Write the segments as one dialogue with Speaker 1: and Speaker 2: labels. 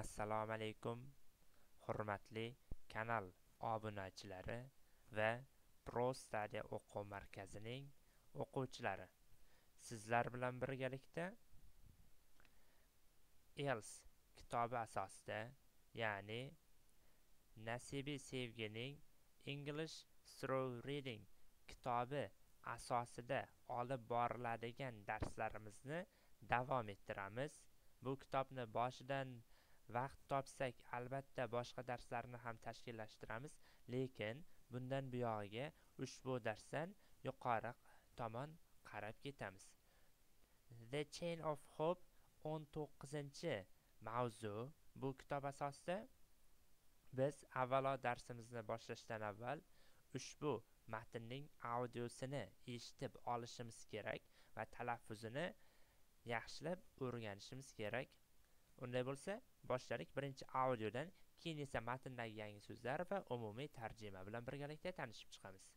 Speaker 1: assalomu alaykum hurmatli kanal obunachilari va pro studiya o'quv markazining o'quvchilari sizlar bilan birgalikda els kitobi asosida ya'ni nasibiy sevgining english through reading kitobi asosida olib boriladigan darslarimizni davom ettiramiz bu kitobni boshidan vaqt topsak albatta boshqa darslarni ham tashkillashtiramiz lekin bundan buyog'iga ushbu darsdan yuqori tomon qarab ketamiz the chain of hope 19 mavzu bu kitob asosida biz avvalo darsimizni boshlashdan avval ushbu matnning audiosini eshitib olishimiz kerak va talaffuzini yaxshilab o'rganishimiz kerak unday bo'lsa boshladik birinchi audiodan keyin esa matndagi yangi so'zlar va umumiy tarjima bilan birgalikda tanishib chiqamiz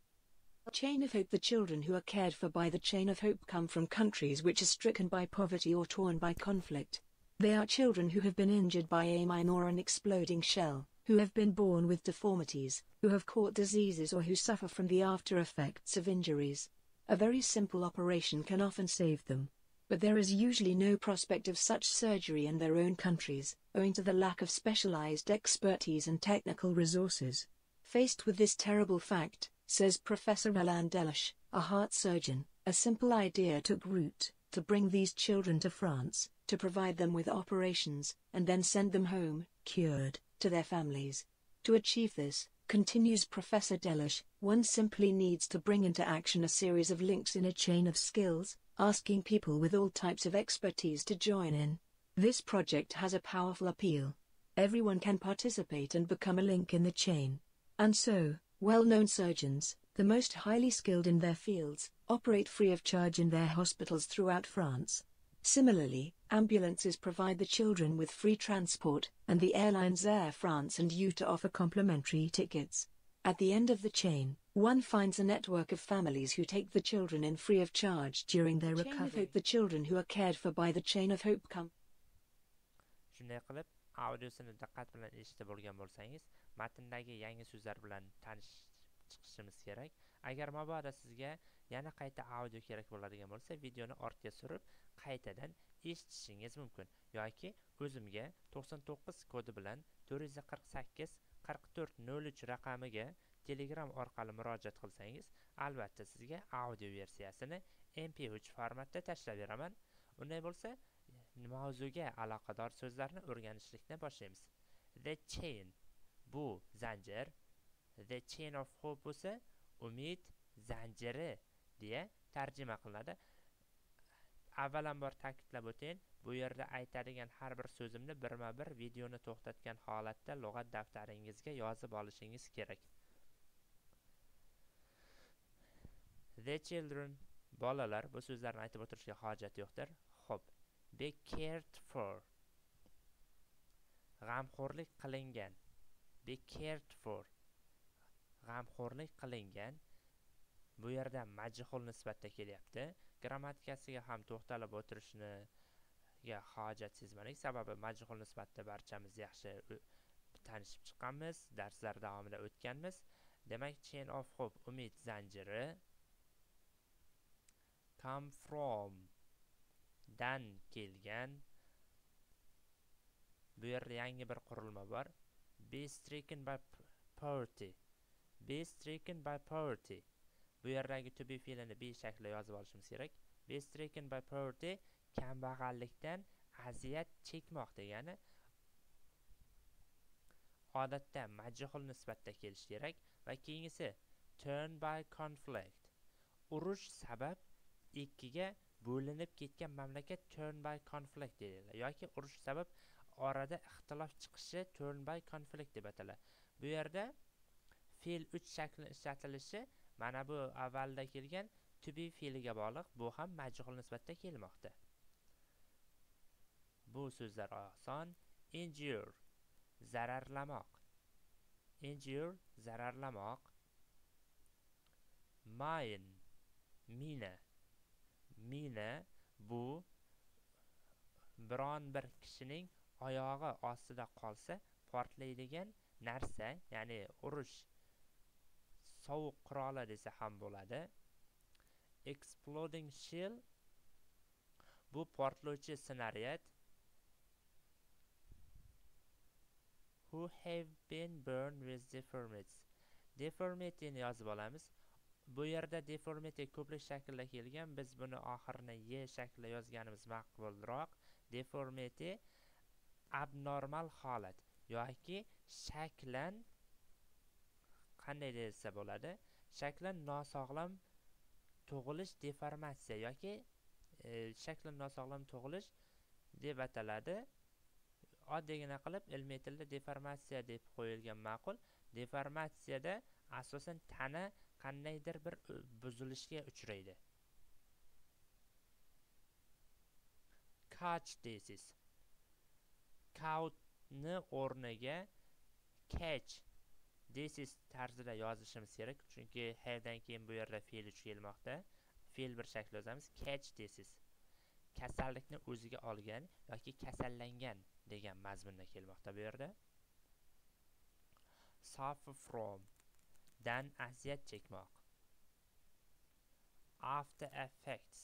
Speaker 2: Chain of Hope The children who are cared for by the Chain of Hope come from countries which are stricken by poverty or torn by conflict. They are children who have been injured by a mine or an exploding shell, who have been born with deformities, who have caught diseases or who suffer from the after effects of injuries. A very simple operation can often save them but there is usually no prospect of such surgery in their own countries, owing to the lack of specialized expertise and technical resources. Faced with this terrible fact, says Professor Alain Delish, a heart surgeon, a simple idea took root to bring these children to France, to provide them with operations, and then send them home, cured, to their families. To achieve this, Continues Professor Delish, one simply needs to bring into action a series of links in a chain of skills, asking people with all types of expertise to join in. This project has a powerful appeal. Everyone can participate and become a link in the chain. And so, well known surgeons, the most highly skilled in their fields, operate free of charge in their hospitals throughout France. Similarly, ambulances provide the children with free transport, and the airlines Air France and UTA offer complimentary tickets. At the end of the chain, one finds a network of families who take the children in free of charge during their chain recovery. Of hope, the children who are cared for by the Chain of Hope come.
Speaker 1: audiosini diqqat bilan eshitib bo'lgan bo'lsangiz matndagi yangi so'zlar bilan tanishib chiqishimiz kerak agar mabodo sizga yana qayta audio kerak bo'ladigan bo'lsa videoni ortga surib qaytadan eshitishingiz mumkin yoki o'zimga 99 kodi bilan 448 4403 raqamiga telegram orqali murojaat qilsangiz albatta sizga audio versiyasini mp3 formatda tashlab beraman unday bo'lsa mavzuga aloqador so'zlarni o'rganishlikni boshlaymiz the chain bu zanjir the chain of hope bo'lsa umid zanjiri deya tarjima qilinadi avvalambor ta'kidlab o'tayin bu yerda aytadigan har bir so'zimni birma bir videoni to'xtatgan holatda lug'at daftaringizga yozib olishingiz kerak the children bolalar bu so'zlarni aytib o'tirishga hojat yo'qdir xo'p be cared for g'amxo'rlik qilingan be cared for g'amxo'rlik qilingan bu yerda majhul nisbatda kelyapti grammatikasiga ham to'xtalib o'tirishniga hojat sezmadik sababi majhul nisbatda barchamiz yaxshi tanishib chiqqanmiz darslar davomida o'tganmiz demak chain of hope umid zanjiri come from dan kelgan bu yerda yangi bir qurilma bor be stricken by poverty be stricken by poverty bu yerdagi to be fe'lini be shaklida yozib olishimiz kerak be stricken by poverty kambag'allikdan aziyat chekmoq degani odatda majhul nisbatda kelishi kerak va keyingisi turn by conflict urush sabab ikkiga bo'linib ketgan mamlakat turn by conflict deyiladi yoki urush sabab orada ixtilof chiqishi turn by conflict deb ataladi bu yerda fe'l uch shakli ishlatilishi mana bu avvalda kelgan tubi fe'liga bog'liq bu ham majhul nisbatda kelmoqda bu so'zlar oson injure zararlamoq injure zararlamoq mine mina mina bu biron bir kishining oyog'i ostida qolsa portlaydigan narsa ya'ni urush sovuq quroli desa ham bo'ladi exploding shell bu portlovchi snaryad who have been burned with deformities deformitini yozib olamiz bu yerda deformity ko'plik shaklda kelgan biz buni oxirini y shaklida yozganimiz maqbulroq deformity abnormal holat yoki shaklan qanday desa bo'ladi shaklan nosog'lom tug'ilish deformatsiya yoki e, shaklan nosog'lom tug'ilish deb ataladi oddiygina qilib ilmiy tilda deformatsiya deb qo'yilgan ma'qul deformatsiyada asosan tana qandaydir bir e, buzilishga uchraydi catch deysiz kautni o'rniga catch this tarzida yozishimiz kerak chunki havedan keyin bu yerda fe'l uch kelmoqda fe'l bir shaklda yozamiz catch this kasallikni o'ziga olgan yoki kasallangan degan mazmunda kelmoqda bu yerda suffer from dan aziyat chekmoq after effects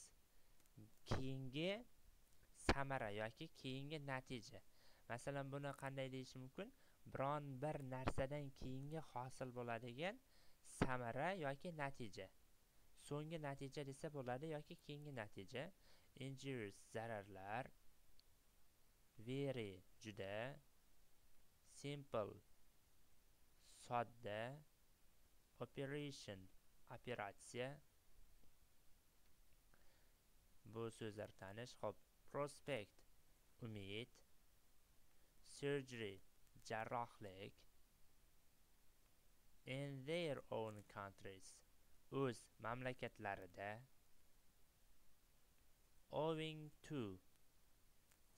Speaker 1: keyingi samara yoki keyingi natija masalan buni qanday deyish mumkin biron bir narsadan keyingi hosil bo'ladigan samara yoki natija so'nggi natija desa bo'ladi yoki keyingi natija injuries zararlar very juda simple sodda operation operatsiya bu so'zlar tanish ho'p prospect umid surgery jarrohlik in their own countries o'z mamlakatlarida owing to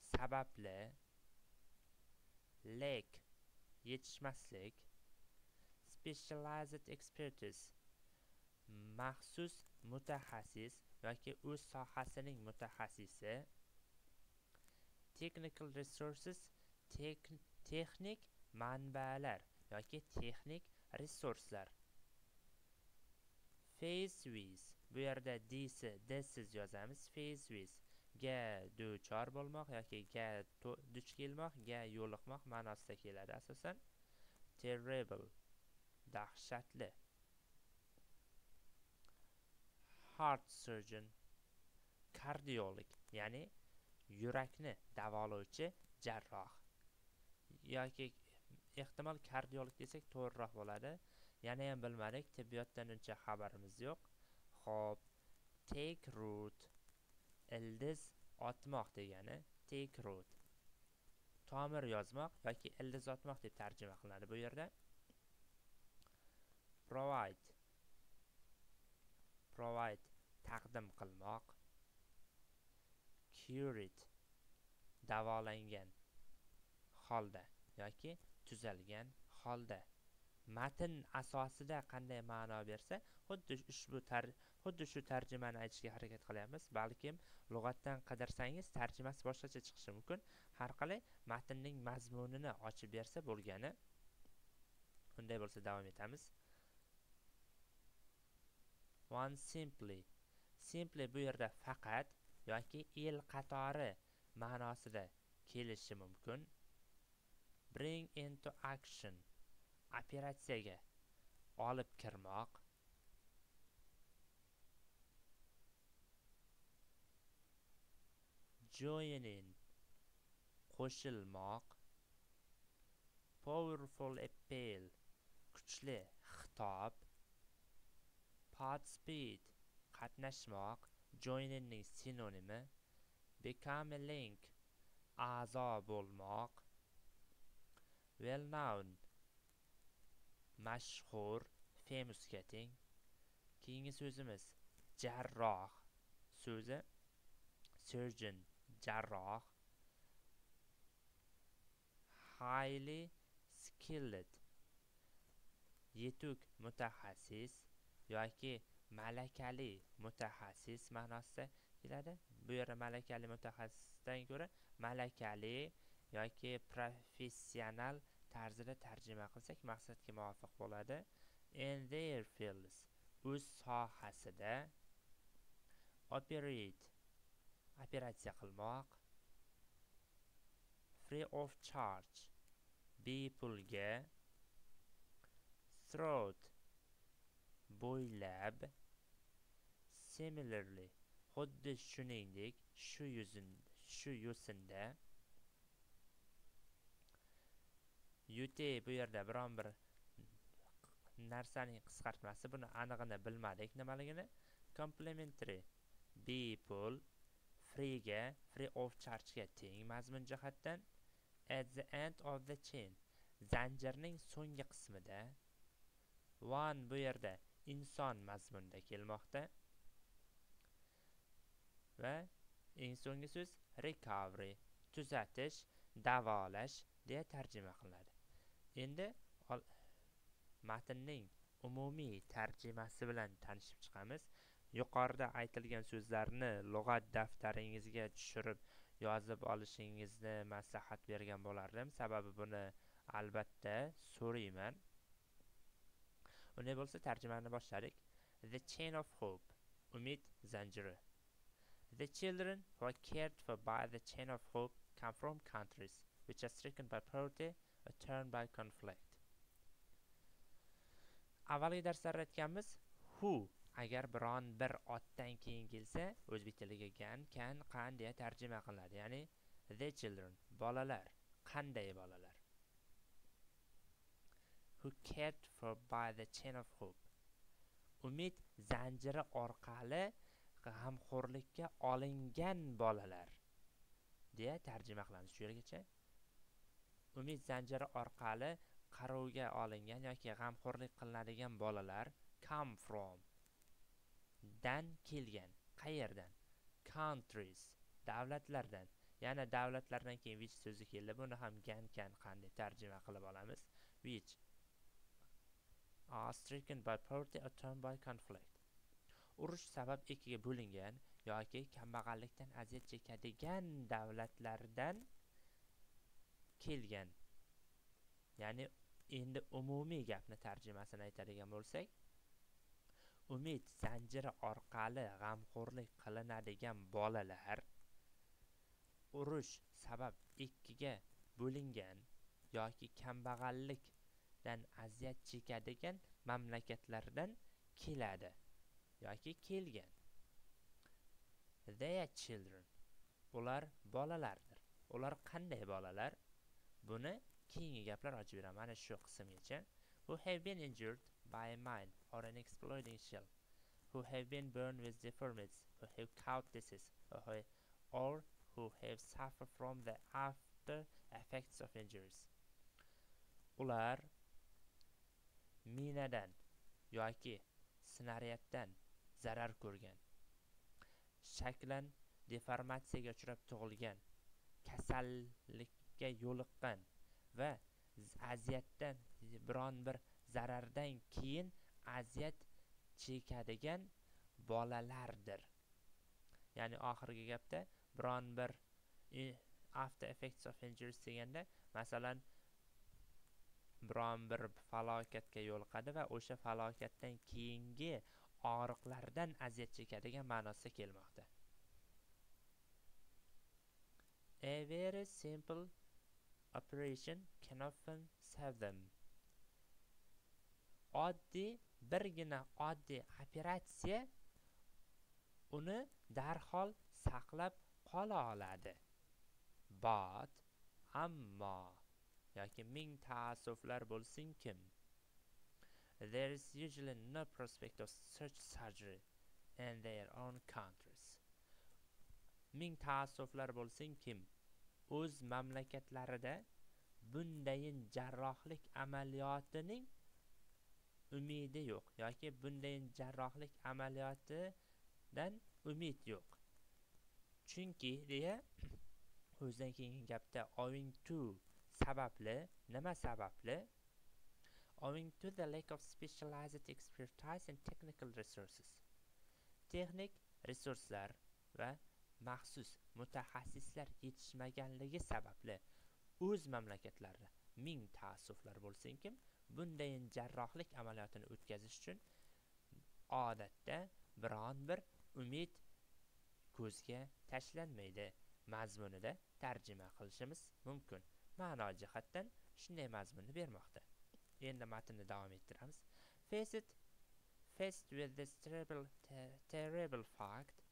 Speaker 1: sababli lack yetishmaslik specialized expertise maxsus mutaxassis yoki o'z sohasining mutaxassisi technical resources tek texnik manbalar yoki texnik resurslar with bu yerda dsi dsiz yozamiz facewiz ga duchor bo'lmoq yoki ga duch kelmoq ga yo'liqmoq ma'nosida keladi asosan terrible dahshatli heart surgeon kardiolog ya'ni yurakni davolovchi jarroh yoki ehtimol kardiolog desak to'g'riroq bo'ladi yana ham bilmadik tibbiyotdan uncha xabarimiz yo'q ho'p take root ildiz otmoq degani take root tomir yozmoq yoki ildiz otmoq deb tarjima qilinadi bu yerda provide provide taqdim qilmoq cured davolangan holda yoki tuzalgan holda matn asosida qanday ma'no bersa xuddi ushbu xuddi shu tarjimani aytishga harakat qilyapmiz balkim lug'atdan qidirsangiz tarjimasi boshqacha chiqishi mumkin har qalay matnning mazmunini ochib bersa bo'lgani unday bo'lsa davom etamiz one simply simply bu yerda faqat yoki el qatori ma'nosida kelishi mumkin bring into action operatsiyaga olib kirmoq join in qo'shilmoq powerful appeal kuchli xitob participate qatnashmoq join inning sinonimi become a link a'zo bo'lmoq well known mashhur famousga teng keyingi so'zimiz jarroh so'zi surgeon jarroh highly skilled yetuk mutaxassis yoki malakali mutaxassis ma'nosida keladi bu yerda malakali mutaxassisdan ko'ra malakali yoki professional tarzda tarjima qilsak maqsadga muvofiq bo'ladi in their fields o'z sohasida operate operatsiya qilmoq free of charge bepulga throat bo'ylab similarly xuddi shuningdek shu yuzin shu yo'sinda yute bu yerda biron bir narsaning qisqartmasi buni anig'ini bilmadik nimaligini complementary bepul freega free of charge teng mazmun jihatdan at the end of the chain zanjirning so'nggi qismida one bu yerda inson mazmunda kelmoqda va eng so'nggi so'z recovery tuzatish davolash deya tarjima qilinadi endi matnning umumiy tarjimasi bilan tanishib chiqamiz yuqorida aytilgan so'zlarni lug'at daftaringizga tushirib yozib olishingizni maslahat bergan bo'lardim sababi buni albatta so'rayman unday bo'lsa tarjimani boshladik the chain of hope umid zanjiri the children who are cared for by the chain of hope come from countries which are stricken by poverty a turn by conflict avvalgi darslarda aytganmiz who agar biron bir otdan keyin kelsa o'zbek tiliga gan kan qan deya tarjima qilinadi ya'ni the children bolalar qanday bolalar who kept for by the chain of hope umid zanjiri orqali g'amxo'rlikka olingan bolalar deya tarjima qilamiz shu yergacha umid zanjiri orqali qarovga olingan yoki g'amxo'rlik qilinadigan bolalar come from dan kelgan qayerdan countries davlatlardan yana davlatlardan keyin which so'zi keldi buni ham gan kan qan deb tarjima qilib olamiz which are stricken by poverty or torn by conflict urush sabab ikkiga bo'lingan yoki kambag'allikdan aziyat chekadigan davlatlardan kelgan ya'ni endi umumiy gapni tarjimasini aytadigan bo'lsak umid zanjiri orqali g'amxo'rlik qilinadigan bolalar urush sabab ikkiga bo'lingan yoki kambag'allikdan aziyat chekadigan mamlakatlardan keladi yoki kelgan their children bular bolalardir ular qanday bolalar buni keyingi gaplar ochib beraman mana shu qismgacha who have been injured by a mine or an exploding shell who have been burned with deformities who have caught disease or who have suffered from the after effects of injuries ular minadan yoki snaryaddan zarar ko'rgan shaklan deformatsiyaga uchrab tug'ilgan kasallik azobga yo'liqqan va aziyatdan biron bir zarardan keyin aziyat chekadigan bolalardir ya'ni oxirgi gapda biron bir e, after effects of injuries deganda masalan biron bir falokatga yo'liqadi va o'sha falokatdan keyingi og'riqlardan aziyat chekadigan ma'nosida kelmoqda a very simple operation can often save them. Oddiy, birgina oddiy operatsiya uni darhol saqlab qola oladi. But, ammo yoki ming taassuflar kim. there is usually no prospect of such surgery in their own countries. Ming taassuflar kim. o'z mamlakatlarida bundayin jarrohlik amaliyotining umidi yo'q yoki bundayin jarrohlik amaliyotidan umid yo'q chunki deya o'zidan keyingi gapda owing to sababli nima sababli owing to the lack of specialized expertise and technical resources texnik resurslar va maxsus mutaxassislar yetishmaganligi sababli o'z mamlakatlarida ming taassuflar bo'lsinkim bunday jarrohlik amaliyotini o'tkazish uchun odatda biron bir umid ko'zga tashlanmaydi mazmunida tarjima qilishimiz mumkin ma'no jihatdan shunday mazmunni bermoqda endi matnni davom ettiramiz faced faced with this terrible ter terrible fact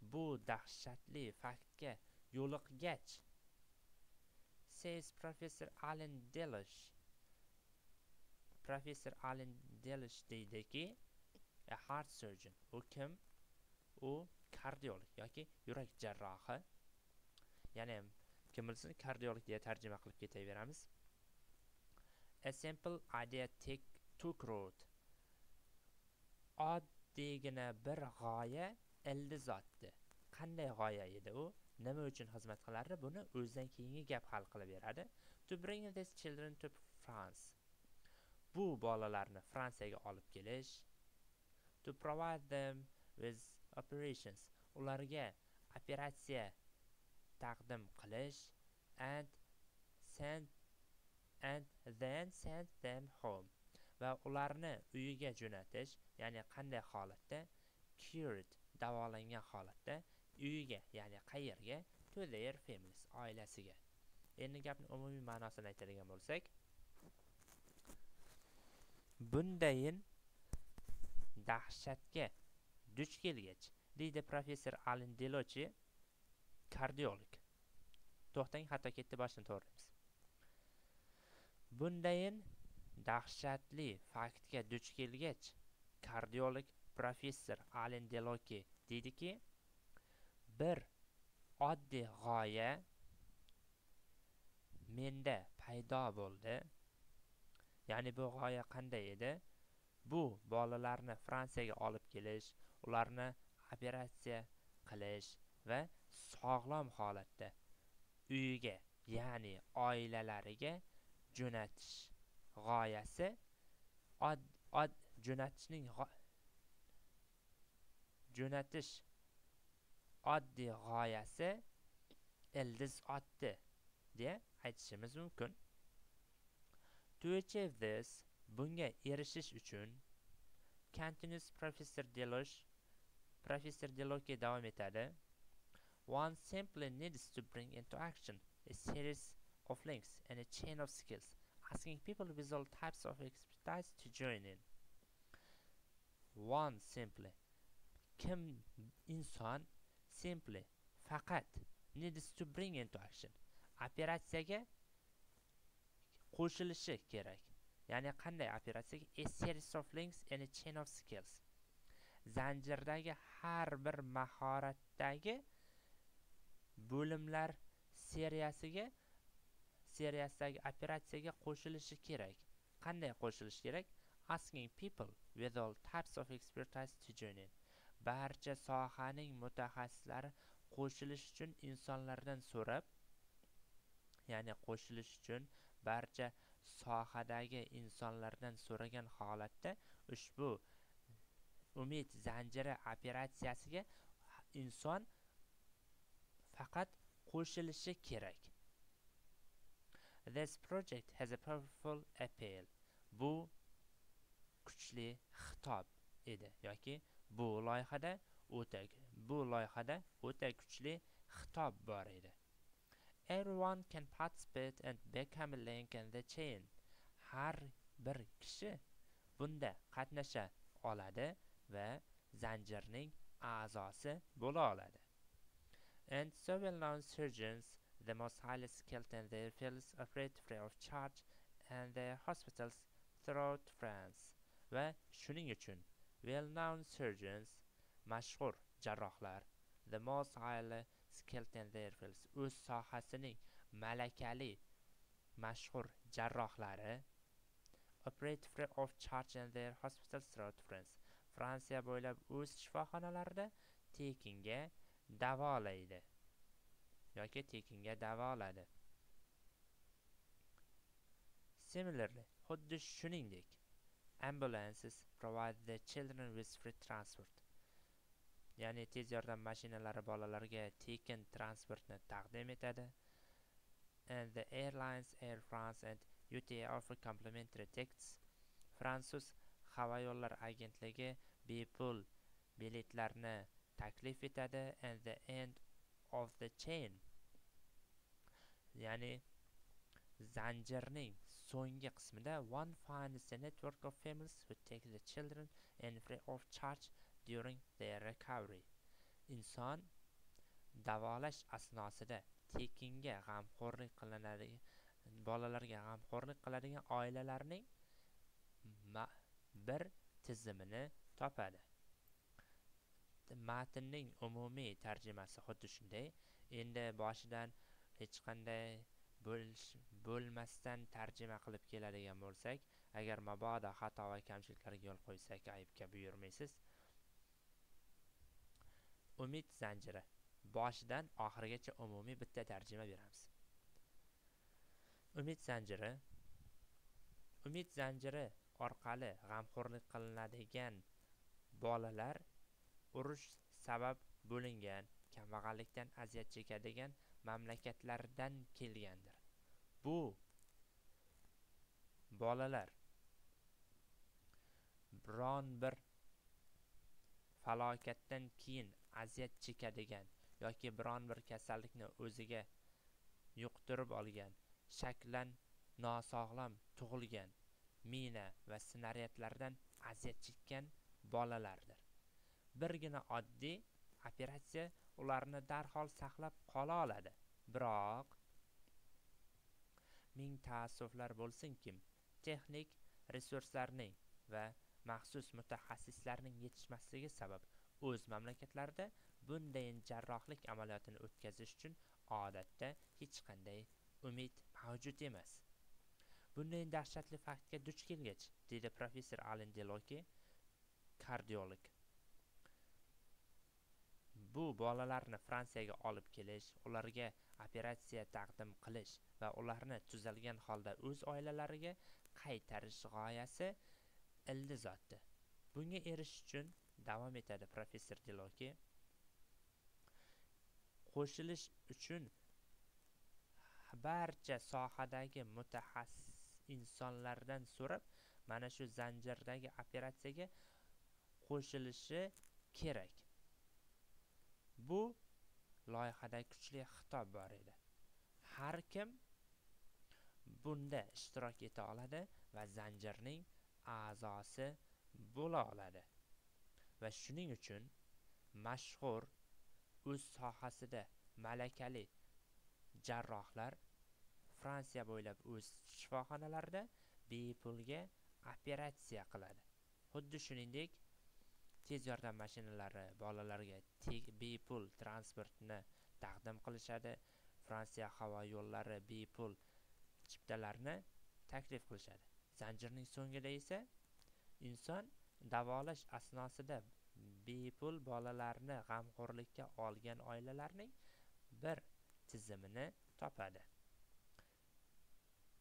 Speaker 1: bu dahshatli faktga yo'liqqach says professor allen delish professor allen delish deydiki a heart surgeon u kim u kardiolog yoki yurak jarrohi ya'ni kim bilsin kardiolog deya tarjima qilib ketaveramiz a simple idea take took root oddiygina bir g'oya ildiz otdi qanday g'oya edi u nima uchun xizmat qilardi buni o'zidan keyingi gap hal qilib beradi to bring these children to france bu bolalarni fransiyaga olib kelish to provide them with operations ularga operatsiya taqdim qilish and send and then send them home va ularni uyiga jo'natish ya'ni qanday holatda cured davolangan holatda uyiga ya'ni qayerga to their families oilasiga endi gapni umumiy ma'nosini aytadigan bo'lsak bundayin dahshatga duch kelgach deydi professor alin delochi kardiolog to'xtang hatto ketdi boshini to'g'rilaymiz bundayin dahshatli faktga duch kelgach kardiolog professor Allen Deloki deydiki, bir oddiy g'oya menda paydo bo'ldi. Ya'ni bu g'oya qanday edi? Bu bolalarni Fransiyaga olib kelish, ularni operatsiya qilish va sog'lom holatda uyiga, ya'ni oilalariga jo'natish g'oyasi od, od jo'natishning jo'natish oddiy g'oyasi ildiz otdi deya aytishimiz mumkin to achieve this bunga erishish uchun continuous professor delosh professor deloke davom etadi one simply needs to bring into action a series of links and a chain of skills asking people with all types of expertise to join in one simply Kim inson simply faqat needs to bring into action. Operatsiyaga qo'shilishi kerak. Ya'ni qanday operatsiyaga? A series of links and a chain of skills. Zanjirdagi har bir mahoratdagi bo'limlar seriyasiga seriyasidagi operatsiyaga qo'shilishi kerak. Qanday qo'shilishi kerak? Asking people with all types of expertise to join in. barcha sohaning mutaxassislari qo'shilish uchun insonlardan so'rab ya'ni qo'shilish uchun barcha sohadagi insonlardan so'ragan holatda ushbu umid zanjiri operatsiyasiga inson faqat qo'shilishi kerak This project has a powerful appeal. Bu kuchli xitob edi yoki Bu loyihada o'ta bu loyihada o'ta kuchli xitob bor edi. Everyone can participate and become a link in the chain. Har bir kishi bunda qatnasha oladi va zanjirning a'zosi bo'la oladi. And surveillance surgeons, the most highly skilled in their fields, operate free of charge and the hospitals throughout France. Va shuning uchun well-known surgeons, mashhur jarrohlar, the most highly skilled in their fields, o'z sohasining malakali mashhur jarrohlari operate free of charge in their hospital throughout France. Fransiya bo'ylab o'z shifoxonalarida tekinga davolaydi yoki tekinga davoladi. Similarly, xuddi shuningdek ambulances provide the children with free transport ya'ni tez yordam mashinalari bolalarga tekin transportni taqdim etadi and the airlines air france and uta offer complimentary tickets fransuz havo yo'llar agentligi bepul biletlarni taklif etadi and the end of the chain ya'ni zanjirning so'nggi qismida one finds a network of families who take the children and free of charge during their recovery inson davolash asnosida tekinga g'amxo'rlik qilinadigan bolalarga g'amxo'rlik qiladigan oilalarning bir tizimini topadi matnning umumiy tarjimasi xuddi shunday endi boshidan hech qanday bo'lish bo'lmasdan tarjima qilib keladigan bo'lsak agar mabodo xato va kamchiliklarga yo'l qo'ysak aybga buyurmaysiz umid zanjiri boshidan oxirigacha umumiy bitta tarjima beramiz umid zanjiri umid zanjiri orqali g'amxo'rlik qilinadigan bolalar urush sabab bo'lingan kambag'allikdan aziyat chekadigan mamlakatlardan kelgandir bu bolalar biron bir falokatdan keyin aziyat chekadigan yoki biron bir kasallikni o'ziga yuqtirib olgan shaklan nosog'lom tug'ilgan mina va snaryadlardan aziyat chekkan bolalardir birgina oddiy operatsiya ularni darhol saqlab qola oladi biroq ming taassuflar bo'lsinki texnik resurslarning va maxsus mutaxassislarning yetishmasligi sabab o'z mamlakatlarida bunday jarrohlik amaliyotini o'tkazish uchun odatda hech qanday umid mavjud emas bunday dahshatli faktga duch kelgach dedi professor alen deloki kardiolog bu bolalarni fransiyaga olib kelish ularga operatsiya taqdim qilish va ularni tuzalgan holda o'z oilalariga qaytarish g'oyasi ildiz otdi bunga erishish uchun davom etadi professor deloki qo'shilish uchun barcha sohadagi mutaxassis insonlardan so'rab mana shu zanjirdagi operatsiyaga qo'shilishi kerak bu loyihada kuchli xitob bor edi har kim bunda ishtirok eta oladi va zanjirning a'zosi bo'la oladi va shuning uchun mashhur o'z sohasida malakali jarrohlar fransiya bo'ylab o'z shifoxonalarida bepulga operatsiya qiladi xuddi shuningdek tez yordam mashinalari bolalarga bepul transportni taqdim qilishadi fransiya havo yo'llari bepul chiptalarni taklif qilishadi zanjirning so'ngida esa inson davolash asnosida bepul bolalarni g'amxo'rlikka olgan oilalarning bir tizimini topadi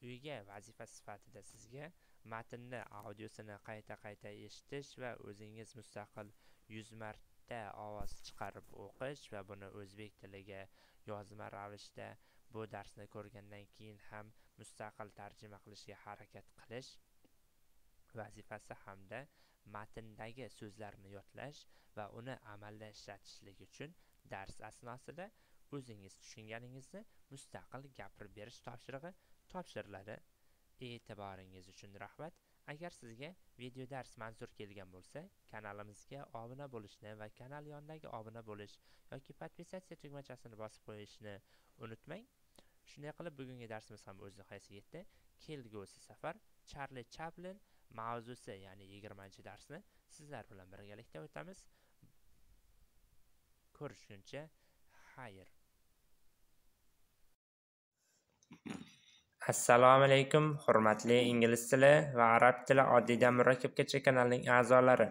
Speaker 1: uyga vazifa sifatida sizga matnni audiosini qayta qayta eshitish va o'zingiz mustaqil 100 marta ovoz chiqarib o'qish va buni o'zbek tiliga yozma ravishda bu darsni ko'rgandan keyin ham mustaqil tarjima qilishga harakat qilish vazifasi hamda matndagi so'zlarni yodlash va uni amalda ishlatishlik uchun dars asnosida o'zingiz tushunganingizni mustaqil gapirib berish topshirig'i topshiriladi E'tiboringiz uchun rahmat. Agar sizga video dars manzur kelgan bo'lsa, kanalimizga obuna bo'lishni va kanal yonidagi obuna bo'lish yoki podpisatsiya tugmachasini bosib qo'yishni unutmang. Shunday qilib bugungi darsimiz ham o'z nihoyasiga yetdi. Kelgusi safar Charlie Chaplin mavzusi, ya'ni 20-darsni sizlar bilan birgalikda o'tamiz. Ko'rishguncha, xayr. assalomu alaykum hurmatli ingliz tili va arab tili oddiydan murakkabgacha kanalining a'zolari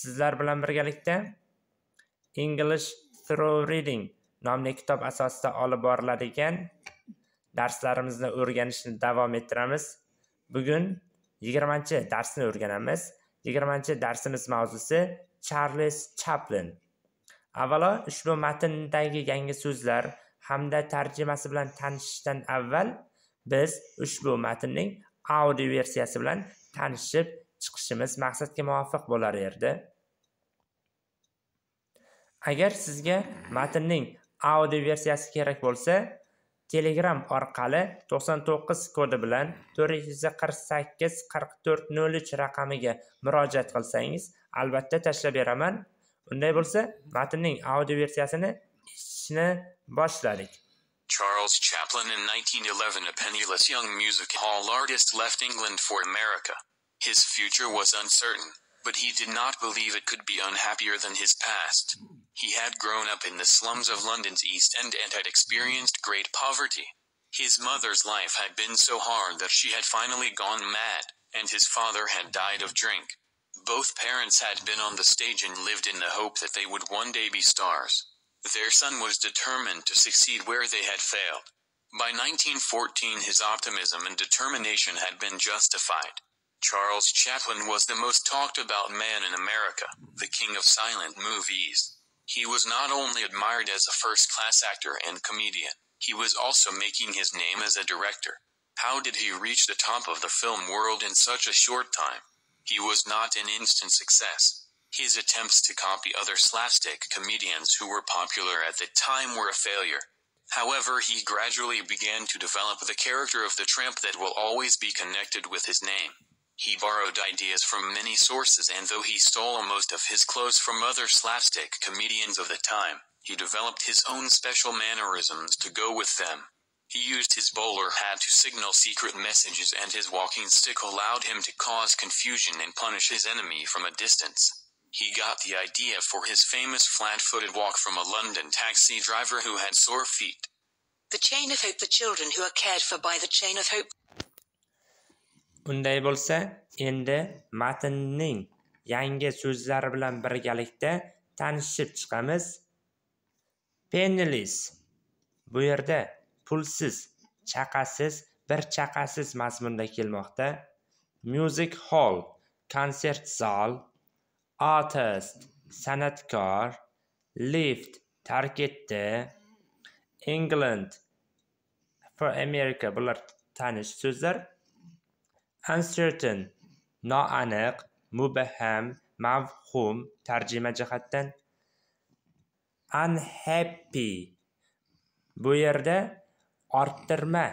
Speaker 1: sizlar bilan birgalikda english through reading nomli kitob asosida olib boriladigan darslarimizni o'rganishni davom ettiramiz bugun yigirmanchi darsni o'rganamiz yigirmanchi darsimiz mavzusi charles chaplin avvalo ushbu matndagi yangi so'zlar hamda tarjimasi bilan tanishishdan avval biz ushbu matnning audio versiyasi bilan tanishib chiqishimiz maqsadga muvofiq bo'lar edi agar sizga matnning audio versiyasi kerak bo'lsa telegram orqali 99 kodi bilan to'rt nol uch raqamiga murojaat qilsangiz albatta tashlab beraman unday bo'lsa matnning audio versiyasini eshitishni boshladik
Speaker 3: Charles Chaplin in 1911 a penniless young music hall artist left England for America. His future was uncertain, but he did not believe it could be unhappier than his past. He had grown up in the slums of London's East End and had experienced great poverty. His mother's life had been so hard that she had finally gone mad, and his father had died of drink. Both parents had been on the stage and lived in the hope that they would one day be stars. Their son was determined to succeed where they had failed. By 1914 his optimism and determination had been justified. Charles Chaplin was the most talked about man in America, the king of silent movies. He was not only admired as a first-class actor and comedian, he was also making his name as a director. How did he reach the top of the film world in such a short time? He was not an instant success. His attempts to copy other slapstick comedians who were popular at the time were a failure. However, he gradually began to develop the character of the tramp that will always be connected with his name. He borrowed ideas from many sources and though he stole most of his clothes from other slapstick comedians of the time, he developed his own special mannerisms to go with them. He used his bowler hat to signal secret messages and his walking stick allowed him to cause confusion and punish his enemy from a distance. He got the idea for his famous flat-footed walk from a London taxi driver who had sore feet.
Speaker 2: The Chain of Hope, the children who are cared for by the Chain of Hope.
Speaker 1: Unday bo'lsa, endi matnning yangi so'zlari bilan birgalikda tanishib chiqamiz. Penniless. Bu yerda pulsiz, chaqasiz, bir chaqasiz mazmunda kelmoqda. Music hall, konsert zal, artist san'atkor lift tark etdi england for america bular tanish so'zlar uncertain noaniq mubaham mavhum tarjima jihatdan unhappy bu yerda orttirma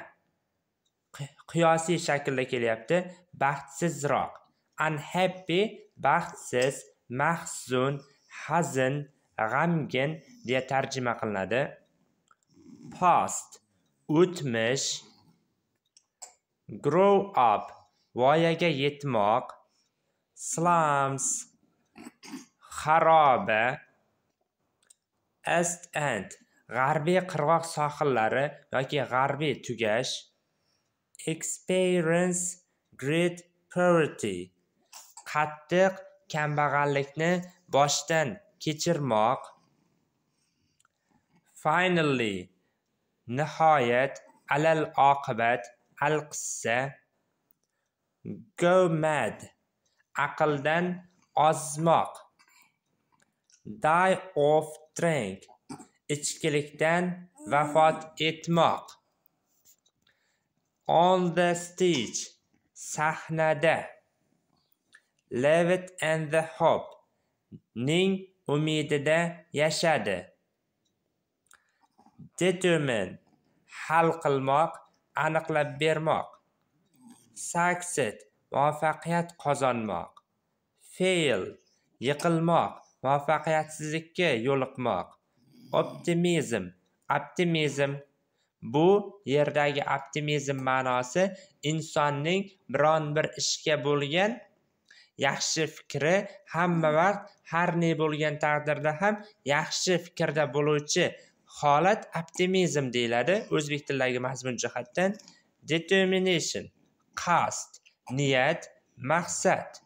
Speaker 1: qiyosiy shaklda kelyapti baxtsizroq unhappy baxtsiz mahzun hazin g'amgin deya tarjima qilinadi past o'tmish grow up voyaga yetmoq slums xaroba est and g'arbiy qirg'oq sohillari yoki g'arbiy tugash experience great poverty qattiq kambag'allikni boshdan kechirmoq finally nihoyat alal oqibat al qissa go mad aqldan ozmoq die of drink ichkilikdan vafot etmoq on the stage sahnada Leavitt and the Hope ning umidida yashadi. Determine hal qilmoq, aniqlab bermoq. Succeed muvaffaqiyat qozonmoq. Fail yiqilmoq, muvaffaqiyatsizlikka yo'liqmoq. Optimizm optimizm bu yerdagi optimizm ma'nosi insonning biron bir ishga bo'lgan yaxshi fikri vaqt har ne bo'lgan taqdirda ham yaxshi fikrda bo'luvchi holat optimizm deyiladi o'zbek tilidagi mazmun jihatdan determination qasd niyat maqsad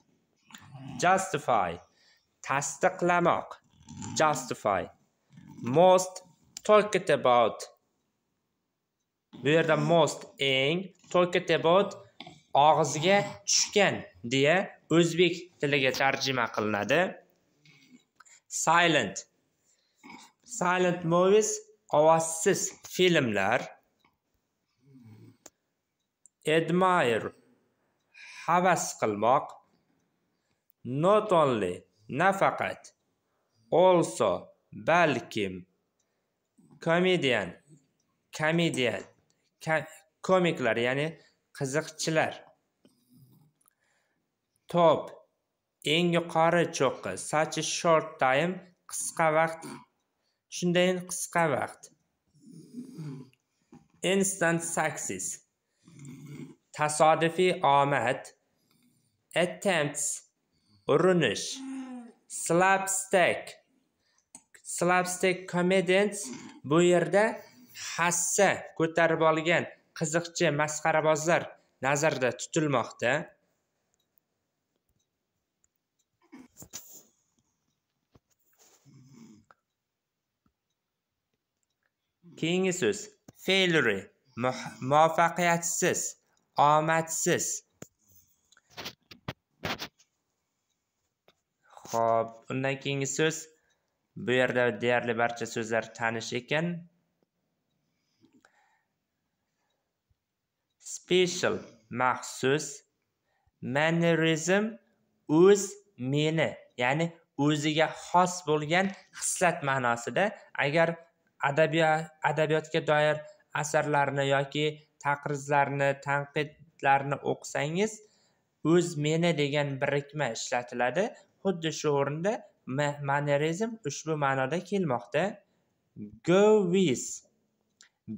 Speaker 1: justify tasdiqlamoq justify most talked about bu yerda most eng talked about og'ziga tushgan deya o'zbek tiliga tarjima qilinadi silent silent movies ovozsiz filmlar admire havas qilmoq not only nafaqat also balkim komedian komedian komiklar ya'ni qiziqchilar top eng yuqori cho'qqi such a short time qisqa vaqt shundayin qisqa vaqt instant success tasodifiy omad attempts urinish slapstick slapstick comedians bu yerda hassa ko'tarib olgan qiziqchi masxarabozlar nazarda tutilmoqda keyingi so'z failure muvaffaqiyatsiz omadsiz ho'p undan keyingi so'z bu yerda deyarli barcha so'zlar tanish ekan special maxsus mannerizm o'z meni ya'ni o'ziga xos bo'lgan hislat ma'nosida agar adabiyot adabiyotga doir asarlarni yoki taqrizlarni tanqidlarni o'qisangiz o'z meni degan birikma ishlatiladi xuddi shu o'rinda manerizm ushbu ma'noda kelmoqda go with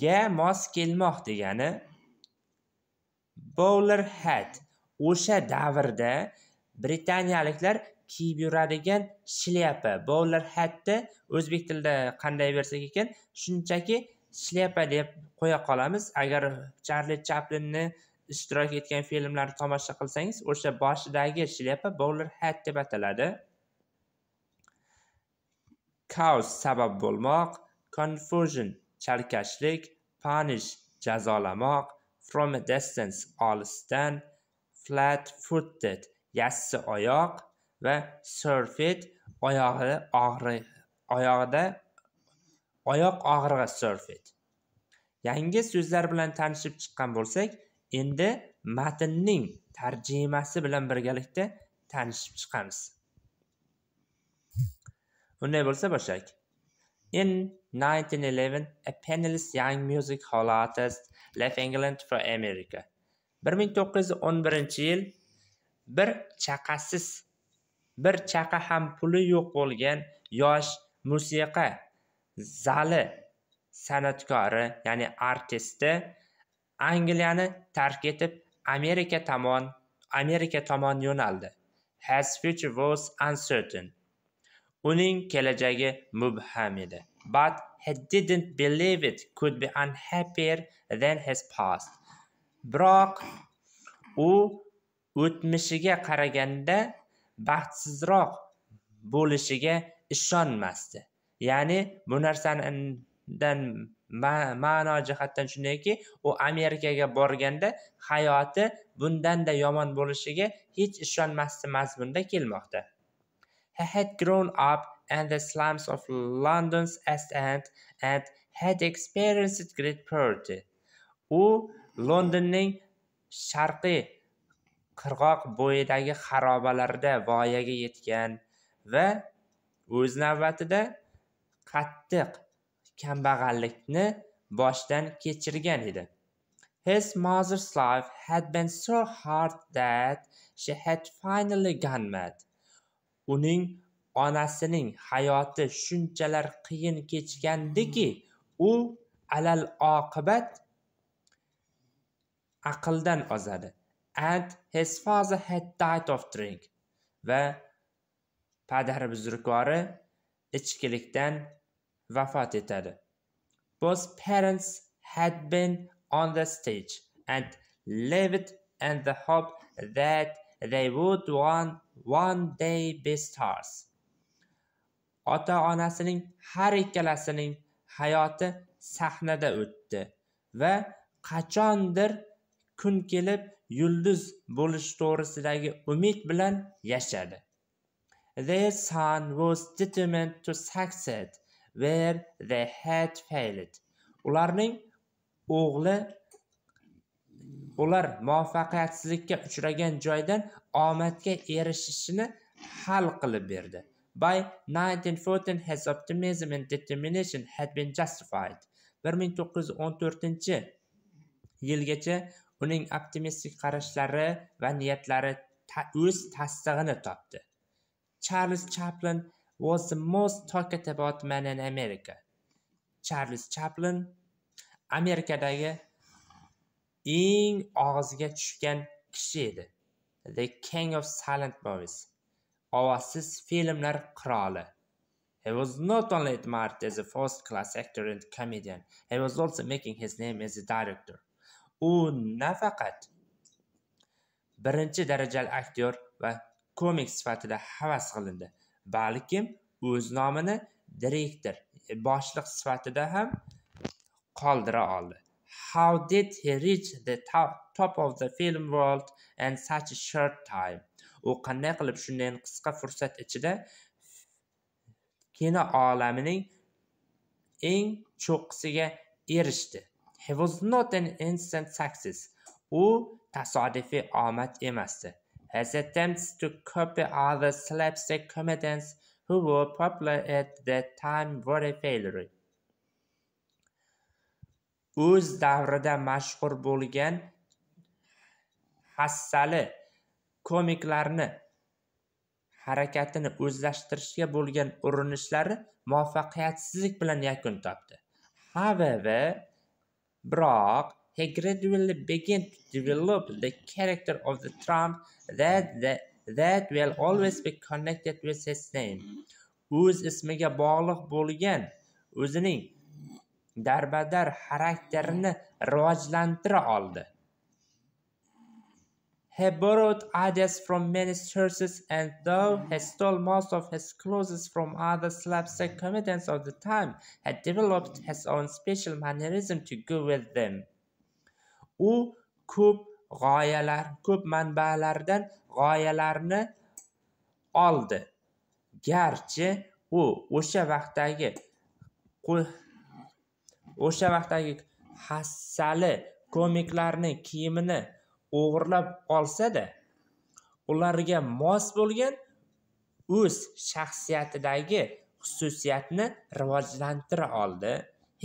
Speaker 1: ga mos kelmoq degani bowler hat o'sha davrda britaniyaliklar kiyib yuradigan shlyapa bowler hatni o'zbek tilida qanday bersak ekan shunchaki shlyapa deb qo'ya qolamiz agar charli chaplinni ishtirok etgan filmlarni tomosha qilsangiz o'sha boshidagi shlyapa bowler hat deb ataladi kaos sabab bo'lmoq confusion chalkashlik punish jazolamoq from a distance olisdan flat footed yassi oyoq va surfet oyog'i og'ri oyog'ida oyoq og'rig'i surfet yangi so'zlar bilan tanishib chiqqan bo'lsak endi matnning tarjimasi bilan birgalikda tanishib chiqamiz unday bo'lsa boshladik in 1911 a penniless young music hall artist left england for america 1911 yil bir chaqasiz bir chaqa ham puli yo'q bo'lgan yosh musiqa zali san'atkori ya'ni artisti angliyani tark etib amerika tomon amerika tomon yo'naldi his future was uncertain uning kelajagi mubham edi but he didn't believe it could be unhappier than his past biroq u o'tmishiga qaraganda baxtsizroq bo'lishiga ishonmasdi ya'ni bu narsadan ma'no jihatdan shundayki u amerikaga borganda hayoti bundanda yomon bo'lishiga hech ishonmasdi mazmunda kelmoqda he had grown up in the slums of london's east end and had experienced great poverty u londonning sharqiy qirg'oq bo'yidagi xarobalarda voyaga yetgan va o'z navbatida qattiq kambag'allikni boshdan kechirgan edi his mother's life had been so hard that she had finally gone mad uning onasining hayoti shunchalar qiyin kechgandiki u alal oqibat aqldan ozadi and his father had died of drink va padar buzrukori ichkilikdan vafot etadi. Both parents had been on the stage and lived in the hope that they would one, one day be stars. Ota-onasining har ikkalasining hayoti sahnada o'tdi va qachondir kun kelib yulduz bo'lish to'g'risidagi umid bilan yashadi their son was determined to succeed where they had failed ularning o'g'li ular muvaffaqiyatsizlikka uchragan joydan omadga erishishini hal qilib berdi by 1914 his optimism and determination had been justified 1914 yilgacha uning optimistik qarashlari va niyatlari ta o'z tasdig'ini topdi charles chaplin was the most talked about man in america charles chaplin amerikadagi eng og'ziga tushgan kishi edi the king of silent movies ovozsiz filmlar qiroli He was not only admired as a first class actor and comedian, he was also making his name as a director. u nafaqat birinchi darajali aktyor va komik sifatida havas qilindi balkim o'z nomini direktor boshliq sifatida ham qoldira oldi how did he reach the top, top of the film world in such a short time u qanday qilib shunday qisqa fursat ichida kino olamining eng cho'qqisiga erishdi He was not an instant success. U tasodifiy omad emasdi. His attempts to copy other slapstick comedians who were popular at that time were a failure. O'z davrida mashhur bo'lgan hassali komiklarni harakatini o'zlashtirishga bo'lgan urinishlari muvaffaqiyatsizlik bilan yakun topdi. However, Brock, he gradually began to develop the character of the Trump that, that, that will always be connected with his name. O'z ismiga bog'liq bo'lgan o'zining darbadar xarakterini rivojlantira oldi. He borrowed ideas from many sources, and though he stole most of his clothes from other slapstick comedians of the time, had developed his own special mannerism to go with them. U ko'p g'oyalar, ko'p manbalardan g'oyalarni oldi. Garchi u o'sha vaqtdagi o'sha vaqtdagi hassali komiklarning kiyimini o'g'irlab olsa-da, ularga mos bo'lgan o'z shaxsiyatidagi xususiyatni rivojlantira oldi.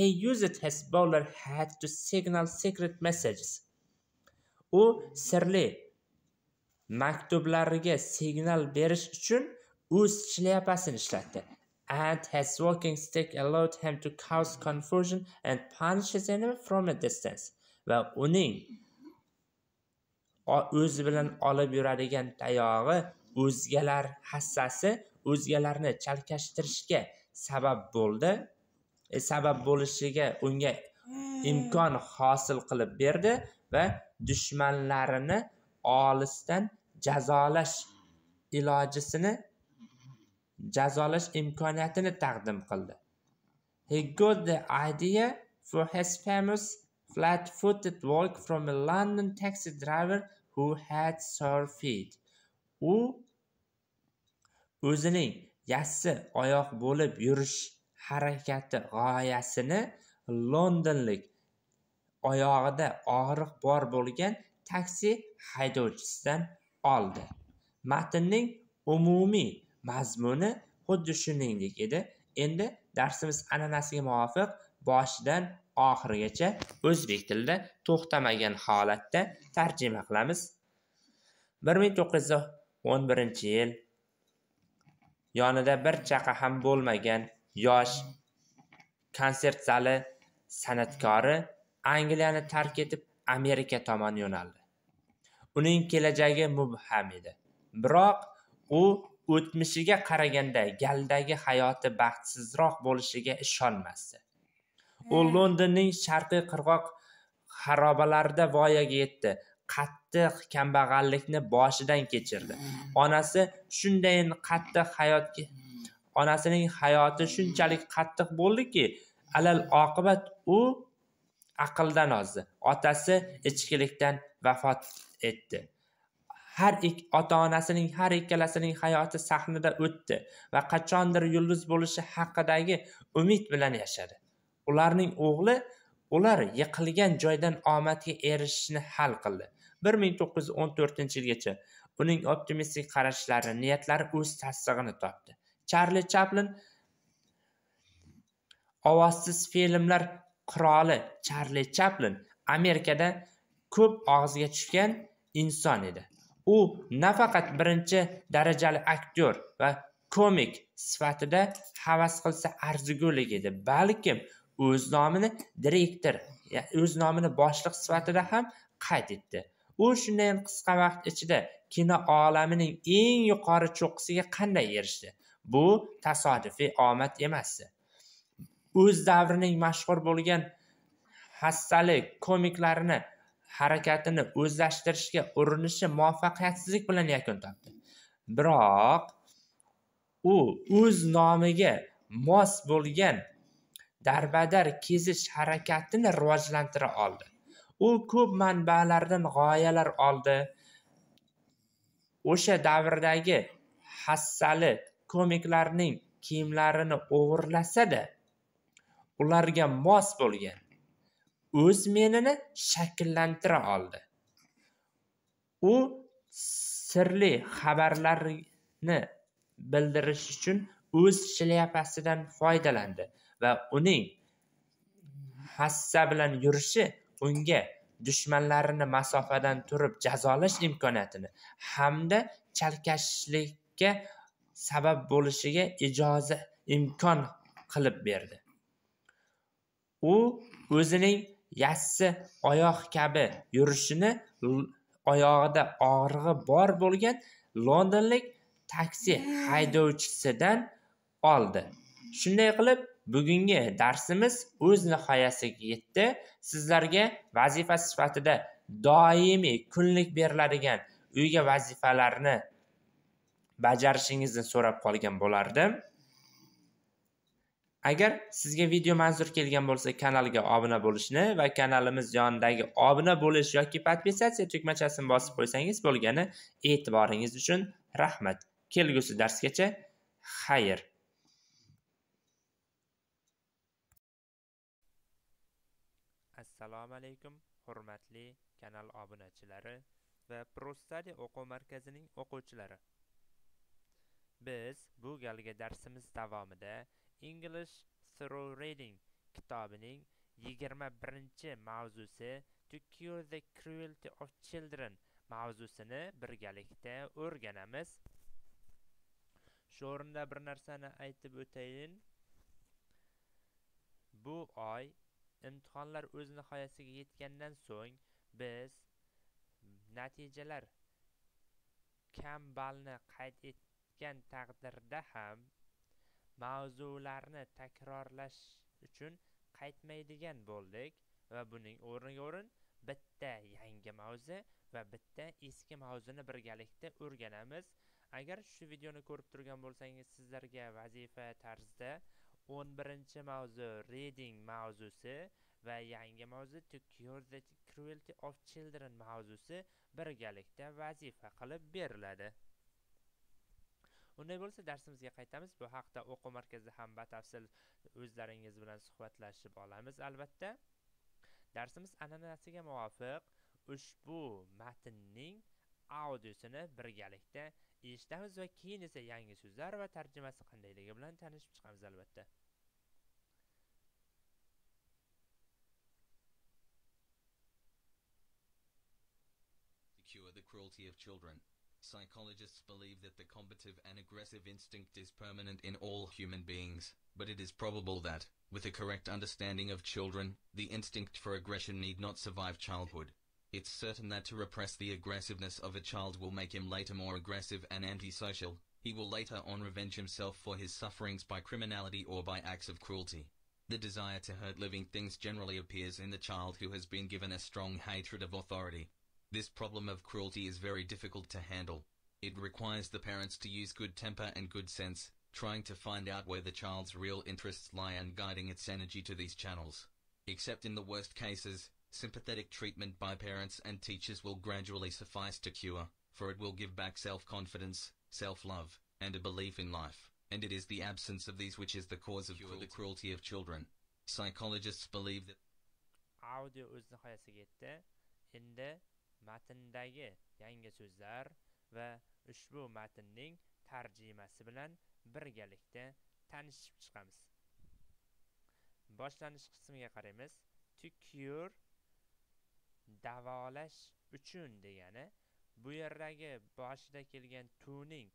Speaker 1: He used his bowler hat to signal secret messages. U sirli maktublariga signal berish uchun o'z shlyapasini ishlatdi. and his walking stick allowed him to cause confusion and punish his enemy from a distance. Va uning o'zi bilan olib yuradigan tayog'i o'zgalar hassasi o'zgalarni chalkashtirishga sabab bo'ldi e, sabab bo'lishiga unga hmm. imkon hosil qilib berdi va dushmanlarini olisdan jazolash ilojisini jazolash imkoniyatini taqdim qildi he got the idea for his famous flat-footed walk from a London taxi driver who had sore feet. U o'zining yassi oyoq bo'lib yurish harakati g'oyasini londonlik oyog'ida og'riq bor bo'lgan taksi haydovchisidan oldi. Matnning umumiy mazmuni xuddi shuningdek edi. Endi darsimiz an'anasiga muvofiq boshidan oxirigacha o'zbek tilida to'xtamagan holatda tarjima qilamiz bir ming to'qqiz yuz o'n birinchi yil yonida bir chaqa ham bo'lmagan yosh konsert zali san'atkori angliyani tark etib amerika tomon yo'naldi uning kelajagi mubham edi biroq u o'tmishiga qaraganda galdagi hayoti baxtsizroq bo'lishiga ishonmasdi u londonning sharqiy qirg'oq xarobalarida voyaga yetdi qattiq kambag'allikni boshidan kechirdi onasi shunday qattiq hayot onasining hayoti shunchalik qattiq bo'ldiki alal oqibat u aqldan ozdi otasi ichkilikdan vafot etdi har ikki ota onasining har ikkalasining hayoti sahnada o'tdi va qachondir yulduz bo'lishi haqidagi umid bilan yashadi ularning o'g'li ular yiqilgan joydan omadga erishishni hal qildi bir ming to'qqiz yuz o'n to'rtinchi yilgacha uning optimistik qarashlari niyatlari o'z tasdig'ini topdi charli chaplin ovozsiz filmlar qiroli charli chaplin amerikada ko'p og'izga tushgan inson edi u nafaqat birinchi darajali aktyor va komik sifatida havas qilsa arzigulik edi balkim o'z nomini direktor o'z nomini boshliq sifatida ham qayd etdi u shunday qisqa vaqt ichida kino olamining eng yuqori cho'qqisiga qanday erishdi bu tasodifiy omad emasdi o'z davrining mashhur bo'lgan hassali komiklarini harakatini o'zlashtirishga urinishi muvaffaqiyatsizlik bilan yakun topdi biroq u o'z nomiga mos bo'lgan darbadar kezish harakatini rivojlantira oldi u ko'p manbalardan g'oyalar oldi o'sha davrdagi hassali komiklarning kiyimlarini o'g'irlasada ularga mos bo'lgan o'z menini shakllantira oldi u sirli xabarlarni bildirish uchun o'z shlyapasidan foydalandi va uning hassa bilan yurishi unga dushmanlarini masofadan turib jazolash imkoniyatini hamda chalkashlikka sabab bo'lishiga ijoza imkon qilib berdi u o'zining yassi oyoq kabi yurishini oyog'ida og'rig'i bor bo'lgan londonlik taksi haydovchisidan oldi shunday qilib bugungi darsimiz o'z nihoyasiga yetdi sizlarga vazifa sifatida doimiy kunlik beriladigan uyga vazifalarni bajarishingizni so'rab qolgan bo'lardim agar sizga video manzur kelgan bo'lsa kanalga obuna bo'lishni va kanalimiz yonidagi obuna bo'lish yoki podpisatsiya tugmachasini bosib qo'ysangiz bo'lgani e'tiboringiz uchun rahmat kelgusi darsgacha xayr assalomu alaykum hurmatli kanal obunachilari va prostadi o'quv markazining o'quvchilari biz bu galgi darsimiz davomida english through reading kitobining 21 mavzusi to cure the cruelty of children mavzusini birgalikda o'rganamiz shu o'rinda bir narsani aytib o'tayin bu oy imtihonlar o'z nihoyasiga yetgandan so'ng biz natijalar kam ballni qayd etgan taqdirda ham mavzularni takrorlash uchun qaytmaydigan bo'ldik va buning o'rniga o'rin bitta yangi mavzu va bitta eski mavzuni birgalikda o'rganamiz agar shu videoni ko'rib turgan bo'lsangiz sizlarga vazifa tarzida o'n birinchi mavzu reading mavzusi va yangi mavzu to cure the cruelty of children mavzusi birgalikda vazifa qilib beriladi unday bo'lsa darsimizga qaytamiz bu haqda o'quv markazida ham batafsil o'zlaringiz bilan suhbatlashib olamiz albatta darsimiz an'anasiga muvofiq ushbu matnning audiosini birgalikda eshitamiz va keyin esa yangi so'zlar va tarjimasi qandayligi bilan tanishib chiqamiz albatta
Speaker 4: cure the cruelty of children Psychologists believe that the combative and aggressive instinct is permanent in all human beings, but it is probable that, with a correct understanding of children, the instinct for aggression need not survive childhood. It's certain that to repress the aggressiveness of a child will make him later more aggressive and antisocial. He will later on revenge himself for his sufferings by criminality or by acts of cruelty. The desire to hurt living things generally appears in the child who has been given a strong hatred of authority. This problem of cruelty is very difficult to handle. It requires the parents to use good temper and good sense, trying to find out where the child's real interests lie and guiding its energy to these channels. Except in the worst cases, Sympathetic treatment by parents and teachers will gradually suffice to cure, for it will give back self-confidence, self-love, and a belief in life, and it is the absence of these which is the cause of cruel the cruelty of children. Psychologists believe that
Speaker 1: audio o'z nihoyasiga yetdi. Endi matndagi yangi so'zlar va ushbu matnning tarjimasi bilan birgalikda tanishib chiqamiz. Boshlanish qismiga qaraymiz. To cure davolash uchun degani bu yerdagi boshida kelgan tuning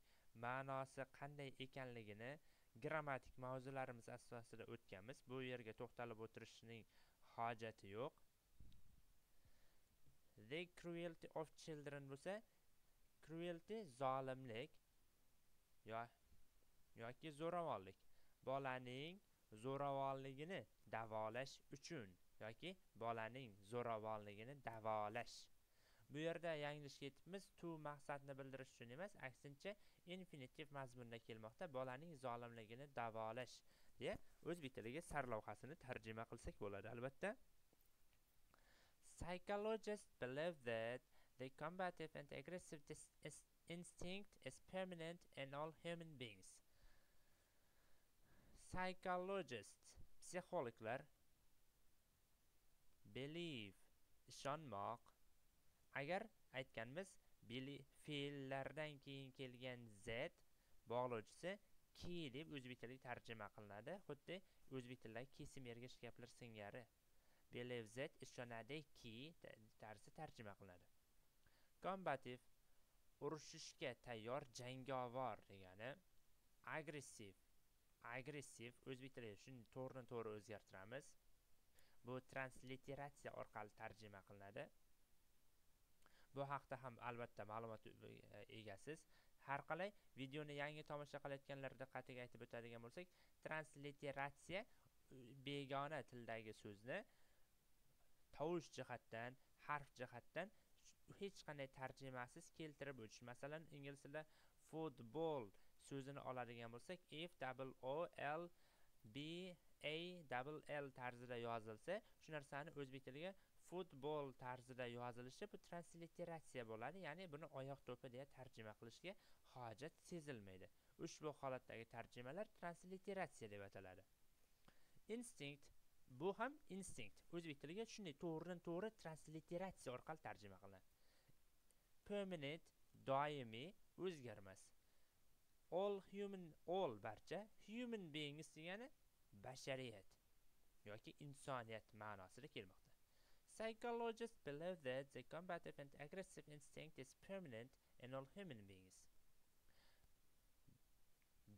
Speaker 1: ma'nosi qanday ekanligini grammatik mavzularimiz asosida o'tganmiz bu yerga to'xtalib o'tirishning hojati yo'q the cruelty of children bo'lsa cruelty zolimlik yo yoki zo'ravonlik bolaning zo'ravonligini davolash uchun yoki bolaning zo'ravonligini davolash bu yerda yanglish ketibmiz to maqsadni bildirish uchun emas aksincha infinitiv mazmunda kelmoqda bolaning zolimligini davolash deya o'zbek tiliga sarlavhasini tarjima qilsak bo'ladi albatta psychologists believe that the combative and aggressive instinct is permanent in all human beings psychologists psixologlar believe ishonmoq agar aytganmiz fe'llardan keyin kelgan z bog'lovchisi ki deb o'zbek tiliga tarjima qilinadi xuddi o'zbek tilidagi kesim ergash gaplar singari believe z ishonadiki tarzda tarjima qilinadi combative urushishga tayyor jangovar degani agressiv agressiv o'zbek tiliga shuni to'g'ridan to'g'ri o'zgartiramiz bu transliteratsiya orqali tarjima qilinadi bu haqda ham albatta ma'lumot e, egasiz har qalay videoni yangi tomosha qilayotganlar diqqatiga aytib o'tadigan bo'lsak transliteratsiya e, begona tildagi so'zni tovush jihatdan harf jihatdan hech qanday tarjimasiz keltirib o'tish masalan ingliz tilida football so'zini oladigan bo'lsak f double o l b a double l tarzida yozilsa shu narsani o'zbek tiliga futbol tarzida yozilishi bu transliteratsiya bo'ladi ya'ni buni oyoq to'pi deya tarjima qilishga hojat sezilmaydi ushbu holatdagi tarjimalar transliteratsiya deb ataladi instinkt bu ham instinkt o'zbek tiliga shunday to'g'ridan to'g'ri transliteratsiya orqali tarjima qilinadi permanent doimiy o'zgarmas all human all barcha human beings degani bashariyat yoki insoniyat ma'nosida kelmoqda Psychologists believe that the combative and aggressive instinct is permanent in all human beings.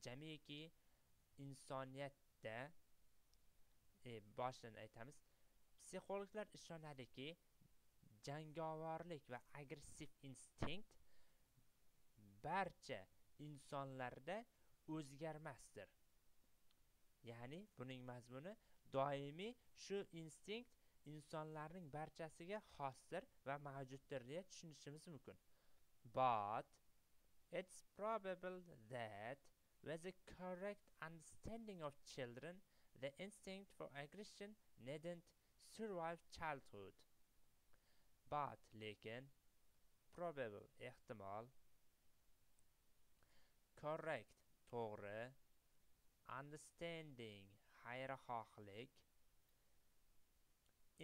Speaker 1: Jamiki insoniyatda e, boshidan aytamiz. Psixologlar ishonadiki, jangovarlik va agressiv instinkt barcha insonlarda o'zgarmasdir. ya'ni buning mazmuni doimiy shu instinkt insonlarning barchasiga xosdir va mavjuddir deya tushunishimiz mumkin but it's probable that with a correct understanding of children the instinct for aggression needn't survive childhood but lekin probable ehtimol correct to'g'ri understanding xayrixohlik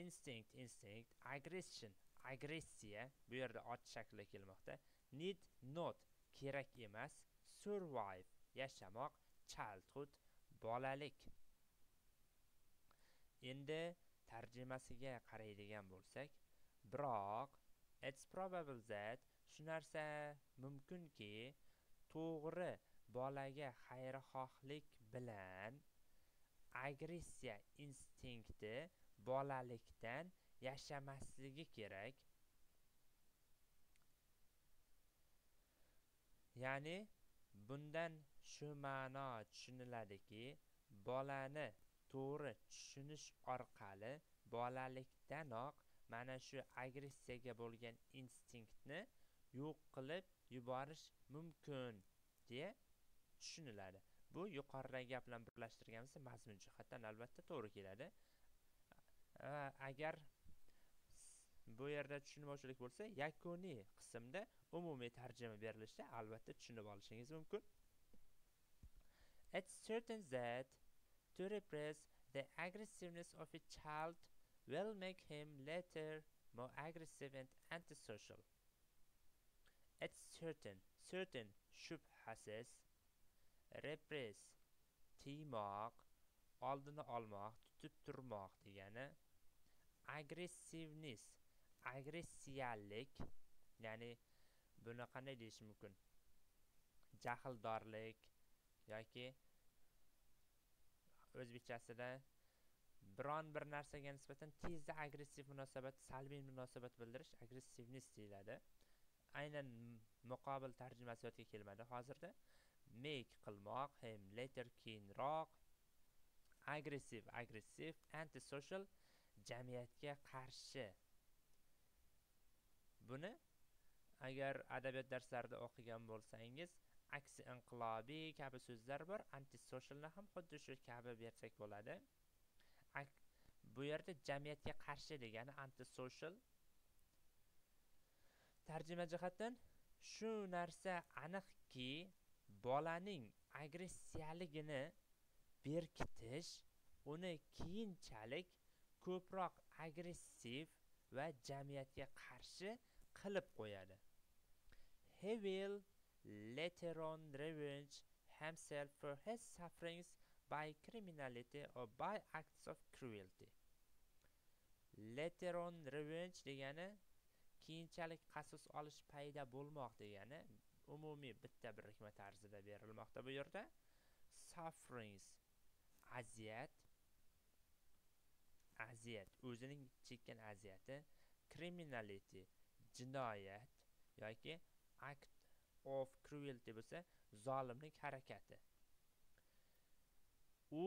Speaker 1: instinct instinct aggression agressiya bu yerda ot shaklida kelmoqda need not kerak emas survive yashamoq childhood bolalik endi tarjimasiga qaraydigan bo'lsak biroq it's probable that shu narsa mumkinki to'g'ri bolaga xayrixohlik bilan agressiya instinkti bolalikdan yashamasligi kerak ya'ni bundan shu ma'no tushuniladiki bolani to'g'ri tushunish orqali bolalikdanoq mana shu agressiyaga bo'lgan instinktni yo'q qilib yuborish mumkin deya tushuniladi bu yuqoridagi gap bilan birlashtirganimizda mazmun jihatdan albatta to'g'ri keladi va agar bu yerda tushunmovchilik bo'lsa yakuniy qismda umumiy tarjima berilishida albatta tushunib olishingiz mumkin it's certain that to repress the aggressiveness of a child will make him later more aggressive and antisocial it's certain certain shubhasiz repress tiymoq oldini olmoq tutib turmoq degani agressivnis agressiyalik ya'ni buni qanday deyish mumkin jahldorlik yoki o'zbekchasida biron bir narsaga nisbatan tezda agressiv munosabat salbiy munosabat bildirish agressivnis deyiladi aynan muqobil tarjimasi yodga kelmadi hozirda make qilmoq him later keyinroq aggressive aggressive antisocial jamiyatga qarshi buni agar adabiyot darslarida o'qigan bo'lsangiz aksi inqilobiy kabi so'zlar bor antisocialni ham xuddi shu kabi bersak bo'ladi bu yerda jamiyatga qarshi degani antisocial tarjima jihatdan shu narsa aniqki bolaning agressiyaligini berkitish uni keyinchalik ko'proq agressiv va jamiyatga qarshi qilib qo'yadi he will later on revenge himself for his sufferings by criminality or by acts of cruelty. Later on revenge degani keyinchalik qasos olish payda bo'lmoq degani umumiy bitta birikma tarzida berilmoqda bu yerda sufferings aziyat aziyat o'zining chekkan aziyati criminality jinoyat yoki act of cruelty bo'lsa zolimlik harakati u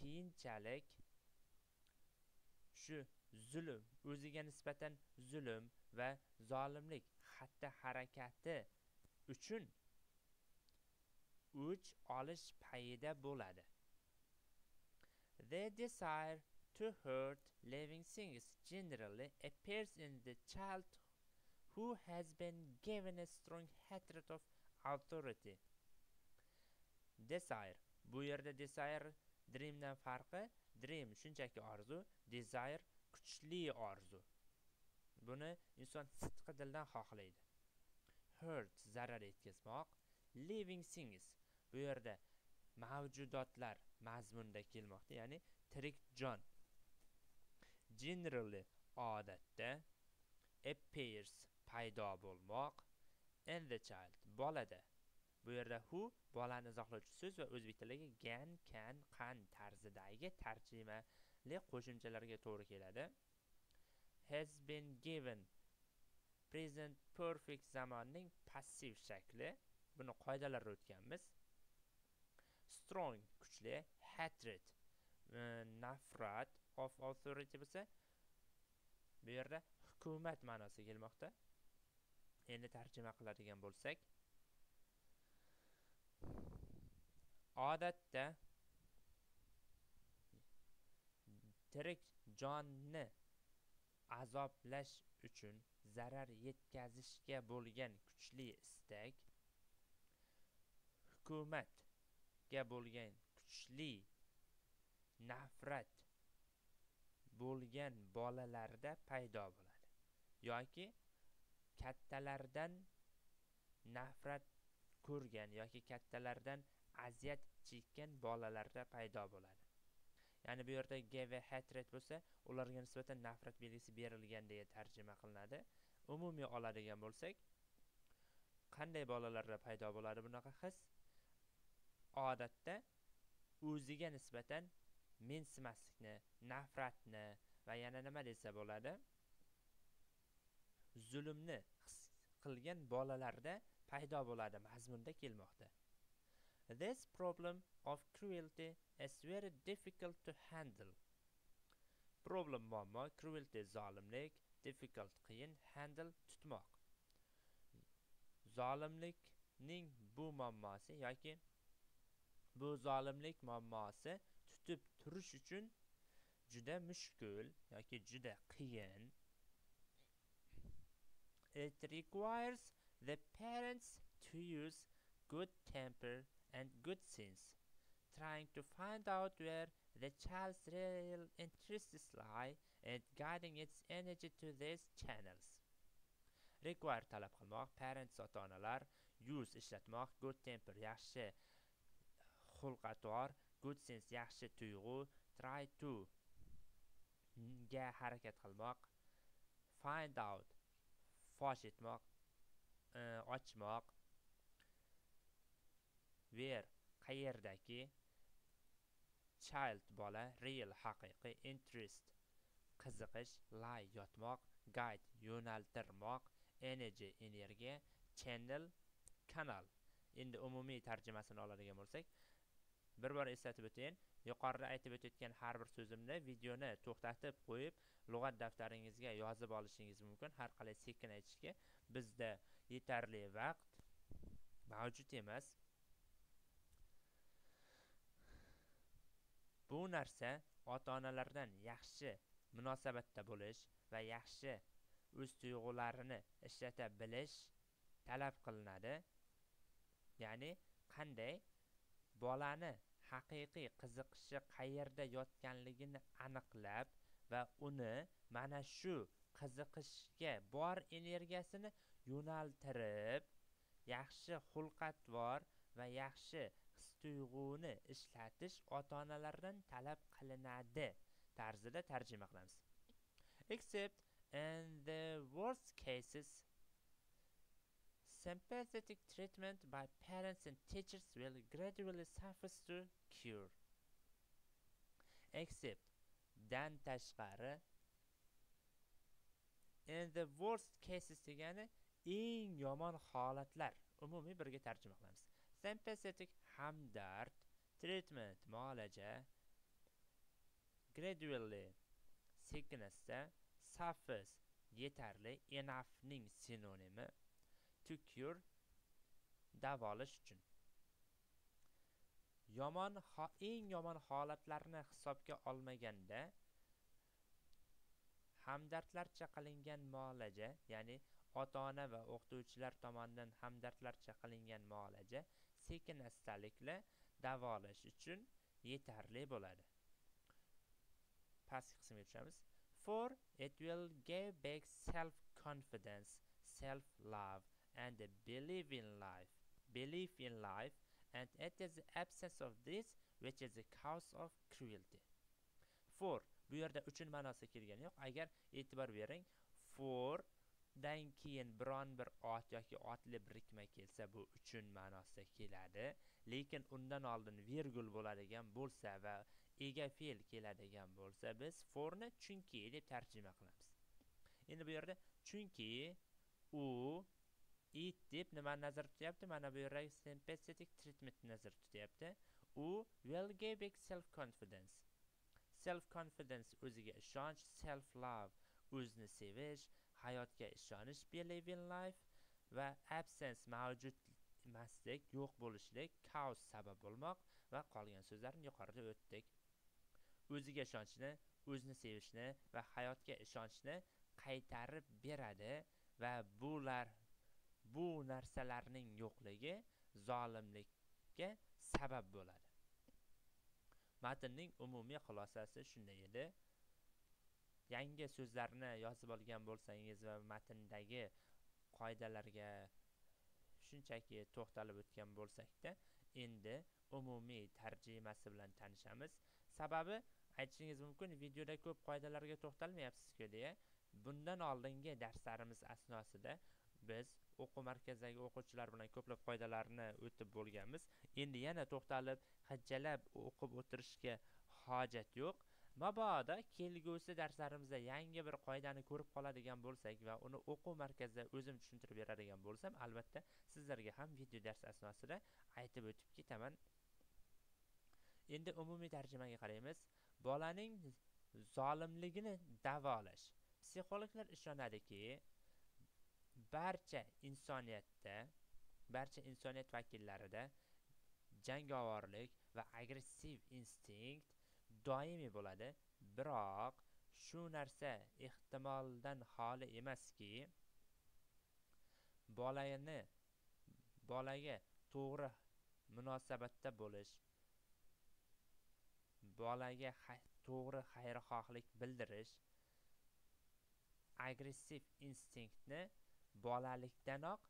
Speaker 1: keyinchalik shu zulm o'ziga nisbatan zulm va zolimlik xatti harakati uchun uch olish payida bo'ladi the desire to hurt living things generally appears in the child who has been given a strong hatred of authority desire bu yerda desire dreamdan farqi dream shunchaki orzu desire kuchli orzu buni inson sidqi dildan xohlaydi hurt zarar yetkazmoq living things bu yerda mavjudotlar mazmunda kelmoqda ya'ni tirik jon generally odatda appears paydo bo'lmoq in the child bolada bu yerda who bolani izohlovchi so'z va o'zbek tiliga gan kan qan tarzidagi tarjimali qo'shimchalarga to'g'ri keladi has been given present perfect zamonning passiv shakli buni qoidalarda o'tganmiz strong kuchli hatred e, nafrat of authority bo'lsa bu yerda hukumat ma'nosi kelmoqda endi tarjima qiladigan bo'lsak odatda tirik jonni azoblash uchun zarar yetkazishga bo'lgan kuchli istak hukumatga bo'lgan kuchli nafrat bo'lgan bolalarda paydo bo'ladi yoki kattalardan nafrat ko'rgan yoki kattalardan aziyat chekkan bolalarda paydo bo'ladi ya'ni bu yerda gay va hatred bo'lsa ularga nisbatan nafrat belgisi berilgan deya tarjima qilinadi umumiy oladigan bo'lsak qanday bolalarda paydo bo'ladi bunaqa his odatda o'ziga nisbatan mensimaslikni nafratni va yana nima desa bo'ladi zulmni his qilgan bolalarda paydo bo'ladi mazmunda kelmoqda This problem of cruelty is very difficult to handle. Problem muamma, cruelty zalimlik, difficult qiyin, handle tutmoq. Zalimlikning bu muammosi yoki bu zolimlik muammosi tutib turish uchun juda mushkul yoki juda qiyin. It requires the parents to use good temper and good sense, trying to find out where the child's real interests lie and guiding its energy to these channels. Require talab qilmoq, parents ota-onalar use ishlatmoq, good temper yaxshi xulq-atvor, good sense yaxshi tuyg'u, try to ga harakat qilmoq, find out fosh etmoq, e, ochmoq, where qayerdagi child bola real haqiqiy interest qiziqish lie yotmoq guide yo'naltirmoq energy energiya channel kanal endi umumiy tarjimasini oladigan bo'lsak bir bor eslatib o'tayin yuqorida aytib o'tayotgan har bir so'zimni videoni to'xtatib qo'yib lug'at daftaringizga yozib olishingiz mumkin har qalay sekin aytishga bizda yetarli vaqt mavjud emas bu narsa ota onalardan yaxshi munosabatda bo'lish va yaxshi o'z tuyg'ularini ishlata bilish talab qilinadi ya'ni qanday bolani haqiqiy qiziqishi qayerda yotganligini aniqlab va uni mana shu qiziqishga bor energiyasini yo'naltirib yaxshi xulq atvor va yaxshi his-tuyg'uni ishlatish ota-onalardan talab qilinadi tarzida tarjima qilamiz. Except in the worst cases sympathetic treatment by parents and teachers will gradually surface to cure. Except dan tashqari in the worst cases degani eng yomon holatlar umumiy birga tarjima qilamiz sympathetic hamdard treatment muolaja gradually sicknessda suffice yetarli enoughning sinonimi to cure davolash uchun yomon eng yomon holatlarni hisobga olmaganda hamdardlarcha qilingan muolaja ya'ni ota ona va o'qituvchilar tomonidan hamdardlarcha qilingan muolaja sekin astalikla davolash uchun yetarli bo'ladi Past qismga tushamiz for it will give back self confidence self love and a belief in life belief in life and it is the absence of this which is the cause of cruelty for bu yerda uchun ma'nosi kelgani yo'q agar e'tibor bering for dan keyin biron bir ot yoki otli birikma kelsa bu uchun ma'nosida keladi lekin undan oldin vergul bo'ladigan bo'lsa va ega fe'l keladigan bo'lsa biz forni chunki deb tarjima qilamiz endi bu yerda chunki u it deb nimani nazarda tutyapti mana bu yerdagi sympathetic treatment nazarda tutyapti u velgebek self confidence self confidence o'ziga ishonch self love o'zini sevish hayotga ishonish believe in life va absence mavjud emaslik yo'q bo'lishlik kaos sabab bo'lmoq va qolgan so'zlarni yuqorida o'tdik o'ziga ishonchni o'zini sevishni va hayotga ishonchni qaytarib beradi va bular bu narsalarning yo'qligi zolimlikka sabab bo'ladi matnning umumiy xulosasi shunday edi yangi so'zlarni yozib olgan bo'lsangiz va matndagi qoidalarga shunchaki to'xtalib o'tgan bo'lsakda endi umumiy tarjimasi bilan tanishamiz sababi aytishingiz mumkin videoda ko'p qoidalarga to'xtalmayapsiz-ku deya bundan oldingi darslarimiz asnosida biz o'quv markazidagi o'quvchilar bilan ko'plab qoidalarni o'tib bo'lganmiz endi yana to'xtalib hajjalab o'qib o'tirishga hojat yo'q mabodo kelgusi darslarimizda yangi bir qoidani ko'rib qoladigan bo'lsak va uni o'quv markazida o'zim tushuntirib beradigan bo'lsam albatta sizlarga ham video dars asnosida aytib o'tib ketaman endi umumiy tarjimaga qaraymiz bolaning zolimligini davolash psixologlar ishonadiki barcha insoniyatda barcha insoniyat vakillarida jangovorlik va agressiv instinkt doimiy bo'ladi biroq shu narsa ehtimoldan xoli emaski bolani bolaga to'g'ri munosabatda bo'lish bolaga to'g'ri xayrixohlik bildirish agressiv instinktni bolalikdanoq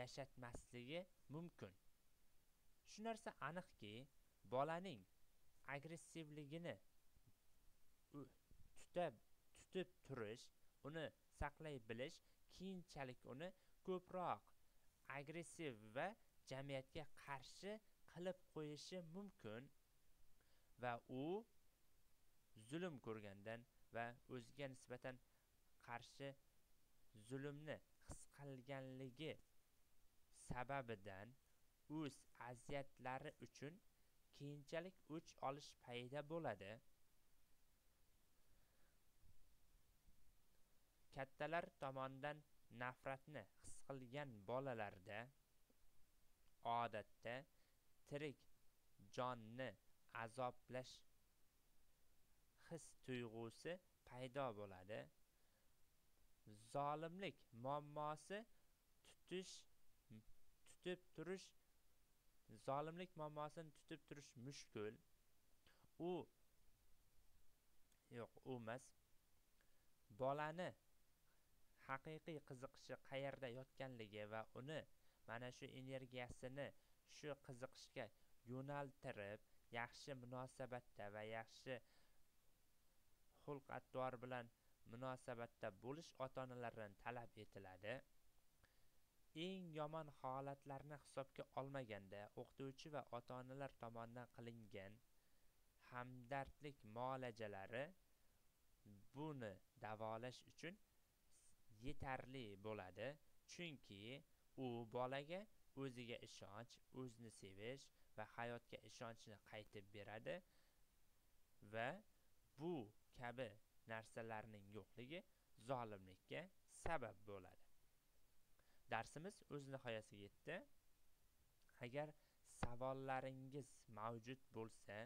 Speaker 1: yashatmasligi mumkin shu narsa aniqki bolaning agressivligini tutab tutib turish uni saqlay bilish keyinchalik uni ko'proq agressiv va jamiyatga qarshi qilib qo'yishi mumkin va u zulm ko'rgandan va o'ziga nisbatan qarshi zulmni his qilganligi sababidan o'z aziyatlari uchun keyinchalik o'ch olish payida bo'ladi kattalar tomonidan nafratni his qilgan bolalarda odatda tirik jonni azoblash his tuyg'usi paydo bo'ladi zolimlik muammosi tutish tutib turish zolimlik muammosini tutib turish mushkul u yo'q u emas bolani haqiqiy qiziqishi qayerda yotganligi va uni mana shu energiyasini shu qiziqishga yo'naltirib yaxshi munosabatda va yaxshi xulq atvor bilan munosabatda bo'lish ota onalardan talab etiladi eng yomon holatlarni hisobga olmaganda o'qituvchi va ota-onalar tomonidan qilingan hamdardlik muolajalari buni davolash uchun yetarli bo'ladi chunki u bolaga o'ziga ishonch o'zini sevish va hayotga ishonchni qaytib beradi va bu kabi narsalarning yo'qligi zolimlikka sabab bo'ladi darsimiz o'z nihoyasiga yetdi agar savollaringiz mavjud bo'lsa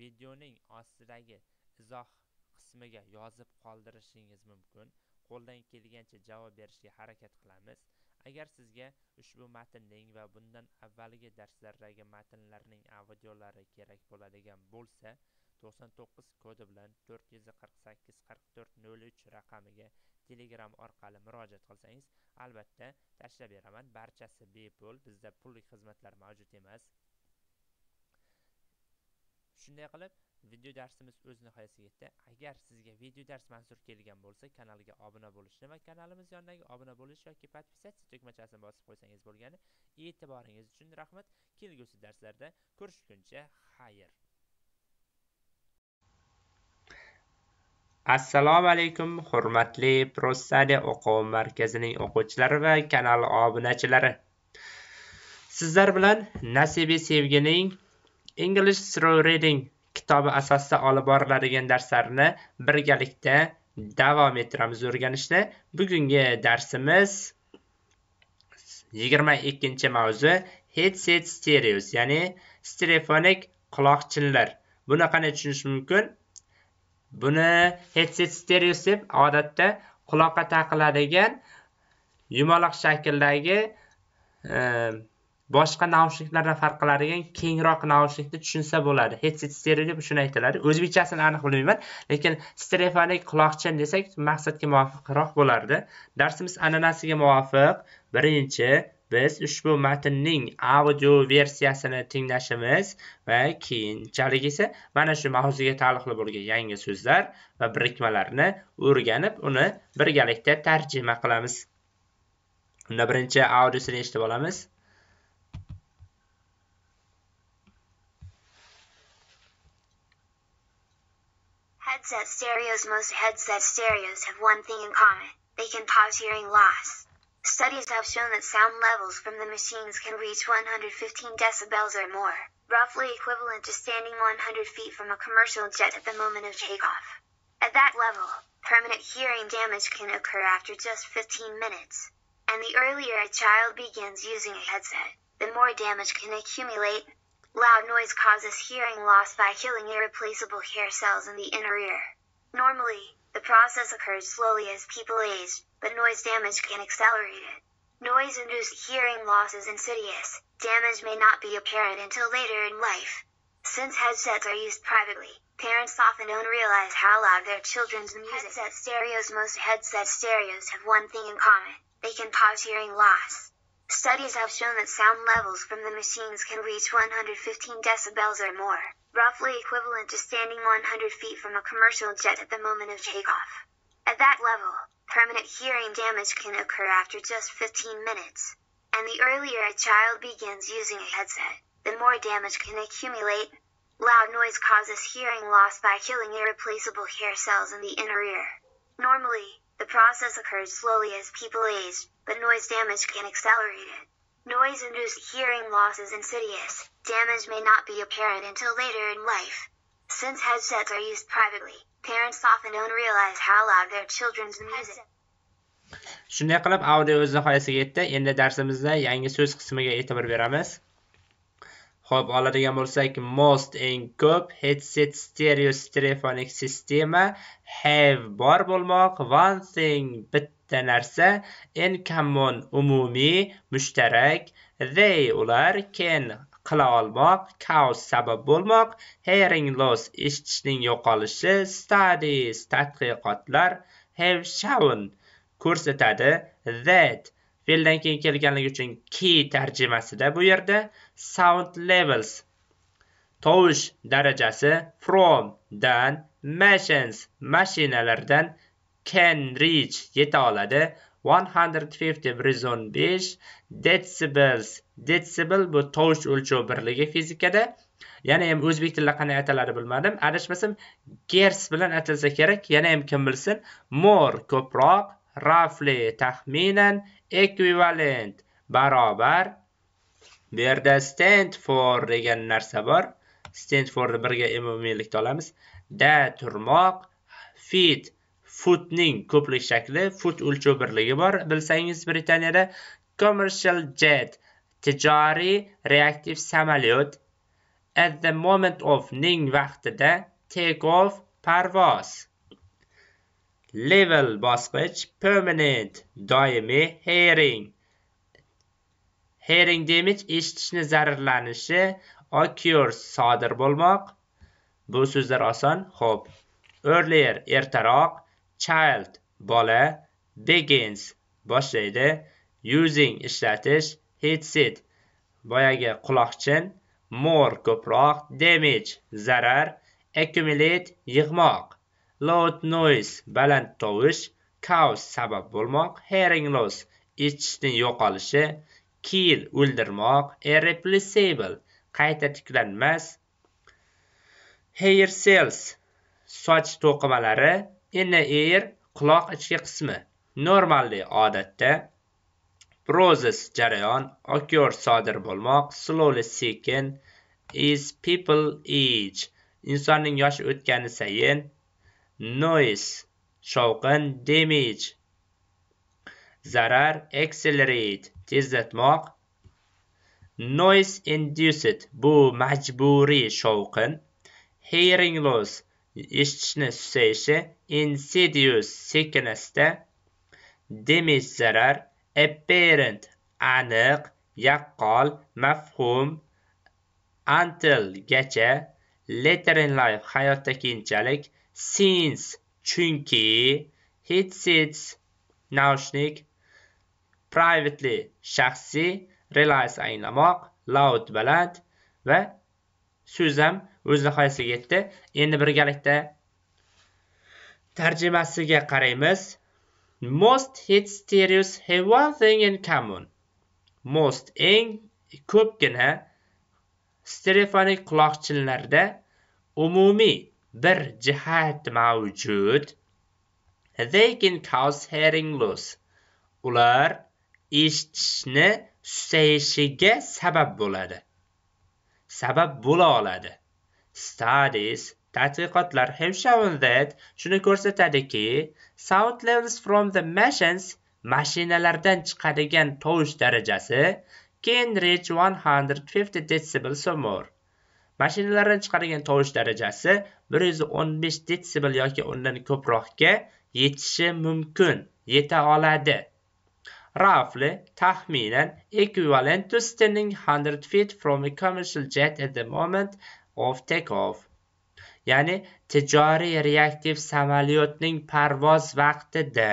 Speaker 1: videoning ostidagi izoh qismiga yozib qoldirishingiz mumkin qo'ldan kelgancha javob berishga harakat qilamiz agar sizga ushbu matnning va bundan avvalgi darslardagi matnlarning audiolari kerak bo'ladigan bo'lsa 99 kodi bilan to'rt nol uch raqamiga telegram orqali murojaat qilsangiz albatta tashlab beraman barchasi bepul bizda pullik xizmatlar mavjud emas shunday qilib video darsimiz o'z nihoyasiga yetdi agar sizga video dars mansur kelgan bo'lsa kanalga obuna bo'lishni va kanalimiz yonidagi obuna bo'lish yoki podpisatsiya tugmachasini bosib qo'ysangiz bo'lgani e'tiboringiz uchun rahmat kelgusi darslarda ko'rishguncha xayr assalomu alaykum hurmatli prostadiya o'quv markazining o'quvchilari va kanal obunachilari sizlar bilan nasibiy sevgining english through reading kitobi asosida olib boriladigan darslarni birgalikda davom ettiramiz o'rganishni bugungi darsimiz yigirma ikkinchi mavzu headset stereos ya'ni stereofonik quloqchinlar buni qanday tushunish mumkin buni headset stereo deb odatda quloqqa taqiladigan yumaloq shakldagi e, boshqa naushniklardan farqlaradigan kengroq naushnikni tushunsa bo'ladi headset stereo deb shuni aytiladi o'zbekchasini aniq bilmayman lekin stereofonik quloqchin desak maqsadga muvofiqroq bo'lardi darsimiz an'anasiga muvofiq birinchi biz ushbu matnning audio versiyasini tinglashimiz va keyinchalik esa mana shu mavzuga taalluqli bo'lgan yangi so'zlar va birikmalarni o'rganib uni birgalikda tarjima qilamiz unda birinchi audiosini eshitib olamiz
Speaker 5: Headset stereos Most headset stereos have one thing in common. They can cause hearing loss. Studies have shown that sound levels from the machines can reach 115 decibels or more, roughly equivalent to standing 100 feet from a commercial jet at the moment of takeoff. At that level, permanent hearing damage can occur after just 15 minutes. And the earlier a child begins using a headset, the more damage can accumulate. Loud noise causes hearing loss by killing irreplaceable hair cells in the inner ear. Normally, the process occurs slowly as people age, but noise damage can accelerate it. Noise-induced hearing loss is insidious. Damage may not be apparent until later in life. Since headsets are used privately, parents often don't realize how loud their children's music. Headset stereos Most headset stereos have one thing in common. They can cause hearing loss. Studies have shown that sound levels from the machines can reach 115 decibels or more, roughly equivalent to standing 100 feet from a commercial jet at the moment of takeoff. At that level, permanent hearing damage can occur after just 15 minutes. And the earlier a child begins using a headset, the more damage can accumulate. Loud noise causes hearing loss by killing irreplaceable hair cells in the inner ear. Normally, the process occurs slowly as people age, but noise damage can accelerate it. Noise-induced hearing loss is insidious. Damage may not be apparent until later in life. Since headsets are used privately, Parents often don't realize how loud their children's music.
Speaker 1: Shunday qilib audio o'z nihoyasiga yetdi. Endi darsimizda yangi so'z qismiga e'tibor beramiz. Xo'p, oladigan bo'lsak, most eng ko'p, headset stereo stereofonik sistema, have bor bo'lmoq, one thing bitta narsa, in common umumiy, mushtarak, they ular, can qila olmoq kaos sabab bo'lmoq hearing loss eshitishning yo'qolishi studies tadqiqotlar have shown ko'rsatadi that fe'ldan keyin kelganligi uchun key tarjimasida bu yerda sound levels tovush darajasi from dan machines mashinalardan can reach yeta oladi 150 bir o'n besh detsibels bu tovush o'lchov birligi fizikada yana ham o'zbek tilida qanday ataladi bilmadim adashmasam gers bilan atalsa kerak yana ham kim bilsin more ko'proq roughly taxminan equivalent barobar bu yerda stand for degan narsa bor stand forni birga umumiylikda olamiz da turmoq fit footning ko'plik shakli foot o'lchov birligi bor bilsangiz britaniyada commercial jet tijoriy reaktiv samolyot at the moment of ning vaqtida take off parvoz level bosqich permanent doimiy hering hering damage eshitishni zararlanishi occurs sodir bo'lmoq bu so'zlar oson ho'p earlier ertaroq child bola begins boshlaydi using ishlatish headset boyagi quloqchin more ko'proq damage zarar accumulate yig'moq loud noise baland tovush kaos sabab bo'lmoq hearing loss eshitishni yo'qolishi kill o'ldirmoq irreplaceable qayta tiklanmas hair cells soch to'qimalari in the ear quloq ichki qismi normally odatda process jarayon occur sodir bo'lmoq slowly sekin is people age insonning yoshi o'tgani sayin noise shovqin damage zarar accelerate tezlatmoq noise induced bu majburiy shovqin hearing loss eshitishni susayishi insidious sekinasda demish zarar apparent aniq yaqqol mafhum until later in life hayotda keyinchalik since chunki headsets naushnik privately shaxsiy relies anglamoq loud baland va so'zam o'z nihoyasiga yetdi endi birgalikda tarjimasiga qaraymiz most hit stereos have one thing in common most eng ko'pgina stereofonik quloqchinlarda umumiy bir jihat mavjud they can cause hearing loss ular eshitishni susayishiga sabab bo'ladi sabab bo'la oladi Studies tadqiqotlar have shown that shuni ko'rsatadiki, sound levels from the machines mashinalardan chiqadigan tovush darajasi can reach 150 decibels or more. Mashinalardan chiqadigan tovush darajasi 115 decibel yoki undan ko'proqga yetishi mumkin, yeta oladi. Roughly, taxminan equivalent to standing 100 feet from a commercial jet at the moment of takeoff ya'ni tijoriy reaktiv samolyotning parvoz vaqtida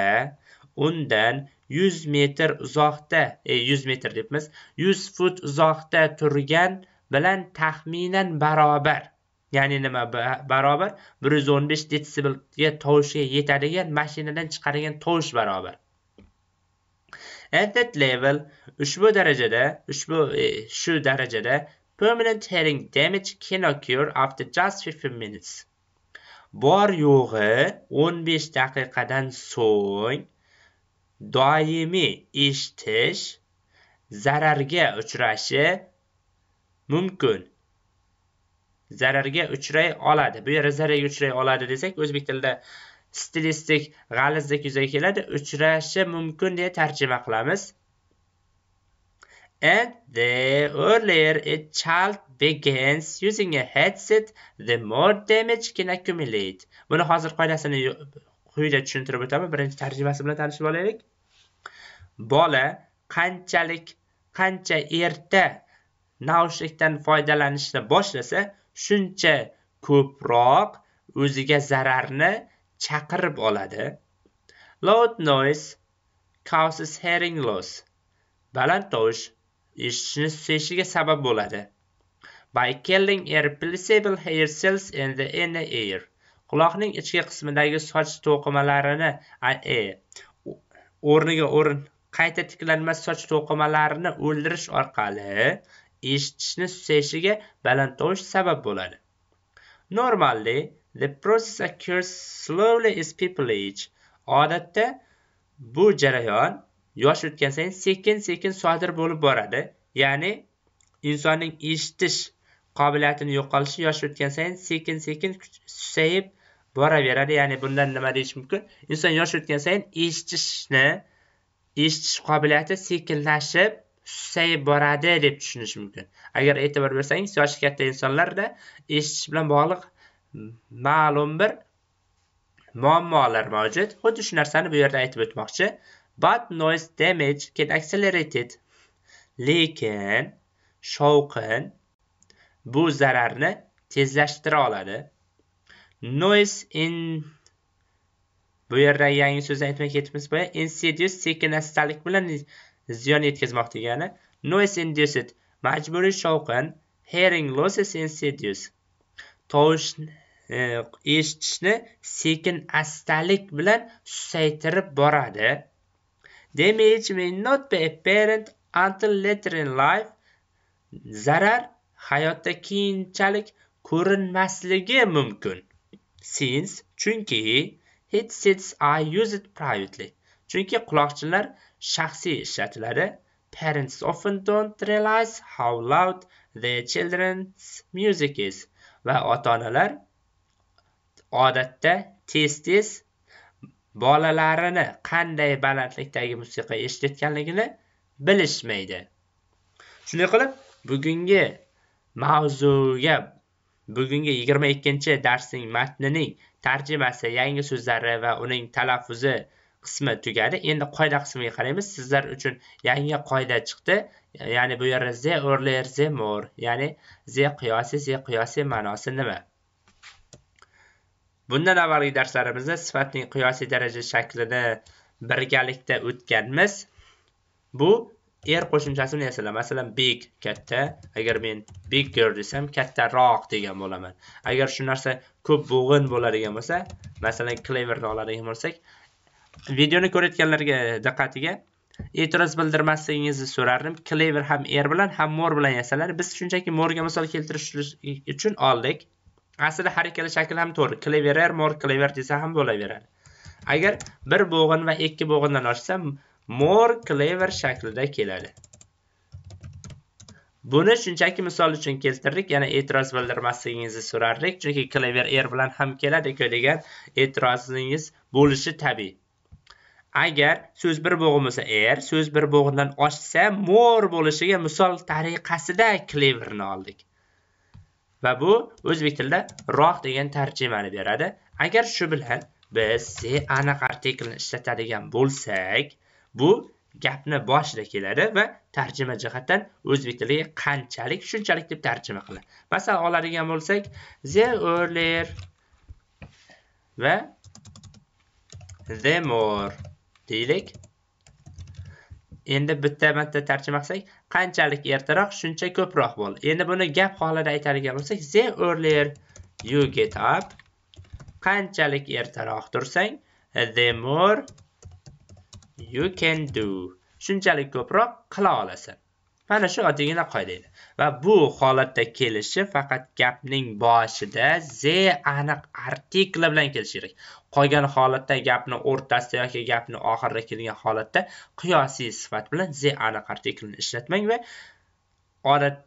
Speaker 1: undan 100 metr uzoqda e, 100 metr debmiz 100 fut uzoqda turgan bilan taxminan barobar ya'ni nima barobar 115 desibelga tovushga yetadigan mashinadan chiqarilgan tovush barobar at that level ushbu darajada ushbu e, shu darajada Permanent hearing damage can occur after just 15 minutes. Bor yo'g'i 15 daqiqadan so'ng doimiy eshitish zararga uchrashi mumkin. Zararga uchray oladi. Bu yerda zararga uchray oladi desak, o'zbek tilida stilistik g'alizlik yuzaga keladi, uchrashi mumkin deya tarjima qilamiz. and the earlier a child begins using a headset, the more damage can accumulate. Buni hozir qoidasini quyida tushuntirib o'taman. Birinchi tarjimasi bilan tanishib olaylik. Bola qanchalik qancha erta naushnikdan foydalanishni boshlasa, shuncha ko'proq o'ziga zararni chaqirib oladi. Loud noise causes hearing loss. Baland tovush eshitishni susayishiga sabab bo'ladi by killing irreplaceable hair cells in the inner ear quloqning ichki qismidagi soch to'qimalarini e, o'rniga o'rin qayta tiklanmas soch to'qimalarini o'ldirish orqali eshitishni susayishiga baland tovush sabab bo'ladi normally the process occurs slowly as people age odatda bu jarayon yosh o'tgan sayin sekin sekin sodir bo'lib boradi ya'ni insonning eshitish qobiliyatini yo'qolishi yosh o'tgan sayin sekin sekin susayib boraveradi ya'ni bundan nima deyish mumkin inson yosh o'tgan sayin eshitishni eshitish qobiliyati sekinlashib susayib boradi deb tushunish mumkin agar e'tibor bersangiz yoshi katta insonlarda eshitish bilan bog'liq ma'lum bir muammolar mavjud xuddi shu narsani bu yerda aytib o'tmoqchi But noise damage get accelerated. Lekin shovqin bu zararni tezlashtira oladi. Noise in bu yerda yangi so'zni aytmay ketmiz boya insidious sekin astalik bilan ziyon yetkazmoq degani noise induced majburiy shovqin hearing is insidious tovush e, eshitishni sekin astalik bilan susaytirib boradi Damage may not be apparent until later in life. Zarar hayotda keyinchalik ko'rinmasligi mumkin. Since chunki headsets are used privately. Chunki quloqchinlar shaxsiy ishlatiladi. Parents often don't realize how loud their children's music is. Va ota-onalar odatda tez-tez bolalarini qanday balandlikdagi musiqa eshitayotganligini bilishmaydi shunday qilib bugungi mavzuga bugungi yigirma ikkinchi darsning matnining tarjimasi yangi so'zlari va uning talaffuzi qismi tugadi endi qoida qismiga qaraymiz sizlar uchun yangi qoida chiqdi ya'ni bu yerda ze o'rler ze mo'r ya'ni ze qiyosi ze qiyosi ma'nosi nima bundan avvalgi darslarimizda sifatning qiyosiy daraja shaklini birgalikda o'tganmiz bu er qo'shimchasini yasalam masalan big katta agar men bigger desam kattaroq degan bo'laman agar shu narsa ko'p bo'g'in bo'ladigan bo'lsa masalan cleverni oladigan bo'lsak videoni ko'rayotganlarga diqqatiga e'tiroz bildirmasligingizni so'rardim clever ham er bilan ham mor bilan yasalar biz shunchaki morga misol keltirish uchun oldik har ikkala shakl ham to'g'ri klaverer mor klaver desa ham bo'laveradi agar bir bo'g'in va ikki bo'g'indan oshsa mor klaver shaklida keladi buni shunchaki misol uchun keltirdik yana e'tiroz bildirmasligingizni so'rardik chunki klaver er bilan ham keladiku degan e'tirozingiz bo'lishi tabiiy agar so'z bir bo'g'in bo'lsa er so'z bir bo'g'indan oshsa mor bo'lishiga misol tariqasida klaverni oldik va bu o'zbek tilida roh degan tarjimani beradi agar shu bilan biz C aniq artiklini ishlatadigan bo'lsak bu gapni boshida keladi va tarjima jihatdan o'zbek tiliga qanchalik shunchalik deb tarjima qiladi masalan oladigan bo'lsak the earlier va the more deylik endi bitta marta tarjima qilsak qanchalik ertaroq shuncha ko'proq bo'l endi buni gap holida aytadigan bo'lsak the earlier you get up qanchalik ertaroq tursang the more you can do shunchalik ko'proq qila olasan mana shu qoida edi va bu holatda kelishi faqat gapning boshida ze aniq artikli bilan kelishi kerak qolgan holatda gapni o'rtasida yoki gapni oxirida kelgan holatda qiyosiy sifat bilan ze aniq artiklini ishlatmang va odat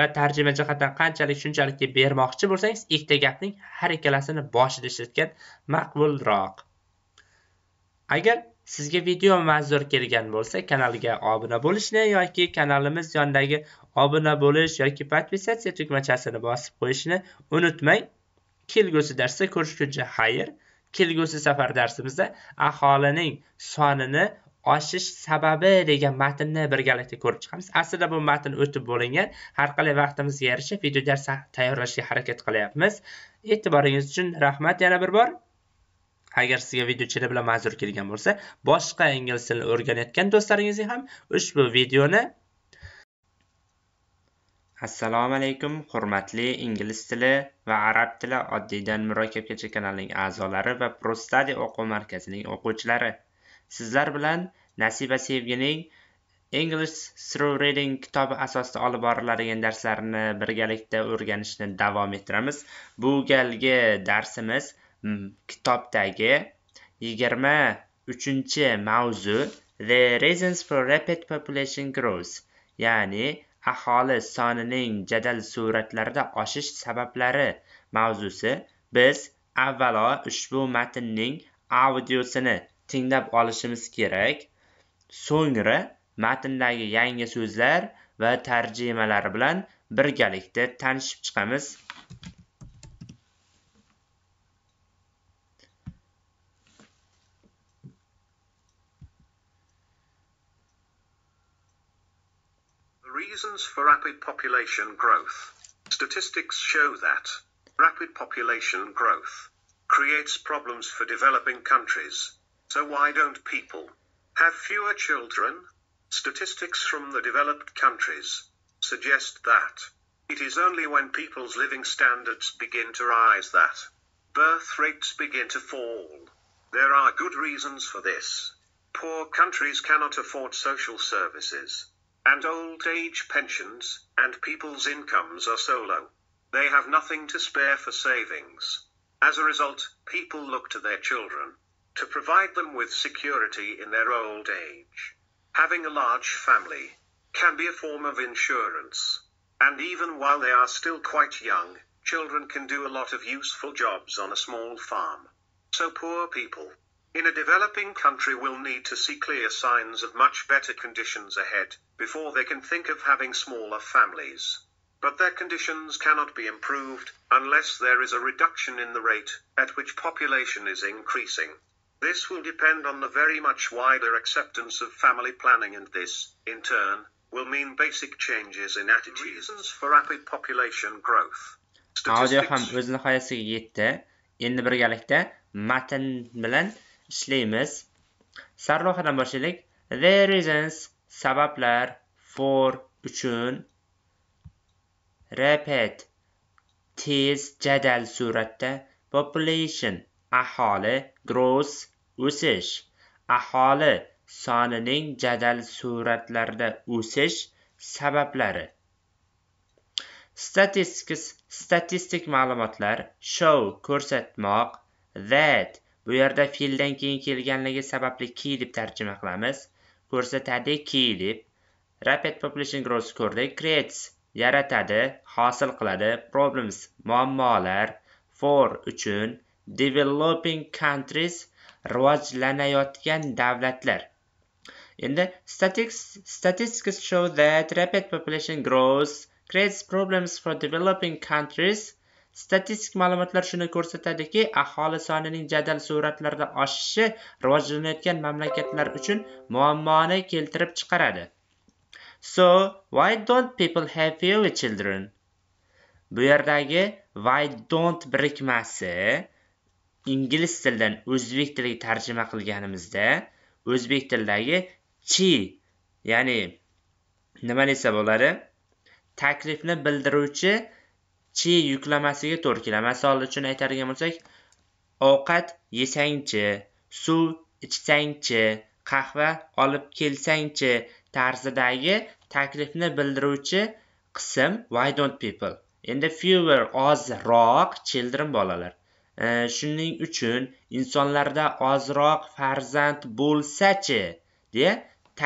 Speaker 1: va tarjima jihatdan qanchalik deb bermoqchi bo'lsangiz ikkita gapning har ikkalasini boshida ishlatgan maqbulroq agar sizga video manzur kelgan bo'lsa kanalga obuna bo'lishni yoki kanalimiz yonidagi obuna bo'lish yoki podpisatsiya tugmachasini bosib qo'yishni unutmang kelgusi darsda ko'rishguncha xayr kelgusi safar darsimizda aholining sonini oshish sababi degan matnni birgalikda ko'rib chiqamiz aslida bu matn o'tib bo'lingan har qalay vaqtimizga yarasha video dars tayyorlashga harakat qilyapmiz e'tiboringiz uchun rahmat yana bir bor agar sizga video chili bilan ma'zur kelgan bo'lsa boshqa ingliz tilini o'rganayotgan do'stlaringizga ham ushbu videoni assalomu alaykum hurmatli ingliz tili va arab tili oddiydan murokkabgacha kanalining a'zolari va prostadi o'quv markazining o'quvchilari sizlar bilan nasiba sevgining english through reading kitobi asosida olib boriladigan darslarni birgalikda o'rganishni davom ettiramiz bu galgi darsimiz Mm, kitobdagi yigirma uchinchi mavzu "The Reasons for Rapid Population Growth" ya'ni aholi sonining jadal sur'atlarda oshish sabablari mavzusi biz avvalo ushbu matnning audiosini tinglab olishimiz kerak so'ngra matndagi yangi so'zlar va tarjimalar bilan birgalikda tanishib chiqamiz
Speaker 6: Reasons for rapid population growth. Statistics show that rapid population growth creates problems for developing countries. So why don't people have fewer children? Statistics from the developed countries suggest that it is only when people's living standards begin to rise that birth rates begin to fall. There are good reasons for this. Poor countries cannot afford social services and old age pensions, and people's incomes are so low. They have nothing to spare for savings. As a result, people look to their children to provide them with security in their old age. Having a large family can be a form of insurance. And even while they are still quite young, children can do a lot of useful jobs on a small farm. So poor people in a developing country will need to see clear signs of much better conditions ahead before they can think of having smaller families. But their conditions cannot be improved unless there is a reduction in the rate at which population is increasing. This will depend on the very much wider acceptance of family planning, and this, in turn, will mean basic changes in attitudes for
Speaker 1: rapid population growth. Statistics... ishlaymiz Sarlohadan boshlaylik the reasons sabablar for uchun rapid tez jadal suratda population aholi gross o'sish aholi sonining jadal suratlarda o'sish sabablari statistik statistik ma'lumotlar show ko'rsatmoq that bu yerda fe'ldan keyin kelganligi sababli key deb tarjima qilamiz ko'rsatadi key deb rapid publishing growth ko'rdik creates yaratadi hosil qiladi problems muammolar for uchun developing countries rivojlanayotgan davlatlar endi statistics show that rapid population growth creates problems for developing countries statistik ma'lumotlar shuni ko'rsatadiki aholi sonining jadal sur'atlarda oshishi rivojlanayotgan mamlakatlar uchun muammoni keltirib chiqaradi so why don't people have fewer children bu yerdagi why don't birikmasi ingliz tilidan o'zbek tiliga tarjima qilganimizda o'zbek tilidagi chi ya'ni nima desa bo'ladi taklifni bildiruvchi chi yuklamasiga keladi Masalan, uchun aytadigan bo'lsak ovqat yesangchi suv ichsangchi qahva olib kelsangchi tarzidagi taklifni bildiruvchi qism why don't people endi fewer ozroq children bolalar shuning e, uchun insonlarda ozroq farzand bo'lsachi deya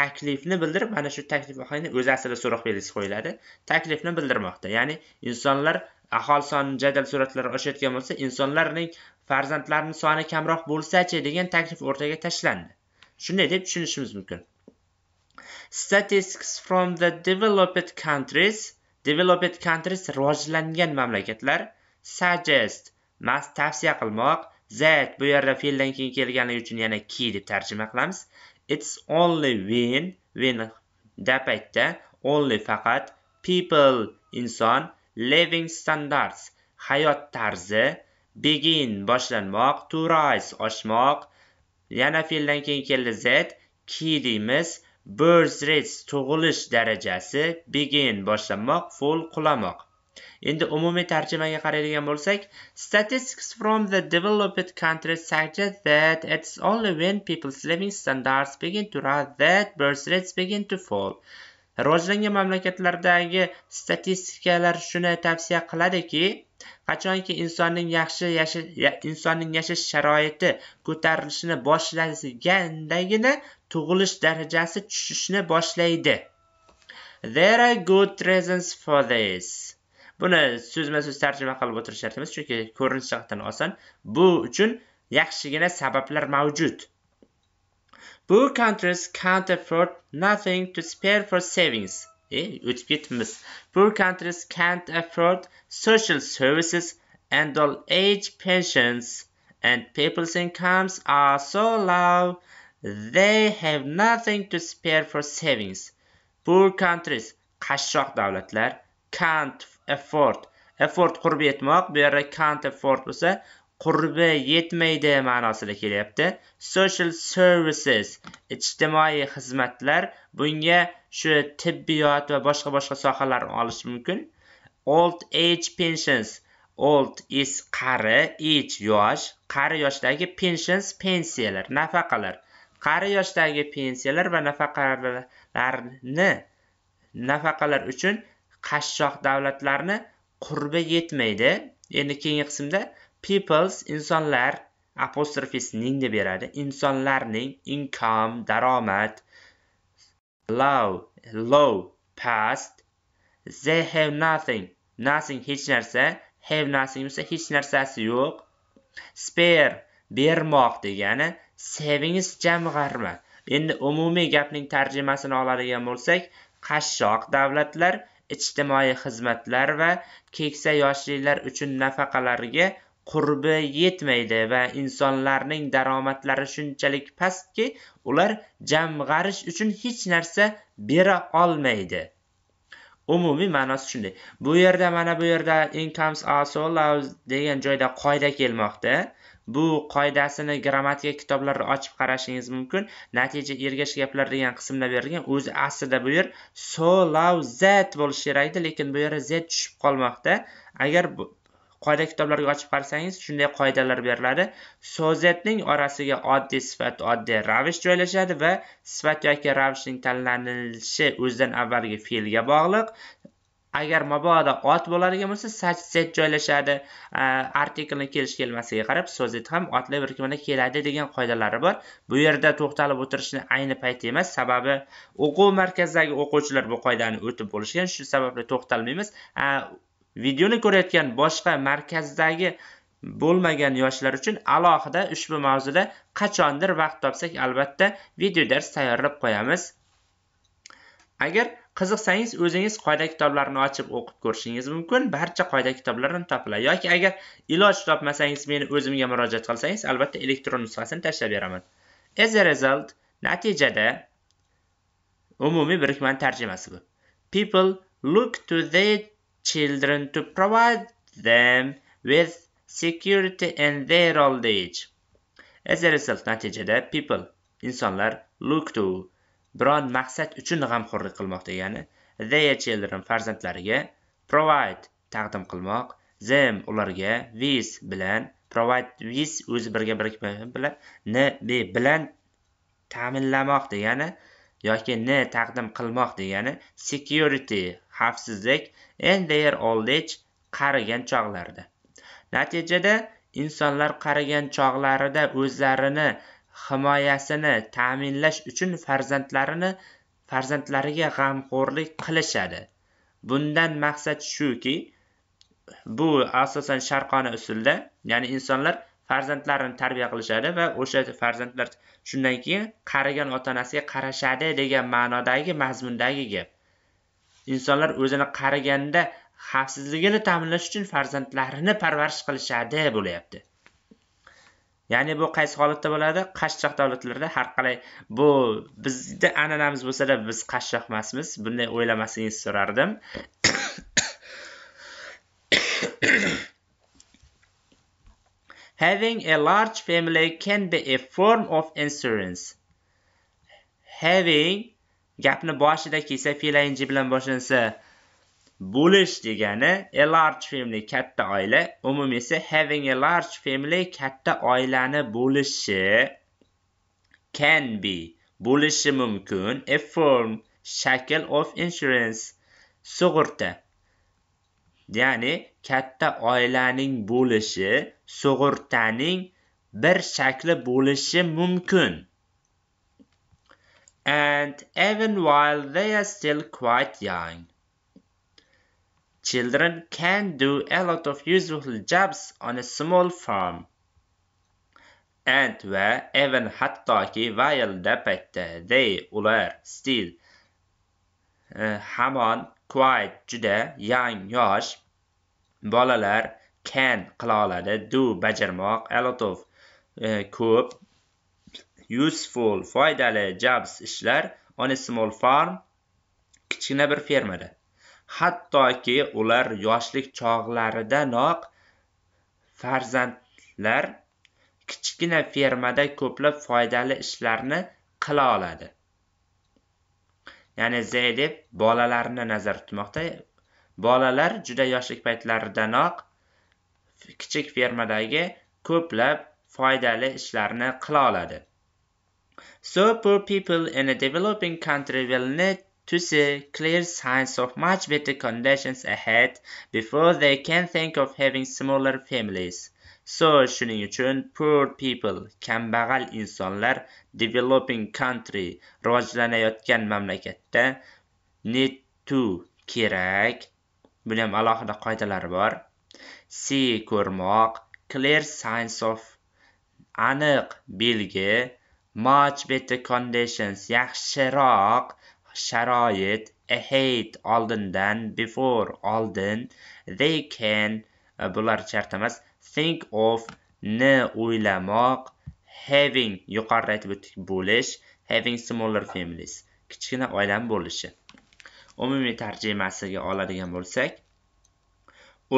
Speaker 1: taklifni bildirib mana shu taklif ohangini o'zi aslida so'roq belgisi qo'yiladi taklifni bildirmoqda ya'ni insonlar aholi soni jadal sur'atlar oshayotgan bo'lsa insonlarning farzandlarini soni kamroq bo'lsachi degan taklif o'rtaga tashlandi shunday deb tushunishimiz mumkin statistics from the developed countries developed countries rivojlangan mamlakatlar suggest mas tavsiya qilmoq that bu yerda fe'ldan keyin kelganligi uchun yana ki deb tarjima qilamiz it's only when when da paytda only faqat people inson living standards hayot tarzi begin boshlanmoq to rise oshmoq yana fe'ldan keyin keldi z key deymiz birth rates tug'ilish darajasi begin boshlanmoq full qulamoq endi umumiy tarjimaga qaraydigan bo'lsak statistics from the developed countries suggest that it's only when people's living standards begin to rise that birth rates begin to fall rivojlangan mamlakatlardagi statistikalar shuni tavsiya qiladiki qachonki insonning yaxshi yasha, insonning yashash sharoiti ko'tarilishini boshlagandagina tug'ilish darajasi tushishni boshlaydi there are good reasons for this buni so'zma so'z tarjima qilib o'tirish shart emas chunki ko'rinish jihatdan oson bu uchun yaxshigina sabablar mavjud Bu countries can't afford nothing to spare for savings. E, ütbitimiz. Poor countries can't afford social services and old age pensions and people's incomes are so low they have nothing to spare for savings. Poor countries, qashshoq davlatlar can't afford. Afford qurbi etmoq, bu can't afford bo'lsa, qurbi yetmaydi ma'nosida kelyapti social services ijtimoiy xizmatlar bunga shu tibbiyot va boshqa boshqa sohalarni olish mumkin old age pensions old is qari age yosh qari yoshdagi pensions pensiyalar nafaqalar qari yoshdagi pensiyalar va nafaqalarni nafaqalar uchun qashshoq davlatlarni qurbi yetmaydi endi keyingi qismda peoples insonlar apostrofist ning deb beradi insonlarning income daromad low low past they have nothing nothing hech narsa have nothing bo'lsa hech narsasi yo'q spare bermoq degani savings jamg'arma endi umumiy gapning tarjimasini oladigan bo'lsak qashshoq davlatlar ijtimoiy xizmatlar va keksa yoshlilar uchun nafaqalarga qurbi yetmaydi va insonlarning daromadlari shunchalik pastki ular jamg'arish uchun hech narsa bera olmaydi umumiy ma'nosi shunday bu yerda mana bu yerda incomes are so low degan joyda qoida kelmoqda bu qoidasini grammatika kitoblarida ochib qarashingiz mumkin natija ergash gaplar degan qismda berilgan o'zi aslida bu yer so low z bo'lishi kerak edi lekin bu yerda z tushib qolmoqda agar qoida kitoblarga ochib qarasangiz shunday qoidalar beriladi so'zetning orasiga oddiy sifat oddiy ravish joylashadi va sifat yoki ravishning tanlanishi o'zidan avvalgi fe'lga bog'liq agar mabodo ot bo'ladigan bo'lsa sat joylashadi artiklni kelish kelmasligiga qarab so'zit ham otli birikmada keladi degan qoidalari bor bu yerda to'xtalib o'tirishni ayni payt emas sababi o'quv markazidagi o'quvchilar bu qoidani o'tib bo'lishgan shu sababli to'xtalmaymiz videoni ko'rayotgan boshqa markazdagi bo'lmagan yoshlar uchun alohida ushbu mavzuda qachondir vaqt topsak albatta video dars tayyorlab qo'yamiz agar qiziqsangiz o'zingiz qoida kitoblarini ochib o'qib ko'rishingiz mumkin barcha qoida kitoblardan topiladi yoki agar iloj topmasangiz meni o'zimga murojaat qilsangiz albatta elektron nusxasini tashlab beraman as a result natijada umumiy birikmani tarjimasi bu people look to their children to provide them with security in their old age. As a result, natijada people, insonlar look to biron maqsad uchun g'amxo'rlik qilmoqda, ya'ni their children farzandlariga provide taqdim qilmoq, them ularga with bilan provide with o'zi birga birikma bilan n bilan ta'minlamoqda, ya'ni yoki ne taqdim qilmoq degani security xavfsizlik and their old age qarigan chog'larida natijada insonlar qarigan chog'larida o'zlarini himoyasini ta'minlash uchun farzandlarini farzandlariga g'amxo'rlik qilishadi bundan maqsad shuki bu asosan sharqona usulda ya'ni insonlar farzandlarini tarbiya qilishadi va o'sha farzandlar shundan keyin qarigan ota onasiga qarashadi degan ma'nodagi mazmundagi gap insonlar o'zini qariganda xavfsizligini ta'minlash uchun farzandlarini parvarish qilishadi bo'lyapti ya'ni bu qaysi holatda bo'ladi qashshoq davlatlarda har qalay bu bizda an'anamiz bo'lsada biz qashshoq emasmiz bunday o'ylamasligingizni so'rardim Having a large family can be a form of insurance. Having gapni boshida kelsa fe'l bilan boshlansa bo'lish degani a large family katta oila umumi esa having a large family katta oilani bo'lishi can be bo'lishi mumkin a form shakl of insurance sug'urta ya'ni katta oilaning bo'lishi sug'urtaning bir shakli bo'lishi mumkin and even while they are still quite young children can do a lot of useful jobs on a small farm. And va even hattoki while the paytda they ular still uh, hamon quite juda young yosh bolalar can qila oladi do bajarmoq a lot of e, ko'p useful foydali jobs ishlar on a small farm kichkina bir fermada hattoki ular yoshlik chog'laridanoq farzandlar kichkina fermada ko'plab foydali ishlarni qila oladi ya'ni z deb bolalarni nazarda tutmoqda bolalar juda yoshlik paytlaridanoq kichik fermadagi ko'plab foydali ishlarni qila oladi so poor people in a developing country will need to see clear signs of much better conditions ahead before they can think of having smaller families So shuning uchun poor people kambag'al insonlar developing country rivojlanayotgan mamlakatda need to kerak buni ham alohida qoidalari bor see ko'rmoq clear signs of aniq belgi much better conditions yaxshiroq sharoit ahead oldindan before oldin they can bular chartamas. emas think of ni o'ylamoq having yuqorida aytib o'tdik bo'lish having smaller families kichkina oilam bo'lishi umumiy tarjimasiga oladigan bo'lsak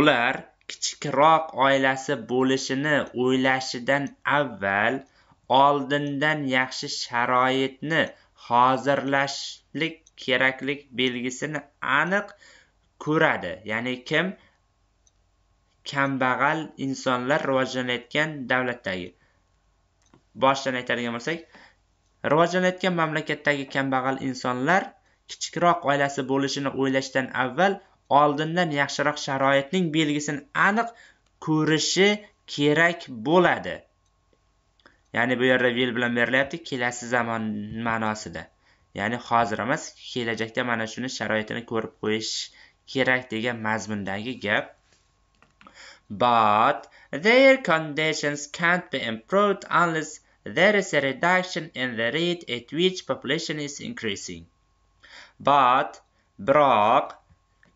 Speaker 1: ular kichikroq oilasi bo'lishini o'ylashidan avval oldindan yaxshi sharoitni hozirlashlik keraklik belgisini aniq ko'radi ya'ni kim kambag'al insonlar rivojlanayotgan davlatdagi boshidan aytadigan bo'lsak rivojlanayotgan mamlakatdagi kambag'al insonlar kichikroq oilasi bo'lishini o'ylashdan avval oldindan yaxshiroq sharoitning belgisini aniq ko'rishi kerak bo'ladi ya'ni bu yerda vel bilan berilyapti kelasi zamon ma'nosida ya'ni hozir emas kelajakda mana shuni sharoitini ko'rib qo'yish kerak degan mazmundagi gap but their conditions can't be improved unless there is a reduction in the rate at which population is increasing. But Brock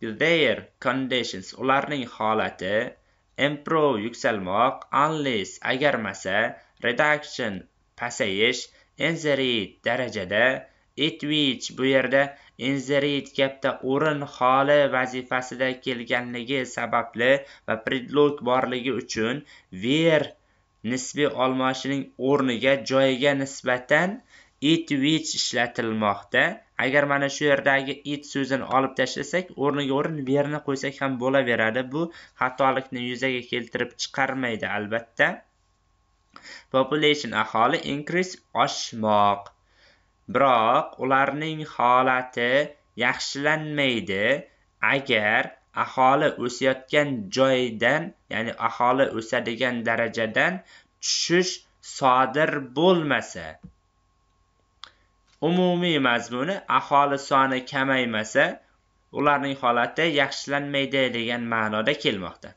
Speaker 1: their conditions ularning holati improve yuksalmoq unless agarmasa reduction pasayish in the rate darajada etvich bu yerda enzerit gapda o'rin holi vazifasida kelganligi sababli va predlog borligi uchun ver nisbiy olmoshining o'rniga joyiga nisbatan it which ishlatilmoqda agar mana shu yerdagi it so'zini olib tashlasak o'rniga o'rin verni qo'ysak ham bo'laveradi bu xatolikni yuzaga keltirib chiqarmaydi albatta population aholi increase oshmoq biroq ularning holati yaxshilanmaydi agar aholi o'sayotgan joydan ya'ni aholi o'sadigan darajadan tushish sodir bo'lmasa umumiy mazmuni aholi soni kamaymasa ularning holati yaxshilanmaydi degan ma'noda kelmoqda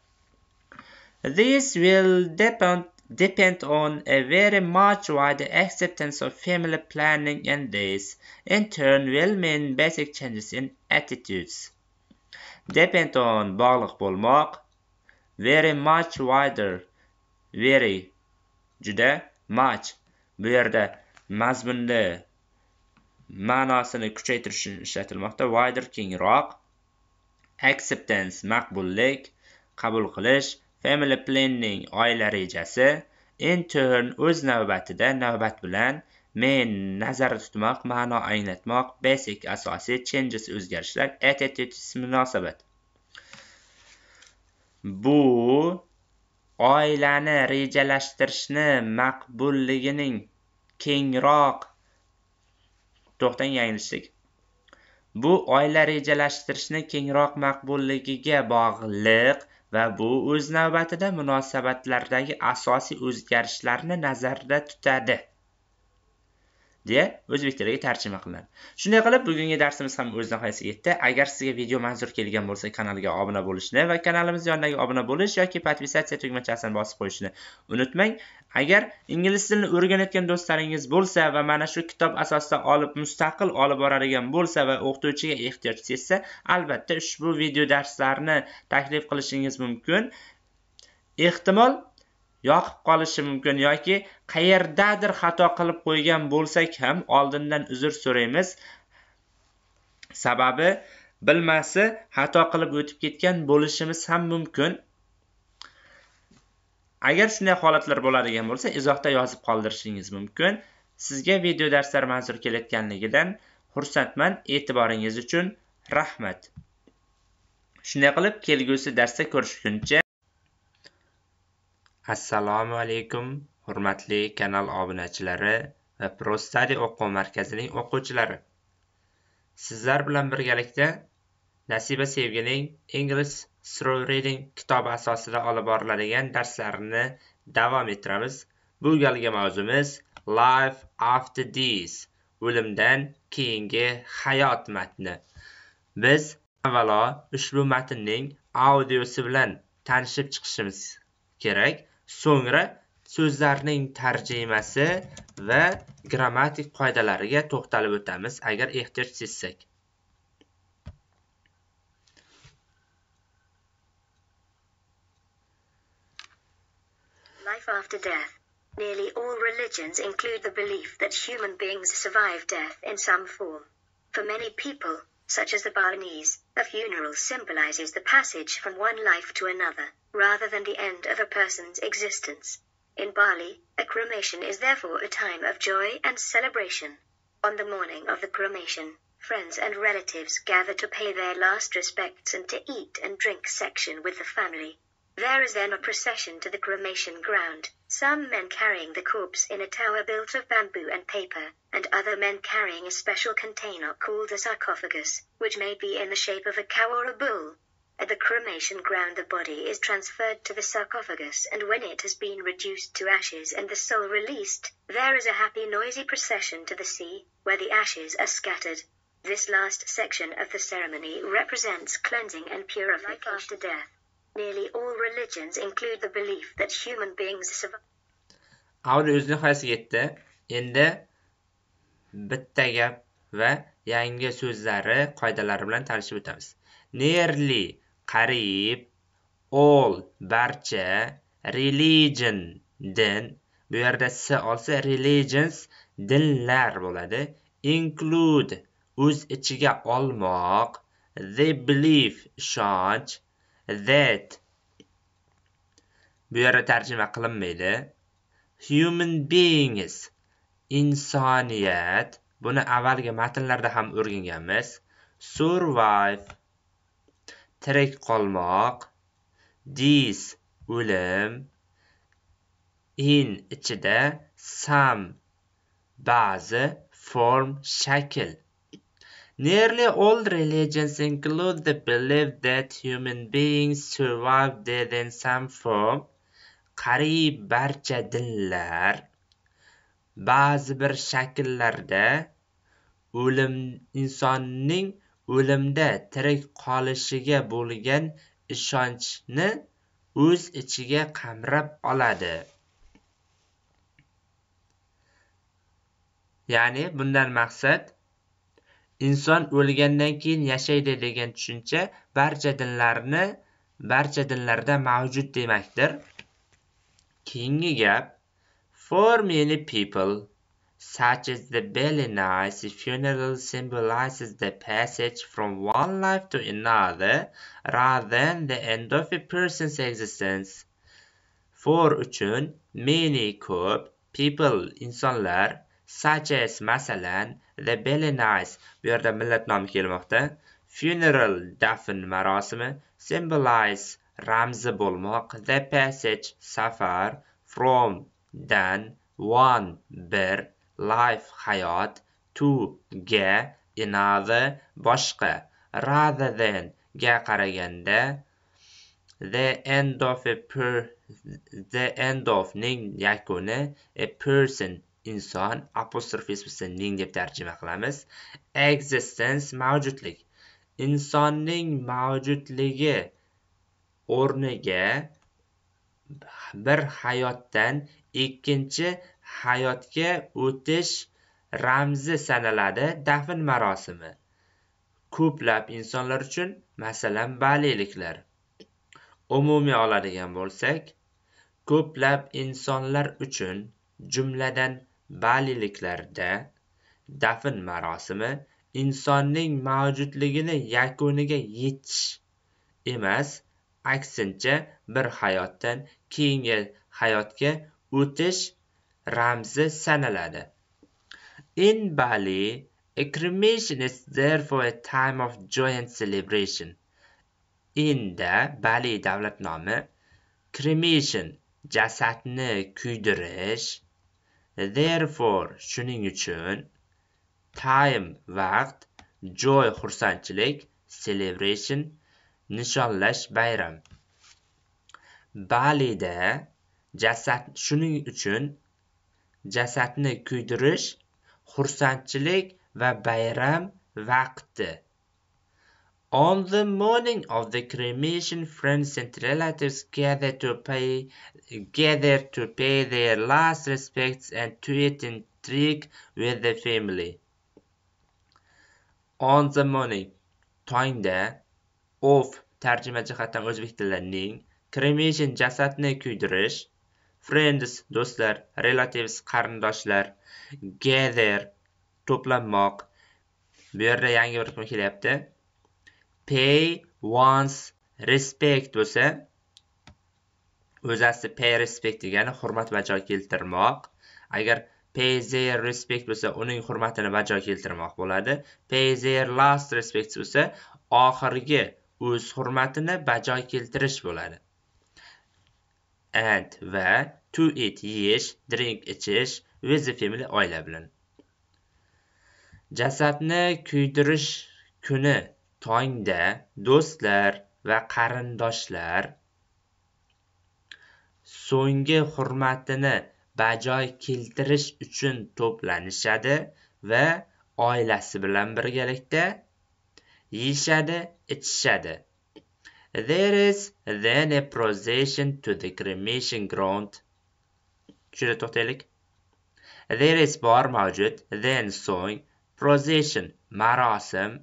Speaker 1: this will depend depend on a very much wider acceptance of family planning and this, in turn, will mean basic changes in attitudes. Depend on bog'liq bo'lmoq, very much wider, very juda much. Bu yerda mazmunlu ma'nosini kuchaytirish için ishlatilmoqda. Wider kengroq, acceptance maqbullik, qabul qilish, family planning oila rejasi in turn o'z navbatida navbat bilan men nazarda tutmoq ma'no anglatmoq basic asosiy changes o'zgarishlar attitudes munosabat bu oilani rejalashtirishni maqbulligining kengroq to'xtang yangilishlik. bu oila rejalashtirishni kengroq maqbulligiga bog'liq va bu o'z navbatida munosabatlardagi asosiy o'zgarishlarni nazarda tutadi deya o'zbek tiliga tarjima qilinadi shunday qilib bugungi darsimiz ham o'z nihoyasiga yetdi agar sizga video manzur kelgan bo'lsa kanalga obuna bo'lishni va kanalimiz yonidagi obuna bo'lish yoki podpisatsiya tugmachasini bosib qo'yishni unutmang agar ingliz tilini o'rganayotgan do'stlaringiz bo'lsa va mana shu kitob asosida olib mustaqil olib boradigan bo'lsa va o'qituvchiga ehtiyoj sezsa albatta ushbu video darslarni taklif qilishingiz mumkin ehtimol yoqib qolishi mumkin yoki qayerdadir xato qilib qo'ygan bo'lsak ham oldindan uzr so'raymiz sababi bilmasi xato qilib o'tib ketgan bo'lishimiz ham mumkin agar shunday holatlar bo'ladigan bo'lsa izohda yozib qoldirishingiz mumkin sizga video darslar manzur kelayotganligidan xursandman e'tiboringiz uchun rahmat shunday qilib kelgusi darsda ko'rishguncha assalomu alaykum hurmatli kanal obunachilari va prostadi study o'quv markazining o'quvchilari sizlar bilan birgalikda nasiba sevgining english Story reading kitobi asosida olib boriladigan darslarni davom ettiramiz bu galgi mavzumiz life after this o'limdan keyingi hayot matni biz avvalo ushbu matnning audiosi bilan tanishib chiqishimiz kerak so'ngra so'zlarning tarjimasi va grammatik qoidalariga to'xtalib o'tamiz agar ehtiyoj sezsak
Speaker 7: Life after death. Nearly all religions include the belief that human beings survive death in some form. For many people, such as the Balinese, a funeral symbolizes the passage from one life to another, rather than the end of a person's existence. In Bali, a cremation is therefore a time of joy and celebration. On the morning of the cremation, friends and relatives gather to pay their last respects and to eat and drink section with the family. There is then a procession to the cremation ground, some men carrying the corpse in a tower built of bamboo and paper, and other men carrying a special container called a sarcophagus, which may be in the shape of a cow or a bull. At the cremation ground, the body is transferred to the sarcophagus, and when it has been reduced to ashes and the soul released, there is a happy, noisy procession to the sea, where the ashes are scattered. This last section of the ceremony represents cleansing and purification after death. Nearly all religions include the belief that human beings survive.
Speaker 1: Avl o'zini hikoyasiga yetdi. Endi bitta gap va yangi so'zlari qoidalari bilan tanishib ötəmiz. Nearly qariyb, all barcha, religion din. Bu yerda s olsa religions dinlar bo'ladi. Include o'z ichiga olmoq, the belief ishonch that bu yerda tarjima qilinmaydi human beings insoniyat buni avvalgi matnlarda ham o'rganganmiz survive tirik qolmoq this o'lim in ichida some ba'zi form shakl Nearly all religions include the belief that human beings survive death in some form. Qariyb barcha dinlar ba'zi bir shakllarda o'lim insonning o'limda tirik qolishiga bo'lgan ishonchni o'z ichiga qamrab oladi ya'ni bundan maqsad inson o'lgandan keyin yashaydi degan tushuncha barcha dinlarni barcha dinlarda mavjud demakdir keyingi gap for many people such as the nice funeral symbolizes the passage from one life to another rather than the end of a person's existence. For uchun many ko'p people insonlar such as masalan The Nice. bu yerda millat nomi kelmoqda. Funeral dafn marosimi symbolize ramzi bo'lmoq the passage safar from dan one bir life hayot to ga another boshqa rather than ga qaraganda the end of a per the end of ning yakuni a person inson apostrof ning deb tarjima qilamiz existence mavjudlik insonning mavjudligi o'rniga bir hayotdan ikkinchi hayotga o'tish ramzi sanaladi dafn marosimi ko'plab insonlar uchun masalan baliyliklar umumiy oladigan bo'lsak ko'plab insonlar uchun jumladan baliliklarda dafn marosimi insonning mavjudligini yakuniga yetish emas aksincha bir hayotdan keyingi hayotga o'tish ramzi sanaladi in bali Cremation is therefore a time of joy and celebration. Inda Bali davlat nomi cremation jasadni kuydirish therefore shuning uchun time vaqt joy xursandchilik celebration nishonlash bayram balida jasad shuning uchun jasadni kuydirish xursandchilik va bayram vaqti On the morning of the cremation, friends and relatives gather to pay gather to pay their last respects and to eat and drink with the family. On the morning tongda of tarjima jihatdan o'zbek tillarining cremation jasadni kuydirish friends do'stlar relatives qarindoshlar gather to'planmoq bu yerda yangi bir kelyapti pay one's respect bo'lsa o'zasi pay respect degani hurmat bajo keltirmoq agar pay their respect bo'lsa uning hurmatini bajo keltirmoq bo'ladi pay their last respect bo'lsa oxirgi o'z hurmatini bajo keltirish bo'ladi and va to eat yeyish drink ichish with the family oila bilan jasadni kuydirish kuni tongda do'stlar va qarindoshlar so'nggi hurmatini bajo keltirish uchun to'planishadi va oilasi bilan birgalikda yeyishadi ichishadi There is then a procession to the cremation ground. Shuni to'xtaylik. There is bor mavjud, then so'ng, procession marosim,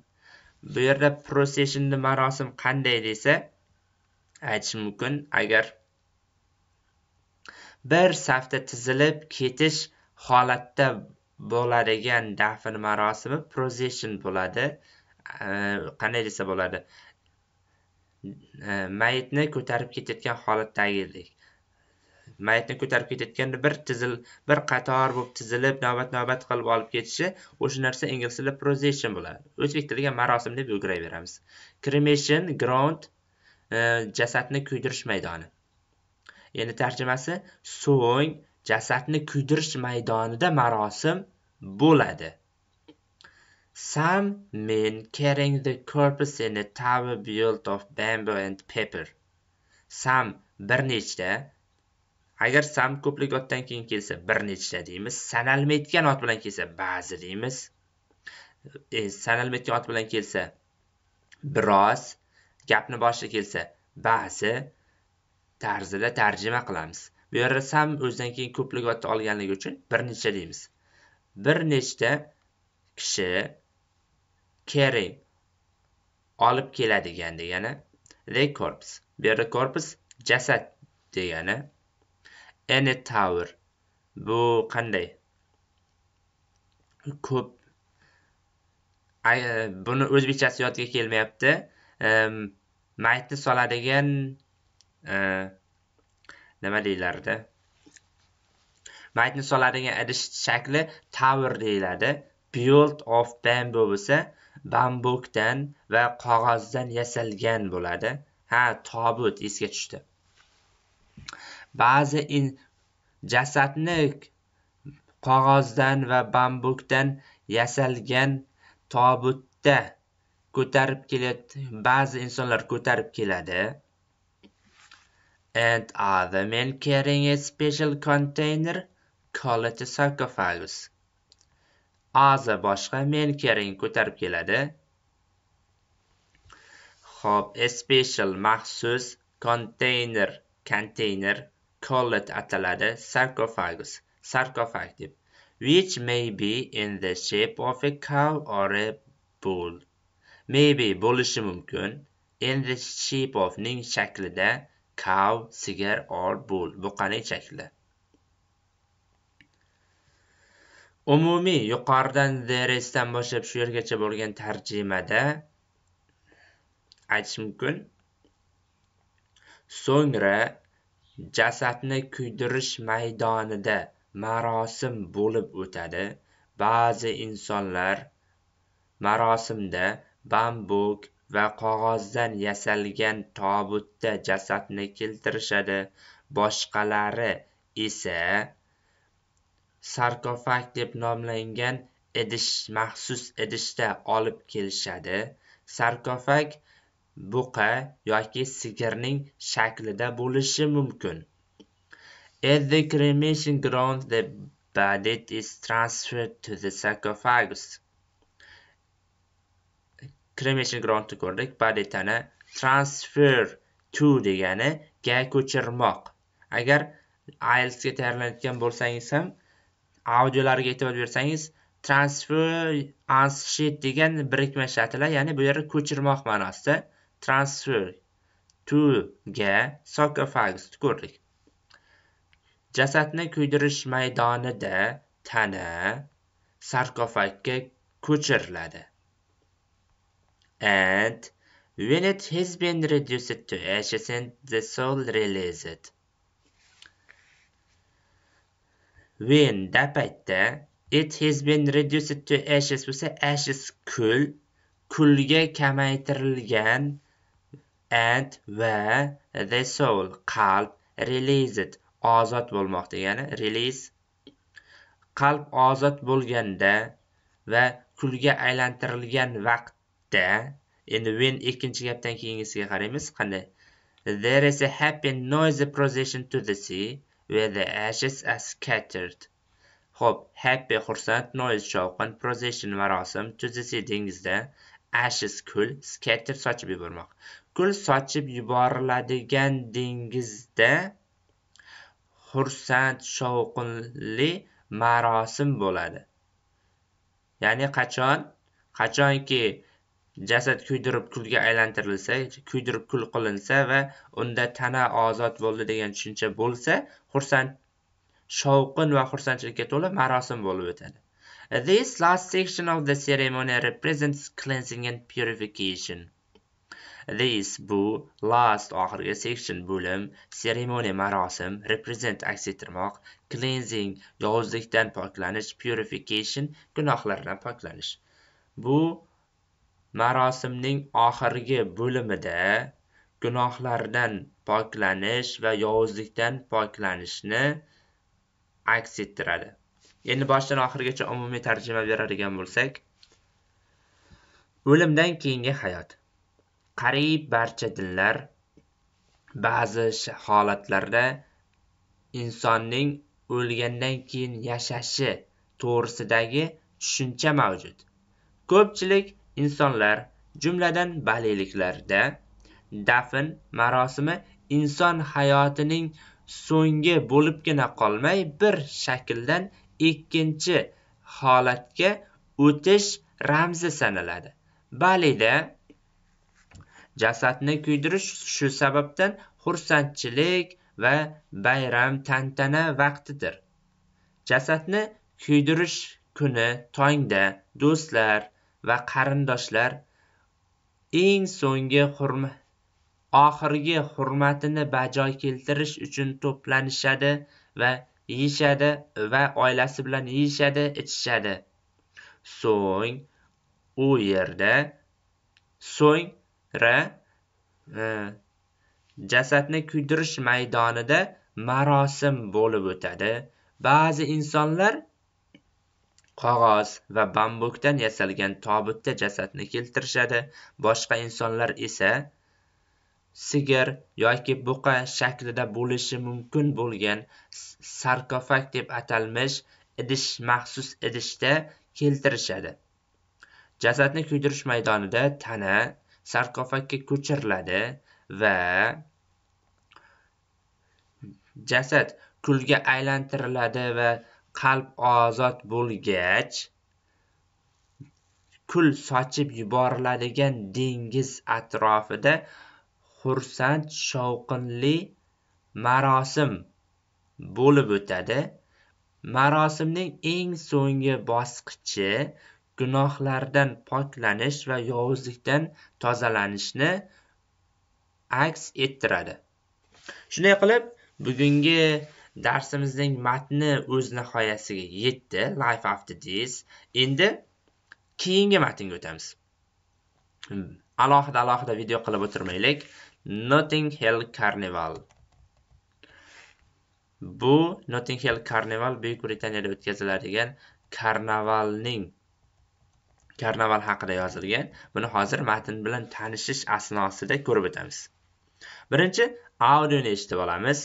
Speaker 1: bu yerda prosessionda marosim qanday desa aytish mumkin agar bir safda tizilib ketish holatda bo'ladigan dafn marosimi prosession bo'ladi e, qanday desa bo'ladi e, mayitni ko'tarib ketayotgan holatdagidek mayitni ko'tarib ketayotganda bir tizil bir qator bo'lib tizilib navbat navbat qilib olib ketishi o'sha narsa ingliz tilida prozation bo'ladi o'zbek tiliga marosim deb yuguraveramiz cremation ground e, jasadni kuydirish maydoni endi tarjimasi so'ng jasadni kuydirish maydonida marosim bo'ladi Sam men carrying the corpse in a tower built of bamboo and paper. Sam bir nechta, agar sam ko'plik otdan keyin kelsa bir nechta deymiz sanalmayotgan ot bilan kelsa ba'zi deymiz e, sanalmayotgan ot bilan kelsa biroz gapni boshida kelsa ba'zi tarzida tarjima qilamiz bu yerda sam o'zidan keyin ko'plik otni olganligi uchun bir nechta deymiz bir nechta kishi carry olib keladigan degani the corpus bu yerda corpus jasad degani any tower bu qanday ko'p e, buni o'zbekchasi yodga kelmayapti e, maytni soladigan e, nima deyilardi maytni soladigan idish shakli tower deyiladi build of bamboo bo'lsa bambukdan va qog'ozdan yasalgan bo'ladi ha tobut esga tushdi ba'zi in jasadni qog'ozdan va bambukdan yasalgan tobutda ko'tarib keladi ba'zi insonlar ko'tarib keladi and other men carrying a special container called a sarcophagus other boshqa men carrying ko'tarib keladi Xo'p, a special maxsus container container called ataladi sarcophagus sarcophag deb which may be in the shape of a cow or a bull maybe bo'lishi mumkin in the shape of ning shaklida cow sigir or bull buqaning shakli umumiy yuqoridan deresdan boshlab shu yergacha bo'lgan tarjimada aytish mumkin so'ngra jasadni kuydirish maydonida marosim bo'lib o'tadi ba'zi insonlar marosimda bambuk va qog'ozdan yasalgan tobutda jasadni keltirishadi boshqalari esa sarkofag deb nomlangan idish maxsus idishda olib kelishadi sarkofag buqa yoki sigirning shaklida bo'lishi mumkin At the cremation ground, the body is transferred to the sarcophagus. Cremation groundni ko'rdik. Body tani transfer to degani ga ko'chirmoq. Agar IELTSga tayyorlanayotgan bo'lsangiz ham audiolarga e'tibor bersangiz, transfer ansshit degan birikma ishlatiladi ya'ni bu yerda ko'chirmoq ma'nosida. transfer to ga sarcophagus ko'rdik jasadni kuydirish maydonida tana sarkofagga ko'chiriladi and when it has been reduced to ashes and the soul released when da paytda it has been reduced to ashes bo'lsa ashes kul kulga kamaytirilgan and va the soul qalb released ozod bo'lmoq degani release qalb ozod bo'lganda va kulga aylantirilgan vaqtda endi when ikkinchi gapdan keyingisiga qaraymiz qanday there is a happy noisy procession to the sea where the ashes are scattered ho'p happy xursand, noise shovqin, procession marosim, sea dengizda ashes kul scatter sochib yubormoq. butkul sochib yuboriladigan dengizda xursand shovqinli marosim bo'ladi ya'ni qachon qachonki jasad kuydirib kulga aylantirilsa kuydirib kul qilinsa va unda tana ozod bo'ldi degan tushuncha bo'lsa xursand shovqin va xursandchilikka to'la marosim bo'lib o'tadi This last section of the ceremony represents cleansing and purification. this bu last oxirgi section bo'lim seremoniya marosim represent aks ettirmoq cleansing yovuzlikdan poklanish purification gunohlardan poklanish bu marosimning oxirgi bo'limida gunohlardan poklanish va yovuzlikdan poklanishni aks ettiradi endi boshdan oxirigacha umumiy tarjima beradigan bo'lsak o'limdan keyingi hayot qariyb barcha dinlar ba'zi holatlarda insonning o'lgandan keyin yashashi to'g'risidagi tushuncha mavjud ko'pchilik insonlar jumladan baliliklarda dafn marosimi inson hayotining so'nggi bo'libgina qolmay bir shakldan ikkinchi holatga o'tish ramzi sanaladi balida jasadni kuydirish shu sababdan xursandchilik va bayram tantana vaqtidir jasadni kuydirish kuni tongda do'stlar va qarindoshlar eng so'nggi oxirgi hurmatini bajo keltirish uchun to'planishadi va yeyishadi va oilasi bilan yeyishadi ichishadi so'ng u yerda so'ng ra jasadni kuydirish maydonida marosim bo'lib o'tadi ba'zi insonlar qog'oz va bambukdan yasalgan tobutda jasadni keltirishadi boshqa insonlar esa sigir yoki buqa shaklida bo'lishi mumkin bo'lgan sarkofag deb atalmish idish maxsus idishda keltirishadi jasadni kuydirish maydonida tana sarkofagga ko'chiriladi va jasad kulga aylantiriladi va qalb ozod bo'lgach kul sochib yuboriladigan dengiz atrofida xursand shovqinli marosim bo'lib o'tadi marosimning eng so'nggi bosqichi gunohlardan poklanish va yovuzlikdan tozalanishni aks ettiradi shunday qilib bugungi darsimizning matni o'z nihoyasiga yetdi life after this endi keyingi matnga o'tamiz alohida alohida video qilib o'tirmaylik notting hill carnival bu notting hill carnival buyuk britaniyada o'tkaziladigan karnavalning karnaval haqida yozilgan buni hozir matn bilan tanishish asnosida ko'rib o'tamiz birinchi audioni eshitib olamiz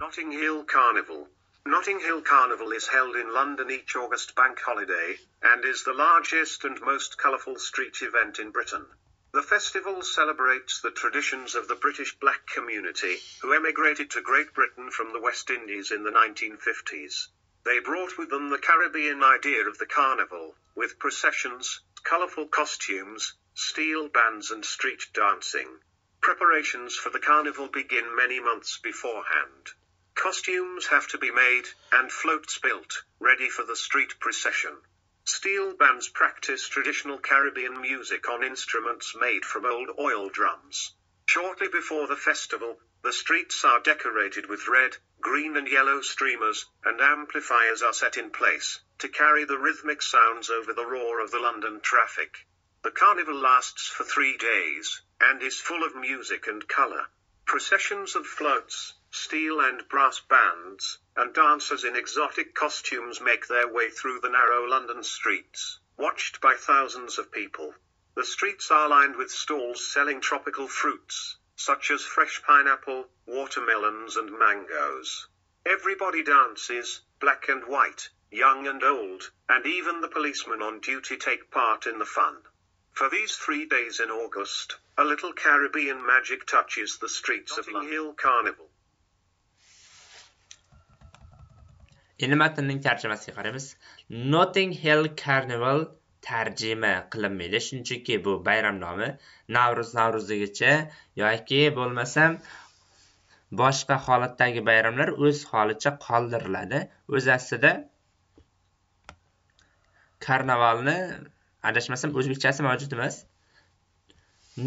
Speaker 6: Notting Hill Carnival Notting Hill Carnival is held in London each August bank holiday and is the largest and most colourful street event in Britain. The festival celebrates the traditions of the British black community, who emigrated to Great Britain from the West Indies in the 1950s. They brought with them the Caribbean idea of the carnival, with processions, colorful costumes, steel bands, and street dancing. Preparations for the carnival begin many months beforehand. Costumes have to be made, and floats built, ready for the street procession. Steel bands practice traditional Caribbean music on instruments made from old oil drums. Shortly before the festival, the streets are decorated with red, green, and yellow streamers, and amplifiers are set in place to carry the rhythmic sounds over the roar of the London traffic. The carnival lasts for three days and is full of music and colour. Processions of floats, Steel and brass bands, and dancers in exotic costumes make their way through the narrow London streets, watched by thousands of people. The streets are lined with stalls selling tropical fruits, such as fresh pineapple, watermelons, and mangoes. Everybody dances, black and white, young and old, and even the policemen on duty take part in the fun. For these three days in August, a little Caribbean magic touches the streets of Hill Carnival.
Speaker 1: endi matnning tarjimasiga qaraymiz notting hill carnival tarjima qilinmaydi shunchaki bu bayram nomi navruz navruzigacha yoki bo'lmasam boshqa holatdagi bayramlar o'z holicha qoldiriladi o'z aslida karnavalni adashmasam o'zbekchasi mavjud emas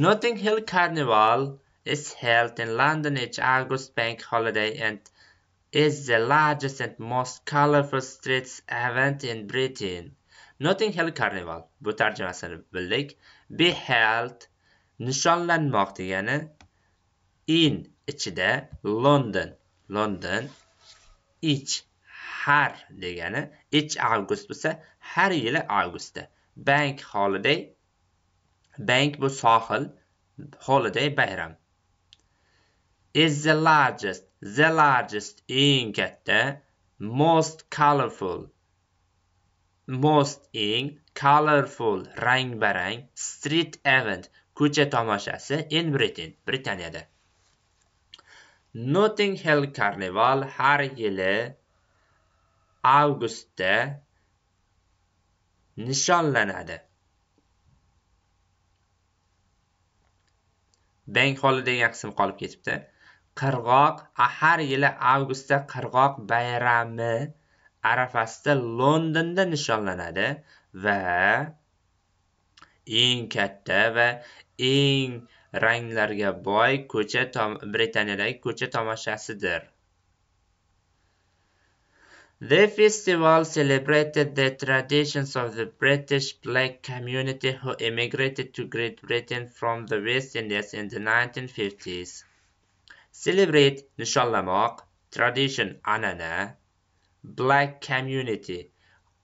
Speaker 1: notting hill carnival is held in london each august bank holiday and is the largest and most colorful streets event in Britain. Notting Hill Carnival bu tarjimasini bildik. Be held nishonlanmoq degani in ichida London, London ich har degani ich avgust bo'lsa har yili avgustda. Bank holiday bank bu sohil holiday bayram. Is the largest the largest eng katta most colorful most eng colorful rang barang street event ko'cha tomoshasi in britain britaniyada notting hill Carnival har yili avgustda nishonlanadi bank holi degan qism qolib ketibdi qirg'oq har yili avgustda qirg'oq bayrami arafasida londonda nishonlanadi va eng katta va eng ranglarga boy ko'cha britaniyadagi ko'cha tomoshasidir The festival celebrated the traditions of the British black community who emigrated to Great Britain from the West Indies in the 1950s. celebrate nishonlamoq tradition an'ana black community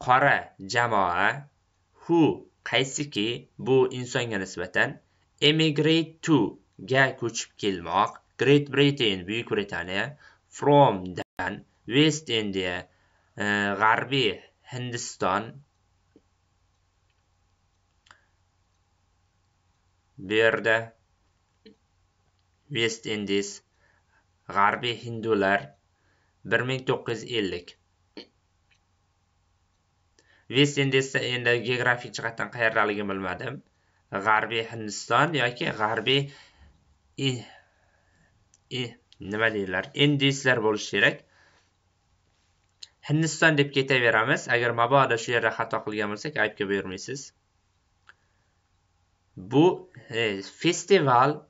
Speaker 1: qora jamoa who qaysiki bu insonga nisbatan emigrate to ga ko'chib kelmoq great britain buyuk britaniya from dan west india e, g'arbiy hindiston bu yerda west indies G'arbiy hindular 1950 vest indesda endi geografik jihatdan qayerdaligini bilmadim g'arbiy hindiston yoki g'arbiy nima deydilar indislar bo'lishi kerak hindiston deb ketaveramiz agar mabodo shu yerda xato qilgan bo'lsak aybga buyurmaysiz bu e, festival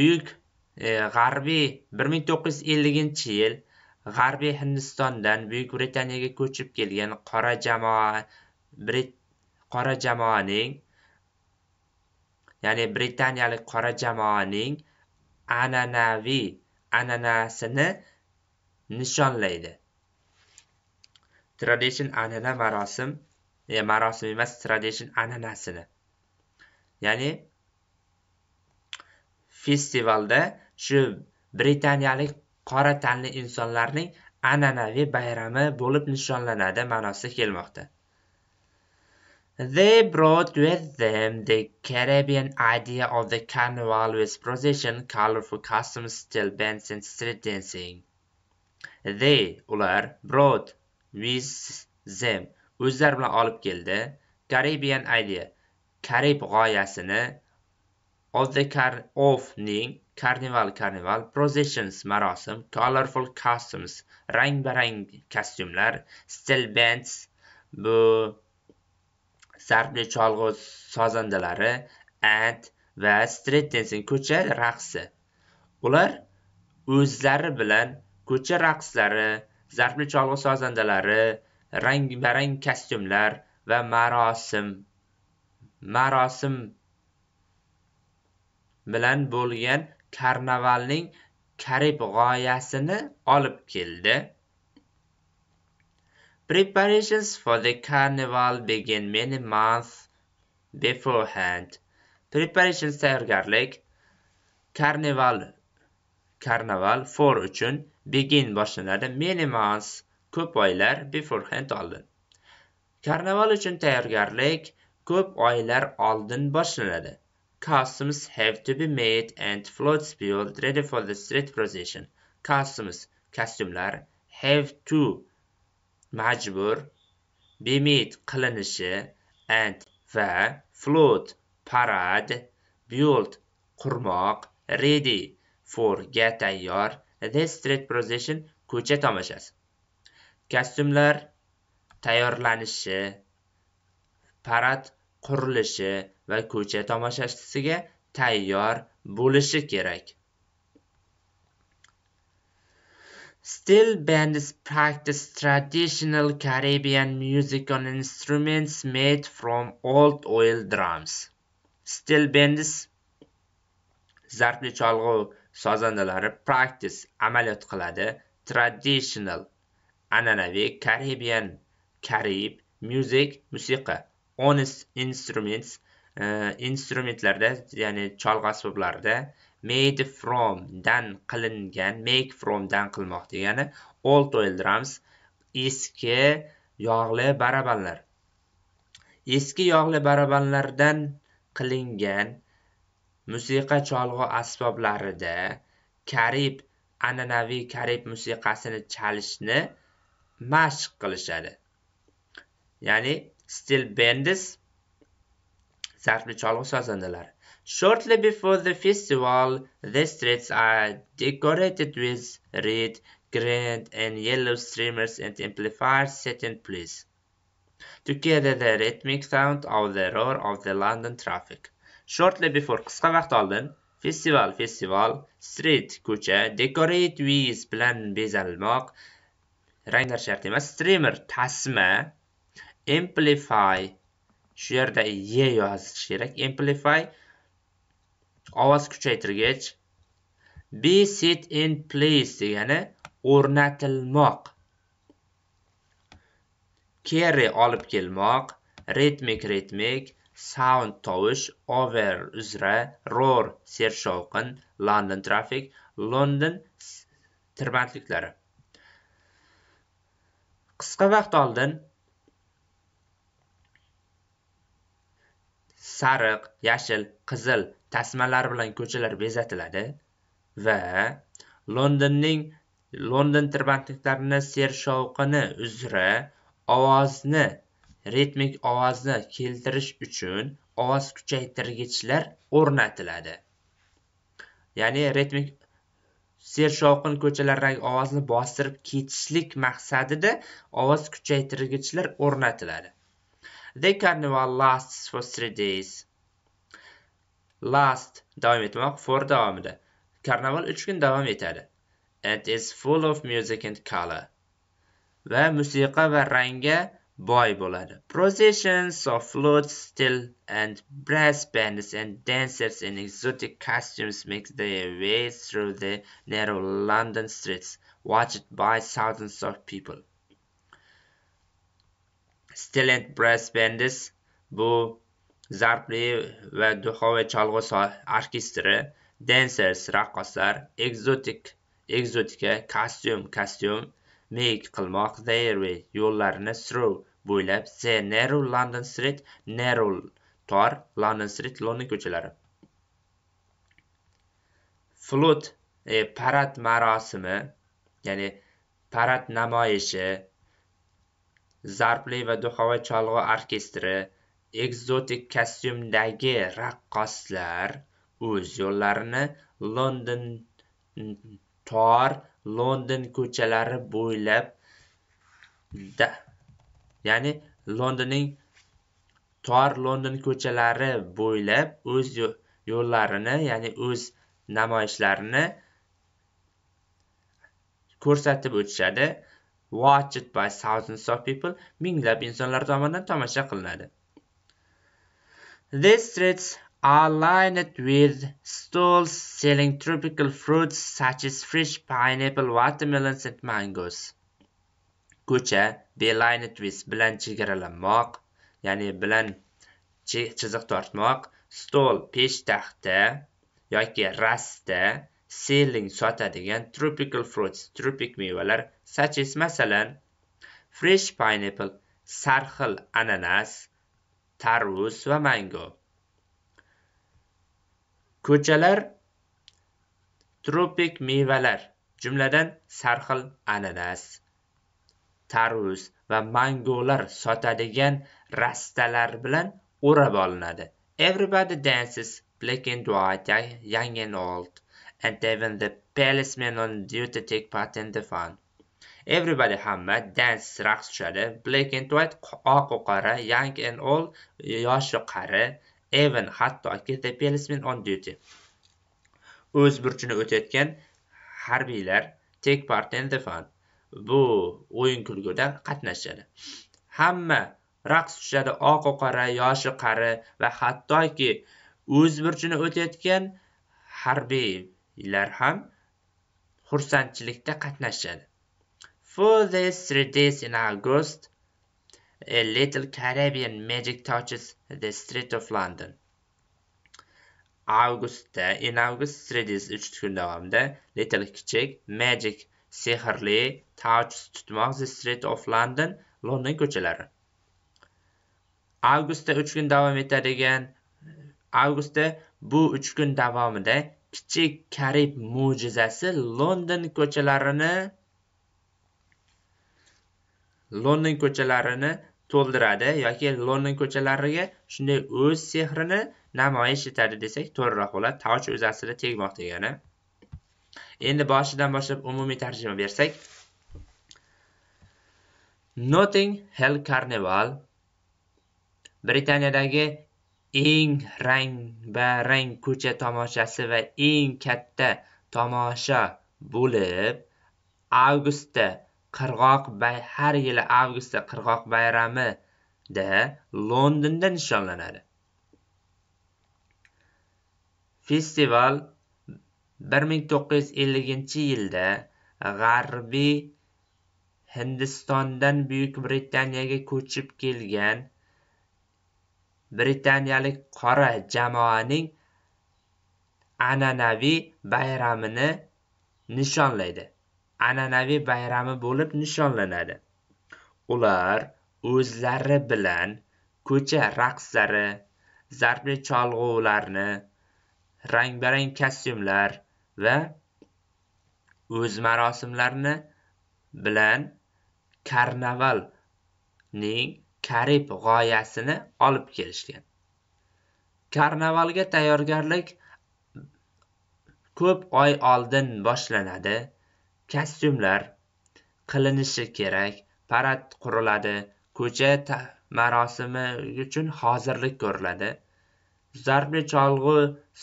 Speaker 1: büyük. E, g'arbiy bir ming to'qqiz yuz elliginchi yil g'arbiy hindistondan buyuk britaniyaga ko'chib kelgan qora jamoa brit qora jamoaning ya'ni britaniyalik qora jamoaning an'anaviy an'anasini nishonlaydi tradition an'ana marosim e, marosim emas tradition an'anasini ya'ni festivalda shu britaniyalik qora tanli insonlarning an'anaviy bayrami bo'lib nishonlanadi ma'nosida kelmoqda They brought with them the Caribbean idea of the carnival with procession, colorful costumes, still bands, and street dancing. They ular brought with them o'zlari bilan olib keldi Caribbean idea Karib g'oyasini of the car of ning karnival karnival Processions marosim, Colorful Costumes rang-barang kostyumlar, Steel Bands bu zarbi cholg'u sozandalari, and va street dancing ko'cha raqsi. Ular o'zlari bilan ko'cha raqslari, zarbli cholg'u sozandalari, rang-barang kostyumlar va marosim marosim bilan bo'lgan karnavalning karib g'oyasini olib keldi preparations for the carnival begin many months beforehand preparations tayyorgarlik karnaval karnaval for uchun begin boshlanadi many months ko'p oylar beforehand oldin karnaval uchun tayyorgarlik ko'p oylar oldin boshlanadi Customs have to be made and floats built ready for the street procession. Customs, kostyumlar have to majbur be made qilinishi and va float parad build kurmak ready for ga tayyor the street procession ko'cha tomoshasi. Kostyumlar tayyorlanishi parad qurilishi va ko'cha tomoshachisiga tayyor bo'lishi kerak Still bands practice traditional Caribbean music on instruments made from old oil drums. Still bands zarbli cholg'u sozandalari practice amaliyot qiladi traditional an'anaviy Caribbean Karib music musiqa honest instruments uh, instrumentlarda ya'ni cholg'u asboblarida made from dan qilingan make from dan qilmoq degani old oil drums eski yog'li barabanlar eski yog'li barabanlardan qilingan musiqa cholg'u asboblarida karib an'anaviy karib musiqasini chalishni mashq qilishadi ya'ni Still Bendis zarfli cholg'u sozandalari. Shortly before the festival, the streets are decorated with red, green, and yellow streamers and amplifiers set in place. Together the rhythmic sound of the roar of the London traffic. Shortly before qisqa vaqt oldin festival festival street ko'cha decorate with plan bezalmoq rengar şartıma streamer tasma amplify shu yerda e yozish kerak amplify ovoz kuchaytirgich be set in place degani o'rnatilmoq carry olib kelmoq ritmik ritmik sound tovush over uzra roar sershovqin london traffic london tirbandliklari qisqa vaqt oldin sariq yashil qizil tasmalar bilan ko'chalar bezatiladi va londonning london tirbandliklarini ser shovqini uzra ovozni ritmik ovozni keltirish uchun ovoz kuchaytirgichlar o'rnatiladi ya'ni ritmik ser shovqin ko'chalardagi ovozni bostirib ketishlik maqsadida ovoz kuchaytirgichlar o'rnatiladi The carnival lasts for three days. Last davom for davomida. Karnaval üç gün davom etadi. It is full of music and color. Va musiqa va rangga boy bo'ladi. Processions of flutes, still and brass bands and dancers in exotic costumes make their way through the narrow London streets, watched by thousands of people. Stilent Brass Bandis bu zarbli va duxoviy chalg'u orkestri, dancers raqqoslar, ekzotik ekzotika, kostyum kostyum, make qilmoq Dairway yo'llarini Strow bo'ylab The Narrow London Street, Narrow tor London Street, London ko'chalari. Float e, parad marosimi, ya'ni parad namoyishi zarbli va duxova cholg'u orkestri ekzotik kostyumdagi raqqoslar o'z yo'llarini london tor london ko'chalari bo'ylab ya'ni londonning tor london ko'chalari bo'ylab o'z yo'llarini ya'ni o'z namoyishlarini ko'rsatib o'tishadi watched by thousands of people minglab insonlar tomonidan tomosha qilinadi these streets are lined with stalls selling tropical fruits such as fresh pineapple watermelons and mangoes ko'cha be lined with bilan chegaralanmoq ya'ni bilan chiziq tortmoq stol peshtaxta yoki rasta selling sotadigan tropical fruits tropik mevalar such as masalan fresh pineapple sarxil ananas tarvuz va mango ko'chalar tropik mevalar jumladan sarxil ananas tarvuz va mangolar sotadigan rastalar bilan o'rab olinadi everybody dances black and white young and old and even the policemen on duty take part in the fun. Everybody hamma dance raqs tushadi. Black and white, oq va qora, young and old, yosh va qari, even hatto the policemen on duty. O'z burchini o'tayotgan harbiylar take part in the fun. Bu o'yin kulguda qatnashadi. Hamma raqs tushadi oq qora yoshi qari va hattoki o'z burchini o'tayotgan harbiy ular ham xursandchilikda qatnashishadi for these three days in august a little caribbean magic touches the street of london avgustda in august three days uch kun davomida little kichik magic sehrli touch tutmoq the street of london london ko'chalari avgustda uch kun davom etadigan avgustda bu uch kun davomida kichik karib mo'jizasi london ko'chalarini london ko'chalarini to'ldiradi yoki london ko'chalariga shunday o'z sehrini namoyish etadi desak to'g'riroq bo'ladi tavch o'z aslida tegmoq degani endi boshidan boshlab umumiy tarjima bersak noting hell karneval britaniyadagi eng rang barang ko'cha tomoshasi va eng katta tomosha bo'lib avgustda qirg'oq har yili avgustda qirg'oq bayramida londonda nishonlanadi festival 1950 yilda g'arbiy hindistondan buyuk britaniyaga ko'chib kelgan britaniyalik qora jamoaning an'anaviy bayramini nishonlaydi an'anaviy bayrami bo'lib nishonlanadi ular o'zlari bilan ko'cha raqslari zarbli cholg'ularni rang barang kostyumlar va o'z marosimlari bilan karnavalning karib g'oyasini olib kelishgan karnavalga tayyorgarlik ko'p oy oldin boshlanadi kostyumlar qilinishi kerak parad quriladi ko'cha marosimi uchun hozirlik ko'riladi zarbi cholg'u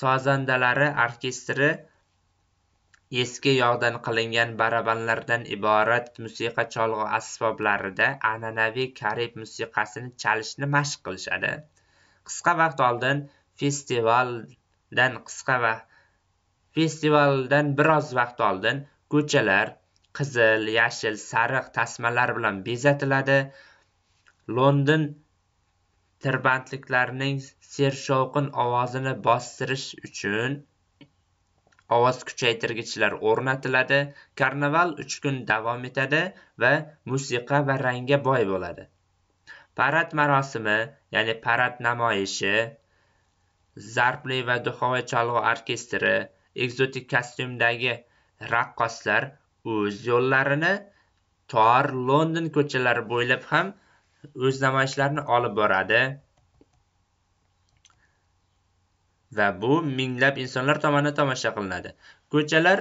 Speaker 1: sozandalari orkestri eski yog'dan qilingan barabanlardan iborat musiqa cholg'u asboblarida an'anaviy karib musiqasini chalishni mashq qilishadi qisqa vaqt oldin festivaldan qisqa va festivaldan biroz vaqt oldin ko'chalar qizil yashil sariq tasmalar bilan bezatiladi london tirbandliklarning sershovqin ovozini bostirish uchun ovoz kuchaytirgichlar o'rnatiladi karnaval uch kun davom etadi va musiqa va rangga boy bo'ladi parad marosimi ya'ni parad namoyishi zarbli va duxovoy cholg'u orkestri ekzotik kostyumdagi raqqoslar o'z yo'llarini tor london ko'chalari bo'ylab ham o'z namoyishlarini olib boradi va bu minglab insonlar tomonidan tomosha qilinadi. Ko'chalar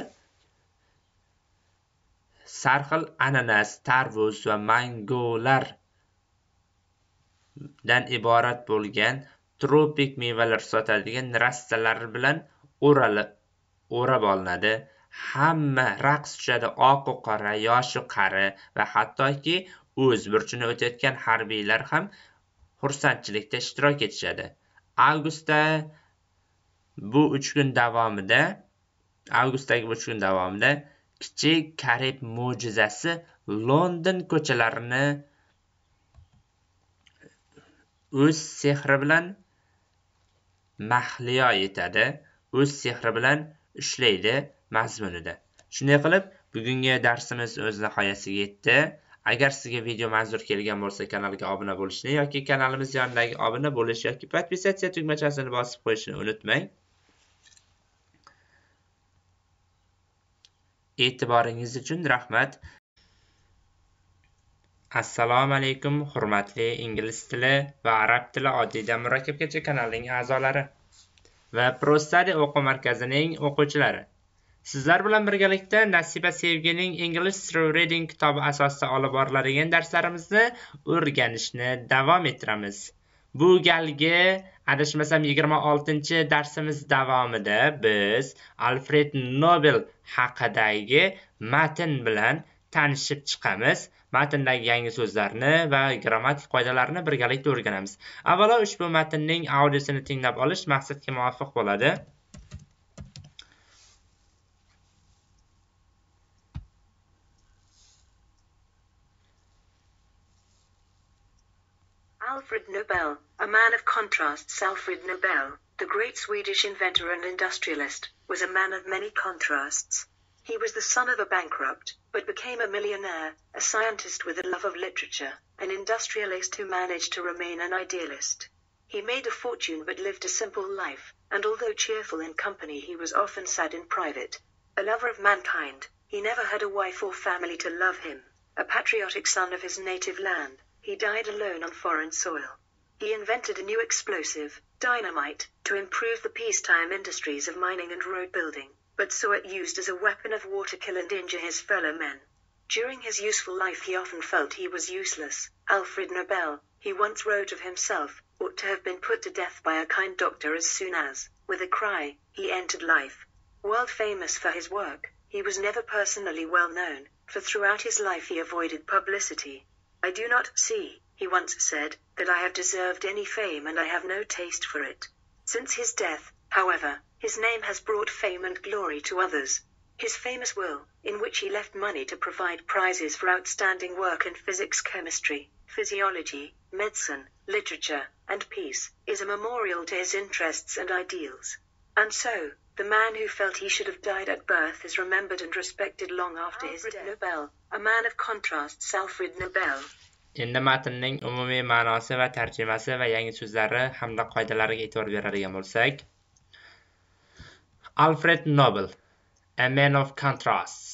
Speaker 1: sarxil ananas, tarvuz va mangolar dan iborat bo'lgan tropik mevalar sotadigan rastalar bilan o'ralib o'rab olinadi. Hamma raqs tushadi, oqu qora, va qari va hattoki o'z burchini o'tayotgan harbiylar ham xursandchilikda ishtirok etishadi. Avgustda bu uch kun davomida avgustdagi uch kun davomida kichik karib mo'jizasi london ko'chalarini o'z sehri bilan mahliyo etadi o'z sehri bilan ushlaydi mazmunida shunday qilib bugungi darsimiz o'z nihoyasiga yetdi agar sizga video manzur kelgan bo'lsa kanalga obuna bo'lishni yoki kanalimiz yonidagi obuna bo'lish yoki podpisatsiya tugmachasini bosib qo'yishni unutmang e'tiboringiz uchun rahmat assalomu alaykum hurmatli ingliz tili va arab tili oddiydan murakkabgacha kanalining a'zolari va pro o'quv markazining o'quvchilari sizlar bilan birgalikda nasiba sevgining english through reading kitobi asosida olib boriladigan darslarimizni o'rganishni davom ettiramiz bu galgi adashmasam 26 darsimiz davomida biz alfred nobel haqidagi matn bilan tanishib chiqamiz matndagi yangi so'zlarni va grammatik qoidalarni birgalikda o'rganamiz avvalo ushbu matnning audiosini tinglab olish maqsadga muvofiq bo'ladi
Speaker 2: Alfred Nobel, a man of contrasts Alfred Nobel, the great Swedish inventor and industrialist, was a man of many contrasts. He was the son of a bankrupt, but became a millionaire, a scientist with a love of literature, an industrialist who managed to remain an idealist. He made a fortune but lived a simple life, and although cheerful in company, he was often sad in private. A lover of mankind, he never had a wife or family to love him, a patriotic son of his native land, he died alone on foreign soil. He invented a new explosive, dynamite, to improve the peacetime industries of mining and road building, but saw it used as a weapon of war to kill and injure his fellow men. During his useful life, he often felt he was useless. Alfred Nobel, he once wrote of himself, ought to have been put to death by a kind doctor as soon as, with a cry, he entered life. World famous for his work, he was never personally well known, for throughout his life he avoided publicity. I do not see, he once said, that I have deserved any fame and I have no taste for it. Since his death, however, his name has brought fame and glory to others. His famous will, in which he left money to provide prizes for outstanding work in physics, chemistry, physiology, medicine, literature, and peace, is a memorial to his interests and ideals. And so, The man who felt he should have died at birth is remembered and respected long after his death. Nobel, a man of contrasts Alfred Nobel.
Speaker 1: Endi matnning umumiy ma'nosi va tarjimasi va yangi so'zlari hamda qoidalariga e'tibor beradigan bo'lsak. Alfred Nobel, A Man of Contrasts.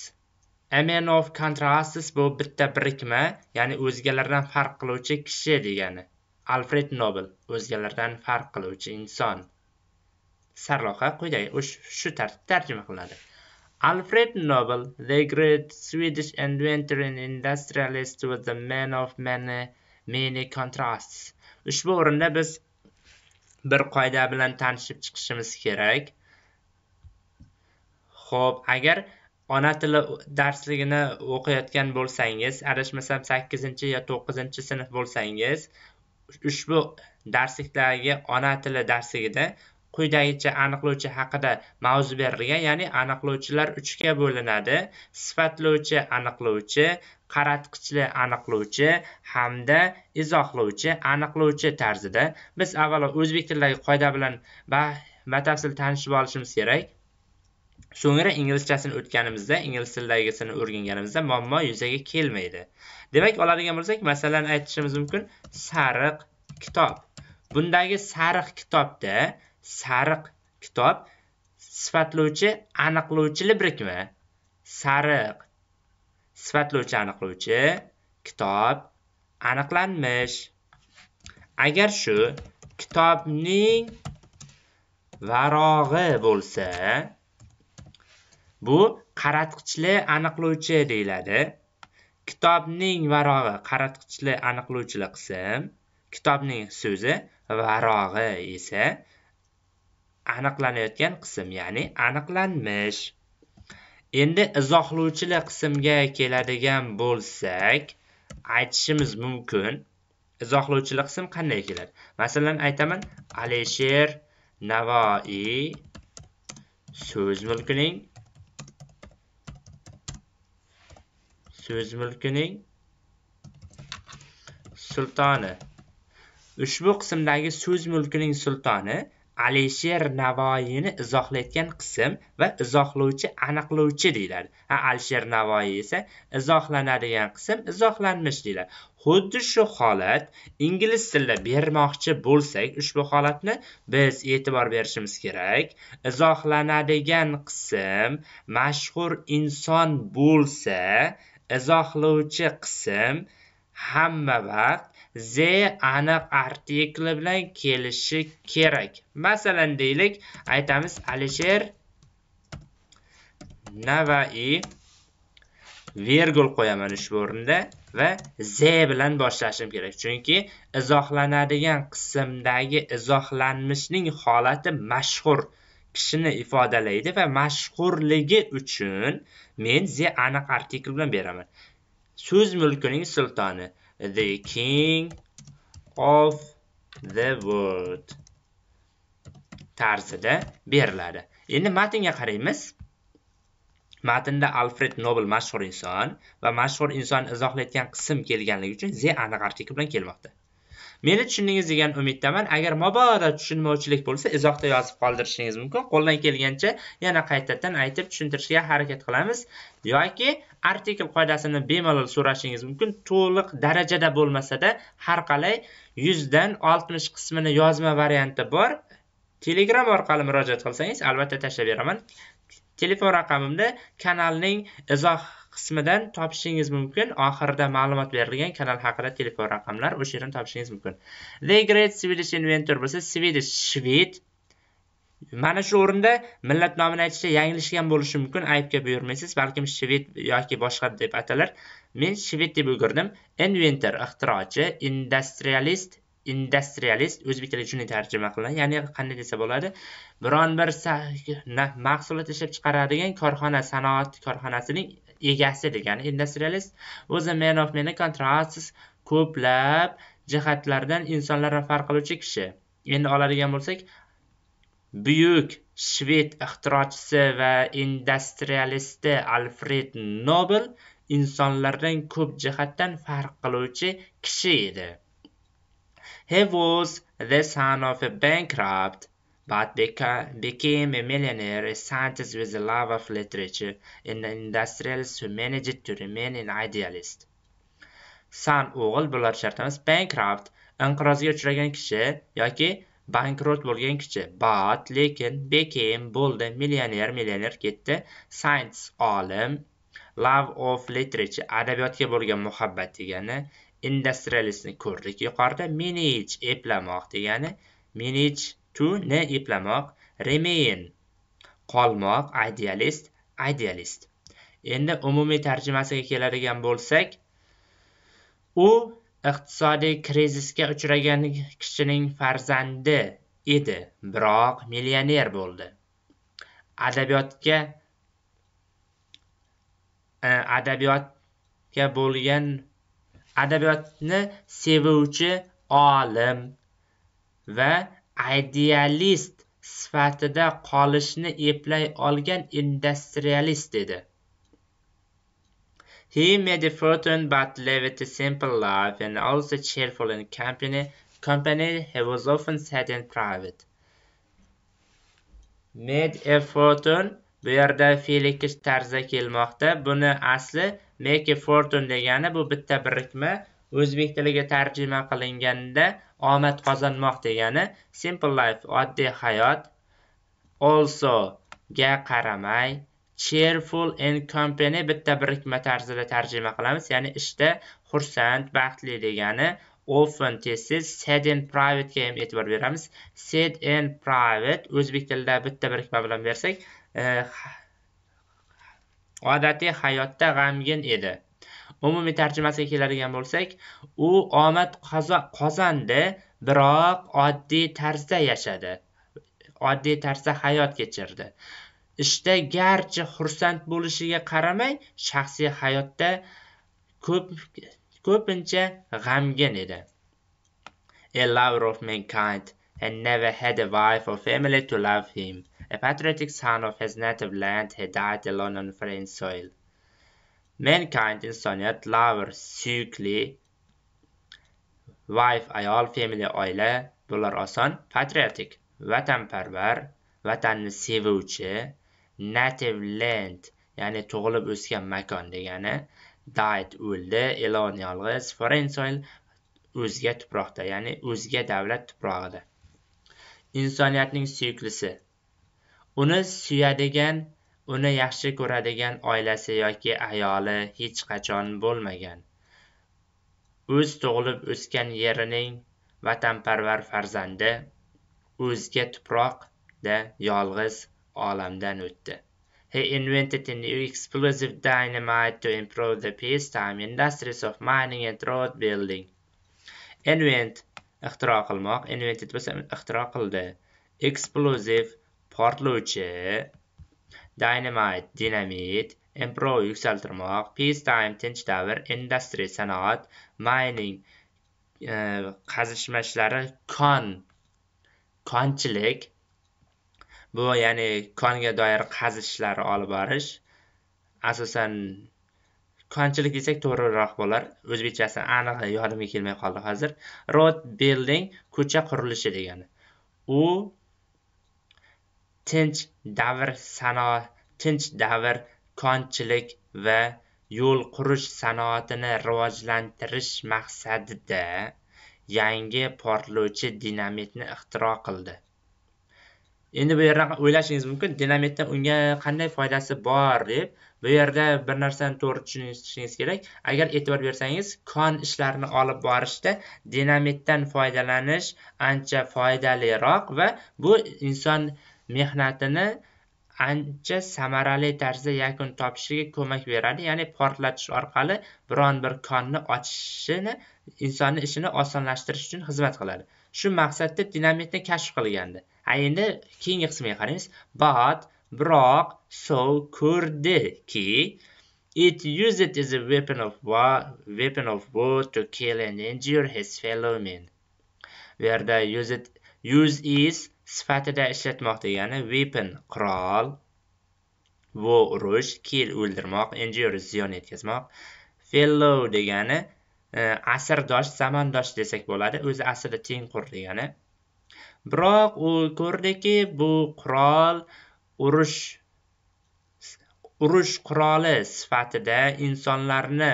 Speaker 1: A Man of Contrasts bu bitta birikma, ya'ni o'zgalardan farq qiluvchi kishi degani. Alfred Nobel o'zgalardan farq qiluvchi inson. sarlavha quyidagi shu tartibda tarjima qilinadi Alfred Nobel, the great Swedish inventor and industrialist, was a man of many, many contrasts. Ushbu o'rinda biz bir qoida bilan tanishib chiqishimiz kerak. Xo'p, agar ona tili darsligini o'qiyotgan bo'lsangiz, adashmasam 8 yo 9 sinf bo'lsangiz, ushbu darslikdagi ona tili darsligida quyidagicha aniqlovchi haqida mavzu berilgan ya'ni aniqlovchilar uchga bo'linadi sifatlovchi aniqlovchi qaratqichli aniqlovchi hamda izohlovchi aniqlovchi tarzida biz avvalo o'zbek tilidagi qoida bilan batafsil tanishib olishimiz kerak so'ngra inglizchasini o'tganimizda ingliz tilidagisini o'rganganimizda muammo yuzaga kelmaydi demak oladigan bo'lsak masalan aytishimiz mumkin sariq kitob bundagi sariq kitobda sariq kitob sifatlovchi aniqlovchili birikmi sariq sifatlovchi aniqlovchi kitob aniqlanmish agar shu kitobning varog'i bo'lsa bu qaratqichli aniqlovchi deyiladi kitobning varog'i qaratqichli aniqlovchili qism kitobning so'zi varog'i esa aniqlanayotgan qism ya'ni aniqlanmish endi izohlovchilar qismga keladigan bo'lsak aytishimiz mumkin izohlovchilar qism qanday keladi masalan aytaman alisher navoiy so'z mulkining so'z mulkining sultoni ushbu qismdagi so'z mulkining sultoni alisher navoiyni izohlayotgan qism va izohlovchi aniqlovchi deyiladi a alisher navoiy esa izohlanadigan qism izohlanmish deyiladi xuddi shu holat ingliz tilida bermoqchi bo'lsak ushbu holatni biz e'tibor berishimiz kerak izohlanadigan qism mashhur inson bo'lsa izohlovchi qism hamma vaqt the aniq artikli bilan kelishi kerak masalan deylik aytamiz alisher navai vergul qo'yaman ushbu o'rinda va z bilan boshlashim kerak chunki izohlanadigan qismdagi izohlanmishning holati mashhur kishini ifodalaydi va mashhurligi uchun men z aniq artikl bilan beraman so'z mulkining sultoni the king of the world tarzida beriladi endi matnga qaraymiz matnda alfred nobel mashhur inson va mashhur inson izohlayotgan qism kelganligi uchun the aniq artikl bilan kelmoqda meni tushundingiz degan umiddaman agar mabodo tushunmovchilik bo'lsa izohda yozib qoldirishingiz mumkin qo'ldan kelgancha yana qaytadan aytib tushuntirishga harakat qilamiz yoki artikel qoidasini bemalol so'rashingiz mumkin to'liq darajada bo'lmasada har qalay yuzdan oltmish qismini yozma varianti bor telegram orqali murojaat qilsangiz albatta tashlab beraman telefon raqamimda kanalning izoh qismidan topishingiz mumkin oxirida ma'lumot berilgan kanal haqida telefon raqamlar o'sha yerdan topishingiz mumkin the great swedish inventor bo'lsa swedish shved mana shu o'rinda millat nomini aytishda yanglishgan bo'lishi mumkin aybga buyurmaysiz balkim shved yoki boshqa deb atalar men shved deb o'girdim inventor ixtirochi industrialist industrialist o'zbek tiliga shunday tarjima qilinadi ya'ni qanday desa bo'ladi biron bir mahsulot ishlab chiqaradigan korxona sanoat korxonasining egasi degani industrialist was a man of many contrasts ko'plab jihatlardan insonlardan farq qiluvchi kishi endi oladigan bo'lsak buyuk shved ixtirochisi va industrialisti alfred nobel insonlardan ko'p jihatdan farq qiluvchi kishi edi he was the son of a bankrupt but beca became a millionaire, a scientist with a love of literature, and an industrialist who managed to remain an idealist. San o'g'il bo'lar shartimiz bankrupt, inqirozga uchragan kishi yoki bankrot bo'lgan kishi, but lekin became bo'ldi, millioner, millioner ketdi, science olim, love of literature adabiyotga bo'lgan muhabbat degani, industrialistni ko'rdik yuqorida, manage eplamoq degani, manage to ni eplamoq remain qolmoq idealist idealist endi umumiy tarjimasiga keladigan bo'lsak u iqtisodiy krizisga uchragan kishining farzandi edi biroq millioner bo'ldi adabiyotga e, adabiyotga bo'lgan adabiyotni sevuvchi olim va idealist sifatida qolishni eplay olgan industrialist edi He made a fortune but lived a simple life and also cheerful in company. Company he was often sad in private. Made a fortune bu yerda fe'likish tarzda kelmoqda. Buni asli make a fortune degani bu bitta birikma. O'zbek tiliga tarjima qilinganda omad qozonmoq degani simple life oddiy hayot also ga qaramay cheerful and company bitta birikma tarzida tarjima qilamiz ya'ni ishda xursand baxtli degani often tezsiz sad and private ga ham e'tibor beramiz sad and private o'zbek tilida bitta birikma bilan bersak eh, odatiy hayotda g'amgin edi umumiy tarjimasiga keladigan bo'lsak u omad qozondi biroq oddiy tarzda yashadi oddiy tarzda hayot kechirdi ishda garchi xursand bo'lishiga qaramay shaxsiy hayotda ko'p ko'pincha g'amgin edi a lover of mankind and never had a wife or family to love him a patriotic son of his native land he died alone on foreign soil Mankind insoniyat lover suyukli wife ayol family oila bular oson patriotic vatanparvar vatanni sevuvchi native land ya'ni tug'ilib o'sgan makon degani died o'ldi ilon yolg'iz foreign soil o'zga tuproqda ya'ni o'zga davlat tuprog'ida insoniyatning suyuklisi uni suyadigan uni yaxshi ko'radigan oilasi yoki ayoli hech qachon bo'lmagan o'z tug'ilib o'sgan yerining vatanparvar farzandi o'zga tuproqda yolg'iz olamdan o'tdi He invented a new explosive dynamite to improve the peacetime industries of mining and road building. Invent ixtiro qilmoq, invented bo'lsa ixtiro qildi. Explosive portlovchi dynamite dinamit Empro yuksaltirmoq peacetime tinch davr industry sanoat mining e, qazishma kon konchilik bu ya'ni konga doir qazish ishlari olib borish asosan konchilik desak to'g'riroq bo'lar o'zbekchasi aniq yodimga kelmay qoldi hozir road building ko'cha qurilishi degani u tinch davr tinch davr konchilik va yo'l qurish sanoatini rivojlantirish maqsadida yangi portlovchi dinamitni ixtiro qildi endi bu yerda o'ylashingiz mumkin dinamitni unga qanday foydasi bor deb bu yerda bir narsani to'g'ri tushunishingiz kerak agar e'tibor bersangiz kon ishlarini olib borishda dinamitdan foydalanish ancha foydaliroq va bu inson mehnatini ancha samarali tarzda yakun topishiga ko'mak beradi ya'ni portlatish orqali biron bir konni ochishini insonni ishini osonlashtirish uchun xizmat qiladi shu maqsadda dinamitni kashf qilgandi a endi keyingi qismiga qaraymiz but biroq so'v ko'rdiki It used it as a weapon of war, weapon of war to kill and injure his fellow men. Where the it use is sifatida ishlatmoqda ya'ni weapon qurol vo urush kill o'ldirmoq injur, ziyon yetkazmoq fellow degani e, asrdosh zamondosh desak bo'ladi o'zi aslida tengqur degani biroq u ko'rdiki bu qurol urush urush quroli sifatida insonlarni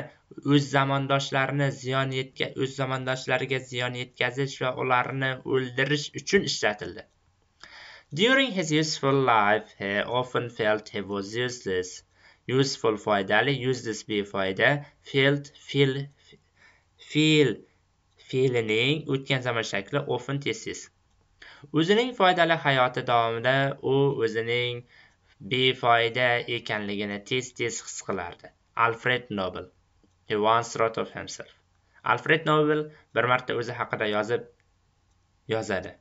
Speaker 1: o'z zamondoshlarini ziyon yetka o'z zamondoshlariga ziyon yetkazish va ularni o'ldirish uchun ishlatildi During his useful life, he often felt he was useless. Useful foydali, useless befoyda, felt, feel, feel fe'lining o'tgan zamon shakli often tez O'zining foydali hayoti davomida u o'zining befoyda ekanligini tez tez his qilardi. Alfred Nobel. He once wrote of himself. Alfred Nobel bir marta o'zi haqida yozib yozadi.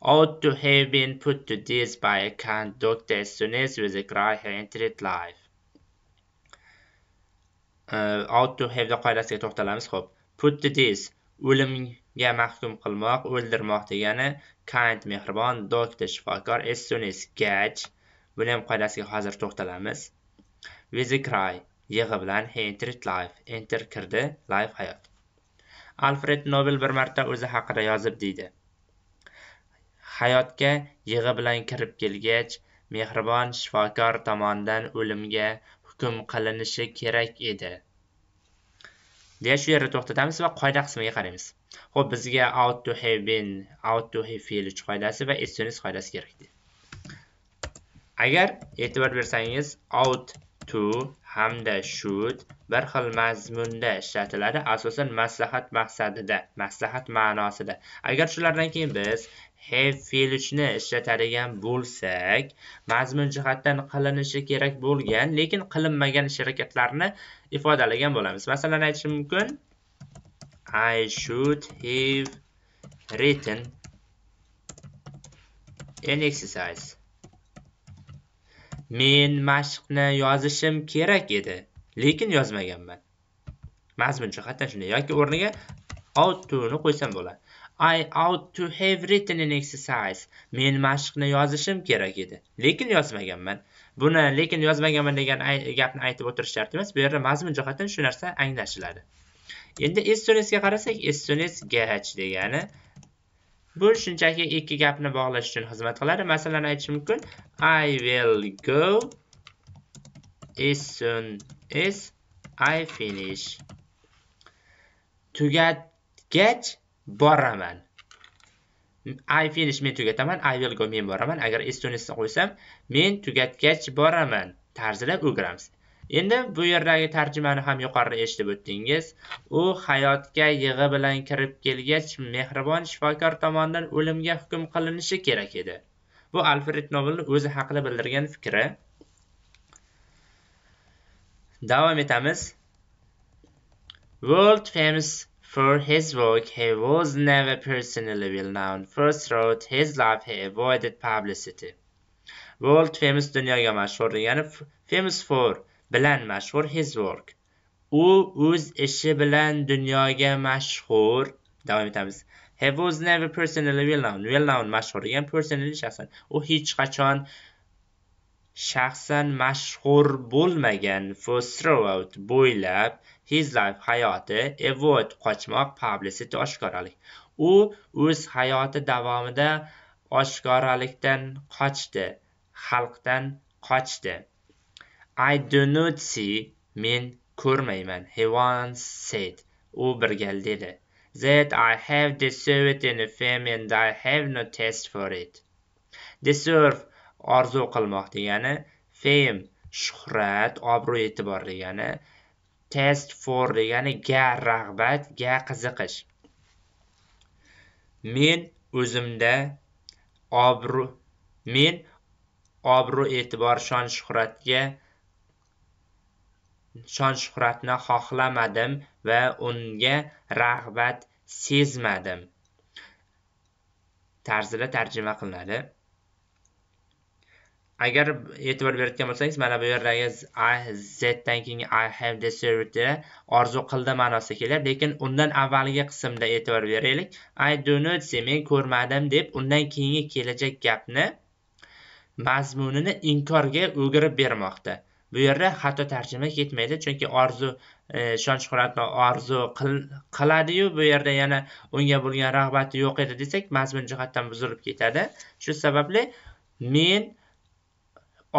Speaker 1: ought to have been put to death by a doctor as soon as cry had entered life. Uh, ought to have haveda qoidasiga to'xtalamiz xo'p. Put to death o'limga mahkum qilmoq, o'ldirmoq degani kind, mehribon, doktor, shifokor as soon as gach. Buni ham qoidasiga hozir to'xtalamiz. cry yig'i bilan entered life, enter kirdi, life hayot. Alfred Nobel bir marta o'zi haqida yozib deydi. hayotga yig'i bilan kirib kelgach mehribon shifokor tomonidan o'limga hukm qilinishi kerak edi deya shu yerda to'xtatamiz va qoida qismiga qaraymiz ho'p bizga out to have been out to have feel uch qoidasi va as qoidasi kerak agar e'tibor bersangiz out to hamda should bir xil mazmunda ishlatiladi asosan maslahat maqsadida maslahat ma'nosida agar shulardan keyin biz have fe'lini ishlatadigan bo'lsak mazmun jihatdan qilinishi kerak bo'lgan lekin qilinmagan harakatlarni ifodalagan bo'lamiz masalan aytishim mumkin i should have written an exercise men mashqni yozishim kerak edi lekin yozmaganman mazmun jihatdan shunday yoki o'rniga ought to'ni qo'ysam bo'ladi I ought to have written an exercise. Men mashqni yozishim kerak edi. Lekin yozmaganman. Buni lekin yozmaganman degan gapni aytib o'tirish shart emas. Bu yerda mazmun jihatdan shu narsa anglashiladi. Endi as soon ga qarasak, as soon as gach degani bu shunchaki ikki gapni bog'lash uchun xizmat qiladi. Masalan aytish mumkin, I will go as soon as I finish. Tugatgach boraman i finish men tugataman i will go men boraman agar estonisni qo'ysam men tugatgach boraman tarzida o'giramiz endi bu yerdagi tarjimani ham yuqorida eshitib o'tdingiz u hayotga yig'i bilan kirib kelgach mehribon shifokor tomonidan o'limga hukm qilinishi kerak edi bu alfred nobelni o'zi haqida bildirgan fikri davom etamiz world famous For his work, he was never personally renowned. First wrote his life, he avoided publicity. World famous dunyoga mashhur, ya'ni famous for bilan mashhur his work. U o'z ishi bilan dunyoga mashhur. Davom etamiz. He was never personally renowned. Renowned mashhur, ya'ni personally shaxsan. U hech qachon shaxsan mashhur bo'lmagan. For throughout bo'ylab his life hayoti avoid qochmoq publicity oshkoralik u o'z hayoti davomida oshkoralikdan qochdi xalqdan qochdi i do not see men ko'rmayman he once said u bir gal dedi that I have deserved in fame and I have no taste for it. Deserve orzu qilmoq degani fame, shuhrat, obro' e'tibor degani test for degani ga rag'bat ga qiziqish men o'zimda obro' men obro' e'tibor shon shuhratga shon shuhratni xohlamadim va unga rag'bat sezmadim tarzida tarjima qilinadi agar e'tibor berayotgan bo'lsangiz mana bu yerdagi i dan keyingi i have deservedda orzu qildi ma'nosi keladi lekin undan avvalgi qismda e'tibor beraylik i do not see men ko'rmadim deb undan keyingi kelajak gapni mazmunini inkorga o'girib bermoqda bu yerda xato tarjima ketmaydi chunki orzu e, ishonch e, qur'atni orzu qiladiyu bu yerda yana unga bo'lgan rag'bati yo'q edi desak mazmun jihatdan buzilib ketadi shu sababli men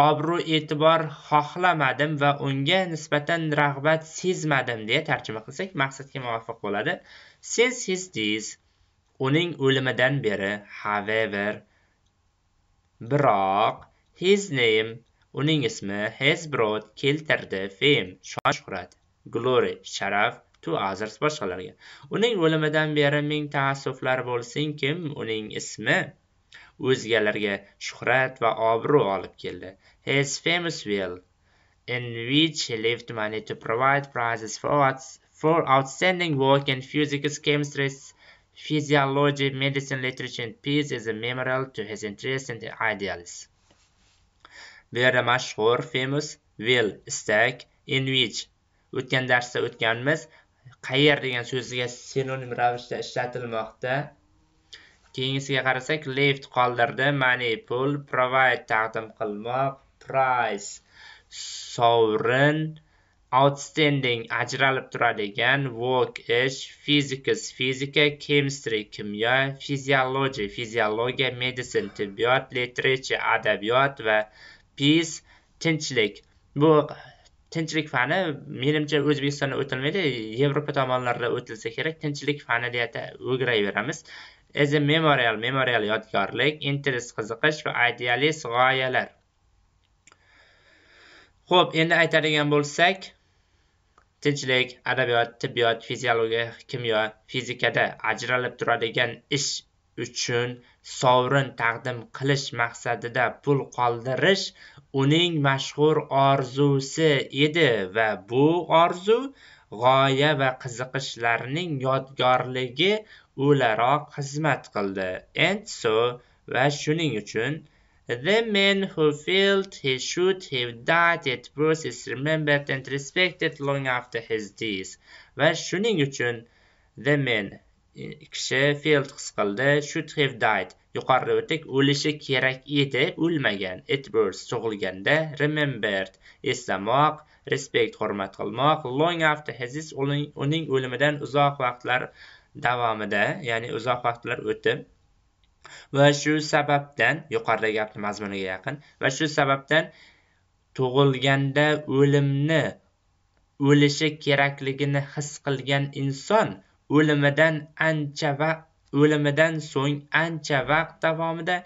Speaker 1: obro' e'tibor xohlamadim va unga nisbatan rag'bat sezmadim deya tarjima qilsak maqsadga muvofiq bo'ladi since his death uning o'limidan beri however biroq his name uning ismi has brought keltirdi fame shon shuhrat glory sharaf to others boshqalarga uning o'limidan beri ming taassuflar kim uning ismi o'zgalarga shuhrat va obro' olib keldi his famous will, in which he left money to provide prizes for for outstanding work in physics, chemistry, physiology, medicine, literature, and peace is a memorial to his interests and ideals. much mashhur famous will istak in which o'tgan darsda o'tganmiz qayer degan so'ziga sinonim ravishda ishlatilmoqda keyingisiga qarasak left qoldirdi money pul provide taqdim qilmoq price sovrin outstanding ajralib turadigan work ish physics fizika chemistry kimyo physiology fiziologiya medicine tibbiyot literature adabiyot va peace tinchlik bu uh, tinchlik fani menimcha o'zbekistonda o'tilmaydi yevropa tomonlarida o'tilsa kerak tinchlik fani deya o'giraveramiz as a memorial memorial yodgorlik interes qiziqish va idealist g'oyalar Xo'p, endi aytadigan bo'lsak, tinchlik, adabiyot, tibbiyot, fiziologiya, kimyo, fizikada ajralib turadigan ish uchun sovrin taqdim qilish maqsadida pul qoldirish uning mashhur orzusi edi va bu orzu g'oya va qiziqishlarning yodgorligi o'laroq xizmat qildi. And so va shuning uchun The man who felt he should have died at birth is remembered and respected long after his death. Va shuning uchun the man e, kishi felt his qildi should have died. Yuqorida o'tdik, o'lishi kerak edi, o'lmagan. At birth tug'ilganda remembered eslamoq, respect hurmat qilmoq long after his death uning o'limidan uzoq vaqtlar davomida, ya'ni uzoq vaqtlar o'tib va shu sababdan yuqorida gapni mazmuniga yaqin va shu sababdan tug'ilganda o'limni o'lishi kerakligini his qilgan inson o'limidan ancha vaqt o'limidan so'ng ancha vaqt davomida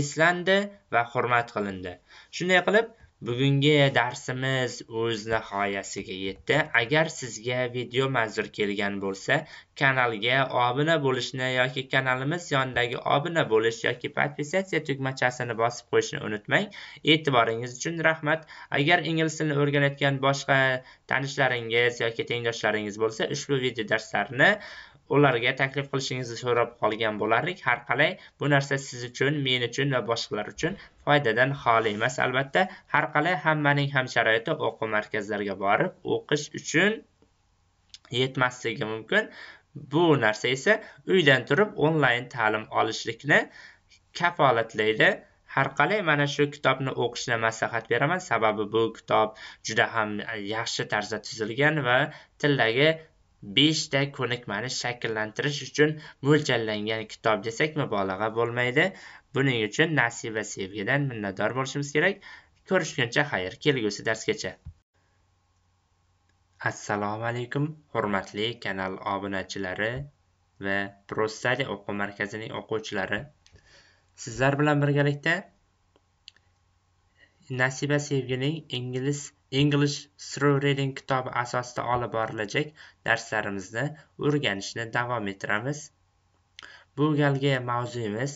Speaker 1: eslandi va hurmat qilindi shunday qilib Bugungi darsimiz o'z nihoyasiga yetdi. Agar sizga video manzur kelgan bo'lsa, kanalga obuna bo'lishni yoki kanalimiz yonidagi obuna bo'lish yoki podpisatsiya tugmachasini bosib qo'yishni unutmang. E'tiboringiz uchun rahmat. Agar ingliz tilini o'rganayotgan boshqa tanishlaringiz yoki tengdoshlaringiz bo'lsa, ushbu video darslarini ularga taklif qilishingizni so'rab qolgan bo'lardik har qalay bu narsa siz uchun men uchun va boshqalar uchun foydadan xoli emas albatta har qalay hammaning ham sharoiti o'quv markazlariga borib o'qish uchun yetmasligi mumkin bu narsa esa uydan turib onlayn ta'lim olishlikni kafolatlaydi har qalay mana shu kitobni o'qishni maslahat beraman sababi bu kitob juda ham yaxshi tarzda tuzilgan va tildagi beshta ko'nikmani shakllantirish uchun mo'ljallangan kitob desak mubolag'a bo'lmaydi buning uchun nasiba sevgidan minnatdor bo'lishimiz kerak ko'rishguncha xayr kelgusi darsgacha assalomu alaykum hurmatli kanal obunachilari va prostali o'quv markazining o'quvchilari sizlar bilan birgalikda nasiba sevgining ingliz English Through Reading kitobi asosida olib borilajak darslarimizni o'rganishni davom ettiramiz. Bu galgi mavzuyimiz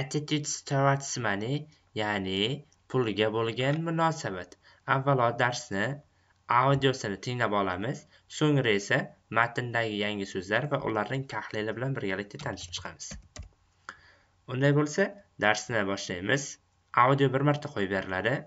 Speaker 1: Attitudes towards money, ya'ni pulga bo'lgan munosabat. Avvalo darsni audiosini tinglab olamiz, so'ngra esa matndagi yangi so'zlar va ularning tahlili bilan birgalikda tanishib chiqamiz. Unday bo'lsa, darsni boshlaymiz. Audio bir marta qo'yib beriladi.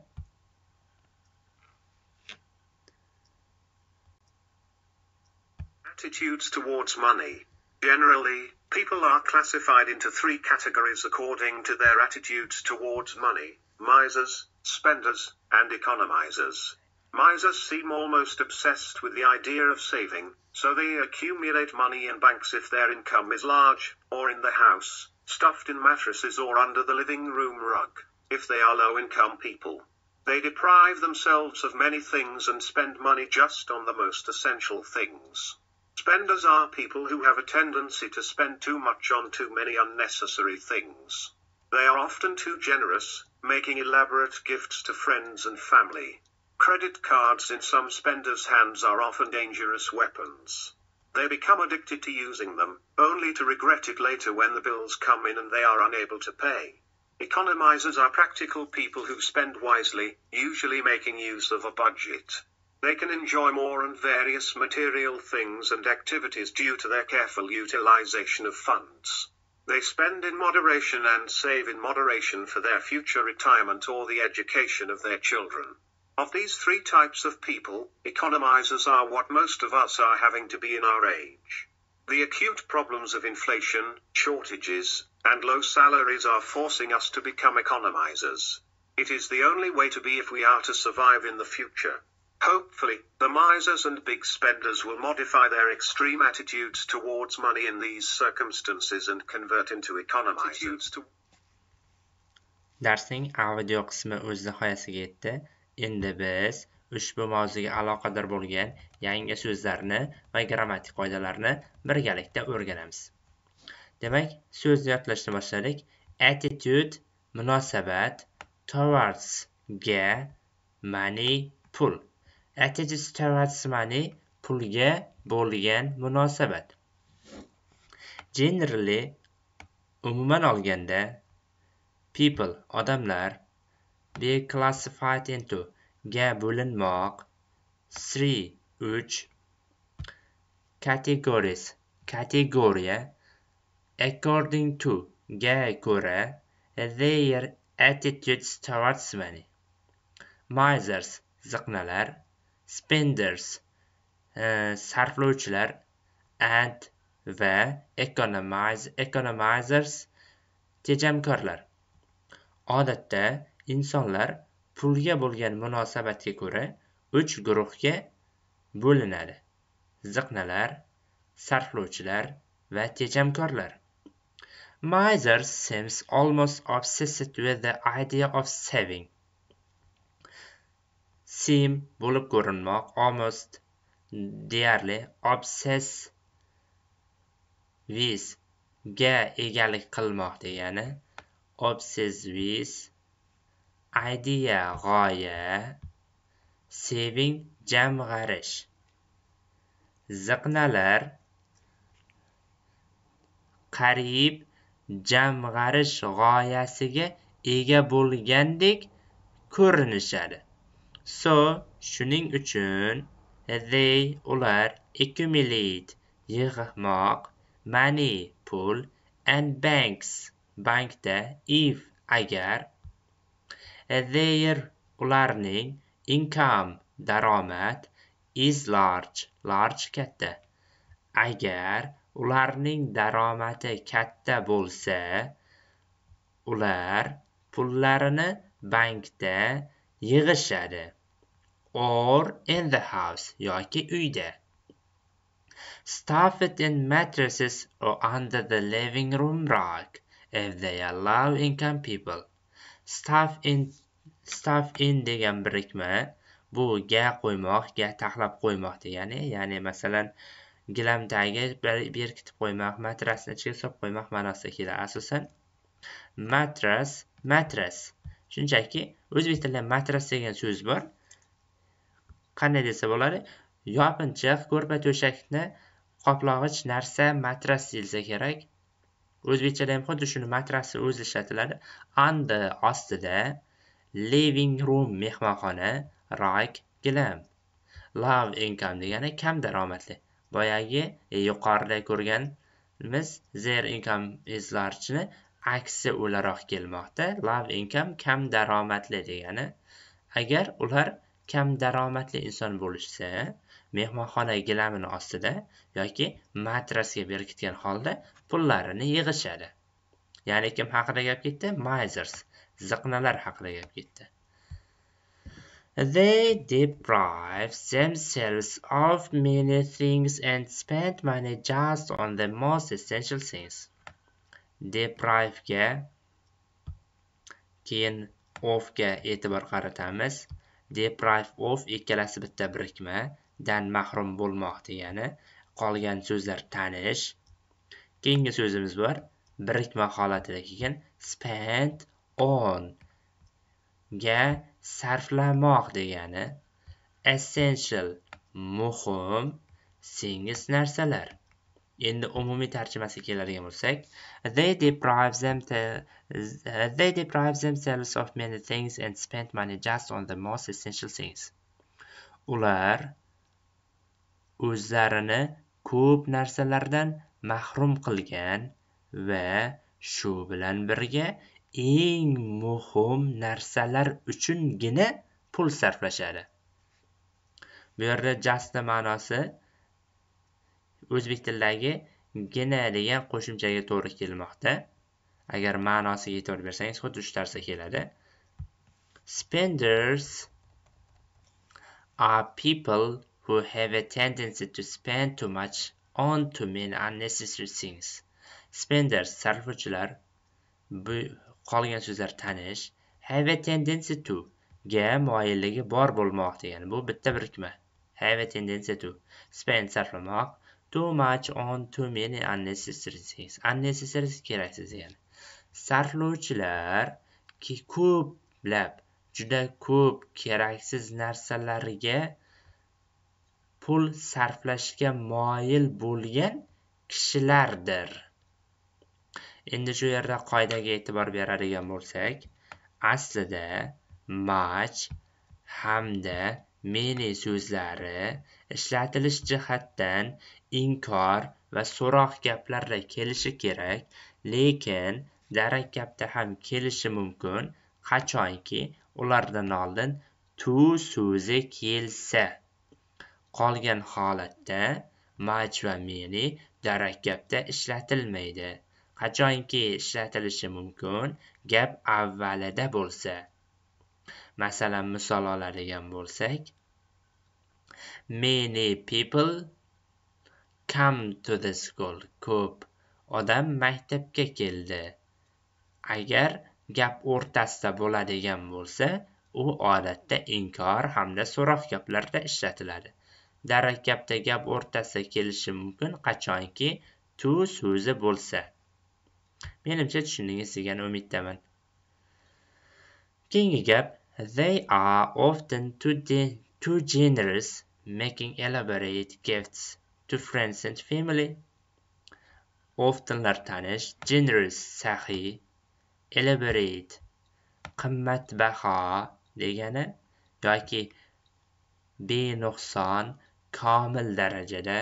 Speaker 6: aptitudes towards money. Generally, people are classified into three categories according to their attitudes towards money misers, spenders, and economizers. Misers seem almost obsessed with the idea of saving, so they accumulate money in banks if their income is large, or in the house, stuffed in mattresses or under the living room rug, if they are low income people. They deprive themselves of many things and spend money just on the most essential things. Spenders are people who have a tendency to spend too much on too many unnecessary things. They are often too generous, making elaborate gifts to friends and family. Credit cards in some spenders' hands are often dangerous weapons. They become addicted to using them, only to regret it later when the bills come in and they are unable to pay. Economizers are practical people who spend wisely, usually making use of a budget. They can enjoy more and various material things and activities due to their careful utilization of funds. They spend in moderation and save in moderation for their future retirement or the education of their children. Of these three types of people, economizers are what most of us are having to be in our age. The acute problems of inflation, shortages, and low salaries are forcing us to become economizers. It is the only way to be if we are to survive in the future. Hopefully, the misers and big spenders will modify their extreme attitudes towards money in these circumstances and convert into economizers.
Speaker 1: Darsning audio qismi o'z nihoyasiga yetdi. Endi biz ushbu mavzuga aloqador bo'lgan yangi so'zlarni va grammatik qoidalarni birgalikda o'rganamiz. Demak, so'zni yodlashni boshladik. Attitude munosabat towards ga money pul atejstavasmani pulga bo'lgan munosabat generally umuman olganda people odamlar be classified into ga bo'linmoq 3 uch categories kategoriya according to ga ko'ra their attitudes towards money misers ziqnalar spenders e, sarflovchilar and va economizers tejamkorlar odatda insonlar pulga bo'lgan munosabatga ko'ra uch guruhga bo'linadi ziqnalar sarflovchilar va tejamkorlar miser seems almost obsessed with the idea of saving seem bo'lib ko'rinmoq almost deyarli obses vis ga egalik qilmoq degani obses vis idea g'oya saving jamg'arish ziqnalar qariyb jamg'arish g'oyasiga ega bo'lgandek ko'rinishadi So, shuning uchun they ular accumulate yig'moq money pul and banks bankda if agar their ularning income daromad is large large katta agar ularning daromadi katta bo'lsa ular pullarini bankda yig'ishadi or in the house yoki uyda. Stuff it in mattresses or under the living room rug if they allow income people. Stuff in stuff in degan birikma bu ga qo'ymoq, ga taxlab qo'ymoq degani, ya'ni masalan gilamdagi berkitib qo'ymoq, matrasni ichiga solib qo'ymoq ma'nosiga keladi asosan. Matras, matras. Shunchaki o'zbek tilida matras degan so'z bor. qanday desa bo'ladi yopinchiq ko'rpa to'shakni qoplog'ich narsa matras deyilsa kerak o'zbekchada ham xuddi shuni matrasni o'zi ishlatiladi under ostida living room mehmonxona rak gilam love income degani kam daromadli boyagi e, yuqorida ko'rganmiz zero income is large'ni aksi o'laroq kelmoqda love income kam daromadli degani agar ular kam daromadli inson bo'lishsa mehmonxona gilamini ostida yoki matrasga berkitgan holda pullarini yig'ishadi ya'ni kim haqida gap ketdi mizers ziqnalar haqida gap ketdi They deprive themselves of many things and spend money just on the most essential things. Deprive ga keyin of ga e'tibor qaratamiz. deprive of ikkalasi bitta birikma dan mahrum bo'lmoq degani qolgan so'zlar tanish keyingi so'zimiz bor birikma holatida keyin spend on ga sarflamoq degani essential muhim sengiz narsalar endi umumiy tarjimasiga keladigan bo'lsak they deprive them uh, they deprive themselves of many things and spend money just on the most essential things ular o'zlarini ko'p narsalardan mahrum qilgan va shu bilan birga eng muhim narsalar uchungina pul sarflashadi bu yerda just ma'nosi o'zbek tilidagi gina degan qo'shimchaga to'g'ri kelmoqda agar ma'nosiga e'tibor bersangiz xuddi shu tarzda keladi spenders are people who have a tendency to spend too much on too many unnecessary things spenders sarflovchilar bu qolgan so'zlar tanish have a tendency to ga moyilligi bor bo'lmoq degani bu bitta birikma have a tendency to spend sarflamoq too much on too many unnecessary things unnecessary keraksiz ya'ni sarflovchilar ko'plab juda ko'p keraksiz narsalarga pul sarflashga moyil bo'lgan kishilardir endi shu yerda qoidaga e'tibor beradigan bo'lsak aslida much hamda many so'zlari ishlatilish jihatdan inkor va so'roq gaplarda kelishi kerak lekin darak gapda ham kelishi mumkin qachonki ulardan oldin to so'zi kelsa qolgan holatda mach va meni darak gapda ishlatilmaydi qachonki ishlatilishi mumkin gap avvalida bo'lsa masalan misol oladigan bo'lsak many people come to the school ko'p odam maktabga keldi agar gap o'rtasida bo'ladigan bo'lsa u odatda inkor hamda so'roq gaplarda ishlatiladi darak gapda gap o'rtasida kelishi mumkin qachonki to so'zi bo'lsa menimcha tushundingiz degan umiddaman keyingi gap they are often too, too generous making elaborate gifts to friends and family. Oftenlar tanish, generous, sahiy, elaborate, qimmatbaho degani yoki benuqson, komil darajada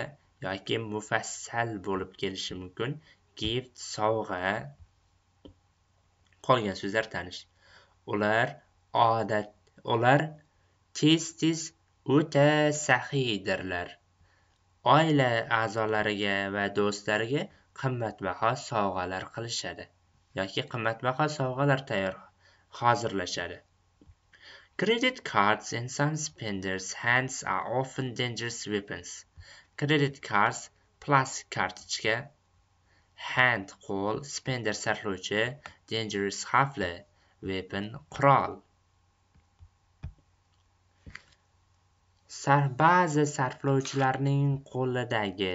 Speaker 1: yoki mufassal bo'lib kelishi mumkin. Gift sovg'a qolgan so'zlar tanish. Ular odat, ular tez-tez o'ta sahiydirlar. oila a'zolariga va do'stlariga qimmatbaho sovg'alar qilishadi yoki qimmatbaho sovg'alar tayyor hozirlashadi credit cards and some spenders hands are often dangerous weapons credit cards plastik kartochka hand qo'l spender sarflovchi dangerous xavfli weapon qurol sar ba'zi sarflovchilarning qo'lidagi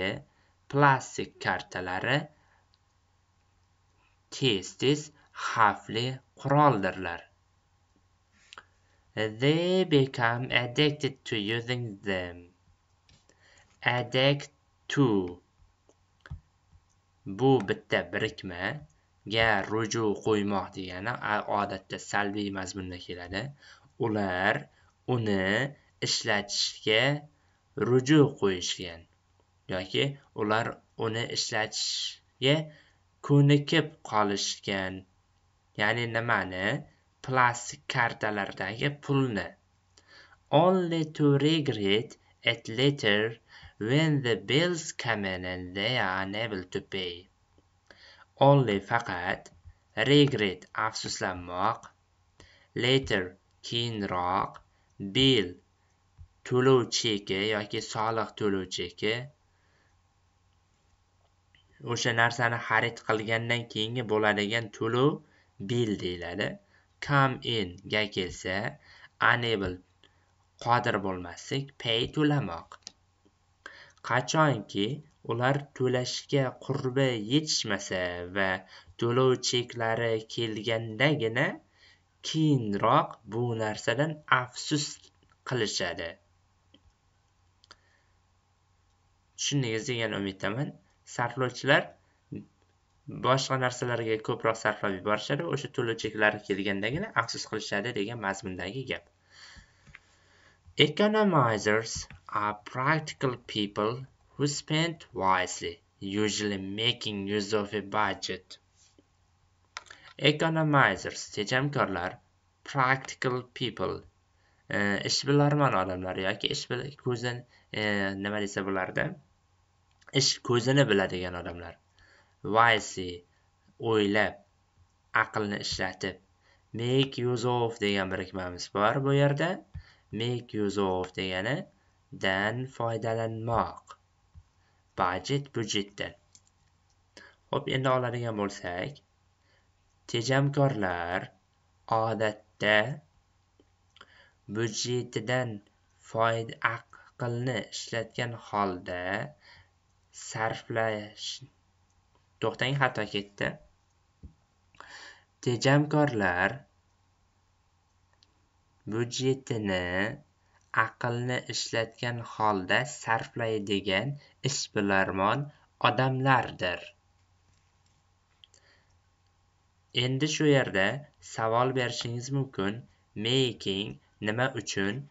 Speaker 1: plastik kartalari tez tez xavfli quroldirlar they become addicted to using them addict to bu bitta birikmaga ga ruju qo'ymoq degani odatda salbiy mazmunda keladi ular uni ishlatishga ruju qo'yishgan yoki ular uni ishlatishga ko'nikib qolishgan ya'ni nimani plastik kartalardagi pulni only to regret it later when the bills come in and they are unable to pay. Only faqat regret afsuslanmoq, later keyinroq, bill to'lov cheki yoki soliq to'lov cheki o'sha narsani xarid qilgandan keyingi bo'ladigan to'lov bill deyiladi come in ga kelsa unable qodir bo'lmaslik pay to'lamoq qachonki ular to'lashga qurbi yetishmasa va to'lov cheklari kelgandagina keyinroq bu narsadan afsus qilishadi tushundingiz degan umiddaman sarflovchilar boshqa narsalarga ko'proq sarflab yuborishadi o'sha to'lov cheklari kelgandagina afsus qilishadi degan mazmundagi gap economizers are practical people who spend wisely usually making use of a budget economizers tejamkorlar practical people eh, ishbilarmon odamlar yoki ishbil ko'zdan eh, nima desa bo'lardi ish ko'zini biladigan odamlar vaysi o'ylab aqlni ishlatib make use of degan birikmamiz bor bu yerda make use of degani dan foydalanmoq budget byudjetda ho'p endi oladigan bo'lsak tejamkorlar odatda byudjetidan foyda aqlni ishlatgan holda sarflash to'xtang xato ketdi tejamkorlar byudjetini aqlni ishlatgan holda sarflaydigan ishbilarmon odamlardir endi shu yerda savol berishingiz mumkin making nima uchun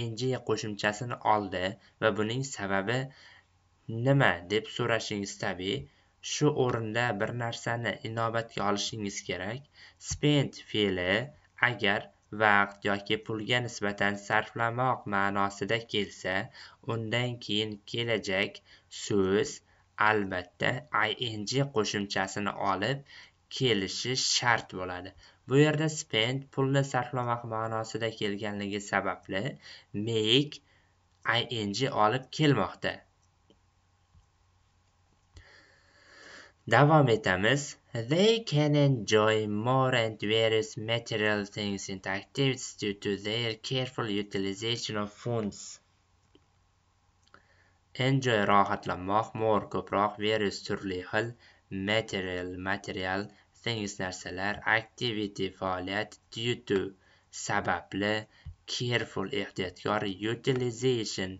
Speaker 1: ing qo'shimchasini oldi va buning sababi nima deb so'rashingiz tabiiy shu o'rinda bir narsani inobatga olishingiz kerak spend fe'li agar vaqt yoki pulga nisbatan sarflamoq ma'nosida kelsa undan keyin kelajak so'z albatta ing qo'shimchasini olib kelishi shart bo'ladi bu yerda spend pulni sarflamoq ma'nosida kelganligi sababli make ing olib kelmoqda davom etamiz they can enjoy more and various material things and activities due to their careful utilization of funds enjoy rohatlanmoq more ko'proq various turli xil material material things narsalar activity faoliyat due to sababli careful ehtiyotkor utilization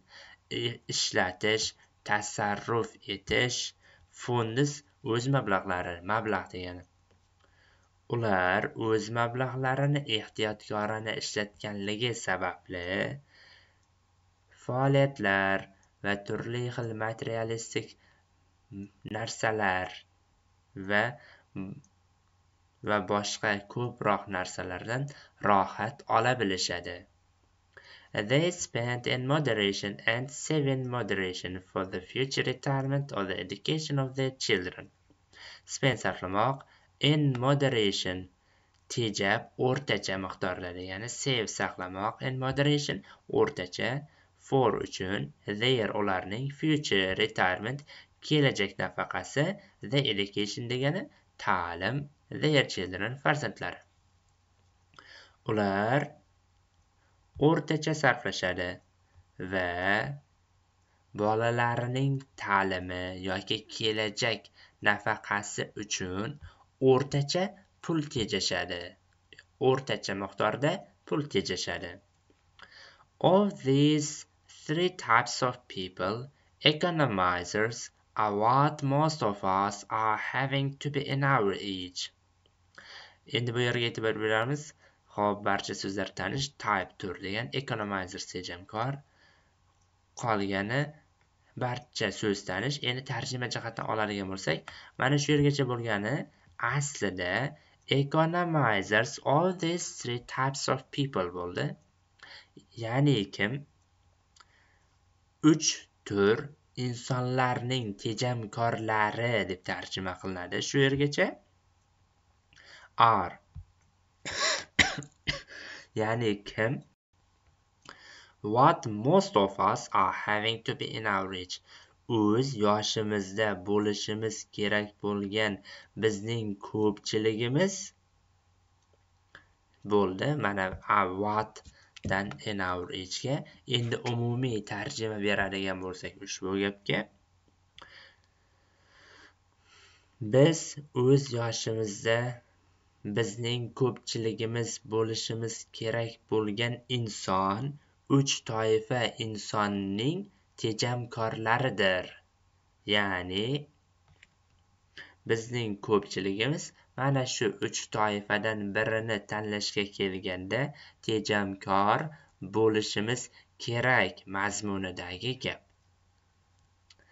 Speaker 1: ishlatish tasarruf etish funds o'z mablag'lari mablag' degani ular o'z mablag'larini ehtiyotkorona ishlatganligi sababli faoliyatlar va turli xil materialistik narsalar va va boshqa ko'proq narsalardan rohat ola bilishadi They spend in moderation and save in moderation for the future retirement or the education of their children. Spend sarflamoq in moderation tejab o'rtacha miqdorlarda ya'ni save saqlamoq in moderation o'rtacha for uchun their ularning future retirement kelajak nafaqasi the education degani ta'lim their children farzandlari ular o'rtacha sarflashadi va bolalarining ta'limi yoki kelajak nafaqasi uchun o'rtacha pul tejashadi o'rtacha miqdorda pul tejashadi of these three types of people, economizers are what most of us are having to be in our age. Endi bu yerga e'tibor beramiz. Xo'p, barcha so'zlar tanish. Type tur degan economizer sejamkor. Qolgani barcha so'z tanish. Endi tarjima jihatdan oladigan bo'lsak, mana shu yergacha bo'lgani aslida economizers all these three types of people bo'ldi. Ya'ni kim? 3 tur insonlarning tejamkorlari deb tarjima qilinadi. Shu yergacha are ya'ni kim what most of us are having to be in our age o'z yoshimizda bo'lishimiz kerak bo'lgan bizning ko'pchiligimiz bo'ldi mana what dan in our age'ga endi umumiy tarjima beradigan bo'lsak ushbu gapga biz o'z yoshimizda bizning ko'pchiligimiz bo'lishimiz kerak bo'lgan inson uch toifa insonning tejamkorlaridir ya'ni bizning ko'pchiligimiz mana shu uch toifadan birini tanlashga kelganda tejamkor bo'lishimiz kerak mazmunidagi gap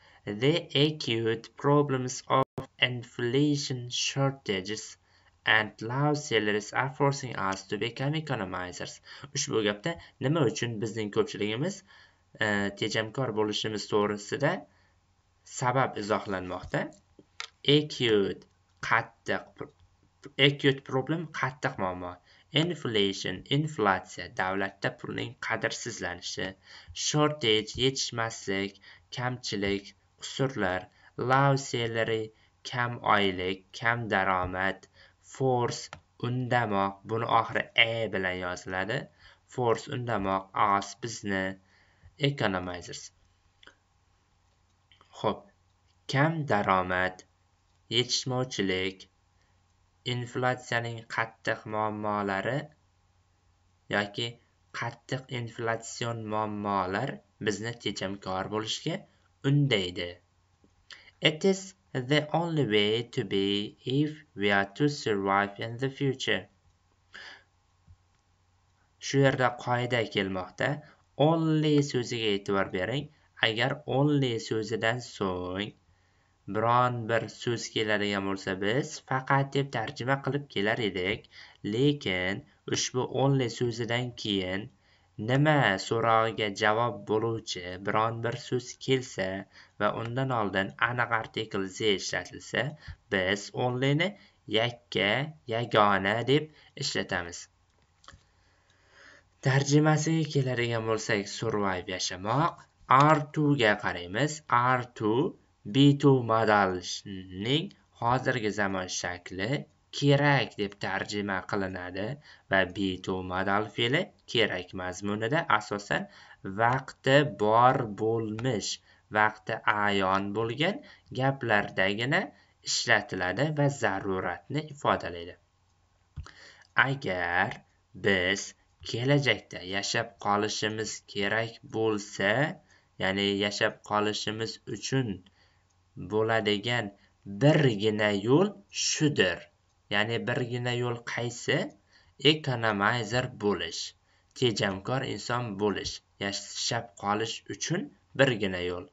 Speaker 1: the acute problems of inflation shortages and loud sellers are forcing us to become economizers ushbu gapda nima uchun bizning ko'pchiligimiz e, tejamkor bo'lishimiz to'g'risida sabab izohlanmoqda acute qattiq acute problem qattiq muammo inflation inflyatsiya davlatda pulning qadrsizlanishi shortage yetishmaslik kamchilik qusurlar low salary kam oylik kam daromad force undamoq buni oxiri e bilan yoziladi force undamoq us bizni economizers ho'p kam daromad yetishmovchilik inflyatsiyaning qattiq muammolari yoki qattiq inflyatsion muammolar bizni tejamkor bo'lishga undaydi it is the only way to be if we are to survive in the future. Shu yerda qoida kelmoqda. Only so'ziga e'tibor bering. Agar only so'zidan so'ng biron bir so'z keladigan bo'lsa biz faqat deb tarjima qilib kelar edik lekin ushbu only so'zidan keyin nima so'rog'iga javob bo'luvchi biron bir so'z kelsa va undan oldin aniq artikl z ishlatilsa biz onlini yakka yagona deb ishlatamiz tarjimasiga keladigan bo'lsak survive yashamoq r2 ga qaraymiz r2 b2 modalning hozirgi zamon shakli kerak deb tarjima qilinadi va modal fe'li kerak mazmunida asosan vaqti bor bo'lmish vaqti ayon bo'lgan gaplardagina ishlatiladi va zaruratni ifodalaydi agar biz kelajakda yashab qolishimiz kerak bo'lsa ya'ni yashab qolishimiz uchun bo'ladigan birgina yo'l shudir ya'ni birgina yo'l qaysi ekonomayzer bo'lish tejamkor inson bo'lish yashab qolish uchun birgina yo'l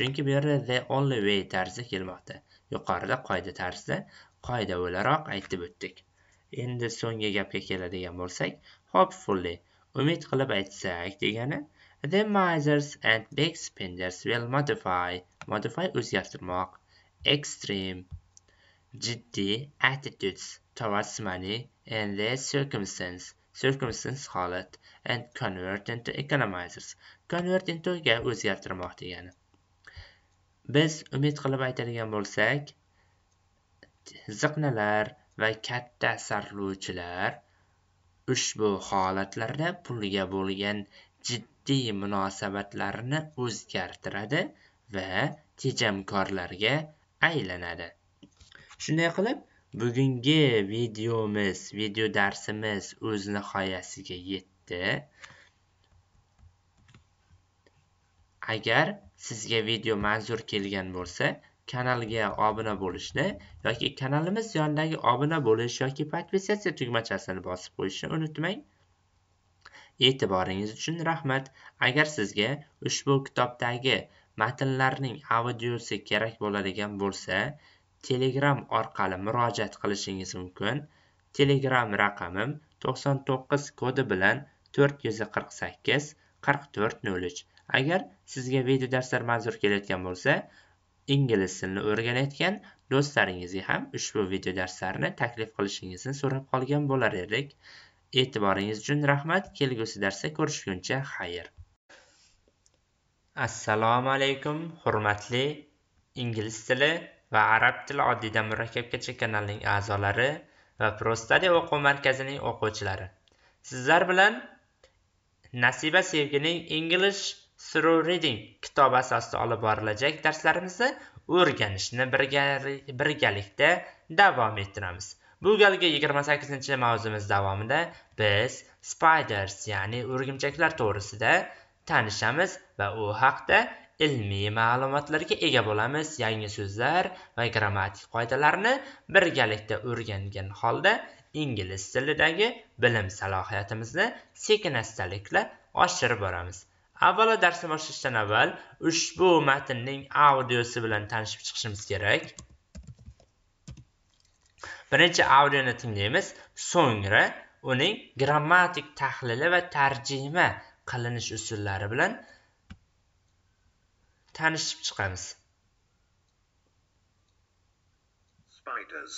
Speaker 1: chunki bu yerda the only way tarzi kelmoqda yuqorida qoida tarzida qoida o'laroq aytib o'tdik endi so'nggi gapga keladigan bo'lsak hopefully umid qilib aytsak degani the misers and big spenders will modify modify o'zgartirmoq extreme jiddiy attitudes towards money in this circumstances circumstance holat and convert into economizers convert into ga o'zgartirmoq degani biz umid qilib aytadigan bo'lsak ziqnalar va katta sarfluvchilar ushbu holatlarda pulga bo'lgan jiddiy munosabatlarini o'zgartiradi va tejamkorlarga aylanadi shunday qilib bugungi videomiz video darsimiz o'z nihoyasiga yetdi agar sizga video manzur kelgan bo'lsa kanalga obuna bo'lishni yoki kanalimiz yonidagi obuna bo'lish yoki podpisatsiya tugmachasini bosib qo'yishni unutmang e'tiboringiz uchun rahmat agar sizga ushbu kitobdagi matnlarning audiosi kerak bo'ladigan bo'lsa telegram orqali murojaat qilishingiz mumkin telegram raqamim 99 kodi bilan 448 4403 agar sizga video darslar manzur kelayotgan bo'lsa ingliz tilini o'rganayotgan do'stlaringizga ham ushbu video darslarni taklif qilishingizni so'rab qolgan bo'lar edik e'tiboringiz uchun rahmat kelgusi darsda ko'rishguncha xayr assalomu alaykum hurmatli ingliz tili va arab tili oddiydan murakkabgacha kanalining a'zolari va prostadi o'quv markazining o'quvchilari sizlar bilan nasiba sevgining english through reading kitobi asosida olib borilajak darslarimizni o'rganishni birgalikda davom ettiramiz bu galgi yigirma sakkizinchi mavzumiz davomida biz spiders ya'ni o'rgimchaklar to'g'risida tanishamiz va u haqda ilmiy ma'lumotlarga ega bo'lamiz yangi so'zlar va grammatik qoidalarni birgalikda o'rgangan holda ingliz tilidagi bilim salohiyatimizni sekin astalikla oshirib boramiz avvalo darsni boshlashdan avval ushbu matnning audiosi bilan tanishib chiqishimiz kerak birinchi audioni tinglaymiz so'ngra uning grammatik tahlili va tarjima qilinish usullari bilan tanishib chiqamiz
Speaker 6: spiders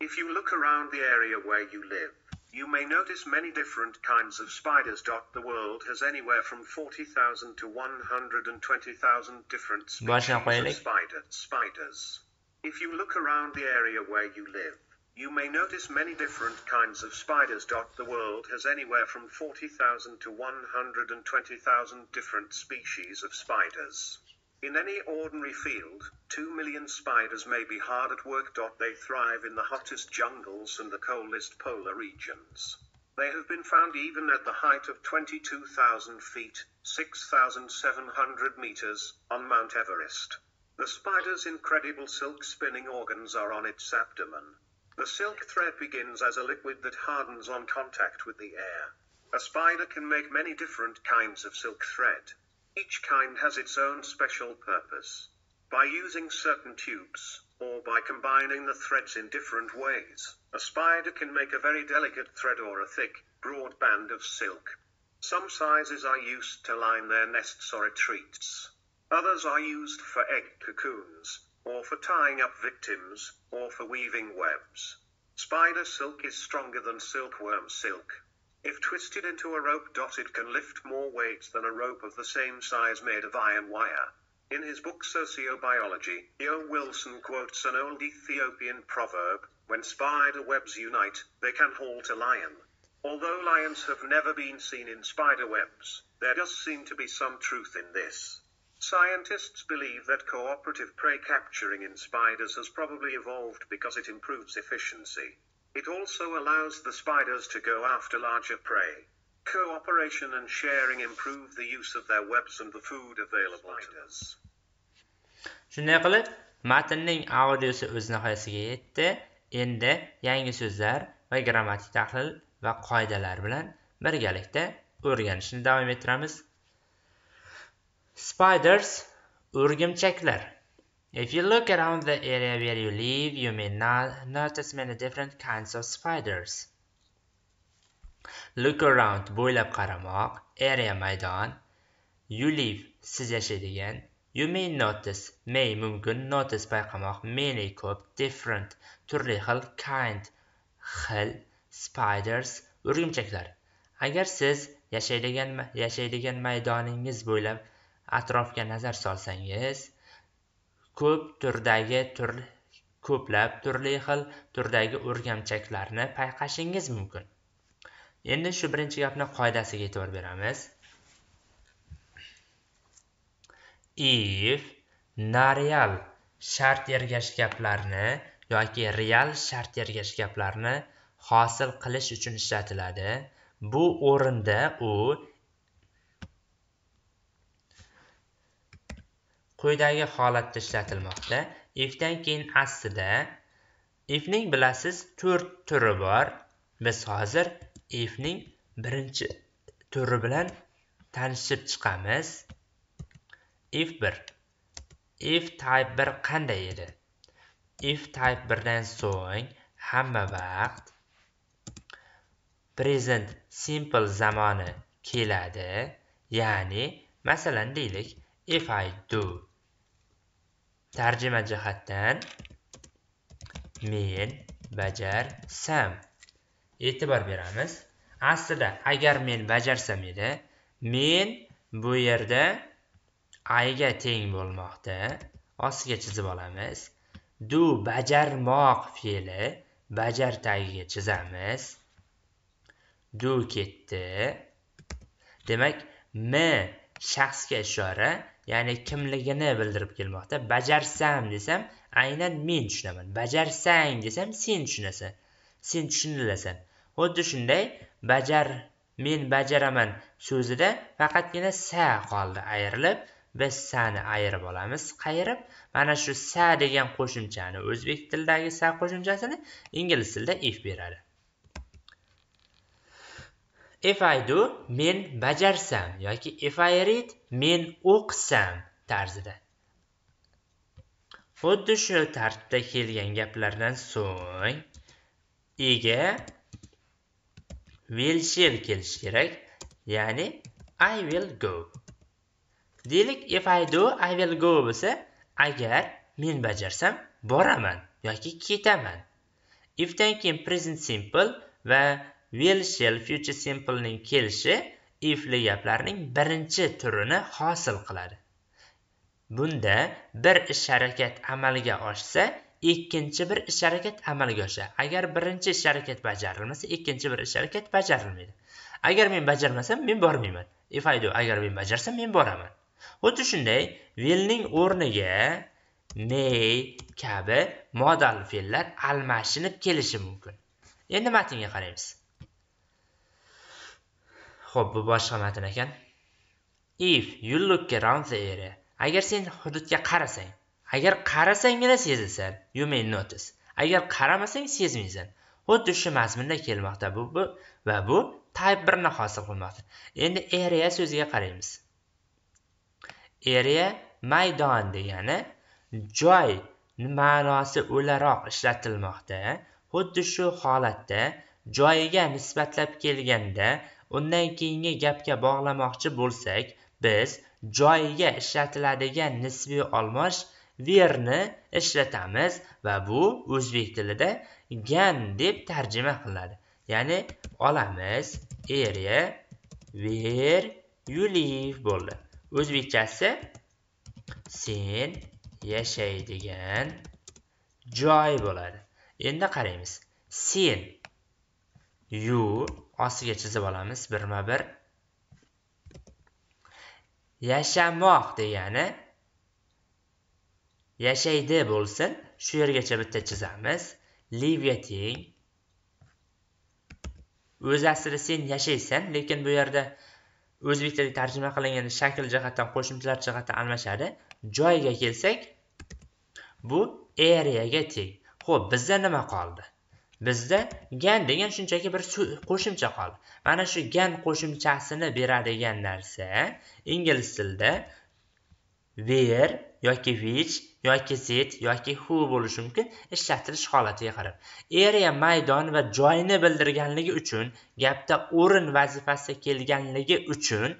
Speaker 6: if you look around the area where you live you may notice many different kinds of spiders. The world has anywhere from 40,000 to 120,000 different species of spider, spiders. If you look around the area where you live, you may notice many different kinds of spiders. The world has anywhere from 40,000 to 120,000 different species of spiders. In any ordinary field, two million spiders may be hard at work. They thrive in the hottest jungles and the coldest polar regions. They have been found even at the height of 22,000 feet, 6,700 meters, on Mount Everest. The spider's incredible silk spinning organs are on its abdomen. The silk thread begins as a liquid that hardens on contact with the air. A spider can make many different kinds of silk thread. Each kind has its own special purpose. By using certain tubes, or by combining the threads in different ways, a spider can make a very delicate thread or a thick, broad band of silk. Some sizes are used to line their nests or retreats. Others are used for egg cocoons, or for tying up victims, or for weaving webs. Spider silk is stronger than silkworm silk, if twisted into a rope it can lift more weight than a rope of the same size made of iron wire. In his book Sociobiology, E.O. Wilson quotes an old Ethiopian proverb, when spider webs unite, they can halt a lion. Although lions have never been seen in spider webs, there does seem to be some truth in this. Scientists believe that cooperative prey capturing in spiders has probably evolved because it improves efficiency. It also allows the spiders to go after larger prey. Cooperation and sharing improve the use of their webs and the food available to us.
Speaker 1: Shunday qilib, matnning audiosi o'z nihoyasiga yetdi. Endi yangi so'zlar va grammatik tahlil va qoidalar bilan birgalikda o'rganishni davom ettiramiz. Spiders o'rgimchaklar If you look around the area where you live, you may not notice many different kinds of spiders. Look around bo'ylab qaramoq, area maydon. You live siz yashaydigan. You may notice, may mumkin notice payqamoq many ko'p different turli xil kind xil spiders o'rgimchaklar. Agar siz yashaydigan yashaydigan maydoningiz bo'ylab atrofga nazar solsangiz, ko'p turdagi tur ko'plab turli xil turdagi o'rgamchaklarni payqashingiz mumkin endi shu birinchi gapni qoidasiga e'tibor beramiz if nareal shart ergash gaplarni yoki real shart ergash gaplarni hosil qilish uchun ishlatiladi bu o'rinda u quyidagi holatda ishlatilmoqda ifdan keyin aslida ifning bilasiz to'rt turi bor biz hozir ifning birinchi turi bilan tanishib chiqamiz if bir if type bir qanday edi if type birdan so'ng hamma vaqt present simple zamoni keladi ya'ni masalan deylik if i do tarjima jihatdan men bajarsam e'tibor beramiz aslida agar men bajarsam edi men bu yerda ayga teng bo'lmoqda ostiga chizib olamiz du bajarmoq fe'li bajar tagiga chizamiz du ketdi demak m shaxsga ishora ya'ni kimligini bildirib kelmoqda bajarsam desam aynan men tushunaman bajarsang desam sen tushunasan sen tushunilasan xuddi shunday bajar men bajaraman so'zida faqatgina sa qoldi ayrilib biz sani ayirib olamiz qayirib mana shu sa degan qo'shimchani o'zbek tilidagi sa qo'shimchasini ingliz tilida if beradi if i do men bajarsam yoki if i read men o'qisam tarzida xuddi shu tartibda kelgan gaplardan so'ng ega will shall kelishi kerak ya'ni i will go deylik if i do i will go bo'lsa agar men bajarsam boraman yoki ketaman ifdan keyin present simple va will shall future simplening kelishi ifli gaplarning birinchi turini hosil qiladi bunda bir ish harakat amalga oshsa ikkinchi bir ish harakat amalga oshadi agar birinchi ish harakat bajarilmasa ikkinchi bir ish harakat bajarilmaydi agar men bajarmasam men bormayman if I do agar men bajarsam men boraman xuddi shunday willning o'rniga may kabi modal fe'llar almashinib kelishi mumkin endi matnga qaraymiz Xo'p, bu boshqa matn ekan. If you look around the area. Agar sen hududga qarasang, agar qarasanggina sezasan, you may notice. Agar qaramasang sezmaysan. Xuddi shu mazmunda kelmoqda bu, bu va bu type 1 ni hosil qilmoqda. Endi area so'ziga qaraymiz. Area maydon degani joy ma'nosi o'laroq ishlatilmoqda. Xuddi shu holatda joyiga nisbatlab kelganda undan keyingi gapga bog'lamoqchi bo'lsak biz joyiga ishlatiladigan nisbiy olmosh verni ishlatamiz va bu o'zbek tilida gan deb tarjima qilinadi ya'ni olamiz eri ver yuliv bo'ldi o'zbekchasi sen yashaydigan joy bo'ladi endi qaraymiz sen yu ostiga chizib olamiz birma bir yashamoq degani yashaydi bo'lsin shu yergacha bitta chizamiz livga teng o'zi aslida sen yashaysan lekin bu yerda o'zbek tiliga tarjima qilinganda shakl jihatdan qo'shimchalar jihatdan almashadi joyga kelsak bu areaga teng ho'p bizda nima qoldi bizda gan degan shunchaki bir qo'shimcha qoldi mana shu gan qo'shimchasini beradigan narsa ingliz tilida where yoki which yoki sit yoki who bo'lishi mumkin ishlatilish holatiga qarab area maydon va joyni bildirganligi uchun gapda o'rin vazifasi kelganligi uchun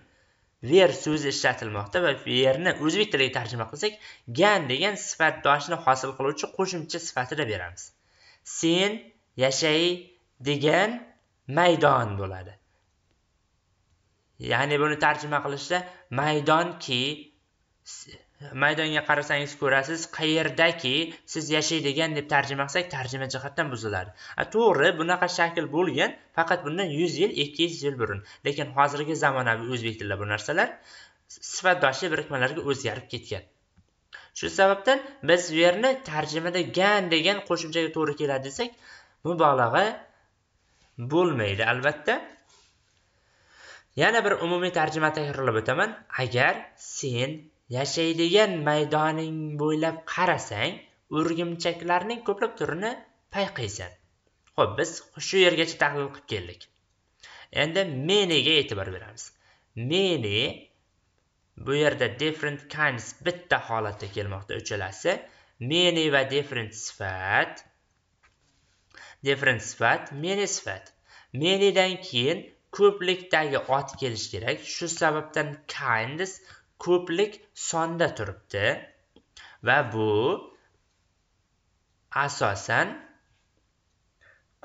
Speaker 1: ver so'zi ishlatilmoqda va verni o'zbek tiliga tarjima qilsak gan degan sifatdoshni hosil qiluvchi qo'shimcha sifatida beramiz sen yashay degan maydon bo'ladi ya'ni buni tarjima qilishda maydonki maydonga qarasangiz ko'rasiz qayerdaki siz yashaydigan deb tarjima qilsak tarjima jihatdan buziladi to'g'ri bunaqa shakl bo'lgan faqat bundan yuz yil ikki yuz yil burun lekin hozirgi zamonaviy o'zbek tilida bu narsalar sifatdoshli birikmalarga o'zgarib ketgan shu sababdan biz bu yerni tarjimada gan degan qo'shimchaga to'g'ri keladi desak mubolag'a bo'lmaydi albatta yana bir umumiy tarjima takrorlab o'taman agar sen yashaydigan maydoning bo'ylab qarasang o'rgimchaklarning ko'plab turini payqaysan ho'p biz shu yergacha tahlil qilib keldik endi meniga e'tibor beramiz meni bu yerda different kinds bitta holatda kelmoqda uchalasi meni va different sifat different sifat many sifat manydan keyin ko'plikdagi ot kelishi kerak shu sababdan kinds ko'plik sonda turibdi va bu asosan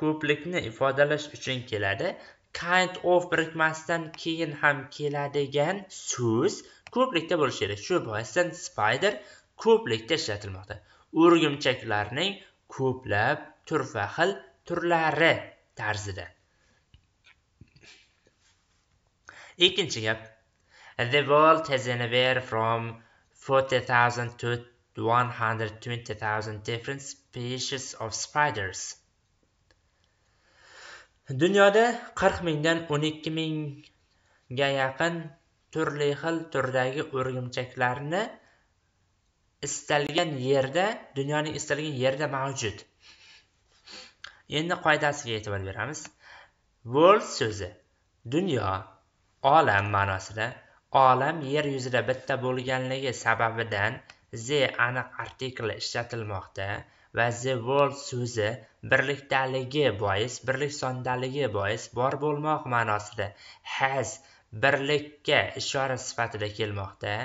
Speaker 1: ko'plikni ifodalash uchun keladi kind of birikmasidan keyin ham keladigan so'z ko'plikda bo'lishi kerak shu boisdan spider ko'plikda ishlatilmoqda o'rgimchaklarning ko'plab tur xil turlari tarzida ikkinchi gap the world has anywhere from 40,000 to 120,000 different species of spiders dunyoda 40 mingdan 12 mingga yaqin turli xil turdagi o'rgimchaklarni istalgan yerda dunyoning istalgan yerida mavjud endi qoidasiga e'tibor beramiz world so'zi dunyo olam ma'nosida olam yer yuzida bitta bo'lganligi sababidan the aniq artikli ishlatilmoqda va the world so'zi birlikdaligi bois birlik sondaligi bois bor bo'lmoq ma'nosida has birlikka ishora sifatida kelmoqda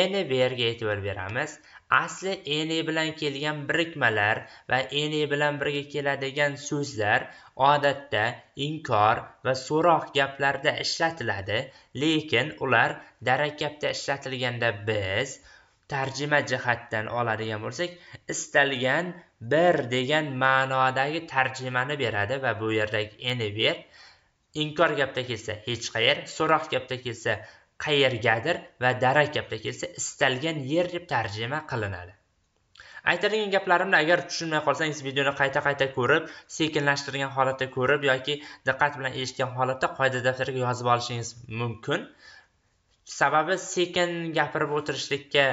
Speaker 1: anywhere'ga e'tibor beramiz asli eni bilan kelgan birikmalar va eni bilan birga keladigan so'zlar odatda inkor va so'roq gaplarda ishlatiladi lekin ular gapda ishlatilganda biz tarjima jihatdan oladigan bo'lsak istalgan bir degan ma'nodagi tarjimani beradi va bu yerdagi eni ver inkor gapda kelsa hech qayer so'roq gapda kelsa qayergadir va gapda kelsa istalgan yer deb tarjima qilinadi aytadigan gaplarimni agar tushunmay qolsangiz videoni qayta qayta ko'rib sekinlashtirgan holatda ko'rib yoki diqqat bilan eshitgan holatda qoida daftariga yozib olishingiz mumkin sababi sekin gapirib o'tirishlikka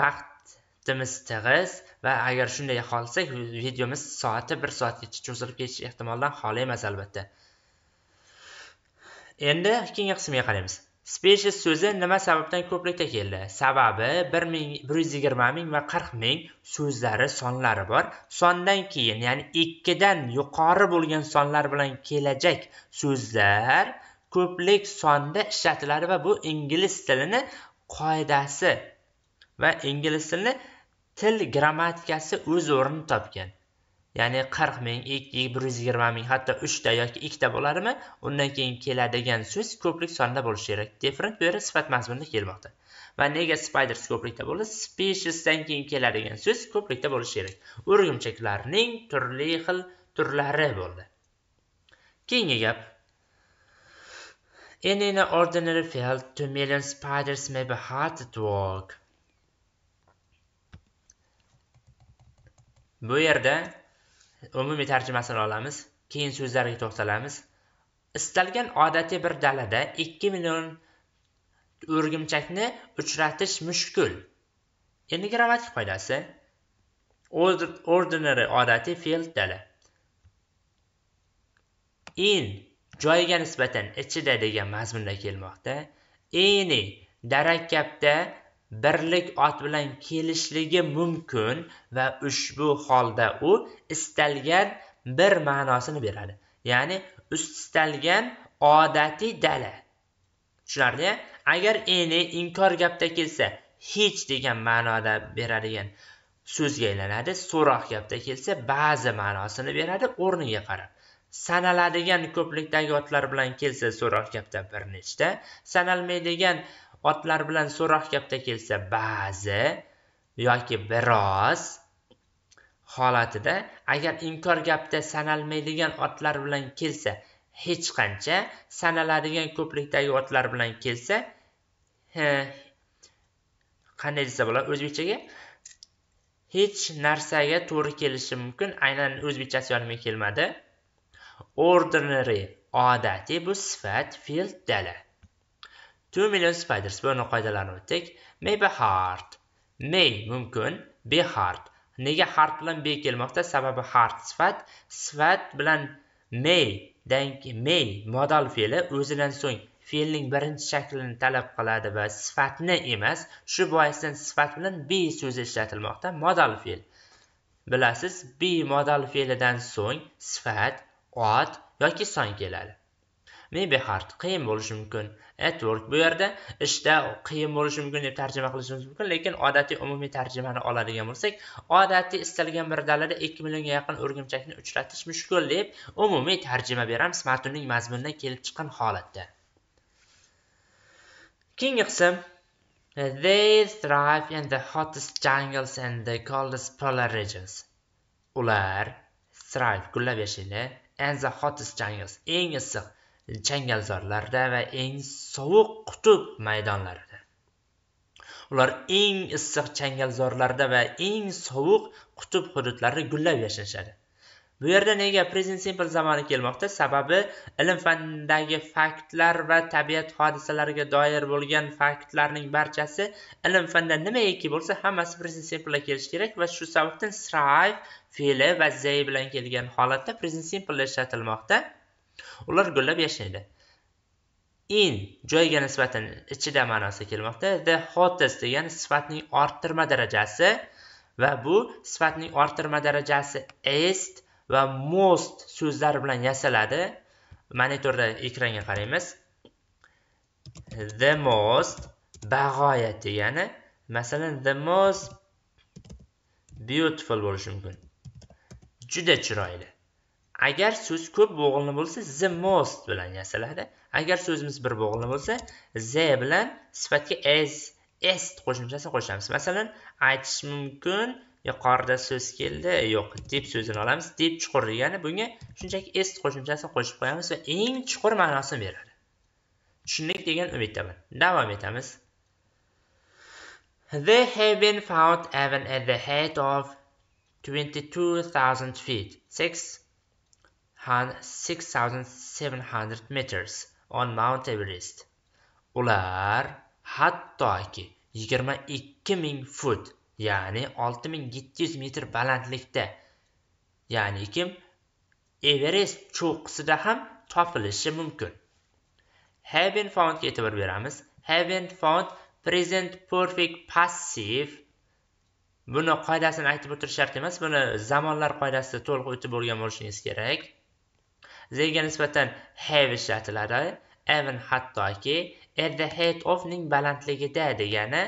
Speaker 1: vaqtimiz tig'iz va agar shunday qolsak videomiz soati bir soatgacha cho'zilib ketish ehtimoldan xoli emas albatta endi keyingi qismga qaraymiz species so'zi nima sababdan ko'plikda keldi sababi bir ming va qirq ming so'zlari sonlari bor sondan keyin ya'ni dan yuqori bo'lgan sonlar bilan kelajak so'zlar ko'plik sonda ishlatiladi va bu ingliz tilini qoidasi va ingliz tilini til grammatikasi o'z o'rnini topgan ya'ni qirq ming bir yuz yigirma ming hatto uchta yoki ikkita bo'ladimi undan keyin keladigan so'z ko'plik sonida bo'lishi kerak different bu yerda sifat mazmunida kelmoqda va nega spiders ko'plikda bo'ldi speciesdan keyin keladigan so'z ko'plikda bo'lishi kerak o'rgimchaklarning turli xil turlari bo'ldi keyingi gap In an ordinary field, two million spiders may be hard at work. Bu yerda umumiy tarjimasini olamiz keyin so'zlariga to'xtalamiz istalgan odatiy bir dalada ikki million o'rgimchakni uchratish mushkul endi grammatik qoidasi ordinary odatiy fe'l dala in joyiga nisbatan ichida degan mazmunda kelmoqda any darak birlik ot bilan kelishligi mumkin va ushbu holda u istalgan bir ma'nosini beradi ya'ni istalgan odatiy dala tushunarli agar eni inkor gapda kelsa hech degan ma'noda beradigan so'zga aylanadi so'roq gapda kelsa ba'zi ma'nosini beradi o'rniga qarab sanaladigan ko'plikdagi otlar bilan kelsa so'roq gapda bir nechta sanalmaydigan otlar bilan so'roq gapda kelsa ba'zi yoki biroz holatida agar inkor gapda sanalmaydigan otlar bilan kelsa hech qancha sanaladigan ko'plikdagi otlar bilan kelsa qanday desa bo'ladi o'zbekchaga hech narsaga to'g'ri kelishi mumkin aynan o'zbekchasi yonimga kelmadi ordinary odatiy bu sifat fe'l dala 2 million spiders bu uni qoidalarini o'tdik maybe hard may mumkin be hard nega hard bilan be kelmoqda sababi hard sifat sifat bilan may dan may modal fe'li o'zidan so'ng fe'lning birinchi shaklini talab qiladi va sifatni emas shu boisdan sifat bilan be so'zi ishlatilmoqda modal fe'l bilasiz be modal fe'lidan so'ng sifat ot yoki son keladi maybe hard qiyin bo'lishi mumkin at work bu yerda ishda qiyin bo'lishi mumkin deb tarjima qilishimiz mumkin lekin odatiy umumiy tarjimani oladigan bo'lsak odatiy istalgan bir dalada ikki millionga yaqin o'rgimchakni uchratish mushkul deb umumiy tarjima beramiz matnning mazmunidan kelib chiqqan holatda keyingi qism They thrive in the hottest jungles and the coldest polar regions. Ular thrive gullab yashaydi and the hottest jungles eng issiq changalzorlarda va eng sovuq qutb maydonlarida ular eng issiq changalzorlarda va eng sovuq qutb hududlarida gullab yashashadi bu yerda nega prezent simple zamoni kelmoqda sababi ilm fandagi faktlar va tabiat hodisalariga doir bo'lgan faktlarning barchasi ilm fanda nimaiki bo'lsa hammasi prezent simplea kelishi kerak va shu sababdan strive fe'li va zay bilan kelgan holatda prezent simple ishlatilmoqda ular gullab yashnaydi in joyiga nisbatan ichida ma'nosi kelmoqda the hottest degani sifatning orttirma darajasi va bu sifatning orttirma darajasi est va most so'zlari bilan yasaladi monitorda ekranga qaraymiz the most bag'oyat degani masalan the most beautiful bo'lishi mumkin juda chiroyli agar so'z ko'p bo'g'inli bo'lsa the most bilan yasaladi agar so'zimiz bir bo'g'inli bo'lsa the bilan sifatga s s qo'shimchasini qo'shamiz masalan aytish mumkin yuqorida so'z keldi yo'q deb so'zini olamiz deb chuqur degani bunga shunchaki s qo'shimchasini qo'shib qo'yamiz va eng chuqur ma'nosini beradi tushundik degan umiddaman davom etamiz they have been found even at the height of 22,000 feet 6 6700 meters on Mount Everest. Ular hattoki 22000 foot ya'ni 6700 metr balandlikda ya'ni kim Everest cho'qqisida ham topilishi mumkin. Have found e'tibor beramiz. Have been found present perfect passive buni qoidasini aytib o'tirish shart emas buni zamonlar qoidasida to'liq o'tib bo'lgan bo'lishingiz kerak zega nisbatan have ishlatiladi even hattoki at the height of ning balandligida degani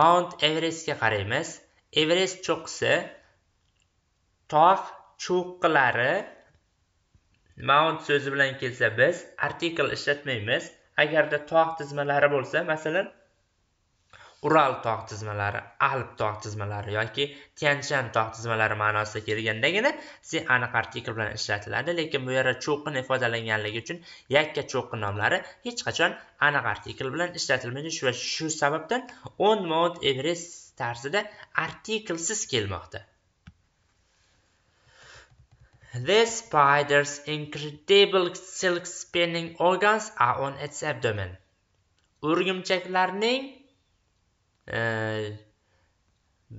Speaker 1: mount everestga qaraymiz everest cho'qqisi tog' cho'qqilari mount so'zi bilan kelsa biz artikl ishlatmaymiz agarda tog' tizmalari bo'lsa masalan ural tog' tizmalari alp tog' tizmalari yoki Shan tog' tizmalari ma'nosida kelgandagina si aniq artikl bilan ishlatiladi lekin bu yerda cho'qqi ifodalanganligi uchun yakka cho'qqi nomlari hech qachon aniq artikl bilan ishlatilmaydi va shu sababdan on mount everest tarzida artiklsiz kelmoqda The spider's incredible silk spinning organs are on its abdomen. O'rgimchaklarning Э,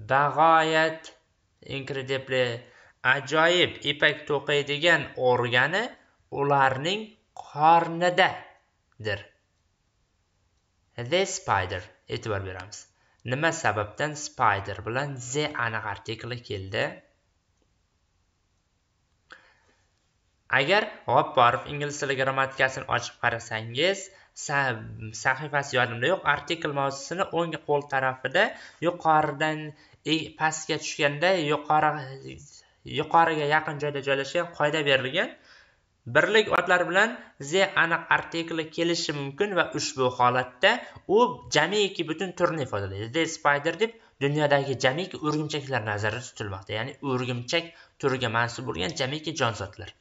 Speaker 1: bag'oyat incredibly ajoyib ipak to'qiydigan organi ularning qornidadir the spider e'tibor beramiz nima sababdan spider bilan the aniq artikli keldi agar g'opparov ingliz tili grammatikasini ochib qarasangiz sahifasi yodimda yo'q artikl mavzusini o'ng qo'l tarafida yuqoridan pastga tushganda yuqori yuqoriga yaqin joyda joylashgan qoida berilgan birlik otlar bilan z aniq artikli kelishi mumkin va ushbu holatda u jamiki butun turni ifodalaydi z spider deb dunyodagi jamiki o'rgimchaklar nazarda tutilmoqda ya'ni o'rgimchak turiga mansub bo'lgan jamiki jonzotlar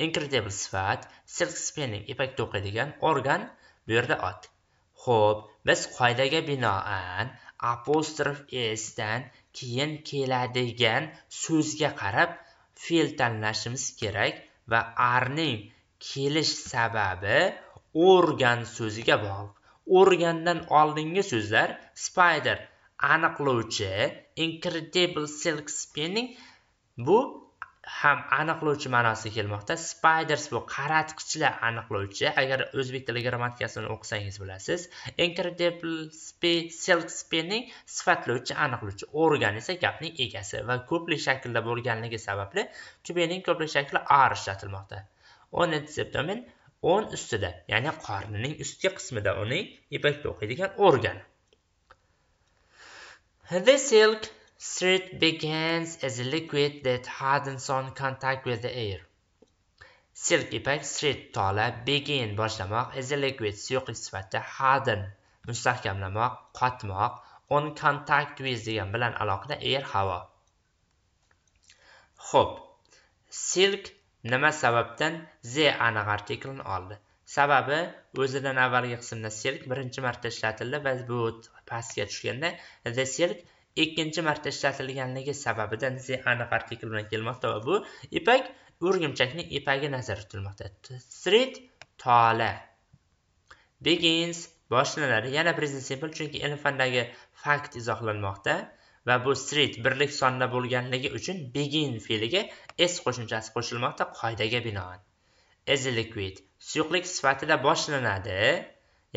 Speaker 1: incredible sifat silk spinning ipak to'qiydigan organ bu yerda ot ho'p biz qoidaga binoan apostrof esdan keyin keladigan so'zga qarab fe'l tanlashimiz kerak va arning kelish sababi organ so'ziga bog'liq organdan oldingi so'zlar spider aniqlovchi incredible silk spinning bu ham aniqlovchi ma'nosi kelmoqda spiders bu qaratqichlar aniqlovchi agar o'zbek tili grammatikasini o'qisangiz bilasiz incredible silk spinning sifatlovchi aniqlovchi organ esa gapning egasi va ko'plik shaklda bo'lganligi sababli tubening ko'plik shakli r ishlatilmoqda on septomen o'n ustida ya'ni qornining ustki qismida uning ipakda o'qiydigan organi the silk Spirit begins as a liquid that hardens on contact with the air. Silk ipak street tola begin boshlamoq as a liquid suyuqlik sifatida harden mustahkamlamoq qotmoq on contact with degan bilan aloqada air havo. Xo'p. Silk nima sababdan Z aniq artiklini oldi? Sababi o'zidan avvalgi qismda silk birinchi marta ishlatildi va bu pastga tushganda the silk ikkinchi marta ishlatilganligi sababidan z aniq artikl bilan kelmoqda va bu ipak o'rgimchakning ipagi nazarda tutilmoqda street tola begins boshlanadi yana present simple chunki ilm fandagi fakt izohlanmoqda va bu street birlik sonda bo'lganligi uchun begin fe'liga s qo'shimchasi qo'shilmoqda qoidaga binoan is liquid suyuqlik sifatida boshlanadi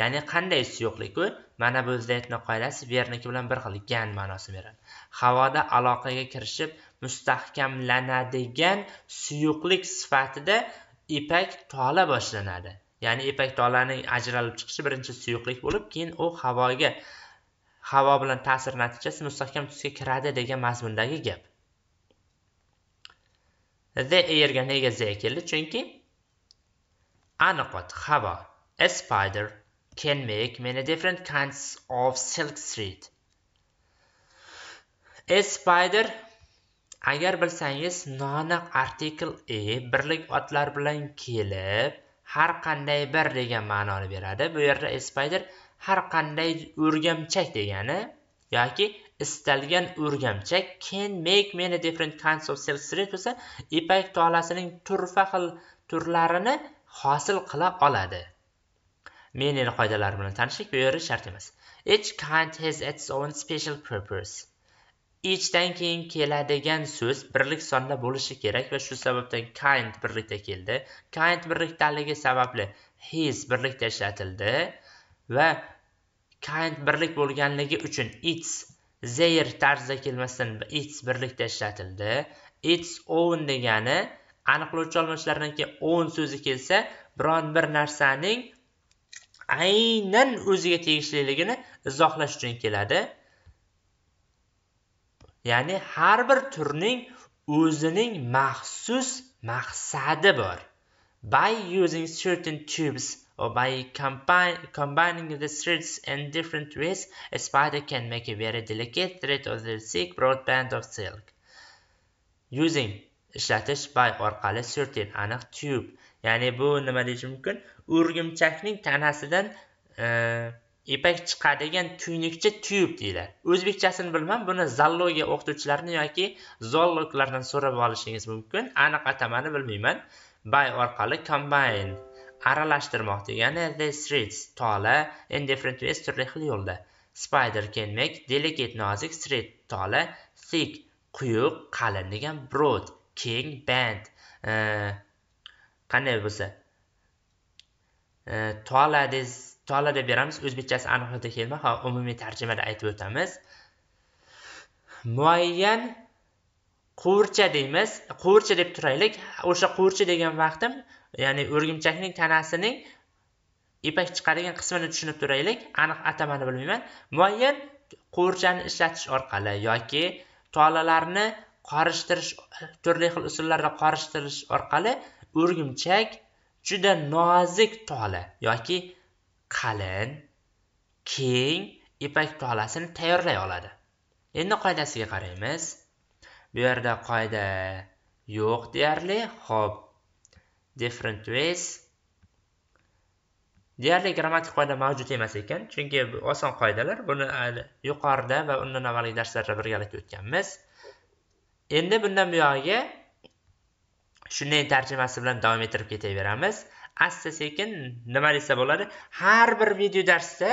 Speaker 1: ya'ni qanday suyuqlik u mana bu zaytni qoidasi verniki bilan bir xil gan ma'nosini beradi havoda aloqaga kirishib mustahkamlanadigan suyuqlik sifatida ipak tola boshlanadi ya'ni ipak tolaning ajralib chiqishi birinchi suyuqlik bo'lib keyin u havoga havo bilan ta'sir natijasi mustahkam tusga kiradi degan mazmundagi gap the airga nega z keldi chunki aniqot havo a spider can make many different kinds of silk thread. A spider agar bilsangiz noaniq artikl e birlik otlar bilan kelib har qanday bir degan ma'noni beradi bu yerda a spider har qanday o'rgamchak degani yoki istalgan o'rgamchak can make many different kinds of silk thread bo'lsa ipak tolasining turfa xil turlarini hosil qila oladi menini qoidalari bilan tanishlik bu yerda shart emas each kind has its own special purpose eachdan keyin keladigan so'z birlik sonda bo'lishi kerak va shu sababdan kind birlikda keldi kind birlikdaligi sababli his birlikda ishlatildi va kind birlik bo'lganligi uchun its zair tarzda kelmasdan its birlikda ishlatildi its own degani aniqlovchi olmoshlardan keyin own so'zi kelsa biron bir narsaning aynan o'ziga tegishliligini izohlash uchun keladi ya'ni har bir turning o'zining maxsus maqsadi bor by using certain tubes or by combining the threads in different ways a spider can make a very delicate thread of the thick band of silk using ishlatish by orqali certain aniq tube ya'ni bu nima deyish mumkin o'rgimchakning tanasidan e, ipak chiqadigan tuynukcha tuyib deyiladi o'zbekchasini bilmam buni zallogiya o'qituvchilarini yoki zoologlardan so'rab olishingiz mumkin aniq atamani bilmayman bay orqali kombayn aralashtirmoq degani the streets tola in different ways turli xil yo'lda spider kenmek delicate nozik street tola thick quyuq qalin degan broad keng band e, qanday bo'lsa toala dez toala deb beramiz o'zbekchasi aniqlikda kelma ha umumiy tarjimada aytib o'tamiz muayyan quvurcha deymiz quvurcha deb turaylik o'sha quvurcha degan vaqtim ya'ni o'rgimchakning tanasining ipak chiqadigan qismini tushunib turaylik aniq atamani bilmayman muayyan quvurchani ishlatish orqali yoki tolalarni qorishtirish turli xil usullarda qorishtirish orqali o'rgimchak juda nozik tola yoki qalin keng ipak tolasini tayyorlay oladi endi qoidasiga qaraymiz bu yerda qoida yo'q deyarli ho'p different ways deyarli grammatik qoida mavjud emas ekan chunki bu oson qoidalar buni yuqorida va undan avvalgi darslarda birgalikda o'tganmiz endi bundan buyog'iga shunday tarjimasi bilan davom ettirib ketaveramiz asta sekin nima desa bo'ladi har bir video darsda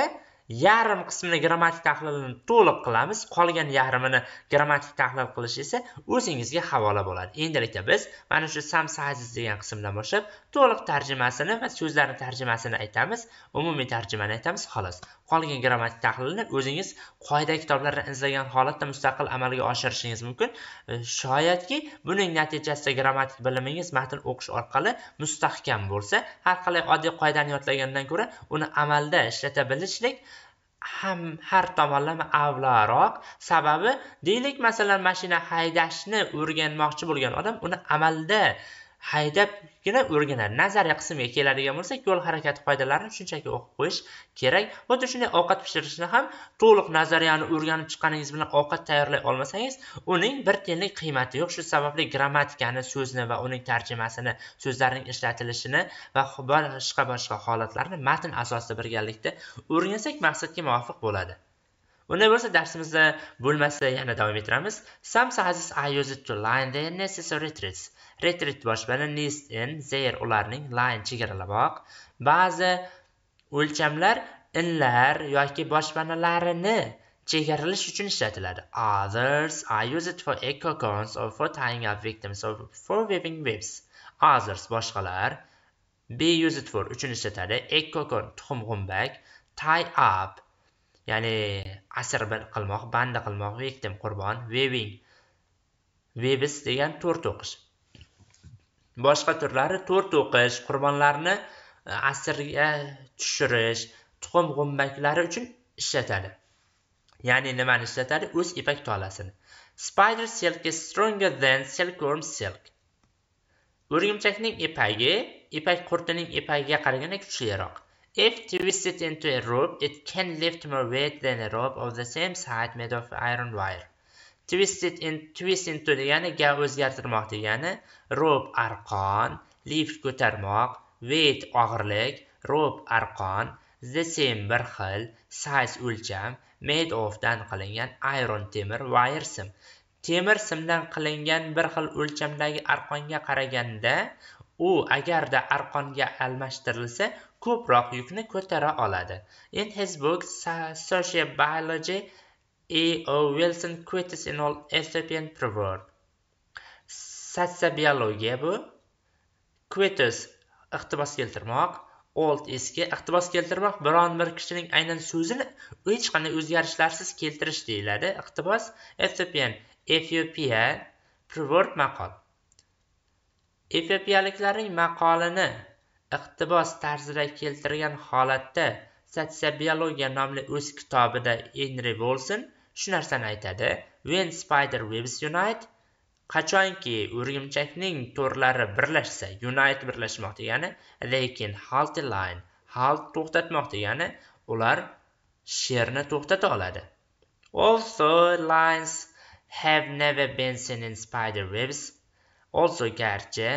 Speaker 1: yarim qismini grammatik tahlilini to'liq qilamiz qolgan yarmini grammatik tahlil qilish esa o'zingizga havola bo'ladi endilikda biz mana shu sizes degan qismdan boshlab to'liq tarjimasini va so'zlarni tarjimasini aytamiz umumiy tarjimani aytamiz xolos qolgan grammatik tahlilni o'zingiz qoida kitoblardan izlagan holatda mustaqil amalga oshirishingiz mumkin e, shoyatki buning natijasida grammatik bilimingiz matn o'qish orqali mustahkam bo'lsa har qalay oddiy qoidani yodlagandan ko'ra uni amalda ishlata bilishlik ham har tomonlama avlaroq sababi deylik masalan mashina haydashni o'rganmoqchi bo'lgan odam uni amalda haydabgina o'rganadi nazariya qismiga keladigan bo'lsak yo'l harakati qoidalarini shunchaki o'qib qo'yish kerak xuddi shunday ovqat pishirishni ham to'liq nazariyani o'rganib chiqqaningiz bilan ovqat tayyorlay olmasangiz uning bir tiyinlik qiymati yo'q shu sababli grammatikani so'zni va uning tarjimasini so'zlarning ishlatilishini va boshqa boshqa holatlarni matn asosida birgalikda o'rgansak maqsadga muvofiq bo'ladi Unday bo'lsa darsimizda bo'lmasa yana davom ettiramiz. Some sizes are used to line the necessary threads. retrit boshpana in zer ularning line chegaralamoq ba'zi o'lchamlar inlar yoki boshpanalarini chegaralash uchun ishlatiladi others i use it for echo cones or for tying up victims or for weaving webs others boshqalar be it for uchun ishlatadi echo con tuxum g'umbak tie up ya'ni asir qilmoq banda qilmoq victim qurbon weaving webs degan to'r to'qish boshqa turlari to'r to'qish qurbonlarni e, asirga tushirish tuxum g'ummaklari uchun ishlatadi ya'ni nimani ishlatadi o'z ipak tolasini spider silk is stronger than silkworm silk o'rgimchakning ipagi ipak qurtining ipagiga qaraganda kuchliroq if twisted into a rope it can lift more weight than a rope of the same size made of iron wire twisted in twist into degani ga o'zgartirmoq degani rob arqon lift ko'tarmoq weight og'irlik rob arqon the same bir xil size o'lcham made of dan qilingan iron temir wire sim temir simdan qilingan bir xil o'lchamdagi arqonga qaraganda u agarda arqonga almashtirilsa ko'proq yukni ko'tara oladi in his book sociobiology E. O. Wilson Curtis in All Ethiopian Proverb. biologiya bu. Curtis iqtibos keltirmoq, old eski iqtibos keltirmoq biron bir kishining aynan so'zini hech qanday o'zgarishlarsiz keltirish deyiladi. Iqtibos Ethiopian Ethiopia proverb maqol. Etiopiyaliklarning maqolini iqtibos tarzida keltirgan holatda Sotsiobiologiya nomli o'z kitobida Henry Wilson shu narsani aytadi when spider webs unite qachonki o'rgimchakning to'rlari birlashsa unite birlashmoq degani lekin halt line halt to'xtatmoq degani ular sherni to'xtata oladi also lines have never been seen in spider webs also garchi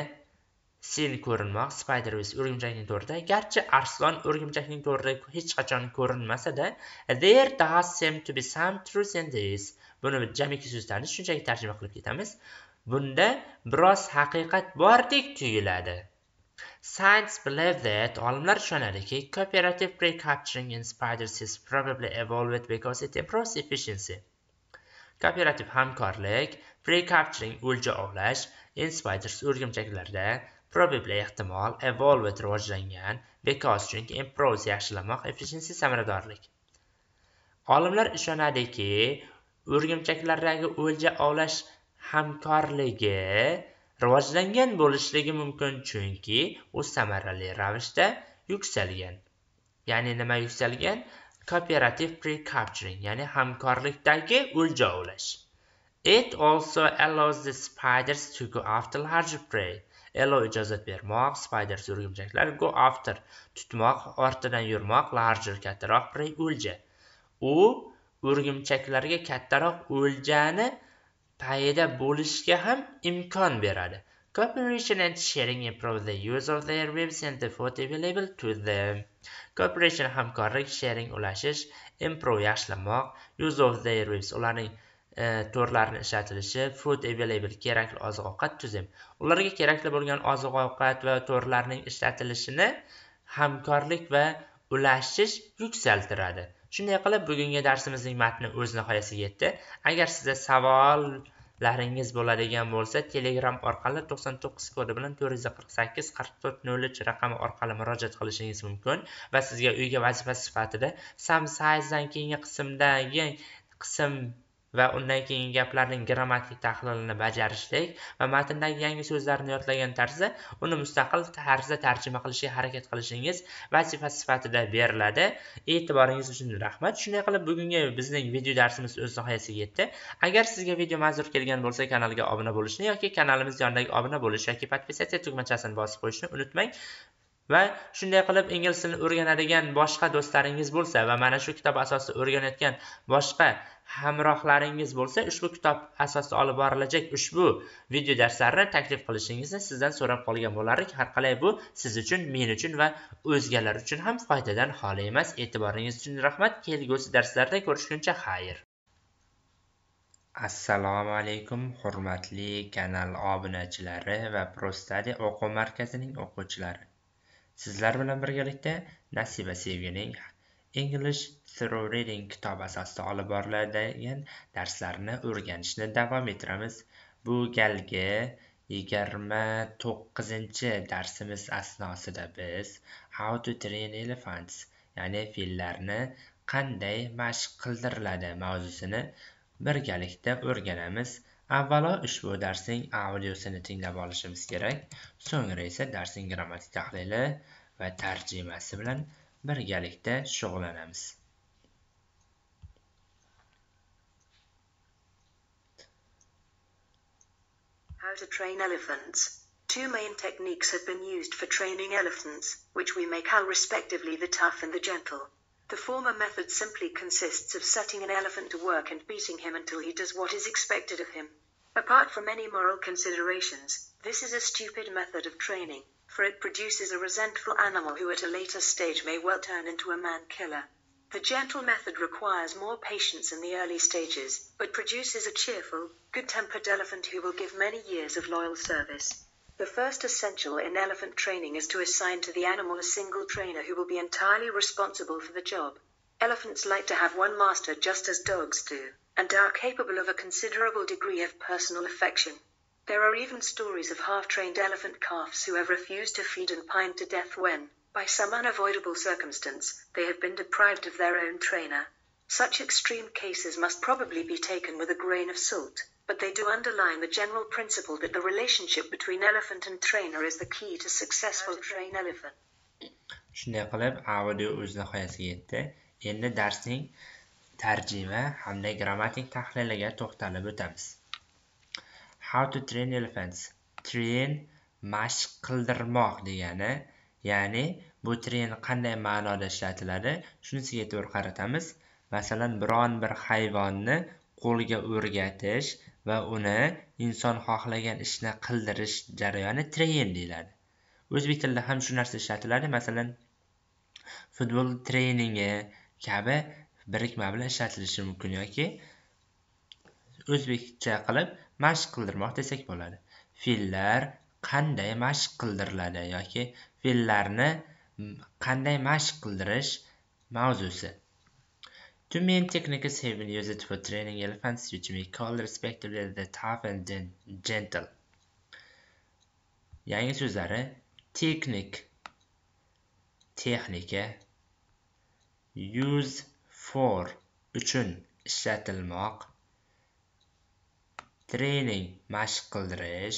Speaker 1: sen ko'rinmoq spidervis o'rgimchakning to'rida garchi arslon o'rgimchakning to'rida hech qachon ko'rinmasada there does seem to be some truth in this buni jamiki so'zlarni shunchaki tarjima qilib ketamiz bunda biroz haqiqat bordek tuyuladi Science believe that olimlar ishonadiki cooperative capturing in spiders is probably evolved because it improves efficiency kooperativ hamkorlik capturing o'lja ovlash in spiders o'rgimchaklarda Probably ehtimol, evolved rivojlangan, because chunki improves yaxshilamoq, efficiency samaradorlik. Olimlar ishonadiki, o'rgimchaklardagi o'lja ovlash hamkorligi rivojlangan bo'lishligi mumkin chunki u samarali ravishda yuksalgan ya'ni nima yuksalgan cooperative pre capturing ya'ni hamkorlikdagi o'lja ovlash it also allows the spiders to go after larger prey allow ijozat bermoq spiders yurgimchaklar go after tutmoq ortidan yurmoq larger kattaroq bring o'lja u o'rgimchaklarga kattaroq o'ljani payida bo'lishga ham imkon beradi Cooperation and sharing improve the use of their webs and the food available to them. Cooperation hamkorlik, sharing ulashish, improve yaxshilamoq, use of their webs ularning E, to'rlarni ishlatilishi food available kerakli oziq ovqat tuzim ularga kerakli bo'lgan oziq ovqat va to'rlarning ishlatilishini hamkorlik va ulashish yuksaltiradi shunday qilib bugungi darsimizning matni o'z nihoyasiga yetdi agar sizda savollaringiz bo'ladigan bo'lsa telegram orqali to'qson to'qqiz kodi bilan to'rt yuz qirq sakkiz qirq to'rt nol uch raqami orqali murojaat qilishingiz mumkin va sizga uyga vazifa sifatida sam sizedan keyingi qismdagi qism va undan keyingi gaplarning grammatik tahlilini bajarishdek va matndagi yangi so'zlarni yodlagan tarzda uni mustaqil tarzda tarjima qilishga harakat qilishingiz vazifa sifatida beriladi e'tiboringiz uchun rahmat shunday qilib bugungi bizning video darsimiz o'z nihoyasiga yetdi agar sizga video manzur kelgan bo'lsa kanalga obuna bo'lishni yoki kanalimiz yonidagi obuna bo'lish yoki podpisatsiya tugmachasini bosib qo'yishni unutmang va shunday qilib ingliz tilini o'rganadigan boshqa do'stlaringiz bo'lsa va mana shu kitob asosida o'rganayotgan boshqa hamrohlaringiz bo'lsa ushbu kitob asosida olib borilajak ushbu video darslarni taklif qilishingizni sizdan so'rab qolgan bo'lardik har qalay bu siz uchun men uchun va o'zgalar uchun ham foydadan xoli emas e'tiboringiz uchun rahmat kelgusi darslarda ko'rishguncha xayr assalomu alaykum hurmatli kanal obunachilari va prostadi o'quv markazining o'quvchilari sizlar bilan birgalikda nasiba sevgining English Through Reading kitob asosida olib boriladigan darslarni o'rganishni davom ettiramiz. Bu galgi 29 darsimiz asnosida biz How to train elephants, ya'ni fillarni qanday mashq qildiriladi mavzusini birgalikda o'rganamiz. Avvalo ushbu darsning audiosini tinglab olishimiz kerak, so'ngra esa darsning grammatik tahlili va tarjimasi bilan birgalikda shug'ullanamiz
Speaker 2: How to train elephants. Two main techniques have been used for training elephants, which we may call respectively the tough and the gentle. The former method simply consists of setting an elephant to work and beating him until he does what is expected of him. Apart from any moral considerations, this is a stupid method of training for it produces a resentful animal who at a later stage may well turn into a man killer. The gentle method requires more patience in the early stages, but produces a cheerful, good tempered elephant who will give many years of loyal service. The first essential in elephant training is to assign to the animal a single trainer who will be entirely responsible for the job. Elephants like to have one master just as dogs do, and are capable of a considerable degree of personal affection. There are even stories of half trained elephant calves who have refused to feed and pined to death when, by some unavoidable circumstance, they have been deprived of their own trainer. Such extreme cases must probably be taken with a grain of salt, but they do underline the general principle that the relationship between elephant and trainer is the key to successful train elephant.
Speaker 1: shunday qilib audio o'z nihoyasiga yetdi endi darsning tarjima hamda grammatik tahliliga to'xtalib o'tamiz how to train elephants train mashq qildirmoq degani ya'ni bu train qanday ma'noda ishlatiladi shunisiga e'tibor qaratamiz masalan biron bir hayvonni qo'lga o'rgatish va uni inson xohlagan ishni qildirish jarayoni train deyiladi o'zbek tilida ham shu narsa ishlatiladi masalan futbol treningi kabi birikma bilan ishlatilishi mumkin yoki o'zbekcha qilib mashq qildirmoq desak bo'ladi fe'llar qanday mashq qildiriladi yoki fe'llarni qanday mashq qildirish mavzusi two main techniques have been used for training elephants, which we call respectively the tough and gentle. Yangi so'zlari teknik, texnika, use for uchun ishlatilmoq, trening mashq qildirish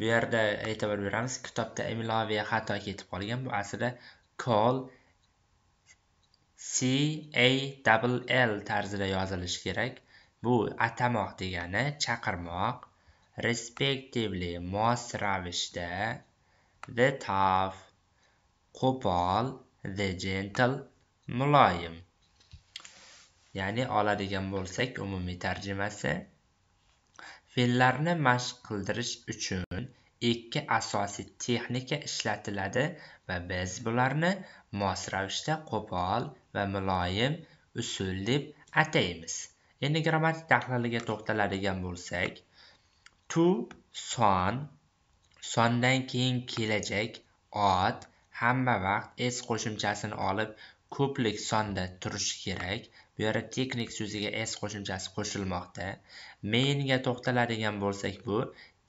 Speaker 1: bu yerda e'tibor beramiz kitobda imloviy xato ketib qolgan bu aslida call c a double l tarzida yozilishi kerak bu atamoq degani chaqirmoq respectively mos ravishda the tough qo'pol the gentle muloyim ya'ni oladigan bo'lsak umumiy tarjimasi fe'llarni mashq qildirish uchun ikki asosiy texnika ishlatiladi va biz bularni mos ravishda qo'pol va muloyim usul deb ataymiz endi grammatik tahliliga to'xtaladigan bo'lsak to son sondan keyin kelajak ot hamma vaqt es qo'shimchasini olib ko'plik sonda turishi kerak bu yerda teknik so'ziga s qo'shimchasi qo'shilmoqda mainga to'xtaladigan bo'lsak bu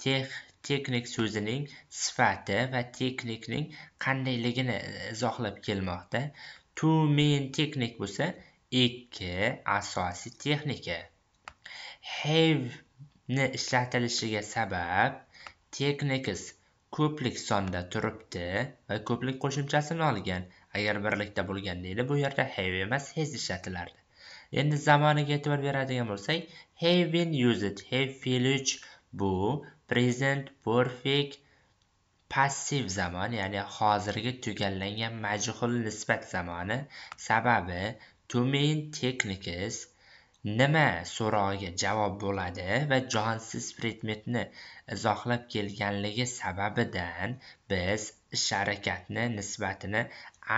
Speaker 1: tex teknik so'zining sifati va teknikning qandayligini e, izohlab kelmoqda to main teknik bo'lsa ikki asosiy texnika have ni ishlatilishiga sabab teknikis ko'plik sonda turibdi va ko'plik qo'shimchasini olgan agar birlikda bo'lganda edi bu yerda have emas has ishlatilardi endi zamoniga e'tibor beradigan bo'lsak have been used have fe'li bu present perfect passiv zamon ya'ni hozirgi tugallangan majhul nisbat zamoni sababi to main techniques nima so'rog'iga javob bo'ladi va jonsiz predmetni izohlab kelganligi sababidan biz ish harakatni nisbatini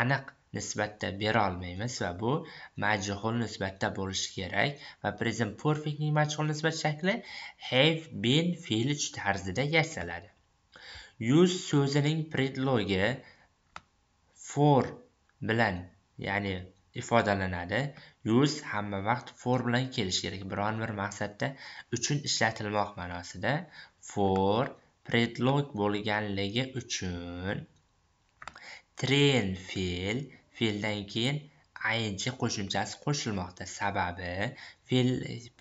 Speaker 1: aniq nisbatda berolmaymiz va bu majhul nisbatda bo'lishi kerak va present perfectning majhul nisbat shakli have been fe'li tarzida yasaladi yuz so'zining predlogi for bilan ya'ni ifodalanadi yuz hamma vaqt for bilan kelishi kerak biron bir maqsadda uchun ishlatilmoq ma'nosida for predlog bo'lganligi uchun train fe'l fe'ldan keyin ing qo'shimchasi qo'shilmoqda sababi fe'l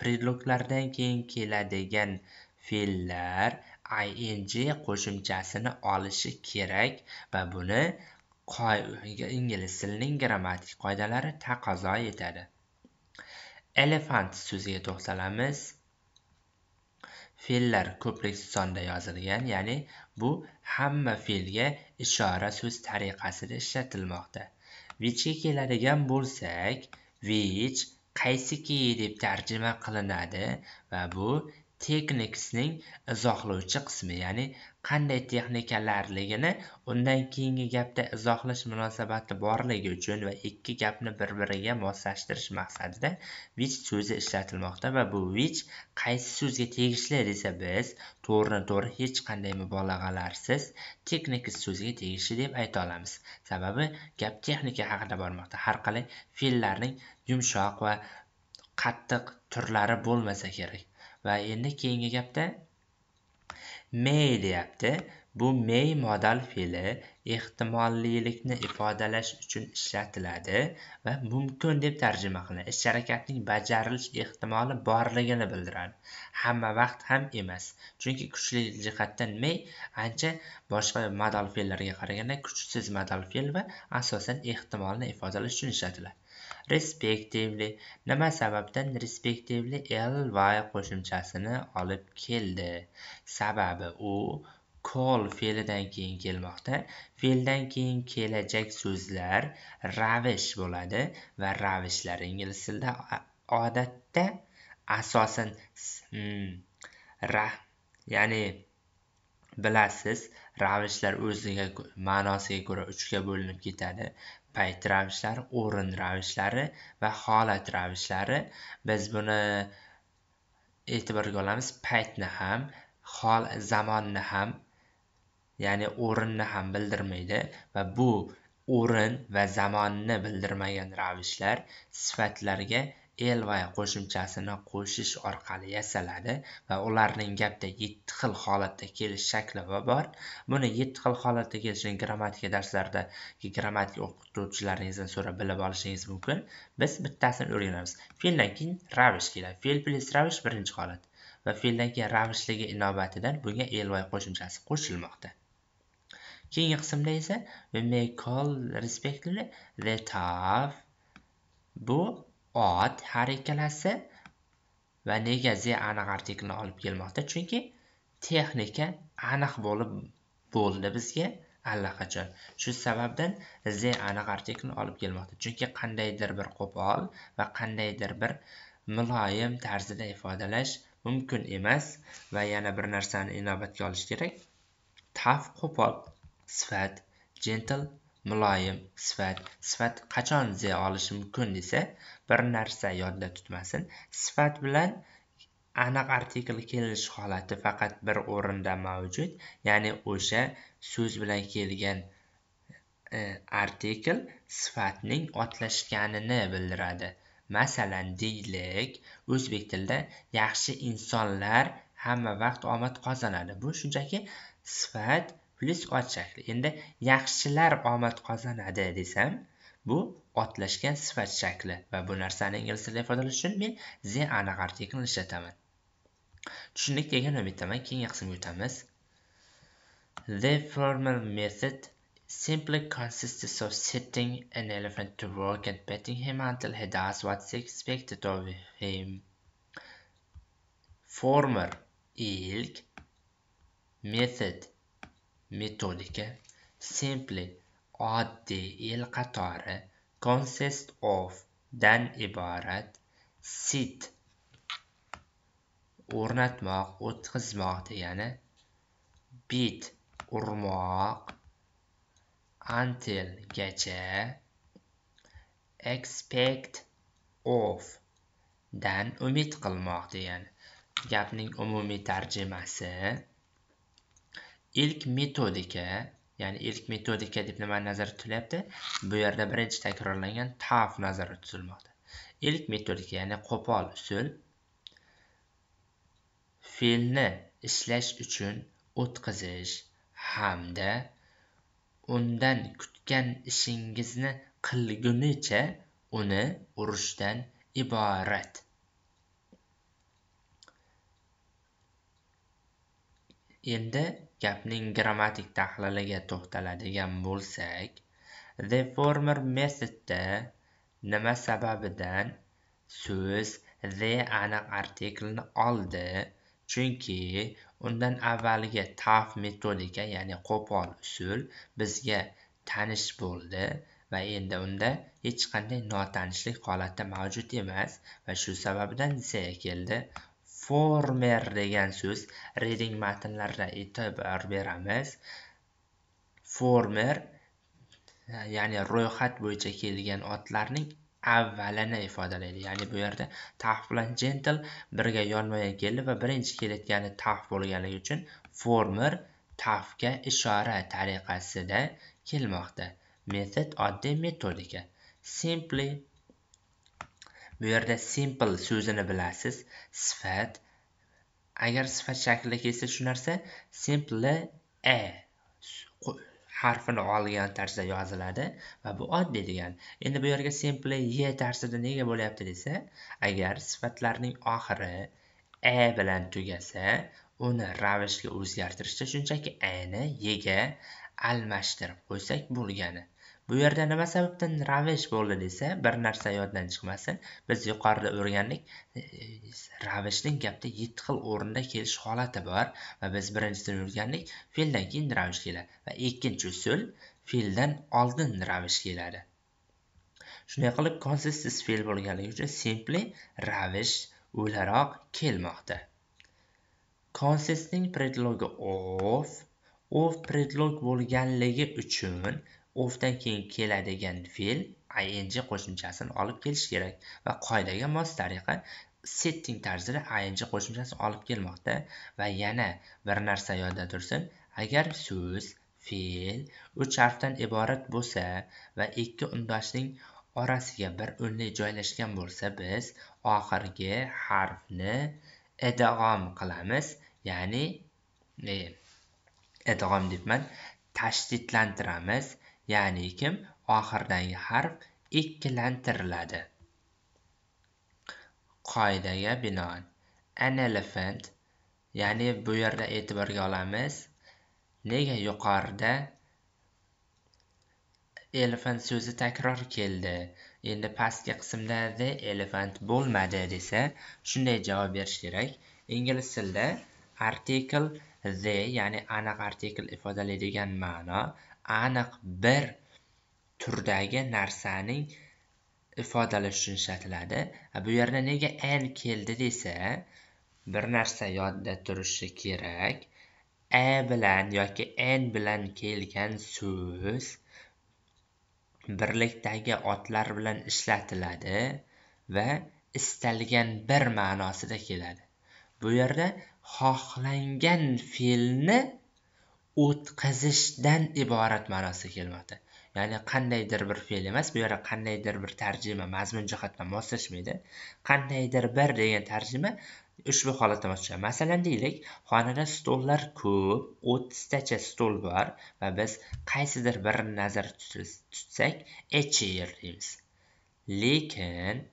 Speaker 1: predloglardan keyin keladigan fe'llar ing qo'shimchasini olishi kerak va buni ingliz tilining grammatik qoidalari taqozo etadi elefant so'ziga to'xtalamiz fe'llar ko'plik sonda yozilgan ya'ni bu hamma fe'lga ishora so'z tariqasida ishlatilmoqda whichga keladigan bo'lsak which qaysiki deb tarjima qilinadi va bu teknikisning izohlovchi qismi ya'ni qanday texnikalarligini undan keyingi gapda izohlash munosabati borligi uchun va ikki gapni bir biriga moslashtirish maqsadida which so'zi ishlatilmoqda va bu which qaysi so'zga tegishli desa biz to'g'ridan to'g'ri hech qanday mubolag'alarsiz technics so'ziga tegishli deb ayta olamiz sababi gap texnika haqida bormoqda har qalay fe'llarning yumshoq va qattiq turlari bo'lmasa kerak va endi keyingi gapda may deyapti bu may modal fe'li ehtimollilikni ifodalash uchun ishlatiladi va mumkin deb tarjima qilinadi ish harakatning bajarilish ehtimoli borligini bildiradi hamma vaqt ham emas chunki kuchli jihatdan may ancha boshqa modal fe'llarga qaraganda kuchsiz modal fe'l va asosan ehtimolni ifodalash uchun ishlatiladi respectively nima sababdan respectively ly qo'shimchasini olib keldi sababi u call fe'lidan keyin kelmoqda fe'ldan keyin kelajak so'zlar ravish bo'ladi va ravishlar ingliz tilida odatda asosan hmm, ra ya'ni bilasiz ravishlar o'ziga ma'nosiga ko'ra uchga bo'linib ketadi payt ravishlari o'rin ravishlari va holat ravishlari biz buni e'tiborga olamiz paytni ham hol zamonni ham ya'ni o'rinni ham bildirmaydi va bu o'rin va zamonni bildirmagan ravishlar sifatlarga elva qo'shimchasini qo'shish orqali yasaladi va ularning gapda yetti xil holatda kelish shakli bor buni yetti xil holatda kelishini grammatika darslaridagi grammatika o'qituvchilaringizdan so'rab bilib olishingiz mumkin biz bittasini o'rganamiz fe'ldan keyin ravish keladi fe'l plyus ravish birinchi holat va fe'ldan keyin ravishligi inobatidan bunga elvoy qo'shimchasi qo'shilmoqda keyingi qismda esa we may call respectively the tough bu ot har ikkalasi va nega z aniq artiklni olib kelmoqda chunki texnika aniq bo'lib bo'ldi bizga allaqachon shu sababdan z aniq artiklni olib kelmoqda chunki qandaydir bir qo'pol va qandaydir bir muloyim tarzda ifodalash mumkin emas va yana bir narsani inobatga olish kerak taf qo'pol sifat gentle muloyim sifat sifat qachon z olishi mumkin desa bir narsa yodda tutmasin sifat bilan aniq artikl kelish holati faqat bir o'rinda mavjud ya'ni o'sha so'z bilan kelgan e, artikl sifatning otlashganini bildiradi masalan deylik o'zbek tilida yaxshi insonlar hamma vaqt omad qozonadi bu shunchaki sifat plus ot shakli endi yaxshilar omad qozonadi desam bu otlashgan sifat shakli va bu narsani ingliz tilida ifodalash uchun men the artiklni ishlataman tushundik degan umiddaman keyingi qismga o'tamiz the formal method simply consists of sitting an elephant to work and petting him until he does what's expected of him former ilk method metodika simple oddiy el qatori consist of dan iborat sit o'rnatmoq o'tqizmoq degani bit urmoq antilgacha expect of dan umid qilmoq degani gapning umumiy tarjimasi ilk metodika ya'ni ilk metodika deb nimani nazarda tutilyapti bu yerda birinchi takrorlangan taf nazarda tutilmoqda ilk metodika ya'ni qo'pol usul fe'lni ishlash uchun o'tkazish hamda undan kutgan ishingizni qilgunicha uni urishdan iborat endi gapning grammatik tahliliga to'xtaladigan bo'lsak reformer metodda nima sababidan so'z the aniq artiklni oldi chunki undan avvalgi taf metodika ya'ni qo'pol usul bizga tanish bo'ldi va endi unda hech qanday notanishlik holati mavjud emas va shu sababdan the keldi former degan so'z reading matnlarida e'tibor er beramiz former ya'ni ro'yxat bo'yicha kelgan otlarning avvalini ifodalaydi ya'ni bu yerda taf bilan gentle birga yonma yon keldi va birinchi kelayotgani taf bo'lganligi uchun former tafga ishora tariqasida kelmoqda method oddiy metodika simply bu yerda simple so'zini bilasiz sifat agar sifat shaklida kelsa shu narsa simple e harfini olgan tarzda yoziladi va bu oddiy degan endi bu yerga simple e tarzida nega bo'lyapti desa agar sifatlarning oxiri e bilan tugasa uni ravishga o'zgartirishda shunchaki ani yega almashtirib qo'ysak bo'lgani bu yerda nima sababdan ravish bo'ldi desa bir narsa yoddan chiqmasin biz yuqorida o'rgandik e, ravishning gapda yetti xil o'rinda kelish holati bor va biz birinchisini o'rgandik fe'ldan keyin ravish keladi va ikkinchi usul fe'ldan oldin ravish keladi shunday qilib consistent fe'l bo'lganligi uchun simply ravish o'laroq kelmoqda consistning predlogi of of predlog bo'lganligi uchun ofdan keyin keladigan fe'l ing qo'shimchasini olib kelish kerak va qoidaga mos tariqa setting tarzida ing qo'shimchasini olib kelmoqda va yana bir narsa yodda tursin agar so'z fe'l uch harfdan iborat bo'lsa va ikki undoshning orasiga bir o'nlik joylashgan bo'lsa biz oxirgi harfni idg'om qilamiz ya'ni e, idg'om debman tashdidlantiramiz ya'ni kim oxiridagi harf ikkilantiriladi qoidaga binoan an elephant ya'ni bu yerda e'tiborga olamiz nega yuqorida elephant so'zi takror keldi endi pastki qismda the elephant bo'lmadi desa shunday javob berish kerak ingliz tilida article the ya'ni aniq artikl ifodalaydigan ma'no aniq bir turdagi narsaning ifodalashi uchun ishlatiladi bu yerda nega n keldi desa bir narsa yodda turishi kerak a bilan yoki n bilan kelgan so'z birlikdagi otlar bilan ishlatiladi va istalgan bir ma'nosida keladi bu yerda xohlangan fe'lni o'tkazishdan iborat ma'nosiga kelmoqda ya'ni qandaydir bir fe'l emas bu yerda qandaydir bir tarjima mazmun jihatdan moslashmaydi qandaydir bir degan tarjima ushbu holatda moslashadi masalan deylik xonada stollar ko'p o'ttiztacha stol bor va biz qaysidir birini nazar tutsak a chair deymiz lekin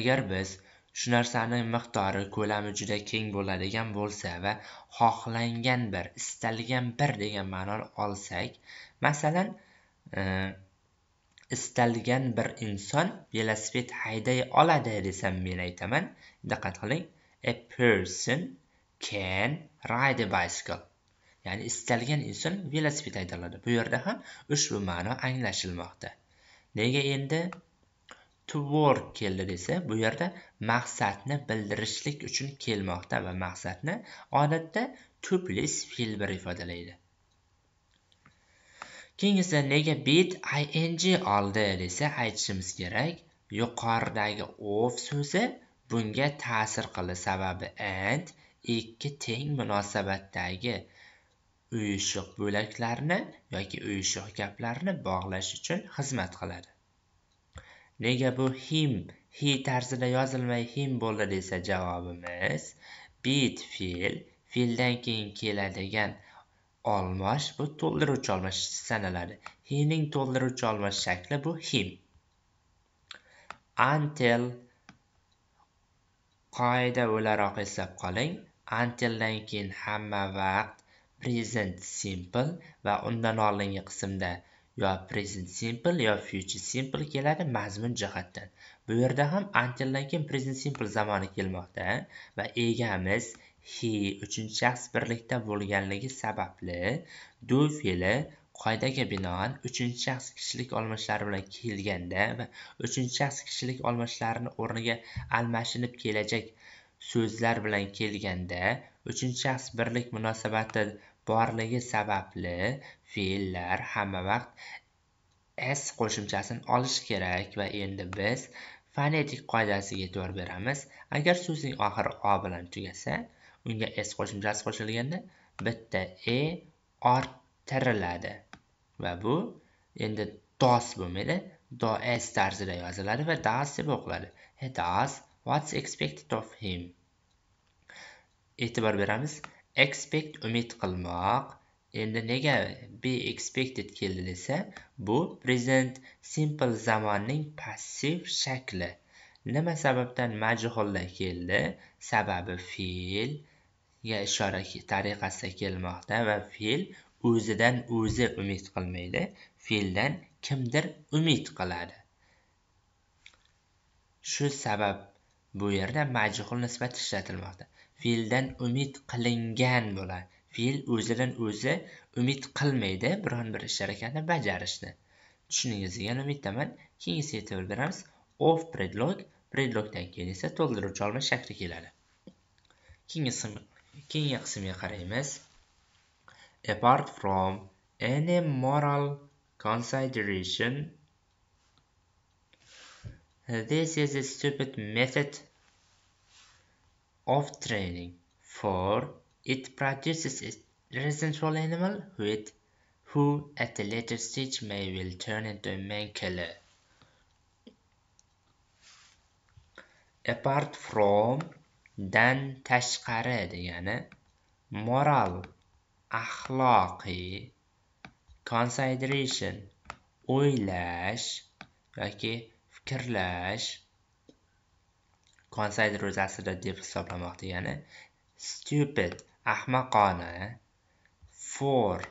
Speaker 1: agar biz shu narsaning miqdori ko'lami juda keng bo'ladigan bo'lsa va xohlangan bir istalgan bir degan ma'noni olsak masalan e, istalgan bir inson velosiped hayday oladi desam men aytaman diqqat qiling a person can ride a bicycle ya'ni istalgan inson velosiped hayda oladi bu yerda ham ushbu ma'no anglashilmoqda nega endi to work keldi desa bu yerda maqsadni bildirishlik uchun kelmoqda va maqsadni odatda to place fe'l bir ifodalaydi keyingisi nega bit ing oldi desa aytishimiz kerak yuqoridagi of so'zi bunga ta'sir qildi sababi and ikki teng munosabatdagi uyushiq bo'laklarni yoki uyushiq gaplarni bog'lash uchun xizmat qiladi nega bu him hi tarzida yozilmay him bo'ldi desa javobimiz bit fe'l fe'ldan keyin keladigan olmosh bu to'ldiruvchi olmosh sanaladi hining to'ldiruvchi olmosh shakli bu him until qoida o'laroq eslab qoling untildan keyin hamma vaqt present simple va undan oldingi qismda yo present simple yo future simple keladi mazmun jihatdan bu yerda ham untildan keyin present simple zamoni kelmoqda va egamiz he uchinchi shaxs birlikda bo'lganligi sababli do fe'li qoidaga binoan uchinchi shaxs kishilik almashlari bilan kelganda va uchinchi shaxs kishilik almashlarini o'rniga almashinib kelajak so'zlar bilan kelganda uchinchi shaxs birlik munosabati borligi sababli fe'llar hamma vaqt s qo'shimchasini olishi kerak va endi biz fonetik qoidasiga e'tibor beramiz agar so'zning oxiri o bilan tugasa unga s qo'shimchasi qo'shilganda bitta e orttiriladi va bu endi dos bo'lmaydi do s tarzida yoziladi va das deb o'qiladi he das what's expected of him e'tibor beramiz expect umid qilmoq endi nega be expected keldi desa bu present simple zamonning passiv shakli nima sababdan majhulda keldi sababi fe'lga ishora tariqasida kelmoqda va fe'l o'zidan o'zi umid qilmaydi fe'ldan kimdir umid qiladi shu sabab bu yerda majhul nisbat ishlatilmoqda fe'ldan umid qilingan bo'ladi fe'l o'zidan o'zi umid qilmaydi biron bir ish harakatni bajarishni tushuningizga umiddaman keyingi e'tibor beramiz of predlog predlogdan keyin esa to'ldiruvchi olma shakli keladi keyingi qism keyingi qismga qaraymiz apart from any moral consideration this is a stupid method of training for it produces its resentful animal with who at a later stage may will turn into a main killer. apart from dan tashqari degani moral axloqiy consideration o'ylash yoki fikrlash konsayd ro'zasida deb hisoblamoqda ya'ni stupid ahmaqona for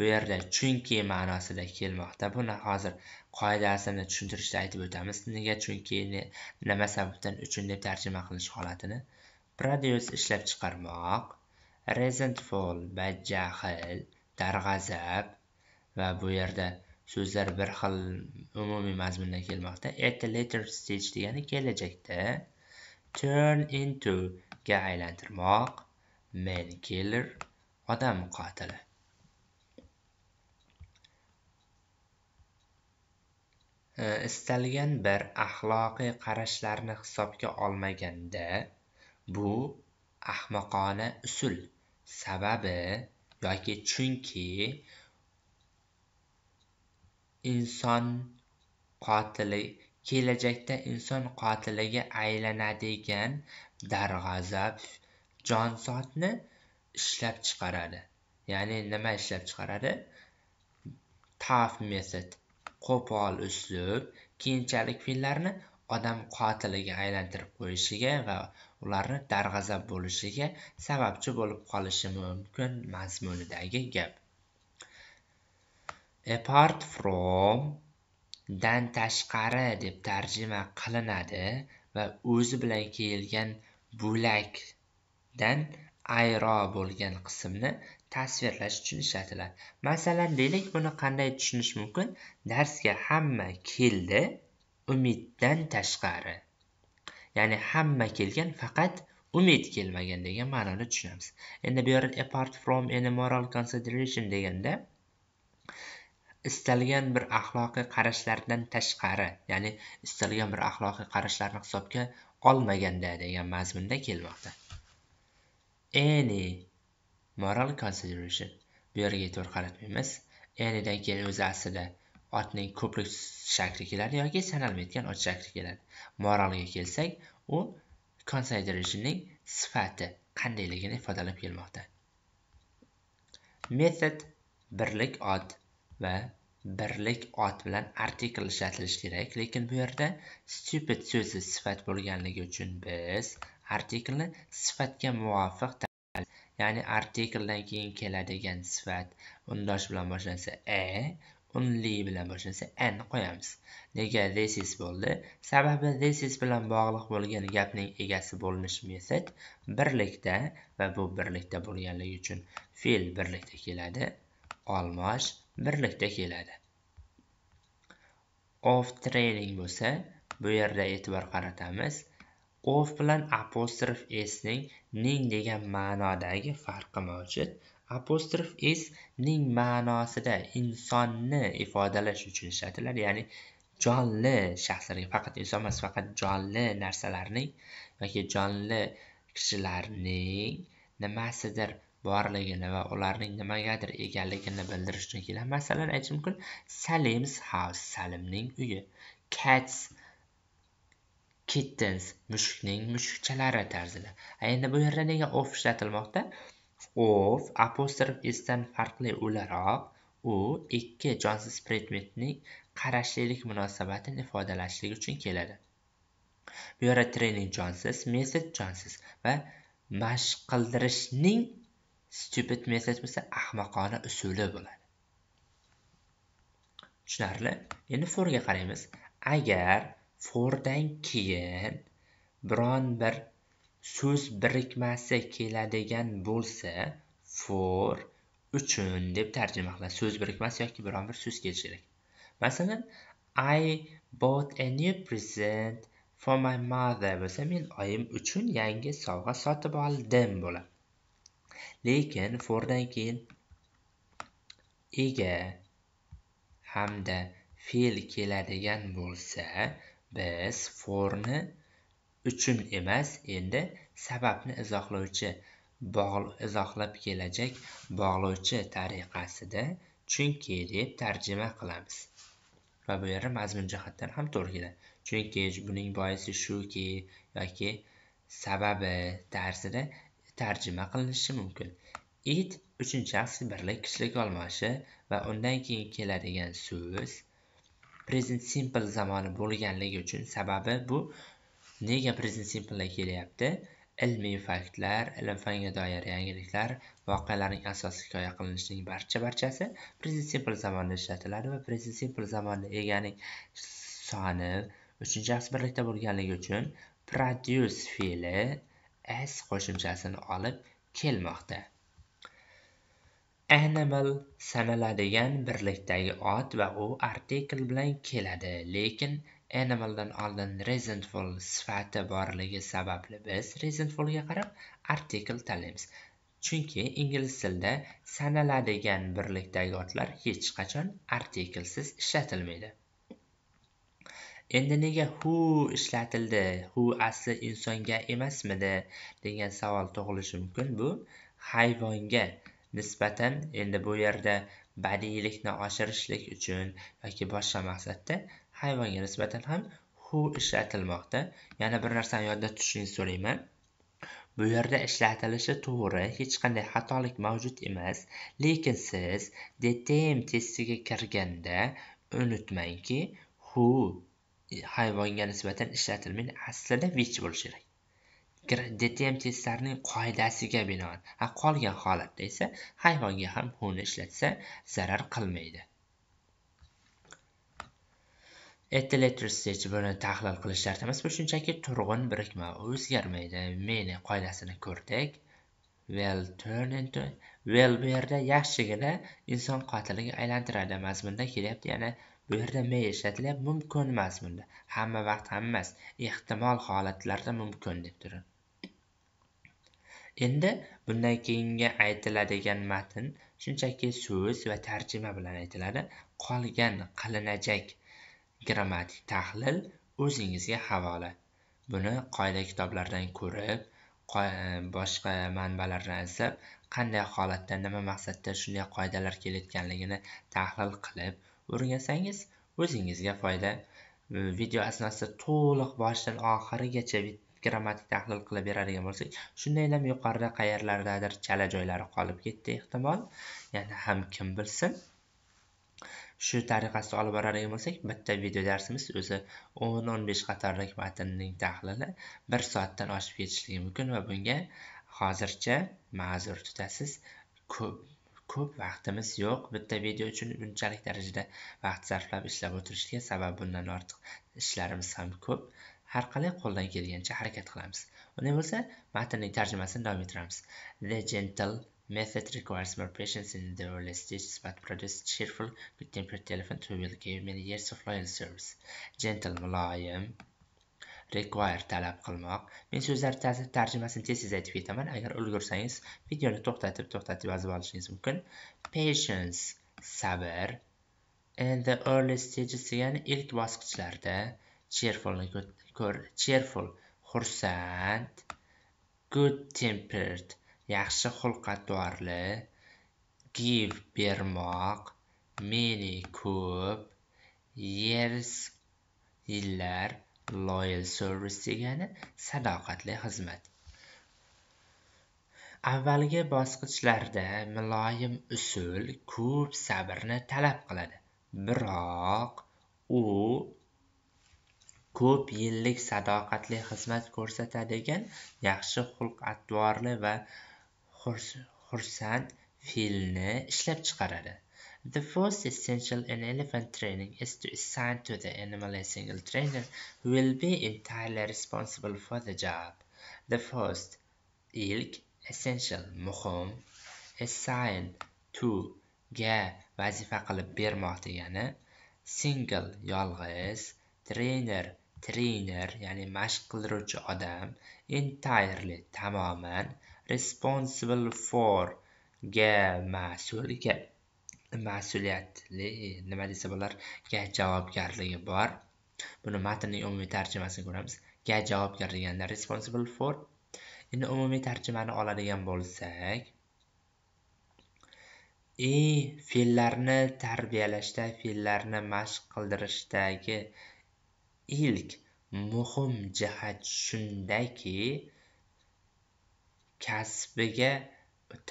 Speaker 1: bu yerda chunki ma'nosida kelmoqda buni hozir qoidasini tushuntirishda aytib o'tamiz nega chunki nima sababdan uchun deb tarjima qilish holatini produce ishlab chiqarmoq resentful badjahl darg'azab va bu yerda so'zlar bir xil umumiy mazmunda kelmoqda at later stage degani kelajakda turn into ga aylantirmoq man killer odam qotili e, istalgan bir axloqiy qarashlarni hisobga olmaganda bu ahmoqona usul sababi yoki chunki inson qotili kelajakda inson qotiliga aylanadigan darg'azab jonzotni ishlab chiqaradi ya'ni nima ishlab chiqaradi taf metod qo'pol uslub keyinchalik fillarni odam qotiliga aylantirib qo'yishiga va ularni darg'azab bo'lishiga sababchi bo'lib qolishi mumkin mazmunidagi gap apart from dan tashqari deb tarjima qilinadi va o'zi bilan kelgan bo'lakdan ayro bo'lgan qismni tasvirlash uchun ishlatiladi masalan deylik buni qanday tushunish mumkin darsga hamma keldi umiddan tashqari ya'ni hamma kelgan faqat umid kelmagan degan ma'noni tushunamiz endi bu yerda apart from any moral consideration deganda istalgan bir axloqiy qarashlardan tashqari ya'ni istalgan bir axloqiy qarashlarni hisobga olmaganda degan mazmunda kelmoqda any moral consideration bu yerga e'tibor qaratmaymiz anydan keyin o'zi aslida otning ko'plik shakli keladi yoki sanalib yetgan ot shakli keladi moralga kelsak u considerationing sifati qandayligini ifodalab kelmoqda method birlik ot va birlik ot bilan artikl ishlatilishi kerak lekin bu yerda stupid so'zi sifat bo'lganligi uchun biz artiklni sifatga muvofiq ya'ni artikldan keyin keladigan sifat undosh bilan boshlansa e unli bilan boshlansa n qo'yamiz nega this is bo'ldi sababi this is bilan bog'liq bo'lgan gapning egasi bo'linish mesaj birlikda va bu birlikda bo'lganligi uchun fe'l birlikda keladi olmosh birlikda keladi of trailing bo'lsa bu yerda e'tibor qaratamiz of bilan apostrof sning ning degan ma'nodagi farqi mavjud apostrof s ning ma'nosida insonni ifodalash uchun ishlatiladi ya'ni jonli shaxslarga faqat inson emas faqat jonli narsalarning yoki jonli kishilarning nimasidir borligini va ularning nimagadir egaligini bildirish uchun keladi masalan aytish mumkin salim's house salimning uyi cats kittens mushukning mushukchalari tarzida endi bu yerda nega of ishlatilmoqda of apostrof esdan farqli o'laroq u ikki jonsiz predmetning qarashlilik munosabatini ifodalashlik uchun keladi bu yerda trening jonsiz mesej jonsiz va mashq qildirishning stupid message bo'lsa ahmoqona usuli bo'ladi tushunarli endi forga qaraymiz agar fordan keyin biron bir so'z birikmasi keladigan bo'lsa for uchun deb tarjima qiladi so'z birikmasi yoki biron bir so'z kelishi kerak masalan i bought a new present for my mother bo'lsa men oyim uchun yangi sovg'a sotib oldim bo'ladi lekin fordan keyin ega hamda fe'l keladigan bo'lsa biz forni uchun emas endi sababni izohlovchi izohlab kelajak bog'lovchi tariqasida chunki deb tarjima qilamiz va bu yerda mazmun jihatdan ham to'g'ri keladi chunki buning boisi shuki yoki sababi tarzida tarjima qilinishi mumkin it uchinchi shaxs birlik kishilik olmashi va undan keyin keladigan so'z present simple zamoni bo'lganligi uchun sababi bu nega present simplea kelyapti ilmiy faktlar ilm fanga doir yangiliklar voqealarning asosiy hikoya qilinishining barcha barchasi present simple zamonida ishlatiladi va present simple zamonni eganing soni uchinchi shaxs birlikda bo'lganligi uchun produce fe'li as qo'shimchasini olib kelmoqda animal sanaladigan birlikdagi ot va u artikl bilan keladi lekin animaldan oldin resentful sifati borligi sababli biz resentfulga qarab artikl tanlaymiz chunki ingliz tilida sanaladigan birlikdagi otlar hech qachon artiklsiz ishlatilmaydi endi nega hu ishlatildi hu asli insonga emasmidi degan savol tug'ilishi mumkin bu hayvonga nisbatan endi bu yerda badiiylikni oshirishlik uchun yoki boshqa maqsadda hayvonga nisbatan ham hu ishlatilmoqda yana bir narsani yodda tutishingizni so'rayman bu yerda ishlatilishi to'g'ri hech qanday xatolik mavjud emas lekin siz dtm testiga kirganda unutmangki hu hayvonga nisbatan ishlatilmaydi aslida vich bo'lishi kerak dtm testlarining qoidasiga binoan qolgan holatda esa hayvonga ham huni ishlatsa zarar qilmaydi buni tahlil qilish shart emas bu shunchaki turg'un birikma o'zgarmaydi meni qoidasini ko'rdik well turn into well bu yerda yaxshigina inson qotiliga aylantiradi mazmunda kelyapti ya'ni bu yerda me ishlatilyapti mumkin emas bunda hamma vaqt ham emas ehtimol holatlarda mumkin deb turib endi bundan keyingi aytiladigan matn shunchaki so'z va tarjima bilan aytiladi qolgan qilinajak grammatik tahlil o'zingizga havola buni qoida kitoblardan ko'rib boshqa manbalardan izlab qanday holatda nima maqsadda shunday qoidalar kelayotganligini tahlil qilib o'rgansangiz o'zingizga foyda video asnosida to'liq boshidan oxirigacha grammatik tahlil qilib beradigan bo'lsak shunday ham yuqorida qayerlardadir chala joylari qolib ketdi ehtimol yana ham kim bilsin shu tariqasida olib boradigan bo'lsak bitta video darsimiz o'zi o'n o'n besh qatorlik matnning tahlili bir soatdan oshib ketishligi mumkin va bunga hozircha ma'zur tutasiz ko'p ko'p vaqtimiz yo'q bitta video uchun bunchalik darajada vaqt sarflab ishlab o'tirishga sabab bundan ortiq ishlarimiz ham ko'p har qalay qo'ldan kelgancha harakat qilamiz unday bo'lsa matnning tarjimasini davom ettiramiz the gentle method requires more patience in the early stages but produces cheerful, good-tempered elephant to will give many years of loyal service. Gentle, muloyim, require talab qilmoq men so'zlar tarjimasini tez tez aytib ketaman agar ulgursangiz videoni to'xtatib to'xtatib yozib olishingiz mumkin patience sabr in the early stages ya'ni ilk bosqichlarda cheerful ko'r cheerful xursand good tempered yaxshi xulqatvorli give bermoq many ko'p years yillar Loyal service degani sadoqatli xizmat. Avvalgi bosqichlarda muloyim usul ko'p sabrni talab qiladi. Biroq u ko'p yillik sadoqatli xizmat ko'rsatadigan yaxshi xulq-atvorli va xursand fe'lni ishlab chiqaradi. The first essential in elephant training is to assign to the animal a single trainer who will be entirely responsible for the job. The first ilk essential muhim assign to ga vazifa qilib bermoq degani single yolg'iz trainer trainer ya'ni mashq qildiruvchi odam entirely tamoman responsible for ga mas'ul ekan mas'uliyatli nima desa bo'larga javobgarligi bor buni matnning umumiy tarjimasini ko'ramiz ga javobgar deganda responsible for endi umumiy tarjimani oladigan bo'lsak i fe'llarni tarbiyalashda fe'llarni mashq qildirishdagi ilk muhim jihat shundaki kasbiga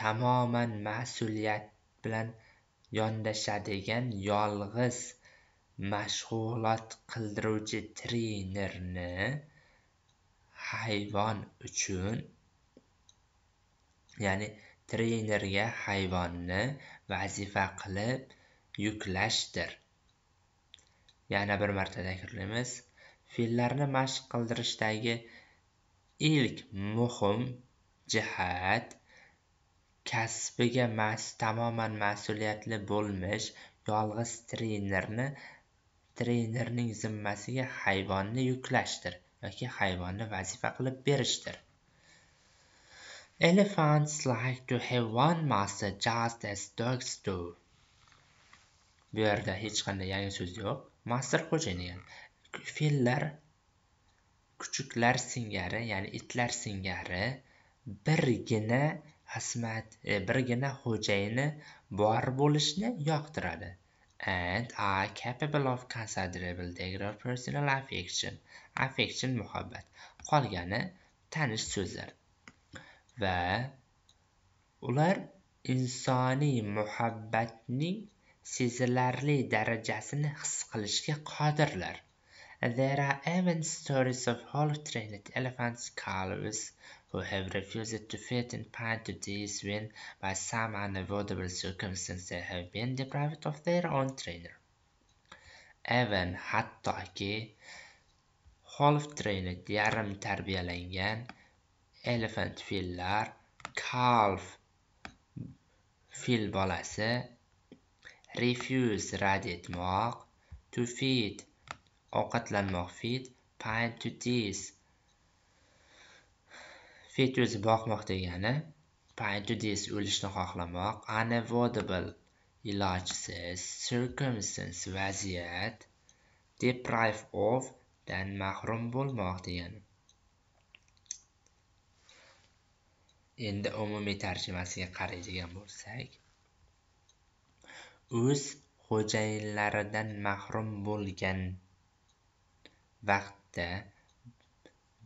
Speaker 1: tamoman mas'uliyat bilan yondashadigan yolg'iz mashg'ulot qildiruvchi trenerni hayvon uchun ya'ni trenerga hayvonni vazifa qilib yuklashdir yana bir marta takrorlaymiz fe'llarni mashq qildirishdagi ilk muhim jihat kasbiga tamoman mas'uliyatli bo'lmish yolg'iz trenerni trenerning zimmasiga hayvonni yuklashdir yoki hayvonni vazifa qilib berishdir elephants like to have one master just as dogs do bu yerda hech qanday yangi so'z yo'q master xo'jayin degani fillar kuchuklar singari ya'ni itlar singari birgina asmat e, birgina xo'jayini bor bo'lishni yoqtiradi and are capable of considerable degree of personal affection affection muhabbat qolgani tanish so'zlar va ular insoniy muhabbatning sezilarli darajasini his qilishga qodirlar There are even stories of whole trained elephants, calves, who have refused to fit in part to this when by some unavoidable circumstance they have been deprived of their own trainer. Even hattoki half-trained yarim tarbiyalangan elephant fillar calf, fil bolasi refuse rad etmoq to feed ovqatlanmoq feed pine to tease Fit o'zi boqmoq degani prejudice o'lishni xohlamoq unavoidable ilojsiz circumstance vaziyat deprive of dan mahrum bo'lmoq degani endi umumiy tarjimasiga qaraydigan bo'lsak o'z xo'jayinlaridan mahrum bo'lgan vaqtda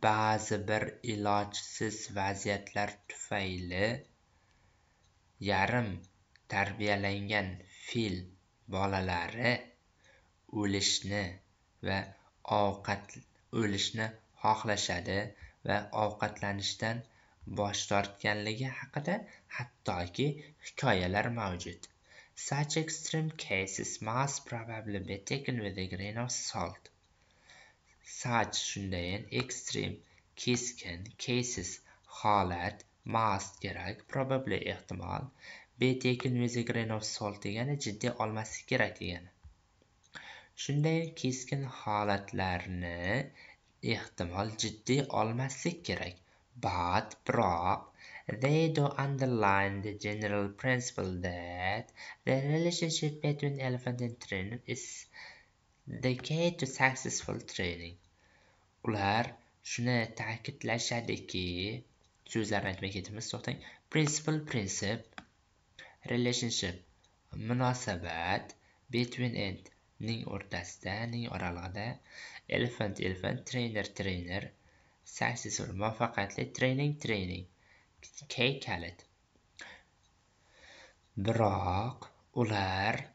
Speaker 1: ba'zi bir ilojsiz vaziyatlar tufayli yarim tarbiyalangan fil bolalari o'lishni xohlashadi va ovqatlanishdan bosh tortganligi haqida hattoki hikoyalar mavjud such extreme cases must probably be taken with a grain of salt such shundayin extreme keskin cases holat must kerak probably ehtimol b taken with a grain of salt degani jiddiy olmaslik kerak degani shunday keskin holatlarni ehtimol jiddiy olmaslik kerak but biroq they do underline the general principle that the relationship between elephant and train is the key to successful trading ular shuni ta'kidlashadiki so'zlarni aytmay ketamiz to'xtang Principle prinsip relationship munosabat between and ning o'rtasida ning oralig'ida elephant elephant trainer trainer successful muvaffaqiyatli training training key kalit biroq ular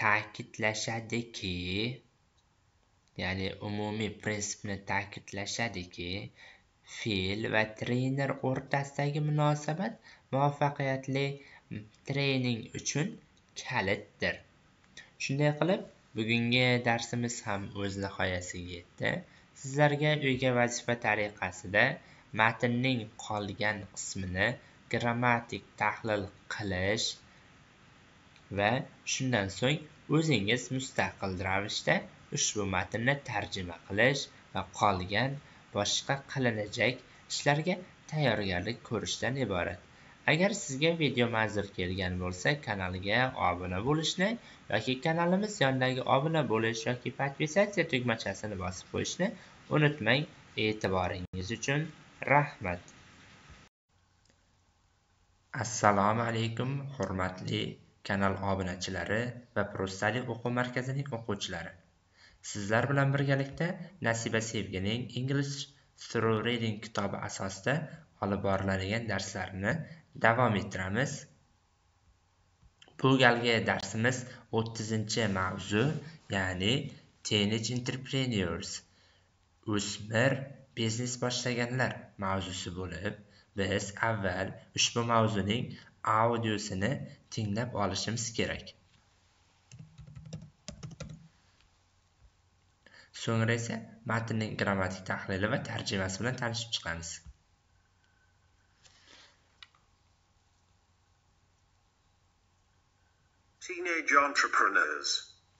Speaker 1: ta'kidlashadiki ya'ni umumiy prinsipni ta'kidlashadiki fe'l va trener o'rtasidagi munosabat muvaffaqiyatli trening uchun kalitdir shunday qilib bugungi darsimiz ham o'z nihoyasiga yetdi sizlarga uyga vazifa tariqasida matnning qolgan qismini grammatik tahlil qilish va shundan so'ng o'zingiz mustaqil ravishda ushbu matnni tarjima qilish va qolgan boshqa qilinajak ishlarga tayyorgarlik ko'rishdan iborat agar sizga video manzur kelgan bo'lsa kanalga obuna bo'lishni yoki kanalimiz yonidagi obuna bo'lish yoki podpisatsiya tugmachasini bosib qo'yishni unutmang e'tiboringiz uchun rahmat assalomu alaykum hurmatli kanal obunachilari va Pro'stalik o'quv markazining o'quvchilari. Sizlar bilan birgalikda Nasiba Sevgining English Through Reading kitobi asosida olib boriladigan darslarni davom ettiramiz. Bu galgi darsimiz 30-mavzu, ya'ni Teenage Entrepreneurs o'smir biznes boshlaganlar mavzusi bo'lib, biz avval ushbu mavzuning audiosini tinglab olishimiz kerak so'ngra esa matnning grammatik tahlili va tarjimasi bilan tanishib chiqamiz
Speaker 6: teenage entrepreneurs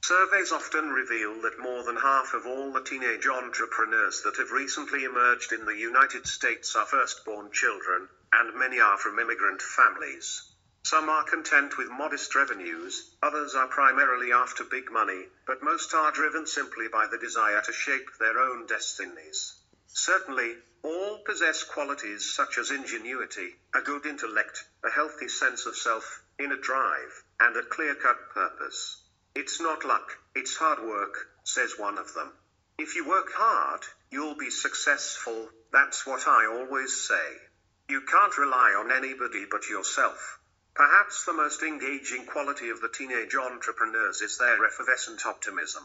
Speaker 6: Surveys often reveal that more than half of all the teenage entrepreneurs that have recently emerged in the United States are firstborn children, and many are from immigrant families. Some are content with modest revenues, others are primarily after big money, but most are driven simply by the desire to shape their own destinies. Certainly, all possess qualities such as ingenuity, a good intellect, a healthy sense of self, inner drive, and a clear cut purpose. It's not luck, it's hard work, says one of them. If you work hard, you'll be successful, that's what I always say. You can't rely on anybody but yourself. Perhaps the most engaging quality of the teenage entrepreneurs is their effervescent optimism.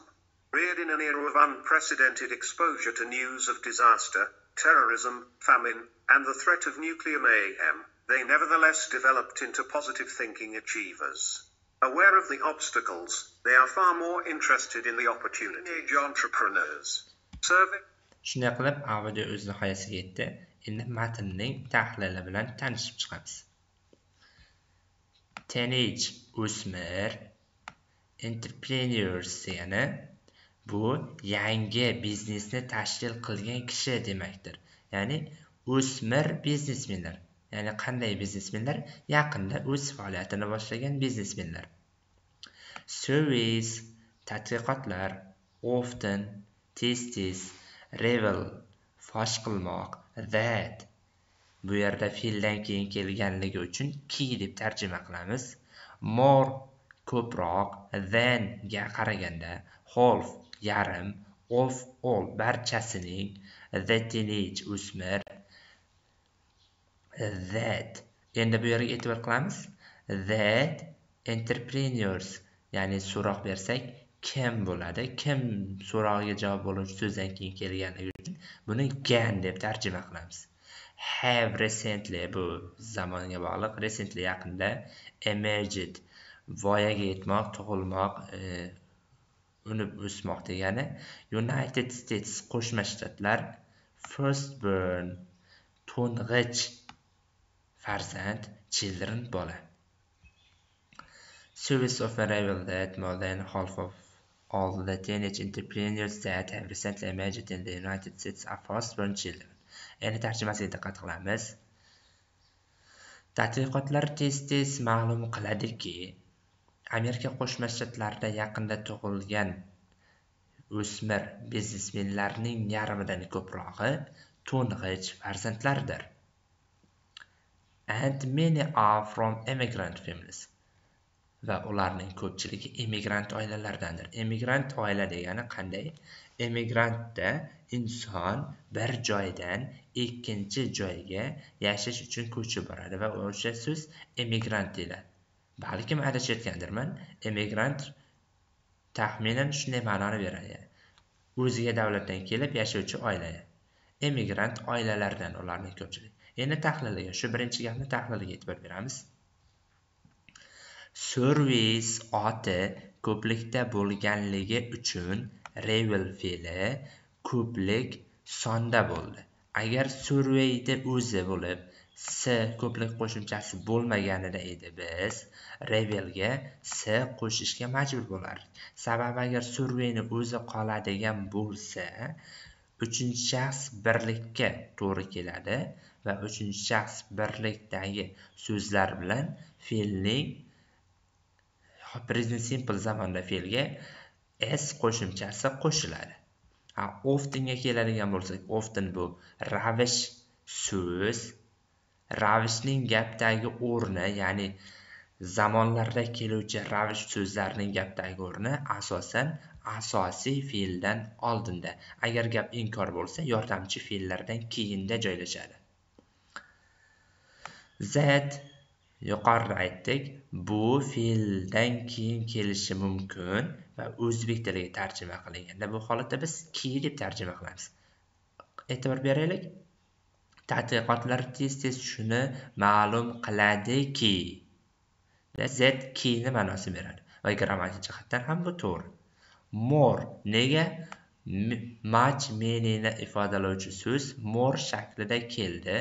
Speaker 6: Reared in an era of unprecedented exposure to news of disaster, terrorism, famine, and the threat of nuclear mayhem, they nevertheless developed into positive thinking achievers. Aware of the obstacles, they are far
Speaker 1: more interested in the opportunity. entrepreneurs. Serving. Shunday qilib, audio o'z nihoyasiga yetdi. Endi matnning tahlili bilan tanishib chiqamiz. Teenage o'smir entrepreneurs ya'ni bu yangi biznesni tashkil qilgan kishi demakdir. Ya'ni o'smir biznesmenlar. ya'ni qanday biznesmenlar yaqinda o'z faoliyatini boshlagan biznesmenlar service tadqiqotlar often tez tez revel fosh qilmoq that bu yerda fe'ldan keyin kelganligi uchun ki deb tarjima qilamiz more ko'proq than ga qaraganda half yarim of all barchasining the teenage o'smir that endi bu yerga e'tibor qilamiz that entrepreneurs ya'ni so'roq bersak kim bo'ladi kim so'rog'iga javob bo'luvchi so'zdan keyin kelganligi uchun buni gan deb tarjima qilamiz have recently bu zamonga bog'liq recently yaqinda emerged voyaga yetmoq tug'ilmoq e, unib o'smoq degani united states qo'shma shtatlar first born to'ng'ich farzand children bola Service of arrival that more than half of all the teenage entrepreneurs that have recently emerged in the United States are firstborn children. Ya'ni tarjimasiga diqqat qilamiz. Tadqiqotlar tez-tez ma'lum qiladiki, Amerika Qo'shma Shtatlarida yaqinda tug'ilgan o'smir biznesmenlarning yarmidan ko'prog'i to'ng'ich farzandlardir. and many are from immigrant families va ularning ko'pchiligi immigrant oilalardandir immigrant oila degani qanday immigrantda inson bir joydan ikkinchi joyga yashash uchun ko'chib boradi va o'sha so'z immigrant deyiladi balkim adashayotgandirman immigrant taxminan shunday ma'noni beradi o'ziga davlatdan kelib yashovchi oila emigrant oilalardan ularning ko'pchiligi endi tahliliga shu birinchi gapni tahliliga e'tibor beramiz Service oti ko'plikda bo'lganligi uchun revel fe'li ko'plik sonda bo'ldi agar surveyni o'zi bo'lib s ko'plik qo'shimchasi bo'lmaganida edi biz revelga s qo'shishga majbur bo'lardik sababi agar surveyni o'zi qoladigan bo'lsa uchinchi shaxs birlikka to'g'ri keladi va uchinchi shaxs birlikdagi so'zlar bilan fe'lning present simple zamonda fe'lga s qo'shimchasi qo'shiladi a oftenga keladigan bo'lsak often bu ravish so'z ravishning gapdagi o'rni ya'ni zamonlarda keluvchi ravish so'zlarining gapdagi o'rni asosan asosiy fe'ldan oldinda agar gap inkor bo'lsa yordamchi fe'llardan keyinda joylashadi that yuqorida aytdik bu fe'ldan keyin kelishi mumkin va o'zbek tiliga tarjima qilinganda bu holatda biz ki deb tarjima qilamiz e'tibor beraylik tadqiqotlar tez tez shuni ma'lum qiladiki z kini ma'nosi beradi va grammatik jihatdan ham bu to'g'ri mor nega much menini ifodalovchi so'z mor shaklida keldi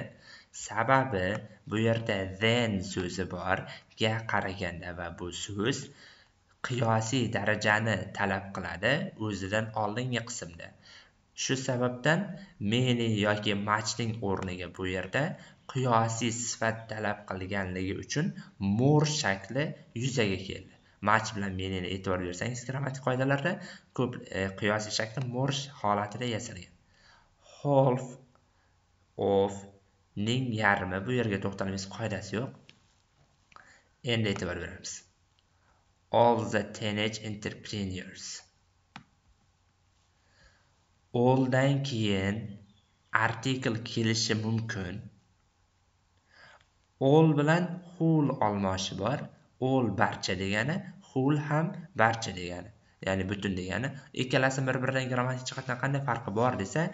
Speaker 1: sababi bu yerda then so'zi borga qaraganda va bu so'z qiyosiy darajani talab qiladi o'zidan oldingi qismda shu sababdan meni yoki matchning o'rniga bu yerda qiyosiy sifat talab qilganligi uchun more shakli yuzaga keldi match bilan menini e'tibor bersangiz grammatik qoidalarda ko'p e, qiyosiy shakli more holatida yasalgan half of ning yarmi bu yerga to'xtalmaymiz qoidasi yo'q endi e'tibor beramiz all the teenage entrepreneurs oldan keyin artikl kelishi mumkin all bilan whole almoshi bor all barcha degani whole ham barcha degani ya'ni butun degani ikkalasi bir biridan grammatik jihatdan qanday farqi bor desa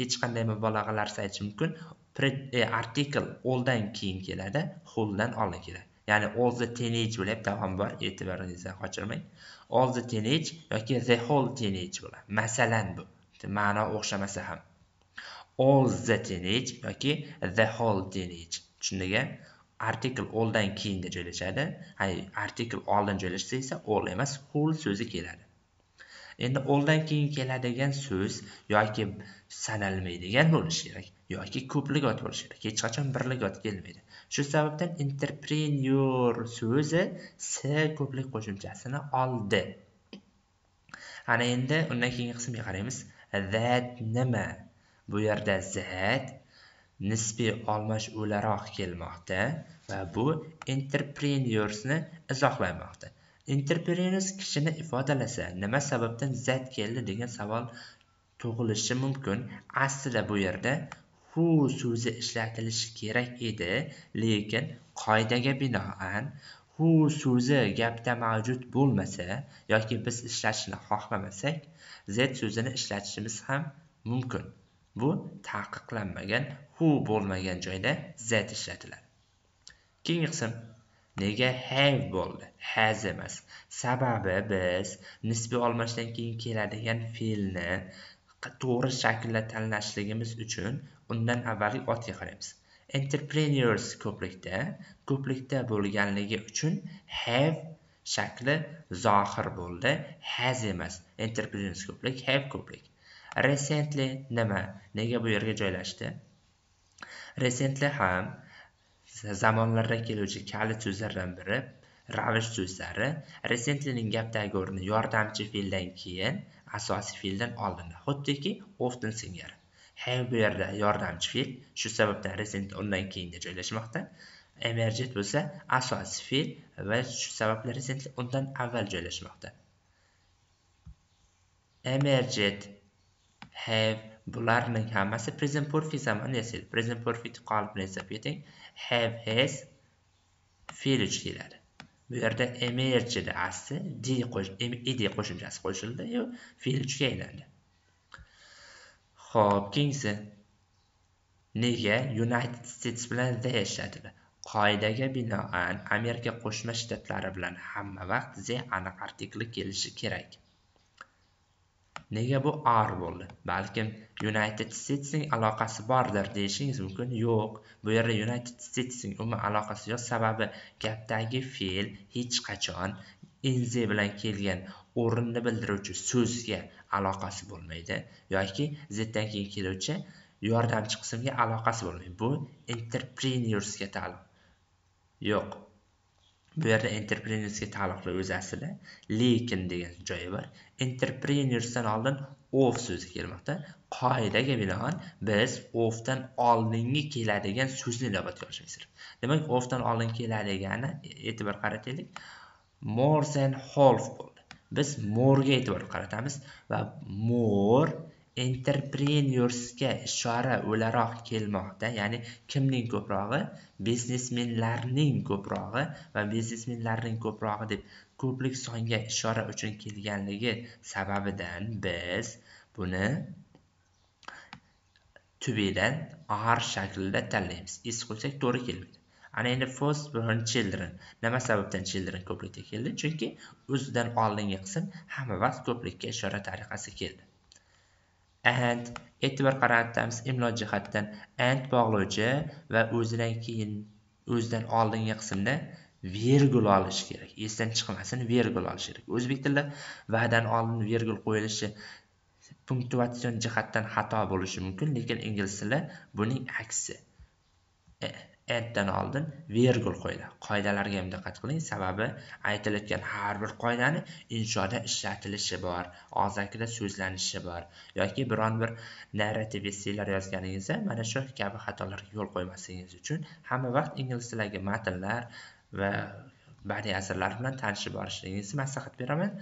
Speaker 1: hech qanday mubolag'alarsiz aytish mumkin e, article oldan keyin keladi holdan oldin keladi ya'ni all the teenage bo'lib davomi bor e'tiboringizdan qochirmang all the teenage yoki the whole teenage bo'ladi masalan bu ma'no o'xshamasa ham all the teenage yoki the whole teenage tushundinga artikel oldan keyinga joylashadi artikel oldin joylashsa esa all emas whole so'zi keladi endi oldan keyin keladigan so'z yoki sanalmaydigan bo'lishi kerak yoki ko'plik ot bo'lishi kerak hech qachon birlik ot kelmaydi shu sababdan entrepreneur so'zi s ko'plik qo'shimchasini oldi ana endi undan keyingi qismga qaraymiz that nima bu yerda that nisbiy olmash o'laroq kelmoqda va bu entrepreneursni izohlamoqda entrepreneurs kishini ifodalasa nima sababdan zat keldi degan savol tug'ilishi mumkin aslida bu yerda who so'zi ishlatilishi kerak edi lekin qoidaga binoan who so'zi gapda mavjud bo'lmasa yoki biz ishlatishni xohlamasak z so'zini ishlatishimiz ham mumkin bu taqiqlanmagan who bo'lmagan joyda z ishlatiladi keyingi qism nega have bo'ldi has emas sababi biz nisbiy almashdan keyin keladigan fe'lni to'g'ri shaklda tanlashligimiz uchun undan avvalgi otga qaraymiz entrepreneurs ko'plikda ko'plikda bo'lganligi uchun have shakli zohir bo'ldi has emas entrepreneurs ko'plik have ko'plik recently nima nega bu yerga joylashdi recently ham zamonlarda keluvchi kalit so'zlardan biri ravish so'zlari recentlyning gapdagi o'rni yordamchi fe'ldan keyin asosiy fe'ldan oldinda xuddiki often singari ham bu yerda yordamchi fe'l shu sababdan rezident undan keyinga joylashmoqda emerjent bo'lsa asosiy fe'l va shu sababli rezident undan avval joylashmoqda emerjent have bularning hammasi present perfect zamonda yasaydi present perfect qolipini eslab keting have has fe'l uch keladi bu yerda emerjida asli d qo'sh ed qo'shimchasi qo'shildi yu fe'l uchga aylandi Xo'p, kingsi. Nega United States bilan the ishladilar? Qoidaga binoan Amerika Qo'shma Shtatlari bilan hamma vaqt Z aniq artikli kelishi kerak. Nega bu R bo'ldi? Balkim United States'ning aloqasi bordir deyishingiz mumkin. Yo'q, bu yerda United States'ning umuman aloqasi yo'q, sababi gapdagi fe'l hech qachon NZ bilan kelgan o'rinni bildiruvchi so'zga aloqasi bo'lmaydi yoki zdan keyin keluvchi yordamchi qismga aloqasi bo'lmaydi bu entrepreneursga taalluq yo'q bu yerda entrepreneursga taalluqli o'zi aslida lekin degan joyi bor entrepreneursdan oldin of so'zi kelmoqda qoidaga binoan biz ofdan oldingi keladigan so'zni inobatga olishimiz kerak demak ofdan oldin keladigani e'tibor qarataylik more than half biz morga e'tibor qaratamiz va mor entrepreneursga ishora o'laroq kelmoqda ya'ni kimning ko'prog'i biznesmenlarning ko'prog'i va biznesmenlarning ko'prog'i deb ko'plik songa ishora uchun kelganligi sababidan biz buni tubidan r shaklida tanlaymiz iz qo'ysak to'g'ri kelmaydi ana endi first born children nima sababdan children ko'plikka keldi chunki o'zidan oldingi qism hamma vaqt ko'plikka ishora tariqasi keldi and e'tibor qaratamiz imlo jihatidan and bog'lovchi va o'zidan keyin o'zidan oldingi qismda vergul olish kerak esdan chiqmasin vergul olish kerak o'zbek tilida vadan oldin vergul qo'yilishi punktuatsion jihatdan xato bo'lishi mumkin lekin ingliz tilida buning aksi e, atdan oldin vergul qo'yiladi qoidalarga ham diqqat qiling sababi aytilayotgan har bir qoidani inshoda ishlatilishi bor og'zakida so'zlanishi bor yoki biron bir narrativ esselar yozganingizda mana shu kabi xatolarga yo'l qo'ymasligingiz uchun hamma vaqt ingliz tilidagi matnlar va badiiy asarlar bilan tanishib borishingizni maslahat beraman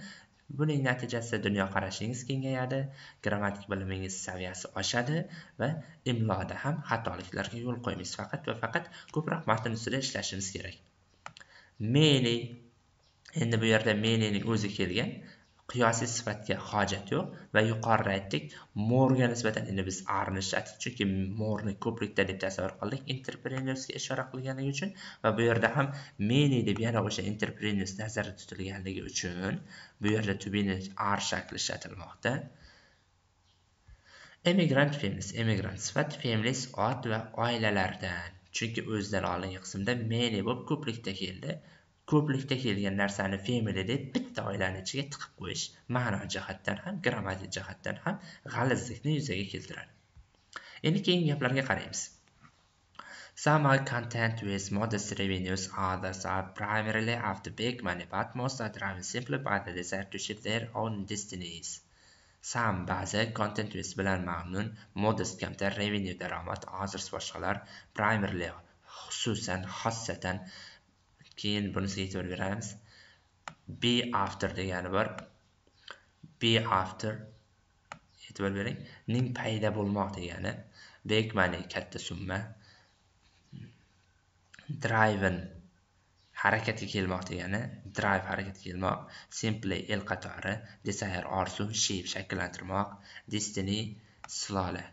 Speaker 1: buning natijasida dunyoqarashingiz kengayadi grammatik bilimingiz saviyasi oshadi va imloda ham xatoliklarga yo'l qo'ymaysiz faqat va faqat ko'proq matn ustida ishlashimiz kerak meni endi bu yerda menining o'zi kelgan qiyosiy sifatga hojat yo'q va yuqorida aytdik morga nisbatan endi biz arni ishlatdik chunki morni ko'prikda deb tasavvur qildik entrepreneursga ishora qilganligi uchun va bu yerda ham meni deb yana o'sha entrepreneurs nazarda tutilganligi uchun bu yerda tubini ar shakli ishlatilmoqda emigrant femlis emigrant sifat femlis ot va oilalardan chunki o'zidan oldingi qismda meni bo'lib ko'prikda keldi ko'plikda kelgan narsani fe'mili deb bitta oilani ichiga tiqib qo'yish ma'no jihatdan ham grammatik jihatdan ham g'alizlikni yuzaga keltiradi endi keyingi gaplarga qaraymiz Some are content with modest revenues, others are primarily after big money, but most are driven simply by the desire to shape their own destinies. Some ba'zi content with bilan mamnun, modest kamtar revenue daromad, others boshqalar primarily xususan, xossatan keyin bunisi e'tibor beramiz be after degani bor be after e'tibor bering ning paydo bo'lmoq degani big money katta summa driven harakatga kelmoq degani drive harakatga kelmoq simply el qatori desire orzu shape shakllantirmoq destiny sulola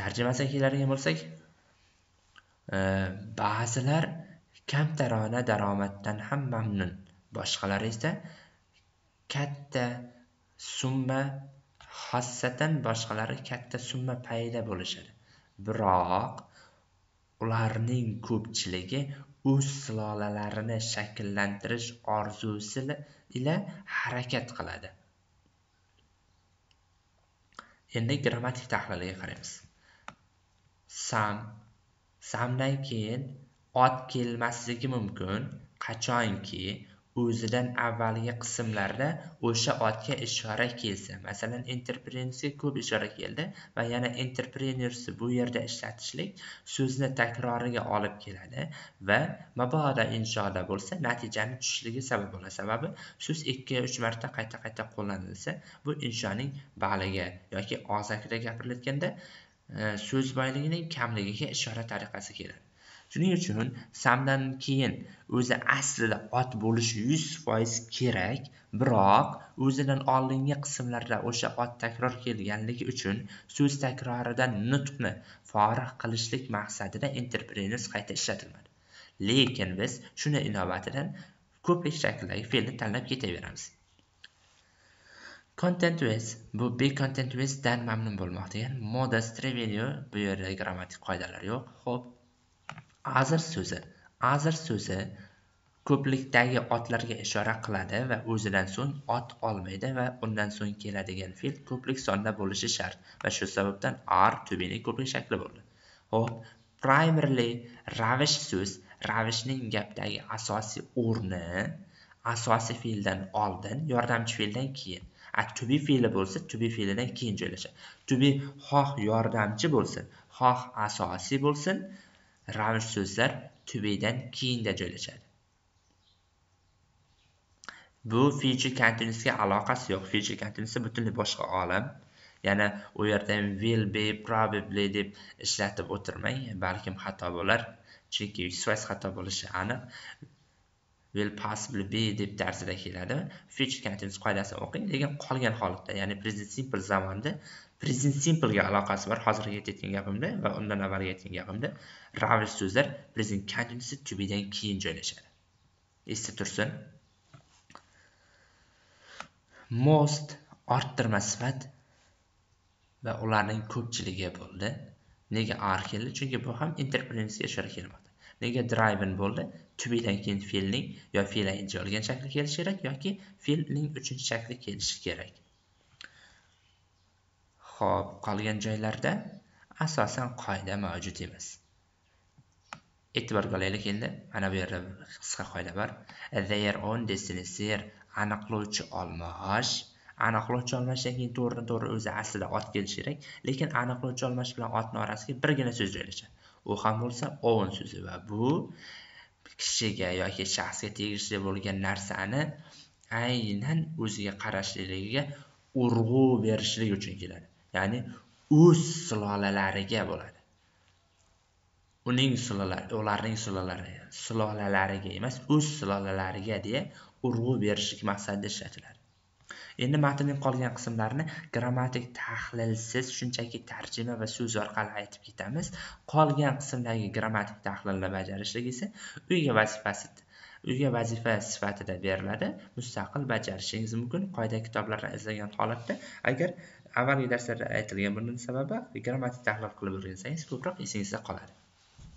Speaker 1: tarjimasiga keladigan bo'lsak ba'zilar kamtarona daromaddan ham mamnun boshqalari esa katta summa xossatan boshqalari katta summa payda bo'lishadi biroq ularning ko'pchiligi o'z sulolalarini shakllantirish orzusi ila harakat qiladi endi grammatik tahliliga qaraymiz sam samdan keyin ot kelmasligi mumkin qachonki o'zidan avvalgi qismlarda o'sha otga ishora kelsa masalan entrepreneurga ko'p ishora keldi va yana entrepreneurs bu yerda ishlatishlik so'zni takroriga olib keladi va mabodo inshoda bo'lsa natijani tushishligi sabab bo'ladi sababi so'z ikki uch marta qayta qayta qo'llanilsa bu inshoning baliga yoki og'zakida gapirilayotganda e, so'z boyligining kamligiga ishora tariqasida keladi shuning uchun samdan keyin o'zi aslida ot bo'lishi yuz foiz kerak biroq o'zidan oldingi qismlarda o'sha ot takror kelganligi uchun so'z takroridan nutqni forig' qilishlik maqsadida interprens qayta ishlatilmadi lekin biz shuni inovatidan ko'prik shaklidagi fe'lni tanlab ketaveramiz content bu be content dan mamnun bo'lmoq degan moda trevelio bu yerda grammatik qoidalar yo'q xo'p azr so'zi azr so'zi ko'plikdagi otlarga ishora qiladi va o'zidan so'ng ot olmaydi va undan so'ng keladigan fe'l ko'plik sonda bo'lishi shart va shu sababdan ar tubini ko'plik shakli bo'ldi ho'p primarily ravish so'z ravishning gapdagi asosiy o'rni asosiy fe'ldan oldin yordamchi fe'ldan keyin a to be fe'li bo'lsa to be fe'lidan keyin joylashadi to be xoh yordamchi bo'lsin xoh asosiy bo'lsin ravish so'zlar tubidan keyinda joylashadi bu future continuousga aloqasi yo'q future continuous butunlay boshqa olam ya'ni u yerda ham will be probably deb ishlatib o'tirmang balkim xato bo'lar chunki so'z xato bo'lishi aniq will possibly be deb tarzida keladi future continuous qoidasini o'qing lekin qolgan holatda ya'ni present simple zamonda present simplega aloqasi bor hozirgi aytayotgan gapimda va undan avvalgi aytgan gapimda ravish so'zlar present continuous to bedan keyin joylashadi esda tursin most orttirma sifat va ularning ko'pchiligi bo'ldi nega r keldi chunki bu ham interprensga ishora kelmoqda nega driven bo'ldi to keyin fe'lning yo fe'l ayinchi olgan shakli kelishi kerak yoki fe'lning uchinchi shakli kelishi kerak Xo'p, qolgan joylarda asosan qoida mavjud emas. E'tiborga olaylik endi, mana bu yerda qisqa qoida bor. Their own destinies aniqlovchi olma aniqlovchi almashdan keyin togri to'g'ri o'zi aslida ot kelishi kerak lekin aniqlovchi almash bilan otni orasiga birgina so'z joylashadi u ham bo'lsa own so'zi va bu kishiga yoki shaxsga tegishli bo'lgan narsani aynan o'ziga qarashligiga urg'u berishlik uchun keladi ya'ni o'z sulolalariga bo'ladi uning sulolalari ularning sulolari sulolalariga emas o'z sulolalariga deya urg'u berishlik maqsadida ishlatiladi endi matnning qolgan qismlarini grammatik tahlilsiz shunchaki tarjima va so'z orqali aytib ketamiz qolgan qismdagi grammatik tahlilni bajarishlik esa uyga vazifasi uyga vazifa sifatida beriladi mustaqil bajarishingiz mumkin qoida kitoblardan izlagan holatda agar avvalgi darslarda aytilgan buni sababi grammatik tahlil qilib o'rgansangiz ko'proq esingizda qoladi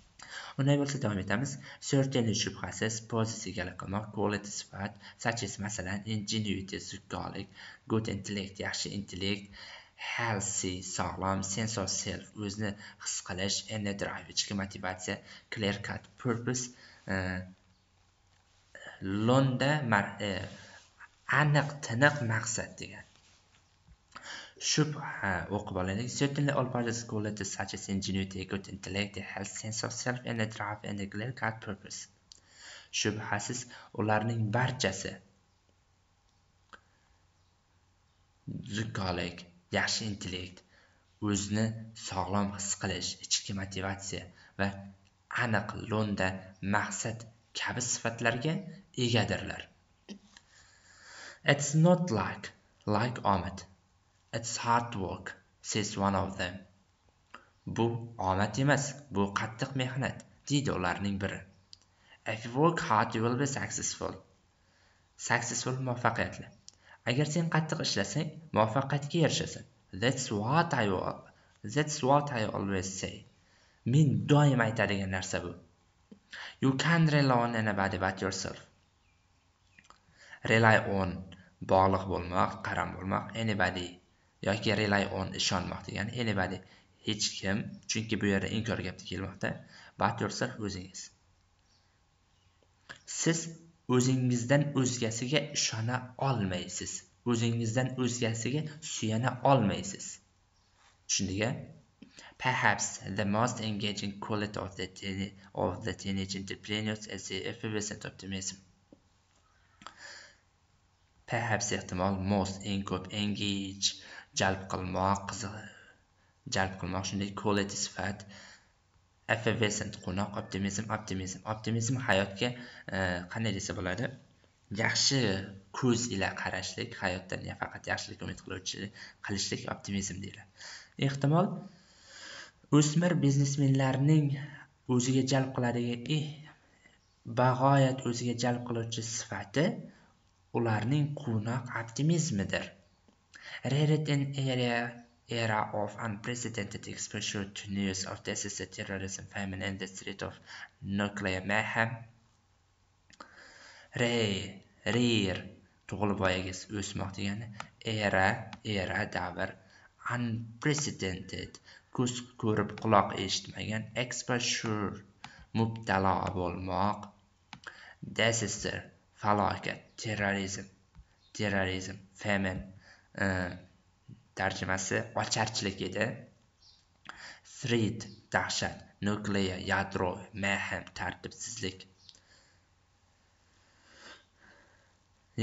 Speaker 1: unday bo'lsa davom etamiz certainly shubhasiz pozitsiyagalik qilmoq quality sifat such as masalan ingenuity zukkolik good intellect yaxshi intellekt healthy sog'lom sense of self o'zini his qilish inner drive ichki motivatsiya clear cut purpose e, londa e, aniq tiniq maqsad degan Shubha o'qib olinadi. Certainly all parties qualities such as ingenuity, good intellect, a health sense of self and a drive and a clear cut purpose. Shubhasiz ularning barchasi zukkolik, yaxshi intellekt, o'zini sog'lom his qilish, ichki motivatsiya va aniq lo'nda maqsad kabi sifatlarga egadirlar. It's not like like omad It's hard work, says one of them. Bu omad emas, bu qattiq mehnat, deydi ularning biri. If you work hard, you will be successful. Successful muvaffaqiyatli. Agar sen qattiq ishlasang, muvaffaqiyatga erishasan. That's what I That's what I always say. Men doim aytadigan narsa bu. You can rely on anybody but yourself. Rely on bog'liq bo'lmoq, qaram bo'lmoq, anybody yoki rely on ishonmoq degani anybody hech kim chunki bu yerda inkor gapni kelmoqda but yourself o'zingiz siz o'zingizdan o'zgasiga ishona olmaysiz o'zingizdan o'zgasiga suyana olmaysiz a Perhaps the most engaging quality of the, of the teenage entrepreneurs is the effervescent optimism. perhaps ehtimol most eng ko'p engage jalb qilmoq jalb qilmoq shunday quality sifat effervescent quvnoq optimizm optimizm optimizm hayotga e, qanday desa bo'ladi yaxshi ko'z ila qarashlik hayotdan faqat yaxshilik umid qiluvchi qilishlik optimizm deyiladi ehtimol o'smir biznesmenlarning o'ziga jalb qiladigan eh, bag'oyat o'ziga jalb qiluvchi sifati ularning quvnoq optimizmidir rated an area era of unprecedented exposure to news of disaster, terrorism, famine, and the threat of nuclear mayhem. Ray, rear, tug'ilib voyaga o'smoq degani era, era davr, unprecedented, ko'z ko'rib quloq eshitmagan, exposure, mubtala bo'lmoq, disaster, falokat, terrorism, terrorism, famine, tarjimasi ocharchilik edi frid dahshat nukleya yadro mayhem tartibsizlik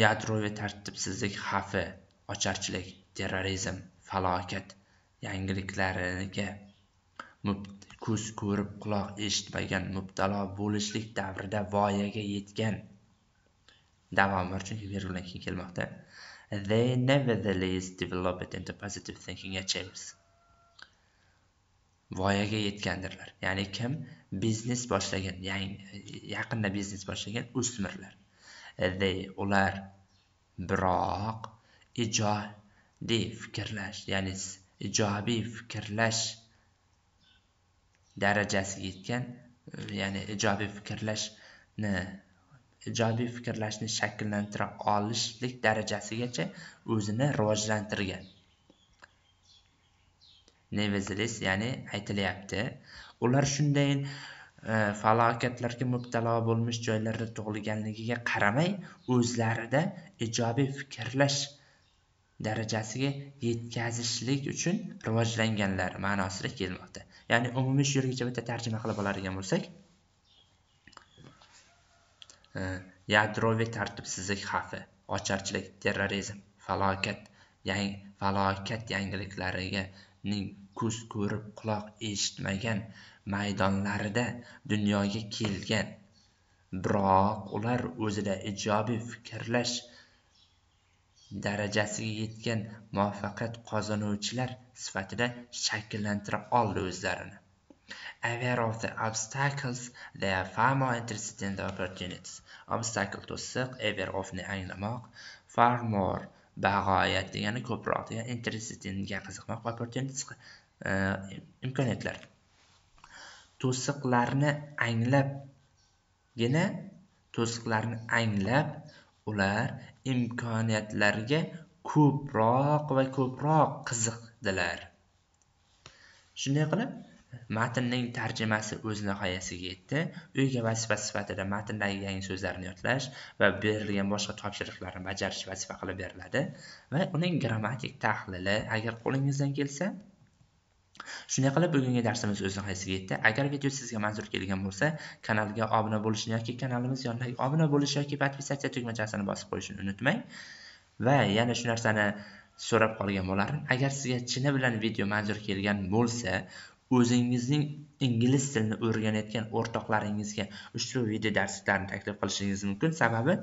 Speaker 1: yadroviy tartibsizlik xavfi ocharchilik terrorizm falokat yangiliklariga ko'z ko'rib quloq eshitmagan mubtalo bo'lishlik davrida voyaga yetgan davomi bor chunki keyin kelmoqda they nevertheless developed into positive thinking achievements voyaga yetgandirlar ya'ni kim biznes boshlagan yani yaqinda biznes boshlagan o'smirlar they ular biroq ijodiy fikrlash ya'ni ijobiy fikrlash darajasiga yetgan ya'ni ijobiy fikrlashni ijobiy fikrlashni shakllantira olishlik darajasigacha o'zini rivojlantirgan nevezilis ya'ni aytilyapti ular shunday e, falokatlarga mubtalo bo'lmish joylarda tug'ilganligiga qaramay o'zlarida ijobiy fikrlash darajasiga yetkazishlik uchun rivojlanganlar ma'nosida kelmoqda ya'ni umumiy shu yergacha bitta tarjima qilib oladigan bo'lsak yadroviy tartibsizlik xavfi ocharchilik terrorizm falokat yang, falokat yangiliklarining ko'z ko'rib quloq eshitmagan maydonlarida dunyoga kelgan biroq ular o'zida ijobiy fikrlash darajasiga yetgan muvaffaqiyat qozonuvchilar sifatida shakllantira oldi o'zlarini aware of the obstacles they are far more interested in the opportunities obstacle seek, aware ofni anglamoq far more bag'oyat degani ko'proq degani interested ga qiziqmoq opportunities e, imkoniyatlar to'siqlarni anglabgina to'siqlarni anglab ular imkoniyatlarga ko'proq va ko'proq qiziqdilar shunday qilib matnning tarjimasi o'z nihoyasiga yetdi uyga vazifa sifatida matndagi yangi so'zlarni yodlash va berilgan boshqa topshiriqlarni bajarish vazifa qilib beriladi va uning grammatik tahlili agar qo'lingizdan kelsa shunday qilib bugungi darsimiz o'z nihoyasiga yetdi agar video sizga manzur kelgan bo'lsa kanalga obuna bo'lishni yoki kanalimiz yonidagi obuna bo'lish yoki podpisatsiya tugmachasini bosib qo'yishni unutmang va yana shu narsani so'rab qolgan bo'lardim agar sizga chinni bilan video manzur kelgan bo'lsa o'zingizning ingliz tilini o'rganayotgan o'rtoqlaringizga ushbu video darsliklarni taklif qilishingiz mumkin sababi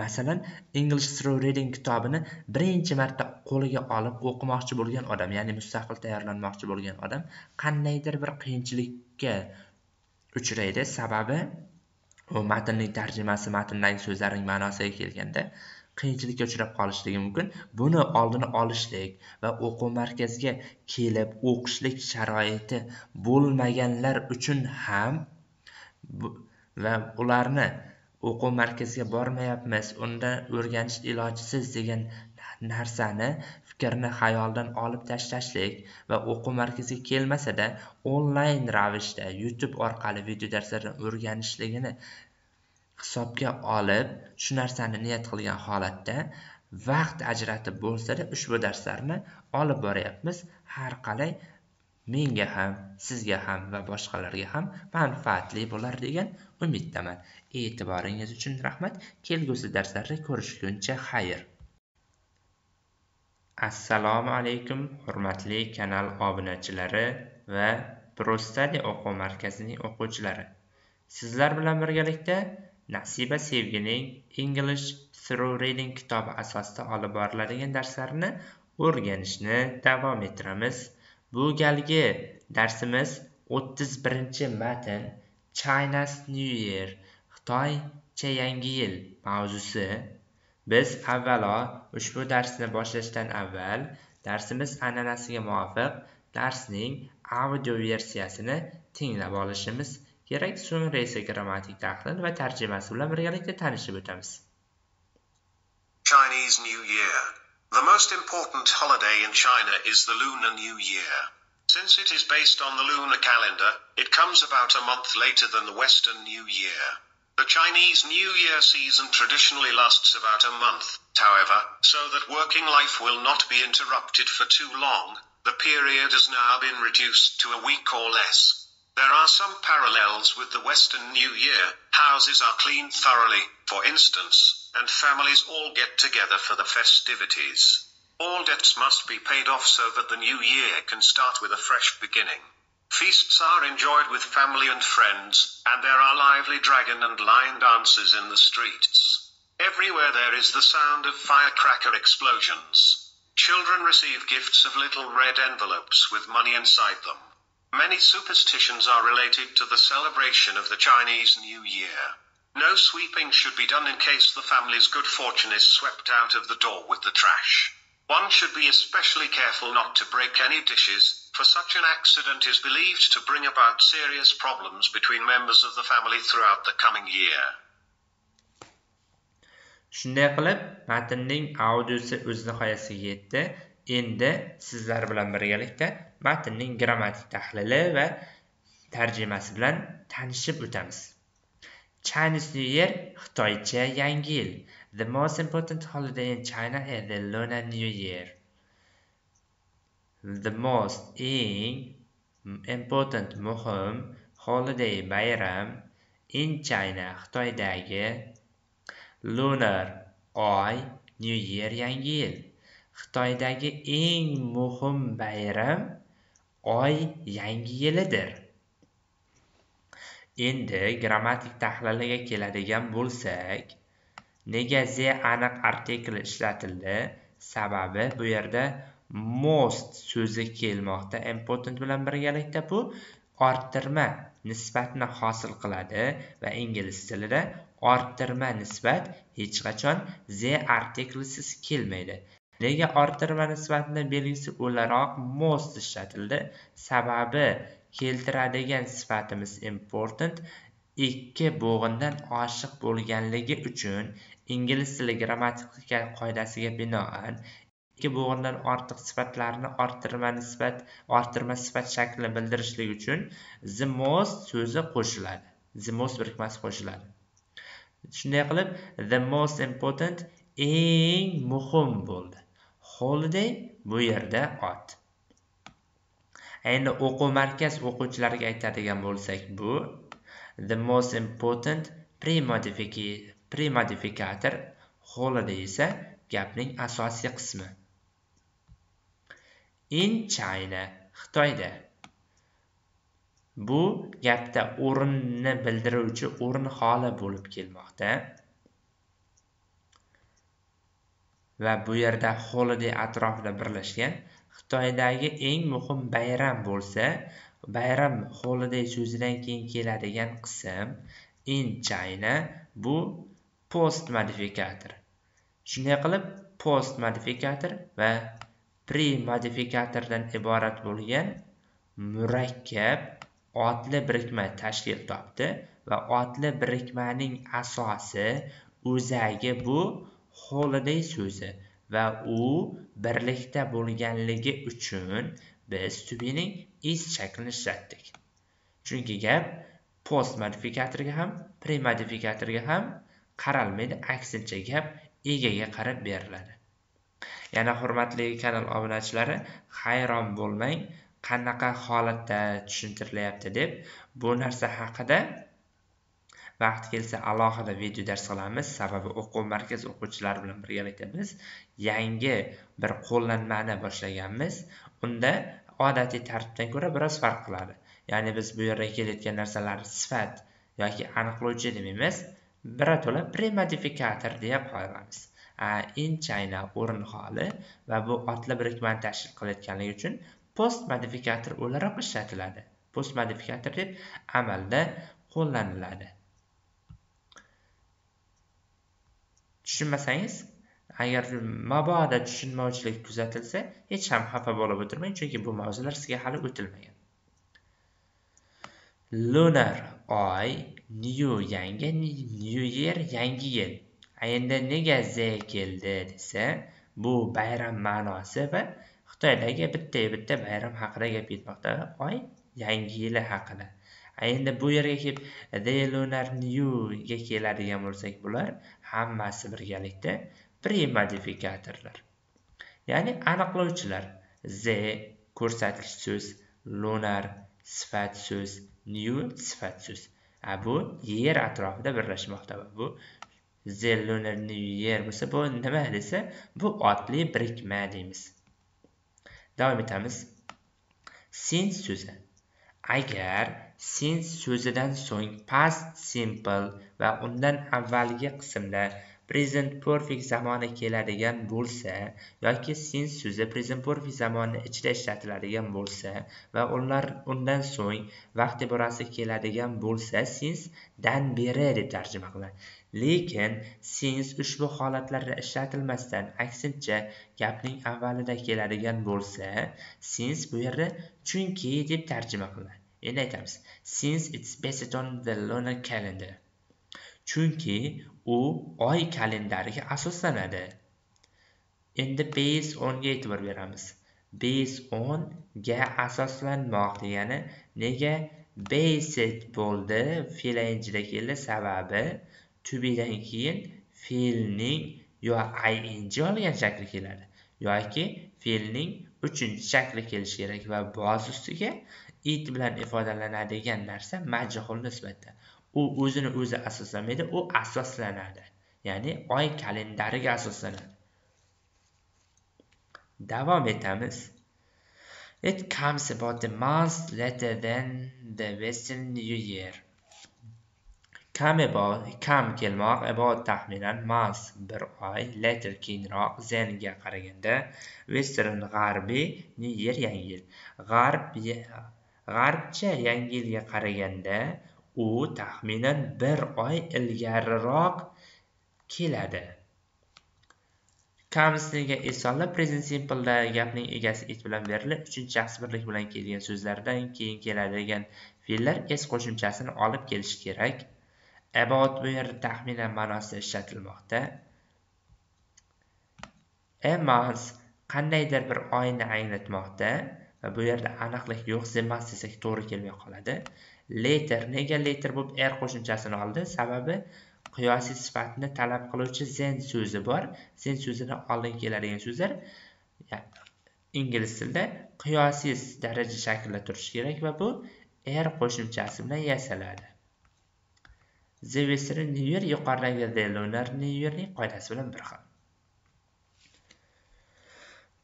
Speaker 1: masalan english through reading kitobini birinchi marta qo'liga olib o'qimoqchi bo'lgan odam ya'ni mustaqil tayyorlanmoqchi bo'lgan odam qandaydir bir qiyinchilikka uchraydi sababi u matnning tarjimasi matndagi so'zlarning ma'nosiga kelganda qiyinchilikka uchrab qolishligi mumkin buni oldini olishlik va o'quv markaziga kelib o'qishlik sharoiti bo'lmaganlar uchun ham va ularni o'quv markaziga bormayapmiz unda o'rganish ilojisiz degan narsani fikrni xayoldan olib tashlashlik va o'quv markaziga kelmasada onlayn ravishda youtube orqali video darslardan o'rganishligini hisobga olib shu narsani niyat qilgan holatda vaqt ajratib bo'lsada ushbu darslarni olib boryapmiz har qalay menga ham sizga ham va boshqalarga ham manfaatli bo'lar degan umiddaman e'tiboringiz uchun rahmat kelgusi darslarda ko'rishguncha xayr assalomu alaykum hurmatli kanal obunachilari va prostadi o'quv markazining o'quvchilari sizlar bilan birgalikda nasiba sevgining english through reading kitobi asosida olib boriladigan darslarni o'rganishni davom ettiramiz bu galgi darsimiz 31 birinchi matn china's new year xitoycha yangi yil mavzusi biz avvalo ushbu darsni boshlashdan avval darsimiz an'anasiga muvofiq darsning audio versiyasini tinglab olishimiz Kerak Chinese
Speaker 6: New Year. The most important holiday in China is the Lunar New Year. Since it is based on the lunar calendar, it comes about a month later than the Western New Year. The Chinese New Year season traditionally lasts about a month, however, so that working life will not be interrupted for too long. The period has now been reduced to a week or less. There are some parallels with the Western New Year, houses are cleaned thoroughly, for instance, and families all get together for the festivities. All debts must be paid off so that the new year can start with a fresh beginning. Feasts are enjoyed with family and friends, and there are lively dragon and lion dances in the streets. Everywhere there is the sound of firecracker explosions. Children receive gifts of little red envelopes with money inside them. Many superstitions are related to the celebration of the Chinese New Year. No sweeping should be done in case the family's good fortune is swept out of the door with the trash. One should be especially careful not to break any dishes, for such an accident is believed to bring about serious problems between members of the family throughout the coming year.
Speaker 1: shunday qilib matnning audiosi o'z nihoyasiga yetdi endi sizlar bilan birgalikda matnning grammatik tahlili va tarjimasi bilan tanishib o'tamiz Chinese New Year xitoycha yangi yil The most important holiday in China is the Lunar New Year The most eng important muhim holiday bayram in China Xitoydagi Lunar oy New Year yangi yil xitoydagi eng muhim bayram oy yangi yilidir endi grammatik tahliliga keladigan bo'lsak nega the aniq artikli ishlatildi sababi bu yerda most so'zi kelmoqda important bilan birgalikda bu orttirma nisbatni hosil qiladi va ingliz tilida orttirma nisbat hech qachon the artiklisiz kelmaydi Nega orttirma nisbatini belgisi o'laroq most ishlatildi? Sababi keltiradigan sifatimiz important ikki bo'g'indan oshiq bo'lganligi uchun ingliz tili grammatika qoidasiga binoan ikki bo'g'indan ortiq sifatlarni orttirma nisbat orttirma sifat shaklini bildirishlik uchun the most so'zi qo'shiladi the most birikmasi qo'shiladi shunday qilib the most important eng muhim bo'ldi holiday bu yerda ot endi o'quv markaz o'quvchilariga aytadigan bo'lsak bu the most important premodifikator holiday esa gapning asosiy qismi in china xitoyda bu gapda o'rinni bildiruvchi o'rin holi bo'lib kelmoqda va bu yerda Holiday atrofida birlashgan Xitoydagi eng muhim bayram bo'lsa, bayram Holiday so'zidan keyin keladigan qism in China bu post modifikator. Shunday qilib post modifikator va pre modifikatordan iborat bo'lgan murakkab otli birikma tashkil topdi va otli birikmaning asosi o'zagi bu holiday so'zi va u birlikda bo'lganligi uchun biz tubining is shaklini ishlatdik chunki gap post modifikatorga ham premodifikatorga ham qaralmaydi aksincha gap egaga qarab beriladi yana hurmatli kanal obunachilari hayron bo'lmang qanaqa holatda tushuntirilyapti deb bu narsa haqida vaqti kelsa alohida video dars qilamiz sababi o'quv markaz o'quvchilari bilan birgalikda biz yangi bir qo'llanmani boshlaganmiz unda odatiy tartibdan ko'ra biroz farq qiladi ya'ni biz bu yerga kelayotgan narsalarni sifat yoki aniqlovchi demaymiz birato'la premodifikator deya qo'yamiz in china o'rin holi va bu otli birikmani tashkil qilayotganligi uchun post modifikator o'laroq ishlatiladi post modifikator deb amalda qo'llaniladi tushunmasangiz agar mabodo tushunmovchilik kuzatilsa hech ham xafa bo'lib o'tirmang chunki bu mavzular sizga hali o'tilmagan lunar oy new yangi new year yangi yil endi nega z keldi desa bu bayram ma'nosi va xitoydagi bitta bitta bayram haqida gap ketmoqda oy yangi yili haqida endi bu yerga kelib de lunar newga keladigan bo'lsak bular hammasi birgalikda premodifikatorlar ya'ni aniqlovchilar z ko'rsatkich so'z lunar sifat so'z new sifat so'z bu yer atrofida birlashmoqda bu z lunar new year bo'lsa bu nima desa bu otli birikma deymiz davom etamiz Sin so'zi agar since so'zidan so'ng past simple va undan avvalgi qismda present perfect zamoni keladigan bo'lsa yoki since so'zi present perfect zamoni ichida ishlatiladigan bo'lsa va ular undan so'ng vaqt iborasi keladigan bo'lsa since dan beri deb tarjima qiladi lekin since ushbu holatlarda ishlatilmasdan aksincha gapning avvalida keladigan bo'lsa since bu yerda chunki deb tarjima qiladi endi aytamiz since it's based on the lunar calendar chunki u oy kalendariga asoslanadi endi base ga e'tibor beramiz base o'n ga asoslanmoq degani nega based bo'ldi Fe'l fe'lanjida keldi sababi to be dan keyin fe'lning yo ing olgan shakli keladi yoki fe'lning 3-chi shakli kelishi kerak va boz ustiga it bilan ifodalanadigan narsa majhul nisbatda u o'zini o'zi asoslamaydi u asoslanadi ya'ni oy kalendariga asoslanadi davom etamiz it comes about a month later than the western new year come about come kelmoq about taxminan month bir oy later keyinroq zenga qaraganda western g'arbiy new year yangi yil g'arb g'arbcha yangi yilga qaraganda u taxminan bir oy ilgariroq keladi kamsiga esola present simpleda gapning egasi it bilan berilib uchinchi shaxs birlik bilan kelgan so'zlardan keyin keladi degan fe'llar s qo'shimchasini olib kelishi kerak about bu yerda taxminan ma'nosida ishlatilmoqda emas qandaydir bir oyni anglatmoqda bu yerda aniqlik yo'q zemas desak to'g'ri kelmay qoladi later nega later bo'lib r qo'shimchasini oldi sababi qiyosiy sifatni talab qiluvchi zen so'zi bor zen so'zini oldin keladigan so'zlar ingliz tilida qiyosiy daraja shaklida turishi kerak va bu r qo'shimchasi bilan yasaladi the western new year yuqoridagi the lunar new yearning qoidasi bilan bir xil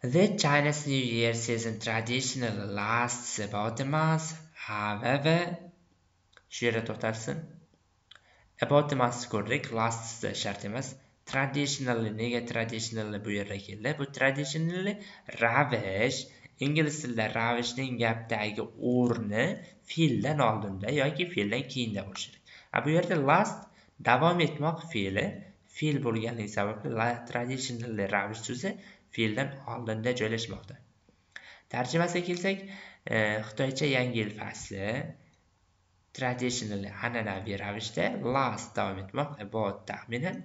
Speaker 1: The Chinese New Year season traditionally lasts about a month, however, shu yerda to'xtalsin. About a month ko'rdik, lasts shart emas. Traditionally nega traditionally bu yerga keldi? Bu traditionally ravish ingliz tilida ravishning gapdagi o'rni fe'ldan oldinda yoki fe'ldan keyinda bo'lishi kerak bu yerda last davom etmoq fe'li fe'l bo'lganligi sababli traditional ravish so'zi fe'ldan oldinda joylashmoqda tarjimasiga kelsak e, xitoycha yangi yil fasli traditional an'anaviy ravishda last davom etmoqda bu taxminan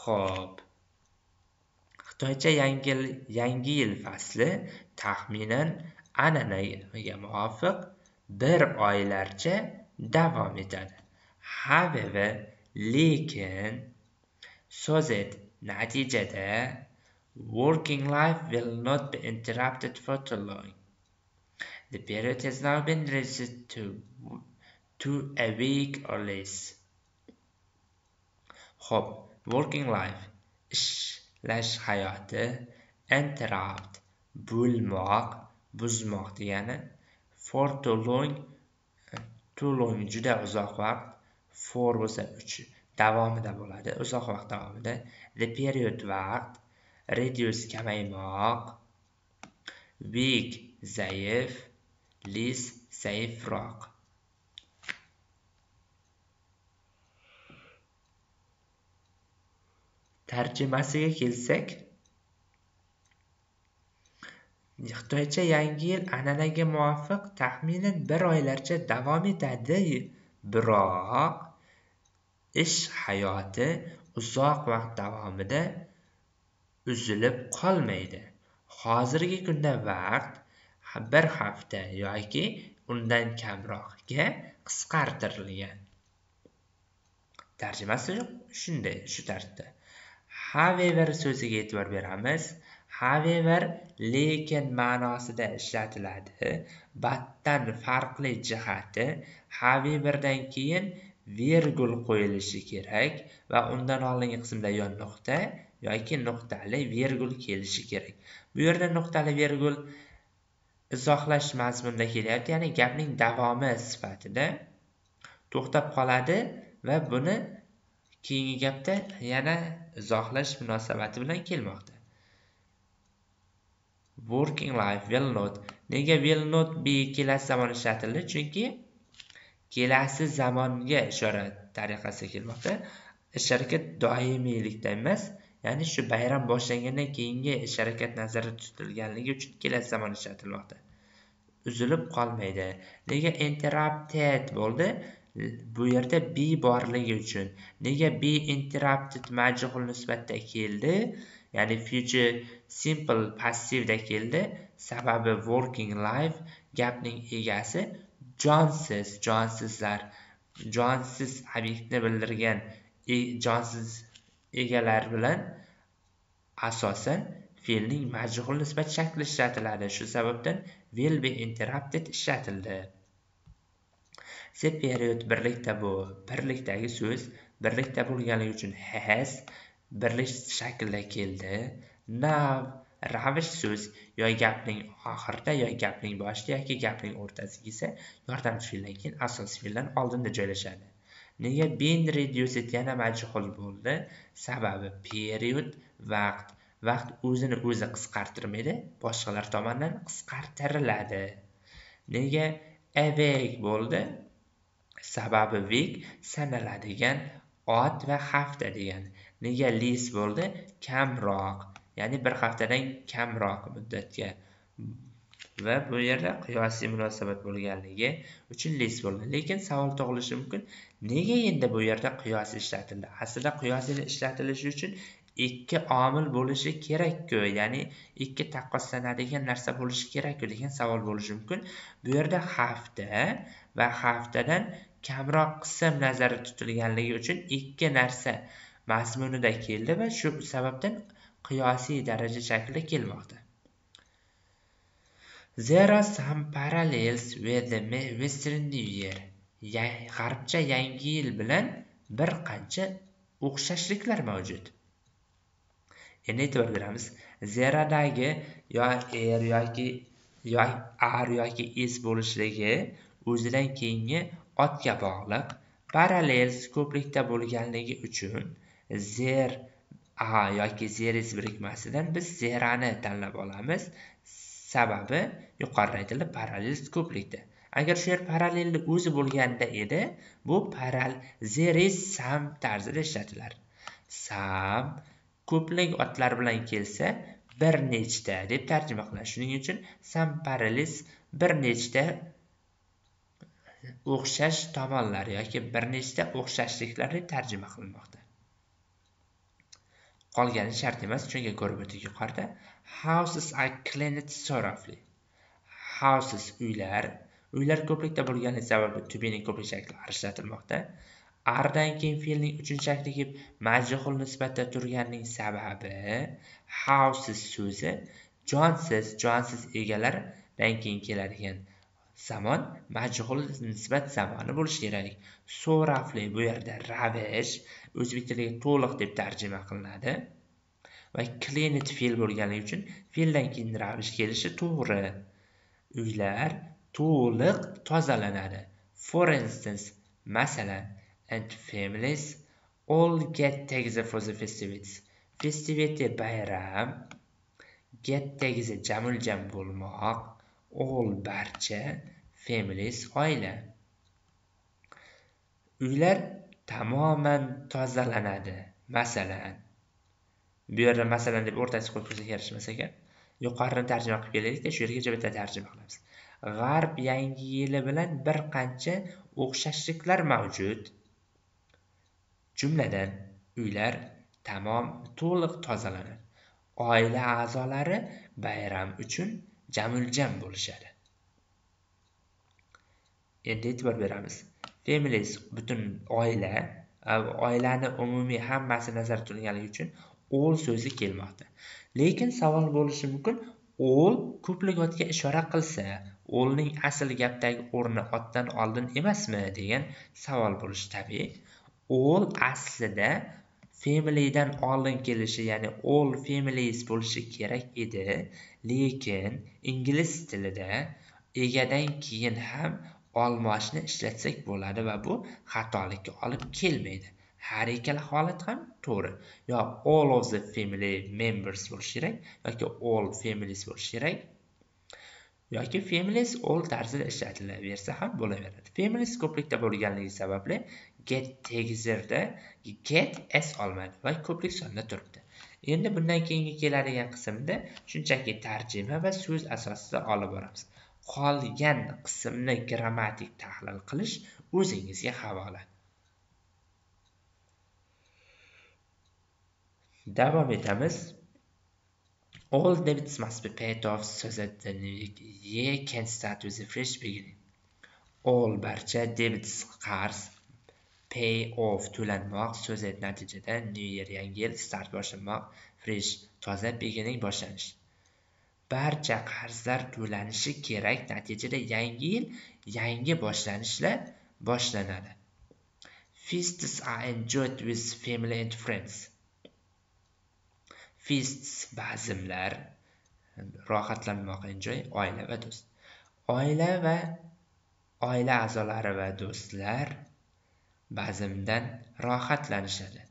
Speaker 1: ho'p xitoycha yangi yil yangi yil fasli taxminan an'anaga muvofiq bir oylarcha davom etadi however lekin so'zi natijada Working life will not be interrupted for too long. The period has now been reduced to, to a week or less. Hop, working life, ishlash hayoti, interrupt, bo'lmoq, buzmoq degani, for too long, too long juda uzoq vaqt, for bo'lsa uch davomida bo'ladi, uzoq vaqt davomida, the period vaqt, reduce kamaymoq weak zaif less zaifroq tarjimasiga kelsak xitoycha yangi yil an'anaga muvofiq taxminan bir oylarcha davom etadi biroq ish hayoti uzoq vaqt davomida uzilib qolmaydi hozirgi kunda vaqt bir hafta yoki undan kamroqga qisqartirilgan tarjimasi shunday shu tartibda however so'ziga e'tibor beramiz however lekin ma'nosida ishlatiladi battan farqli jihati howeverdan keyin vergul qo'yilishi kerak va undan oldingi qismda yo nuqta yoki nuqtali vergul kelishi kerak bu yerda nuqtali vergul izohlash mazmunida kelyapti ya'ni gapning davomi sifatida to'xtab qoladi va buni keyingi gapda yana izohlash munosabati bilan kelmoqda working life will not nega will not be kelasi zamon ishlatildi chunki kelasi zamonga ishora tariqasida kelmoqda sharakat doimiylikda emas ya'ni shu bayram boshlangandan keyingi ish harakat nazarda tutilganligi uchun kelasi zamon ishlatilmoqda uzilib qolmaydi nega interrupted bo'ldi bu yerda be borligi uchun nega be interrupted majhul nisbatda keldi ya'ni future simple passivda keldi sababi working life gapning egasi jonsiz jonsizlar jonsiz obyektni bildirgan e, jonsiz egalari bilan asosan fe'lning majhul nisbat shakli ishlatiladi shu sababdan will be interrupted ishlatildi period birlikda bu birlikdagi so'z birlikda bo'lganligi uchun has birlik shaklda keldi na ravish so'z yo gapning oxirida yo gapning boshida yoki gapning o'rtasida esa yordamchi fe'ldan keyin asosiy fe'ldan oldinda joylashadi nega bend radiosi yana majhul bo'ldi sababi period vaqt vaqt o'zini o'zi qisqartirmaydi boshqalar tomonidan qisqartiriladi nega avek bo'ldi sababi vek sanaladigan ot va hafta degan nega lis bo'ldi kamroq ya'ni bir haftadan kamroq muddatga va bu yerda qiyosiy munosabat bo'lganligi uchun list bo'ldi lekin savol tug'ilishi mumkin nega endi bu yerda qiyosiy ishlatildi aslida qiyosiy ishlatilishi uchun ikki omil bo'lishi kerakku ya'ni ikki taqqoslanadigan narsa bo'lishi kerakku degan savol bo'lishi mumkin bu yerda hafta va haftadan kamroq qism nazarda tutilganligi uchun ikki narsa mazmunida keldi va shu sababdan qiyosiy daraja shaklida kelmoqda There are some parallels with the Western New Year. G'arbcha Yangi yil bilan bir qancha o'xshashliklar mavjud. Endi e'tibor beramiz. Zeradagi yo er yoki yo ar yoki is bo'lishligi o'zidan keyingi otga bog'liq parallels ko'plikda bo'lganligi uchun zer a yoki zeris birikmasidan biz zerani tanlab olamiz. sababi yuqorida aytildi parallel ko'plikda agar shu yer parallelni o'zi bo'lganda edi bu paral zeris sam tarzida ishlatilar sam ko'plik otlar bilan kelsa bir nechta deb tarjima qiladi shuning uchun sam parallel bir nechta o'xshash tomonlar yoki bir nechta o'xshashliklar deb tarjima qilinmoqda qolgani shart emas chunki ko'rib o'tdik yuqorida houses are cleaned thoroughly houses uylar uylar ko'plikda bo'lgani sababli to bening ko'plik shakli ishlatilmoqda ardan keyin fe'lning uchinchi shakli kelib majhul nisbatda turganining sababi houses so'zi jonsiz jonsiz dan keyin keladigan zamon majhul nisbat zamoni bo'lishi kerak so'rafli bu yerda ravish o'zbek tiliga to'liq deb tarjima qilinadi va cleaned fe'l bo'lganligi uchun fe'ldan keyin ravish kelishi to'g'ri uylar to'liq tozalanadi for instance masalan and families all get together for the festivities festivity bayram get jamul jamuljam bo'lmoq all barcha families oila uylar tamoman tozalanadi masalan bu yerda masalan deb o'rtasiga qo'yib ko'rsak yarashmas ekan yuqorini tarjima qilib kelaylikda shu yergacha bitta tarjima qilamiz g'arb yangi yili bilan bir qancha o'xshashliklar mavjud jumladan uylar tamom to'liq tozalanadi oila a'zolari bayram uchun jamuljam bo'lishadi endi e'tibor beramiz families butun oila oilani umumiy hammasi nazarda tutilganligi uchun all so'zi kelmoqda lekin savol bo'lishi mumkin all ko'plik otga ishora qilsa allning asl gapdagi o'rni otdan oldin emasmi degan savol bo'lishi tabiiy all aslida familydan oldin kelishi ya'ni all families bo'lishi kerak edi lekin ingliz tilida egadan keyin ham olmoshni ishlatsak bo'ladi va bu xatolikka olib kelmaydi har ikkala holat ham to'g'ri yo all of the family members bo'lishi kerak yoki all families bo'lishi kerak yoki families all tarzida ishlatilaversa ham bo'laveradi families ko'plikda bo'lganligi sababli get tegizirda get s olmadi va ko'plik sonda turibdi endi bundan keyingi keladigan qismda shunchaki tarjima va so'z asosida olib boramiz qolgan qismni grammatik tahlil qilish o'zingizga havola Devam etamiz all debits must be paid off so that the year can start with a fresh beginning all barcha debits qarz pay off to'lanmoq so'z natijada new year yangi yil start boshlanmoq fresh toza beginning boshlanish barcha qarzlar to'lanishi kerak natijada yangi yil yangi boshlanishlar boshlanadi feasts are enjoyed with family and friends fist bazmlar rohatlanmoqlik joy oila va do'st oila va oila a'zolari va do'stlar bazmdan rohatlanishadi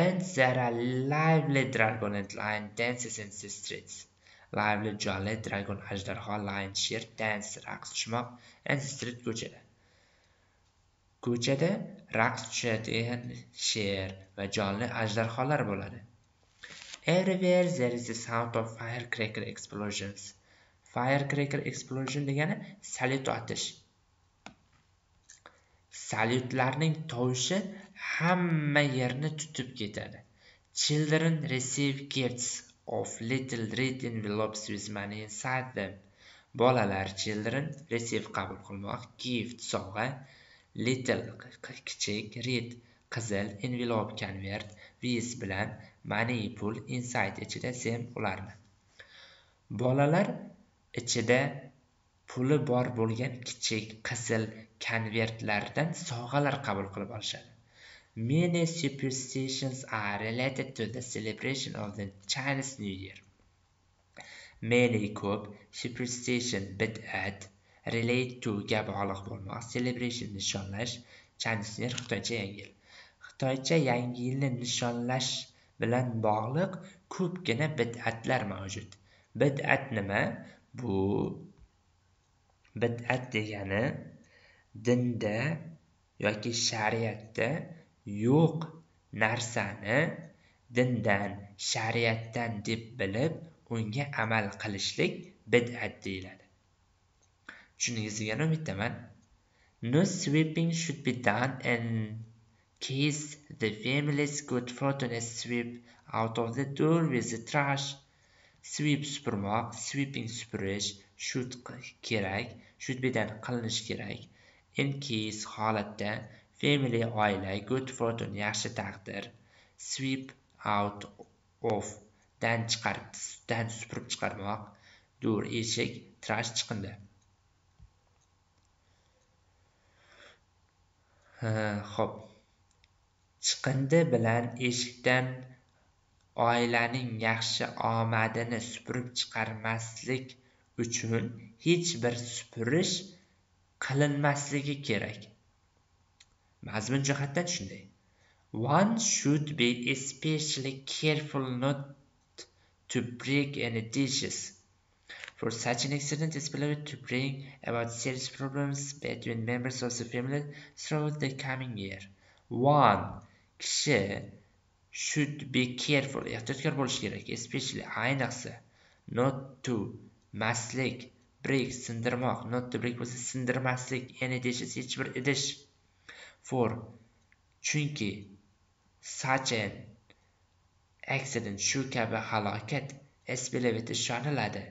Speaker 1: and there are lively dragon and lion dances in the streets lively jolly dragon ajdarho lion sher dance raqs tushmoq and street ko'chada ko'chada raqs tushadigan sher va jonli ajdarholar bo'ladi everywhere there is a sound of firecracker explosions firecracker explosion degani salyut otish salyutlarning tovushi hamma yerni tutib ketadi children receive gifts of little red envelopes with money inside them bolalar children receive qabul qilmoq gift sovg'a little kichik red qizil envelope konvert with bilan moneypool insight ichida sen ularni bolalar ichida puli bor bo'lgan kichik qizil konvertlardan sovg'alar qabul qilib olishadi many superstitions are related to the celebration of the chinese new year many ko'p superstition bid'at relate to ga bog'liq bo'lmoq celebration nishonlash chinese new year xitoycha yangi yil xitoycha yangi yilni nishonlash bilan bog'liq ko'pgina bid'atlar mavjud bid'at nima bu bid'at degani dinda yoki shariatda yo'q narsani dindan shariatdan deb bilib unga amal qilishlik bid'at deyiladi tushundingizga umid qilaman no sweeping should be done in kiss the family's good fortune and sweep out of the door with the trash sweep supermark, sweeping supurish should kerak should bedan qilinish kerak in case holatda family oila good fortune yaxshi taqdir sweep out of dan chiqarib dan supurib chiqarmoq dur eshik trash chiqindi xo'p. chiqindi bilan eshikdan oilaning yaxshi omadini supurib chiqarmaslik uchun hech bir supurish qilinmasligi kerak mazmun jihatdan shunday one should be especially careful not to break any dishes For such an accident is believed to bring about serious problems between members of the family throughout the coming year. one kishi should be careful ehtiyotkor bo'lishi kerak especially ayniqsa not to maslik break sindirmoq not to break bo'lsa sindirmaslik any dishes hech bir idish for chunki such an accident shu kabi halokat espeleviti shoniladi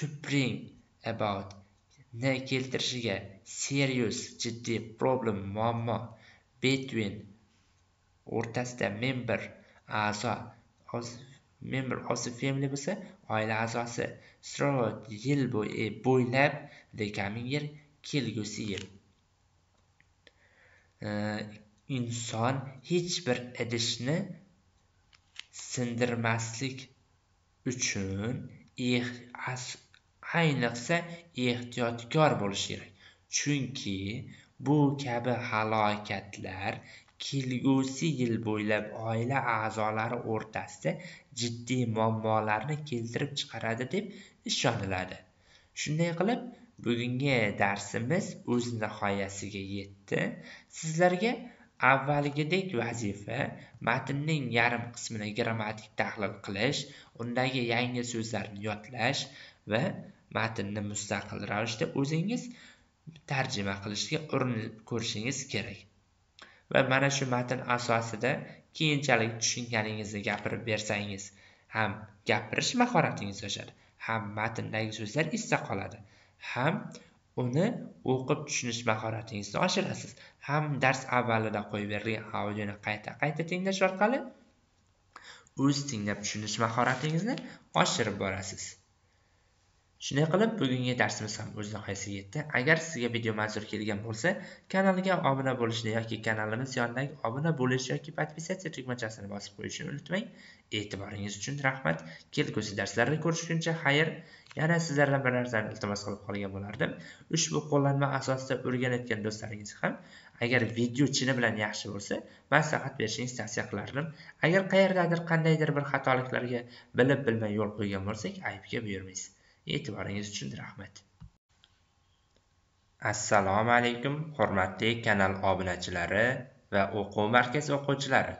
Speaker 1: to bring about ni keltirishiga serious jiddiy problem muammo between o'rtasida member a'zo member of the family bo'lsa oila a'zosi throughout yil e, bo'ylab the coming year kelgusi yil e, inson hech bir idishni sindirmaslik uchun eh, ayniqsa ehtiyotkor bo'lish kerak chunki bu kabi halokatlar kelgusi yil bo'ylab oila a'zolari o'rtasida jiddiy muammolarni keltirib chiqaradi deb ishoniladi shunday qilib bugungi darsimiz o'z nihoyasiga yetdi sizlarga avvalgidek vazifa matnning yarim qismini grammatik tahlil qilish undagi yangi so'zlarni yodlash va matnni mustaqil ravishda o'zingiz tarjima qilishga urinib ko'rishingiz kerak va mana shu matn asosida keyinchalik tushunganingizni gapirib bersangiz ham gapirish mahoratingiz oshadi ham matndagi so'zlar esda qoladi ham uni o'qib tushunish mahoratingizni oshirasiz ham dars avvalida qo'yib berilgan audioni qayta qayta tinglash orqali o'z tinglab tushunish mahoratingizni oshirib borasiz shunday qilib bugungi darsimiz ham o'z nihoyasiga yetdi agar sizga video manzur kelgan bo'lsa kanalga obuna bo'lishni yoki kanalimiz yonidagi obuna bo'lish yoki podpisatsiya tugmachasini bosib qo'yishni unutmang e'tiboringiz uchun rahmat kelgusi darslarda ko'rishguncha xayr yana sizlardan bir narsani iltimos qilib qolgan bo'lardim ushbu qo'llanma asosida o'rganayotgan do'stlaringiz ham agar video chini bilan yaxshi bo'lsa maslahat berishingiz tavsiya qilardim agar qayerdadir qandaydir bir xatoliklarga bilib bilmay yo'l qo'ygan bo'lsak aybga buyurmaysiz e'tiboringiz uchun rahmat assalomu alaykum hurmatli kanal obunachilari va o'quv markazi o'quvchilari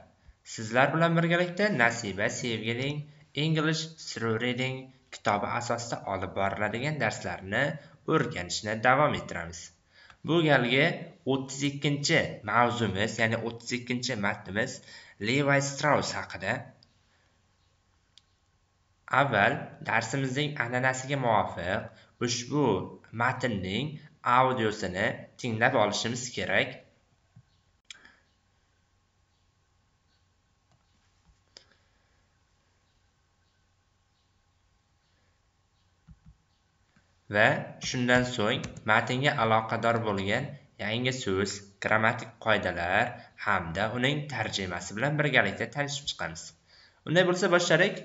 Speaker 1: sizlar bilan birgalikda nasiba sevgiling english through reading kitobi asosida olib boriladigan darslarni o'rganishni davom ettiramiz bu galgi 32 mavzumiz ya'ni 32 matnimiz levi strauss haqida Avval darsimizning an'anasiga muvofiq ushbu matnning audiosini tinglab olishimiz kerak. va shundan so'ng matnga aloqador bo'lgan yangi so'z, grammatik qoidalar hamda uning tarjimasi bilan birgalikda tanishib chiqamiz. Unday bo'lsa boshlaylik.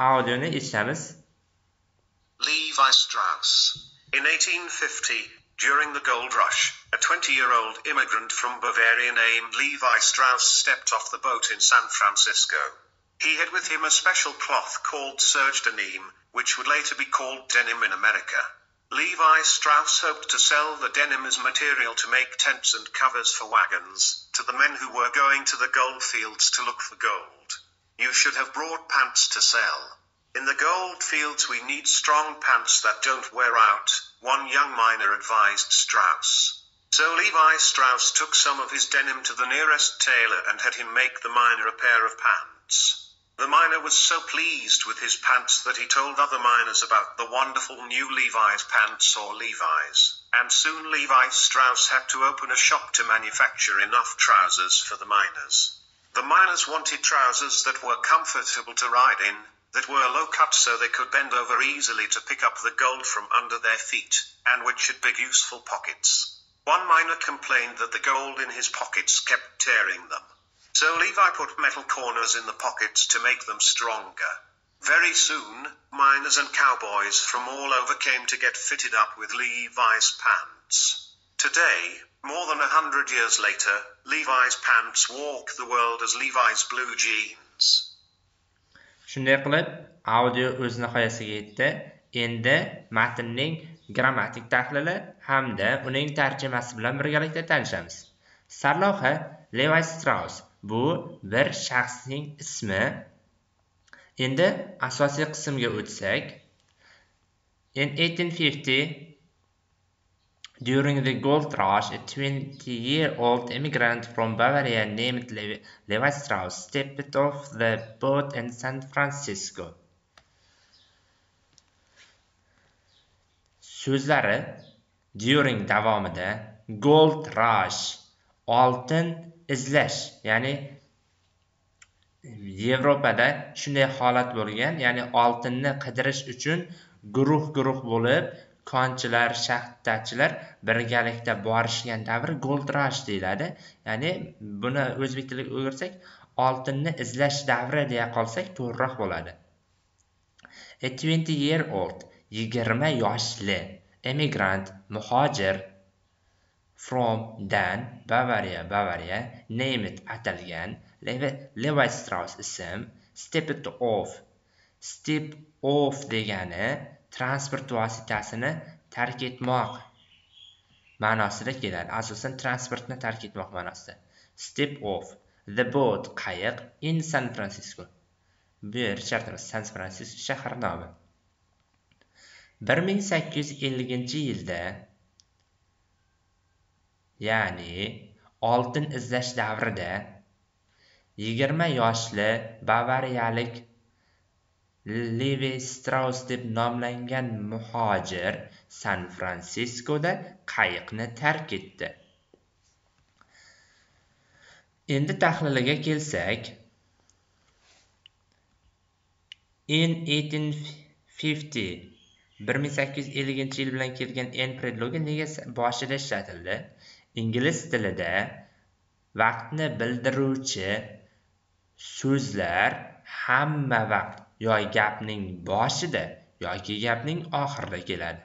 Speaker 1: audioni işlemiz.
Speaker 6: Levi Strauss. In 1850, during the gold rush, a 20-year-old immigrant from Bavaria named Levi Strauss stepped off the boat in San Francisco. He had with him a special cloth called serge denim, which would later be called denim in America. Levi Strauss hoped to sell the denim as material to make tents and covers for wagons to the men who were going to the gold fields to look for gold. You should have brought pants to sell. In the gold fields we need strong pants that don't wear out, one young miner advised Strauss. So Levi Strauss took some of his denim to the nearest tailor and had him make the miner a pair of pants. The miner was so pleased with his pants that he told other miners about the wonderful new Levi's pants or Levi's, and soon Levi Strauss had to open a shop to manufacture enough trousers for the miners. The miners wanted trousers that were comfortable to ride in, that were low cut so they could bend over easily to pick up the gold from under their feet, and which had big useful pockets. One miner complained that the gold in his pockets kept tearing them. So Levi put metal corners in the pockets to make them stronger. Very soon, miners and cowboys from all over came to get fitted up with Levi's pants. Today, more than a hundred years later, Levi's pants walk the world
Speaker 1: as Levi's blue jeans. Shunday qilib, audio o'z nihoyasiga yetdi. Endi matnning grammatik tahlili hamda uning tarjimasi bilan birgalikda tanishamiz. Sarlavha Levi Strauss bu bir shaxsning ismi. Endi asosiy qismga o'tsak, in 1850 During the gold rush, a 20-year-old immigrant from Bavaria named Levi Strauss stepped off the boat in San Francisco. So'zlari during davomida gold rush, oltin izlash, ya'ni Yevropada shunday holat bo'lgan, ya'ni oltinni qidirish uchun guruh-guruh bo'lib konchilar shaxtachilar birgalikda borishgan davr gold rush deyiladi ya'ni buni o'zbek tiliga o'girsak oltinni izlash davri deya qolsak to'g'riroq bo'ladi a twenty year old yigirma yoshli emigrant muhojir from dan bavariya bavariya named atalgan levi strauss ism step off step off degani transport vositasini tark etmoq ma'nosida keladi asosan transportni tark etmoq ma'nosida step off the boat qayiq in san francisco bu shartimiz san francisco shahar nomi 1850 yilda ya'ni oltin izlash davrida 20 yoshli bavariyalik levi Strauss deb nomlangan muhojir San-Fransiskoda qayiqni tark etdi. Endi tahliliga kelsak, in 1850 1850 yil bilan kelgan n predlogi nega boshida ishlatildi? Ingliz tilida vaqtni bildiruvchi so'zlar hamma vaqt yo gapning boshida yoki gapning oxirida keladi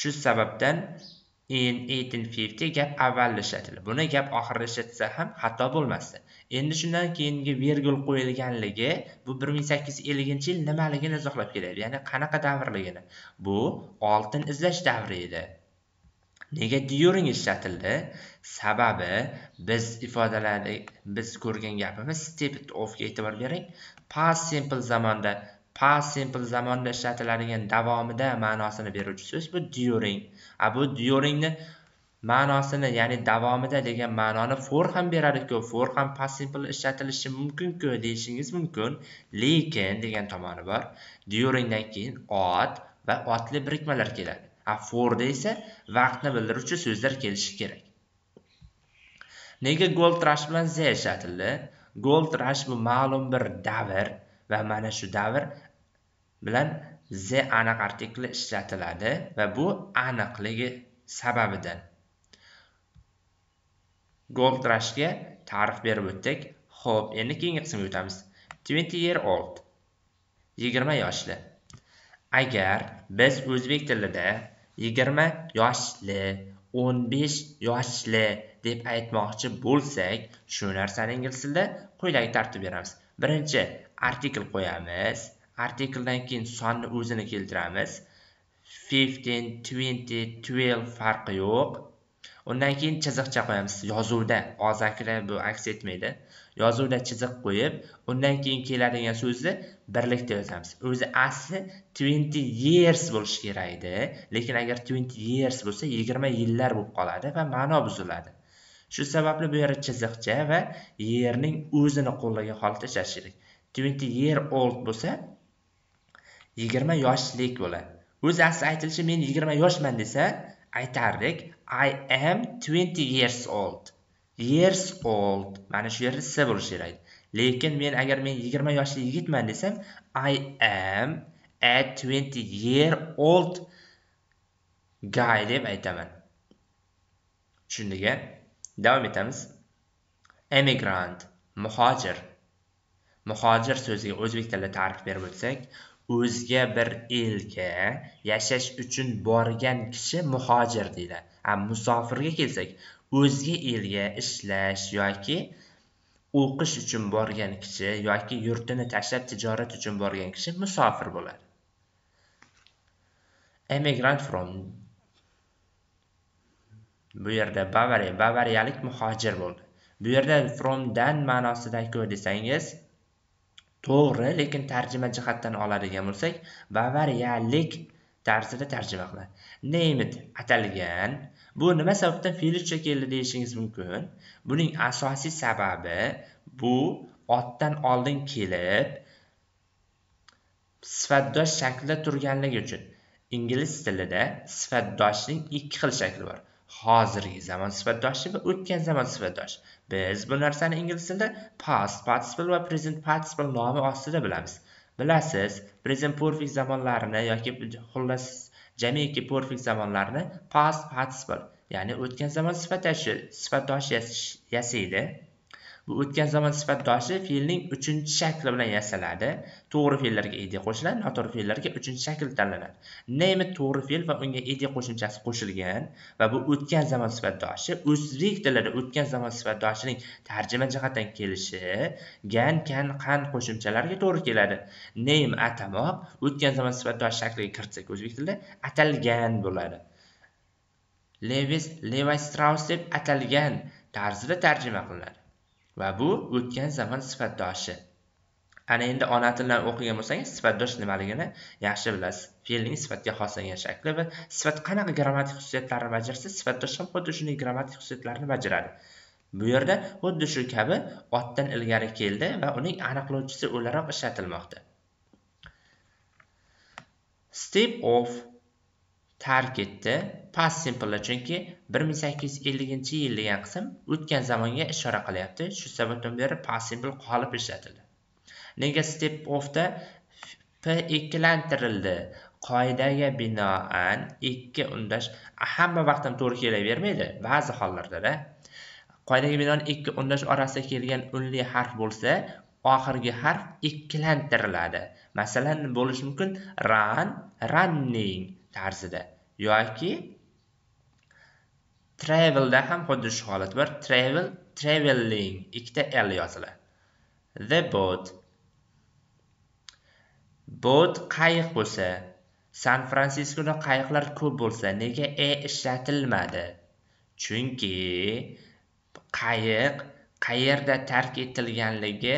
Speaker 1: shu sababdan in 1850 gap avvalda ishlatildi buni gap oxirida ishlatsa ham xato bo'lmasdi endi shundan keyingi vergul qo'yilganligi bu 1850 yil nimaligini izohlab keladi ya'ni qanaqa davrligini bu oltin izlash davri edi nega during ishlatildi sababi biz ifodalarda biz ko'rgan gapimiz ga e'tibor bering past simple zamonda past simple zamonda ishlatiladigan davomida ma'nosini beruvchi so'z bu during a bu duringni ma'nosini ya'ni davomida degan ma'noni for ham beradiku for ham past simple ishlatilishi mumkin deyishingiz mumkin lekin degan tomoni bor duringdan keyin ot va otli birikmalar keladi a forda esa vaqtni bildiruvchi so'zlar kelishi kerak nega gold rush bilan z ishlatildi gold rush bu ma'lum bir davr va mana shu davr bilan z aniq artikli ishlatiladi va bu aniqligi sababidan gold rushga ta'rif berib o'tdik ho'p endi keyingi qismga o'tamiz twenty year old yigirma yoshli agar biz o'zbek tilida yigirma yoshli o'n besh yoshli deb aytmoqchi bo'lsak shu narsani ingliz tilida quyidagi tartib beramiz birinchi artikl qo'yamiz artikldan keyin sonni o'zini keltiramiz 15, 20, 12 farqi yo'q undan keyin chiziqcha qo'yamiz yozuvda ozakida bu aks etmaydi yozuvda chiziq qo'yib undan keyin keladigan so'zni birlikda yozamiz o'zi asli 20 years bo'lishi kerak edi lekin agar 20 years bo'lsa 20 yillar bo'lib qoladi va ma'no buziladi shu sababli bu yerda chiziqcha va yerning o'zini qo'llagan holatda ishlash twenty year old bo'lsa yigirma yoshlik bo'ladi o'zi aslida aytilishi men yigirma yoshman desa aytardik i am twenty years old years old mana shu yerda s bo'lishi kerak lekin men agar men yigirma yoshli yigitman desam i am a twenty year old guy deb aytaman tushundik a davom etamiz emigrant muhojir muhojir so'ziga o'zbek tilida ta'rif berib o'tsak o'zga bir elga yashash uchun borgan kishi muhojir deyiladi a musofirga kelsak o'zga elga ishlash yoki o'qish uchun borgan kishi yoki yurtini tashlab tijorat uchun borgan kishi musofir bo'ladi emigrant from bu yerda bavariya bavariyalik muhojir bo'ldi bu yerda from dan ma'nosidagi desangiz to'g'ri lekin tarjima jihatdan oladigan bo'lsak bavariyalik tarzida tarjima qiladi nemit atalgan bu nima sababdan fe'licha keldi deyishingiz mumkin buning asosiy sababi bu otdan oldin kelib sifatdosh shaklda turganligi uchun ingliz tilida sifatdoshning ikki xil shakli bor hozirgi zamon sifatdoshi va o'tgan zamon sifatdoshi biz bu narsani ingliz tilida past participle va present participle nomi ostida bilamiz bilasiz present perfect zamonlarini yoki xullas jamiki perfect zamonlarni past participle ya'ni o'tgan zamon sifatdoshi sifatdosh yasaydi bu o'tgan zaman sifatdoshi fe'lning 3 shakli bilan yasaladi to'g'ri fe'llarga ed qo'shiladi noto'g'ri fe'llarga 3 shakl tanlanadi name to'g'ri fe'l va unga ed qo'shimchasi qo'shilgan va bu o'tgan zaman sifatdoshi o'zbek tilida o'tgan zaman sifatdoshining tarjima jihatdan kelishi gan kan qan qo'shimchalariga to'g'ri keladi name atamoq o'tgan zaman sifatdoshi shakliga kiritsak o'zbek tilida atalgan bo'ladi levis levi Strauss deb atalgan tarzida tarjima qilinadi va bu o'tgan zamon sifatdoshi ana endi ona tilidan o'qigan bo'lsangiz sifatdosh nimaligini yaxshi bilasiz fe'lning sifatga xoslangan shakli va sifat qanaqa grammatik xususiyatlarni bajarsa sifatdosh ham xuddi shunday grammatik xususiyatlarni bajaradi bu yerda xuddi shu kabi otdan ilgari keldi va uning aniqlovchisi o'laroq ishlatilmoqda step off tark etdi past simple chunki 1850 yil degan qism o'tgan zamonga ishora qilyapti shu sababdan beri past simple qolib ishlatildi nega step da p ikkilantirildi qoidaga binoan ikki undash hamma vaqt ham to'g'ri kelavermaydi ba'zi hollarda-da. qoidaga binoan ikki undash orasida kelgan unli harf bo'lsa oxirgi harf ikkilantiriladi masalan bo'lishi mumkin run, running tarzida yoki Travel da ham xuddi shu holat bor travel traveling ikkita l yoziladi the boat boat qayiq bo'lsa san fransiskoda qayiqlar ko'p bo'lsa nega e ishlatilmadi chunki qayiq qayerda tark etilganligi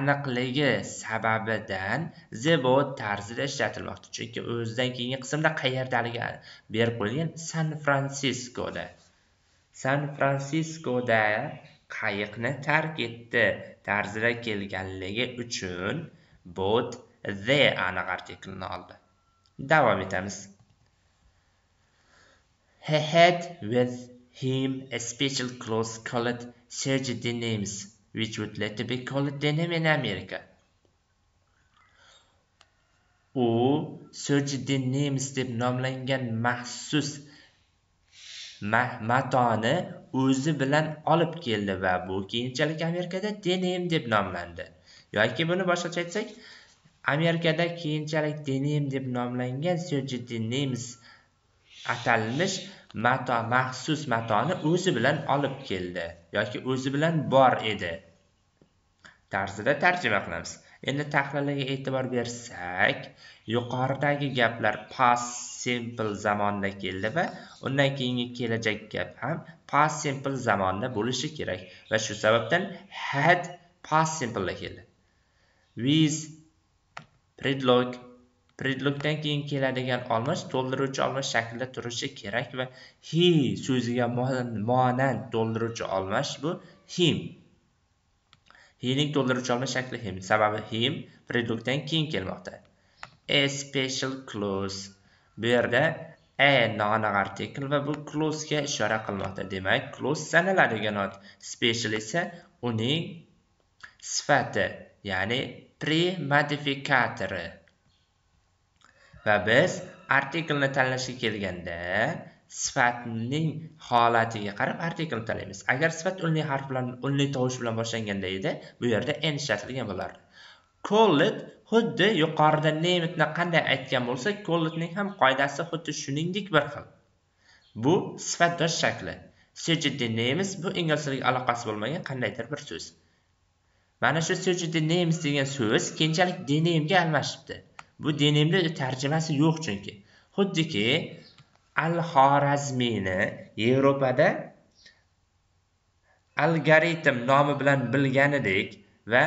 Speaker 1: aniqligi sababidan the boat tarzida ishlatilmoqda chunki o'zidan keyingi qismda qayerdaligi berib qo'yilgan san fransiskoda san fransiskoda qayiqni tark etdi tarzida kelganligi uchun bot the aniq artiklini oldi davom etamiz he had with him a special clothes called serge denims which would later be called denim in america u serge denims deb nomlangan maxsus matoni o'zi bilan olib keldi va bu keyinchalik amerikada denim deb nomlandi yoki buni boshqacha aytsak amerikada keyinchalik denim deb nomlangan sergi denims atalmish mato maxsus matoni o'zi bilan olib keldi yoki o'zi bilan bor edi tarzida tarjima qilamiz endi tahliliga e'tibor bersak yuqoridagi gaplar past simple zamonda keldi va undan keyingi kelajak gap ham past simple zamonda bo'lishi kerak va shu sababdan had past simpleda keldi with predlog predlogdan keyin keladigan olmash to'ldiruvchi olmash shaklida turishi kerak va he so'ziga monand to'ldiruvchi olmash bu him hening to'ldiruvchi olmash shakli him sababi him predlogdan keyin kelmoqda a special clause bu yerda a e noaniq artikl va bu ga ishora qilmoqda demak close sanaladigan ot special esa uning sifati ya'ni premodifikatori va biz artiklni tanlashga kelganda sifatning holatiga qarab artiklni tanlaymiz agar sifat unli harf bilan unli tovush bilan boshlanganda edi bu yerda n ishlatilgan bo'lar. call it xuddi yuqorida nemitni qanday aytgan bo'lsak kollitning ham qoidasi xuddi shuningdek bir xil bu sifatdosh shakli sujiddi nemis bu ingliz tiliga aloqasi bo'lmagan qandaydir bir so'z mana shu sujiddi nemis degan so'z keyinchalik denemga almashibdi bu denimda tarjimasi yo'q chunki xuddiki al xorazmiyni yevropada algoritm nomi bilan bilganidek va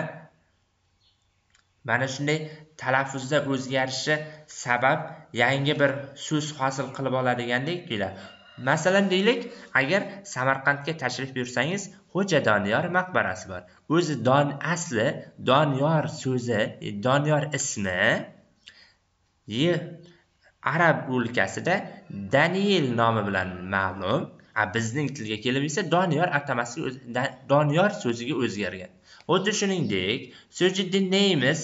Speaker 1: mana shunday talaffuzda o'zgarishi sabab yangi bir so'z hosil qilib oladigandek tuyuladi masalan deylik agar samarqandga tashrif buyursangiz xo'ja doniyor maqbarasi bor o'zi don asli doniyor so'zi e, doniyor ismi arab o'lkasida daniyel nomi bilan ma'lum a bizning tilga kelib esa doniyor atamasi doniyor so'ziga o'zgargan xuddi shuningdek so'zi dinemiz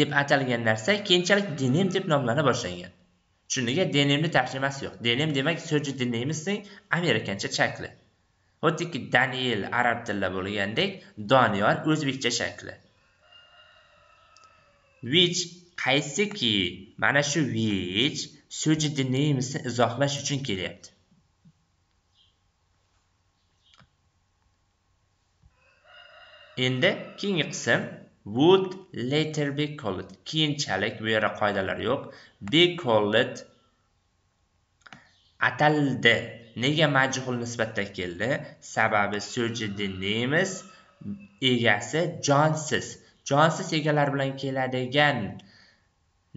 Speaker 1: deb atalgan narsa keyinchalik denem deb nomlana boshlangan. tushundiga denemni tarjimasi yo'q denem demak so'zi dinemizning amerikancha shakli xuddiki daniel arab tilida bo'lgandek doniyor o'zbekcha shakli which qaysiki mana shu which so'zi dinemizini izohlash uchun kelyapti endi keyingi qism would later be called keyinchalik bu yerda qoidalar yo'q be called ataldi nega majhul nisbatda keldi sababi name is egasi jonsiz jonsiz egalar bilan keladigan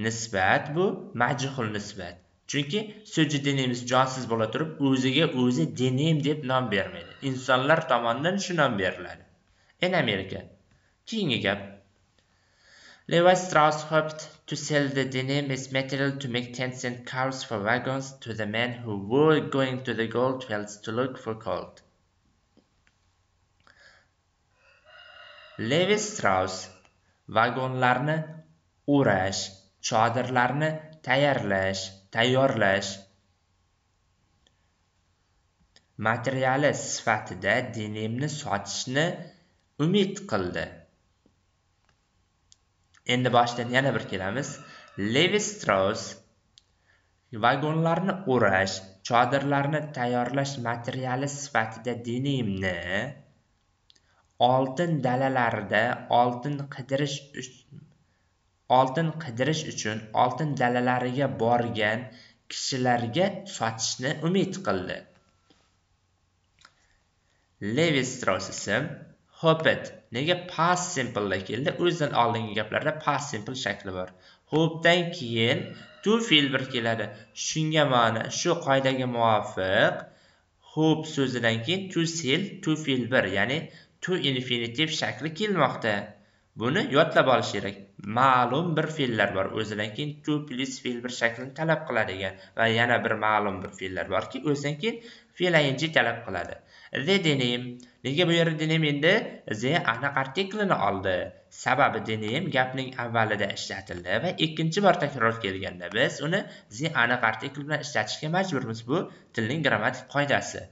Speaker 1: nisbat bu majhul nisbat chunki name is jonsiz bo'la turib o'ziga o'zi name deb nom bermaydi insonlar tomonidan shu nom beriladi in America. Keyingi gap. Levi Strauss hoped to sell the as material to make 10 cent cars for wagons to the men who were going to the gold fields to look for gold. Levi Strauss vagonlarni o'rash, chodirlarni tayyorlash, tayyorlash materiali sifatida denimni sotishni umid qildi endi boshidan yana bir kelamiz levi strauss vagonlarni o'rash chodirlarni tayyorlash materiali sifatida denimni oltin dalalarida oltin qidirish oltin qidirish uchun oltin dalalariga borgan kishilarga sotishni umid qildi levi strauss ism Hopet. nega past simple la keldi o'zidan oldingi gaplarda past simple shakli bor Hopdan keyin to fe'l bir keladi shunga ma'na shu qoidaga muvofiq hop so'zidan keyin to sel to fe'l bir ya'ni to infinitive shakli kelmoqda buni yodlab olish kerak ma'lum bir fe'llar bor o'zidan keyin to plus fe'l bir shaklini talab qiladigan va yana bir ma'lum bir fe'llar borki o'zidan keyin fe'l ing talab qiladi the denim nega bu yerda denim endi the anaq artiklini oldi sababi denim gapning avvalida ishlatildi va ikkinchi bor takror kelganda biz uni the anaq artikl bilan ishlatishga majburmiz bu tilning grammatik qoidasi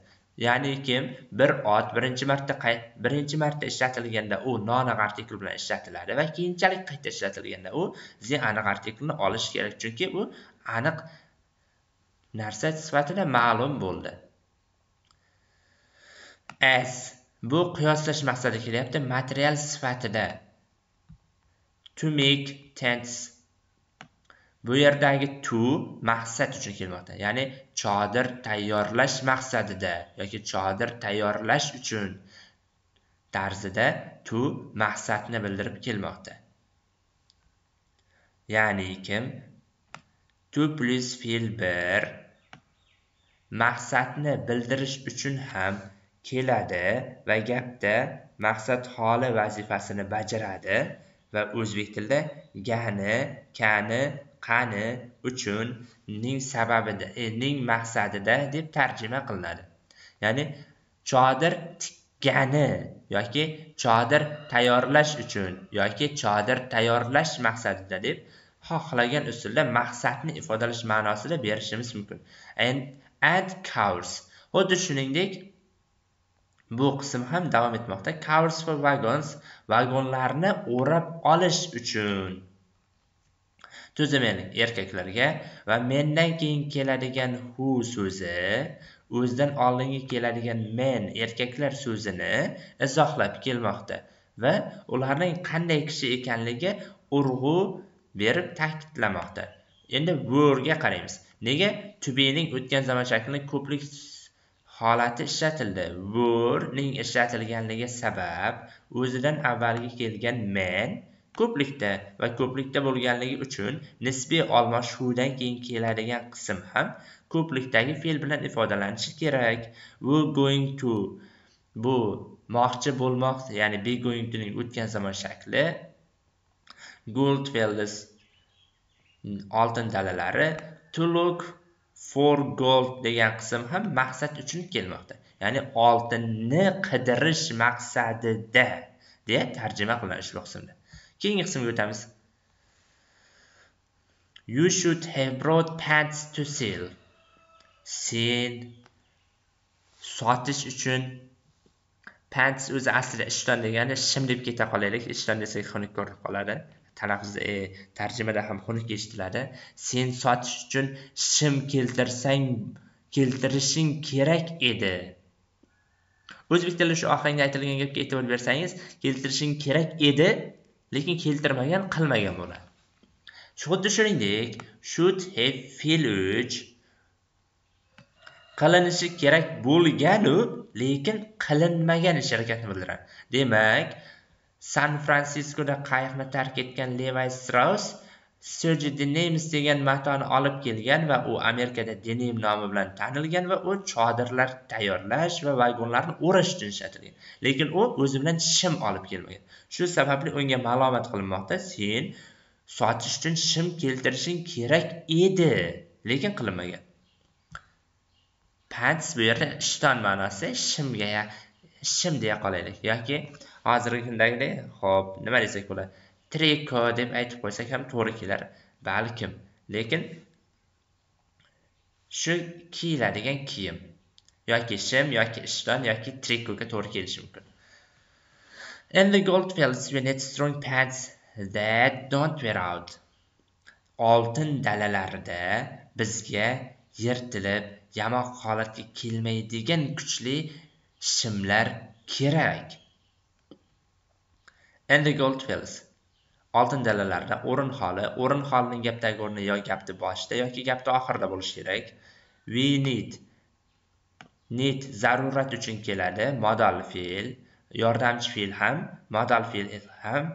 Speaker 1: ya'ni kim bir ot birinchi marta qayt, birinchi marta ishlatilganda u noaniq artikl bilan ishlatiladi va keyinchalik qayta ishlatilganda u the aniq artiklini olishi kerak chunki u aniq narsa sifatida ma'lum bo'ldi S. bu qiyoslash maqsadi kelyapti material sifatida to make tents bu yerdagi to maqsad uchun kelmoqda ya'ni chodir tayyorlash maqsadida yoki chodir tayyorlash uchun tarzida to maqsadni bildirib kelmoqda ya'ni kim to plus fe'l bir maqsadni bildirish uchun ham keladi va gapda maqsad holi vazifasini bajaradi va o'zbek tilida gani kani qani uchun ning sababida e, ning maqsadida deb tarjima qilinadi ya'ni chodir tikkani yoki chodir tayyorlash uchun yoki chodir tayyorlash maqsadida deb xohlagan usulda maqsadni ifodalash ma'nosida berishimiz mumkin and add cows xuddi shuningdek bu qism ham davom etmoqda covers for wagons vagonlarni o'rab olish uchun tuzimeli erkaklarga va mendan keyin keladigan who so'zi o'zidan oldingi keladigan men erkaklar so'zini izohlab kelmoqda va ularning qanday kishi ekanligi urg'u berib ta'kidlamoqda endi were ga qaraymiz nega to o'tgan zamon shaklini ko'plik holati ishlatildi were ning ishlatilganligi sabab o'zidan avvalgi kelgan men ko'plikda va ko'plikda bo'lganligi uchun nisbiy almashuvdan keyin keladigan qism ham ko'plikdagi fe'l bilan ifodalanishi kerak were going to bu moqchi bo'lmoq ya'ni be going to ning o'tgan zaman shakli gold oltin dalalari to look for gold degan qism ham maqsad uchun kelmoqda ya'ni oltinni qidirish maqsadida deya tarjima qilinadi ushbu qismda keyingi qismga o'tamiz you should have brought pants to sell sen sotish uchun pants o'zi aslida ishton degani shim deb keta qolaylik ishton desak xunuk ko'rinib qoladi talaffuz e, tarjimada ham xunuk eshitiladi sen sotish uchun shim keltirsang keltirishing kerak edi o'zbek tilida shu ohangda aytilgan gapga e'tibor bersangiz keltirishing kerak edi lekin keltirmagan qilmagan bo'ladi xuddi shuningdek should have fe'l uch qilinishi kerak bo'lganu lekin qilinmagan ish harakatni bildiradi demak san fransiskoda qayiqni tark etgan levi strauss serji denems degan matoni olib kelgan va u amerikada denim nomi bilan tanilgan va u chodirlar tayyorlash va vagonlarni o'rash uchun ishlatilgan lekin u o'zi bilan shim olib kelmagan shu sababli unga malomat qilinmoqda sen sotish uchun shim keltirishing kerak edi lekin qilmagan pants bu yerda ishton ma'nosi shimga shim deya qolaylik yoki hozirgi kundagiday ho'p nima desak bo'ladi triko deb aytib qo'ysak ham to'g'ri kelar balkim lekin shu kiyiladigan kiyim yoki shim yoki ishton yoki trikoga to'g'ri kelishi mumkin in the gold fields we need strong pants that don't wear out oltin dalalarida bizga yirtilib yamoq holatga kelmaydigan kuchli shimlar kerak Gold Fells oltin dalalarda o'rin holi o'rin holining gapdagi o'rni yo gapni boshida yoki gapni oxirida bo'lishi kerak we need need zarurat uchun keladi modal fe'l yordamchi fe'l ham modal fe'l ham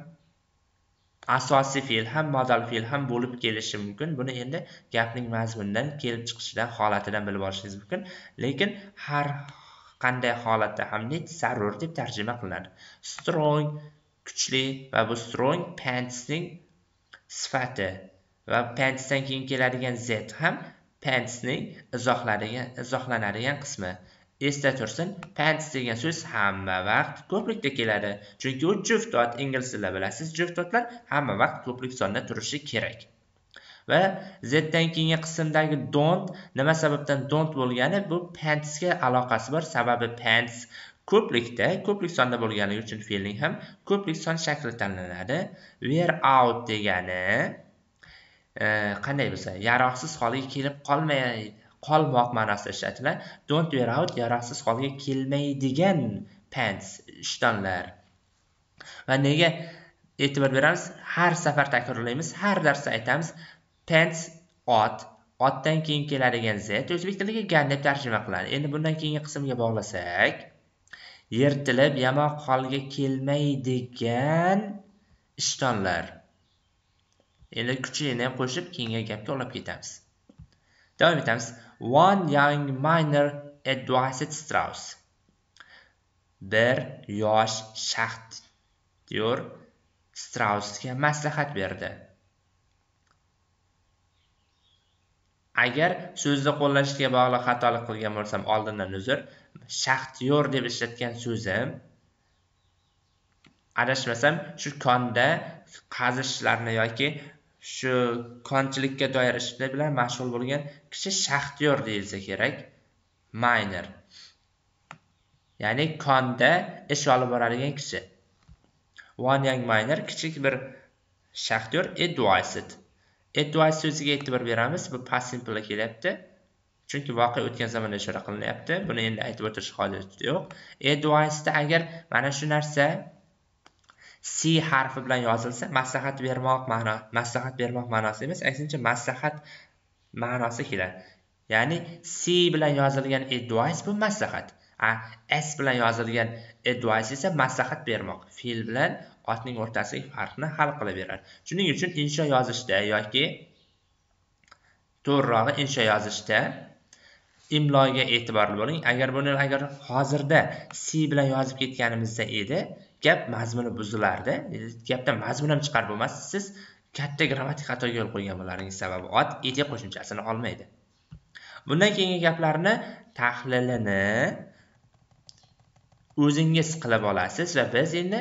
Speaker 1: asosiy fe'l ham modal fe'l ham bo'lib kelishi mumkin buni endi gapning mazmunidan kelib chiqishidan holatidan bilib olishingiz mumkin lekin har qanday holatda ham need zarur deb tarjima qilinadi strong kuchli va bu strong pantsning sifati va pantsdan keyin keladigan z ham pantsning izohlanadigan qismi esda tursin pants degan so'z hamma vaqt ko'plikda keladi chunki u juft ot ingliz tilida bilasiz juft otlar hamma vaqt ko'plik sonda turishi kerak va zdan keyingi qismdagi don't nima sababdan don't bo'lgani bu pantsga aloqasi bor sababi pants ko'plikda ko'plik sonda bo'lganligi uchun fe'lning ham ko'plik son shakli tanlanadi wear out degani e, qanday bo'lsa yaroqsiz holga kelib qolmay qolmoq ma'nosida ishlatiladi don't wear out yaroqsiz holga kelmaydigan pants ishtonlar va nega e'tibor beramiz har safar takrorlaymiz har darsda aytamiz pants ot otdan keyin keladigan z o'zbek tiliga gan deb tarjima qiladi endi bundan keyingi qismga bog'lasak yirtilib yamoq holiga kelmaydigan ishtonlar endi kuchlini ham qo'shib keyingi gapga olib ketamiz davom etamiz one young minor advised strauss bir yosh shaxtyor strausga maslahat berdi agar so'zni qo'llashga bog'liq xatolik qilgan bo'lsam oldindan uzr shaxtiyor deb ishlatgan so'zi adashmasam shu konda qazishlarni yoki shu konchilikka doir ishlar bilan mashg'ul bo'lgan kishi shaxtiyor deyilsa kerak miner ya'ni konda ish olib boradigan kishi one young miner kichik bir shaxtyor it it so'ziga e'tibor beramiz bu past simple kelyapti chunki voqea o'tgan zamonda ishora qilinyapti buni endi aytib o'tirish hojati yo'q adviceda e, agar mana shu narsa c harfi bilan yozilsa maslahat bermoq ma'no maslahat bermoq ma'nosi emas aksincha maslahat ma'nosi keladi ya'ni c bilan yozilgan advice bu maslahat a s bilan yozilgan advice esa maslahat bermoq fe'l bilan otning o'rtasidagi farqni hal qilib beradi shuning uchun insho yozishda yoki to'g'rirog'i insho yozishda imloga e'tiborli bo'ling agar buni agar hozirda c bilan yozib ketganimizda edi gap mazmuni buzilardi gapdan mazmun ham chiqarib bo'lmas siz katta grammatik xatoga yo'l qo'ygan bo'laringiz sababi ot et qo'shimchasini olmaydi bundan keyingi gaplarni tahlilini o'zingiz qilib olasiz va biz endi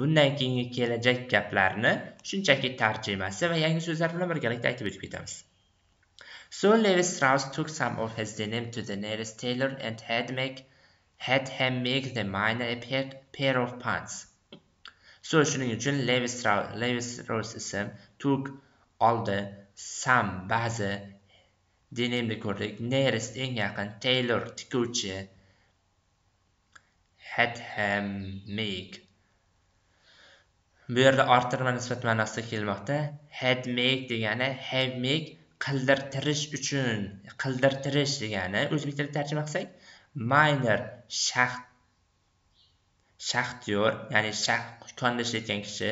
Speaker 1: bundan keyingi kelajak gaplarni shunchaki tarjimasi va yangi so'zlar bilan birgalikda aytib o'tib ketamiz So Levi-Strauss took some of his denim to the nearest tailor and had, make, had him make the miner a pair, pair of pants. So şunun için Levi-Strauss Levi isim took all the some bazı denimli kurduk, Nearest en yakın tailor tikuvchi had him make bu yerda orttirma nisbat ma'nosida kelmoqda had make degani have make qildirtirish uchun qildirtirish degani o'zbek tilida tarjima qilsak minor shaxt shaxtyor ya'ni shaxt konda ishlayotgan kishi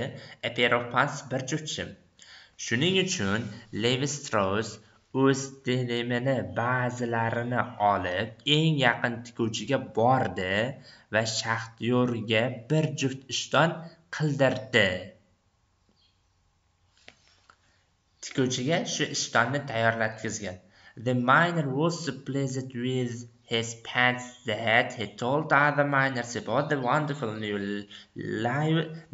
Speaker 1: a pair of pants bir juft shim shuning uchun levi strauss o'z delemini ba'zilarini olib eng yaqin tikuvchiga bordi va shaxtyorga bir juft ishton qildirdi tikuvchiga shu ishtonni tayyorlatkazgan the miner was pleased with his pants that he told other miners about the wonderful new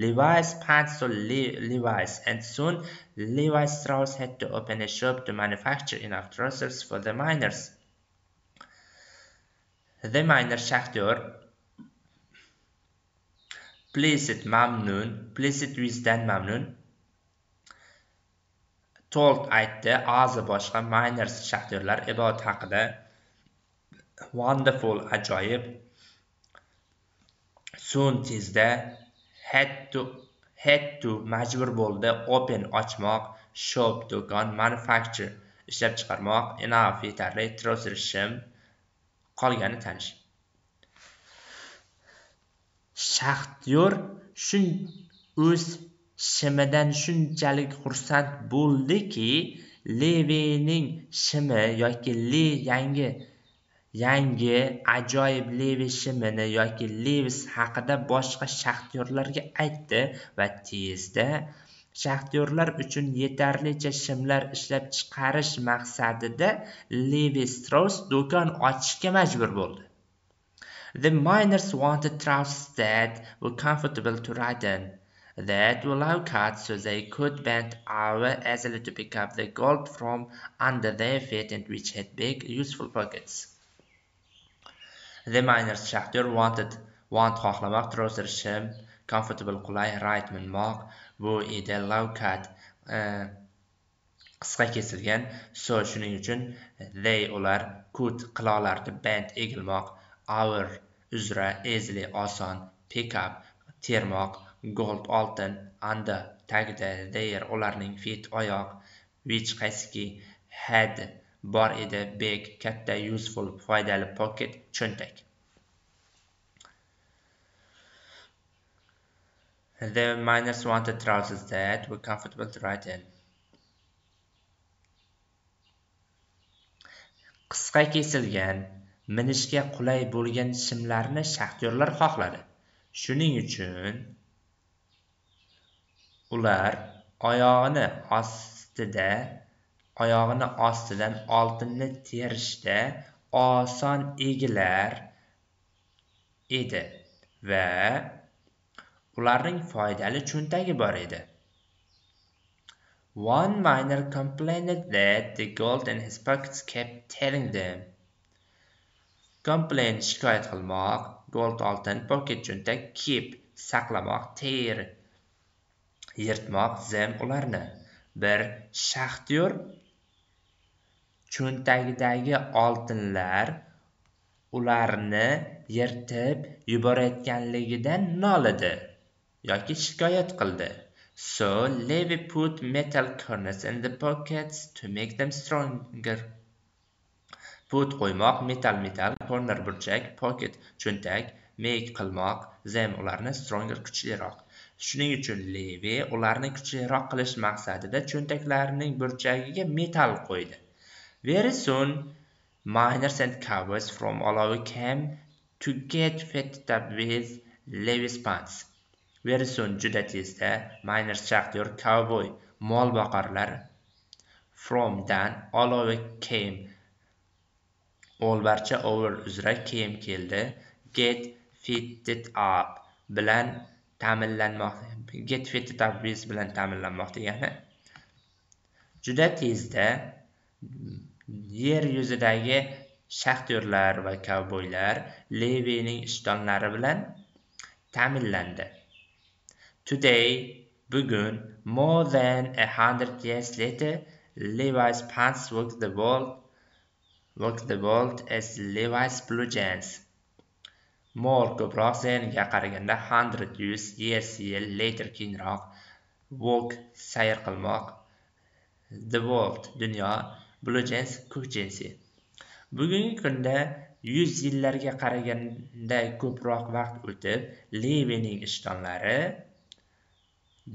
Speaker 1: Levi's pants to Levi's and soon Levi Strauss had to open a shop to manufacture enough trousers for the miners. The miner Shakhtar pleased mamnun pleased with dan mamnun to'lt aytdi Azi boshqa Miners shaxtyorlar ibodat haqida Wonderful ajoyib Soon tezda had to had to majbur bo'ldi open ochmoq shop do'kon manufacture ishlab chiqarmoq enough yetarli trosirishim qolgani tanish shaxtyor shun o'z shimidan shunchalik xursand bo'ldiki levining shimi yoki yangi yangi ajoyib levi shimini yoki levis haqida boshqa shaxtyorlarga aytdi va tezda shaxtyorlar uchun yetarlicha shimlar ishlab chiqarish maqsadida levi strauss do'kon ochishga majbur bo'ldi the miners wanted trousers that were comfortable to ride in that will have cut so they could bend over easily to pick up the gold from under their feet and which had big useful pockets. The miners chapter wanted want xohlamoq trouser shim comfortable qulay right minmoq bu edi low cut uh, qisqa kesilgan so shuning uchun they ular could qilolardi band egilmoq our uzra easily oson pick up termoq gold oltin anda tagida deyr ularning fit oyoq which qaysiki had bor edi big katta useful foydali pocket cho'ntak the minus wanted trousers that were comfortable to ride in qisqa kesilgan minishga qulay bo'lgan shimlarni shaxtyorlar xohladi shuning uchun ular oyog'ini ostida oyog'ini ostidan oltinni terishda oson egilar edi va ularning foydali cho'ntagi bor edi One miner complained that the gold in his pockets kept telling them. Complain shikoyat qilmoq, gold oltin, pocket cho'ntak keep saqlamoq, ter yirtmoq zim ularni bir shaxtyor cho'ntagidagi oltinlar ularni yirtib yuborayotganligidan nolidi yoki shikoyat qildi so levi put metal corners in the pockets to make them stronger put qo'ymoq metal metal corner burchak pocket cho'ntak make qilmoq them ularni stronger kuchliroq Shuning uchun Levi ularni kuchliroq qilish maqsadida cho'ntaklarining burchagiga metal qo'ydi. Very soon, miners and cowboys from all over came to get fitted up with Levi's pants. Very soon, juda tezda miners shaxtyor cowboy mol boqarlar from dan all over came olbarcha over uzra kem keldi get fitted up bilan ta'minlanmoqga feta tabriz bilan ta'minlanmoqda degani juda tezda yer yuzidagi shaxtyorlar va kovboylar levining ishtonlari bilan ta'minlandi today bugun more than a hundred years later levi's pants worked the world worked the world as levi's blue jeans more ko'proq thenga qaraganda hundred yuz years yil later keyinroq walk sayr qilmoq the world dunyo blue jeans ko'k jensi bugungi kunda yuz yillarga qaraganda ko'proq vaqt o'tib levining ishtonlari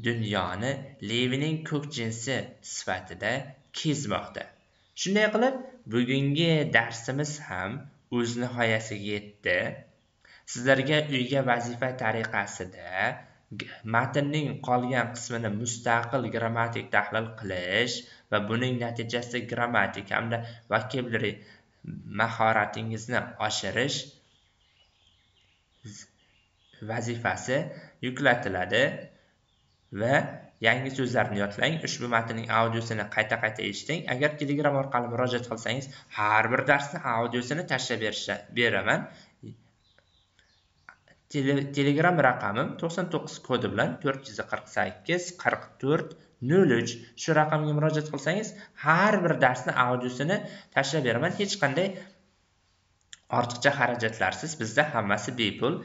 Speaker 1: dunyoni levining ko'k jinsi sifatida kezmoqda shunday qilib bugungi darsimiz ham o'z nihoyasiga yetdi sizlarga uyga vazifa tariqasida matnning qolgan qismini mustaqil grammatik tahlil qilish va buning natijasida grammatik hamda vokabulary mahoratingizni oshirish vazifasi yuklatiladi va yangi so'zlarni yodlang ushbu matnning audiosini qayta qayta eshiting agar telegram orqali murojaat qilsangiz har bir darsni audiosini tashlab beraman telegram raqamim 99 kodi bilan 448 44 03 shu raqamga murojaat qilsangiz har bir darsni audiosini tashlab beraman hech qanday ortiqcha xarajatlarsiz bizda hammasi bepul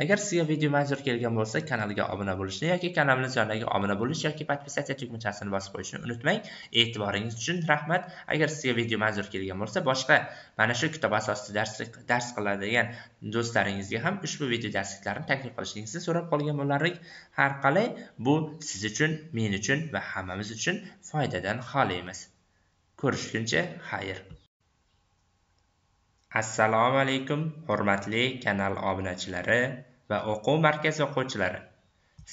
Speaker 1: agar sizga video manzur kelgan bo'lsa kanalga obuna bo'lishni yoki kanalimiz yonidagi obuna bo'lish yoki podpisatsiya tugmachasini bosib qo'yishni unutmang e'tiboringiz uchun rahmat agar sizga video manzur kelgan bo'lsa boshqa mana shu kitob asosida dars dars qiladigan do'stlaringizga ham ushbu video darsliklarini taklif qilishingizni so'rab qolgan bo'lardik har qalay bu siz uchun men uchun va hammamiz uchun foydadan xoli emas ko'rishguncha xayr assalomu alaykum hurmatli kanal obunachilari va o'quv markazi o'quvchilari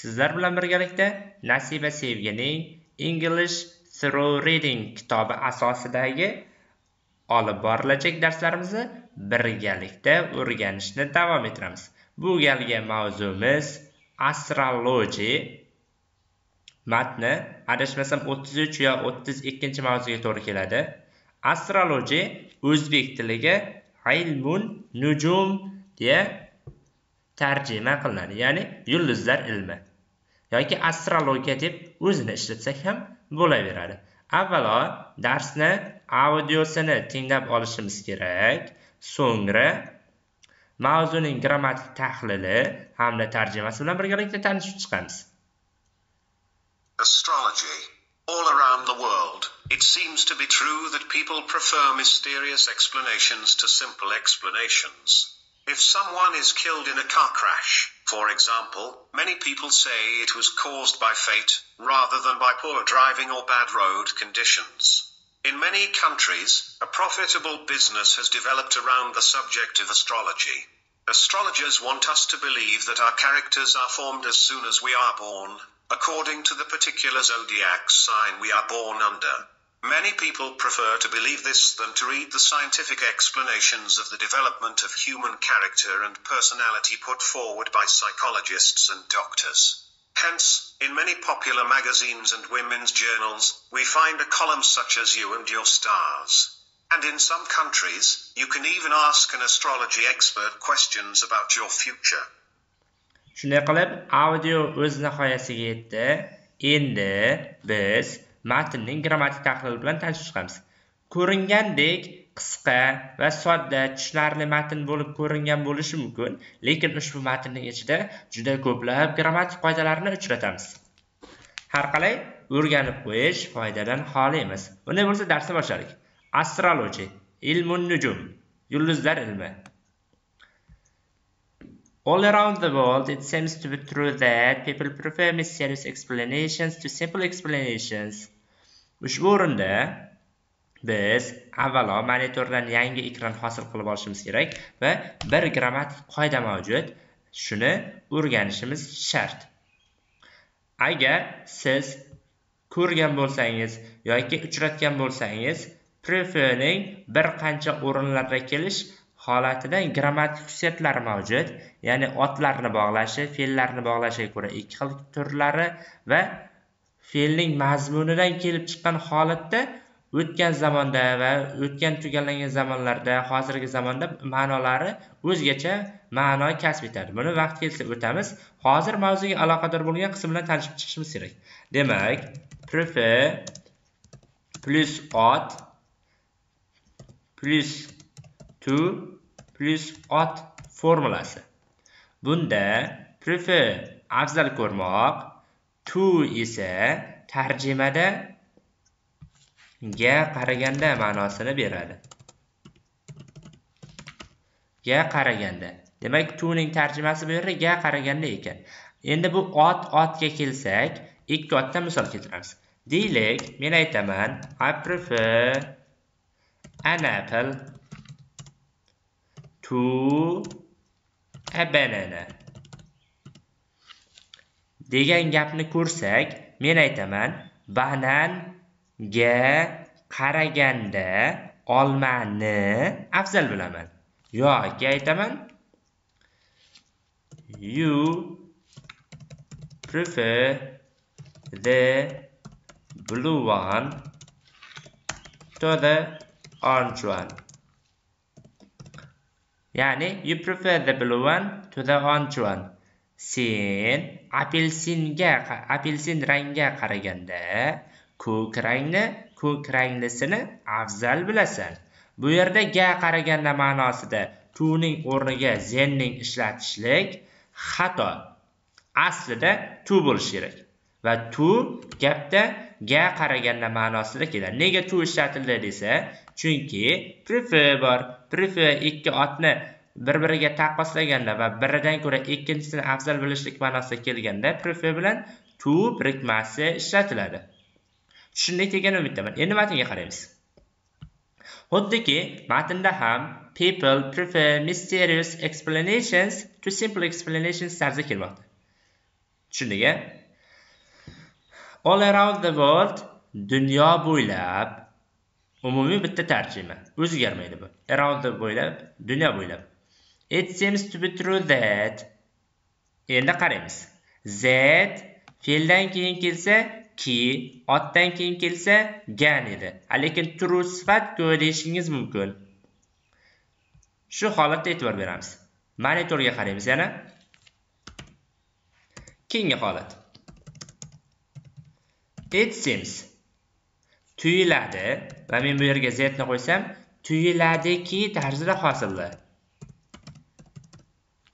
Speaker 1: sizlar bilan birgalikda nasiba sevgining english through reading kitobi asosidagi olib borilajak darslarimizni birgalikda o'rganishni davom ettiramiz bu galgi mavzumiz astrology matni adashmasam 33 yo 32 mavzuga to'g'ri keladi astrology o'zbek tiliga ilmun nujum deya tarjima qilinadi ya'ni yulduzlar ilmi yoki astrologiya deb o'zini ishlatsak ham bo'laveradi avvalo darsni audiosini tinglab olishimiz kerak so'ngra mavzuning grammatik tahlili hamda tarjimasi bilan birgalikda tanishib chiqamiz astrology
Speaker 6: all around the world It seems to be true that people prefer mysterious explanations to simple explanations. If someone is killed in a car crash, for example, many people say it was caused by fate, rather than by poor driving or bad road conditions. In many countries, a profitable business has developed around the subject of astrology. Astrologers want us to believe that our characters are formed as soon as we are born, according to the particular zodiac sign we are born under. Many people prefer to believe this than to read the scientific explanations of the development of human character and personality put forward by psychologists and doctors. Hence, in many popular magazines and women's journals, we find a column such as You and Your Stars. And in some countries, you can even ask an astrology expert questions about your future.
Speaker 1: shunday qilib audio o'z nihoyasiga yetdi endi biz matnning grammatik tahlili bilan tanishamiz ko'ringandek qisqa va sodda tushunarli matn bo'lib ko'ringan bo'lishi mumkin lekin ushbu matnning ichida juda ko'plab grammatik qoidalarni uchratamiz har qalay o'rganib qo'yish foydadan xoli emas bunday bo'lsa darsni boshladik astrologiya ilmun nujum yulduzlar ilmi All around the world, it seems to be true that people prefer mysterious explanations to simple explanations. Ushbu o'rinda biz avvalo monitordan yangi ekran hosil qilib olishimiz kerak va bir grammatik qoida mavjud shuni o'rganishimiz shart agar siz ko'rgan bo'lsangiz yoki uchratgan bo'lsangiz preferning bir qancha o'rinlarda kelish holatida grammatik xususiyatlar mavjud ya'ni otlarni bog'lashi fe'llarni bog'lashiga ko'ra ikki xil turlari va fe'lning mazmunidan kelib chiqqan holatda o'tgan zamonda va o'tgan tugallangan zamonlarda hozirgi zamonda ma'nolari o'zgacha ma'no kasb etadi buni vaqt kelsa o'tamiz hozir mavzuga aloqador bo'lgan qism bilan tanishib chiqishimiz kerak demak prefe plus ot plus to plus ot formulasi bunda prefer afzal ko'rmoq to esa tarjimada ga qaraganda ma'nosini beradi ga qaraganda demak to ning tarjimasi bu yerda ga qaraganda ekan endi bu ot otga kelsak ikki otdan misol keltiramiz deylik men aytaman i prefer an apple to a banana degan gapni ko'rsak men aytaman bananga qaraganda olmani afzal bilaman yoki aytaman you prefer the blue one to the orange one ya'ni you prefer the blue one to the orange one sen apelsinga apelsin rangga qaraganda ko'k rangni ko'k ranglisini afzal bilasan bu yerda ga qaraganda ma'nosida ning o'rniga ning ishlatishlik xato aslida tu bo'lishi kerak va tu gapda ga qaraganda ma'nosida keladi nega tu ishlatildi desa chunki prefer bor prefer ikki otni bir biriga taqqoslaganda va biridan ko'ra ikkinchisini afzal bilishlik ma'nosida kelganda prefer bilan to birikmasi ishlatiladi tushundik degan umiddaman endi matnga qaraymiz xuddiki matnda ham people prefer mysterious explanations to simple explanations tarzi kelmoqda tushundinga all around the world dunyo bo'ylab umumiy bitta tarjima o'zgarmaydi bu around bo'ylab dunyo bo'ylab it seems to be true that endi qaraymiz that fe'ldan keyin kelsa ki otdan keyin kelsa gan edi lekin true sifat ku deyishingiz mumkin shu holatda e'tibor beramiz monitorga qaraymiz yana keyingi holat it seems tuyiladi va men bu yerga z ni qo'ysam tuyiladiki tarzida hosil bo'ladi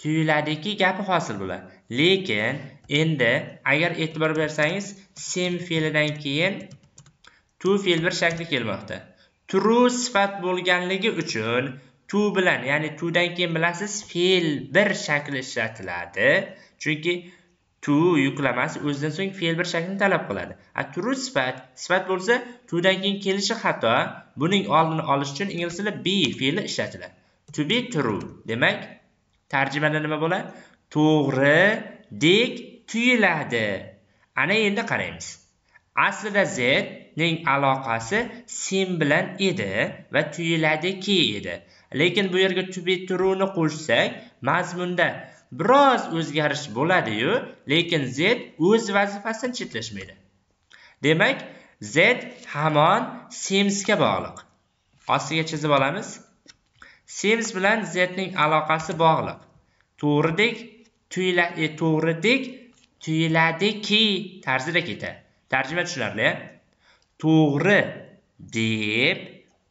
Speaker 1: tuyiladiki gapi hosil bo'ladi lekin endi agar e'tibor bersangiz sem fe'lidan keyin to fe'l bir shakli kelmoqda true sifat bo'lganligi uchun to bilan ya'ni tudan keyin bilasiz fe'l bir shakli ishlatiladi chunki to yuklamasi o'zidan so'ng fe'l bir shaklini talab qiladi a true sifat sifat bo'lsa to dan keyin kelishi xato buning oldini olish uchun ingliz tilida be fe'li ishlatiladi to be true demak tarjimada nima bo'ladi to'g'ri dek tuyuladi ana endi qaraymiz aslida z ning aloqasi sim bilan edi va tuyuladiki edi lekin bu yerga to be true ni qo'shsak mazmunda biroz o'zgarish bo'ladi-yu, lekin z o'z vazifasini chetlashmaydi demak z hamon semsga bog'liq ostiga chizib olamiz Sims bilan z ning aloqasi bog'liq to'g'ridek tuyula e, to'g'ridek tuyiladiki tarzida ketadi tarjima tushunarli to'g'ri deb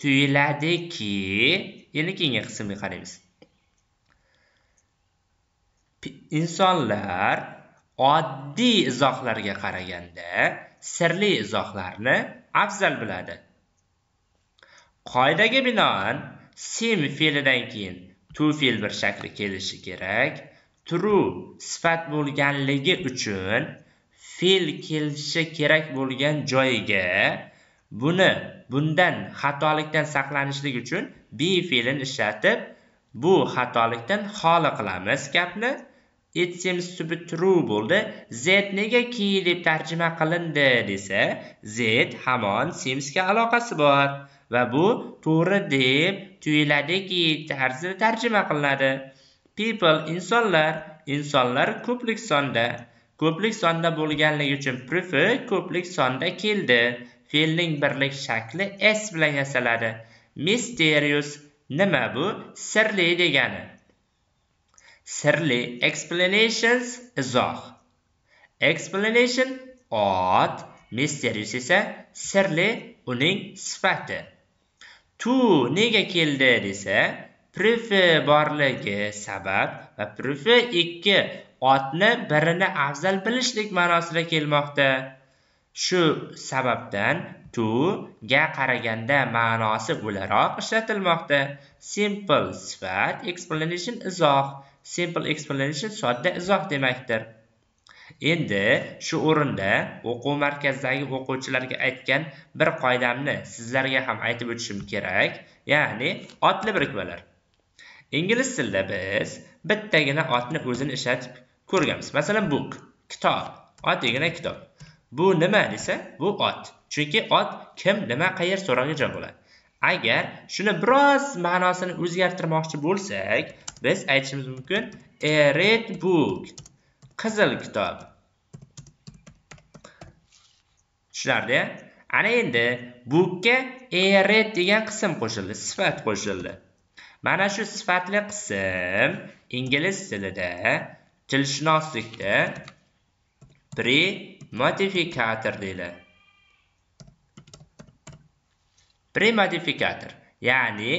Speaker 1: tuyiladiki endi keyingi qismga qaraymiz insonlar oddiy izohlarga qaraganda sirli izohlarni afzal biladi qoidaga binoan sim fe'lidan keyin to fe'l bir shakli kelishi kerak true sifat bo'lganligi uchun fe'l kelishi kerak bo'lgan joyiga buni bundan xatolikdan saqlanishlik uchun be fe'lini ishlatib bu xatolikdan xoli qilamiz gapni it seems to be true bo'ldi z negaki deb tarjima qilindi desa z hamon simsga aloqasi bor va bu to'g'ri deb tuyuladiki tarzida tarjima qilinadi people insonlar insonlar ko'plik sonda ko'plik sonda bo'lganligi uchun prefix ko'plik sonda keldi fe'lning birlik shakli s bilan yasaladi mysterious nima bu sirli degani sirli explanations izoh explanation ot mysterious esa sirli uning sifati to nega keldi desa prefe borligi sabab va prefe ikki otni birini afzal bilishlik ma'nosida kelmoqda shu sababdan to ga qaraganda ma'nosi o'laroq ishlatilmoqda simple sifat explanation izoh simple explanation sodda izoh demakdir endi shu o'rinda o'quv markazidagi o'quvchilarga aytgan bir qoidamni sizlarga ham aytib o'tishim kerak ya'ni otli birikmalar ingliz tilida biz bittagina otni o'zini ishlatib ko'rganmiz masalan book kitob otgina kitob bu nima desa bu ot chunki ot kim nima qayer so'rog'iga javob bo'ladi agar shuni biroz ma'nosini o'zgartirmoqchi bo'lsak biz aytishimiz mumkin a e, red book qizil kitob tushunarli ana endi bookga a e, red degan qism qo'shildi sifat qo'shildi mana shu sifatli qism ingliz tilida tilshunoslikda pre modifikator deyiladi pre modifikator ya'ni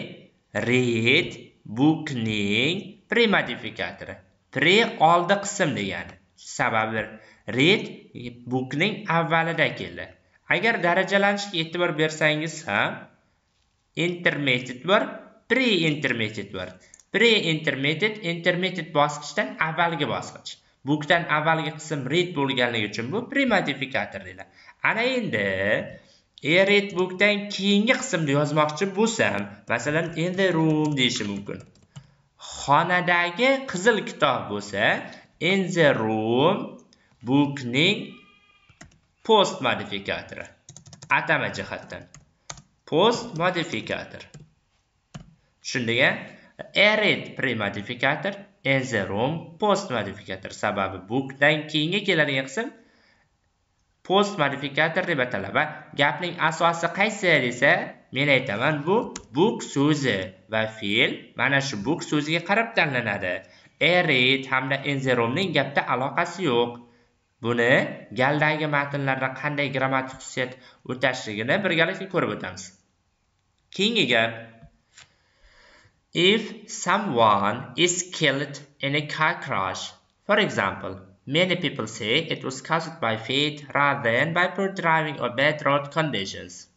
Speaker 1: read bookning pre modifikatori pre oldi qism degani sababi read bookning avvalida keldi agar darajalanishga e'tibor bersangiz ham intermediate bor pre intermediate bor pre intermediate intermediate bosqichdan avvalgi bosqich bookdan avvalgi qism read bo'lganligi uchun bu pre modifikator deyiladi ana endi agar redbookdan keyingi qismni yozmoqchi bo'lsam masalan endi room deyishim mumkin xonadagi qizil kitob bo'lsa in the room bookning post modifikatori atama jihatdan post modifikator tushundinga pre premodifikator in the room post modifikator sababi bookdan keyingi keladigan qism post modifikator deb ataladi va gapning asosi qaysi desa men aytaman bu book so'zi va fe'l mana shu book so'ziga qarab tanlanadi erit hamda enzeromning gapda aloqasi yo'q buni galdagi matnlarda qanday grammatik xususiyat o'tashligini birgalikda ko'rib o'tamiz keyingi gap if someone is killed in a car crash for example Many people say it was caused by fate rather than by poor driving or bad road conditions.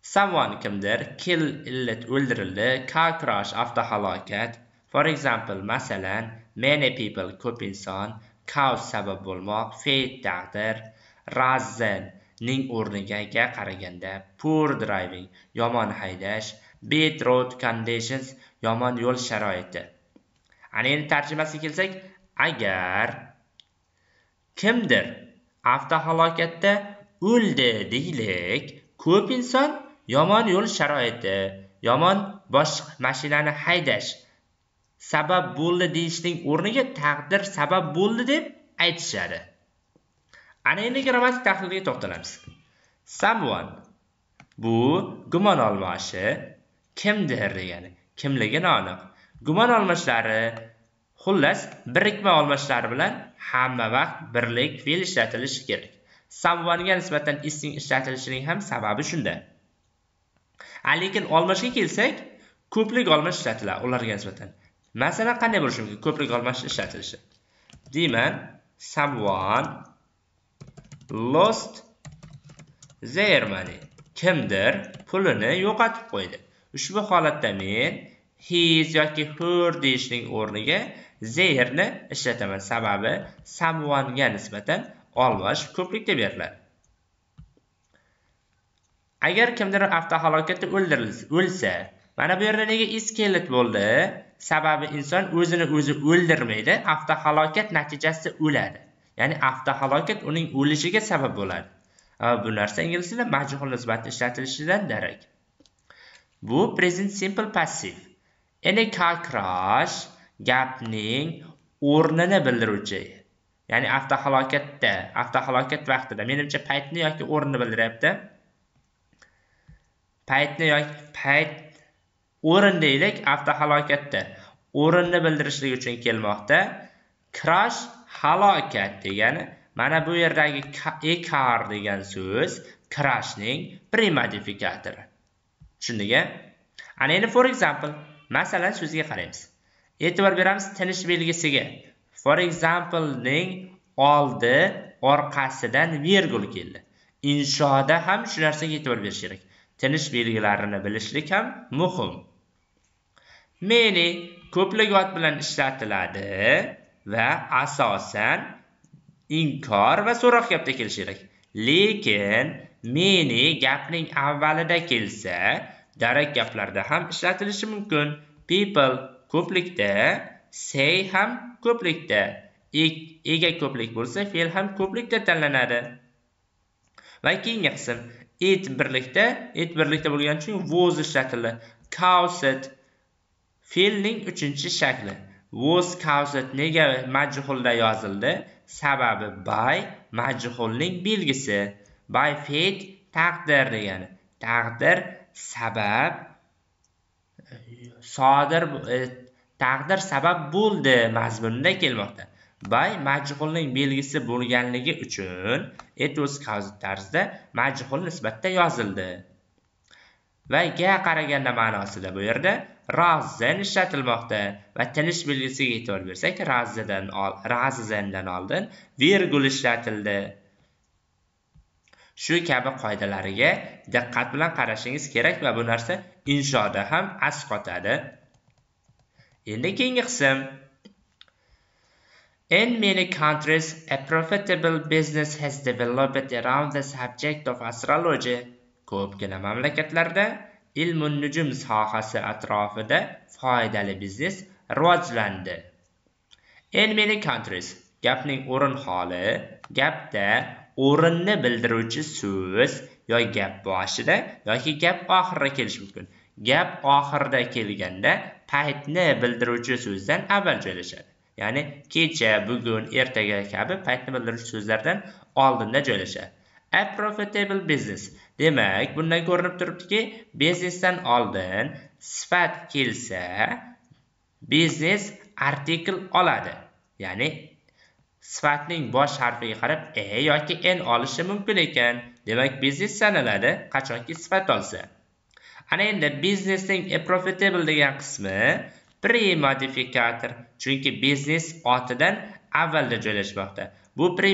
Speaker 1: Someone kimdir kill illet o'ldirildi, car crash halakat. For example, masalan, many people ko'p inson, cause sabab bo'lmoq, fate taqdir, razzan ning o'rniga qaraganda poor driving yomon haydash, bad road conditions yomon yo'l sharoiti. Ana endi tarjimasiga kelsak, agar kimdir avtohalokatda o'ldi deylik ko'p inson yomon yo'l sharoiti yomon mashinani haydash sabab bo'ldi deyishning o'rniga taqdir sabab bo'ldi deb aytishadi ana endi grammatik tahlilga to'xtalamiz someone bu gumon olmashi kimdir degani kimligi noaniq gumon olmoshlari xullas birikma almashishlari bilan hamma vaqt birlik fe'l ishlatilishi kerak savvonga nisbatan ism ishlatilishining ham sababi shunda lekin olmashga kelsak ko'plik olmash ishlatiladi ularga nisbatan masalan qanday bo'lishi mumkin ko'plik olmash ishlatilishi deyman someone lost their money kimdir pulini yo'qotib qo'ydi ushbu holatda men his yoki her deyishning o'rniga zehrni ishlataman sababi samvonga nisbatan olmosh ko'plikda beriladi agar kimdir avtohalokatda o'lsa mana bu yerda nega iskelet bo'ldi sababi inson o'zini o'zi o'ldirmaydi avtohalokat natijasida o'ladi ya'ni avtohalokat uning o'lishiga sabab bo'ladi bu narsa ingliz tilida majhul nisbatda ishlatilishidan darak bu present simple passiv any car crash gapning o'rnini bildiruvchi ya'ni avtohalokatda avtohalokat vaqtida menimcha paytni yoki o'rnini bildiryapti paytni yoki payt o'rin deylik avtohalokatda o'rinni bildirishlik uchun kelmoqda crash halokat degani mana bu yerdagi ekar degan so'z crashning premodifikatori a ana endi for example masalan so'ziga qaraymiz e'tibor beramiz tinish belgisiga for example ning oldi orqasidan vergul keldi inshoda ham shu narsaga e'tibor berish kerak tinish belgilarini bilishlik ham muhim ko'plik ot bilan ishlatiladi va asosan inkor va so'roq gapda kelishi kerak lekin meni gapning avvalida kelsa darak gaplarda ham ishlatilishi mumkin people ko'plikda say ham ko'plikda ega ko'plik bo'lsa fe'l ham ko'plikda tanlanadi va keyingi qism it birlikda it birlikda bo'lgani uchun voz shakli kauset fe'lning uchinchi shakli voz kauset nega majhulda yozildi sababi by majhulning belgisi by fate taqdir degani taqdir sabab sodir e, taqdir sabab bo'ldi mazmunida kelmoqda bay majhulning belgisi bo'lganligi uchun it o'z kavzi tarzda majhul nisbatda yozildi va ga qaraganda ma'nosida bu yerda razzan ishlatilmoqda va tinish belgisiga e'tibor bersak razzadan razzadan oldin vergul ishlatildi shu kabi qoidalariga diqqat bilan qarashingiz kerak va bu narsa inshoda ham asqotadi endi keyingi qism In many countries, a profitable business has developed around the subject of astrology. Ko'pgina mamlakatlarda ilmun nujum sohasi atrofida foydali biznes rivojlandi. In many countries, gapning o'rin holi, gapda o'rinni bildiruvchi so'z yo gap boshida yoki gap oxirida kelishi mumkin gap oxirida kelganda paytni bildiruvchi so'zdan avval joylashadi ya'ni kecha bugun ertaga kabi paytni bildiruvchi so'zlardan oldinda joylashadi a profitable business demak bundan ko'rinib turibdiki biznesdan oldin sifat kelsa biznes artikl oladi ya'ni sifatning bosh harfiga qarab e yoki n olishi mumkin ekan demak biznes sanaladi qachonki sifat olsa ana endi biznesning e profitable degan qismi pre modifikator chunki biznes otidan avvalda joylashmoqda bu pre,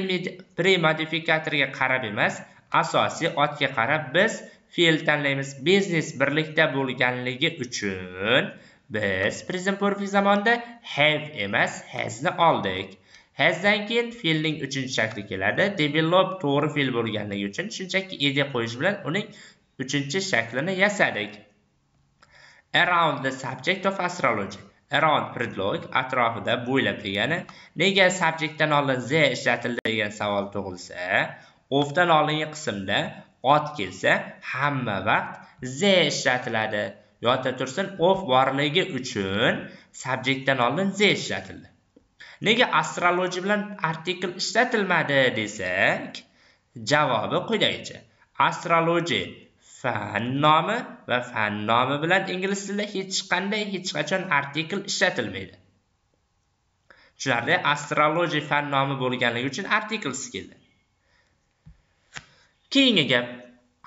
Speaker 1: pre modifikatorga qarab emas asosiy otga qarab biz fe'l tanlaymiz biznes birlikda bo'lganligi uchun biz present perfect zamonda have emas hasni e oldik Hazdan keyin fe'lning 3-chi shakli keladi develop to'g'ri fe'l bo'lganligi uchun shunchaki ed qo'yish bilan uning 3-chi shaklini yasadik around the subject of astrology around predlog atrofida bo'ylab degani nega subjectdan oldin z ishlatildi degan savol tug'ilsa ofdan oldingi qismda ot kelsa hamma vaqt z ishlatiladi yodda tursin of borligi uchun subjectdan oldin z ishlatildi nega astrologiya bilan artikl ishlatilmadi desak javobi quyidagicha astrologiya fan nomi va fan nomi bilan ingliz tilida hech qanday hech qachon artikl ishlatilmaydi tushunarli astrologiya fan nomi bo'lganligi uchun artiklsiz keldi keyingi gap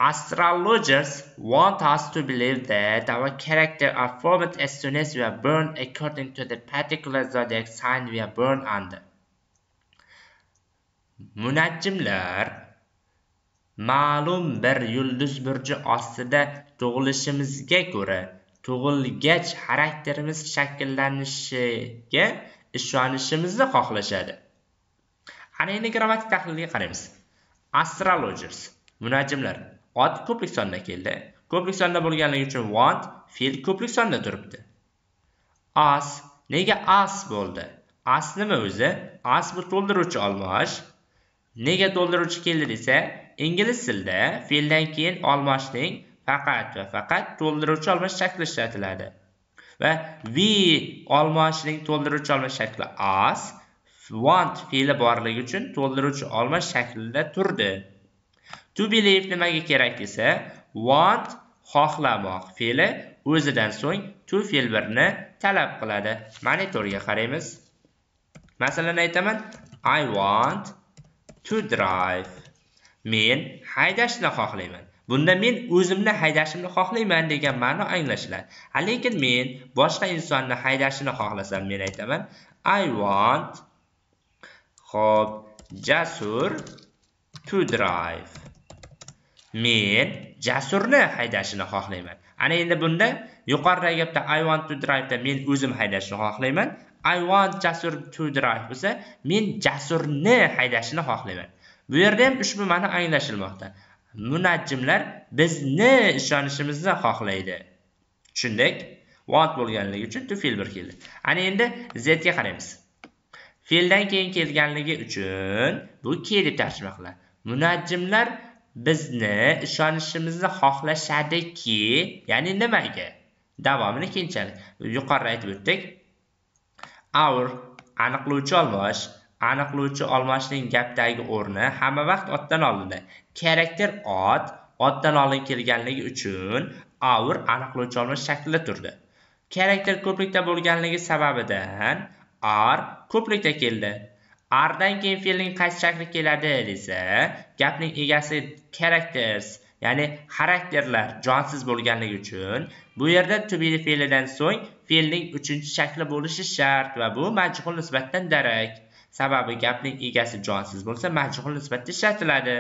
Speaker 1: Astrologers want us to believe that our character are formed as soon as we are born according to the particular zodiac sign we are born under. Munajjimlar ma'lum bir yulduz burji ostida tug'ilishimizga ko'ra tug'ilgach xarakterimiz shakllanishiga ishonishimizni xohlashadi ana endi grammatik tahlilga qaraymiz astrologers munajjimlar ot ko'plik sonda keldi ko'plik sonda bo'lganligi uchun want fe'l ko'plik sonda turibdi as nega as bo'ldi as nima o'zi as bu to'ldiruvchi olmosh nega to'ldiruvchi keldi desa ingliz tilida fe'ldan keyin olmoshning faqat va faqat to'ldiruvchi olmosh shakli ishlatiladi va we olmoshining to'ldiruvchi olmosh shakli as want fe'li borligi uchun to'ldiruvchi olmosh shaklida turdi to believe nimaga kerak desa want xohlamoq fe'li o'zidan so'ng to fe'l birni talab qiladi monitorga qaraymiz masalan aytaman i want to drive men haydashni xohlayman bunda men o'zimni haydashimni xohlayman degan ma'no anglashiladi lekin men boshqa insonni haydashini xohlasam men aytaman i want hop jasur to drive men jasurni haydashini xohlayman ana endi bunda yuqoridagi gapda i want to drive da men o'zim haydashni xohlayman i want jasur to drive bo'lsa men jasurni haydashini xohlayman bu yerda ham ushbu ma'no anglashilmoqda munajjimlar bizni ishonishimizni xohlaydi tushundik want bo'lganligi uchun to feel bir keldi ana endi z ga qaraymiz fe'ldan keyin kelganligi uchun bu ke deb tarjima qiladi munajjimlar bizni ishonishimizni xohlashadiki ya'ni nimaga davomini keyinchalik yuqorida aytib o'tdik our aniqlovchi olmosh aniqlovchi olmoshning gapdagi o'rni hamma vaqt otdan oldinda karakter ot otdan oldin kelganligi uchun our aniqlovchi olmosh shaklida turdi karakter ko'plikda bo'lganligi sababidan ar ko'plikda keldi ardan keyin fe'lning qaysi shakli keladi desa gapning egasi characters ya'ni xarakterlar jonsiz bo'lganligi uchun bu yerda to be fe'lidan so'ng fe'lning 3-chi shakli bo'lishi shart va bu majhul nisbatdan darak sababi gapning egasi jonsiz bo'lsa majhul nisbatda ishlatiladi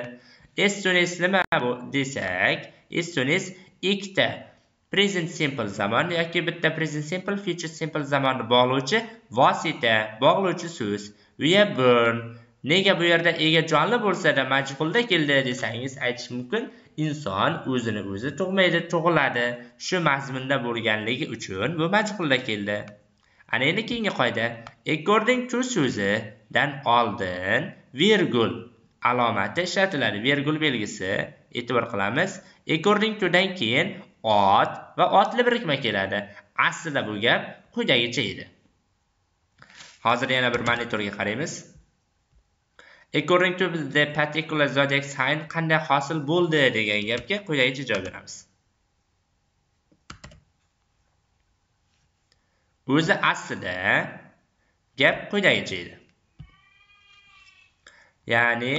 Speaker 1: as soon as nima bu desak as soon as ikkita present simple zamon yoki bitta present simple future simple zamonni bog'lovchi vosita bog'lovchi so'z uya burn nega bu yerda ega jonli bo'lsa-da majhulda keldi desangiz aytish mumkin inson o'zini o'zi tug'maydi tug'iladi shu mazmunda bo'lganligi uchun bu majhulda keldi ana endi keyingi qoida according to so'zi dan oldin vergul alomati ishlatiladi vergul belgisi e'tibor qilamiz according to'dan keyin ot va otli birikma keladi aslida bu gap quyidagicha edi hozir yana bir monitorga qaraymiz according to the particular zodiac sign qanday hosil bo'ldi degan gapga quyidagicha javob beramiz o'zi aslida gap quyidagicha edi ya'ni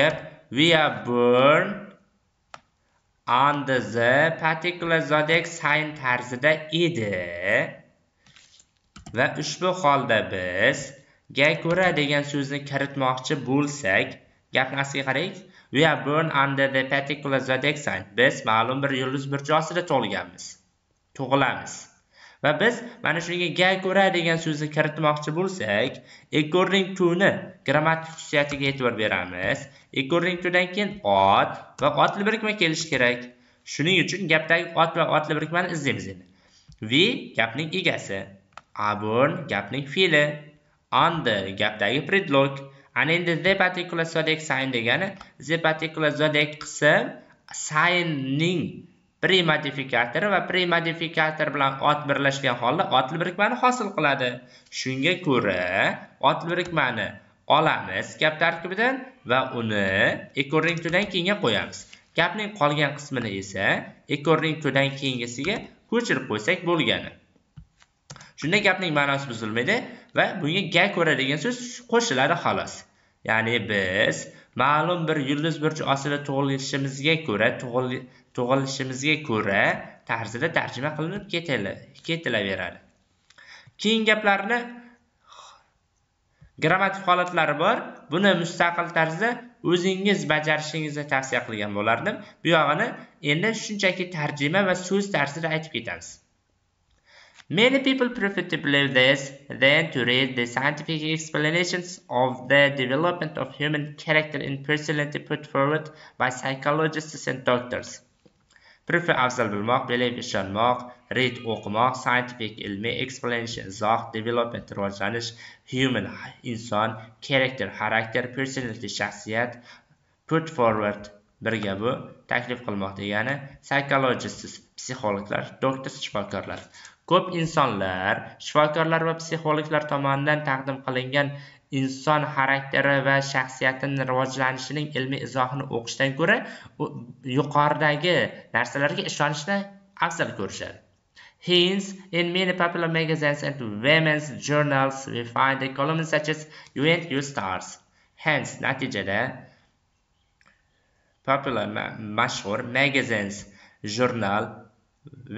Speaker 1: gap we are born on the particular zodiac sign tarzida edi va ushbu holda biz ga ko'ra degan so'zni kiritmoqchi bo'lsak gapni asliga qaraylik we are born under the particular zodiac sign biz ma'lum bir yulduz burchosida tug'ilganmiz tug'ilamiz va biz mana shunga ga ko'ra degan so'zni kiritmoqchi bo'lsak according tuni grammatik xususiyatiga e'tibor beramiz ekorringtudan keyin ot va otli birikma kelishi kerak shuning uchun gapdagi ot va otli birikmani izlaymiz endi we gapning egasi abun gapning fe'li under gapdagi predlog ana endi the particular zodiac sign degani the particular zodiac qism signning premodifikatori va premodifikator bilan ot birlashgan holda otli birikmani hosil qiladi shunga ko'ra otli birikmani olamiz gap tarkibidan va uni ekorning to'dan keyinga qo'yamiz gapning qolgan qismini esa ekorning to'dan keyingisiga ko'chirib qo'ysak bo'lgani shunda gapning ma'nosi buzilmaydi va bunga ga ko'ra degan so'z qo'shiladi xolos ya'ni biz ma'lum bir yulduz burchi ostida tug'ilishimizga ko'ra tug'ilishimizga ko'ra tarzida tarjima qilinib ketilaveradi keyin gaplarni grammatik holatlari bor buni mustaqil tarzda o'zingiz bajarishingizni tavsiya qilgan bo'lardim bu yog'ini endi shunchaki tarjima va so'z tarzida aytib ketamiz Many people prefer to believe this than to read the scientific explanations of the development of human character in personality put forward by psychologists and doctors. Prefer afzal bilmoq, believe ishonmoq, read o'qimoq, scientific ilmiy, explanation izoh, development rivojlanish, human inson, character xarakter, personality shaxsiyat, put forward birga bu taklif qilmoq degani psychologist psixologlar, doktor shifokorlar. Ko'p insonlar shifokorlar va psixologlar tomonidan taqdim qilingan inson xarakteri va shaxsiyatini rivojlanishining ilmiy izohini o'qishdan ko'ra yuqoridagi narsalarga ishonishni afzal ko'rishadi Hence, in many popular magazines and women's journals, we find a column such as You and You Stars. Hence, natijada popular ma mashhur magazines, jurnal,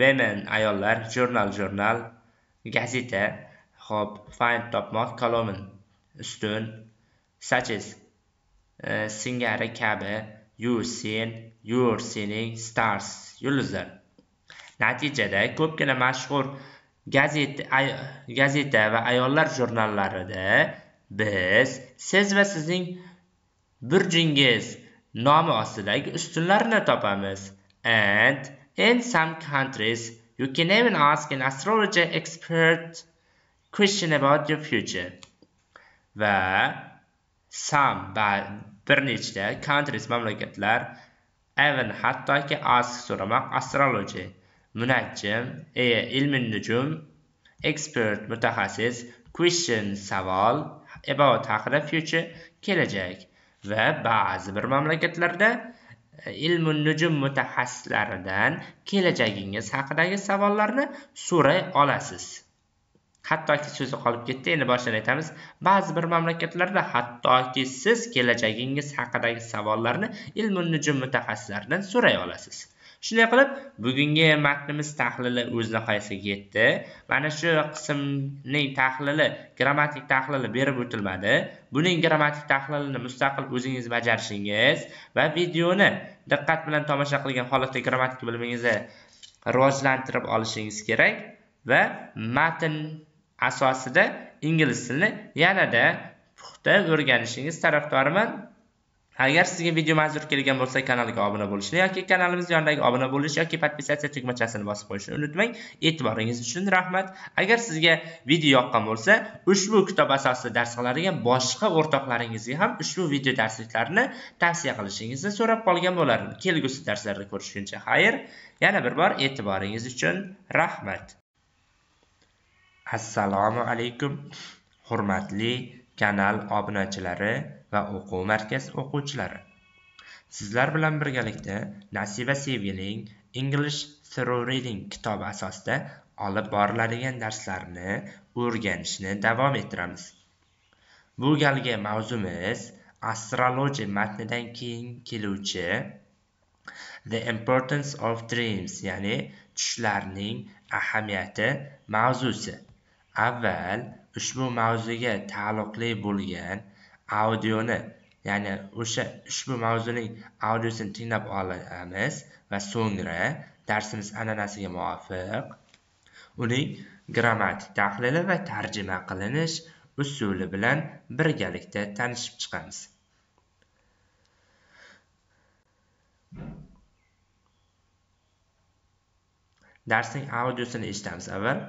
Speaker 1: women ayollar, jurnal jurnal, gazeta, hop, find topmoq column ustun sachiz e, singari kabi you sen your sening stars yulduzlar natijada ko'pgina mashhur gazeta gazeta va ayollar jurnallarida biz siz va sizning burjingiz nomi ostidagi ustunlarni topamiz and in some countries you can even ask an astrology expert question about your future va some bir nechta countries mamlakatlar even hattoki ask so'ramoq astrology munajjim e, ilmin nujum expert mutaxassis question savol about haqida future kelajak va ba'zi bir mamlakatlarda e, ilmun nujum mutaxassislaridan kelajagingiz haqidagi savollarni so'ray olasiz hattoki so'zi qolib ketdi endi boshidan aytamiz ba'zi bir mamlakatlarda hattoki siz kelajagingiz haqidagi savollarni ilmun nujum mutaxassislaridan so'ray olasiz shunday qilib bugungi matnimiz tahlili o'z nihoyasiga yetdi mana shu qismning tahlili grammatik tahlili berib o'tilmadi buning grammatik tahlilini mustaqil o'zingiz bajarishingiz va videoni diqqat bilan tomosha qilgan holatda grammatik bilimingizni rivojlantirib olishingiz kerak va matn asosida ingliz tilini yanada puxta o'rganishingiz tarafdoriman agar sizga video manzur kelgan bo'lsa kanalga obuna bo'lishni yoki kanalimiz yonidagi obuna bo'lish yoki podpisatsiya tugmachasini bosib qo'yishni unutmang e'tiboringiz uchun rahmat agar sizga video yoqqan bo'lsa ushbu kitob asosida dars qiladigan boshqa o'rtoqlaringizga ham ushbu video darsliklarni tavsiya qilishingizni so'rab qolgan bo'lardim kelgusi darslarda ko'rishguncha xayr yana bir bor e'tiboringiz uchun rahmat assalomu alaykum hurmatli kanal obunachilari va o'quv markaz o'quvchilari sizlar bilan birgalikda nasiba sevgiling english through reading kitobi asosida olib boriladigan darslarni o'rganishni davom ettiramiz bu galgi mavzumiz astrology matnidan keyin keluvchi the importance of dreams ya'ni tushlarning ahamiyati mavzusi avval ushbu mavzuga taalluqli bo'lgan audioni ya'ni o'sha ushbu mavzuning audiosini tinglab olamiz va so'ngra darsimiz an'anasiga muvofiq uning grammatik tahlili va tarjima qilinish usuli bilan birgalikda tanishib chiqamiz darsning audiosini eshitamiz avval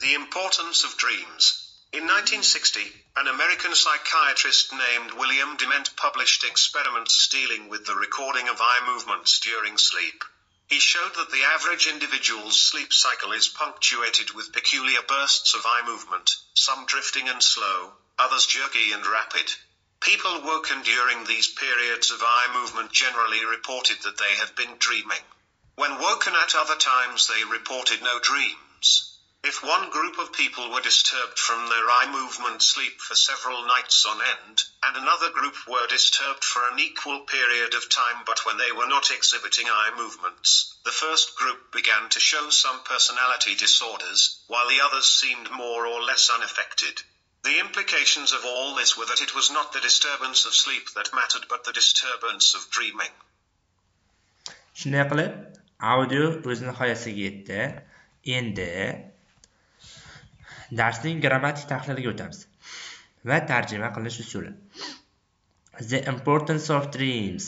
Speaker 1: The Importance of
Speaker 6: Dreams. In 1960, an American psychiatrist named William Dement published experiments dealing with the recording of eye movements during sleep. He showed that the average individual's sleep cycle is punctuated with peculiar bursts of eye movement, some drifting and slow, others jerky and rapid. People woken during these periods of eye movement generally reported that they had been dreaming. When woken at other times, they reported no dreams. If one group of people were disturbed from their eye movement sleep for several nights on end, and another group were disturbed for an equal period of time but when they were not exhibiting eye movements, the first group began to show some personality disorders, while the others seemed more or less unaffected. The implications of all this were that it was not the disturbance
Speaker 1: of sleep that mattered but the disturbance of dreaming. shunday qilib audio o'z nihoyasiga yetdi endi darsning grammatik tahliliga o'tamiz va tarjima qilish usuli the importance of dreams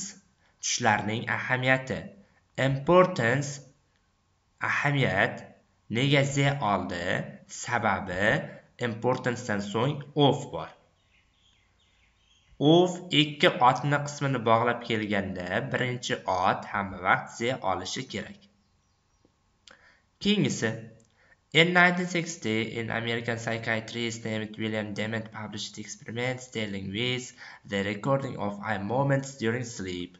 Speaker 1: tushlarning ahamiyati importance ahamiyat nega the oldi sababi importancedan so'ng of bor of ikki otni qismini bog'lab kelganda birinchi ot hamma vaqt ze olishi kerak keyingisi In 1960, an American psychiatrist named William Dement published experiments dealing with the recording of eye movements during sleep.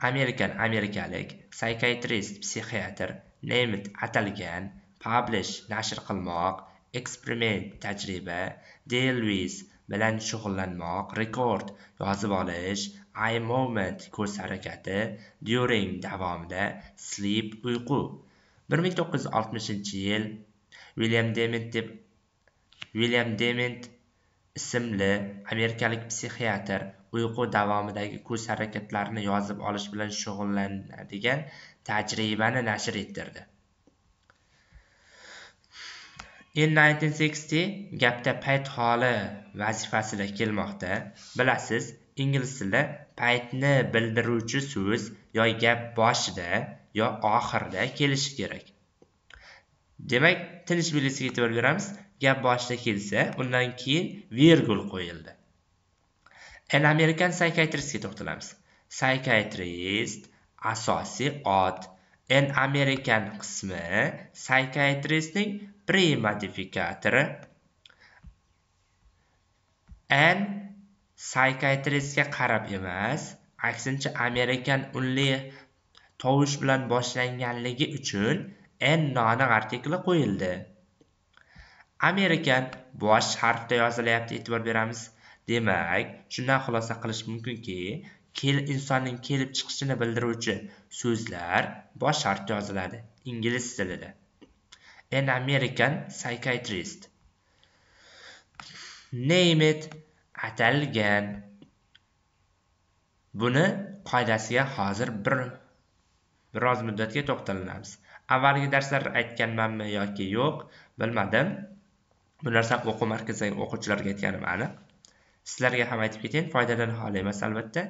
Speaker 1: American amerikalik psychiatrist psixiatr named atalgan publish nashr qilmoq eksperiment tajriba deal with bilan shug'ullanmoq rekord yozib olish eye movement ko'z harakati during davomida sleep uyqu 1960 yil William Dement deb William Dement ismli amerikalik psixiatr uyqu davomidagi ko'z harakatlarini yozib olish bilan shug'ullanadigan tajribani nashr ettirdi. In 1960 gapda payt holi vazifasida kelmoqda. Bilasiz, ingliz tilida paytni bildiruvchi so'z yoki gap boshida yo oxirida kelishi kerak demak tinish belgisiga e'tibor beramiz gap boshida kelsa undan keyin vergul qo'yildi an american psychiatristga to'xtalamiz psychiatrist asosiy ot an american qismi psychiatristning premodifikatori an psychiatristga qarab emas aksincha american unli tovush bilan boshlanganligi uchun n noni artikli qo'yildi amerikan bosh harfda yozilyapti e'tibor beramiz demak shundan xulosa qilish mumkinki kel insonning kelib chiqishini bildiruvchi so'zlar bosh harfda yoziladi ingliz tilida an american psychiatrist name it atalgan buni qoidasiga hozir bir biroz muddatga to'xtalanamiz avvalgi darslarda aytganmanmi yoki yo'q bilmadim bu narsa o'quv markazidagi o'quvchilarga aytganim aniq sizlarga ham aytib ketayin foydadan xoli emas albatta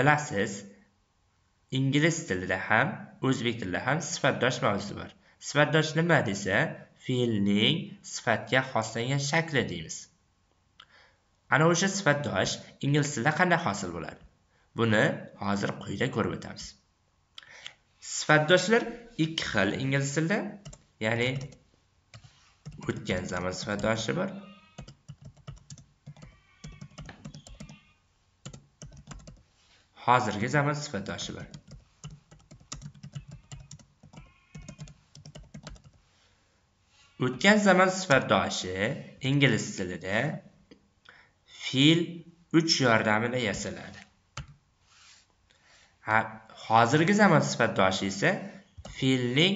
Speaker 1: bilasiz ingliz tilida ham o'zbek tilida ham sifatdosh mavzusi bor sifatdosh nima desa fe'lning sifatga xoslangan shakli deymiz ana o'sha sifatdosh ingliz tilida qanday hosil bo'ladi buni hozir quyida ko'rib o'tamiz sifatdoshlar ikki xil ingliz tilida ya'ni o'tgan zaman sifatdoshi bor hozirgi zaman sifatdoshi bor o'tgan zaman sifatdoshi ingliz tilida fe'l 3 yordamida yasaladi hozirgi zamon sifatdoshi esa fe'lning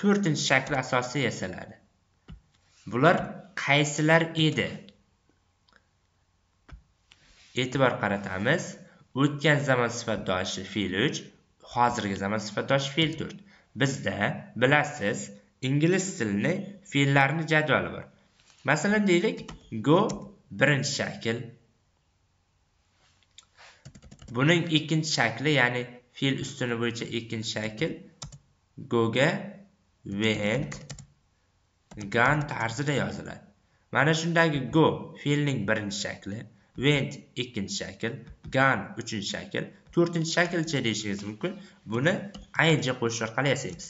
Speaker 1: to'rtinchi shakli asosida yasaladi bular qaysilar edi e'tibor qaratamiz o'tgan zamon sifatdoshi fe'l 3 hozirgi zamon sifatdoshi fe'l 4 bizda bilasiz ingliz tilini fe'llarini jadvali bor masalan deylik go birinchi shakl buning ikkinchi shakli ya'ni fe'l ustuni bo'yicha ikkinchi shakl goga went gan tarzida yoziladi mana shundagi go fe'lning birinchi shakli went ikkinchi shakl gan uchinchi shakl to'rtinchi shaklcha deyishingiz mumkin buni ing qo'shish orqali yasaymiz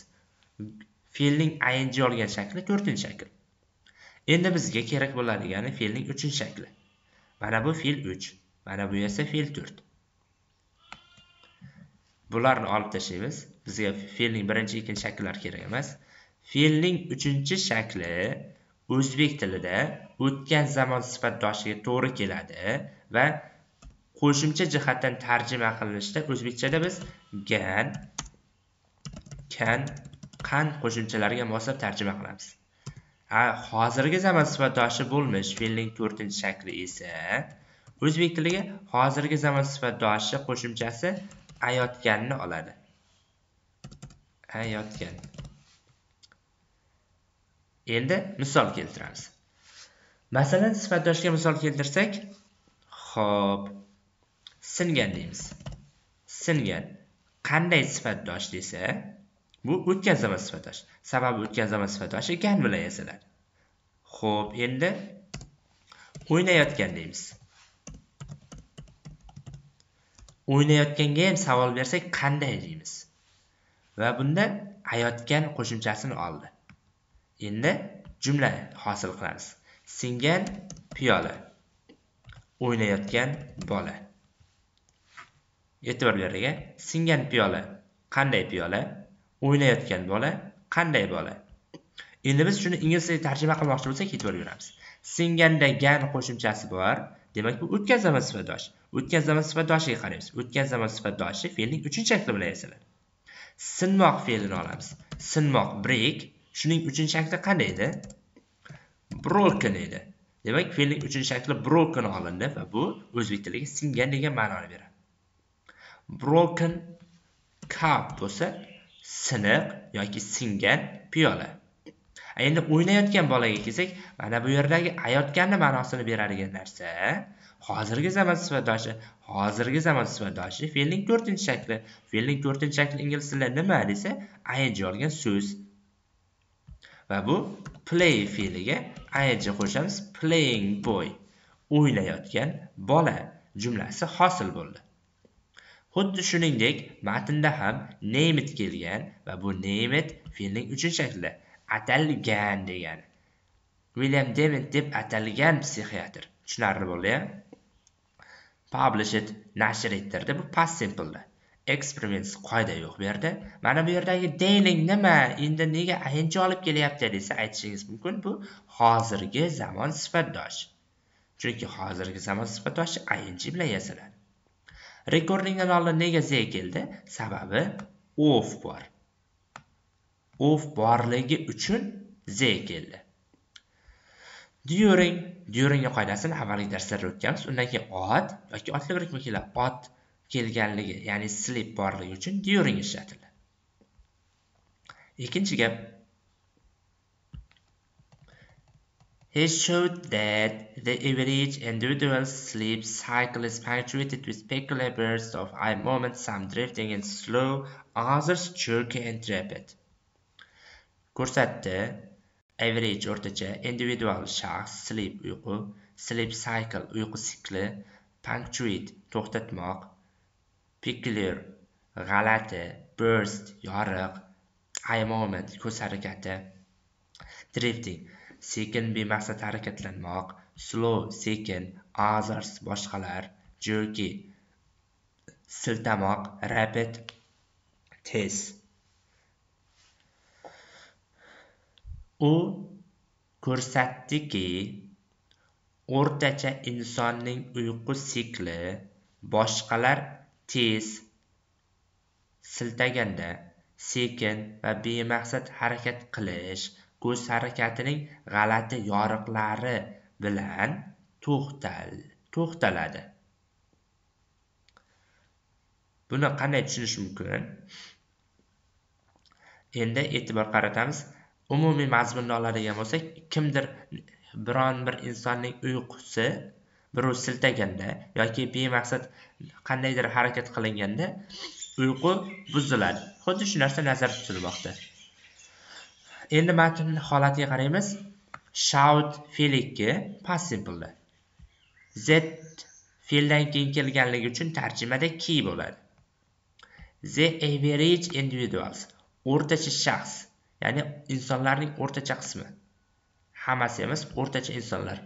Speaker 1: fe'lning ing olgan shakli to'rtinchi shakl endi bizga kerak bo'ladigani fe'lning uchinchi shakli mana bu fe'l 3, mana bu esa fe'l 4. bularni olib tashlaymiz bizga fe'lning birinchi ikkinchi shakllari kerak emas fe'lning uchinchi shakli o'zbek tilida o'tgan zamon sifatdoshiga to'g'ri keladi va qo'shimcha jihatdan tarjima qilinishda o'zbekchada biz gan kan qan qo'shimchalariga moslab tarjima qilamiz hozirgi zamon sifatdoshi bo'lmish fe'lning to'rtinchi shakli esa o'zbek tiliga hozirgi zamon sifatdoshi qo'shimchasi ayotganni oladi ayotgan endi misol keltiramiz masalan sifatdoshga misol keltirsak hop singan deymiz singan qanday sifatdosh desa bu o'tkazma sifatdosh sababi o'tkazma sifatdosh ekan bilan yasalar ho'p endi o'ynayotgan deymiz o'ynayotganga ham savol bersak qanday deymiz va bunda ayotgan qo'shimchasini oldi endi jumla hosil qilamiz singan piyola o'ynayotgan bola e'tibor beraga singan piyola qanday piyola o'ynayotgan bola qanday bola endi biz shuni ingliz tiliga tarjima qilmoqchi bo'lsak e'tibor beramiz singanda gan qo'shimchasi bor demak bu o'tkazma sifatdoshi o'tkazma sifatdoshiga qaraymiz o'tkazma sifatdoshi fe'lning uchinchi shakli bilan yasaladi sinmoq fe'lini olamiz sinmoq break shuning uchinchi shakli qanday edi broken edi demak fe'lning uchinchi shakli broken olindi va bu o'zbek tiliga singan degan ma'noni beradi broken cup bo'lsa siniq yoki singan piyola endi o'ynayotgan bolaga kelsak mana bu yerdagi ayotganni ma'nosini beradigan narsa hozirgi zamon sifatdoshi hozirgi zamon sifatdoshi fe'lning to'rtinchi shakli fe'lning to'rtinchi shakli ingliz tilida nima desa ing olgan so'z va bu play fe'liga ing qo'shamiz playing boy o'ynayotgan bola jumlasi hosil bo'ldi xuddi shuningdek matnda ham name it kelgan va bu name it fe'lning uchinchi shaklida atalgan degani william demid deb atalgan psixiatr tushunarli bo'ldi ya published nashr ettirdi bu past simpleda experiments qoida yo'q bu yerda mana bu yerdagi deyling nima endi nega ing olib kelyapti desa aytishingiz mumkin bu hozirgi zamon sifatdosh chunki hozirgi zamon sifatdoshi ing bilan yasaladi rekordingdan oldin nega z keldi sababi of bor of borligi uchun z keldi During, dyuringni qoidasini avvalgi darslarda o'tganmiz undan keyin ot yoki otli birikma keladi ot kelganligi ya'ni sleep borligi uchun during ishlatiladi. ikkinchi gap He showed that the average individual sleep cycle is punctuated with peculiar bursts of eye moments, some drifting and slow, others jerky and rapid. ko'rsatdi average o'rtacha individual shaxs sleep uyqu sleep cycle uyqu sikli punctuate to'xtatmoq peculiar g'alati burst yoriq eye movement ko'z harakati drifting sekin bemaqsad harakatlanmoq slow sekin others boshqalar jerky siltamoq rapid tez u ko'rsatdiki o'rtacha insonning uyqu sikli boshqalar tez siltaganda sekin va bemaqsad harakat qilish ko'z harakatining g'alati yoriqlari bilan to'xtal to'xtaladi buni qanday tushunish mumkin endi e'tibor qaratamiz umumiy mazmunni oladigan bo'lsak kimdir biron bir insonning uyqusi birov siltaganda yoki bemaqsad qandaydir harakat qilinganda uyqu buziladi xuddi shu narsa nazarda tutilmoqda endi matnni holatiga qaraymiz shout fe'likki past simpleda z fe'ldan keyin kelganligi uchun tarjimada ki bo'ladi the average individuals o'rtacha shaxs ya'ni insonlarning o'rtacha qismi hammasi emas o'rtacha insonlar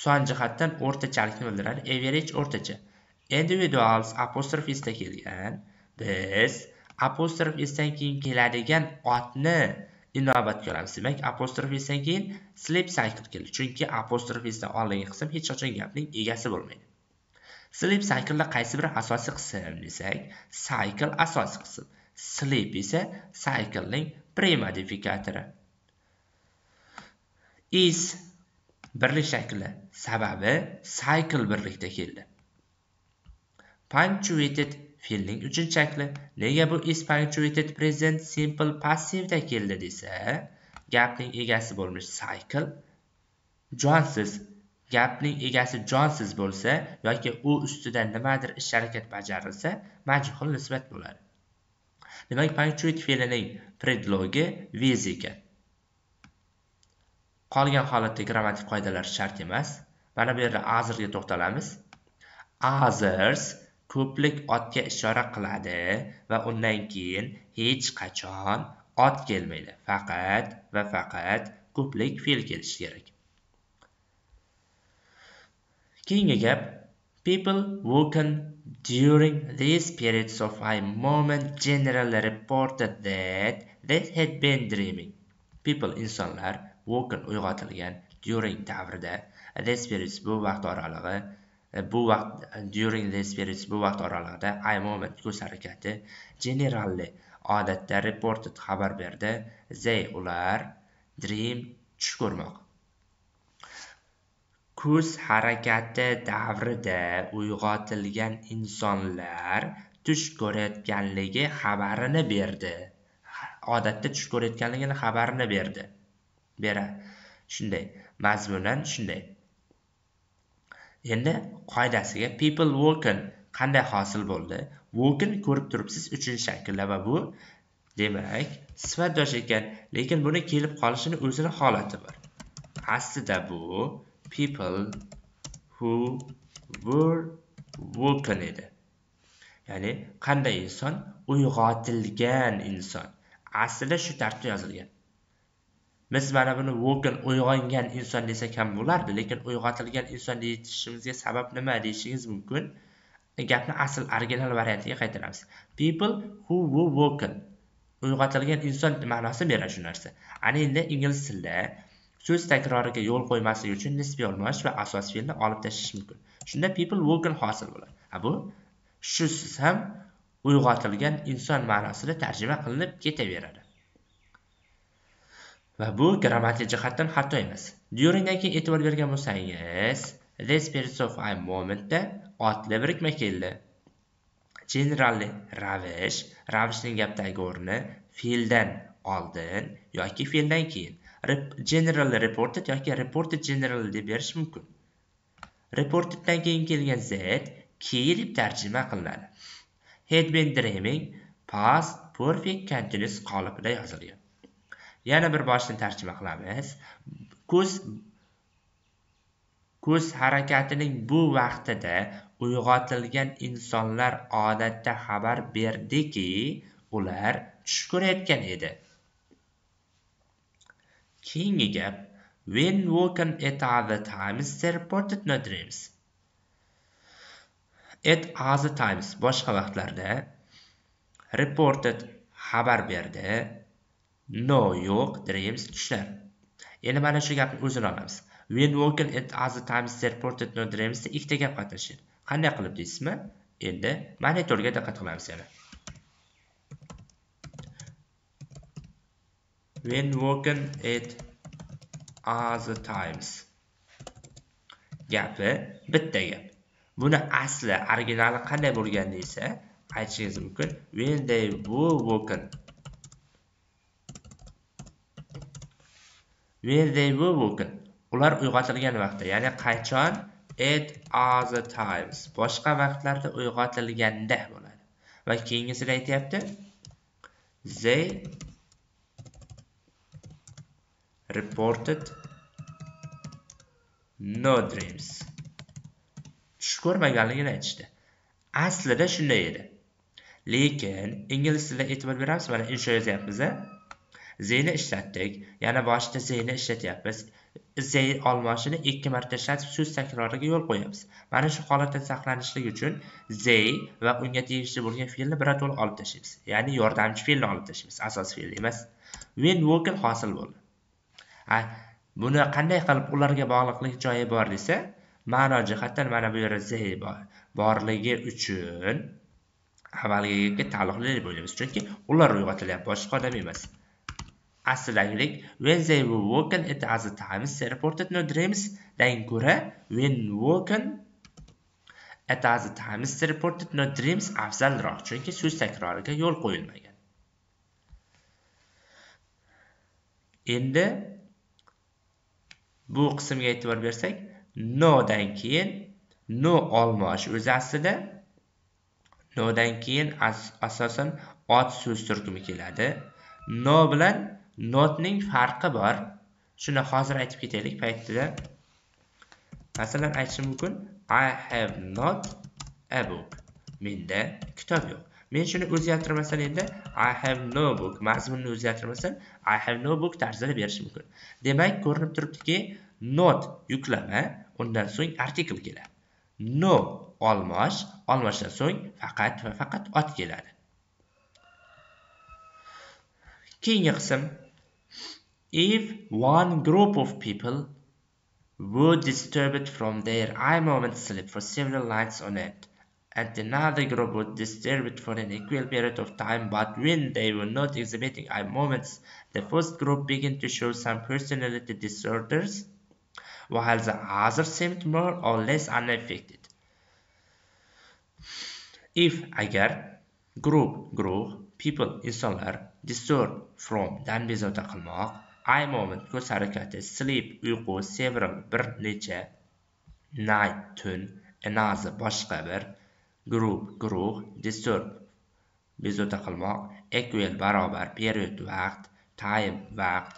Speaker 1: son jihatdan o'rtachalikni bildiradi average o'rtacha individuals apostrof esda kelgan biz apostrof esdan keyin keladigan otni inobatga olamiz demak apostrof esdan keyin slip cycle keldi chunki apostrof esdan oldingi qism hech qachon gapning egasi bo'lmaydi slip cycleda qaysi biri asosiy qism desak cycle asosiy qism sleep esa cyclening premodifikatori is birlik shakli sababi cycle birlikda keldi punctuated fe'lning uchinchi shakli nega bu is punctuated present simple da keldi desa gapning egasi bo'lmish cycle jonsiz gapning egasi jonsiz bo'lsa yoki u ustidan nimadir ish harakat bajarilsa majhul nisbat bo'ladi demak punctuated fe'lining predlogi vez ekan qolgan holatda grammatik qoidalar shart emas mana bu yerda azirga to'xtalamiz Azers ko'plik otga ishora qiladi va undan keyin hech qachon ot kelmaydi faqat va faqat ko'plik fe'l kelishi kerak keyingi gap people woken During these periods of high moment, generally reported that they had been dreaming. People, insonlar, woken uyg'otilgan during davrida this periods bu vaqt oralig'i bu vaqt during this periods bu vaqt oralig'ida I moment ko'z harakati generally odatda reported xabar berdi they ular dream tush ko'rmoq ko'z harakati davrida uyg'otilgan insonlar tush ko'rayotganligi xabarini berdi odatda tush ko'rayotganligini xabarini berdi bera shunday mazmunan shunday endi qoidasiga people woken qanday hosil bo'ldi woken ko'rib turibsiz uchinchi shaklda va bu demak sifatdosh ekan lekin buni kelib qolishini o'zini holati bor aslida bu people who were woken edi ya'ni qanday inson uyg'otilgan inson aslida shu tartibda yozilgan biz mana buni woken uyg'ongan inson desak ham bo'lardi lekin uyg'otilgan inson deyishimizga sabab nima deyishingiz mumkin gapni asl original variantiga qaytaramiz people who were woken uyg'otilgan inson ma'nosi beradi shu narsa ana endi ingliz tilida so'z takroriga yo'l qo'ymasligi uchun nisbiy almashish va asos fe'lni olib tashlash mumkin shunda people walking hosil bo'ladi bu shusiz ham uyg'otilgan inson ma'nosida tarjima qilinib ketaveradi va bu grammatik jihatdan xato emas duringdan e'tibor bergan bo'lsangiz this period of a momentda otli birikma keldi generalli ravish ravishning gapdagi o'rni fe'ldan oldin yoki fe'ldan keyin general reported yoki reported general deb berish mumkin reporteddan keyin kelgan z key deb tarjima qilinadi been dreaming past perfect continuous qolipida yozilgan yana bir boshni tarjima qilamiz ko'z ko'z harakatining bu vaqtida uyg'otilgan insonlar odatda xabar berdiki ular tush ko'rayotgan edi Keyingi gap When woken at other times they reported no dreams. At other times boshqa vaqtlarda reported xabar berdi. No yo'q dreams tushlar. Endi mana shu gapni o'zini olamiz. When woken at other times they reported no dreams ikkita gap qatnashadi. Qanday qilib deysizmi? Endi monitorga diqqat qilamiz yana. when working at other times gapi bitta gap buni asli originali qanday bo'lgan desa aytishingiz mumkin when they were working when they were working ular uyg'otilgan vaqtda ya'ni qachon at other times boshqa vaqtlarda uyg'otilganda bo'ladi va keyingisida aytyapti they reported no dreams tush ko'rmaganligini aytishdi aslida shunday edi lekin ingliz tilida e'tibor beramiz mana insho yozyapmiz a ishlatdik yana boshda zeni ishlatyapmiz zey almashini ikki marta ishlatib so'z takroriga yo'l qo'yamiz mana shu holatda saqlanishlik uchun zey va unga tegishli bo'lgan fe'lni birato'la olib tashlaymiz ya'ni yordamchi fe'lni olib tashlaymiz asos fe'l emas when vocal hosil bo'ldi buni qanday qilib ularga bog'liqlik joyi bor desa ma'no jihatdan mana bu yerda z borligi uchun avvalgiga taalluqli deb o'ylaymiz chunki ular uyg'otilyapti boshqa odam emas aslidagidek when they were woken at other times they reported no dreams dan ko'ra when woken at other times they reported no dreams afzalroq chunki so'z takroriga yo'l qo'yilmagan endi bu qismga e'tibor bersak no dan keyin no olmosh o'zi aslida dan keyin as asosan ot so'z turkumi keladi no bilan notning farqi bor shuni hozir aytib ketaylik paytida masalan aytishim mumkin i have not a book menda kitob yo'q men shuni o'zgartirmasam endi i have no book mazmunni o'zgartirmasam i have no book tarzida berish mumkin demak ko'rinib turibdiki not yuklama undan so'ng artikl keladi no olmosh olmoshdan so'ng faqat va faqat ot keladi keyingi qism if one group of people were disturbed from their eye moment sleep for several nights on end and another group would disturb it for an equal period of time but when they were not exhibiting eye movements the first group began to show some personality disorders while the other seemed more or less unaffected if agar group group people insonlar disturb from dan bezovta qilmoq eye movement ko'z harakati sleep uyqu several bir necha night tun another boshqa bir group guruh disturb bezovta qilmoq equal barobar period vaqt time vaqt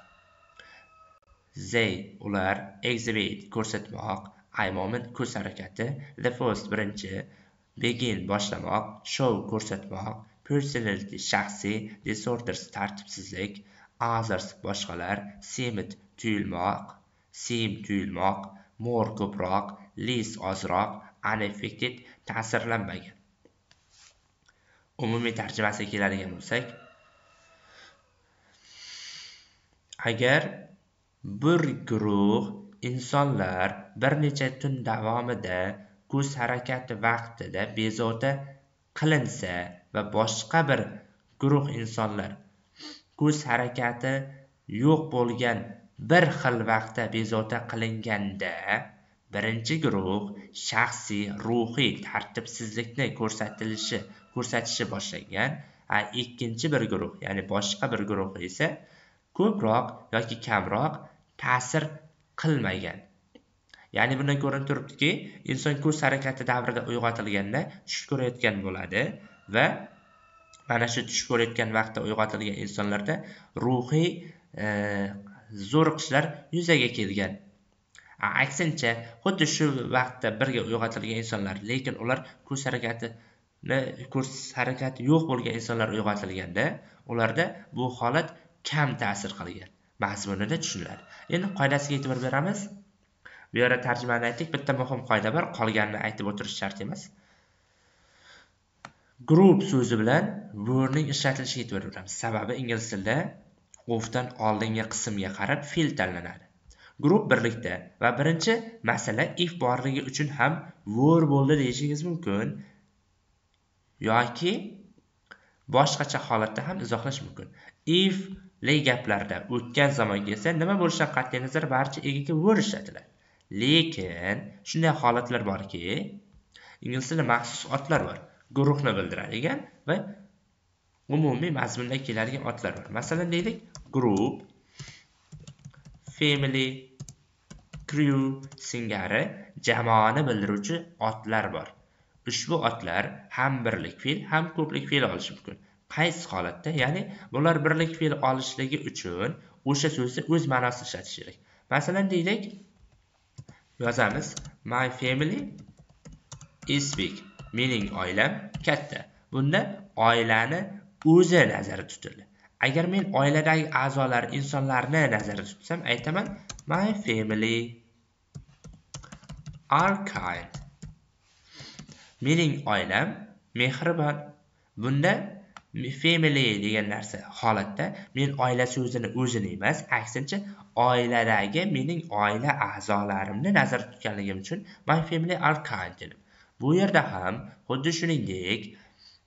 Speaker 1: they ular exhibit ko'rsatmoq i moment ko'z harakati the first birinchi begin boshlamoq show ko'rsatmoq personality shaxsiy disorders tartibsizlik others boshqalar semit tuyulmoq seem tuyulmoq more ko'proq least ozroq unaffected ta'sirlanmagan umumiy tarjimasiga keladigan bo'lsak agar bir guruh insonlar bir necha tun davomida ko'z harakati vaqtida bezovta qilinsa va boshqa bir guruh insonlar ko'z harakati yo'q bo'lgan bir xil vaqtda bezovta qilinganda birinchi guruh shaxsiy ruhiy tartibsizlikni ko'rsatilishi ko'rsatishi boshlagan a ikkinchi bir guruh ya'ni boshqa bir guruh esa ko'proq yoki kamroq ta'sir qilmagan ya'ni bundan ko'rinib turibdiki inson ko'z harakati davrida uyg'otilganda tush ko'rayotgan bo'ladi va mana shu tush ko'rayotgan vaqtda uyg'otilgan insonlarda ruhiy e, zo'riqishlar yuzaga kelgan aksincha xuddi shu vaqtda birga uyg'otilgan insonlar lekin ular ko'z harakatini ko'z harakati yo'q bo'lgan insonlar uyg'otilganda ularda bu holat kam ta'sir qilgan mazmunini tushuniladi endi qoidasiga e'tibor beramiz bu yerda tarjimani aytdik bitta muhim qoida bor qolganini aytib o'tirish shart emas group so'zi bilan wordning ishlatilishiga e'tibor beramiz sababi ingliz tilida ofdan oldingi qismga qarab fe'l tanlanadi guruh birlikda va birinchi masala if borligi uchun ham vor bo'ldi deyishingiz mumkin yoki boshqacha holatda ham izohlash mumkin if li gaplarda o'tgan zamonga esa nima bo'lishidan qat'iy nazar barcha egaga vor ishlatiladi lekin shunday holatlar borki ingliz tilida maxsus otlar bor guruhni bildiradigan va umumiy mazmunda keladigan otlar bor masalan deylik group family crew singari jamoani bildiruvchi otlar bor ushbu otlar ham birlik fe'l ham ko'plik fe'l olishi mumkin qaysi holatda ya'ni bular birlik fe'l olishligi uchun o'sha so'zni o'z ma'nosida ishlatish kerak masalan deylik yozamiz my family is big mening oilam katta bunda oilani o'zi nazarda tutildi agar men oiladagi a'zolar insonlarni nazarda tutsam aytaman my family archive. Mening oilam mehribon. Bunda family degan narsa holatda men oila so'zini o'zini emas, aksincha oiladagi mening oila a'zolarimni nazarda tutganligim uchun my family archive dedim. Bu yerda ham xuddi shuningdek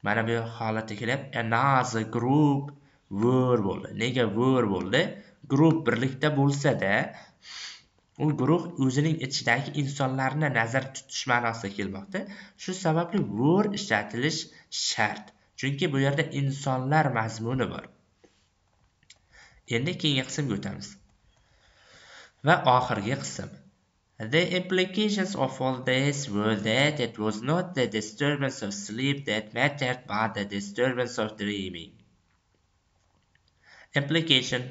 Speaker 1: mana bu holatda kelib another group were bo'ldi. Nega were bo'ldi? Group birlikda bo'lsa-da u guruh o'zining ichidagi insonlarni nazarda tutish ma'nosiga kelmoqda shu sababli word ishlatilish shart chunki bu yerda insonlar mazmuni bor endi keyingi qismga o'tamiz va oxirgi qism The implications of all this were that it was not the disturbance of sleep that mattered, but the disturbance of dreaming. Implication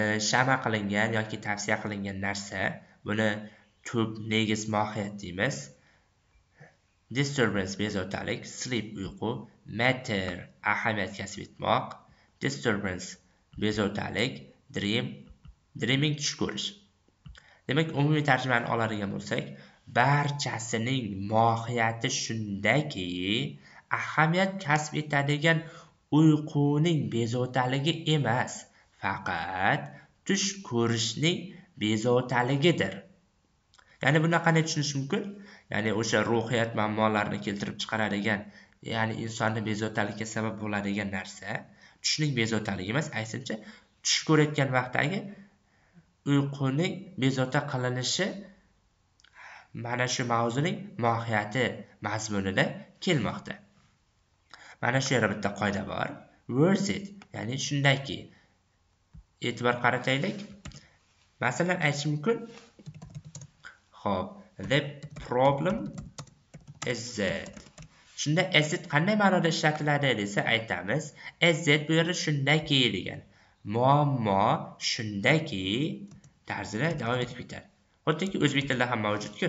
Speaker 1: E, shama qilingan yoki tavsiya qilingan narsa buni tub negiz mohiyat deymiz disturbance bezovtalik sleep uyqu matter ahamiyat kasb etmoq disturbance bezovtalik dream dreaming tush ko'rish demak umumiy tarjimani oladigan bo'lsak barchasining mohiyati shundaki ahamiyat kasb etadigan uyquning bezovtaligi emas faqat tush ko'rishning bezovtaligidir ya'ni buni qanday tushunish mumkin ya'ni o'sha ruhiyat muammolarini keltirib chiqaradigan ya'ni insonni bezovtalikka sabab bo'ladigan narsa tushning bezovtaligi emas aksincha tush ko'rayotgan vaqtdagi uyquning bezovta qilinishi mana shu mavzuning mohiyati mazmunida kelmoqda mana shu yerda bitta qoida bor worth it ya'ni shundayki e'tibor qarataylik masalan aytish mumkin Xo'p, the problem is z. shunda z qanday ma'noda ishlatiladi desa aytamiz z bu yerda shunday degan. muammo shundaki tarzida davom etib ketadi xuddiki o'zbek tilida ham mavjudku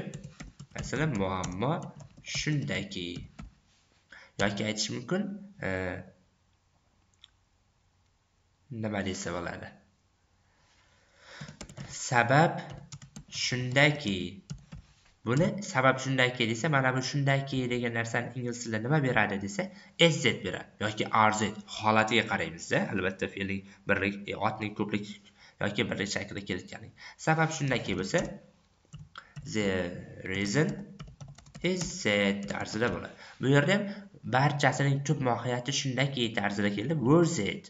Speaker 1: masalan muammo shundaki yoki aytish mumkin e, nima desa bo'ladi sabab shundaki buni sabab shundaki desa mana bu shundaki degan narsani ingliz tilida nima beradi desa sz beradi yoki rz holatiga qaraymizda albatta fe'lning birlik e, otning ko'plik yoki birlik shaklida kelayotganligi sabab shundaki bo'lsa the reason is that tarzida bo'ladi bu yerda ham barchasining tub mohiyati shundaki tarzida keldi was it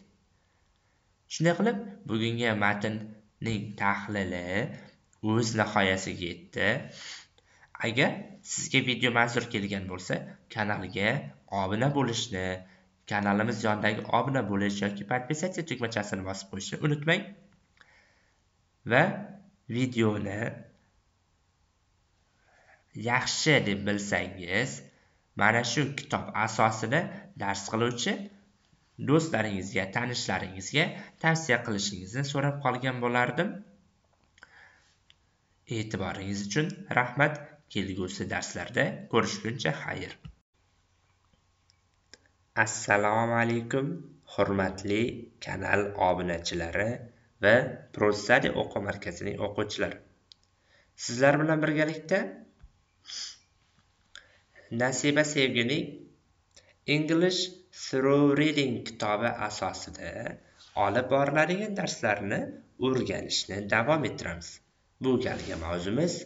Speaker 1: shunday qilib bugungi matn ning tahlili o'z nihoyasiga yetdi agar sizga video manzur kelgan bo'lsa kanalga obuna bo'lishni kanalimiz yonidagi obuna bo'lish yoki podpisatsiya tugmachasini bosib qo'yishni unutmang va videoni yaxshi deb bilsangiz mana shu kitob asosida dars qiluvchi do'stlaringizga tanishlaringizga tavsiya qilishingizni so'rab qolgan bo'lardim e'tiboringiz uchun rahmat kelgusi darslarda ko'rishguncha xayr assalomu alaykum hurmatli kanal obunachilari va prostadi o'quv markazining o'quvchilari sizlar bilan birgalikda nasiba sevgining english through reading kitobi asosida olib boriladigan darslarni o'rganishni davom ettiramiz bu galgi mavzumiz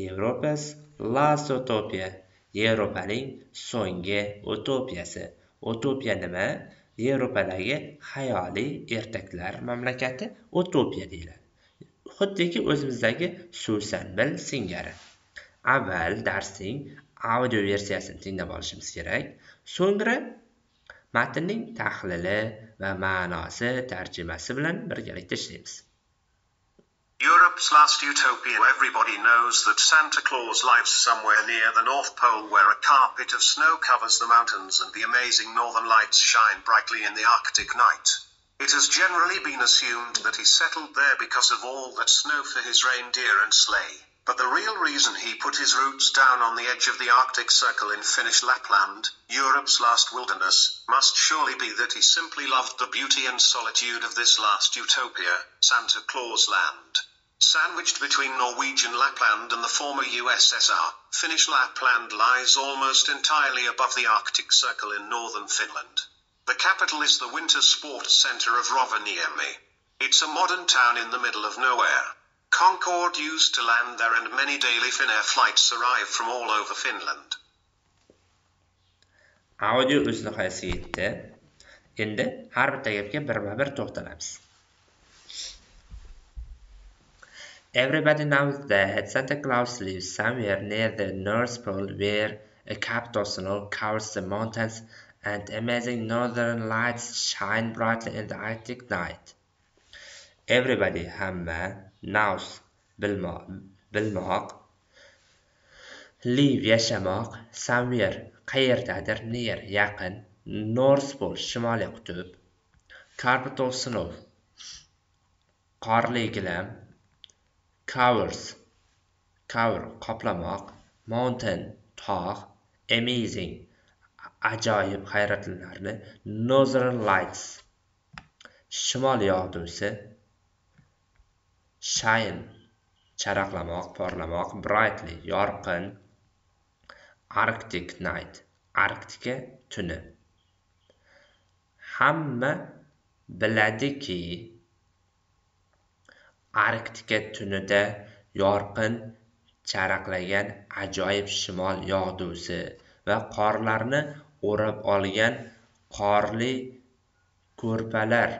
Speaker 1: yevropas last utopiya yevropaning so'nggi utopiyasi utopiya nima yevropadagi xayoliy ertaklar mamlakati utopiya deyiladi xuddiki o'zimizdagi susanbil singari avval darsning audio versiyasini tinglab olishimiz kerak so'ngra matnning tahlili va ma'nosi tarjimasi bilan birgalikda ishlaymiz
Speaker 6: Europe's last utopia. Everybody knows that Santa Claus lives somewhere near the North Pole where a carpet of snow covers the mountains and the amazing northern lights shine brightly in the Arctic night. It has generally been assumed that he settled there because of all that snow for his reindeer and sleigh but the real reason he put his roots down on the edge of the Arctic Circle in Finnish Lapland, Europe's last wilderness, must surely be that he simply loved the beauty and solitude of this last utopia, Santa Claus Land. Sandwiched between Norwegian Lapland and the former USSR, Finnish Lapland lies almost entirely above the Arctic Circle in northern Finland. The capital is the winter sports center of Rovaniemi. It's a modern town in the middle of nowhere. Concorde used to land there and many daily Finnair
Speaker 1: flights arrive from all over Finland. audio o'z nihoyasiga endi har bitta gapga birma bir to'xtalamiz everybody knows that santa claus lives somewhere near the north pole where a capital snow covers the mountains and amazing northern lights shine brightly in the arctic night everybody hamma naus bilmoq liv yashamoq somewhere qayerdadir near yaqin north pol shimoliy qutb karpatov snow qorli gilam covers cover qoplamoq mountain tog' amazing ajoyib hayratlanarli northern lights shimol yog'dusi shine charaqlamoq porlamoq brightly yorqin arctic night arktika tuni hamma biladiki arktika tunida yorqin charaqlagan ajoyib shimol yog'dusi va qorlarni o'rab olgan qorli ko'rpalar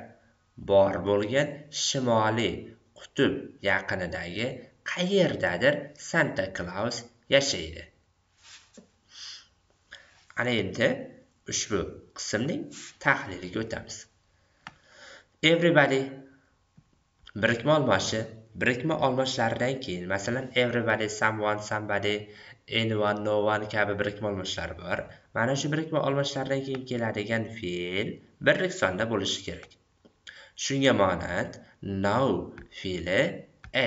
Speaker 1: bor bo'lgan shimoliy kutub yaqinidagi qayerdadir santa klaus yashaydi ana endi ushbu qismning tahliliga o'tamiz everybody birikma olmoshi birikma olmoshlaridan keyin masalan everybody someone somebody anyone no one kabi birikma olmoshlar bor mana shu birikma olmoshlardan keyin keladigan fe'l bir sonda bo'lishi kerak shunga monand now fe'li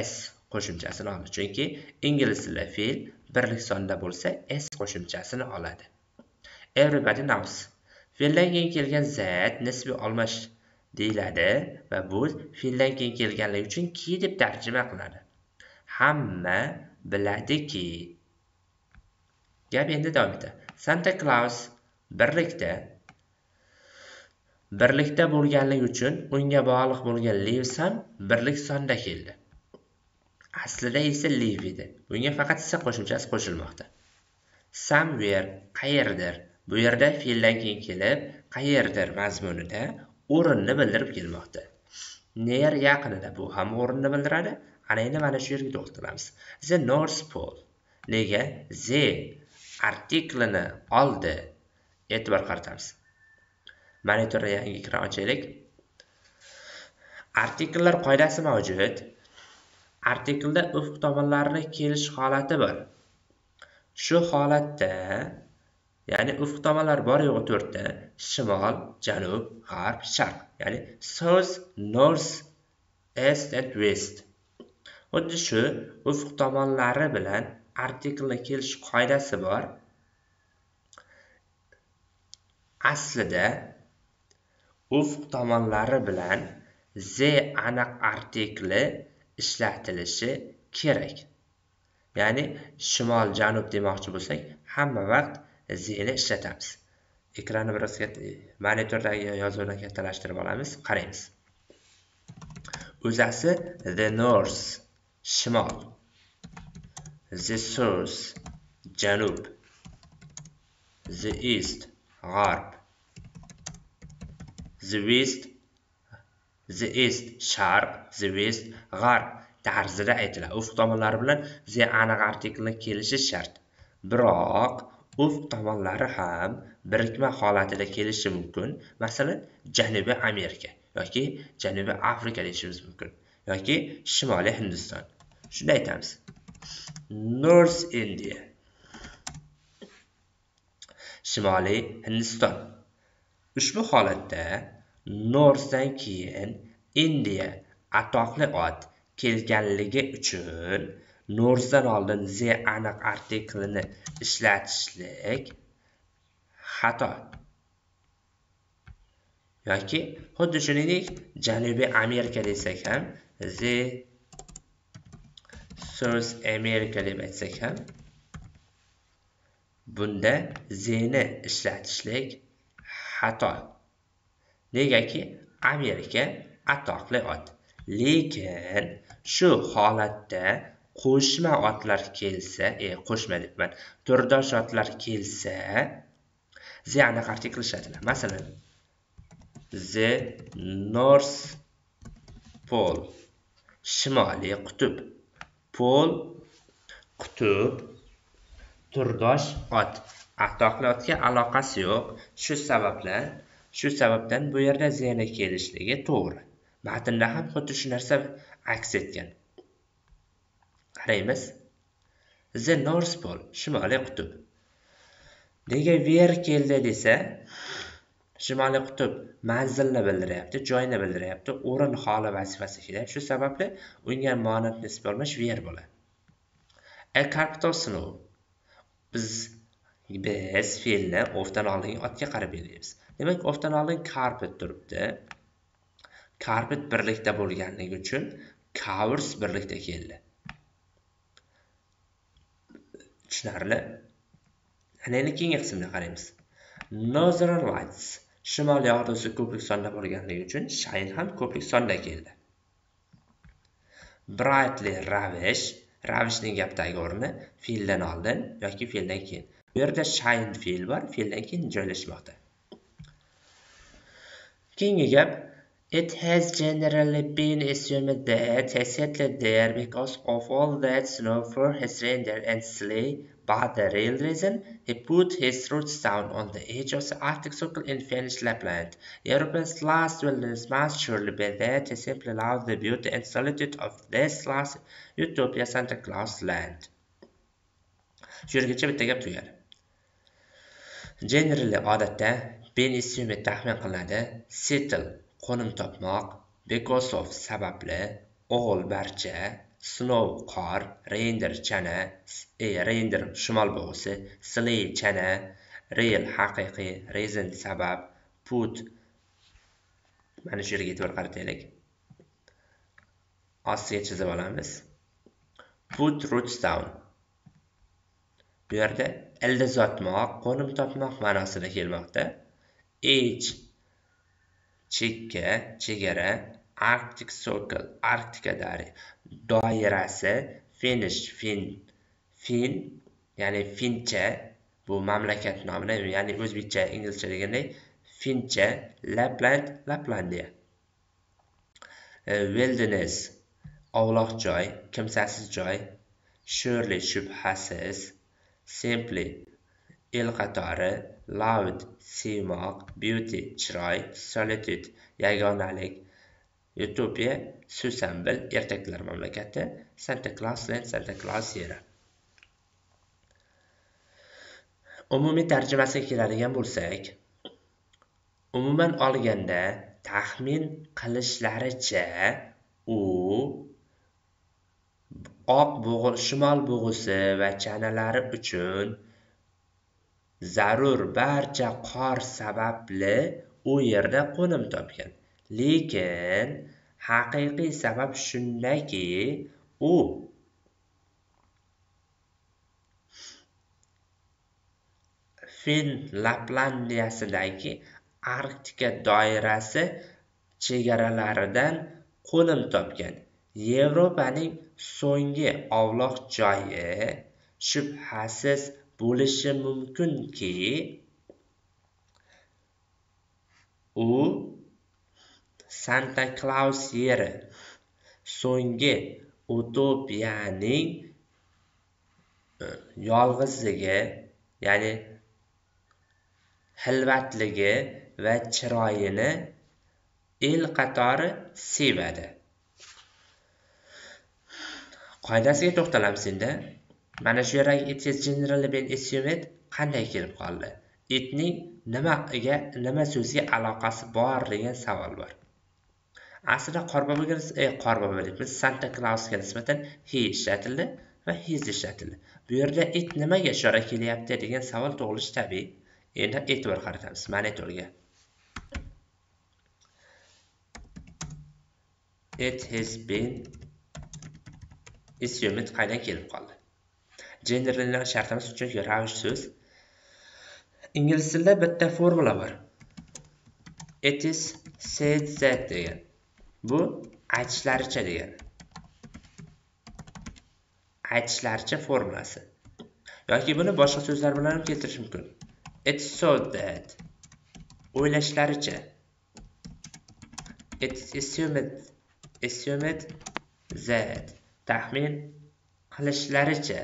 Speaker 1: s qo'shimchasini oladi chunki ingliz tilida fe'l birlik sonda bo'lsa s qo'shimchasini oladi everybody knows fe'ldan keyin kelgan z nisbiy olmash deyiladi va bu fe'ldan keyin kelganligi uchun ki deb tarjima qilinadi hamma biladiki gap endi davom etadi santa claus birlikda birlikda bo'lganligi uchun unga bog'liq bo'lgan levs ham birlik sonda keldi aslida esa lev edi bunga faqat s qo'shimchasi qo'shilmoqda somewhere qayerdir bu yerda fe'ldan keyin kelib qayerdir mazmunida o'rinni bildirib kelmoqda ner yaqinida bu ham o'rinni bildiradi ana endi mana shu yerga to'xtalamiz the north pole nega the artiklini oldi e'tibor qaratamiz monitorda yangi ekran ochaylik artikllar qoidasi mavjud artiklda ufq tomonlarini kelish holati bor shu holatda ya'ni ufq tomonlari bor yo'g'i to'rtta shimol janub g'arb sharq ya'ni south north est and west xuddi shu ufq tomonlari bilan artiklni kelish qoidasi bor aslida ufq tomonlari bilan z aniq artikli ishlatilishi kerak ya'ni shimol janub demoqchi bo'lsak hamma vaqt the ni ishlatamiz ekranni biroz monitordagi yozuvni kattalashtirib olamiz qaraymiz o'zasi the north shimol the south janub the east g'arb the west the east sharq the west g'arb tarzida aytiladi ufq tomonlari bilan the aniq artikli kelishi shart biroq ufq tomonlari ham birikma holatida kelishi mumkin masalan janubiy amerika yoki janubiy afrika deyishimiz mumkin yoki shimoliy hindiston shunday aytamiz north india shimoliy hindiston ushbu holatda northdan keyin India atoqli ot kelganligi uchun northdan oldin Z aniq artiklini ishlatishlik xato yoki xuddi shuningdek janubiy amerika desak ham Z south america deb aytsak ham bunda Z ni ishlatishlik xato negaki amerika atoqli ot lekin shu holatda qo'shma otlar kelsa e qo'shma debman turdosh otlar kelsa zani qarshi qilishadilar masalan the north pole shimoliy qutb pol qutb turdosh ot atoqli otga aloqasi yo'q shu sabablar shu sababdan bu yerda zena kelishligi to'g'ri matnda ham xuddi shu narsa aks etgan qaraymiz the north pole shimoliy qutb nega ver keldi desa shimoliy qutb manzilni bildiryapti joyni bildiryapti o'rin holi vazifasida shu sababli unga monand nisb bo'lmish ver bo'ladi a capital snow biz biz fe'lni ofdan oldingi otga qarab yozaymiz demak oftan carpet turibdi carpet birlikda bo'lganligi uchun covers birlikda keldi Çınarlı. ana endi keyingi kısımda qaraymiz northern lights shimoliy yağdısı ko'prik sonda bo'lganligi uchun shine ham ko'prik sonunda keldi brightly ravish ravishning gapdagi o'rni fe'ldan oldin yoki fe'ldan keyin bu yerda shine fe'l bor fe'ldan keyin joylashmoqda King gap It has generally been assumed that he settled there because of all that for his rendered and Sleigh, but the real reason he put his roots down on the edge of the Arctic Circle in Finnish Lapland. Europe's last wilderness must surely be that he simply loved the beauty and solitude of this last utopia Santa Claus land. Generally odatda Ben Benissime taxmin qiladi settle qo'nim topmoq bekosov sababli o'g'il barcha snow qor render chana e, render shimol bug'usi slay chana real haqiqiy reason sabab put mana shu yerga e'tibor qarataylik ostiga chizib olamiz put roots down bu yerda ildiz otmoq qo'nim topmoq ma'nosida kelmoqda age chekka chegara arctic circle arktika doirasi finish fin fin ya'ni fincha bu mamlakat nomini ya'ni o'zbekcha inglizcha deganday fincha lapland laplandiya e, wilderness ovloq joy kimsasiz joy surely shubhasiz simply el qatori loud sevmoq, beauty chiroy solitude yagonalik utopiya susanbil ertaklar mamlakati santa land, santa klaus yeri umumiy tarjimasiga keladigan bo'lsak umuman olganda taxmin qilishlaricha u oq bo'g'i shimol bo'g'isi va chanalari uchun zarur barcha qor sababli u yerda qo'nim topgan lekin haqiqiy sabab shundaki u fin laplandiyasidagi arktika doirasi chegaralaridan qo'nim topgan yevropaning so'nggi ovloq joyi shubhasiz bo'lishi mumkinki u santa klaus yeri so'nggi utopiyaning e, yolg'izligi ya'ni xilvatligi va chiroyini el qatori sevadi qoidasiga to'xtalamiz endi mana shu yerdagi it is generally been assumed qanday kelib qoldi itning nimaga nima so'ziga aloqasi bor degan savol bor aslida qorbobaga ey qorbobo deymiz santa klausga nisbatan he ishlatildi va his ishlatildi bu yerda it nimaga ishora kelyapti degan savol tug'ilishi tabiiy endi e'tibor qaratamiz monitorga it has been assumed qaydan kelib qoldi jenderlangan shartimiz uchun ravish so'z ingliz tilida bitta formula bor it is said that degan bu aytishlaricha degan aytishlaricha formulasi yoki buni boshqa so'zlar bilan ham keltirish mumkin it so that o'ylashlaricha it assumed assumed that taxmin qilishlaricha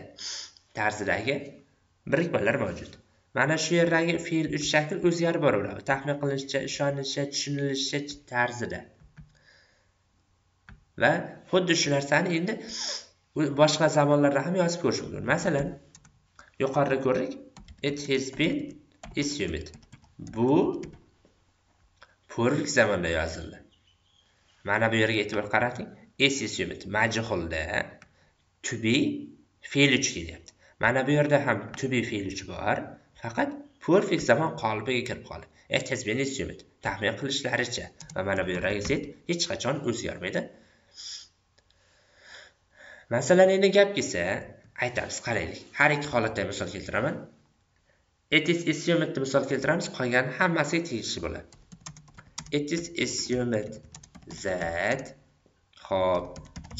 Speaker 1: tarzidagi birikmalar mavjud mana shu yerdagi fe'l uch shakl o'zgarib boraveradi taxmin qilinishicha ishonilishicha tushunilishicha tarzida va xuddi shu narsani endi boshqa zamonlarda ham yozib ko'rish mumkin masalan yuqorida ko'rdik it has been assumed bu purlik zamonda yozildi mana bu yerga e'tibor qarating is assumed majhulda to be fe'l uch kelyapti mana bu yerda ham to be fe'li bor faqat perfect zamon qolibiga kirib qoldi it has been assumed taxmin qilishlaricha va mana bu yerdagi set hech qachon o'zgarmaydi masalan endi gap kelsa aytamiz qaraylik har ikki holatda misol keltiraman it is assumed misol keltiramiz qolgani hammasi tegishli bo'ladi it is assumed that hop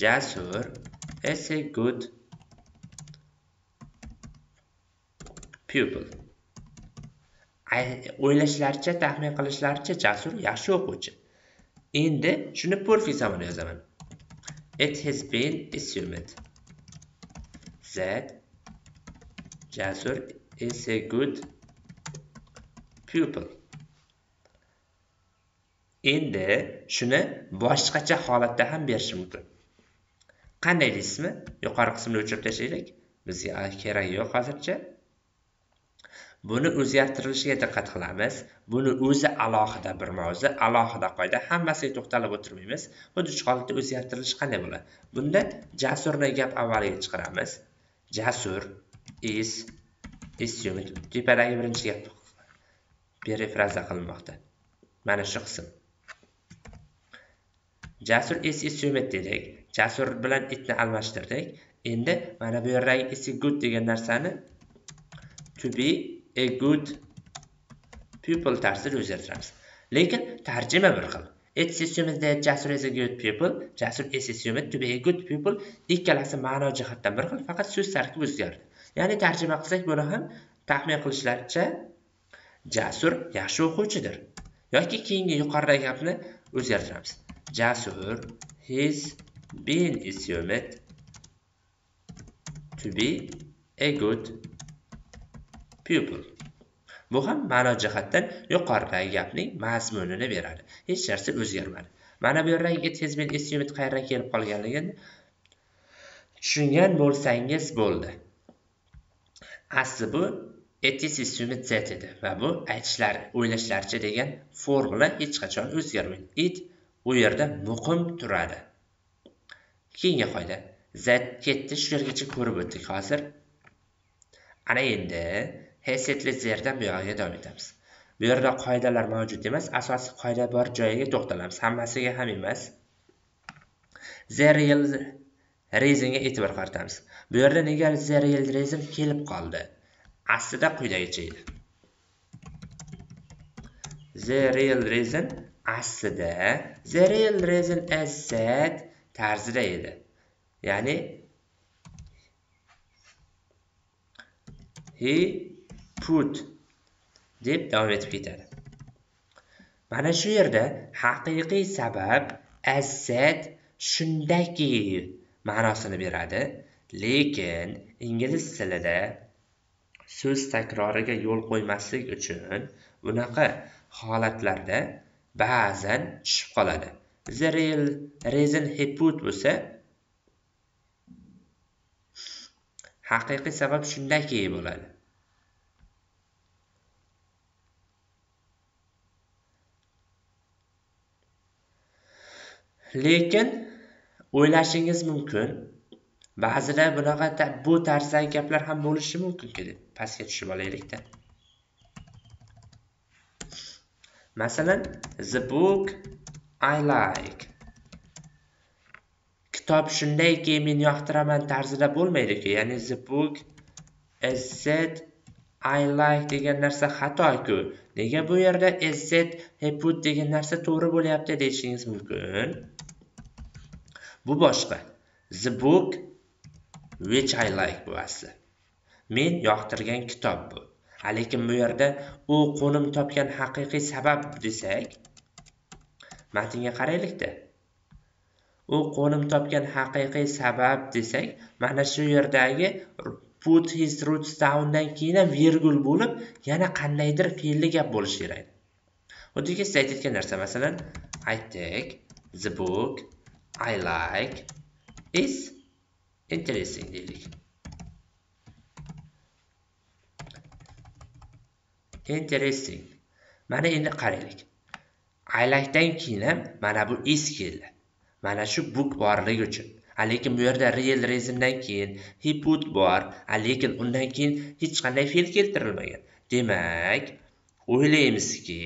Speaker 1: jasur is a good pupil o'ylashlaricha taxmin qilishlaricha jasur yaxshi o'quvchi endi shuni perfect zamonda yozaman it has been assumed that jasur is a good pupil endi shuni boshqacha holatda ham berish mumkin qanday deysizmi yuqori qismni o'chirib tashlaylik bizga kerak yo'q hozircha buni o'zgartirilishiga diqqat qilamiz buni o'zi alohida bir mavzu alohida qoida hammasiga to'xtalib o'tirmaymiz xuddi shu holatda o'zgartirilishi qanday bo'ladi bunda jasurni gap avvaliga chiqaramiz jasur is assumed tepadagi birinchi gap perifraza qilinmoqda mana shu qism jasur is assumed dedik jasur bilan itni almashtirdik endi mana bu yerdagi is good degan narsani to be a good people tarzida o'zgartiramiz lekin tarjima bir xil It assumes that Jasur is a good people. Jasur is assumed to be a good people. Ikkalasi ma'no jihatdan bir xil, faqat so'z tarkibi o'zgardi. Ya'ni tarjima qilsak, buni ham taxmin qilishlaricha Jasur yaxshi o'quvchidir. Yoki keyingi yuqoridagi gapni o'zgartiramiz. Jasur has been assumed to be a good people bu ham ma'no jihatdan yuqoridagi gapning mazmunini beradi hech narsa o'zgarmadi mana bu yerdagi tezmin estimate qayerdan kelib qolganligini tushungan bo'lsangiz bo'ldi asli bu edi va bu aytishlar o'ylashlaricha degan formula hech qachon o'zgarmaydi it u yerda muqim turadi keyingi qoida z ketdi shu yergacha ko'rib o'tdik hozir ana endi Hesetli zerdan bu yog'iga davom etamiz. Bu yerda qoidalar mavjud emas, asosiy qoida bor joyiga to'xtalamiz. Hammasiga ham emas. The real e'tibor qaratamiz. Bu yerda nega the real reason kelib qoldi? Aslida quyidagicha edi. The real reason aslida the real reason as said tarzida edi. Ya'ni he put deb davom etib ketadi mana shu yerda haqiqiy sabab asset shundaki ma'nosini beradi lekin ingliz tilida so'z takroriga yo'l qo'ymaslik uchun bunaqa holatlarda ba'zan tushib qoladi the real reason he put bo'lsa haqiqiy sabab shundaki bo'ladi lekin o'ylashingiz mumkin ba'zida bunaqa bu tarzdagi gaplar ham bo'lishi mumkinku deb pastga tushib olaylikda masalan the book i like kitob shundayki men yoqtiraman tarzida bo'lmaydiku ya'ni the book is that I like degan narsa xatoku nega bu yerda is that he put degan narsa to'g'ri bo'lyapti deyishingiz mumkin bu boshqa the book which i like bu asli men yoqtirgan kitob bu lekin bu yerda u qo'lim topgan haqiqiy sabab desak matnga qaraylikda u qo'lim topgan haqiqiy sabab desak mana shu yerdagi put his roots downdan keyin ham vergul bo'lib yana qandaydir fe'lli gap bo'lishi kerak xuddiki siz aytayotgan narsa masalan aytdik the book I like is interesting dedik. interesting mana endi qaraylik I like dan keyin mana bu is keldi mana shu book borligi uchun lekin bu yerda real reasondan keyin he put bor lekin undan keyin hech qanday fe'l keltirilmagan demak o'ylaymizki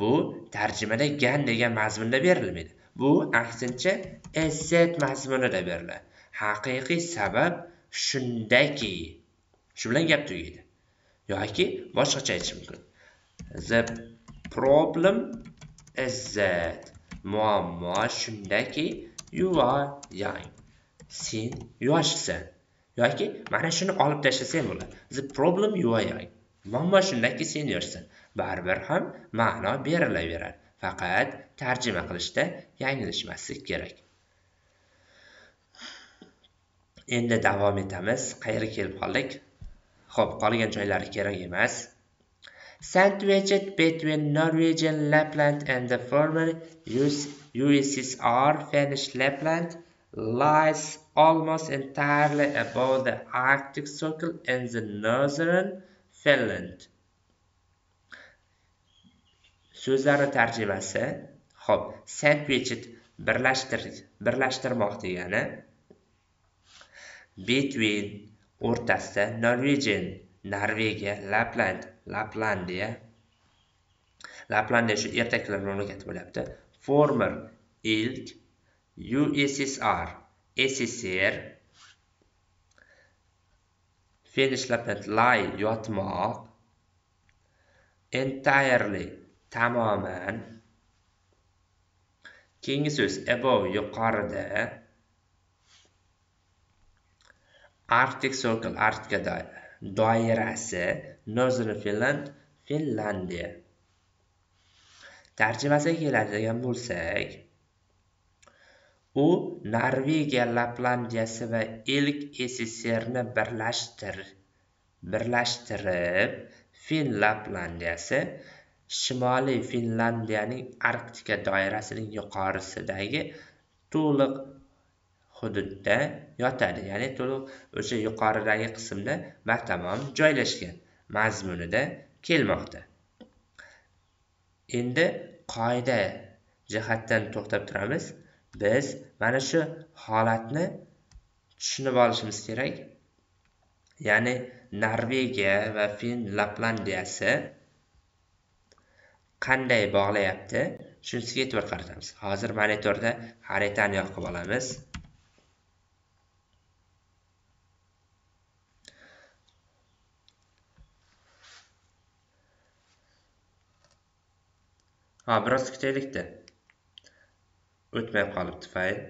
Speaker 1: bu tarjimada gan degan mazmunda berilmaydi bu aksincha ezzat mazmunida beriladi haqiqiy sabab shundaki shu bilan gap tugaydi yoki boshqacha aytish mumkin the problem is that muammo shundaki you are young sen yoshsan yoki mana shuni olib tashlasang bo'ladi the problem you are young muammo shundaki sen yoshsan baribir ham ma'no berilaveradi faqat tarjima qilishda yanglishmaslik kerak endi davom etamiz qayerga kelib qoldik ho'p qolgan joylari kerak emas sandwiched between norwegian lapland and the former ussr finnish lapland lies almost entirely above the arctic circle in the northern finland so'zlari tarjimasi ho'p sandvichit birlashtir birlashtirmoq degani between o'rtasida norvegian norvegiya lapland laplandiya laplandiya shu ertaklar mamlakati bo'lyapti former ilk ussr sssr finishlab lay yotmoq entirely tamoman keyingi so'z above yuqorida arctic circle arktika doirasi northern finland finlandiya tarjimasiga keladigan bo'lsak u norvegiya laplandiyasi va ilk sssrni birlashtir birlashtirib fin laplandiyasi shimoliy finlandiyaning arktika doirasining yuqorisidagi to'liq hududda yotadi ya'ni to'liq o'sha yuqoridagi qismda batamom joylashgan mazmunida kelmoqda endi qoida jihatdan to'xtab turamiz biz mana shu holatni tushunib olishimiz kerak ya'ni norvegiya va fin laplandiyasi qanday bog'layapti shunisiga e'tibor qaratamiz hozir monitorda xaritani yoqib olamiz ha biroz kutaylikda o'tmay qolibdi fayl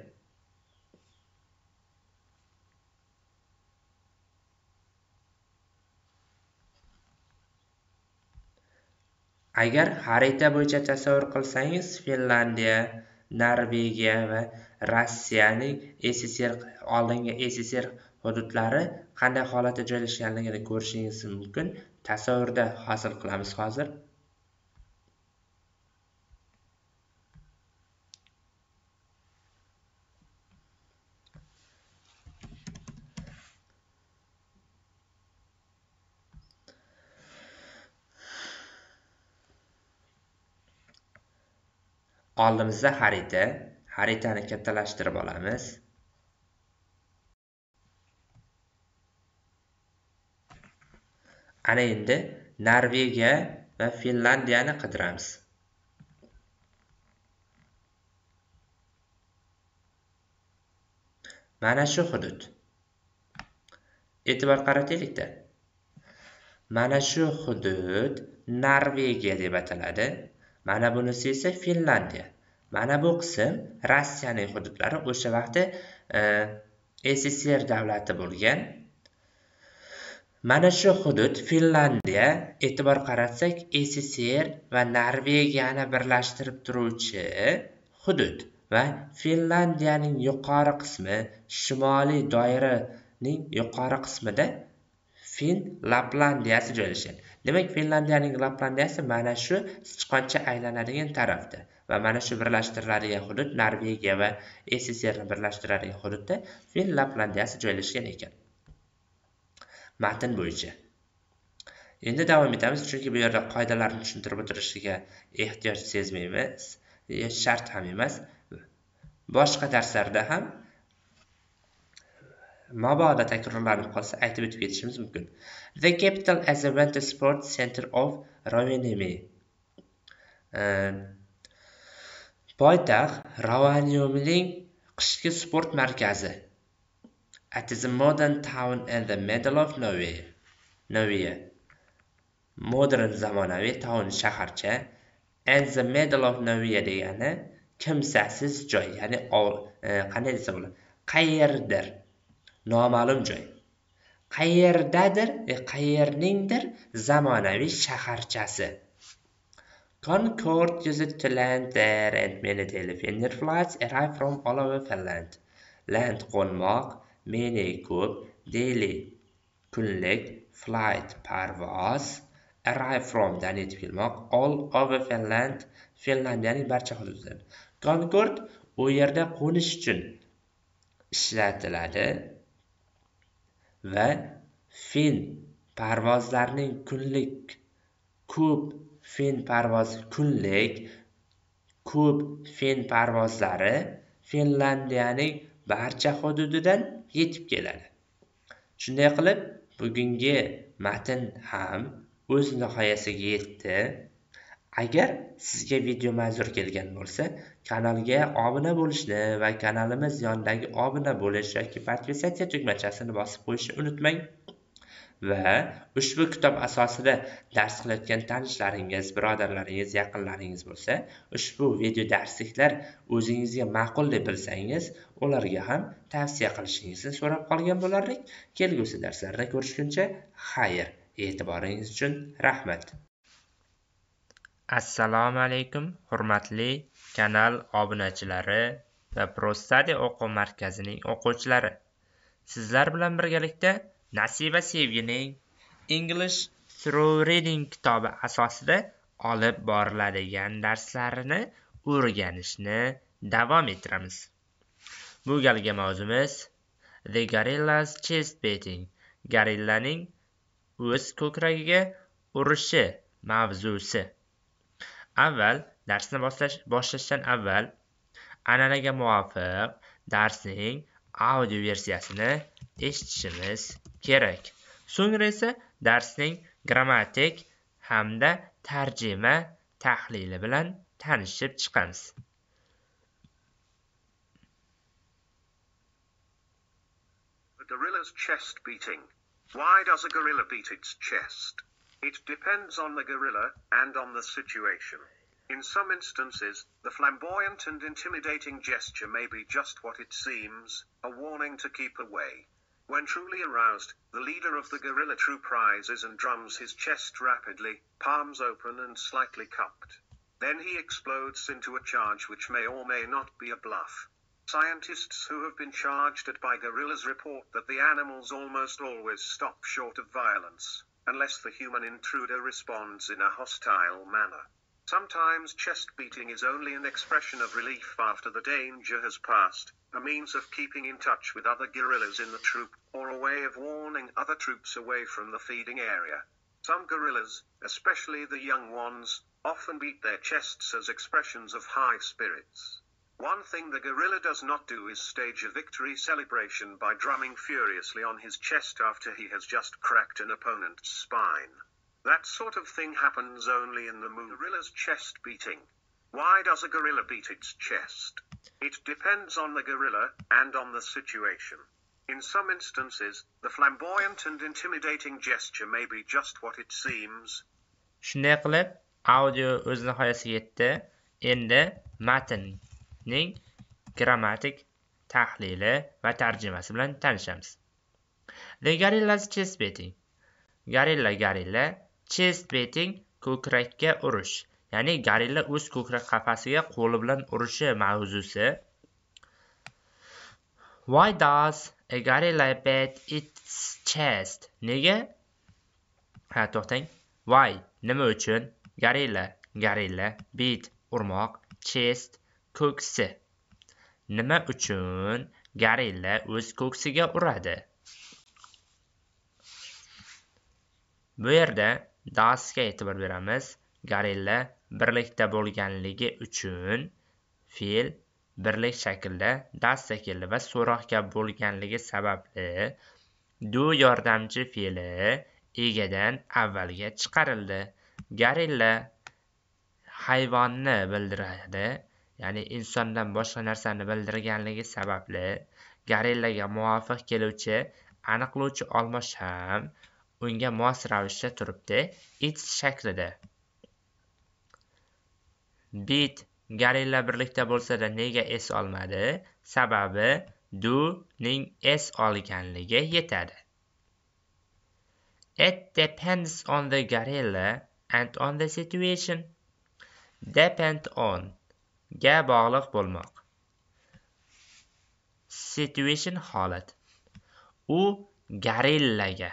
Speaker 1: agar xarita bo'yicha tasavvur qilsangiz finlandiya norvegiya va rossiyaning sssr oldingi sssr hududlari qanday holatda joylashganligini ko'rishingiz mumkin tasavvurda hosil qilamiz hozir oldimizda xarita xaritani kattalashtirib olamiz ana endi norvegiya va finlandiyani qidiramiz mana shu hudud e'tibor qarataylikda mana shu hudud norvegiya deb ataladi mana bunisi esa finlandiya mana bu qism rossiyaning hududlari o'sha vaqtda e, sssr davlati bo'lgan mana shu hudud finlandiya e'tibor qaratsak sssr va norvegiyani birlashtirib turuvchi hudud va finlandiyaning yuqori qismi shimoliy doiraning yuqori qismida fin laplandiyasi joylashgan demak finlandiyaning laplandiyasi mana shu sichqoncha aylanadigan tarafda va mana shu birlashtiriladigan hudud norvegiya va sssrni birlashtiradigan hududda fin laplandiyasi joylashgan ekan matn bo'yicha endi davom etamiz chunki bu yerda qoidalarni tushuntirib o'tirishiga ehtiyoj sezmaymiz shart ham emas boshqa darslarda ham mabodo takrorlanib qolsa aytib o'tib ketishimiz mumkin the capital as a winter sport center of rovaniemi poytaxt rovaniemining qishki sport markazi it is a modern town in the middle of norway norveya modern zamonaviy town shaharcha and the middle of nowhere degani kimsasiz joy ya'ni qanday desa bo'ladi qayerdir noma'lum joy qayerdadir e, qayerningdir zamonaviy shaharchasi Concord used to land there and many flights from all over Finland. Land qo'nmoq, many ko'p, daily kunlik, flight parvoz, arrive from yetib kelmoq, all over Finland, Finlandiyaning barcha hududlari. Concord u yerda qo'nish uchun ishlatiladi. va fin parvozlarining kunlik ko'p fin parvoz kunlik ko'p fin parvozlari finlandiyaning barcha hududidan yetib keladi shunday qilib bugungi matn ham o'z nihoyasiga yetdi agar sizga video manzur kelgan bo'lsa kanalga obuna bo'lishni va kanalimiz yonidagi obuna bo'lish yoki podpisatsiya tugmachasini bosib qo'yishni unutmang va ushbu kitob asosida dars qilayotgan tanishlaringiz birodarlaringiz yaqinlaringiz bo'lsa ushbu video darsliklar o'zingizga ma'qul deb bilsangiz ularga ham tavsiya qilishingizni so'rab qolgan bo'lardik kelgusi darslarda ko'rishguncha xayr e'tiboringiz uchun rahmat assalomu alaykum hurmatli kanal obunachilari va prostadi o'quv markazining o'quvchilari sizlar bilan birgalikda nasiba sevgining english through reading kitobi asosida olib boriladigan darslarini o'rganishni davom ettiramiz bu galgi mavzumiz the gorilla's chest beating gorillaning o'z ko'kragiga urishi mavzusi avval darsni boshlashdan avval an'anaga muvofiq darsning audio versiyasini eshitishimiz kerak so'ngra esa darsning grammatik hamda tarjima tahlili bilan tanishib chiqamiz
Speaker 6: The gorilla's chest beating. Why does a gorilla beat its chest? It depends on the gorilla, and on the situation. In some instances, the flamboyant and intimidating gesture may be just what it seems a warning to keep away. When truly aroused, the leader of the gorilla troop rises and drums his chest rapidly, palms open and slightly cupped. Then he explodes into a charge which may or may not be a bluff. Scientists who have been charged at by gorillas report that the animals almost always stop short of violence unless the human intruder responds in a hostile manner. Sometimes chest beating is only an expression of relief after the danger has passed, a means of keeping in touch with other gorillas in the troop, or a way of warning other troops away from the feeding area. Some gorillas, especially the young ones, often beat their chests as expressions of high spirits. One thing the gorilla does not do is stage a victory celebration by drumming furiously on his chest after he has just cracked an opponent's spine. That sort of thing happens only in the moon. Gorilla's chest beating. Why does a gorilla beat its chest? It depends on the gorilla and on the situation. In some instances, the flamboyant and intimidating
Speaker 1: gesture may be just what it seems. Shunday qilib, audio o'zini g'oyasiga yetdi. Endi matn. ning grammatik tahlili va tarjimasi bilan tanishamiz The Gorillas Chest Beating Gorilla gorilla chest beating ko'krakka urish ya'ni gorilla o'z ko'krak qafasiga qo'li bilan urishi mavzusi Why does a gorilla beat its chest? Nega? Ha, to'xtang. Why nima uchun? Gorilla, gorilla, beat urmoq, chest ko'ksi nima uchun gorilla o'z ko'ksiga uradi bu yerda dasga e'tibor beramiz gorilla birlikda bo'lganligi uchun fe'l birlik shaklda das keldi va so'roqga bo'lganligi sababli du yordamchi fe'li egadan avvalga chiqarildi gorilla hayvonni bildiradi ya'ni insondan boshqa narsani bildirganligi sababli gorillaga muvofiq keluvchi aniqlovchi olmosh ham unga mos ravishda turibdi it shaklida bit gorilla birlikda bo'lsada nega es olmadi sababi du ning es olganligi yetadi it depends on the gorilla and on the situation depend on ga bog'liq bo'lmoq situation holat u gorillaga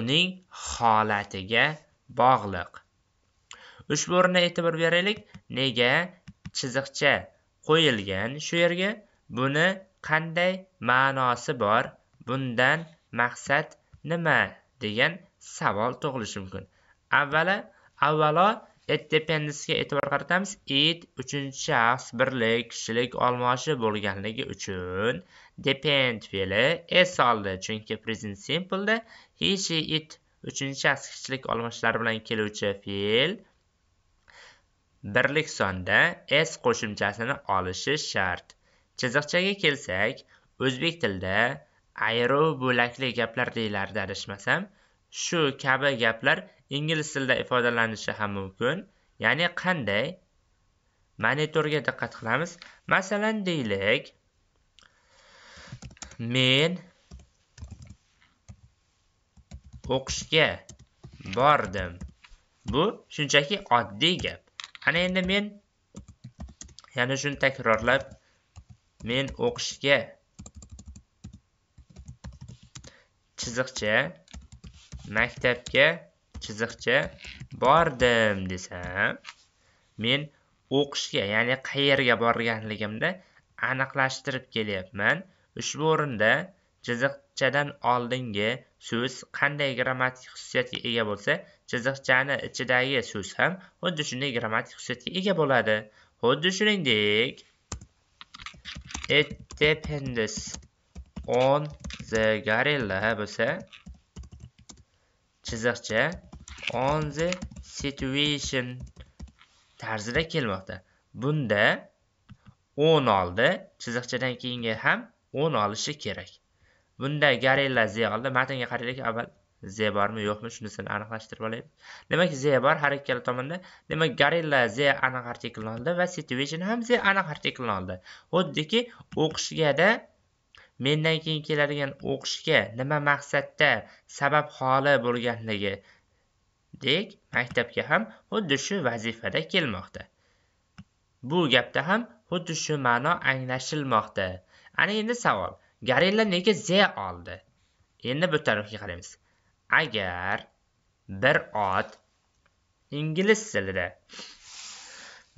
Speaker 1: uning holatiga bog'liq ushbu o'rinda e'tibor beraylik nega chiziqcha qo'yilgan shu yerga buni qanday ma'nosi bor bundan maqsad nima degan savol tug'ilishi mumkin avvalo avvalo it dependisiga e'tibor qaratamiz it uchinchi shaxs birlik kishilik olmoshi bo'lganligi uchun depend fe'li s oldi chunki present simpleda he she it uchinchi shaxs kishilik olmoshlari bilan keluvchi fe'l birlik sonda s qo'shimchasini olishi shart chiziqchaga kelsak o'zbek tilida ayro bo'lakli gaplar deyilardi adashmasam shu kabi gaplar ingliz tilida ifodalanishi ham mumkin ya'ni qanday monitorga diqqat qilamiz masalan deylik men o'qishga bordim bu shunchaki oddiy gap ana endi men yana shuni takrorlab men o'qishga chiziqcha maktabga chiziqcha bordim desam men o'qishga ya'ni qayerga borganligimni aniqlashtirib kelyapman ushbu o'rinda chiziqchadan oldingi so'z qanday grammatik xususiyatga ega bo'lsa chiziqchani ichidagi so'z ham xuddi shunday grammatik xususiyatga ega bo'ladi xuddi shuningdek it depends on the gorilla bo'lsa chiziqcha on the situation tarzida kelmoqda bunda o'n oldi chiziqchadan keyingi ham o'n olishi kerak bunda gorilla z oldi matnga qaraylik avval z bormi yo'qmi shunisini aniqlashtirib olaylik demak z bor har ikkala tomonda demak gorilla z aniq artiklni oldi va situation ham z aniq artiklni oldi xuddiki o'qishgada mendan keyin keladigan o'qishga nima maqsadda sabab holi bo'lganligi dek maktabga ham xuddi shu vazifada kelmoqda bu gapda ham xuddi shu ma'no anglashilmoqda ana endi savol gorilla nega z oldi endi bu tarafga qaraymiz agar bir ot ingliz tilida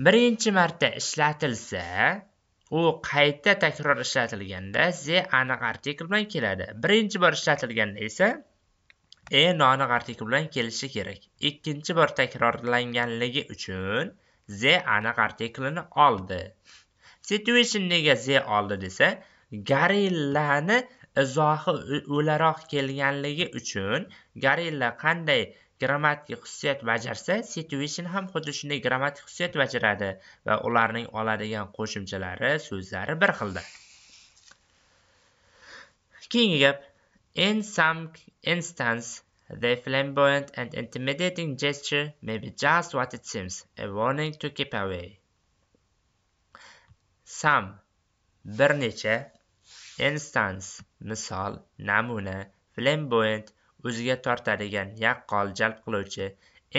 Speaker 1: birinchi marta ishlatilsa u qayta takror ishlatilganda z aniq artikl bilan keladi birinchi bor ishlatilganda esa e artikli bilan kelishi kerak ikkinchi bor takrorlanganligi uchun z aniq artiklini oldi situation nega z oldi desa gorillani izohi o'laroq kelganligi uchun gorilla qanday grammatik xususiyat bajarsa situation ham xuddi shunday grammatik xususiyat bajaradi va ularning oladigan qo'shimchalari so'zlari bir xilda keyingi gap In some instances, the flamboyant and intimidating gesture may be just what it seems, a warning to keep away. Some bir necha instance misol namuna flamboyant o'ziga tortadigan yaqqol jalb qiluvchi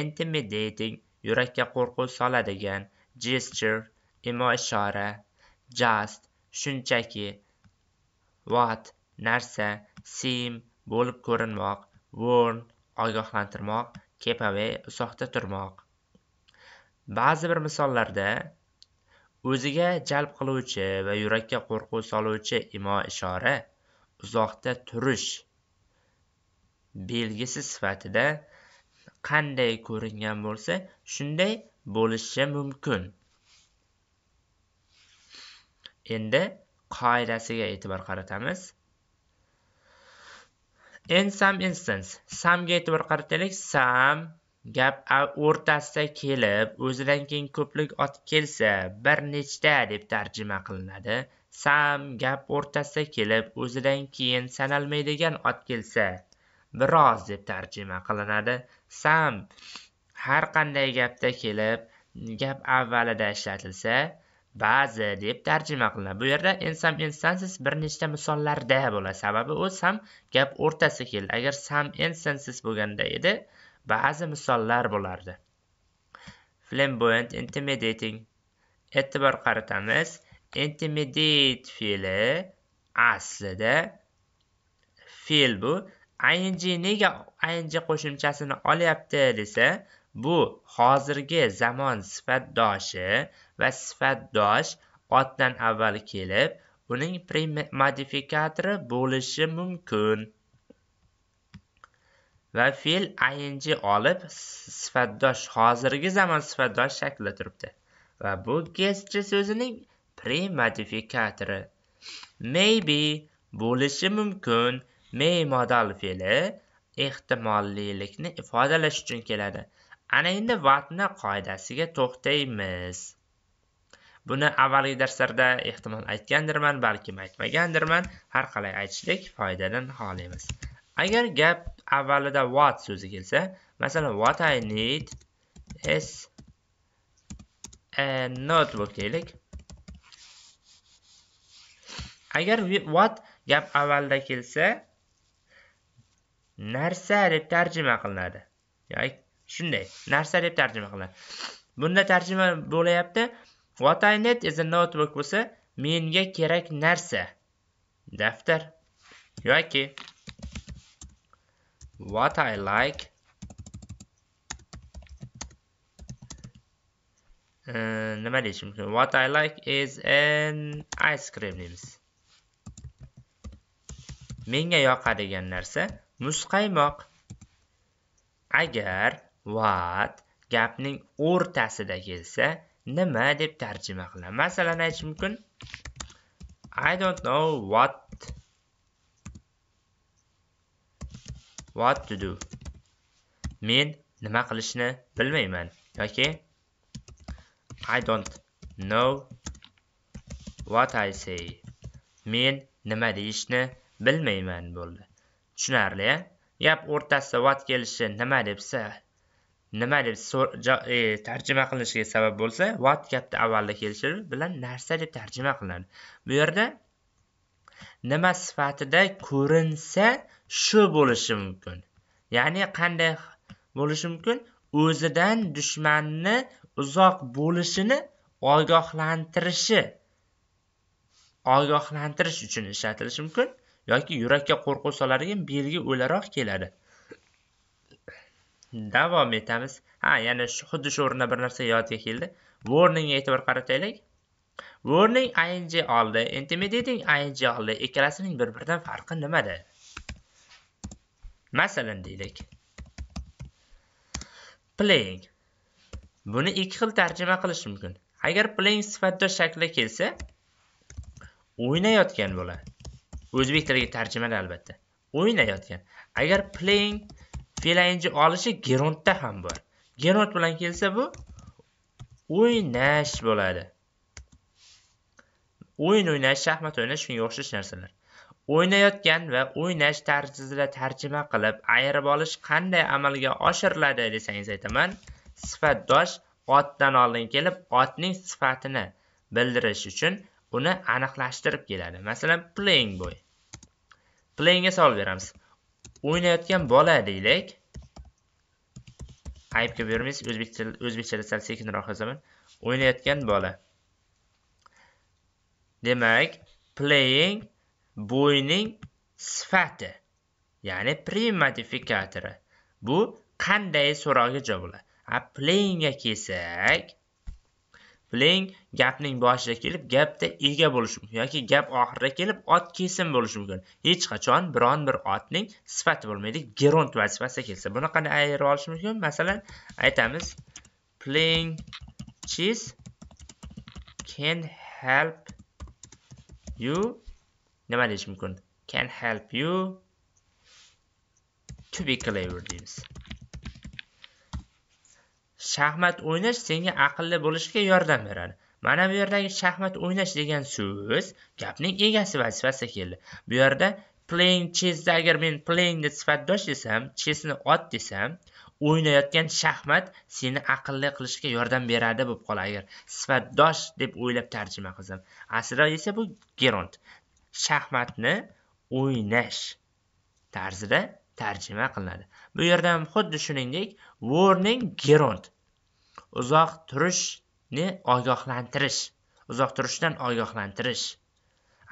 Speaker 1: intimidating yurakka qo'rquv soladigan gesture imo ishora just shunchaki what narsa seem bo'lib ko'rinmoq warn ogohlantirmoq away uzoqda turmoq ba'zi bir misollarda o'ziga jalb qiluvchi va yurakka qo'rquv soluvchi imo ishora uzoqda turish belgisi sifatida qanday ko'ringan bo'lsa shunday bo'lishi mumkin endi qoidasiga e'tibor qaratamiz in some instance samga e'tibor qarataylik sam gap o'rtasida kelib o'zidan keyin ko'plik ot kelsa bir nechta deb tarjima qilinadi sam gap o'rtasida kelib o'zidan keyin sanalmaydigan ot kelsa biroz deb tarjima qilinadi sam har qanday gapda kelib gap avvalida ishlatilsa ba'zi deb tarjima qilinadi bu yerda in some instances bir nechta misollarda bo'ladi sababi u sam gap o'rtasi keldi agar some instances bo'lganda edi ba'zi misollar bo'lardi flamboyant intimidating e'tibor qaratamiz intimidate fe'li aslida fe'l bu ing nega ing qo'shimchasini olyapti desa bu hozirgi zamon sifatdoshi va sifatdosh otdan avval kelib uning modifikatori bo'lishi mumkin va fe'l ing olib sifatdosh hozirgi zamon sifatdosh shaklida turibdi va bu getji so'zining premodifikatori maybe bo'lishi mumkin may modal fe'li ehtimollilikni ifodalash uchun keladi ana endi vatna qoidasiga to'xtaymiz buni avvalgi darslarda ehtimol aytgandirman balkim aytmagandirman har qalay aytishlik foydadan xoli emas agar gap avvalida what so'zi kelsa masalan what i need is a notebook deylik agar what gap avvalida kelsa narsa deb tarjima qilinadi yoki shunday narsa deb tarjima qiladi bunda tarjima bo'layapti what i need is a notebook bo'lsa menga kerak narsa daftar yoki what i like nima deyish mumkin what i like is an ice cream deymiz menga yoqadigan narsa muzqaymoq agar what gapning o'rtasida kelsa nima deb tarjima qiladi masalan aytish mumkin i don't know what what to do men nima qilishni bilmayman yoki i don't know what i say men nima deyishni bilmayman bo'ldi tushunarli a gap o'rtasida what kelishi nima debsa nima deb e, tarjima qilinishiga sabab bo'lsa what katta avvalda kelishi bilan narsa deb tarjima qilinadi bu yerda nima sifatida ko'rinsa shu bo'lishi mumkin ya'ni qanday bo'lishi mumkin o'zidan dushmanni uzoq bo'lishini ogohlantirishi ogohlantirish uchun ishlatilishi mumkin yoki yurakka qo'rquv soladigan belgi o'laroq keladi davom etamiz ha yana shu xuddi shu o'rinda bir narsa yodga keldi warningga e'tibor qarataylik warning ing oldi intimidating ing oldi ikkalasining bir biridan farqi nimada masalan deylik playing buni ikki xil tarjima qilish mumkin agar playing sifatda shakli kelsa o'ynayotgan bo'ladi o'zbek tiliga tarjimada albatta o'ynayotgan agar playing fe'l olishi gerundda ham bor gerund bilan kelsa bu o'ynash bo'ladi o'yin o'ynash shaxmat o'ynash shunga o'xshash narsalar o'ynayotgan va o'ynash tarzida tarjima qilib ayirib olish qanday amalga oshiriladi desangiz aytaman sifatdosh otdan oldin kelib otning sifatini bildirish uchun uni aniqlashtirib keladi masalan playing boy playingga savol beramiz o'ynayotgan bola deylik aybga bermaysiz o'zbekchada sal sekinroq yozaman o'ynayotgan bola demak playing bo'yning sifati ya'ni premodifikatori bu qanday so'roqga javob bo'ladi a playingga kelsak biling gapning boshida kelib gapda ega bo'lishi mumkin yoki gap oxirida kelib ot kesim bo'lishi mumkin hech qachon biron bir otning sifati bo'lmaydi gerund vazifasida kelsa buni qanday ayirib olish mumkin masalan aytamiz playing chess can help you nima deyish mumkin can help you to be clever deymiz shaxmat o'ynash senga aqlli bo'lishga yordam beradi mana bu yerdagi shaxmat o'ynash degan so'z gapning egasi vazifasida keldi bu yerda playing chessda agar men playing deb sifatdosh desam chessni ot desam o'ynayotgan shaxmat seni aqlli qilishga yordam beradi bo'lib qoladi agar sifatdosh deb o'ylab tarjima qilsam aslida esa bu geront shaxmatni o'ynash tarzida tarjima qilinadi bu yerda ham xuddi shuningdek warning gerund uzoq turishni ogohlantirish uzoq turishdan ogohlantirish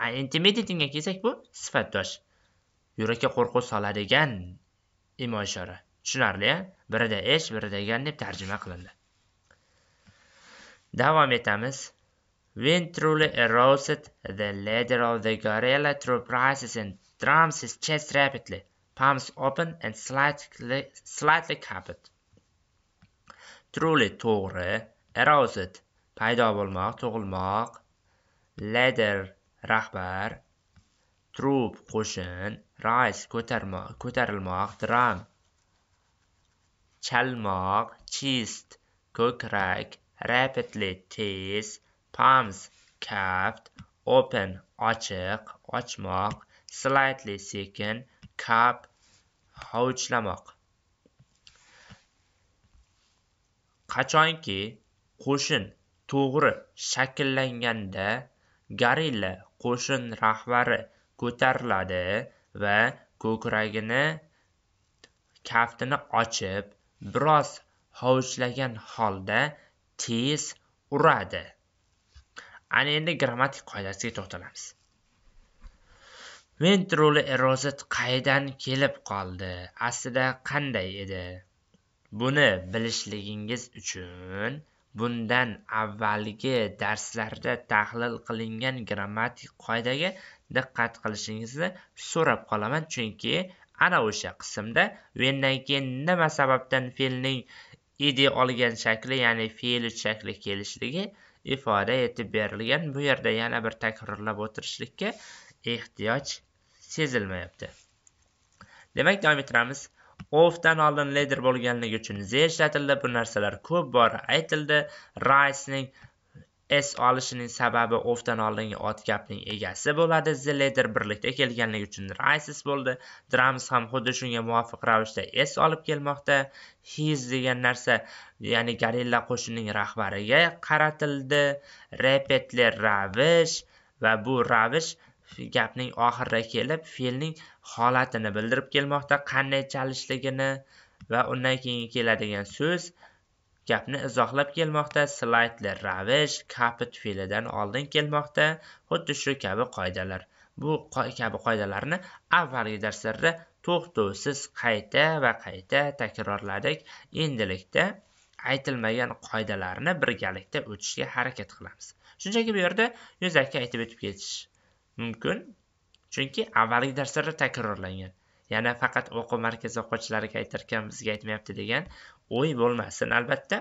Speaker 1: a intimidatingga kelsak bu sifatdosh yurakka qo'rquv soladigan imo ishora tushunarli a birida esh birida gan deb tarjima qilindi davom etamiz Wind truly eroded the leader of the gorilla through prices and drums his chest rapidly. palms open and slightly, slightly covered. Truly to'g'ri, erosit paydo bo'lmoq, tug'ilmoq, ladder rahbar, troop qo'shin, rise ko'tarilmoq, drum chalmoq, chest ko'krak, rapidly tez, palms kaft, open ochiq, ochmoq, slightly sekin, cup hovuchlamoq qachonki qo'shin to'g'ri shakllanganda garilla qo'shin rahbari ko'tariladi va ko'kragini kaftini ochib biroz hovuchlagan holda tez uradi ana endi grammatik qoidasiga to'xtalamiz ventruli erozit qaydan kelib qoldi aslida qanday edi buni bilishligingiz uchun bundan avvalgi darslarda tahlil qilingan grammatik qoidaga diqqat qilishingizni so'rab qolaman chunki ana o'sha qismda vendan keyin nima sababdan fe'lning id olgan shakli ya'ni fe'l shakli kelishligi ifoda etib berilgan bu yerda yana bir takrorlab o'tirishlikka ehtiyoj sezilmayapti demak davom ettiramiz ofdan oldin leder bo'lganligi uchun z ishlatildi bu narsalar ko'p bor aytildi raisning s olishining sababi ofdan oldingi ot gapning egasi bo'ladi z leder birlikda kelganligi uchun raisis bo'ldi Drums ham xuddi shunga muvofiq ravishda s olib kelmoqda his degan narsa ya'ni gorilla qo'shining rahbariga qaratildi repetler ravish va bu ravish gapning oxiriga kelib fe'lning holatini bildirib kelmoqda qanday chalishligini va undan keyin keladigan so'z gapni izohlab kelmoqda slaydli ravish kapit fe'lidan oldin kelmoqda xuddi shu kabi qoidalar bu kabi qoidalarni avvalgi darslarda to'xtovsiz qayta va qayta takrorladik endilikda aytilmagan qoidalarni birgalikda o'tishga harakat qilamiz shunchaki bu yerda yuzaki aytib o'tib ketish mumkin chunki avvalgi darslarda takrorlangan yana faqat o'quv markazi o'quvchilariga aytarkan bizga aytmayapti degan o'y bo'lmasin albatta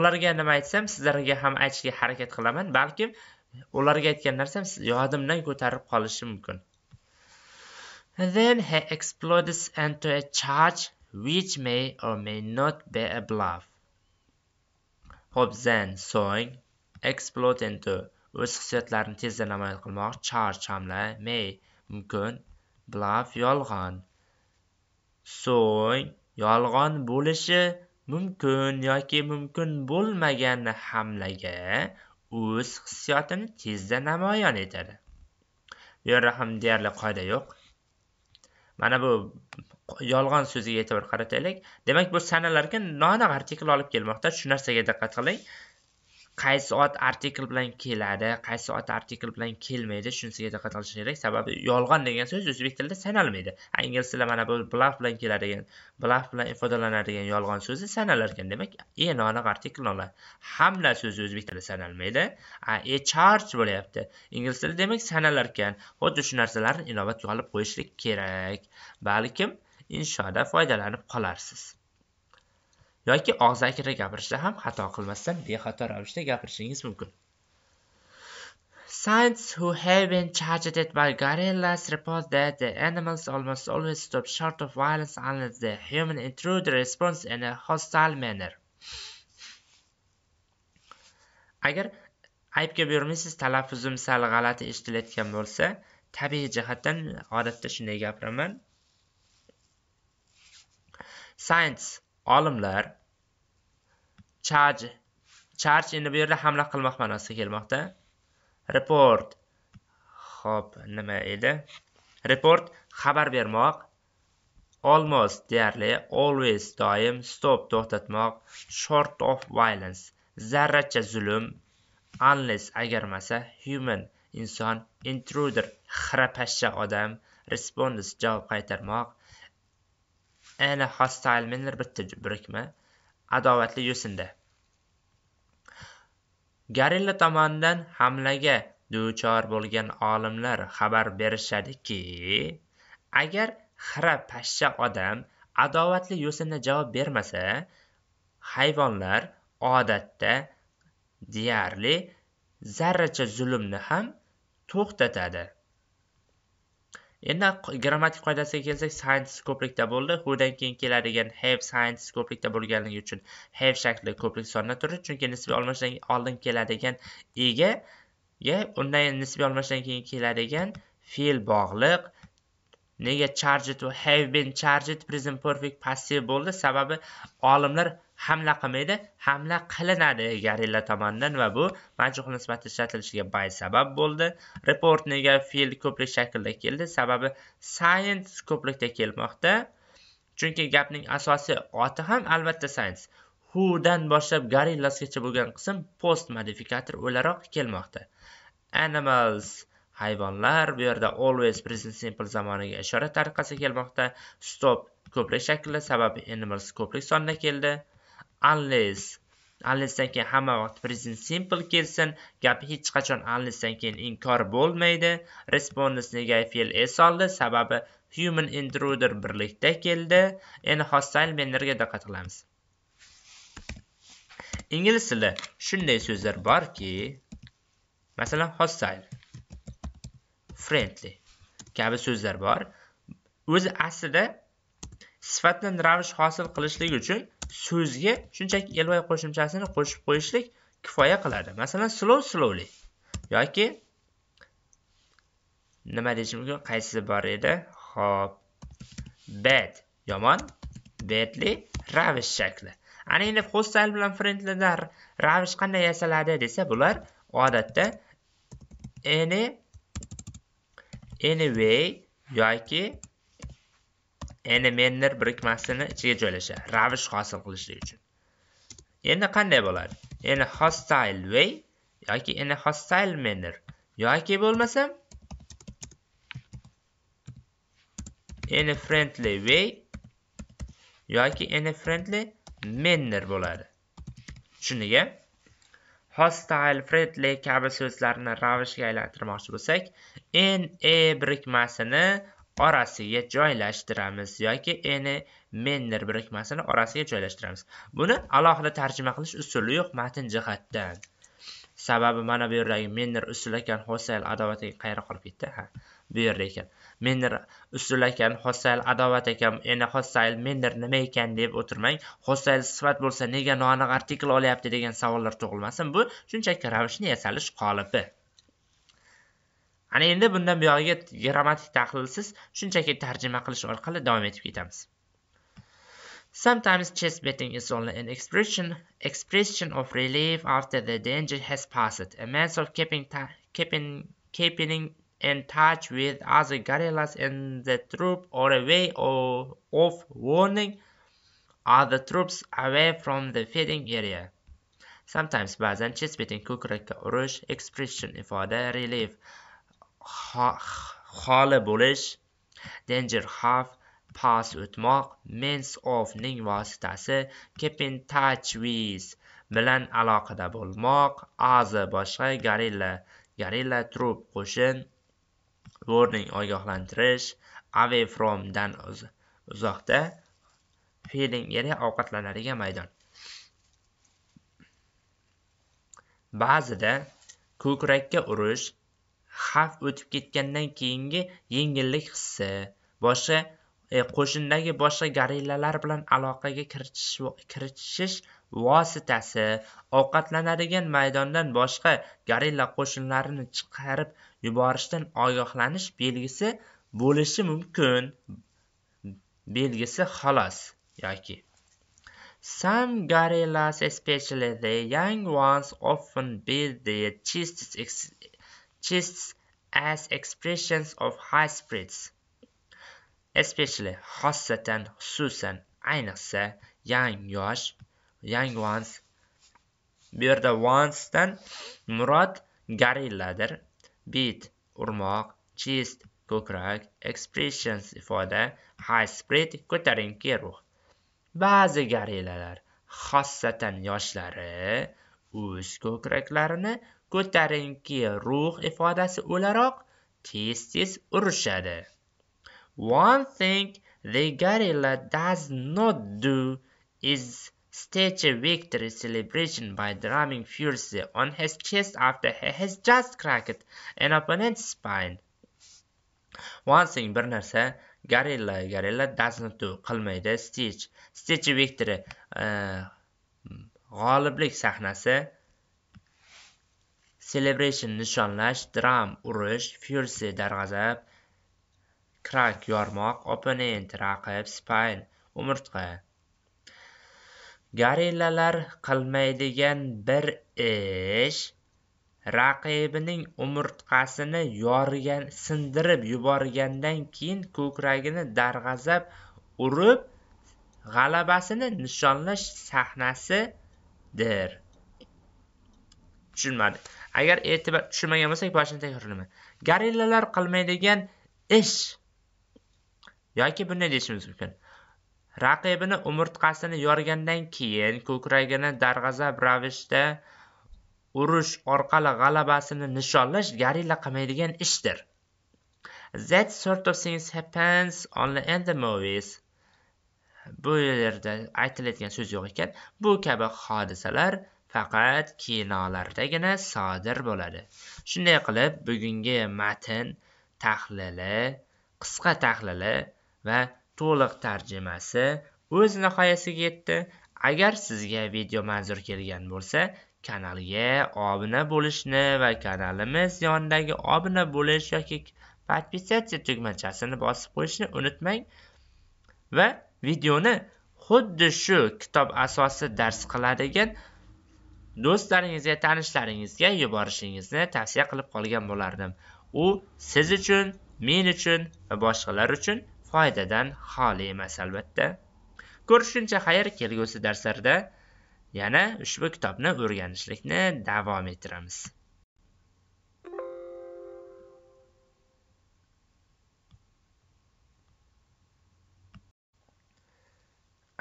Speaker 1: ularga nima aytsam sizlarga ham aytishga harakat qilaman balkim ularga aytgan narsam yodimdan ko'tarib qolishi mumkin then he explodes into a charge which may or may not be a bluff ho'p then so'ng explode into o'z hissiyotlarini tezda namoyon qilmoq charchamlay may mumkin blaf yolg'on so'ng yolg'on bo'lishi mumkin yoki mumkin bo'lmagan hamlaga o'z hissiyotini tezda namoyon etadi bu yerda ham deyarli qoida yo'q mana bu yolg'on so'ziga e'tibor qarataylik demak bu sanalarga noaniq artikl olib kelmoqda shu narsaga diqqat qiling qaysi ot artikl bilan keladi qaysi ot artikl bilan kelmaydi shunisiga diqqat qilish kerak sababi yolg'on degan so'z o'zbek tilida sanalmaydi ingliz tilida mana bu blaf bilan keladigan blaf bilan ifodalanadigan yolg'on so'zi sanalar ekan demak e noaniq artikl olar hamla so'zi o'zbek tilida sanalmaydi a e charge bo'lyapti ingliz tilida demak sanalar ekan xuddi shu narsalarni inobatga olib qo'yishlik kerak balkim inshoda foydalanib qolarsiz yoki og'zaki gapirishda ham xato qilmasdan bexato ravishda gapirishingiz mumkin Scientists who have been charged by gorillas report that the animals almost always stop short of violence unless the human intruder responds in a hostile manner. Agar aybga buyurmaysiz talaffuzim sal g'alati eshitilayotgan bo'lsa, tabiiy jihatdan odatda shunday gapiraman. Science olimlar charge charge endi bu yerda hamla qilmoq ma'nosiga kelmoqda report hop nima edi report xabar bermoq almost deyarli always doim stop to'xtatmoq short of violence zarracha zulm unless agarmasa human inson intruder xirapashsha odam response javob qaytarmoq ana hostile manner bitta birikma adovatli yo'sinda garilla tomonidan hamlaga duchor bo'lgan olimlar xabar berishadiki agar xira pashsha odam adovatli yo'sinda javob bermasa hayvonlar odatda deyarli zarracha zulmni ham to'xtatadi endi grammatik qoidasiga kelsak science ko'prikda bo'ldi hudan keyin keladigan have science ko'prikda bo'lganligi uchun have shakli ko'prik sonda turadi chunki nisbiy almashishdan oldin keladigan ega ga undan nisbiy almashishdan keyin keladigan fe'l bog'liq nega charged have been charged present perfect passive bo'ldi sababi olimlar hamla qilmaydi hamla qilinadi garilla tomonidan va bu majruh nisbati ishlatilishiga bay sabab bo'ldi report nega fe'l ko'plik shaklida keldi sababi science ko'plikda kelmoqda chunki gapning asosiy oti ham albatta science hudan boshlab gorillasgacha bo'lgan qism post modifikator o'laroq kelmoqda animals hayvonlar bu yerda always present simple zamoniga ishora tariqasida kelmoqda stop ko'plik shaklida sababi animals ko'plik sonida keldi unless unlessdan keyin hamma vaqt present simple kelsin gap hech qachon unlessdan keyin inkor bo'lmaydi response nega fe'l s oldi sababi human intruder birlikda keldi endi hostile bannerga diqqat qilamiz ingliz tilida shunday so'zlar borki masalan hostile friendly kabi so'zlar bor o'zi aslida sifatdan ravish hosil qilishlik uchun so'zga shunchaki ly qo'shimchasini qo'shib qo'yishlik kifoya qiladi masalan slow slowly yoki nima deyish mumkin qaysisi bor edi hop bad yomon badly ravish shakli ana endi hostile bilan friendlida ravish qanday yasaladi desa bular odatda any anyway yoki menner birikmasini ichiga joylashadi ravish hosil qilishlik uchun endi qanday bo'ladi endi hostile way yoki endi hostile manner yoki bo'lmasam endi friendly way yoki endi friendly manner bo'ladi tushundinga hostile friendly kabi so'zlarni ravishga aylantirmoqchi bo'lsak na birikmasini orasiga joylashtiramiz yoki eni menner birikmasini orasiga joylashtiramiz buni alohida tarjima qilish usuli yo'q matn jihatdan sababi mana bu yerdagi menner usul ekan hosayl adovati qayerda qolib ketdi ha bu yerda ekan menner usul ekan hosayl adovat ekan endi hosayl menner nima ekan deb o'tirmang hosayl sifat bo'lsa nega noaniq artikl olyapti degan savollar tug'ilmasin bu shunchaki ravishni yasalish qolipi ana endi bundan buyog'iga grammatik tahlilsiz shunchaki tarjima qilish orqali davom etib ketamiz sometimes chess betting is only an expression expression of relief after the danger has passed a means of keeping keeping keeping in touch with other guerrillas in the troop or a way of, of warning other troops away from the feeding area. Sometimes ba'zan chest betin ko'krakka rush expression ifoda, relief xoli bo'lish danger have past o'tmoq means of ning vositasi keep in touch with bilan aloqada bo'lmoq as boshqa gorilla gorilla troop qo'shin warning ogohlantirish away from dan uzoqda feeling eri ovqatlanadigan maydon ba'zida ko'krakka urish xavf o'tib ketgandan keyingi yengillik hissi boshqa e, qo'shindagi boshqa gorillalar bilan aloqaga kiritishish vositasi ovqatlanadigan maydondan boshqa gorilla qo'shinlarini chiqarib yuborishdan ogohlanish belgisi bo'lishi mumkin belgisi xolos yoki Some gorillas especially the young ones often build their chests chests as expressions of high spirits. Especially xossatan, xususan, ayniqsa, young yosh, young ones. Bu yerda onesdan murod gorilladir. Beat, urmoq, chest, ko'krak, expressions ifoda, high spirit, ko'tarinki ruh. Ba'zi gorillalar, xossatan yoshlari, o'z ko'kraklarini ko'tarinki ruh ifodasi o'laroq tez tez urishadi one thing the gorilla does not do is stage a victory celebration by drumming furiously on his chest after he has just cracked an opponent's spine. One thing bir narsa gorilla gorilla does not do qilmaydi stage stage victory uh, g'oliblik sahnasi celebration nishonlash dram urish fyerse darg'azab krak yormoq opponent raqib spayn umurtqa garillalar qilmaydigan bir ish raqibining umurtqasini yorgan sindirib yuborgandan keyin ko'kragini darg'azab urib g'alabasini nishonlash sahnasidir tushunmadik agar e'tibor tushmagan bo'lsak boshini takrorlayman gorillalar qilmaydigan ish yoki bunday deyishimiz mumkin raqibini umurtqasini yorgandan keyin ko'kragini darg'azab ravishda urush orqali g'alabasini nishonlash gorilla qilmaydigan ishdir that sort of things happens only in the movies bu yerda aytilayotgan so'z yo'q ekan bu kabi hodisalar faqat kinolardagina sodir bo'ladi shunday qilib bugungi matn tahlili qisqa tahlili va to'liq tarjimasi o'z nihoyasiga yetdi agar sizga video manzur kelgan bo'lsa kanalga obuna bo'lishni va kanalimiz yonidagi obuna bo'lish yoki подписаться tugmachasini bosib qo'yishni unutmang va videoni xuddi shu kitob asosida dars qiladigan do'stlaringizga tanishlaringizga yuborishingizni tavsiya qilib qolgan bo'lardim u siz uchun men uchun va boshqalar uchun foydadan xoli emas albatta ko'rishguncha xayr kelgusi darslarda yana ushbu kitobni o'rganishlikni davom ettiramiz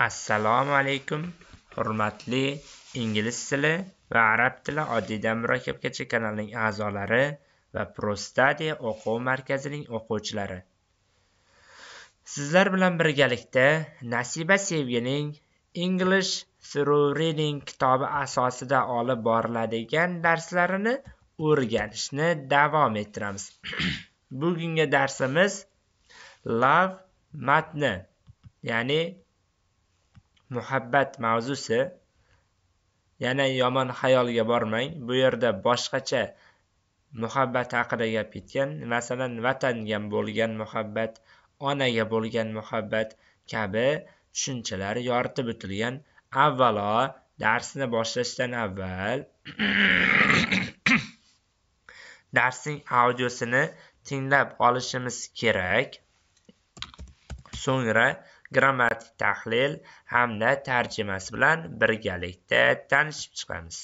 Speaker 1: assalomu alaykum hurmatli ingliz tili va arab tili oddiydan murakkabgacha kanalining a'zolari va prostadiya o'quv markazining o'quvchilari sizlar bilan birgalikda nasiba sevgining english through reading kitobi asosida olib boriladigan darslarini o'rganishni davom ettiramiz bugungi darsimiz love matni ya'ni muhabbat mavzusi yana yomon xayolga bormang bu yerda boshqacha muhabbat haqida gap ketgan masalan vatanga bo'lgan muhabbat onaga bo'lgan muhabbat kabi tushunchalar yoritib o'tilgan avvalo darsni boshlashdan avval darsning audiosini tinglab olishimiz kerak so'ngra grammatik tahlil hamda tarjimasi bilan birgalikda tanishib chiqamiz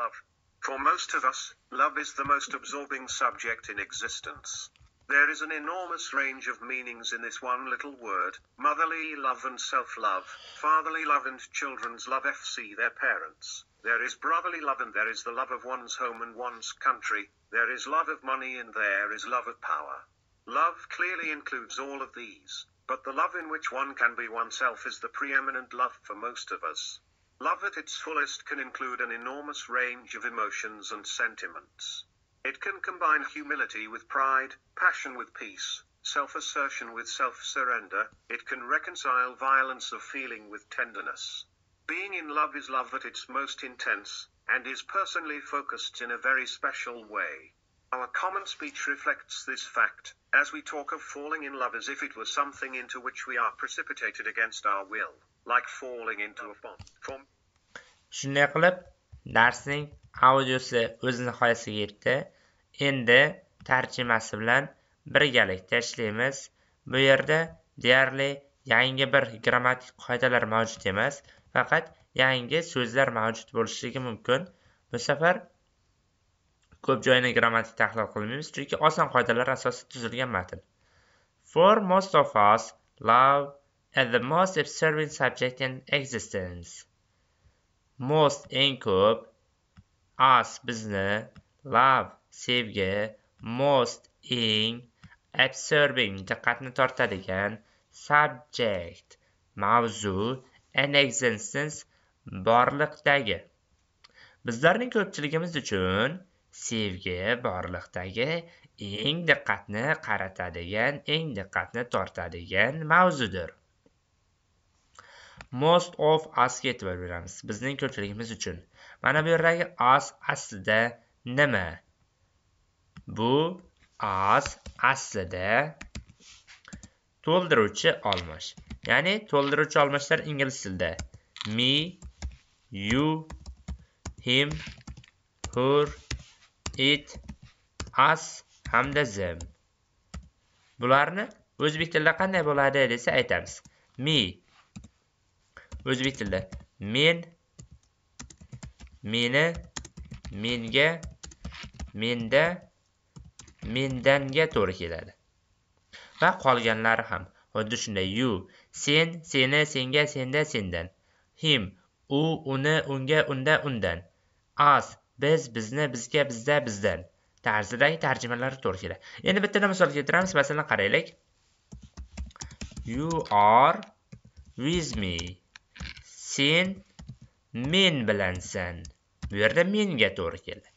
Speaker 6: love. For most of us, love is the most absorbing subject in existence. There is an enormous range of meanings in this one little word motherly love and self love, fatherly love and children's love, FC their parents. There is brotherly love and there is the love of one's home and one's country, there is love of money and there is love of power. Love clearly includes all of these, but the love in which one can be oneself is the preeminent love for most of us. Love at its fullest can include an enormous range of emotions and sentiments. It can combine humility with pride, passion with peace, self assertion with self surrender, it can reconcile violence of feeling with tenderness. Being in love is love at its most intense, and is personally focused in a very special way. Our common speech reflects this fact, as we talk of falling in love as if it were something into which we are precipitated against our will, like falling into a pond. From...
Speaker 1: Shunday qilib, darsning audiosi o'z nihoyasiga yetdi. Endi tarjimasi bilan birgalikda ishlaymiz. Bu yerda deyarli yangi bir grammatik qoidalar mavjud emas, faqat yangi so'zlar mavjud bo'lishligi mumkin. Bu safar ko'p joyini grammatik tahlil qilmaymiz chunki oson qoidalar asosida tuzilgan matn for most of us love as the most observing subject in existence most eng ko'p us bizni love sevgi most eng absorbing diqqatni tortadigan subject mavzu an existence borliqdagi bizlarning ko'pchiligimiz uchun sevgi borliqdagi eng diqqatni qaratadigan eng diqqatni tortadigan mavzudir most of asga e'tibor beramiz bizning ko'pchiligimiz uchun mana bu yerdagi as aslida nima bu as aslida to'ldiruvchi olmosh ya'ni to'ldiruvchi olmoshlar ingliz tilida me you him her it as hamda them bularni o'zbek tilida qanday bo'ladi desa aytamiz me o'zbek tilida men meni menga menda mendanga to'g'ri keladi va qolganlari ham xuddi shunday you sen seni senga senda sendan him u uni unga unda undan as biz bizni bizga bizda bizdan tarzidagi tarjimalar to'g'ri keladi endi bitta misol keltiramiz masalan qaraylik you are with me sen men bilansan bu yerda menga to'g'ri keldi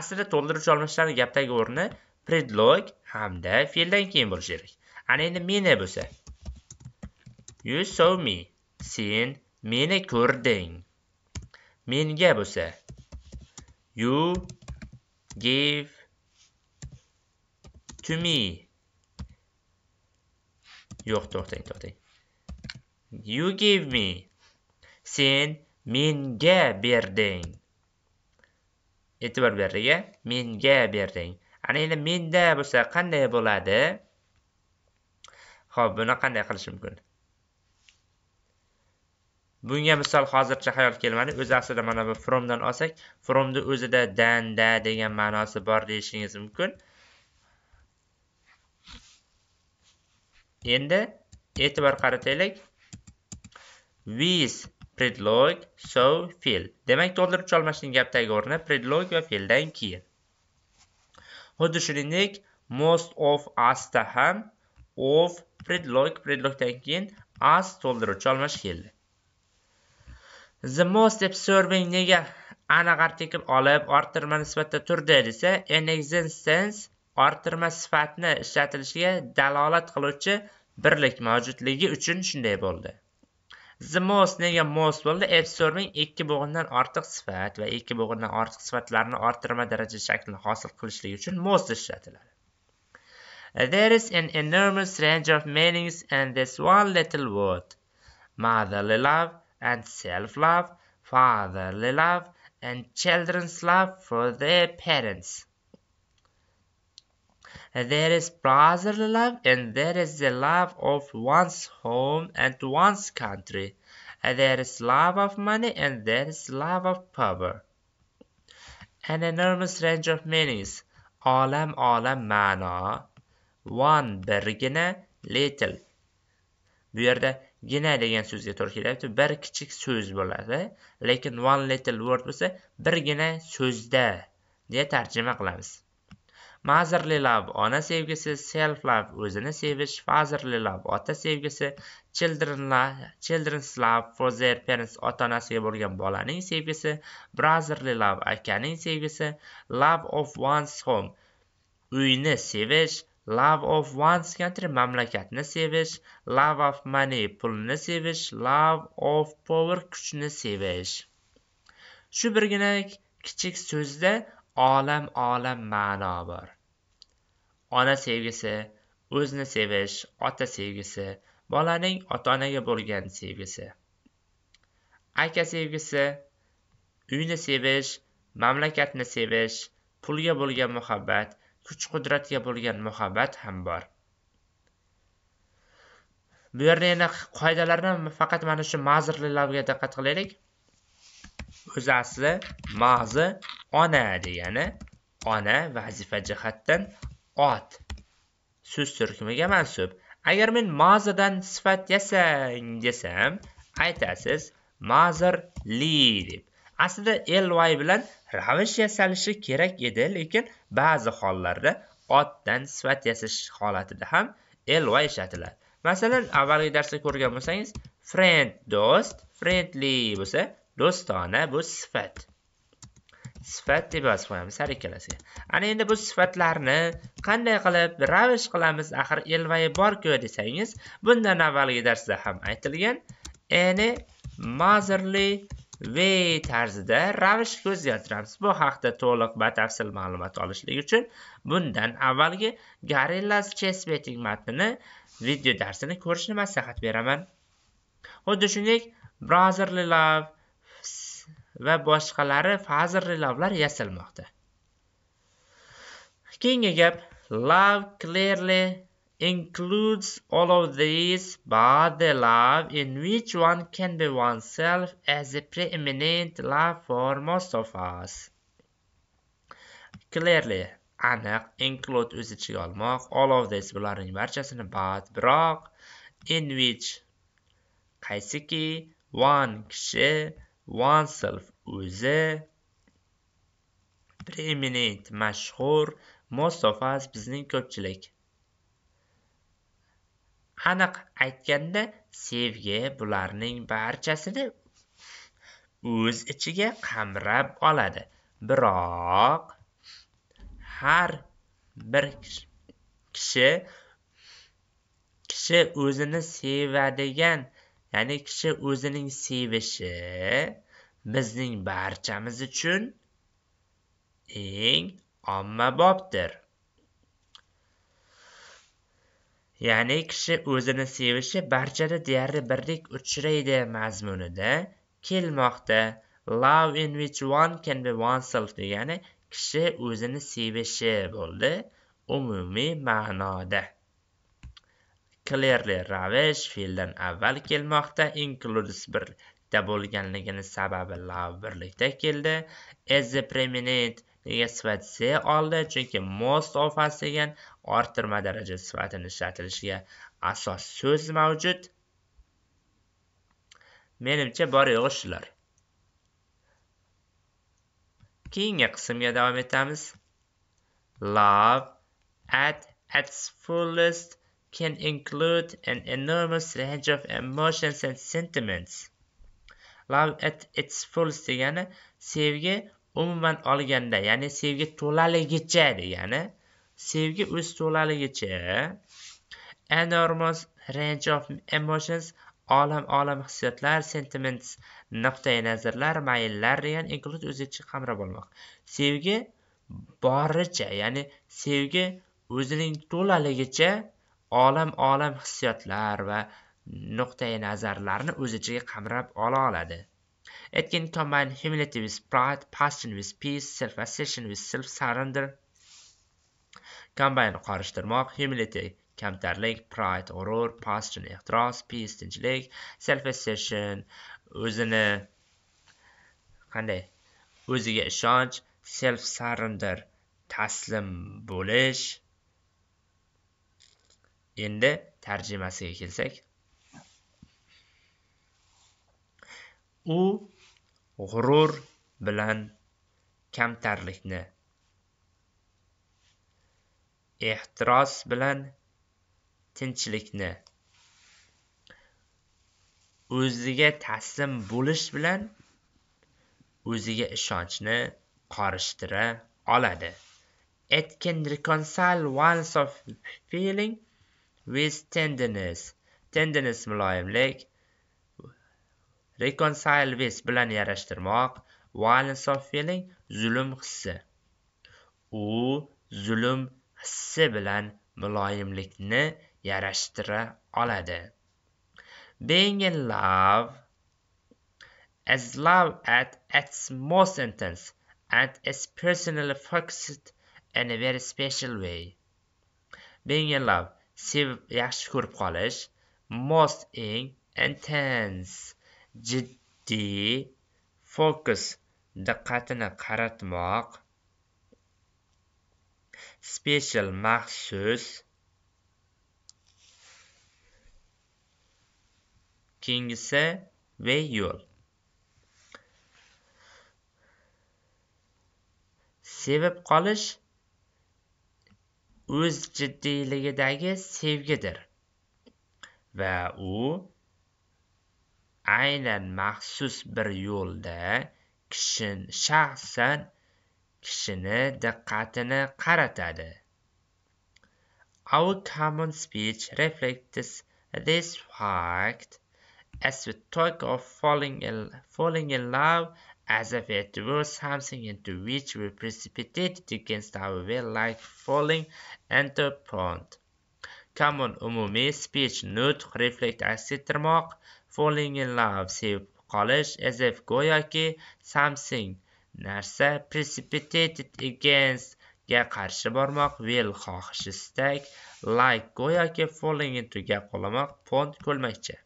Speaker 1: aslida to'ldiruvchi olmashlarni gapdagi o'rni predlog hamda fe'ldan keyin bo'lishi kerak ana endi meni bo'lsa you saw me sen meni ko'rding menga bo'lsa you gave to me. Yo'q, to'xtang, to'xtang. You gave me. Sen menga berding. E'tibor berdiga, menga berding. Ana endi menda bo'lsa qanday bo'ladi? Xo'p, buni qanday qilish mumkin? bunga misol hozircha hayol kelmadi o'zi aslida mana bu fromdan olsak fromni o'zida dan da degan ma'nosi bor deyishingiz mumkin endi e'tibor qarataylik with predlog so fill demak to'ldiruvchi almashgan gapdagi o'rni predlog va fe'ldan keyin xuddi shuningdek most of asda ham of predlog predlogdan keyin as to'ldiruvchi almash keldi the most absorbing nega aniq artikl olib orttirma nisbatda turdi desa in existence orttirma sifatni ishlatilishiga dalolat qiluvchi birlik mavjudligi uchun shunday bo'ldi the most nega most bo'ldi absorbing ikki bo'g'indan ortiq sifat va ikki bo'g'indan ortiq sifatlarni orttirma daraja shaklini hosil qilishligi uchun most ishlatiladi there is an enormous range of meanings in this one little word motherly love and self-love, fatherly love, and children's love for their parents. There is brotherly love and there is the love of one's home and one's country. There is love of money and there is love of power. An enormous range of meanings. Alam alam mana. One bergine little. Bu yerda gina degan so'zga to'g'ri kelyapti bir kichik so'z bo'ladi lekin one little word bo'lsa birgina so'zda deya tarjima qilamiz motherly love ona sevgisi self love o'zini sevish fatherly love ota sevgisi children love, children's love for their parents ota onasiga bo'lgan bolaning sevgisi brotherly love akaning sevgisi love of one's home uyni sevish love of one's country mamlakatni sevish love of money pulni sevish love of power kuchni sevish shu birgina kichik so'zda olam olam ma'no bor ona sevgisi o'zni sevish ota sevgisi bolaning ota onaga bo'lgan sevgisi aka sevgisi uyni sevish mamlakatni sevish pulga bo'lgan muhabbat kuch qudratga bo'lgan muhabbat ham bor bu yerda yana qoidalarni faqat mana shu mazrli lavga diqqat qilaylik o'zasi asli mazi ona degani ona vazifa jihatdan ot so'z turkumiga mansub agar men mazidan sifat yasang desam aytasiz mazirli deb aslida ly bilan ravish yasalishi kerak edi lekin ba'zi hollarda otdan sifat yasash holatida ham ly ishlatiladi masalan avvalgi darsda ko'rgan bo'lsangiz friend do'st friendly bo'lsa do'stona bu sifat sifat deb yozib qo'yamiz har ikkalasiga ana endi bu sifatlarni qanday qilib ravish qilamiz axir elvayi borku desangiz bundan avvalgi darsda ham aytilgan any motherly v tarzida ravishga o'zgartiramiz bu haqda to'liq batafsil ma'lumot olishlik uchun bundan avvalgi gorillas chess betting matnini video darsini ko'rishni maslahat beraman xuddi shuningdek browser love va boshqalari Fazerly relavlar yasalmoqda keyingi gap love clearly includes all of these, but the love in which one can be oneself as a preeminent love for most of us. Clearly, aniq include o'z ichiga olmoq all of this bularning barchasini but biroq in which qaysiki one kishi oneself o'zi preeminent mashhur most of us bizning ko'pchilik aniq aytganda sevgi bularning barchasini o'z ichiga qamrab oladi biroq har bir kishi kishi o'zini sevadigan ya'ni kishi o'zining sevishi bizning barchamiz uchun eng ommabopdir ya'ni kishi o'zini sevishi barchada deyarli birdek uchraydi mazmunida kelmoqda love in which one can be oneself degani kishi o'zini sevishi bo'ldi umumiy ma'noda clearly ravish fe'ldan avval kelmoqda includes birlikda bo'lganligini sababi love birlikda keldi as a preminent nega sifat oldi chunki most of us degan orttirma daraja sifatini ishlatilishiga asos so'z mavjud menimcha bor yo'g'i shular keyingi qismga davom etamiz love at its fullest can include an enormous range of emotions and sentiments. Love at its fullest degani sevgi umuman olganda, ya'ni sevgi to'laligicha degani sevgi o'z to'laligicha enormous range of emotions olam olam hissiyotlar sentiments nuqtai nazarlar mayllar degan inklyuz o'z ichiga qamrab olmoq sevgi boricha ya'ni sevgi o'zining to'laligicha olam olam hissiyotlar va nuqtai nazarlarni o'z ichiga qamrab ola oladi it can combine humility with pride passion with peace self assertion with self surrender kombayn qorishtirmoq humility kamtarlik pride g'urur passion ehtiros peace tinchlik self assertion o'zini qanday o'ziga ishonch self surrender taslim bo'lish endi tarjimasiga kelsak u g'urur bilan kamtarlikni ehtiros bilan tinchlikni o'ziga taslim bo'lish bilan o'ziga ishonchni qorishtira oladi It can reconcile one's of feeling with tenderness. Tenderness muloyimlik. Reconcile with bilan yarashtirmoq. ones of feeling zulm hissi. U zulm hissi bilan muloyimlikni yarashtira oladi being in love is love at its most intense and is personally focused in a very special way being in love sevib yaxshi ko'rib qolish most eng intense jiddiy fokus diqqatini qaratmoq special maxsus keyingisi ve yo'l sevib qolish o'z jiddiyligidagi sevgidir va u aynan maxsus bir yo'lda kishini shaxsan kishini diqqatini qaratadi our common speech reflects this fact as we talk of falling in, falling in love as if it were something into which we precipitated against our will like falling into a pond. Common umumi speech nutq reflect aks mark. falling in love sevib qolish as if go'yoki something narsa precipitated against ga qarshi bormoq will xohish istak like go'yoki falling into ga qulamoq pond ko'lmakcha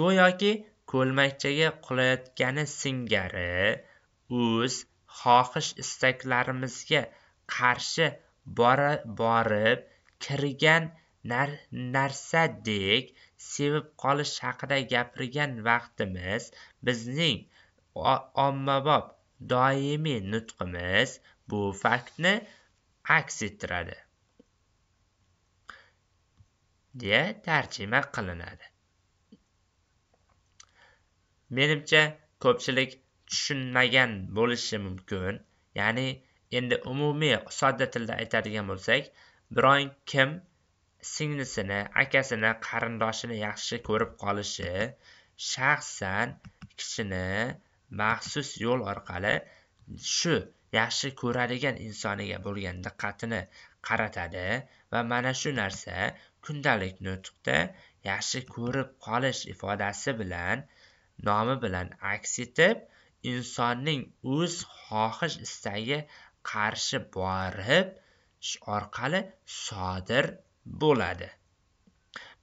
Speaker 1: go'yoki ko'lmakchaga qulayotgani singari o'z xohish istaklarimizga qarshi borib kirgan narsadek sevib qolish haqida gapirgan vaqtimiz bizning ommabop doimiy nutqimiz bu faktni aks ettiradi deya tarjima qilinadi menimcha ko'pchilik tushunmagan bo'lishi mumkin ya'ni endi umumiy sodda tilda aytadigan bo'lsak biron kim singlisini akasini qarindoshini yaxshi ko'rib qolishi shaxsan kishini maxsus yo'l orqali shu yaxshi ko'radigan insoniga bo'lgan diqqatini qaratadi va mana shu narsa kundalik nutqda yaxshi ko'rib qolish ifodasi bilan nomi bilan aks etib insonning o'z xohish istagi qarshi borib orqali sodir bo'ladi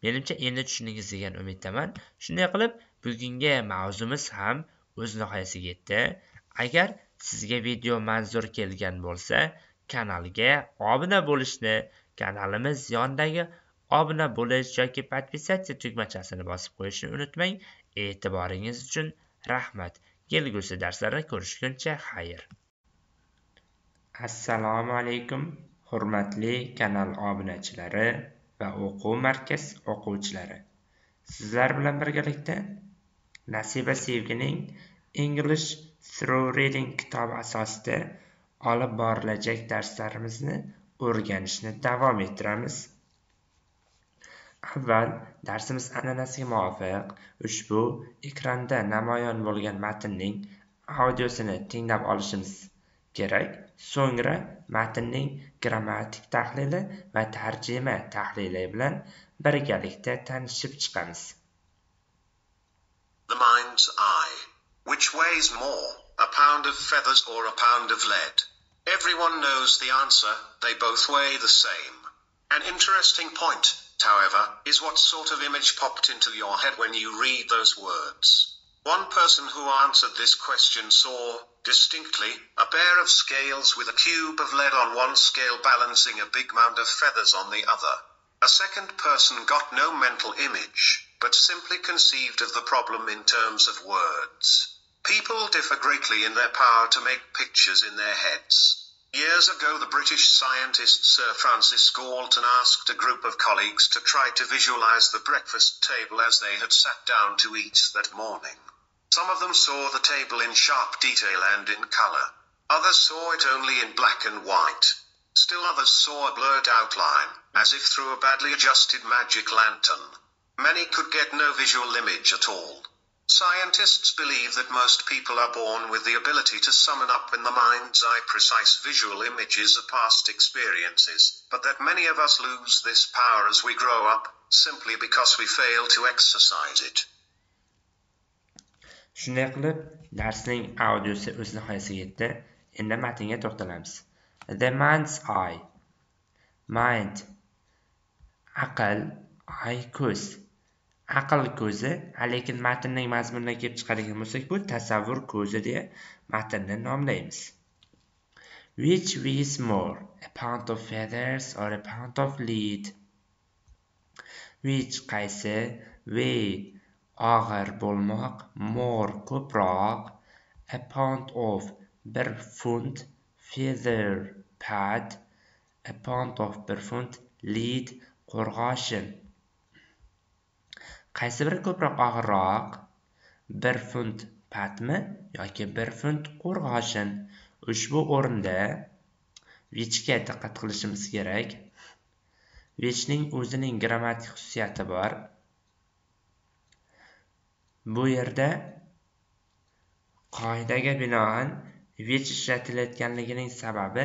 Speaker 1: menimcha endi tushundingiz degan umiddaman shunday qilib bugungi mavzumiz ham o'z nihoyasiga yetdi agar sizga video manzur kelgan bo'lsa kanalga obuna bo'lishni kanalimiz yonidagi obuna bo'lish yoki podpisatsiya tugmachasini bosib qo'yishni unutmang e'tiboringiz uchun rahmat kelgusi darslarda ko'rishguncha xayr assalomu alaykum hurmatli kanal obunachilari va o'quv markaz o'quvchilari sizlar bilan birgalikda nasiba sevgining english through reading kitobi asosida olib borilajak darslarimizni o'rganishni davom ettiramiz avval darsimiz an'anasiga muvofiq ushbu ekranda namoyon bo'lgan matnning audiosini tinglab olishimiz kerak so'ngra matnning grammatik tahlili va tarjima tahlili bilan birgalikda tanishib chiqamiz.
Speaker 6: The mind's eye. Which weighs more, a pound of feathers or a pound of lead? Everyone knows the answer, they both weigh the same. An interesting point, however, is what sort of image popped into your head when you read those words. One person who answered this question saw, distinctly, a pair of scales with a cube of lead on one scale balancing a big mound of feathers on the other. A second person got no mental image, but simply conceived of the problem in terms of words. People differ greatly in their power to make pictures in their heads. Years ago, the British scientist Sir Francis Galton asked a group of colleagues to try to visualize the breakfast table as they had sat down to eat that morning. Some of them saw the table in sharp detail and in color. Others saw it only in black and white. Still others saw a blurred outline, as if through a badly adjusted magic lantern. Many could get no visual image at all. Scientists believe that most people are born with the ability to summon up in the mind's eye precise visual images of past experiences, but that many of us lose this power as we grow up, simply because we fail to exercise it.
Speaker 1: shunday qilib darsning audiosi o'z nihoyasiga yetdi endi matnga to'xtalamiz the mind's eye mind aql ay ko'z aql ko'zi lekin matnning mazmunidan kelib chiqadigan bo'lsak bu tasavvur ko'zi deya matnni nomlaymiz which weighs more a pound of feathers or a pound of lead which qaysi weigh og'ir bo'lmoq more ko'proq a pound of bir funt feather pad a pound of bir funt lead qo'rg'oshin qaysi biri ko'proq og'irroq bir funt patmi yoki bir funt qo'rg'oshin ushbu o'rinda vechga diqqat qilishimiz kerak vechning o'zining grammatik xususiyati bor bu yerda qoidaga binoan which ishlatilayotganligining sababi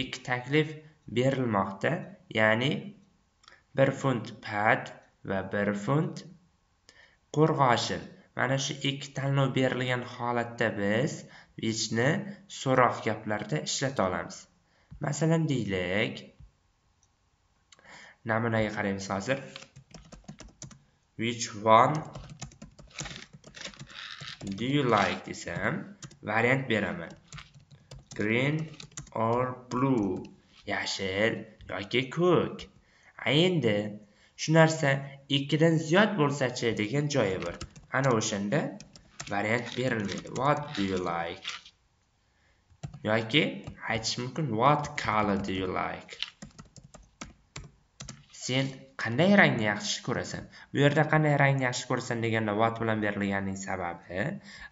Speaker 1: ikki taklif berilmoqda ya'ni bir funt pat va bir funt qo'rg'oshin mana shu ikki tanlov berilgan holatda biz whichni so'roq gaplarda ishlata olamiz masalan deylik namunaga qaraymiz hozir which one do you like desam variant beraman green or blue yashil yoki ko'k a endi shu narsa dan ziyod bo'lsachi degan joyi bor ana o'shanda variant berilmaydi what do you like yoki aytish mumkin what color do you like sen qanday rangni yaxshi ko'rasan bu yerda qanday rangni yaxshi ko'rasan degan vat bilan berilganining sababi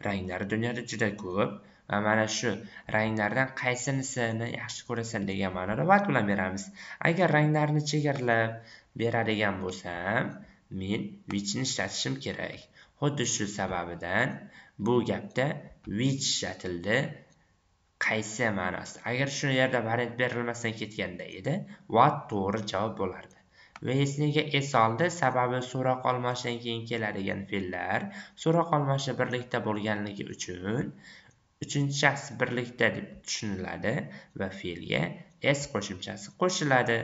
Speaker 1: ranglar dunyoda juda ko'p va mana shu ranglardan qaysinisini yaxshi ko'rasan degan ma'noda vat bilan beramiz agar ranglarni chegaralab beradigan bo'lsam men whichni ishlatishim kerak xuddi shu sababidan bu gapda which ishlatildi qaysi ma'nosida agar shu yerda variant berilmasdan ketganda edi what to'g'ri javob bo'lardi va es oldi sababi so'roq almashidan keyin keladigan fe'llar so'roq almashi birlikda bo'lganligi uchun uchinchi shaxs birlikda deb tushuniladi va fe'lga s qo'shimchasi qo'shiladi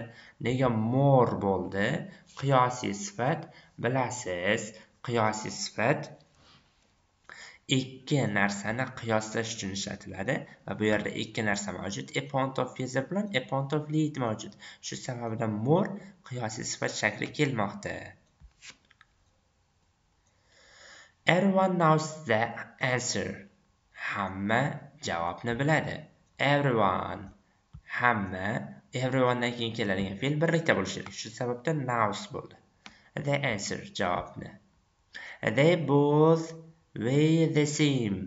Speaker 1: nega mo'r bo'ldi qiyosiy sifat bilasiz qiyosiy sifat ikki narsani qiyoslash uchun ishlatiladi va bu yerda ikki narsa mavjud a point of feather bilan a point of lead mavjud shu sababdan mo'r qiyosiy sifat shakli kelmoqda everyone knows the answer hamma javobni biladi everyone hamma everyone dan keyin keladigan fe'l birlikda bo'lishi kerak shu sababdan knows bo'ldi the answer javobni they both weigh the same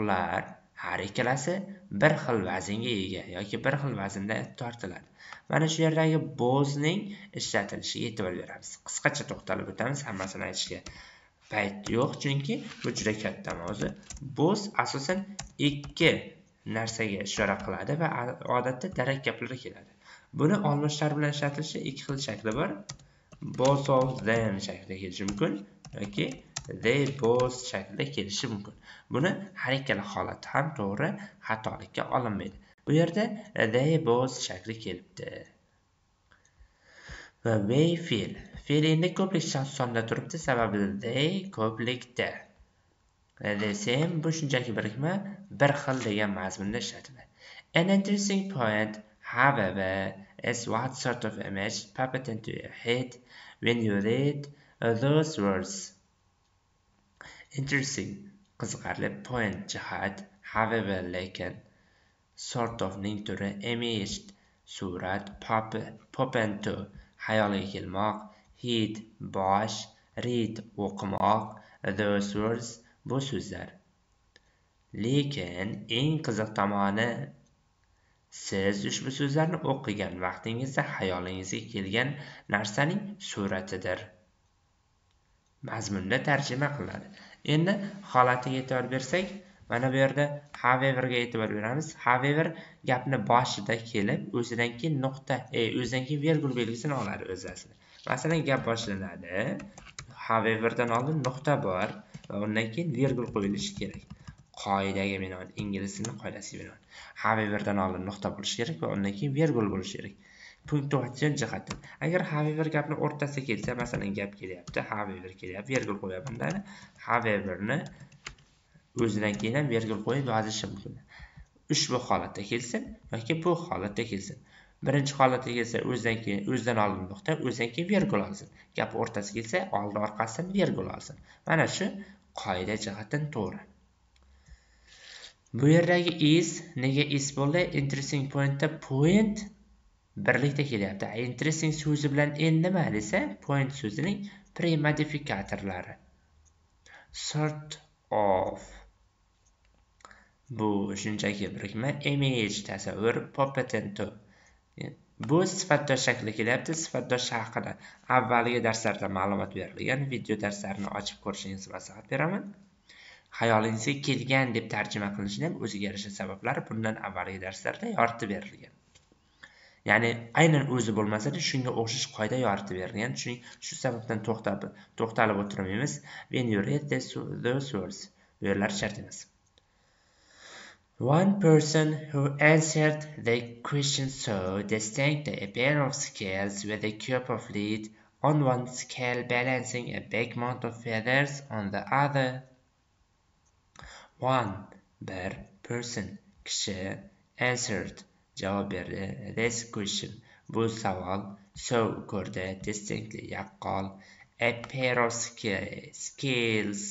Speaker 1: ular har ikkalasi bir xil vaznga ega yoki bir xil vaznda tortiladi mana shu yerdagi bozning ishlatilishiga e'tibor beramiz qisqacha to'xtalib o'tamiz hammasini aytishga payt yo'q chunki bu juda katta mavzu bo'z asosan ikki narsaga ishora qiladi va odatda darak gaplari keladi buni olmoshlar bilan ishlatilishi ikki xil shakli bor bozolden shaklda kelishi mumkin yoki they both shaklida kelishi mumkin buni har ikkala holat ham to'g'ri xatolikka olinmaydi bu yerda they both shakli kelibdi va may fe'l fe'l endi ko'plik shaxs sonida turibdi sababi they ko'plikda desam bu shunchaki birikma bir xil degan mazmunda ishlatiladi an interesting point However, is what sort of image pop into your head when you read those words? interesting qiziqarli point jihat however lekin sort sortovning turi image surat pop popento hayolga kelmoq hit bosh read o'qimoq those words bu so'zlar lekin eng qiziq tomoni siz ushbu so'zlarni o'qigan vaqtingizda xayolingizga kelgan narsaning suratidir mazmunda tarjima qilinadi endi holatiga e'tibor bersak mana bu yerda however ga e'tibor beramiz however gapni boshida kelib o'zidan keyin nuqta e, o'zidan keyin vergul belgisini oladi o'zasini masalan gap boshlanadi However dan oldin nuqta bor va undan keyin vergul qo'yilishi kerak qoidaga binoan ingliz tilining qoidasiga binoan dan oldin nuqta bo'lishi kerak va undan keyin vergul bo'lishi kerak punktuatsion jihati agar however gapni o'rtasiga kelsa masalan gap kelyapti however kelyapti vergul qo'yapmanda ni o'zidan keyin ham vergul qo'yib yozishim mumkin ushbu holatda kelsin yoki bu holatda kelsin birinchi holatda kelsa o'zidan keyin o'zidan oldin nuqta o'zidan keyin vergul olsin gap o'rtasi kelsa oldi orqasidan vergul olsin mana shu qoida jihatdan to'g'ri bu yerdagi is nega is bo'ldi interesting pointda point birlikda kelyapti interesting so'zi bilan n nima desa point so'zining premodifikatorlari sort of bu shunchaki birikma image tasavvur popatento bu sifatdosh shakli kelyapti sifatdosh haqida avvalgi darslarda ma'lumot berilgan video darslarini ochib ko'rishingiz maslahat beraman hayolingizga kelgan deb tarjima qilishni ham o'ziga yarasha sabablari bundan avvalgi darslarda yoritib berilgan ya'ni aynan o'zi bo'lmasa-da shunga o'xshash qoida yoritib bergan shuning shu sababdan to'xtab to'xtalib o'tirmaymiz when you read the, the source bu yerlar shart emas One person who answered the question so distinct a pair of scales with a cube of lead on one scale balancing a big mound of feathers on the other. One, bir person, kishi, answered, javob berdi this question bu savol so ko'rdi distinctly yaqqol a pair of scales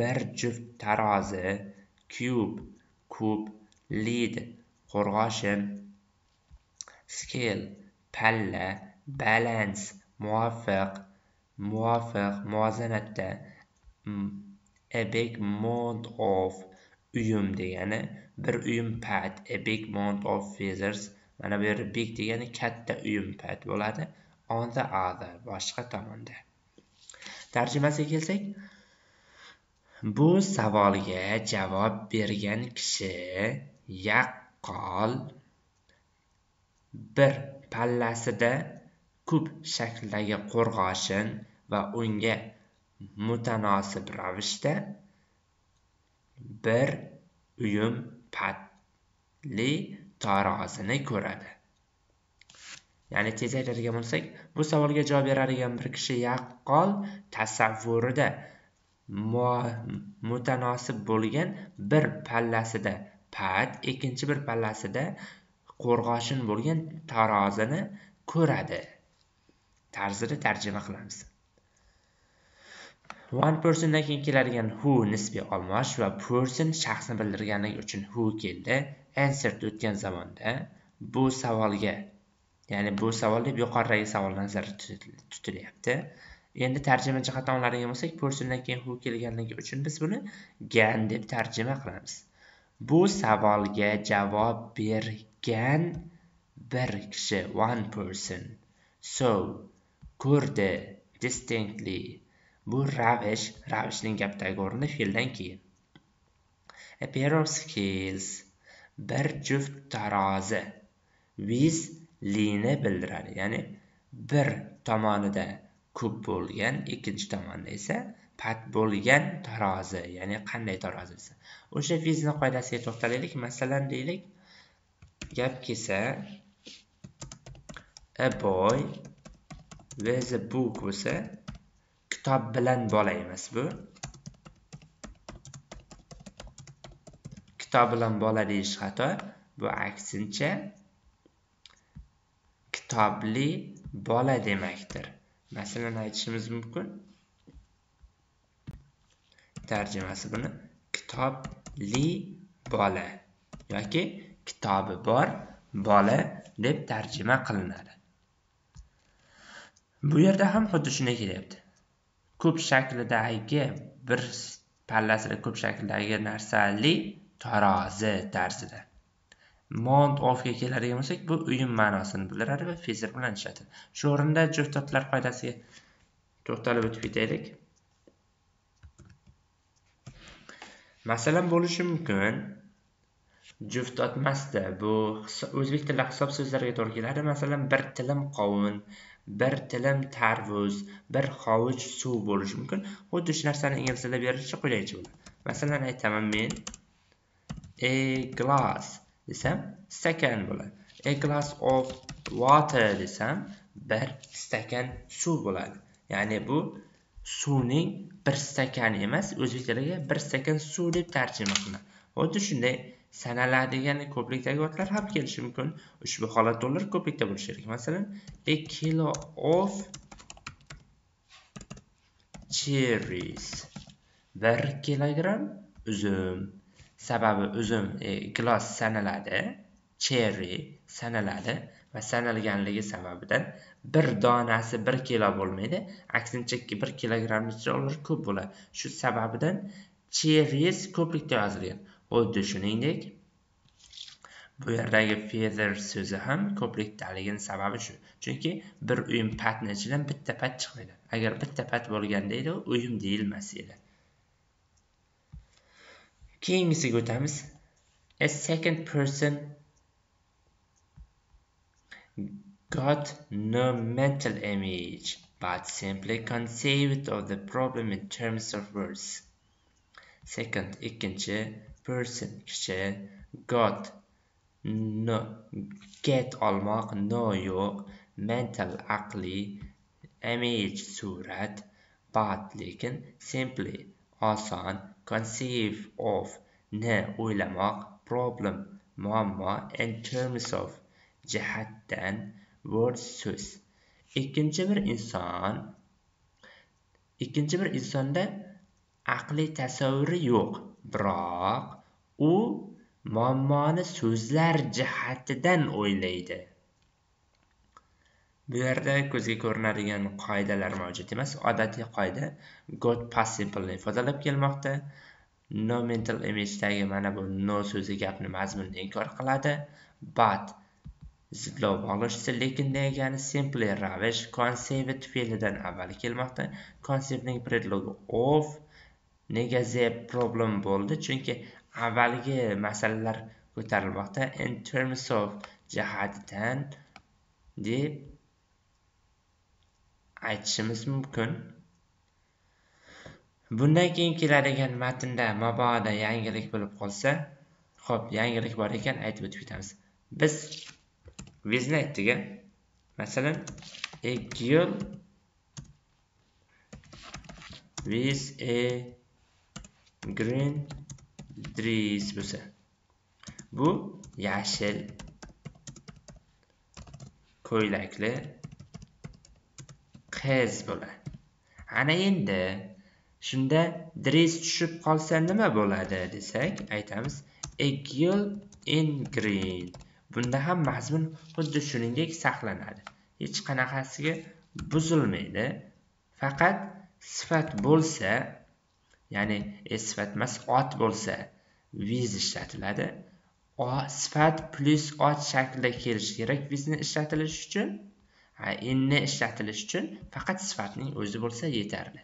Speaker 1: bir juft tarozi cube kub lead qo'rg'oshin scale palla balance muvofiq muvofiq muvozanatda mm, a big amount of uyum degani bir uyum pad a e, big amount of feathers mana bu yerda big degani katta uyum pad bo'ladi on the other boshqa tomonda tarjimasiga kelsak bu savolga javob bergan kishi yaqqol bir pallasida kub shaklidagi qo'rg'oshin va unga mutanosib ravishda bir uyum patli tarozini ko'radi ya'ni tez aytadigan bo'lsak bu savolga javob beradigan bir kishi yaqqol tasavvurida mutanosib bo'lgan bir pallasida pat ikkinchi bir pallasida qo'rg'oshin bo'lgan tarozini ko'radi tarzida tarjima qilamiz one persondan keyin keladigan who nisbiy olmosh va person shaxsni bildirgani uchun who keldi answer o'tgan zamonda bu savolga ya'ni bu savol deb yuqoridagi savol nazarda tutilyapti endi tarjima jihatdan oladigan bo'lsak persondan keyin who kelganligi uchun biz buni gan deb tarjima qilamiz bu savolga javob bergan bir kishi one person so ko'rdi distinctly bu ravish ravishning gapdagi o'rni fe'ldan keyin a pair of scales bir juft tarozi with lini bildiradi ya'ni bir tomonida ko'p bo'lgan ikkinchi tomonda esa pat bo'lgan tarozi ya'ni qanday tarozi desa o'sha vizni qoidasiga to'xtalaylik masalan deylik gap kelsa a boy with a book bo'lsa kitob bilan bola emas bu kitob bilan bola deyish xato bu aksincha kitobli bola demakdir masalan aytishimiz mumkin tarjimasi buni kitobli bola yoki kitobi bor bola deb tarjima qilinadi bu yerda ham xuddi shunday kelyapti ko'p shaklidagi bir pallasida ko'p shakldagi narsali tarozi tarzida mont ofga keladigan bo'lsak bu uyum ma'nosini bildiradi va fezil bilan ishlatiladi shu o'rinda juftotlar otlar foydasiga to'xtalib o'tib ketaylik masalan bo'lishi mumkin juft bu o'zbek tilida hisob so'zlariga to'g'ri keladi masalan bir tilim qovun bir tilim tarvuz bir hovuch suv bo'lishi mumkin xuddi shu narsani inglizchada berishni quyidagicha bo'ladi masalan aytaman men a glass desam stakan bo'ladi a glass of water desam bir stakan suv bo'ladi ya'ni bu suvning bir stakani emas o'zbek tiliga bir stakan suv deb tarjima qilinadi xuddi shunday degani ko'plikdagi otlar ham kelishi mumkin ushbu holat ular ko'plikda bo'lishi kerak masalan a kilo of cherries bir kilogram uzum sababi uzum e, sanaladi cherry sanaladi va sanalganligi sababidan bir donasi bir kilo bo'lmaydi aksincha bir kilogrammdan ko'p bo'ladi shu sababidan cherries ko'plikda yozilgan xuddi shuningdek bu yerdagi feather so'zi ham ko'plikdaligini sababi shu chunki bir uyum patni ichidan bitta pat chiqmaydi agar bitta pat bo'lganda edi uyum deyilmas edi keyingisiga o'tamiz a second person got no mental image but simply conceived of the problem in terms of words second ikkinchi person got no get almak no yok mental akli image surat but lekin simply asan conceive of ne o'ylamoq problem muamma, in terms of cihatdan word so'z ikkinchi bir insan, ikinci bir insanda aqliy tasavvuri yok, biroq u muammoni so'zlar jihatidan o'ylaydi bu yerda ko'zga ko'rinadigan qoidalar mavjud emas odatiy qoida god possibly ifodalab kelmoqda no mental image'dagi mana bu no so'zi gapni mazmunini inkor qiladi but zidlov bog'lashsa lekin degani simply ravish conceived fe'lidan avval kelmoqda conceivning predlogi of nega the problem bo'ldi chunki avvalgi masalalar ko'tarilmoqda in terms of jihatidan deb aytishimiz mumkin bundan keyin keladigan matnda mabodo yangilik bo'lib qolsa ho'p yangilik bor ekan aytib o'tib ketamiz biz vezni aytdik masalan ikki yo'l with a green Idris bo'lsa bu yashil ko'ylakli qiz bo'ladi ana endi shunda dres tushib qolsa nima bo'ladi desak aytamiz a girl in green bunda ham mazmun xuddi shuningdek saqlanadi hech qanaqasiga buzilmaydi faqat sifat bo'lsa ya'ni sifat sifatmas ot bo'lsa viz ishlatiladi o sifat plus ot shaklida kelishi kerak vizni ishlatilishi uchun inni ishlatilishi uchun faqat sifatning o'zi bo'lsa yetarli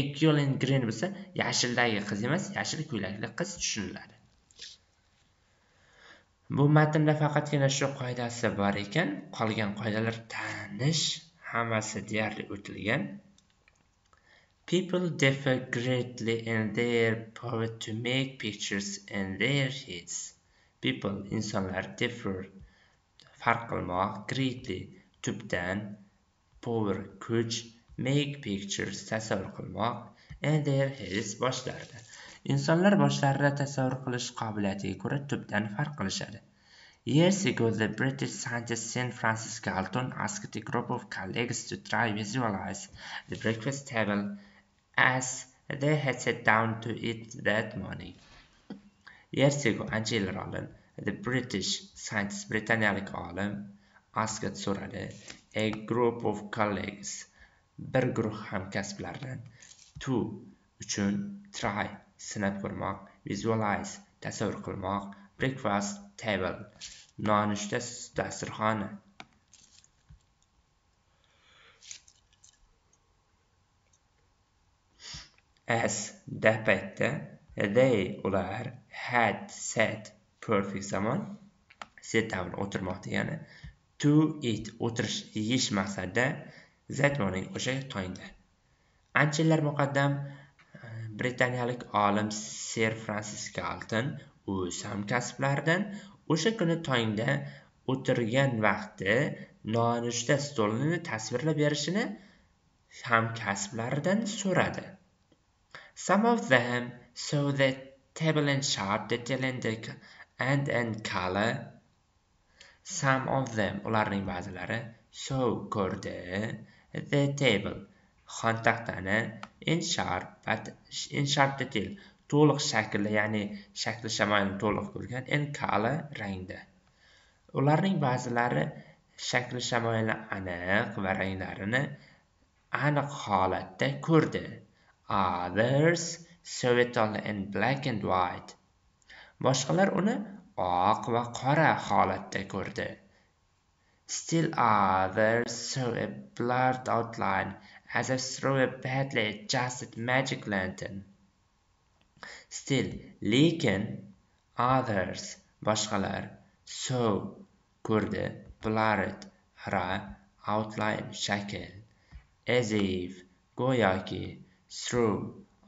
Speaker 1: ekyolen green bo'lsa yashildagi qiz emas yashil ko'ylakli qiz tushuniladi bu matnda faqatgina shu qoidasi bor ekan qolgan qoidalar tanish hammasi deyarli o'tilgan People differ greatly in their power to make pictures and their heads. People insanlar differ farq greatly tubdan power kuch make pictures tasavvur qilmoq and their heads boshlarida. Insonlar boshlarida tasavvur qilish qobiliyatiga ko'ra tubdan farq qilishadi. Years ago, the British scientist Sir Francis Galton asked a group of colleagues to try visualize the breakfast table as they had sat down to eat that morning. Years ago, ancha yillar the British scientist britaniyalik olim Ascot so'radi. A group of colleagues bir guruh hamkasblaridan to uchun try sinab ko'rmoq, visualize tasavvur qilmoq, breakfast table nonushta dasturxoni as da they ular had sat perfect zaman set down o'tirmoq degani to eat o'tirish yeyish maqsadida that morning o'sha tongda ancha yillar muqaddam eh, britaniyalik olim ser francis galton o'z hamkasblaridan o'sha kuni tongda o'tirgan vaqti nonushta stolini tasvirlab berishini hamkasblaridan so'radi Some of them so the table and sharp, the and, and and color. Some of them, ularning ba'zilari show ko'rdi, the table, xon taxtani, in sharp, but in the detail, to'liq shaklda, ya'ni shakli shamoyilni to'liq ko'rgan, in color rangda. Ularning ba'zilari shakli shamoyilni aniq va ranglarini aniq holatda ko'rdi. Others saw it all in black and white. Boshqalar uni oq va qora holatda ko'rdi. Still others saw a blurred outline as if through a badly adjusted magic lantern. Still, lekin, others, boshqalar, so, ko'rdi, blurred, ra, outline, shakl, as if, go'yoki, through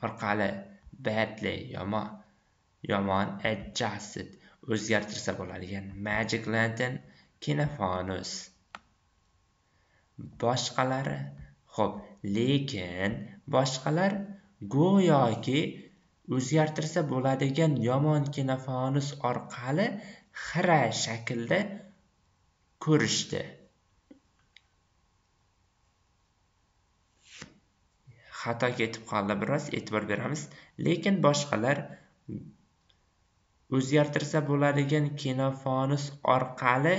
Speaker 1: orqali badly yomon yomon adjusted o'zgartirsa bo'ladigan magic lantern kinofonus boshqalari xo'p lekin boshqalar go'yoki o'zgartirsa bo'ladigan yomon kinofonus orqali xira shaklda ko'rishdi xato ketib qoldi biroz e'tibor beramiz lekin boshqalar o'zgartirsa bo'ladigan kinofonus orqali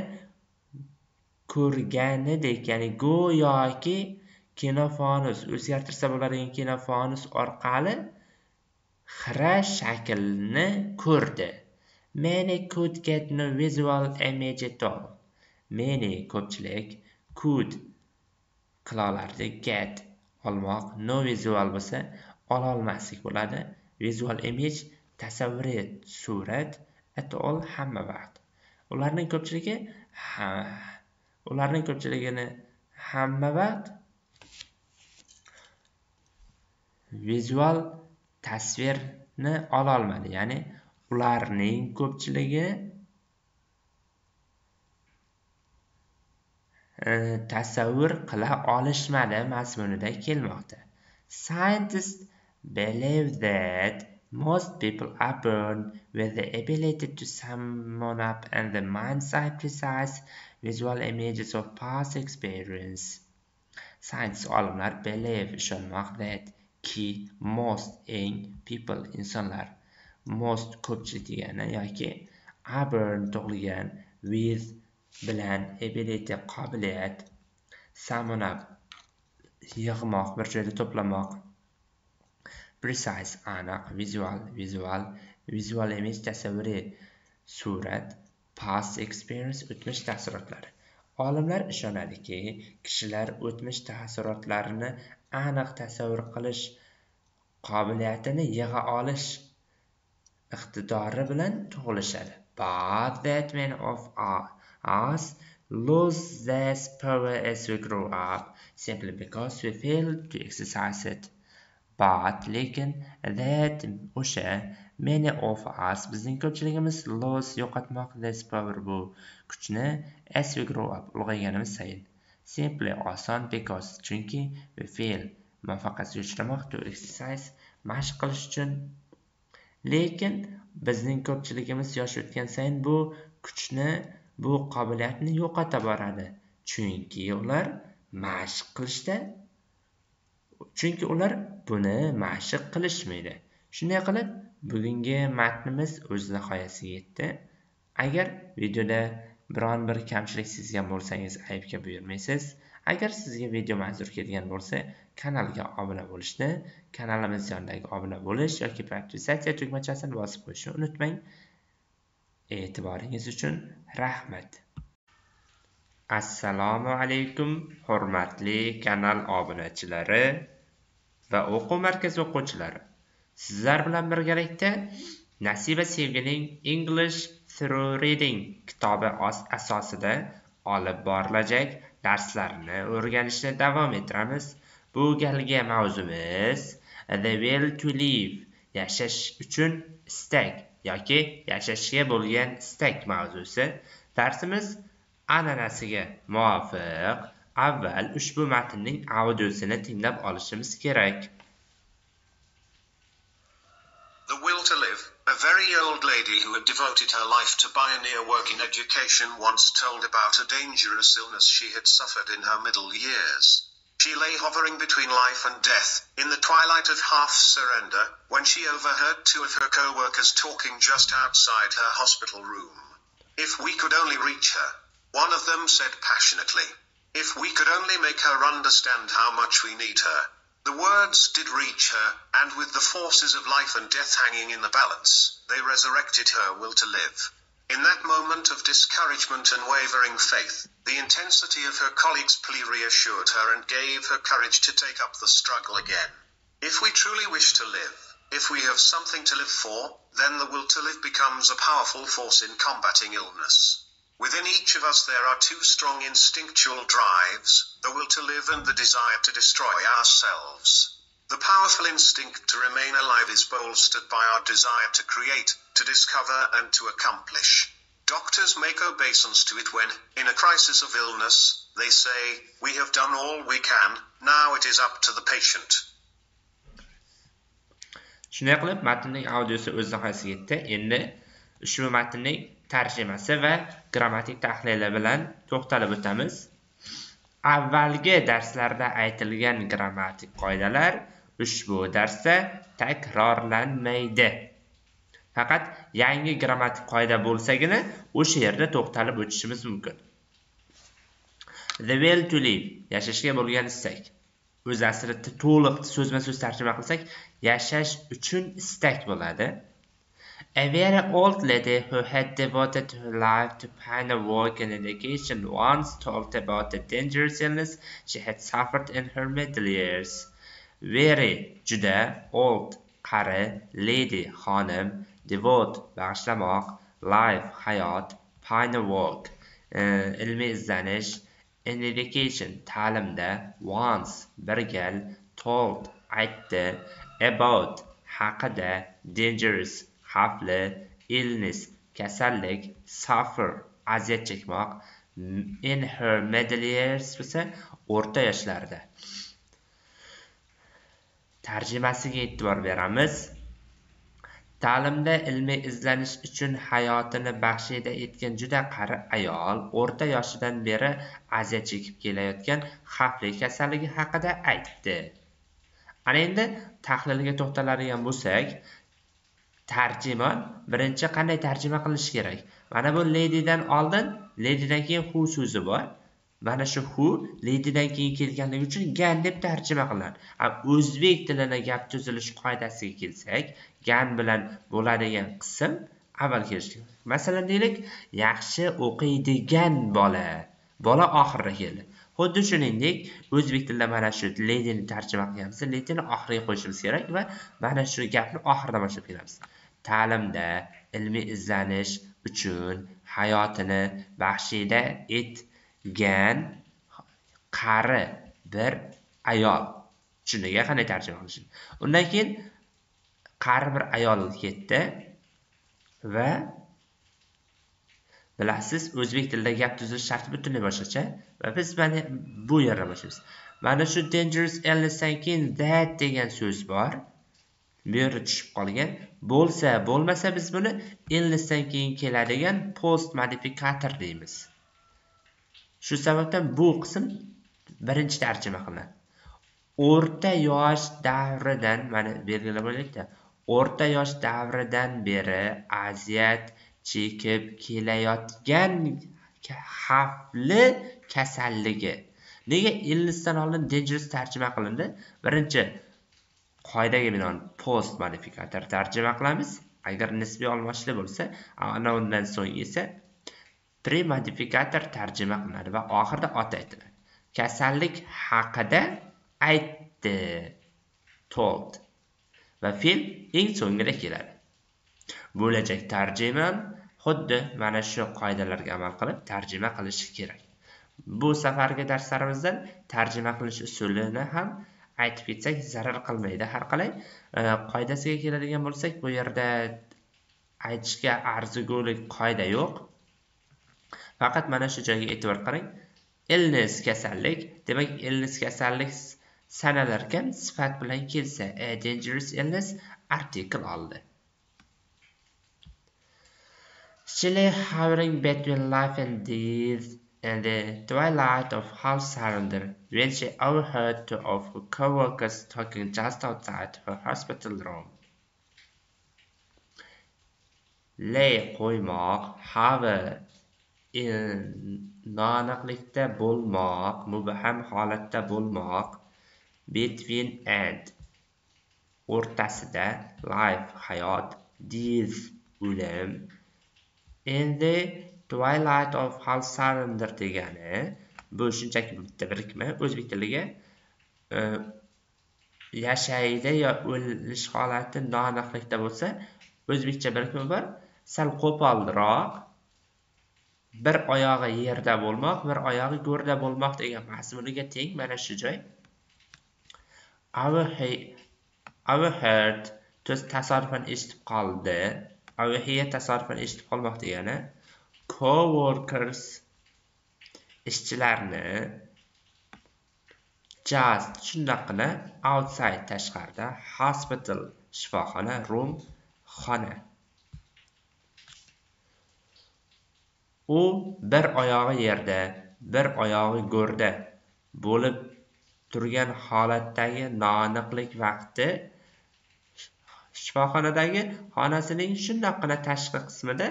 Speaker 1: ko'rganidek ya'ni go'yoki kinofonus o'zgartirsa bo'ladigan kinofonus orqali xira shaklni ko'rdi many could get no visual image at all many ko'pchilik could qilolardi get olmoq no vizual bo'lsa ola olmaslik bo'ladi vizual image tasavvuriy surat at all hamma vaqt ularning ko'pchiligi ha, ularning ko'pchiligini hamma vaqt vizual tasvirni ololmadi ya'ni ularning ko'pchiligi Э, tasavvur qila olishmadi mazmunida kelmoqda scientists believe that most people are born with the ability to summon up in the mind's eye precise visual images of past experience science olimlar believe ishonmoq that ki most eng people insonlar most ko'pchilik degani yoki are born tug'ilgan with bilan ability qobiliyat sum up yig'moq bir joyda to'plamoq precise aniq vizual vizual vizual image tasavvuriy surat past experience o'tmish taassurotlari olimlar ishonadiki kishilar o'tmish taassurotlarini aniq tasavvur qilish qobiliyatini yig'a olish iqtidori bilan tug'ilishadi but that man of art us lose this power as we grow up simply because we fail to exercise it. But lekin that o'sha many of us bizning ko'pchiligimiz lose yo'qotmoq this power bu kuchni as we grow up ulg'ayganimiz sayin simply oson because chunki we fail muvaffaqiyatga uchramoq to exercise mashq qilish uchun lekin bizning ko'pchiligimiz yosh o'tgan sayin bu kuchni bu qobiliyatni yo'qota boradi chunki ular mashq qilishda chunki ular buni mashq qilishmaydi shunday qilib bugungi matnimiz o'z nihoyasiga yetdi agar videoda biron bir kamchilik sezgan bo'lsangiz aybga buyurmaysiz agar sizga video manzur kelgan bo'lsa kanalga obuna bo'lishni kanalimiz yonidagi obuna bo'lish yoki podpisatsiya tugmachasini bosib qo'yishni unutmang e'tiboringiz uchun rahmat assalomu alaykum hurmatli kanal obunachilari va o'quv markazi o'quvchilari sizlar bilan birgalikda nasiba sevgining english through reading kitobi asosida olib borilajak darslarni o'rganishni davom ettiramiz bu galgi mavzumiz the will to live yashash uchun istak yoki yashashga bo'lgan istak mavzusi darsimiz an'anasiga muvofiq avval ushbu matnning audiosini tinglab olishimiz kerak
Speaker 6: The will to live, a very old lady who had devoted her life to pioneer work in education once told about a dangerous illness she had suffered in her middle years. she lay hovering between life and death, in the twilight of half surrender, when she overheard two of her co workers talking just outside her hospital room. If we could only reach her, one of them said passionately. If we could only make her understand how much we need her. The words did reach her, and with the forces of life and death hanging in the balance, they resurrected her will to live. In that moment of discouragement and wavering faith, the intensity of her colleague's plea reassured her and gave her courage to take up the struggle again. If we truly wish to live, if we have something to live for, then the will to live becomes a powerful force in combating illness. Within each of us there are two strong instinctual drives, the will to live and the desire to destroy ourselves. The powerful instinct to remain alive is bolstered by our desire to create, to discover, and to accomplish. Doctors make obeisance to it when, in a crisis of illness, they say, We have done all we can, now it is up to the patient.
Speaker 1: shunday qilib matnning audiosi o'z nihoyasiga yetdi endi ushbu matnning tarjimasi va grammatik tahlili bilan to'xtalib o'tamiz avvalgi darslarda aytilgan grammatik qoidalar ushbu darsda takrorlanmaydi faqat yangi grammatik qoida bo'lsagina o'sha yerda to'xtalib o'tishimiz mumkin the will to live yashashga bo'lgan istak o'z aslida to'liq so'zma so'z tarjima qilsak yashash uchun istak bo'ladi a very old lady who had devoted her life to pen and work and education once talked about the dangerous illness she had suffered in her middle years very juda old qari lady xonim devote bag'ishlamoq life hayot work e, ilmiy izlanish education ta'limda once bir gal told aytdi about haqida dangerous xavfli illness kasallik suffer aziyat chekmoq in her middle years bo'lsa o'rta yoshlarda tarjimasiga e'tibor beramiz ta'limda ilmiy izlanish uchun hayotini baxshida etgan juda qari ayol o'rta yoshidan beri aziyat chekib kelayotgan xavfli kasalligi haqida aytdi ana endi tahlilga to'xtaladigan bo'lsak tarjima birinchi qanday tarjima qilish kerak mana bu ledidan oldin ledidan keyin hu so'zi bor mana shu hu leydidan keyin kelganligi uchun gan deb tarjima qilinadi o'zbek tilida gap tuzilish qoidasiga kelsak gan bilan bo'ladigan qism avval kelishi masalan deylik yaxshi o'qiydigan bola bola oxirida keldi xuddi shuningdek o'zbek tilida mana shu leydini tarjima qilganmiz leydini oxiriga qo'yishimiz kerak va mana shu gapni oxirda boshlab kelamiz ta'limda ilmiy izlanish uchun hayotini baxshida et gan qari bir ayol tushuniga qanday tarjima qilish undan keyin qari bir ayol ketdi va bilasiz o'zbek tilida gap tuzilish sharti butunlay boshqacha va biz mana bu yerdan boshlaymiz mana shu dangerous illnessdan keyin that degan so'z bor bu yerda tushib qolgan bo'lsa bo'lmasa biz buni illnessdan keyin keladigan post modifikator deymiz shu sababdan bu qism birinchi tarjima qilinadi o'rta yosh davridan mana belgilab olaylikda o'rta yosh davridan beri aziyat chekib kelayotgan xavfli kasalligi nega illnesdan oldin dangerous tarjima qilindi birinchi qoidaga binoan post modifikator tarjima qilamiz agar nisbiy almashinuv bo'lsa ana undan so'ng esa modifikator tarjima qiladi va oxirida ot aytiladi kasallik haqida aytdi told va fe'l eng so'ngida keladi bo'lajak tarjimam xuddi mana shu qoidalarga amal qilib tarjima qilishi kerak bu safargi darslarimizda tarjima qilish usulini ham aytib ketsak zarar qilmaydi har qalay e, qoidasiga keladigan bo'lsak bu yerda aytishga arzigulik qoida yo'q faqat mana shu joyga e'tibor qarang illness kasallik demak illness kasallik sanalarkan sifat bilan kelsa a dangerous illness artikel oldi Shelley hovering between life and death in the twilight of half surrender when she overheard two of her co-workers talking just outside her hospital room. lay qo'ymoq hover noaniqlikda bo'lmoq mubham holatda bo'lmoq between and o'rtasida life hayot this o'lim in the twilight of hal sarindir degani bu shunchaki bitta birikma o'zbek tiliga e, yashaydi yo o'lish holati noaniqlikda bo'lsa o'zbekcha birikma bor sal qo'poldiroq bir oyog'i yerda bo'lmoq bir oyog'i go'rda bo'lmoq degan mazmuniga teng mana shu joy our heard tasodifan eshitib qoldi our here tasodifan eshitib qolmoq degani coworkers ishchilarni just shundoqqina outside tashqarida hospital shifoxona room xona u bir oyog'i yerda bir oyog'i go'rda bo'lib turgan holatdagi noaniqlik vaqti shifoxonadagi xonasining shundoqqina tashqi qismida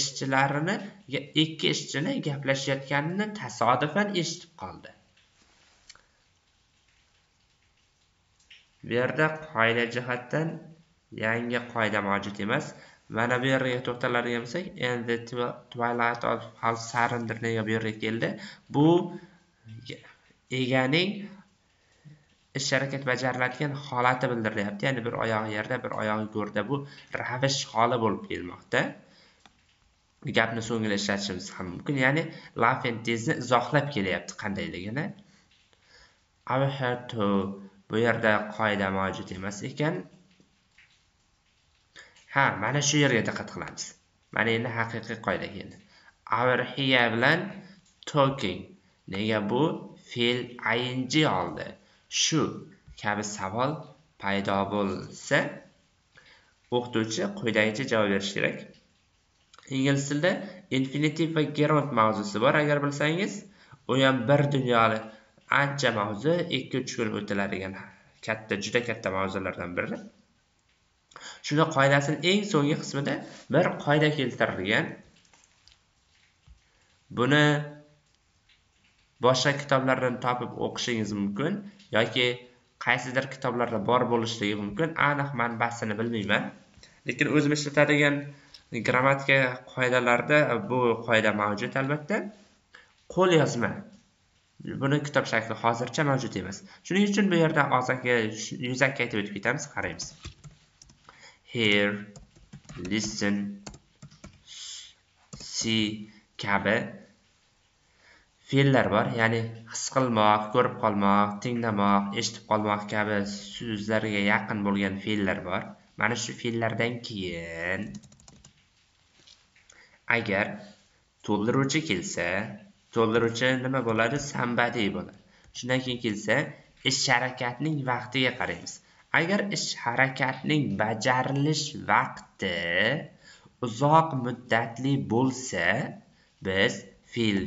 Speaker 1: ishchilarini ikki ishchini gaplashayotganini tasodifan eshitib qoldi bu yerda qoida jihatdan yangi qoida mavjud emas mana bu yerga to'xtaladigan bo'lsak endi twilight of hal surrender degan bu yerga keldi bu eganing ish harakat bajariladigan holati bildirilyapti ya'ni bir oyog'i yerda bir oyog'i go'rda bu ravish holi bo'lib kelmoqda gapni so'ngra ishlatishimiz ham mumkin ya'ni lafentezni izohlab kelyapti qandayligini I have to bu yerda qoida mavjud emas ekan ha mana shu yerga diqqat qilamiz mana endi haqiqiy qoida keldi our here bilan talking nega bu fe'l ing oldi shu kabi savol paydo bo'lsa o'qituvchi quyidagicha javob berish kerak ingliz tilida infinitiv va gerund mavzusi bor agar bilsangiz u ham bir dunyoli ancha mavzu 2-3 kun o'tiladigan katta juda katta mavzulardan biri shunda qoidasini eng so'nggi qismida bir qoida keltirilgan buni boshqa kitoblardan topib o'qishingiz mumkin yoki qaysidir kitoblarda bor bo'lishligi mumkin aniq manbasini bilmayman lekin o'zim ishlatadigan grammatika qoidalarida bu qoida mavjud albatta qo'lyozma buni kitob shakli hozircha mavjud emas shuning uchun bu yerda ozaki yuzaki aytib o'tib ketamiz qaraymiz hear listen see kabi fe'llar bor ya'ni his qilmoq ko'rib qolmoq tinglamoq eshitib qolmoq kabi so'zlarga yaqin bo'lgan fe'llar bor mana shu fe'llardan keyin agar to'ldiruvchi kelsa to'ldiruvchi nima bo'ladi somebody bo'ladi shundan keyin kelsa ish harakatning vaqtiga qaraymiz agar ish harakatning bajarilish vaqti uzoq muddatli bo'lsa biz fe'l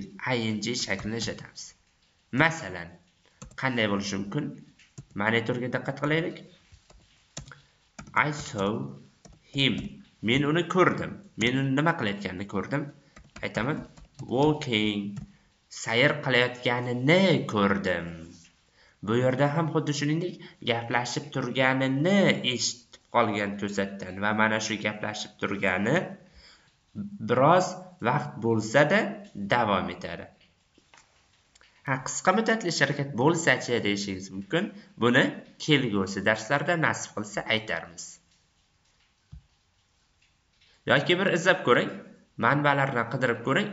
Speaker 1: ing shaklini ishlatamiz masalan qanday bo'lishi mumkin monitorga diqqat qilaylik i saw him men uni ko'rdim men uni nima qilayotganini ko'rdim aytaman walking sayr qilayotganini ko'rdim bu yerda ham xuddi shuningdek gaplashib turganini eshitib qolgan to'satdan va mana shu gaplashib turgani biroz vaqt bo'lsada davom etadi ha qisqa muddatli sharkat bo'lsachi deyishingiz mumkin buni kelgusi darslarda nasib qilsa aytarmiz yoki bir izlab ko'ring manbalarni qidirib ko'ring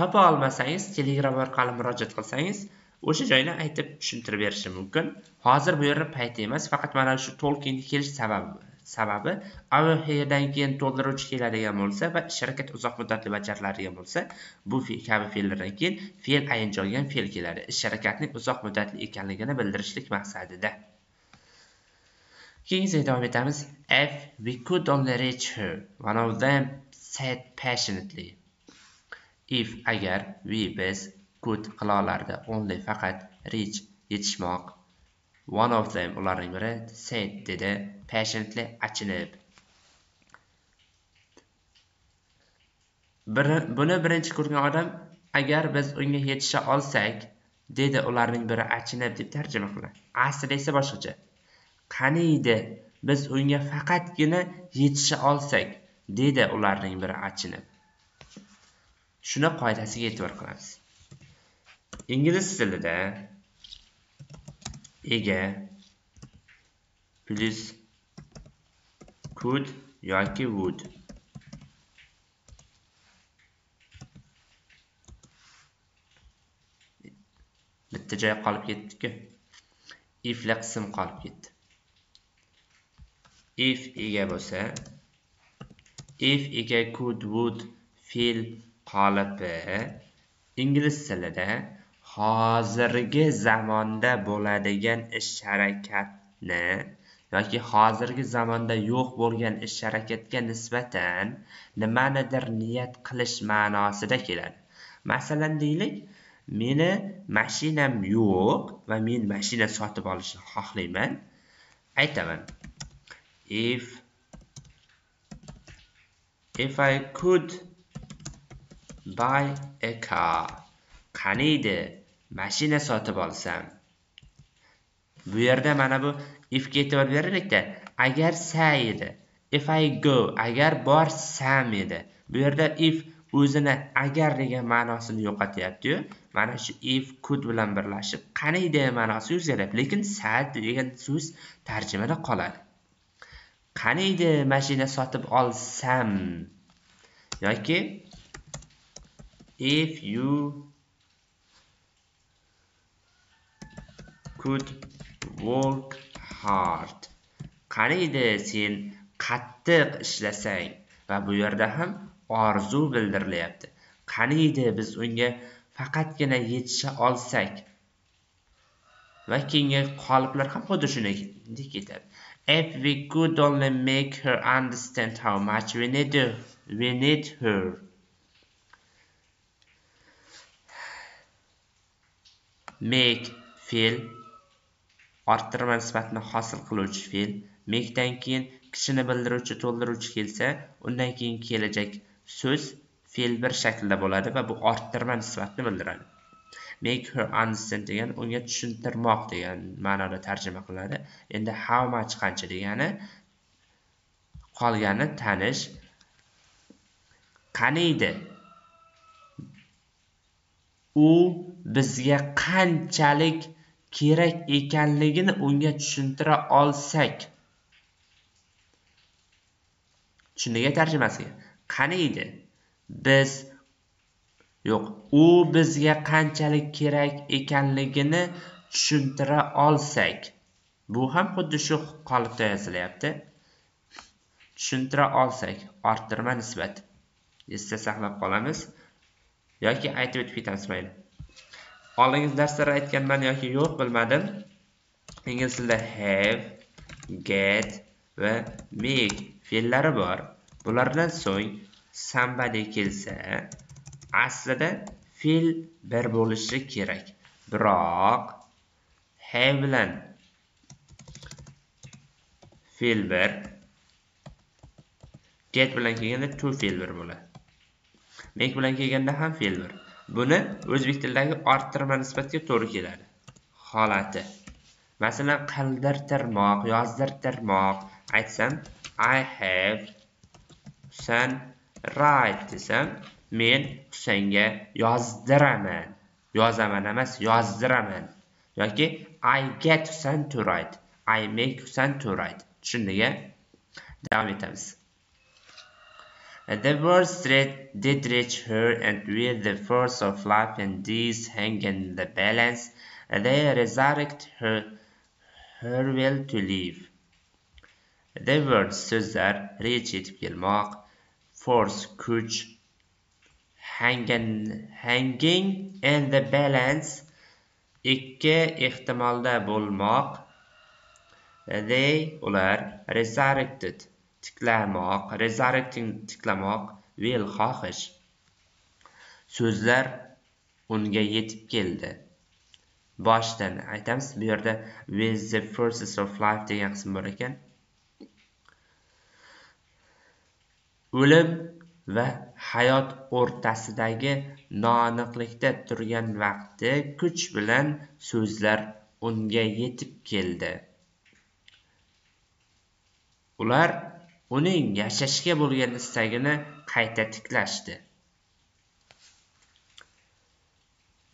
Speaker 1: topa olmasangiz telegram orqali murojaat qilsangiz o'sha joyni aytib tushuntirib berishim mumkin hozir bu yerda payt emas faqat mana shu tolkinga kelish sababi sababi avhedan keyin to'ldiruvchi keladigan bo'lsa va harakat uzoq muddatli bajariladigan bo'lsa bu kabi fe'llardan keyin fe'l ayinjolgan fe'l keladi ish harakatning uzoq muddatli ekanligini bildirishlik maqsadida keyingisiga davom etamiz if we could only reach her one of them said passionately if agar we biz could qila olardi only faqat reach yetishmoq one of them ularning biri said dedi patiently achinib buni birinchi ko'rgan odam agar biz unga yetisha olsak dedi ularning biri achinib deb tarjima qildi aslida esa boshqacha qaniydi biz unga faqatgina yetisha olsak dedi ularning biri achinib shuni qoidasiga e'tibor qilamiz ingliz tilida ega plus could yoki would bitta joy qolib ketdiku ifla qism qolib ketdi if ega bo'lsa if ega could would fe'l qolipi ingliz tilida hozirgi zamonda bo'ladigan ish harakatni yoki hozirgi zamonda yo'q bo'lgan ish harakatga nisbatan nimanidir niyat qilish ma'nosida keladi masalan deylik meni mashinam yo'q va men mashina sotib olishni xohlayman aytaman if if i could buy a car qaniydi mashina sotib olsam bu yerda mana bu ifga e'tibor beraylikda agar sa edi if i go agar borsam edi bu yerda if o'zini agar degan ma'nosini yo'qotyaptiyu mana shu if could bilan birlashib qani degan ma'nosi o'zgaryapti lekin sa degan so'z tarjimada qoladi qaniydi mashina sotib olsam yoki if you could work hard edi sen qattiq ishlasang va bu yerda ham orzu bildirilyapti Qani edi biz unga faqatgina yetisha olsak va keyingi qoliblar ham xuddi shunday ketadi if we could only make her understand how much we need her, we need her make fe'l orttirma nisbatini hosil qiluvchi fe'l mekdan keyin kishini bildiruvchi to'ldiruvchi kelsa undan keyin kelajak so'z fe'l bir shaklda bo'ladi va bu orttirma nisbatni bildiradi make her understand degani unga tushuntirmoq degan ma'noda tarjima qiladi endi how much qancha degani qolgani tanish qaniydi u bizga qanchalik kerak ekanligini unga tushuntira olsak tushundiga tarjimasiga qaniydi biz yo'q u bizga qanchalik kerak ekanligini tushuntira olsak bu ham xuddi shu qolipda yozilyapti tushuntira olsak orttirma nisbat esda saqlab qolamiz yoki aytib o'tib ketamiz mayli oldingi darslarda aytganman yoki yo'q bilmadim ingliz tilida have get va make fe'llari bor bulardan so'ng somebody kelsa aslida fe'l bir bo'lishi kerak biroq have bilan fe'l bir get bilan kelganda to fe'l bir bo'ladi make bilan kelganda ham fe'l bir buni o'zbek tilidagi orttirma nisbatga to'g'ri keladi holati masalan qaldirtirmoq yozdirtirmoq aytsam i have husan right desam men husanga yozdiraman yozaman emas yozdiraman yoki i get husan to write i make husan to write tushundinga davom etamiz The words did reach her and with the force of life and death hanging in the balance, they resurrect her, her will to live. The words sözler reached Gilmark, force güç, hanging, hanging in the balance, ikki ehtimolda bo'lmoq, they were resurrected. tiklamoq rezarif tiklamoq vel xohish so'zlar unga yetib keldi boshidan aytamiz bu yerda with the forces of life degan qism bor ekan o'lim va hayot o'rtasidagi noaniqlikda turgan vaqti kuch bilan so'zlar unga yetib keldi ular uning yashashga bo'lgan istagini qayta tiklashdi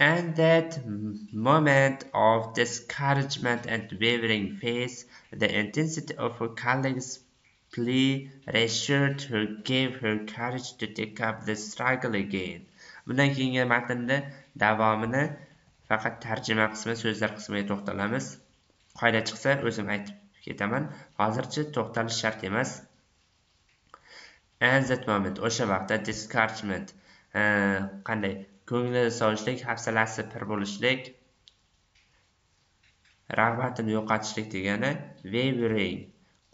Speaker 1: and that moment of discouragement and wavering face the intensity of her colleague's plea reassured her gave her courage to take up the struggle again bundan keyingi matnni davomini faqat tarjima qismi so'zlar qismiga to'xtalamiz qoida chiqsa o'zim aytib ketaman hozircha to'xtalish shart emas that moment o'sha vaqtda discouragement qanday ko'ngli sovishlik hafsalasi pir bo'lishlik rag'batini yo'qotishlik degani wavering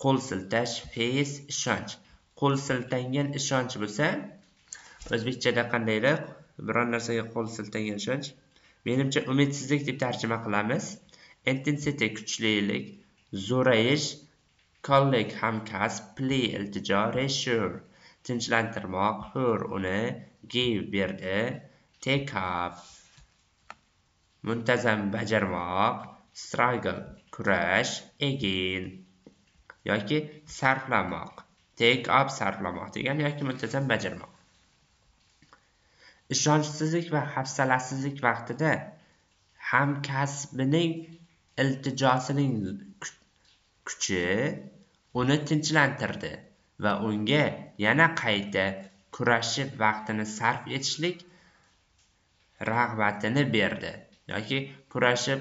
Speaker 1: qo'l siltash face ishonch qo'l siltangan ishonch bo'lsa o'zbekchada qandaydir biron narsaga qo'l siltangan ishonch menimcha umidsizlik deb tarjima qilamiz intensity kuchlilik zo'rayish colleague hamkasb pli iltijo reassure tinchlantirmoq hur uni give berdi take up muntazam bajarmoq struggle kurash again yoki sarflamoq take up sarflamoq degani yoki muntazam bajarmoq ishonchsizlik va hafsalasizlik vaqtida hamkasbining iltijosining kuchi uni tinchlantirdi va unga yana qayta kurashib vaqtini sarf etishlik rag'batini berdi yoki kurashib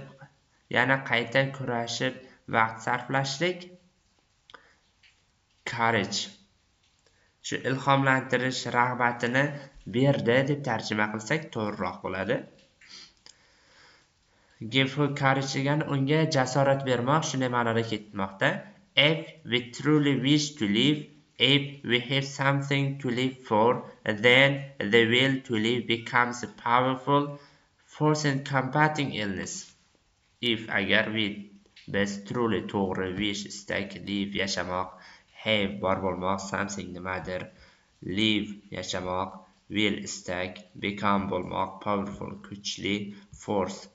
Speaker 1: yana qayta kurashib vaqt sarflashlik courage shu ilhomlantirish rag'batini berdi deb tarjima qilsak to'g'riroq bo'ladi give her courage degani unga jasorat bermoq shunday ma'noda ketmoqda if we truly wish to live If we have something to live for, then the will to live becomes a powerful force in combating illness. If agar we biz truly to'g'ri wish, istak, live, yashamak, have bor something something matter, live, yashamak, will, istak, become bo'lmoq, powerful, kuchli, force,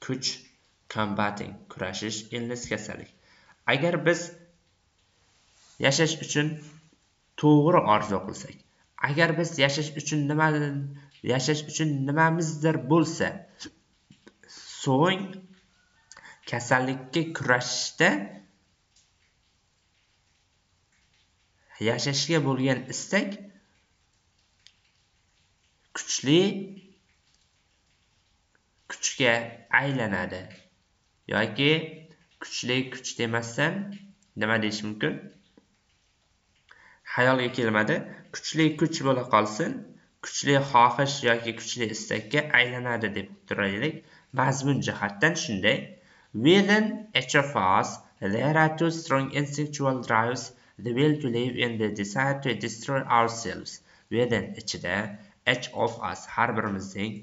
Speaker 1: kuch, combating, crushes illness, kasallik. Agar biz yashash uchun to'g'ri orzu qilsak agar biz yashash uchun nima yashash uchun nimamizdir bo'lsa so'ng kasallikka kurashishda yashashga bo'lgan istak kuchli kuchga aylanadi yoki kuchli kuch demasdan nima deyish mumkin Hayal xayolga kelmadi kuchli kuch bo'la qolsin kuchli xohish yoki kuchli istakka aylanadi deb turaylik mazmun jihatdan Within each of us, there are two strong instinctual drives the will to live and the desire to destroy ourselves within ichida each of us har birimizning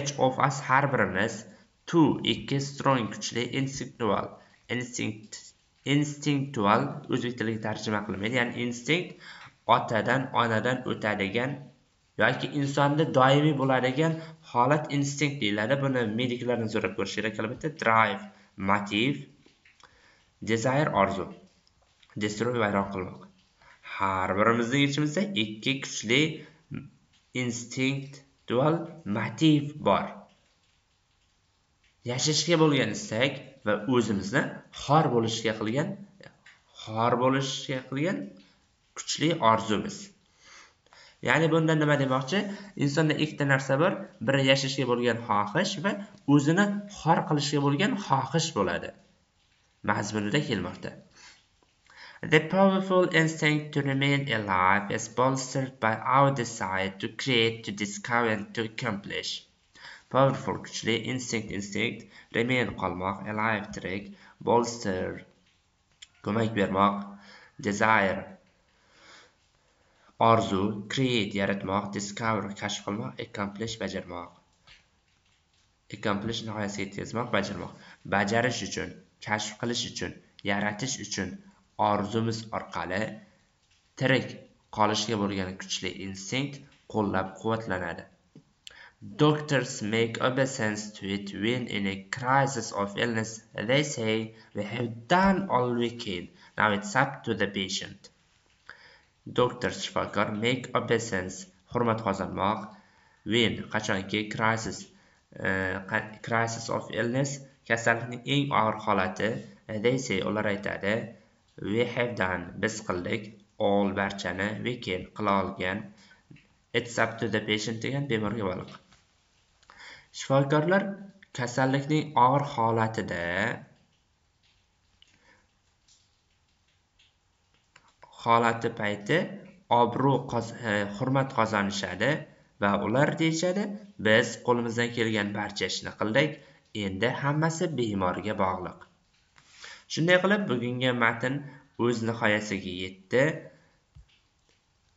Speaker 1: each of us har birimiz two ikki strong kuchli instinctual instinct instinctual o'zbek tiliga tarjima qilinmaydi ya'ni instinkt otadan onadan o'tadigan yoki insonda doimiy bo'ladigan holat instinkt deyiladi buni mediklardan so'rab ko'rish kerak albatta drive motiv desire orzu destroy vayron qilmoq har birimizning ichimizda ikki kuchli instinktual motiv bor yashashga bo'lgan istak va o'zimizni xor bo'lishga qilgan xor bo'lishga qilgan kuchli orzumiz ya'ni bundan nima demoqchi insonda ikkita narsa bor biri yashashga bo'lgan xohish va o'zini xor qilishga bo'lgan xohish bo'ladi mazmunida kelmoqda The powerful instinct to remain alive is bolstered by our desire to create, to discover, and to accomplish. powerful kuchli instinct instinct remain qolmoq alive tirik bolster ko'mak bermoq desire orzu create yaratmoq discover kashf qilmoq accomplish bajarmoq accomplish nihoyasiga yetkazmoq bajarmoq bajarish uchun kashf qilish uchun yaratish uchun orzumiz orqali tirik qolishga bo'lgan kuchli instinkt qo'llab quvvatlanadi Doctors make obeisance to it when in a crisis of illness they say, we have done all we can, now it's up to the patient. Doctors shifokor make obeisance, hurmat qozonmoq, when qachonki crisis, uh, crisis of illness, kasallikning eng og'ir holati, eh, they say, ular aytadi, we have done, biz qildik, all barchani we can qila olgan, it's up to the patient degan bemorga bog'liq. shifokorlar kasallikning og'ir holatida holati payti obro' e, hurmat qozonishadi va ular deyishadi biz qo'limizdan kelgan barcha ishni qildik endi hammasi bemorga bog'liq shunday qilib bugungi matn o'z nihoyasiga yetdi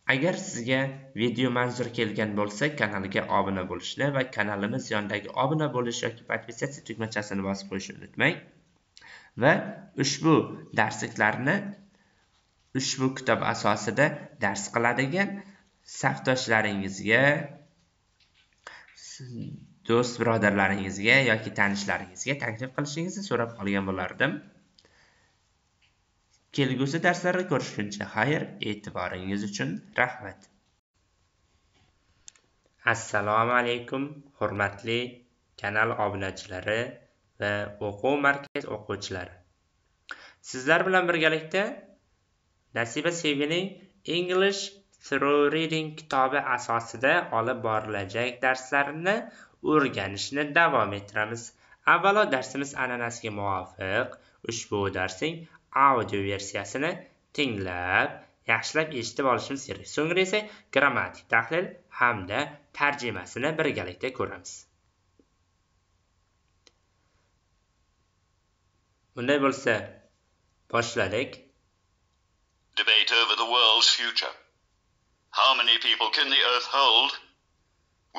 Speaker 1: agar sizga video manzur kelgan bo'lsa kanalga obuna bo'lishni va kanalimiz yonidagi obuna bo'lish yoki notifikatsiya tugmachasini bosib qo'yishni unutmang va ushbu darsliklarni ushbu kitob asosida dars qiladigan safdoshlaringizga do'st birodarlaringizga yoki tanishlaringizga taklif qilishingizni so'rab qolgan bo'lardim Kelgusi darslarda ko'rishguncha xayr, e'tiboringiz uchun rahmat. Assalomu alaykum, hurmatli kanal obunachilari va o'quv markaz o'quvchilari. Sizlar bilan birgalikda Nasiba Sevgining English Through Reading kitobi asosida olib borilajak darslarni o'rganishni davom ettiramiz. Avvalo darsimiz an'anasiga muvofiq ushbu darsning audio versiyasini tinglab yaxshilab eshitib olishimiz kerak so'ngra esa grammatik tahlil hamda tarjimasini birgalikda ko'ramiz bunday bo'lsa boshladik
Speaker 8: debate over the world's future how many people can the earth hold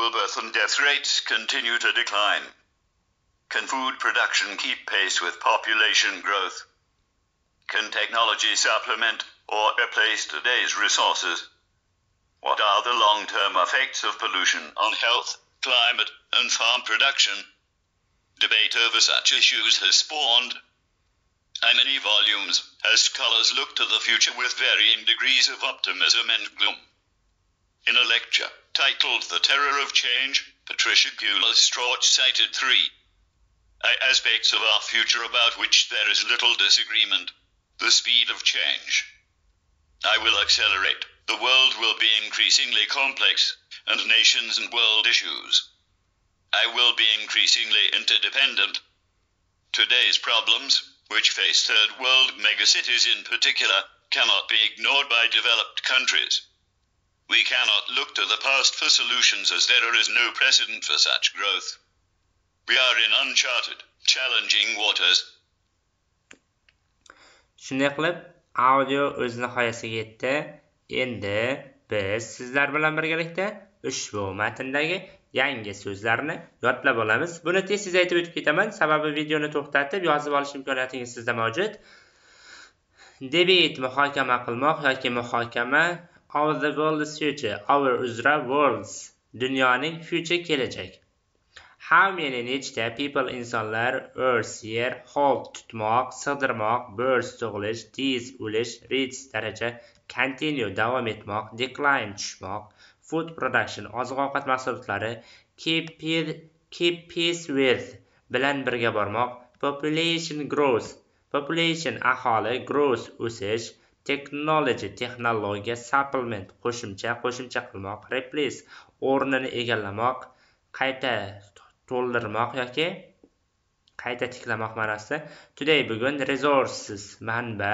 Speaker 8: will birth and death rates continue to decline can food production keep pace with population growth Can technology supplement or replace today's resources? What are the long term effects of pollution on health, climate, and farm production? Debate over such issues has spawned how many volumes as scholars look to the future with varying degrees of optimism and gloom. In a lecture titled The Terror of Change, Patricia Bueller Strauch cited three aspects of our future about which there is little disagreement the speed of change. I will accelerate. The world will be increasingly complex, and nations and world issues. I will be increasingly interdependent. Today's problems, which face third world megacities in particular, cannot be ignored by developed countries. We cannot look to the past for solutions as there is no precedent for such growth. We are in uncharted, challenging waters
Speaker 1: shunday qilib audio o'z nihoyasiga yetdi endi biz sizlar bilan birgalikda ushbu matndagi yangi so'zlarni yodlab olamiz buni tez tez aytib o'tib ketaman sababi videoni to'xtatib yozib olish imkoniyatingiz sizda mavjud debit muhokama qilmoq yoki muhokama of the world's future our uzra worlds dunyoning future kelajak how many nechta people insonlar earth yer hold tutmoq sig'dirmoq birds tug'ilish these o'lish reach daraja continue davom etmoq decline tushmoq food production oziq ovqat mahsulotlari keep, keep peace with bilan birga bormoq population growth population aholi growth o'sish technology texnologiya supplement qo'shimcha qo'shimcha qilmoq replace o'rnini egallamoq qayta to'ldirmoq yoki qayta tiklamoq ma'nosida today bugun resources manba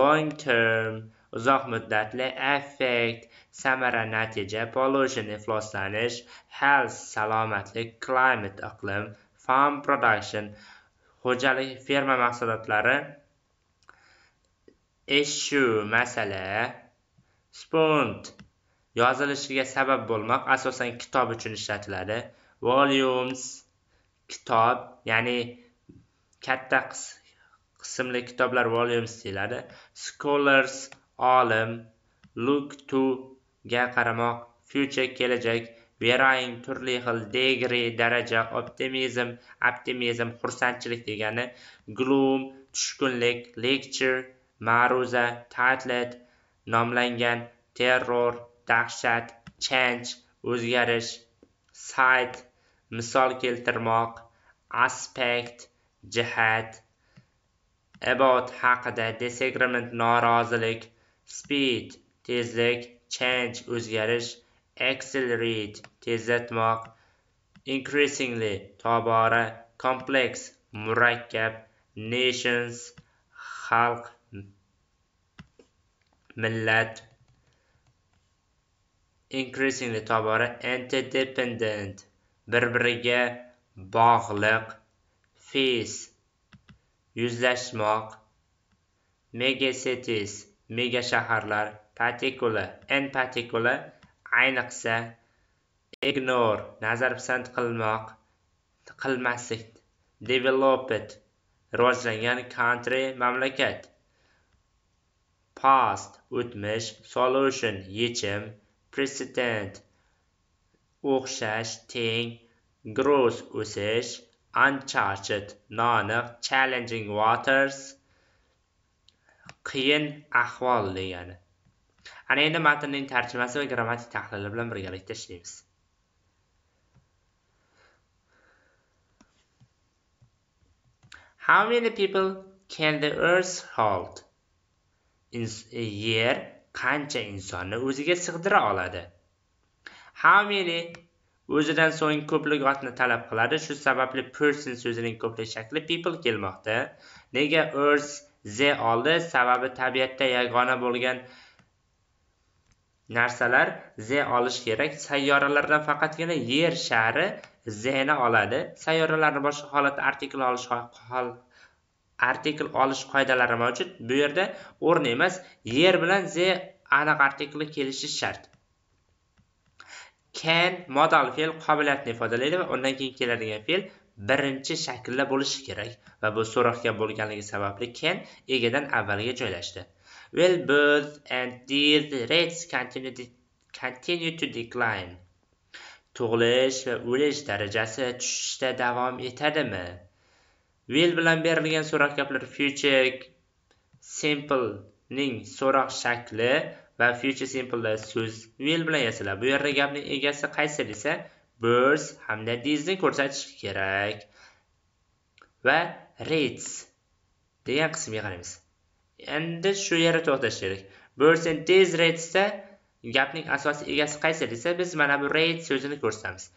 Speaker 1: long term uzoq muddatli effect samara natija pollution ifloslanish health salomatlik climate iqlim farm production xo'jalik ferma mahsulotlari issue masala spont yozilishiga sabab bo'lmoq asosan kitob uchun ishlatiladi volumes kitob ya'ni katta qismli kitoblar volumes deyiladi scholars olim look to ga qaramoq future kelajak varying turli xil degree daraja optimizm optimizm xursandchilik degani gloom tushkunlik lecture ma'ruza titlet nomlangan terror dahshat change o'zgarish site misol keltirmoq aspekt jihat about haqida disagreement norozilik speed tezlik change o'zgarish accelerate tezlatmoq increasingly tobora complex murakkab nations xalq millat increasingly tobora interdependent bir biriga bog'liq fees yuzlashmoq megacities mega shaharlar particular n particular ayniqsa ignore nazarpisand qilmoq qilmaslik developed rivojlangan country mamlakat past o'tmish solution yechim precedent o'xshash teng gross o'sish uncharted noaniq challenging waters qiyin ahvol degani ana endi matnning tarjimasi va grammatik tahlili bilan birgalikda ishlaymiz How many people can the earth hold? yer qancha insonni o'ziga sig'dira oladi? how many o'zidan so'ng ko'plik otni talab qiladi shu sababli person so'zining ko'plik shakli people kelmoqda nega earth z oldi sababi tabiatda yagona bo'lgan narsalar the olish kerak sayyoralardan faqatgina yer shari ni oladi sayyoralarni boshqa holatda artikl olish hol artikl olish qoidalari mavjud bu yerda o'rni emas yer bilan z aniq artikli kelishi shart can modal fe'l qobiliyatni ifodalaydi va undan keyin keladigan fe'l birinchi shaklda bo'lishi kerak va bu so'roqga bo'lganligi sababli can egadan avvalga joylashdi will both and these rates continue, continue to decline tug'ilish va o'lish darajasi tushishda davom etadimi will bilan berilgan so'roq gaplar future simple ning so'roq shakli va future simplda so'z will bilan yasala bu yerda gapning egasi qaysi desa birds hamda dizni ko'rsatish kerak va rates degan qismga qaraymiz endi shu yerda to'xtash kerak birds and diz ratesda gapning asosiy egasi qaysi desa biz mana bu rate so'zini ko'rsatamiz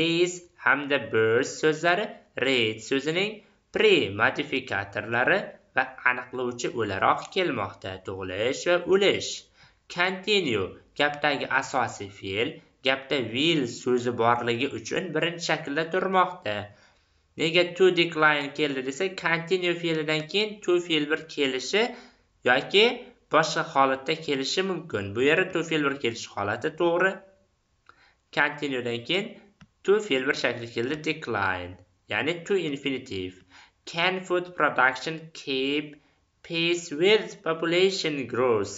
Speaker 1: diz hamda birds so'zlari rate so'zining pre modifikatorlari va aniqlovchi o'laroq kelmoqda tug'ilish va o'lish continue gapdagi asosiy fe'l gapda will so'zi borligi uchun birinchi shaklda turmoqda nega to decline keldi desa continue fe'lidan keyin to fe'l bir kelishi yoki boshqa holatda kelishi mumkin bu yerda to fe'l bir kelish holati to'g'ri continuedan keyin to fe'l bir shakli keldi decline ya'ni to infinitive can food production keep pace with population growth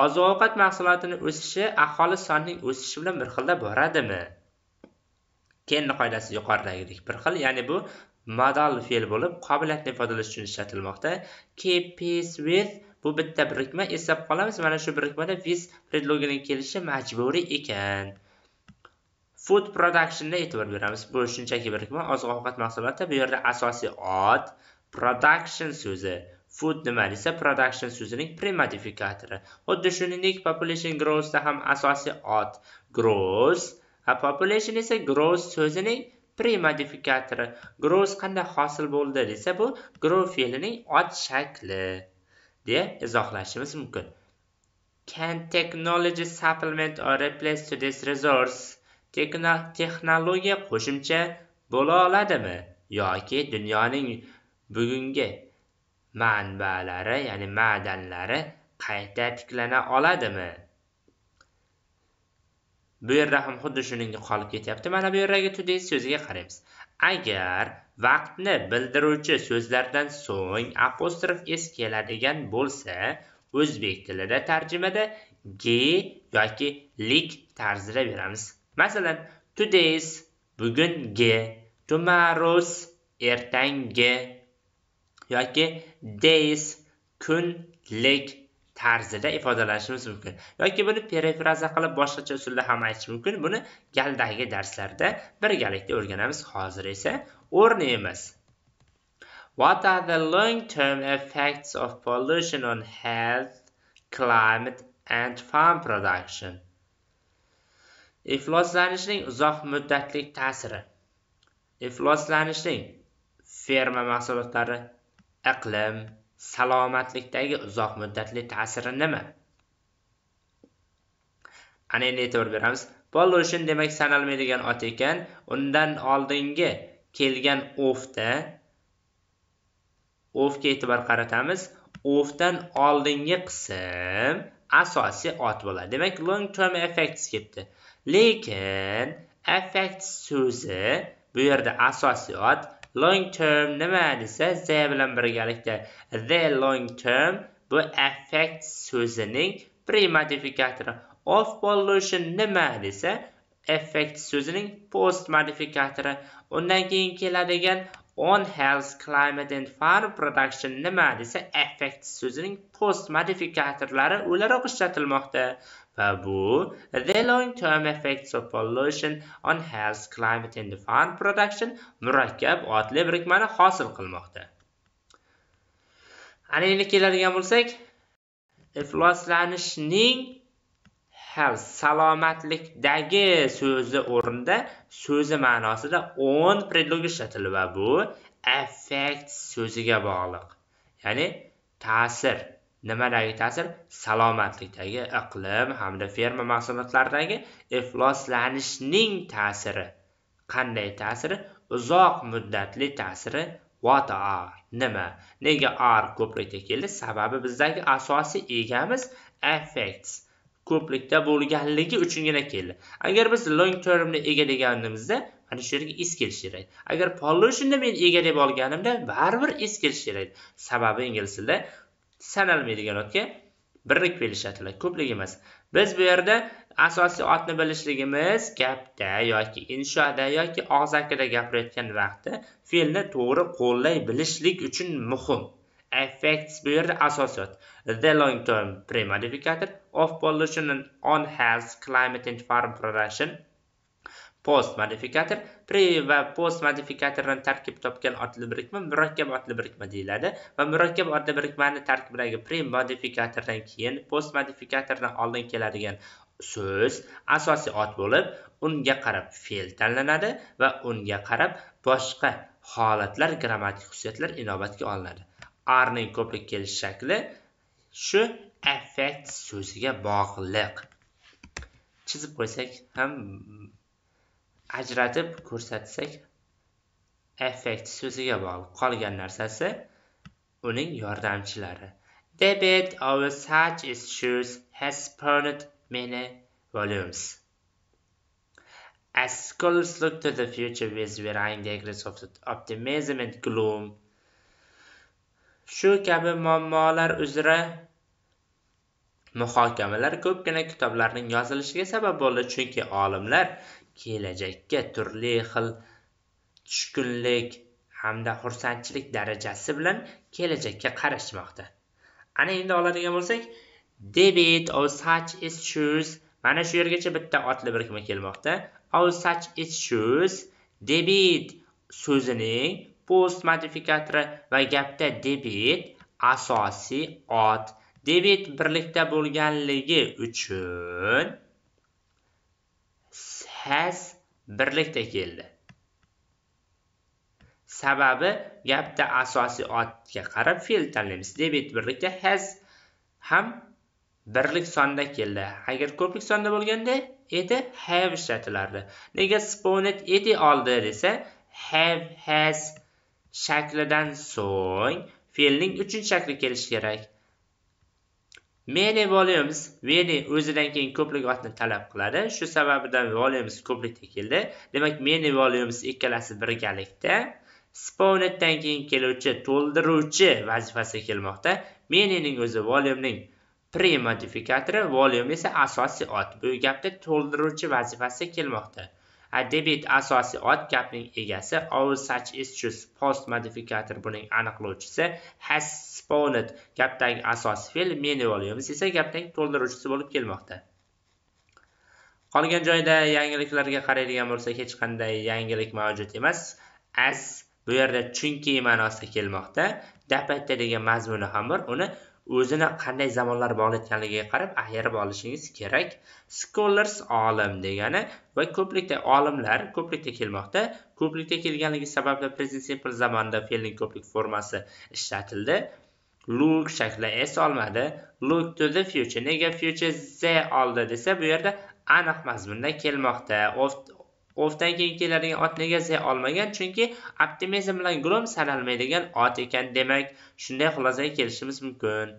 Speaker 1: oziq ovqat mahsulotining o'sishi aholi sonining o'sishi bilan bir xilda boradimi kenni qoidasi yuqoridagidek bir xil ya'ni bu modal fe'l bo'lib qobiliyatni ifodalash uchun ishlatilmoqda keep pace with bu bitta birikma eslab qolamiz mana shu birikmada with predlogining kelishi majburiy ekan food productionga e'tibor beramiz bu shunchaki birikma oziq ovqat mahsuloti bu yerda asosiy ot production so'zi food nima desa production so'zining premodifikatori xuddi shuningdek population growthda ham asosiy ot growth a population esa growth so'zining premodifikatori growth qanday hosil bo'ldi desa bu grow fe'lining ot shakli deya izohlashimiz mumkin can technology supplement or replace to this resource texnologiya qo'shimcha bo'la oladimi yoki dunyoning bugungi manbalari ya'ni ma'danlari qayta tiklana oladimi bu yerda ham xuddi shuningdek qolib ketyapti mana bu yerdagi today so'ziga qaraymiz agar vaqtni bildiruvchi so'zlardan so'ng apostrof s keladigan bo'lsa o'zbek tilida tarjimada g yoki lik tarzida beramiz masalan todays bugungi tomorrows ertangi yoki days kunlik tarzida ifodalashimiz mumkin yoki buni perefraza qilib boshqacha usulda ham aytish mumkin buni galdagi darslarda birgalikda o'rganamiz hozir esa o'rnaymiz what are the long term effects of pollution on health climate and farm production ifloslanishning uzoq muddatli ta'siri ifloslanishning ferma mahsulotlari iqlim salomatlikdagi uzoq muddatli ta'siri nima ana endi e'tibor beramiz Pollution demak sanalmaydigan ot ekan undan oldingi kelgan ofda ofga e'tibor qaratamiz ofdan oldingi qism asosiy ot bo'ladi demak long term effects ketdi lekin effects so'zi bu yerda asosiy ot long term nima desa the bilan birgalikda the long term bu affect so'zining premodifikatori of pollution nima desa effect so'zining post modifikatori undan keyin keladigan on health climate and farm production nima desa effect so'zining post modifikatorlari o'laroq ishlatilmoqda va bu the long term effects of pollution on health climate and food production murakkab otli birikmani hosil qilmoqda ana endi keladigan bo'lsak ifloslanishning health salomatlikdagi so'zi o'rnida so'zi ma'nosida o'n predlog ishlatildi va bu effect so'ziga bog'liq ya'ni ta'sir nimadagi ta'sir salomatlikdagi iqlim hamda ferma mahsulotlaridagi ifloslanishning ta'siri qanday ta'siri uzoq muddatli ta'siri what are nima nega are ko'plikda keldi sababi bizdagi asosiy egamiz effects ko'plikda bo'lganligi uchungina keldi agar biz long termni ega deganimizda mana shu yerga is kelishi kerak agar pollutionni men ega deb olganimda baribir is kelishi kerak sababi ingliz tilida sanalmaydigan otga birlik berishatiladi ko'plik emas biz bu yerda asosiy otni bilishligimiz gapda yoki inshoda yoki og'zakida gapirayotgan vaqtda fe'lni to'g'ri qo'llay bilishlik uchun muhim effects bu yerda asosiy ot the long term premodificator of pollution on health climate and farm production post modifikator pre va post modifikatordan tarkib topgan otli birikma murakkab otli birikma deyiladi va murakkab otli birikmani tarkibidagi pre modifikatordan keyin post modifikatordan oldin keladigan so'z asosiy ot bo'lib unga qarab fe'l tanlanadi va unga qarab boshqa holatlar grammatik xususiyatlar inobatga olinadi arning ko'plik kelish shakli shu affekt so'ziga bog'liq chizib qo'ysak ham ajratib ko'rsatsak effekt so'ziga bog'liq qolgan narsasi uning yordamchilari debit of such issues has spurned many volumes as scholars look to the future with varying degrees of optimism and gloom shu kabi muammolar uzra muhokamalar ko'pgina kitoblarning yozilishiga sabab bo'ldi chunki olimlar kelajakka turli xil tushkunlik hamda xursandchilik darajasi bilan kelajakka qarashmoqda ana endi oladigan bo'lsak debit of such is shoes mana shu yergacha bitta otli birikma kelmoqda of such is shoes debit so'zining post modifikatori va gapda debit asosiy ot debit birlikda bo'lganligi uchun has birlikda keldi sababi gapda asosiy otga qarab fe'l tanlaymiz debet birlikda has ham birlik sonda keldi agar ko'plik sonda bo'lganda edi have ishlatilardi nega spawned edi oldi desa have has shaklidan so'ng fe'lning 3 shakli kelishi kerak Many volumes, many o'zidan keyin ko'plik otni talab qiladi shu sababidan volyumiz ko'plik keldi demak many volumes ikkalasi birgalikda spawnetdan keyin keluvchi to'ldiruvchi vazifasiga kelmoqda ning o'zi volyumning modifikatori, volyum esa asosiy ot bu gapda to'ldiruvchi vazifasi kelmoqda debit asosiy ot gapning egasi all such issues post modifikator buning aniqlovchisi has spawned gapdagi asosiy fe'l meni volumes esa gapning to'ldiruvchisi bo'lib kelmoqda qolgan joyda yangiliklarga qaraydigan bo'lsak hech qanday yangilik mavjud emas as bu yerda chunki ma'nosida kelmoqda dapatta degan mazmuni ham bor uni o'zini qanday zamonlar bog'layotganligiga qarab ayirib olishingiz kerak scholars olim degani va ko'plikda olimlar ko'plikda kelmoqda ko'plikda kelganligi sababli present simple zamonida fe'lning ko'plik formasi ishlatildi look shakli s olmadi look to the future nega future z oldi desa bu yerda aniq mazmunda kelmoqda golfdan keyin keladigan ot nega olmagan chunki optimizm bilan grom sanalmaydigan ot ekan demak shunday xulosaga kelishimiz mumkin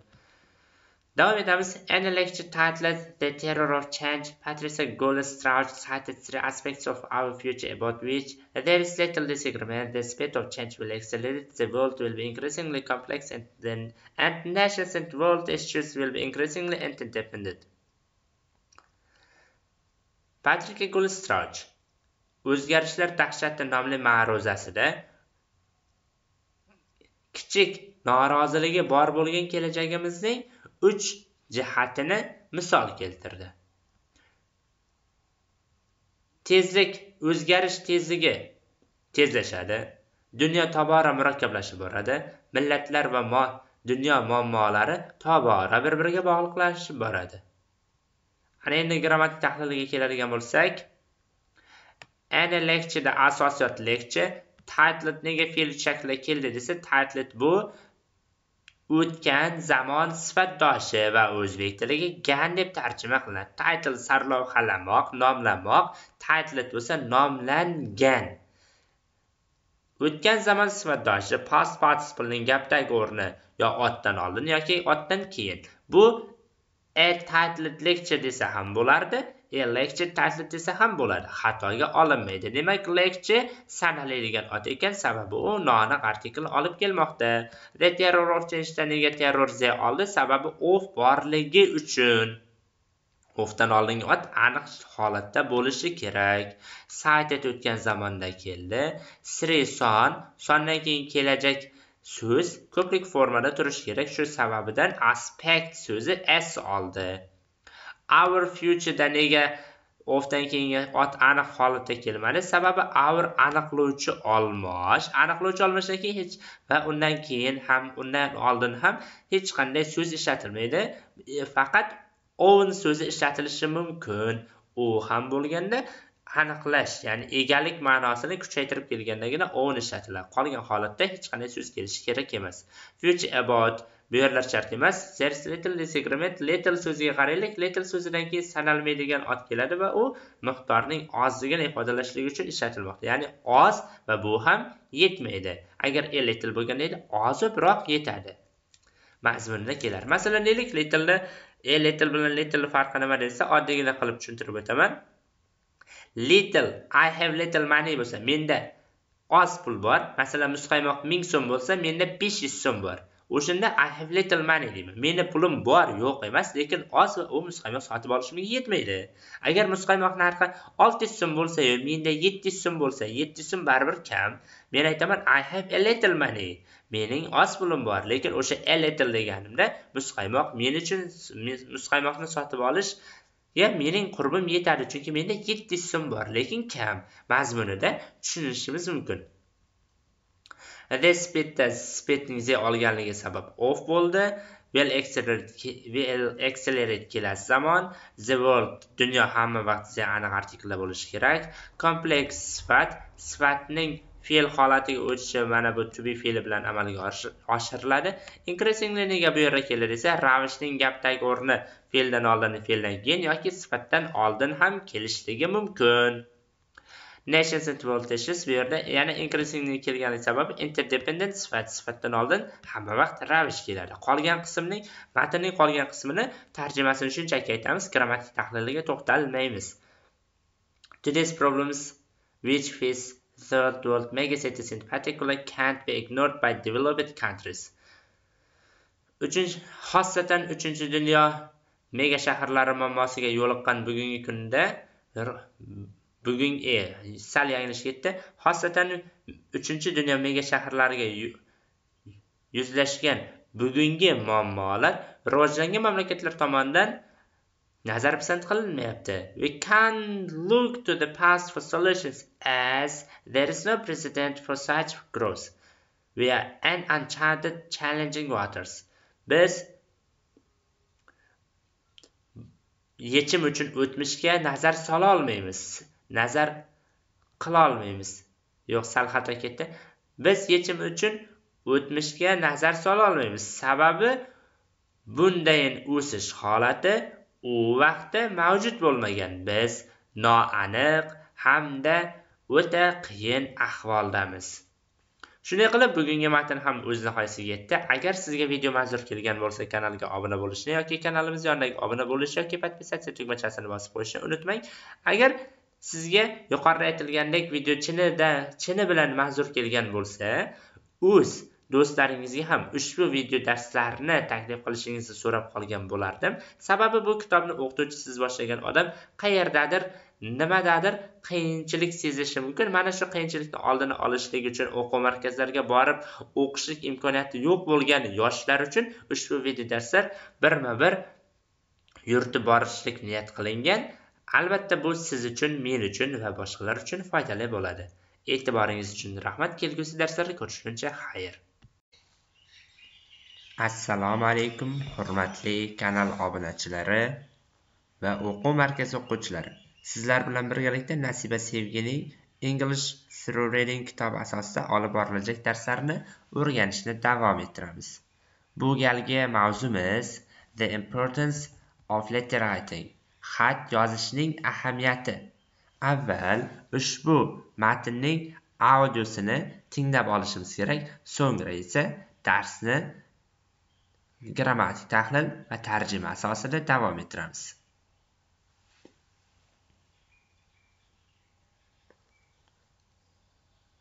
Speaker 1: davom etamiz an lecture titled the terror of change patricia golestrauss cited three aspects of our future about which there is little disagreement the speed of change will accelerate the world will be increasingly complex and then and nations and world issues will be increasingly interdependent Patricia golestrauss o'zgarishlar dahshati nomli ma'ruzasida kichik noroziligi bor bo'lgan kelajagimizning uch jihatini misol keltirdi tezlik o'zgarish tezligi tezlashadi dunyo tobora murakkablashib boradi millatlar va mo dunyo muammolari tobora bir biriga bog'liqlashib boradi ana endi grammatik tahliliga keladigan bo'lsak Any da asosiyat lecture titled nega fe'l shaklida keldi desa titled bu o'tgan zamon sifatdoshi va o'zbek tiliga gan deb tarjima qilinadi title sarlavhalamoq nomlamoq titled bo'lsa nomlangan o'tgan zamon sifatdoshi past participle gapdagi o'rni yo otdan oldin yoki otdan keyin bu a titled lecture desa ham bo'lardi e lecture title desa ham bo'ladi xatoga olinmaydi demak lecture sanaladigan ot ekan sababi u noaniq artikl olib kelmoqda the terror of changedan nega terror ze oldi sababi of borligi uchun ofdan oldingi ot aniq holatda bo'lishi kerak saytet o'tgan zamonda keldi sri son sondan keyin kelajak so'z ko'plik formada turishi kerak shu sababidan aspekt so'zi s oldi our da nega ofdan keyingi ot aniq holatda kelmadi sababi our aniqlovchi olmosh aniqlovchi olmoshdan keyin hech va undan keyin ham undan oldin ham hech qanday so'z ishlatilmaydi e, faqat own so'zi ishlatilishi mumkin u ham bo'lganda aniqlash ya'ni egalik ma'nosini kuchaytirib kelgandagina own ishlatiladi qolgan holatda hech qanday so'z kelishi kerak emas future about bu yerlar shart emas sers little segment little so'ziga qaraylik little so'zidan keyin sanalmaydigan ot keladi va u miqdorning ozligini ifodalashligi uchun ishlatilmoqda ya'ni oz va bu ham yetmaydi agar a little bo'lganda edi ozi biroq yetadi mazmunida kelar masalan deylik littleni a little bilan little farqi nima desa oddiygina qilib tushuntirib o'taman little i have little money bo'lsa menda oz pul bor masalan muzqaymoq ming so'm bo'lsa menda besh yuz so'm bor o'shanda i have little money deyman meni pulim bor yo'q emas lekin oz va u muzqaymoq sotib olishimga yetmaydi agar muzqaymoq narxi olti yuz so'm bo'lsayu menda yetti yuz so'm bo'lsa yetti yuz so'm baribir kam men aytaman i have a little money mening oz pulim bor lekin o'sha a little deganimda muzqaymoq men uchun muzqaymoqni sotib olish ya mening qurbim yetadi chunki menda yetti yuz so'm bor lekin kam mazmunida tushunishimiz mumkin respectda spetning z olganligi sabab off bo'ldi well accelerate, well accelerate kelasi zamon the world dunyo hamma vaqt z aniq artiklda bo'lishi kerak kompleks sifat sifatning fe'l holatiga o'tishi mana bu to be fe'li bilan amalga oshiriladi increasingly nega bu yerga keldi desa ravishning gapdagi o'rni fe'ldan oldin fe'ldan keyin yoki sifatdan oldin ham kelishligi mumkin nascent voltages bu yerda yana increasingni kelgani sabab interdependent sifat sifatdan oldin hamma vaqt ravish keladi qolgan qismning matnning qolgan qismini tarjimasini shunchaki aytamiz grammatik tahliliga to'xtalmaymiz today's problems which face third world megacities in particular can't be ignored by developed countries uchinchi xosatan uchinchi dunyo mega shaharlari muammosiga yo'liqqan bugungi kunda bugun e, sal yanglish ketdi xosatan uchinchi dunyo mega shaharlariga yuzlashgan bugungi muammolar rivojlangan mamlakatlar tomonidan nazar pisand qilinmayapti we can look to the past for solutions as there is no precedent for such growth we are an uncharted challenging waters biz yechim uchun o'tmishga nazar sola olmaymiz nazar qilolmaymiz yo'q sal xato ketdi biz yechim uchun o'tmishga nazar sololmaymiz sababi bundayin o'sish holati u vaqtda mavjud bo'lmagan biz noaniq hamda o'ta qiyin ahvoldamiz shunday qilib bugungi matn ham o'z nihoyasiga yetdi agar sizga video manzur kelgan bo'lsa kanalga obuna bo'lishni yoki kanalimiz yonidagi obuna bo'lish yoki podpisatsiya tugmachasini bosib qo'yishni unutmang agar sizga yuqorida aytilgandek video chinida chini bilan mahzur kelgan bo'lsa o'z do'stlaringizga ham ushbu video darslarni taklif qilishingizni so'rab qolgan bo'lardim sababi bu kitobni o'qituvchi siz boshlagan odam qayerdadir nimadadir qiyinchilik sezishi mumkin mana shu qiyinchilikni oldini olishlik uchun o'quv markazlariga borib o'qishlik imkoniyati yo'q bo'lgan yoshlar uchun ushbu video darslar birma bir yuritib borishlik niyat qilingan albatta bu siz uchun men uchun va boshqalar uchun foydali bo'ladi e'tiboringiz uchun rahmat kelgusi darslarda ko'rishguncha xayr assalomu alaykum hurmatli kanal obunachilari va o'quv markazi o'quvchilari sizlar bilan birgalikda nasiba sevgining english through reading kitobi asosida olib borilajak darslarni o'rganishni davom ettiramiz bu galgi mavzumiz the importance of letter writing xat yozishning ahamiyati avval ushbu matnning audiosini tinglab olishimiz kerak so'ngra esa darsni grammatik tahlil va tarjima asosida davom ettiramiz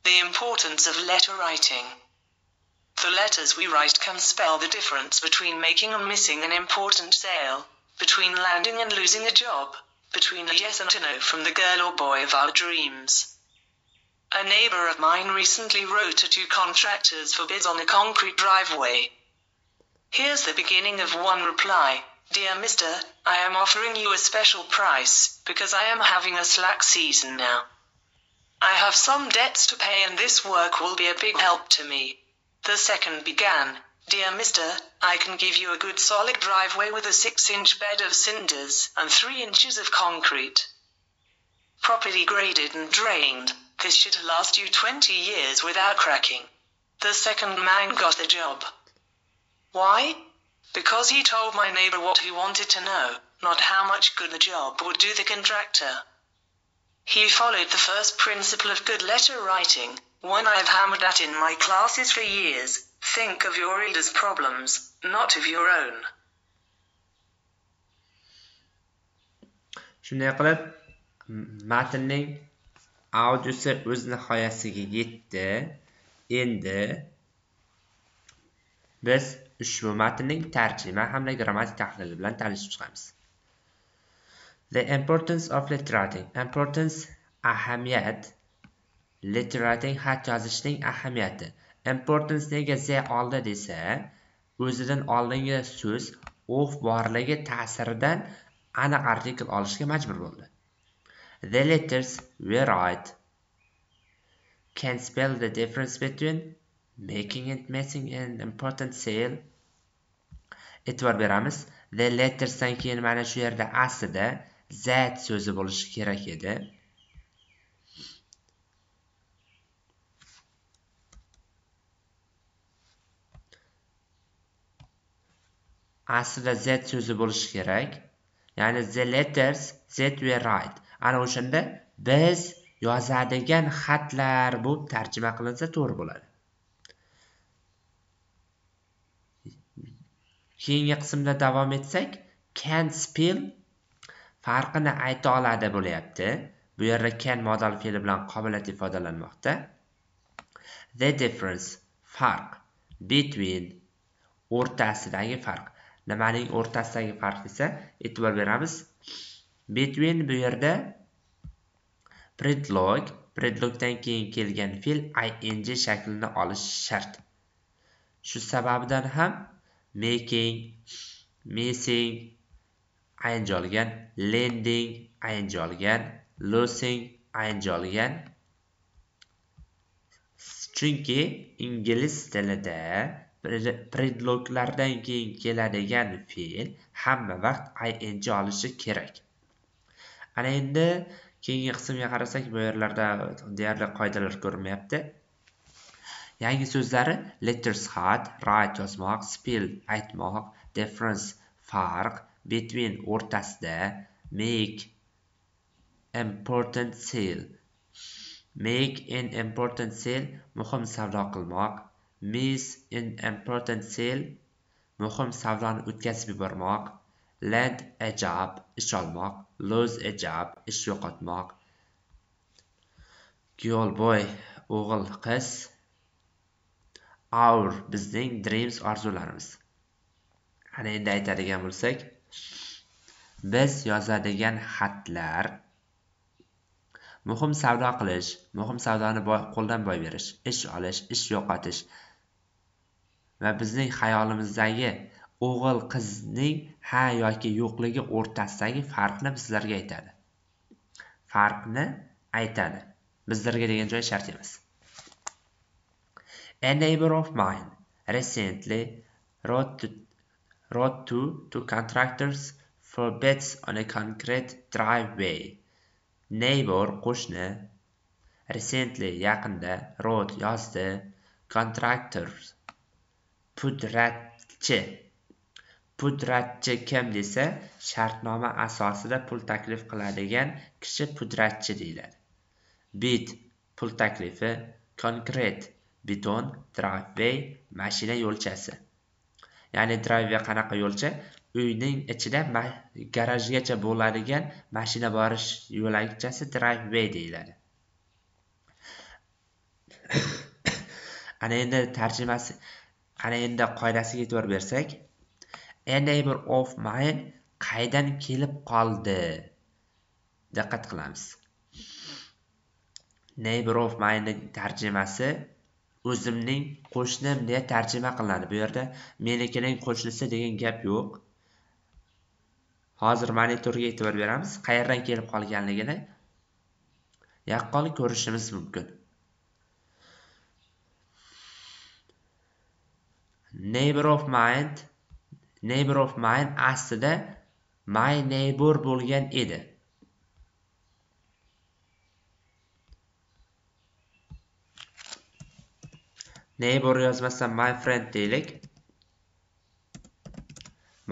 Speaker 9: The importance of letter writing. The letters we write can spell the difference between making and missing an important sale. between landing and losing a job, between a yes and a no from the girl or boy of our dreams. A neighbor of mine recently wrote to two contractors for bids on a concrete driveway. Here's the beginning of one reply. Dear Mister, I am offering you a special price because I am having a slack season now. I have some debts to pay and this work will be a big help to me. The second began, Dear mister, I can give you a good solid driveway with a six inch bed of cinders and three inches of concrete. Properly graded and drained, this should last you 20 years without cracking. The second man got the job. Why? Because he told my neighbor what he wanted to know, not how much good the job would do the contractor. He followed the first principle of good letter writing, one I've hammered at in my classes for years Think of your reader's problems, not of your own.
Speaker 1: Shunday qilib, matnning audiosi o'z nihoyasiga yetdi. Endi biz ushbu matnning tarjima hamda grammatik tahlili bilan tanishib chiqamiz. The importance of literating. Importance ahamiyat. Literating xat yozishning ahamiyati. importance nega z oldi desa o'zidan oldingi so'z of borligi ta'siridan aniq artikl olishga majbur bo'ldi the letters we write can spell the difference between making and missing an important sale e'tibor beramiz the lettersdan keyin mana shu yerda aslida that so'zi bo'lishi kerak edi aslida z so'zi bo'lishi kerak ya'ni the letters that we write ana o'shanda biz yozadigan xatlar bu tarjima qilinsa to'g'ri bo'ladi keyingi qismda davom etsak can spell farqini ayta oladi bo'lyapti bu yerda can modal fe'li bilan qobiliyat ifodalanmoqda the difference farq between o'rtasidagi farq nimaning o'rtasidagi farq desa e'tibor beramiz between bu yerda predlog predlogdan keyin kelgan fe'l ing shaklini olishi shart shu sababidan ham making missing ing olgan lending ing olgan losing ing olgan chunki ingliz tilida predloglardan keyin keladigan fe'l hamma vaqt ing olishi kerak ana endi keyingi qismga qarasak bu yerlarda deyarli qoidalar ko'rinmayapti yangi so'zlari letters hat write yozmoq spill aytmoq difference farq between o'rtasida make important sale make an important sale muhim savdo qilmoq miss an important sale muhim savdoni o'tkazib yubormoq land a job ish olmoq lose a job ish yo'qotmoq boy o'g'il qiz our bizning dreams orzularimiz ana endi aytadigan bo'lsak biz yozadigan xatlar muhim savdo qilish muhim savdoni qo'ldan boy berish ish olish ish yo'qotish va bizning xayolimizdagi o'g'il qizning ha yoki yo'qligi o'rtasidagi farqni bizlarga aytadi farqni aytadi bizlarga degan joyi shart emas a neighbor of mine recently wrote to, wrote to, two contractors for bids on a concrete driveway neighbor qo'shni recently yaqinda wrote yozdi contractors pudratchi pudratchi kim desa shartnoma asosida pul taklif qiladigan kishi pudratchi deyiladi bit pul taklifi konkret beton driveway mashina yo'lchasi ya'ni driveway qanaqa yo'lcha uyning ichidan garajgacha bo'ladigan mashina borish yo'lakchasi driveway deyiladi ana endi tarjimasi qani endi qoidasiga e'tibor bersak a neighbor of mine qaydan kelib qoldi diqqat qilamiz neighbor of mine tarjimasi o'zimning qo'shnim deya tarjima qilinadi bu yerda menikining qo'shnisi degan gap yo'q hozir monitorga e'tibor beramiz qayerdan kelib qolganligini yaqqol ko'rishimiz mumkin neighbor of mine neighbor of mine aslida my neighbor bo'lgan edi neighbor yozmasdan my friend deylik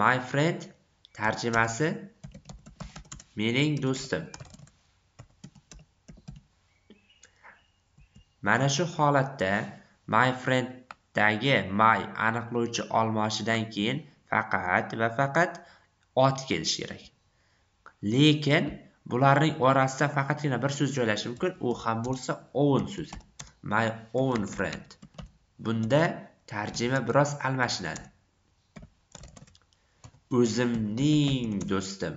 Speaker 1: my friend tarjimasi mening do'stim mana shu holatda my friend dagi may aniqlovchi olmoshidan keyin faqat va faqat ot kelishi kerak lekin bularning orasida faqatgina bir so'z joylashishi mumkin u ham bo'lsa own so'zi my own friend bunda tarjima biroz almashinadi o'zimning do'stim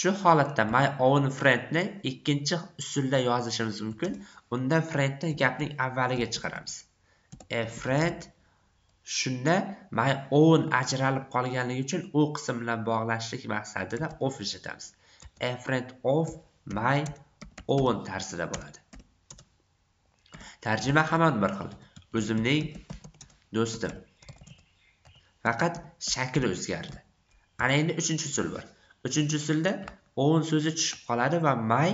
Speaker 1: shu holatda my own friendni ikkinchi usulda yozishimiz mumkin unda friendni gapning avvaliga chiqaramiz a e, friend shunda my own ajralib qolganligi uchun u qism bilan bog'lashlik maqsadida of ishlatamiz a e, friend of my own tarzida bo'ladi tarjima hamon bir xil o'zimning do'stim faqat shakli o'zgardi ana endi uchinchi usul bor uchinchi usulda own so'zi tushib qoladi va may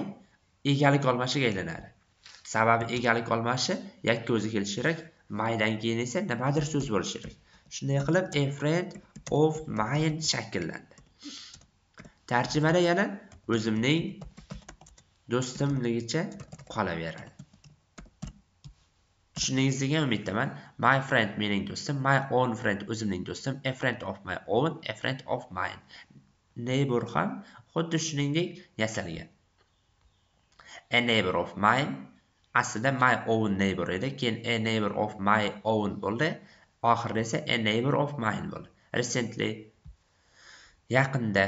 Speaker 1: egalik olmashiga aylanadi sababi egalik olmashi yakka o'zi kelishi kerak maydan keyin esa nimadir so'z bo'lishi kerak shunday qilib a friend of mine shakllandi tarjimada yana o'zimning do'stimligicha qolaveradi tushundingizga umiddaman my friend mening do'stim my own friend o'zimning do'stim a friend of my own a friend of mine neighbor ham xuddi shuningdek yasalgan a neighbor of mine aslida my own neighbor edi keyin a neighbor of my own bo'ldi oxirida esa a neighbor of mine bo'ldi recently yaqinda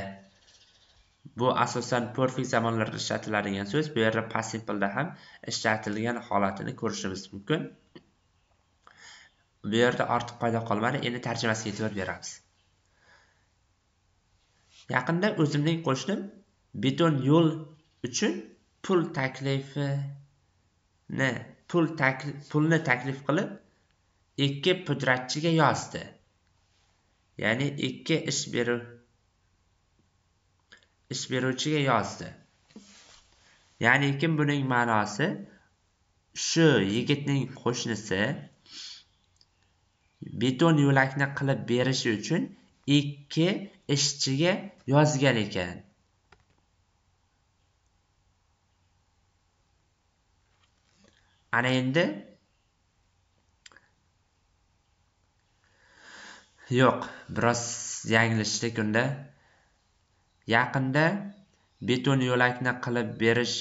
Speaker 1: bu asosan perfect zamonlarda ishlatiladigan so'z bu yerda passivda ham ishlatilgan holatini ko'rishimiz mumkin bu yerda ortiq paydo qolmadi endi tarjimasiga e'tibor beramiz yaqinda o'zimning qo'shnim beton yo'l uchun pul taklifini pul taklif, pulni taklif qilib ikki pudratchiga yozdi ya'ni ikki ish beru ish beruvchiga yozdi ya'ni kim buning ma'nosi shu yigitning qo'shnisi beton yo'lakni qilib berishi uchun ikki ishchiga yozgan ekan ana endi yo'q biroz yanglishdik unda yaqinda beton yo'lakni qilib berish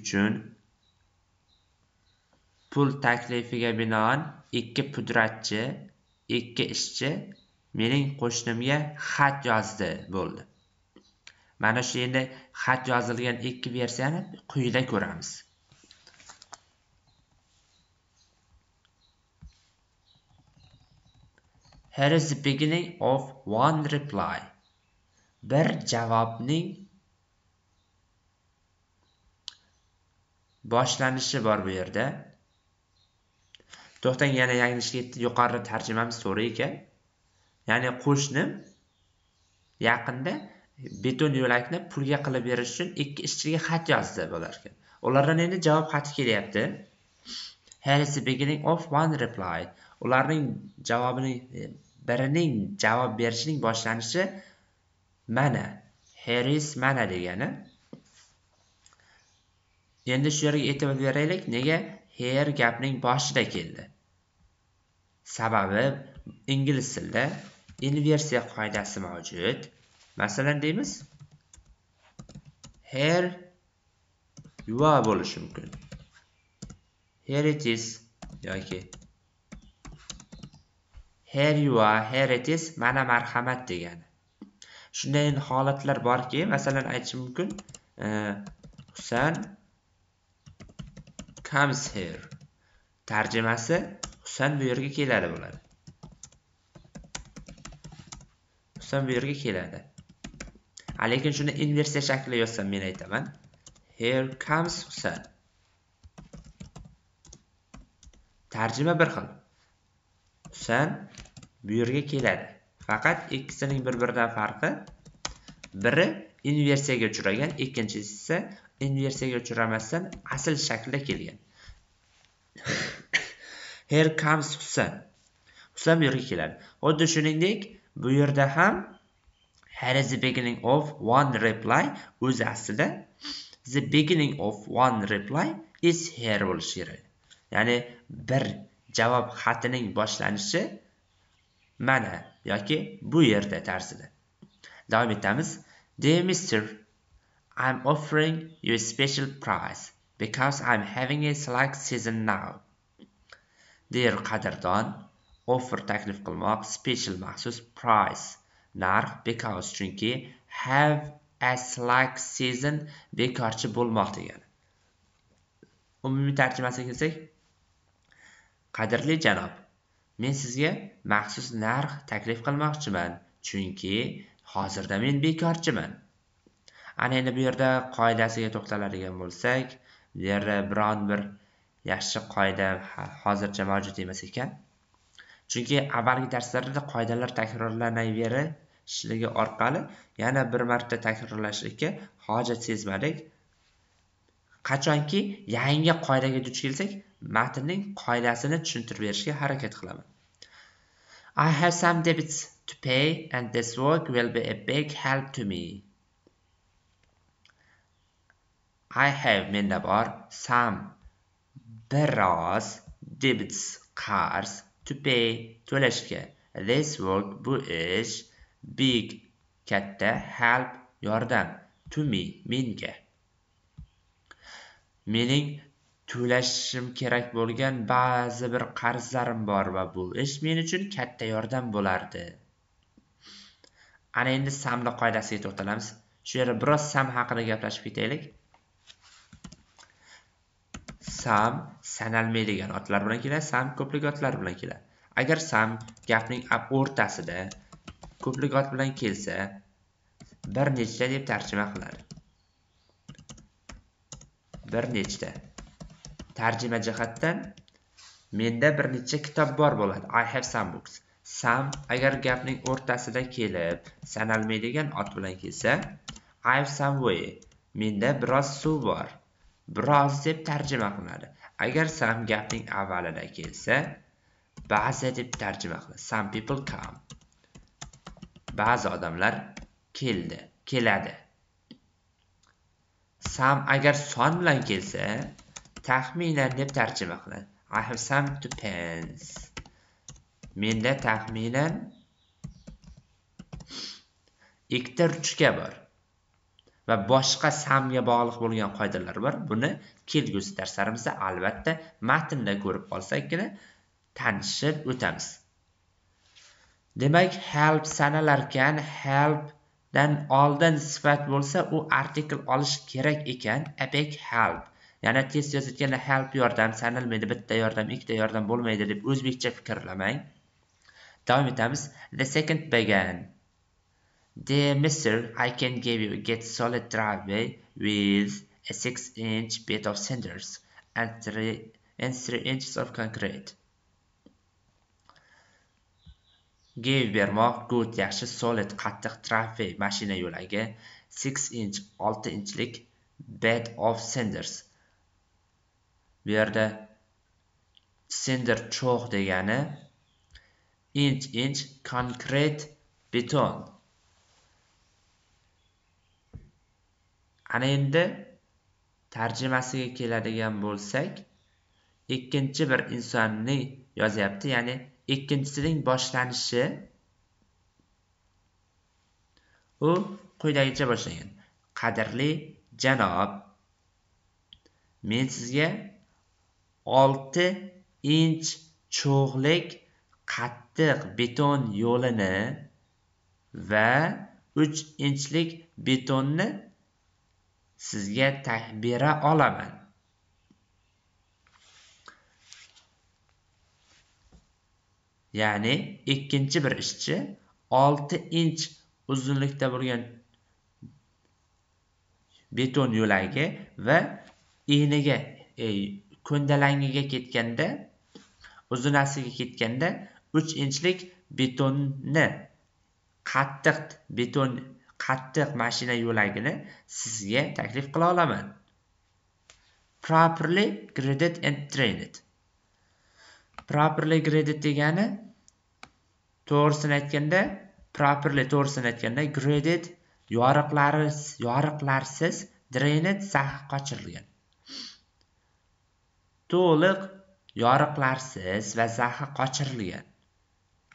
Speaker 1: uchun pul taklifiga binoan ikki pudratchi ikki ishchi mening qo'shnimga xat yozdi bo'ldi mana shu endi xat yozilgan ikki versiyani quyida ko'ramiz Here is the beginning of one reply. Bir javobning boshlanishi bor bu yerda. To'xtang yana yanglishga yuqorida tarjimamiz to'g'ri ekan. ya'ni qo'shni yaqinda beton yo'lakni pulga qilib berish uchun ikki ishchiga xat yozdi bo'larkan ulardan endi javob xati kelyapti Harris beginning of one reply ularning javobining birining javob berishining boshlanishi mana Harris mana degani endi shu yerga e'tibor beraylik nega her gapning boshida keldi sababi ingliz tilida inversiya qoidasi mavjud masalan deymiz here you are bo'lishi mumkin here it is yoki here you are here it is mana marhamat degani shunday holatlar borki masalan aytishim mumkin husan comes here tarjimasi husan bu yerga keladi bo'ladi so'ng bu yerga keladi lekin shuni inversiya shaklida yozsam men aytaman here comes sun tarjima bir xil sun bu yerga keladi faqat ikkisining bir biridan farqi biri inversiyaga uchragan ikkinchisi inversiyaga uchramasdan asl shaklda kelgan here comes husan husan bu yerga keladi xuddi shuningdek bu yerda ham here is the beginning of one reply o'zi aslida the beginning of one reply is here bo'lishi kerak ya'ni bir javob xatining boshlanishi mana yoki bu yerda tarzida davom etamiz dear mister i'm offering you a special prize because i'm having a slack season now dear qadrdon offer taklif qilmoq special maxsus price narx because chunki have a slack season bekorchi bo'lmoq degani umumiy tarjimasiga kelsak qadrli janob men sizga maxsus narx taklif qilmoqchiman chunki hozirda men bekorchiman ana endi bu yerda qoidasiga to'xtaladigan bo'lsak bu yerda biron bir yaxshi qoida hozircha mavjud emas ekan chunki avvalgi darslarda qoidalar takrorlanaverishi orqali yana bir marta takrorlashga hojat sezmadik qachonki yangi qoidaga duch kelsak matnning qoidasini tushuntirib berishga harakat qilaman i have some debits to pay and this work will be a big help to me i have menda bor some biroz debits qarz to pay to'lashga this work bu ish big katta help yordam to me menga mening to'lashim kerak bo'lgan ba'zi bir qarzlarim bor va bu ish men uchun katta yordam bo'lardi ana endi samni qoidasiga to'xtalamiz shu yerda biroz sam haqida gaplashib ketaylik sam sanalmaydigan otlar bilan keladi sam ko'plik otlar bilan keladi agar sam gapning o'rtasida ko'plik ot bilan kelsa bir nechta deb tarjima qiladi bir nechta tarjima jihatdan menda bir necha kitob bor bo'ladi i have some books sam agar gapning o'rtasida kelib sanalmaydigan ot bilan kelsa i have some way menda biroz suv bor biroz deb tarjima qilinadi agar some gapning avvalida kelsa ba'zi deb tarjima qiladi some people come ba'zi odamlar keldi keladi some agar son bilan kelsa taxminan deb tarjima qiladi i have some two pens menda taxminan ikkita ruchka bor va boshqa samga bog'liq bo'lgan qoidalar bor buni kelgusi darslarimizda albatta matnda ko'rib olsakgina tanishib o'tamiz demak help sanalarkan helpdan oldin sifat bo'lsa u artikl olish kerak ekan abek help yana test yozayotganda help yordam sanalmaydi bitta yordam ikkita yordam bo'lmaydi deb o'zbekcha fikrlamang davom etamiz the second began Dear Mr. I can give you get solid driveway with a 6 inch bed of cinders and 3 and three inches of concrete. Give bermoq good yaxshi solid qattiq machine mashina like 6 inch 6 lick bed of cinders. Bu yerda cinder cho'g' degani inch inch concrete beton. ana endi tarjimasiga keladigan bo'lsak ikkinchi bir insonni yozyapti ya'ni ikkinchisining boshlanishi u quyidagicha boshlangan qadrli janob men sizga olti inch cho'g'lik qattiq beton yo'lini va uch inchlik betonni sizga bera olaman ya'ni ikkinchi bir ishchi olti inch uzunlikda bo'lgan beton yo'lagi va eniga e, ko'ndalangiga ketganda uzunasiga ketganda uch inchlik betonni qattiq beton qattiq mashina yo'lagini sizga taklif qila olaman properly graded and trained properly graded degani to'g'risini aytganda properly to'g'risini aytganda graded yoriqlari yoriqlarsiz drained sahih qochirilgan to'liq yoriqlarsiz va zahi qochirilgan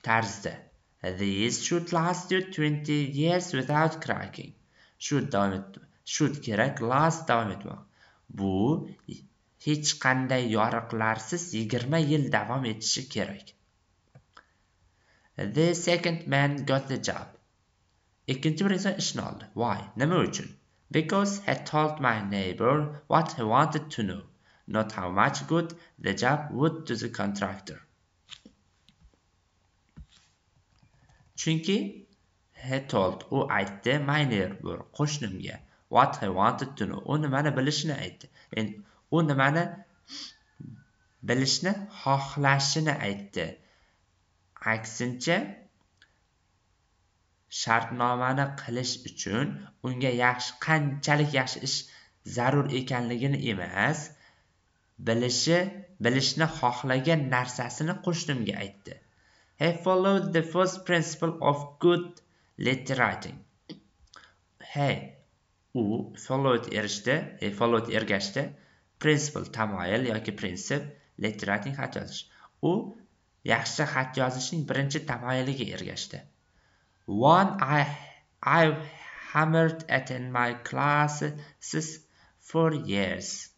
Speaker 1: tarzda This should last you 20 years without cracking. Should davom etdi. Should kerak, last davom etmoq. Bu hech qanday yoriqlarsiz 20 yil davom etishi kerak. The second man got the job. Ikkinchi bir inson ishni oldi. Why? Nima uchun? Because he told my neighbor what he wanted to know, not how much good the job would to the contractor. chunki he told u aytdi my neighbor qo'shnimga what he wanted to know u nimani bilishini aytdi men u nimani bilishni xohlashini aytdi aksincha shartnomani qilish uchun unga yaxshi qanchalik yaxshi ish zarur ekanligini emas bilishi bilishni xohlagan narsasini qo'shnimga aytdi He followed the first principle of good writing. He u followed erishdi, he followed ergashdi. Principle tamoyil yoki prinsip, writing xat yozish. U yaxshi xat yozishning birinchi tamoyiliga ergashdi. One I I've hammered at in my classes for years.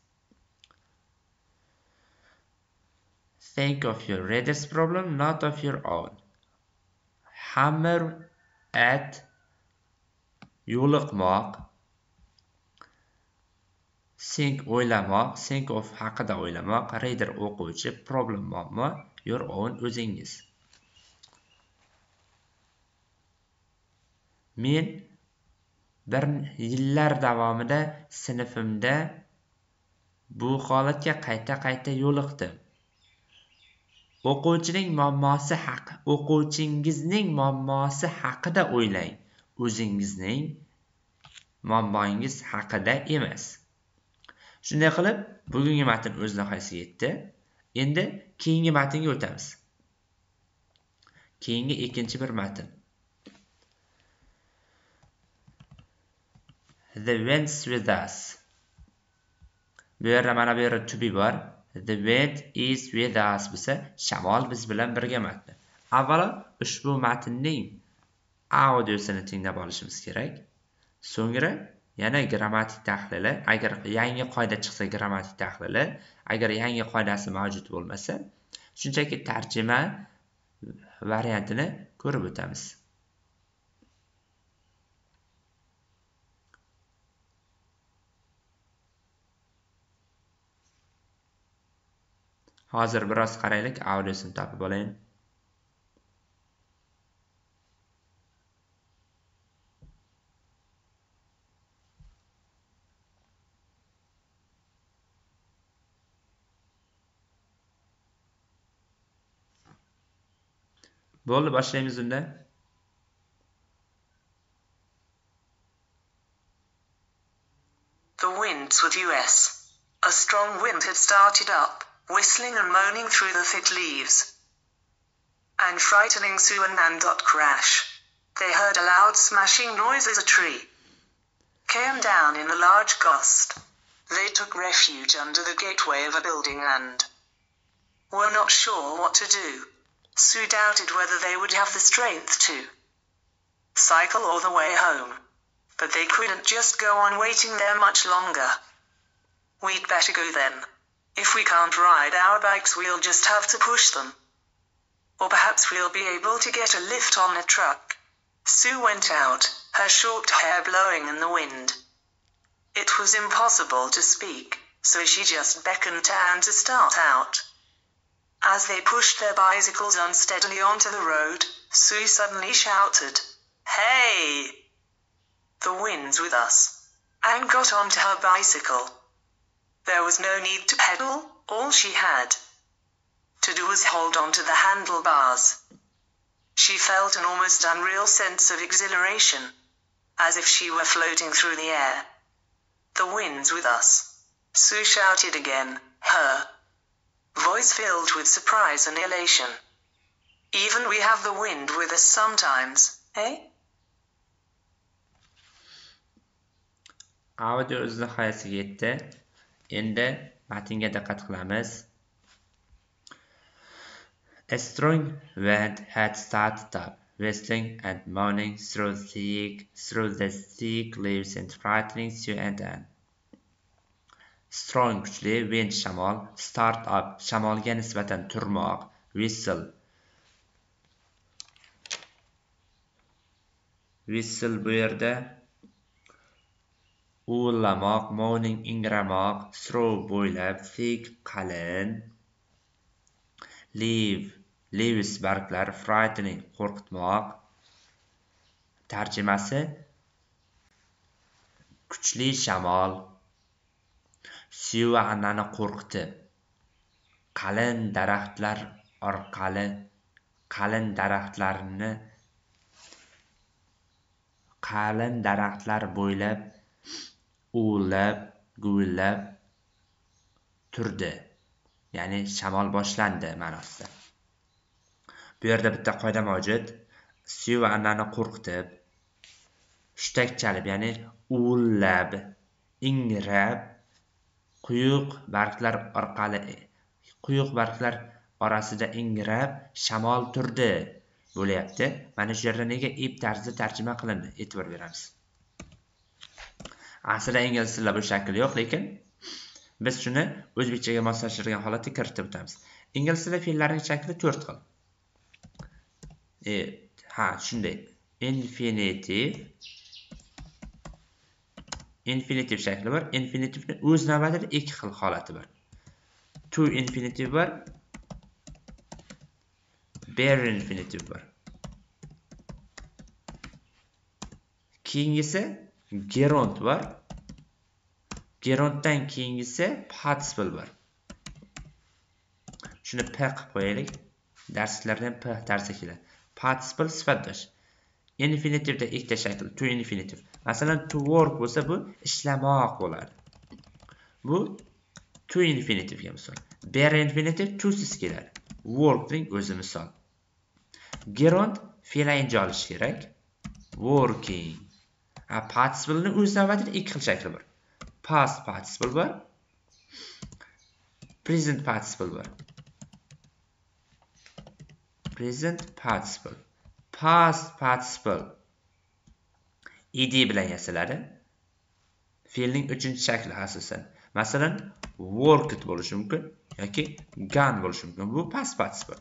Speaker 1: Think of your reader's problem, not of your own. Hammer at yo'liqmoq think o'ylamoq think of haqida o'ylamoq reader o'quvchi problem muammo your own o'zingiz men bir yillar davomida sinfimda bu holatga qayta qayta yo'liqdim o'quvchining muammosi haq o'quvchingizning muammosi haqida o'ylang o'zingizning muammoyingiz haqida emas shunday qilib bugungi matn o'z nihoyasiga yetdi endi keyingi matnga o'tamiz keyingi ikkinchi bir matn the winds with us bu yerda mana bu yerda to be bor the wind is with us bo'lsa shamol biz bilan birga matni avvalo ushbu matnning audiosini tinglab olishimiz kerak so'ngra yana grammatik tahlili agar yangi qoida chiqsa grammatik tahlili agar yangi qoidasi mavjud bo'lmasa shunchaki tarjima variantini ko'rib o'tamiz hozir biroz qaraylik audiosini topib olayin bo'ldi boshlaymiz unda
Speaker 9: The winds with US. A strong wind had started up. whistling and moaning through the thick leaves, and frightening Sue and Nan. Crash. They heard a loud smashing noise as a tree came down in a large gust. They took refuge under the gateway of a building and were not sure what to do. Sue doubted whether they would have the strength to cycle all the way home. But they couldn't just go on waiting there much longer. We'd better go then. If we can't ride our bikes, we'll just have to push them. Or perhaps we'll be able to get a lift on a truck. Sue went out, her short hair blowing in the wind. It was impossible to speak, so she just beckoned to Anne to start out. As they pushed their bicycles unsteadily onto the road, Sue suddenly shouted, Hey! The wind's with us. Anne got onto her bicycle, there was no need to pedal, all she had to do was hold on to the handlebars. She felt an almost unreal sense of exhilaration, as if she were floating through the air. The wind's with us. Sue shouted again, her voice filled with surprise and elation. Even we have the wind with us sometimes, eh?
Speaker 1: Audio high hayatı gitti. endi matnga diqqat qilamiz A strong wind had started up, whistling and moaning through, the thick, through the thick leaves and frightening to and an. Strong kuchli wind shamol, start up shamolga nisbatan turmoq, whistle whistle bu yerda uvillamoq mo'ning ingramoq strov bo'ylab thick qalin levis barglar frightening qo'rqitmoq tarjimasi kuchli shamol siva anani qo'rqitdi qalin daraxtlar orqali qalin daraxtlarni qalin daraxtlar bo'ylab uvillab guvillab turdi ya'ni shamol boshlandi ma'nosida bu yerda bitta qoida mavjud va annani qo'rqitib hushtak chalib ya'ni uvillab ingrab quyuq barglar orqali quyuq barglar orasida ingrab shamol turdi bo'lyapti mana shu yerda nega ip tarzida tarjima qilindi e'tibor beramiz aslida ingliz tilida bu shakl yo'q lekin biz shuni o'zbekchaga moslashtirgan holatda kiritib o'tamiz ingliz tilida fe'llarning shakli to'rt xil e, ha shunday infinitiv infinitiv shakli bor infinitivni o'z navbatida ikki xil holati bor to infinitiv bor bare infinitiv bor keyingisi gerond var. geronddan keyingisi participle var. shuni p qilib qo'yaylik darsliklarda p tarsi keladi sifatdir. sifatdosh da ikkita shakl to infinitive. masalan to work bo'lsa bu ishlamoq bo'ladi bu to ga misol bare to siz keladi workning o'zi misol gerond fe'l ayinja olishi kerak working partisiplni o'z navbatida ikki xil shakli bor past participle bor present participle bor present participle. past participle ed bilan yasaladi fe'lning 3 shakli asosan masalan worked bo'lishi mumkin yoki gone bo'lishi mumkin bu past participle.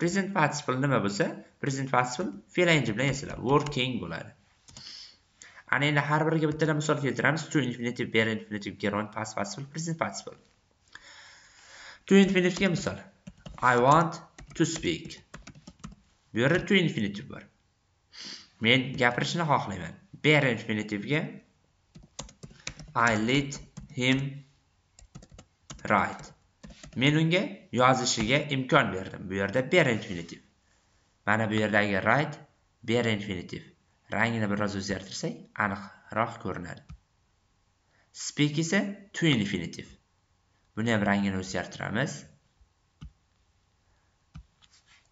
Speaker 1: present participle nima bo'lsa present participle fe'l bilan yasaladi working bo'ladi ana endi har biriga bittadan misol keltiramiz to infinitive ber infinitive geron past participle present participle to infinitive misol i want to speak bu yerda to infinitive bor men gapirishni xohlayman ber ga i let him write men unga yozishiga imkon berdim bu yerda ber infinitiv mana bu yerdagi write ber infinitiv rangini biroz o'zgartirsak aniqroq ko'rinadi speak esa to infinitiv buni ham rangini o'zgartiramiz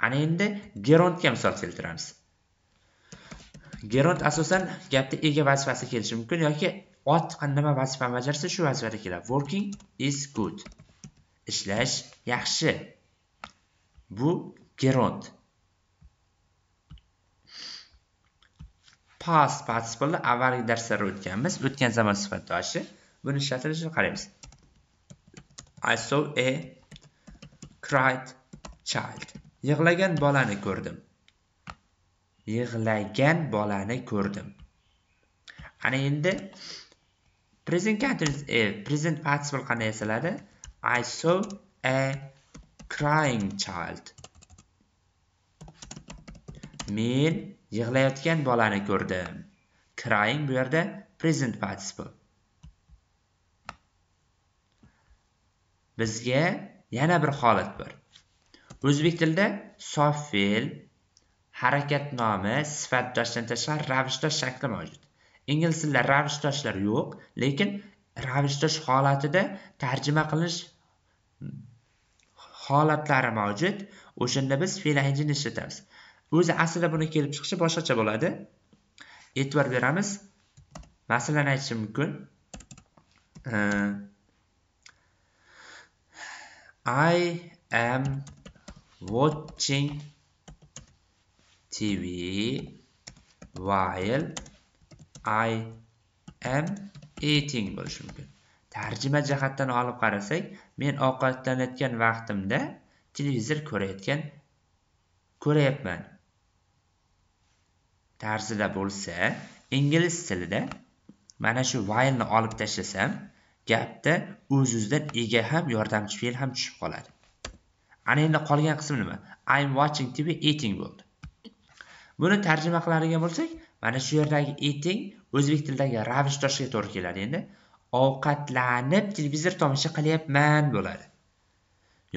Speaker 1: ana endi gerontga misol keltiramiz geront asosan gapda ega vazifasi kelishi mumkin yoki ot nima vazifani bajarsa shu vazifada keladi working is good ishlash yaxshi bu geront past participle avvalgi darslarda o'tganmiz o'tgan zamon sifatdoshi buni ishlatilishini qaraymiz i saw a cried child yig'lagan bolani ko'rdim yig'lagan bolani ko'rdim ana endi present continuous e, present participle qanday yasaladi i saw a crying child men yig'layotgan bolani ko'rdim crying bu yerda present participle bizga yana bir holat bor o'zbek tilida sof fe'l harakat nomi sifatdoshdan tashqari ravishdosh shakli mavjud ingliz tilida ravishdoshlar yo'q lekin ravishdosh holatida tarjima qilish holatlari mavjud o'shanda biz fe'l ishlatamiz o'zi aslida buni kelib chiqishi boshqacha bo'ladi e'tibor beramiz masalan aytishim mumkin i am watching tv while i am eating bo'lishi mumkin tarjima jihatdan olib qarasak men ovqatlanayotgan vaqtimda televizor ko'rayotgan ko'rayapman tarzida bo'lsa ingliz tilida mana shu ni olib tashlasam gapda o'z o'zidan ega ham yordamchi fe'l ham tushib qoladi ana endi qolgan qism nima i'm watching tv eating bo'ldi buni tarjima qiladigan bo'lsak mana shu yerdagi eating o'zbek tilidagi ravishdoshiga to'g'ri keladi endi ovqatlanib televizor tomosha qilyapman bo'ladi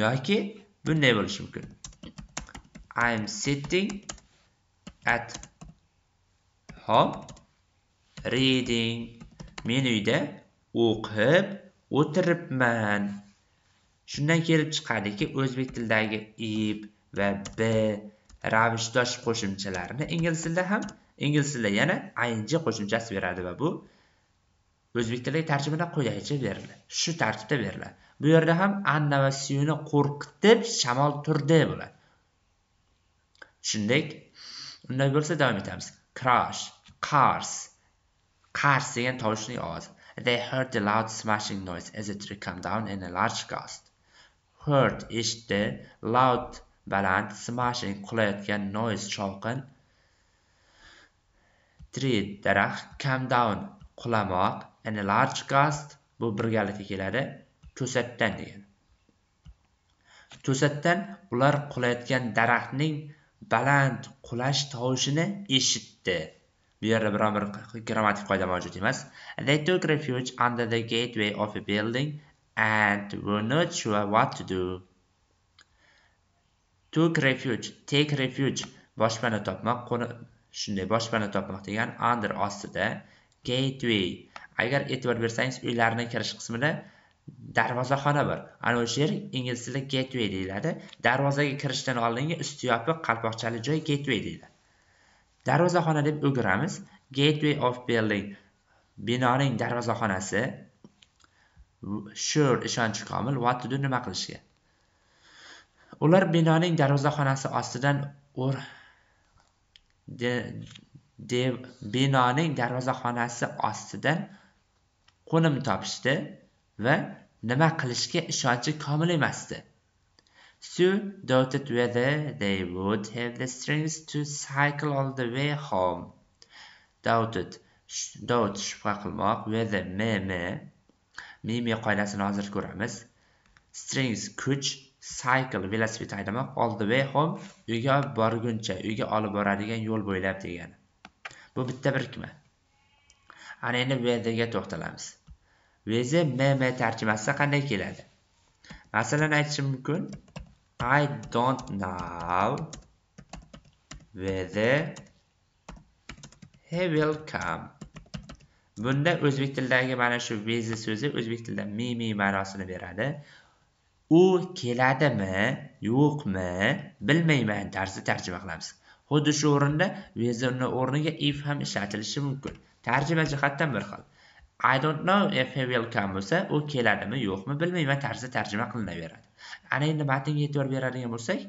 Speaker 1: yoki bunday bo'lishi mumkin i'm sitting at hop reading men uyda o'qib o'tiribman shundan kelib chiqadiki o'zbek tilidagi ib va b ravishdosh qo'shimchalarini ingliz tilida ham ingliz tilida yana ing qo'shimchasi beradi va bu o'zbek tiliga tarjimada quyidagicha beriladi shu tartibda beriladi bu yerda ham anna va syuni qo'rqitib shamol turdi bo'ladi shuningdek undan bo'lsa davom etamiz crash Cars. Cars degan tovushli ovoz. They heard the loud smashing noise as a tree down in a large gust. Heard eshitdi, loud baland smashing qulayotgan noise shovqin. Tree daraxt come down qulamoq in a large gust bu birgalikda keladi. To'satdan degan. To'satdan ular qulayotgan daraxtning baland qulash tovushini eshitdi. bu yerda biron bir grammatik qoida mavjud emas they took refuge under the gateway of a building and were not sure what to do took refuge take refuge boshpana topmoq shunday boshpana topmoq degan under ostida gateway agar e'tibor bersangiz uylarni kirish qismida darvozaxona bor ana o'sha yer ingliz tilida gateway deyiladi darvozaga kirishdan oldingi usti yopiq qalpoqchali joy gateway deyiladi darvozaxona deb o'giramiz gateway of building binoning darvozaxonasi sure ishonchi komil what to do nima qilishga ular binoning darvozaxonasi ostidan o'r de, de, binoning darvozaxonasi ostidan qo'nim topishdi va nima qilishga ishonchi komil emasdi so doubted whether they would have the strength to cycle all the way home. Doubted, doubt shubha qilmoq, whether mm, me qoidasini hozir ko'ramiz. Strength kuch, cycle velosiped haydamoq all the way home uyga borguncha, uyga olib boradigan yo'l bo'ylab degani. Bu bitta birikma. Ana endi whether'ga to'xtalamiz. Whether mm tarjimasi qanday keladi? Masalan aytishim mumkin, I don't know whether he will come. Bunda o'zbek tilidagi mana shu vezi so'zi o'zbek tilida mimi ma'nosini beradi. U keladimi, yo'qmi, bilmayman tarzda tarjima qilamiz. Xuddi shu o'rinda vezini o'rniga if ham ishlatilishi mumkin. Tarjima jihatdan bir xil. I don't know if he will come bo'lsa, u keladimi, yo'qmi, bilmayman tarzda tarjima qilinaveradi. ana endi matnga e'tibor beradigan bo'lsak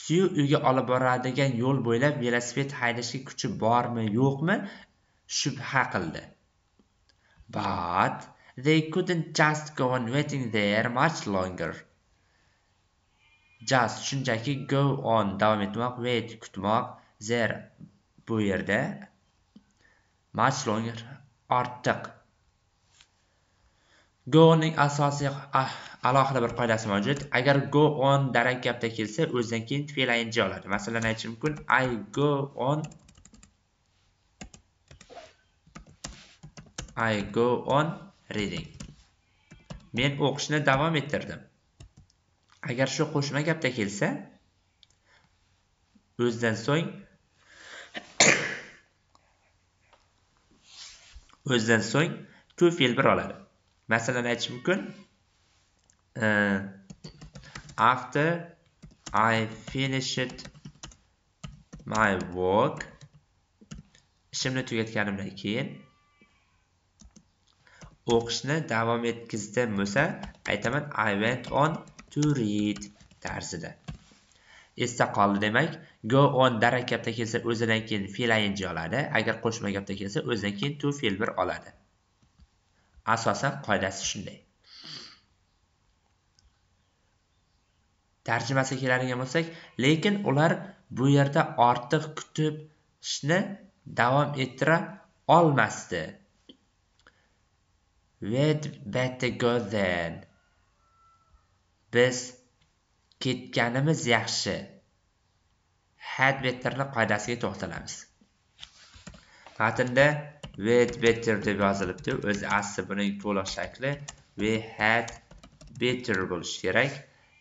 Speaker 1: suyu uyga olib boradigan yo'l bo'ylab velosiped haydashga kuchi bormi yo'qmi shubha qildi but they couldn't just go on waiting there much longer just shunchaki go on davom etmoq wait kutmoq there bu yerda much longer ortiq goning asosiy ah, alohida bir qoidasi mavjud agar go on darak gapda kelsa o'zidan keyin fe'l ing oladi masalan aytish mumkin i go on i go on reading men o'qishni davom ettirdim agar shu qo'shma gapda kelsa o'zidan so'ng o'zidan so'ng to fe'l bir oladi masalan aytish mumkin after I finished my work ishimni tugatganimdan keyin o'qishni davom etkizdim bo'lsa aytaman I went on to read tarzida esda qoldi demak go on darak gapda kelsa o'zidan keyin fe'l ing oladi agar qo'shma gapda kelsa o'zidan keyin to fe'l bir oladi asosan qoidasi shunday tarjimasiga keladigan bo'lsak lekin ular bu yerda ortiq kutishni davom ettira olmasdi We'd better go then. biz ketganimiz yaxshi had betterni qoidasiga to'xtalamiz matnda with better deb yozilibdi o'zi asli buning to'liq shakli we had better bo'lishi kerak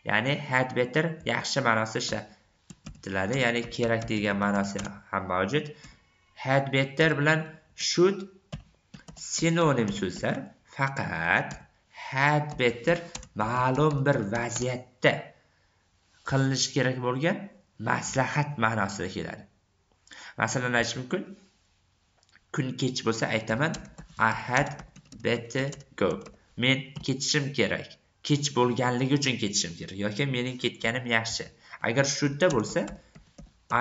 Speaker 1: ya'ni had better yaxshi ma'nosi ishlatiladi ya'ni kerak degan ma'nosi ham mavjud had better bilan should sinonim so'zlar faqat had better ma'lum bir vaziyatda qilinishi kerak bo'lgan maslahat ma'nosida keladi masalan aytish mumkin kun kech bo'lsa aytaman i had better go men ketishim kerak kech bo'lganligi uchun ketishim kerak yoki mening ketganim yaxshi agar shudda bo'lsa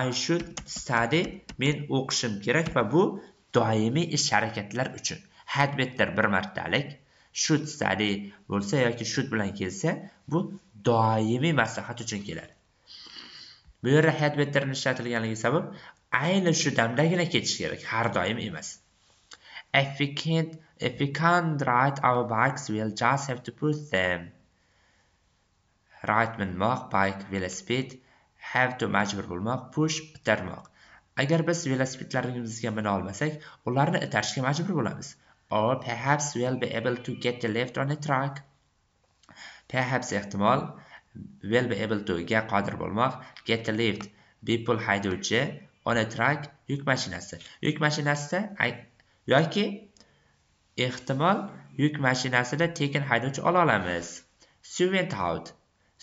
Speaker 1: i should study men o'qishim kerak va bu doimiy ish harakatlar uchun had better bir martalik should study bo'lsa yoki should bilan kelsa bu doimiy maslahat uchun keladi bu yerda had betterni ishlatilganligi sabab ayni shu damdagina ketish kerak har doim emas if we can't if we can't ride our bikes we'll just have to push them ride minmoq bike velosiped have to majbur bo'lmoq push itarmoq agar biz velosipedlarimizga mina olmasak ularni itarishga majbur bo'lamiz or perhaps we'll be able to get the left on a track perhaps ehtimol we'll be able to ga qodir bo'lmoq get the lift bepul haydovchi on a truck yuk mashinasi yuk mashinasida yoki ehtimol yuk mashinasida tekin haydovchi ola olamiz su went out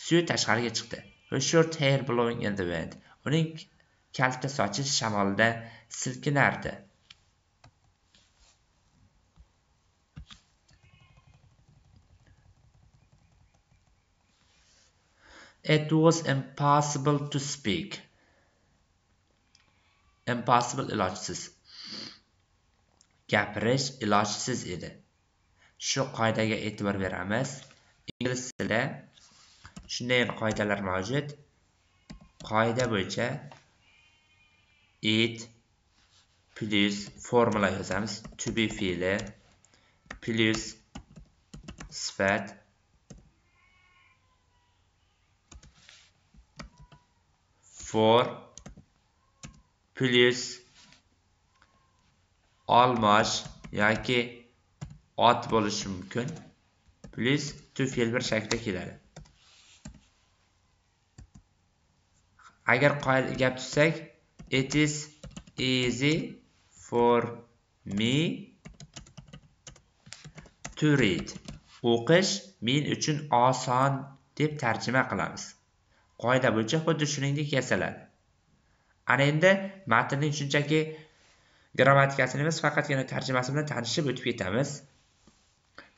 Speaker 1: suv tashqariga chiqdi her short hair blowing in the wind uning kalta sochi shamolda silkinardi It was impossible to speak. impossible ilojsiz gapirish ilojsiz edi shu qoidaga e'tibor beramiz ingliz tilida shunday qoidalar mavjud qoida bo'yicha it plyus formula yozamiz to be fe'li plyus sifat for plus olmosh yoki ot bo'lishi mumkin plus to bir shaklda keladi agar gap tutsak it is easy for me to read o'qish men uchun oson deb tarjima qilamiz qoida bo'yicha xuddi shuningdek yasaladi ana endi matnning shunchaki grammatikasini emas faqatgina tarjimasi bilan tanishib o'tib ketamiz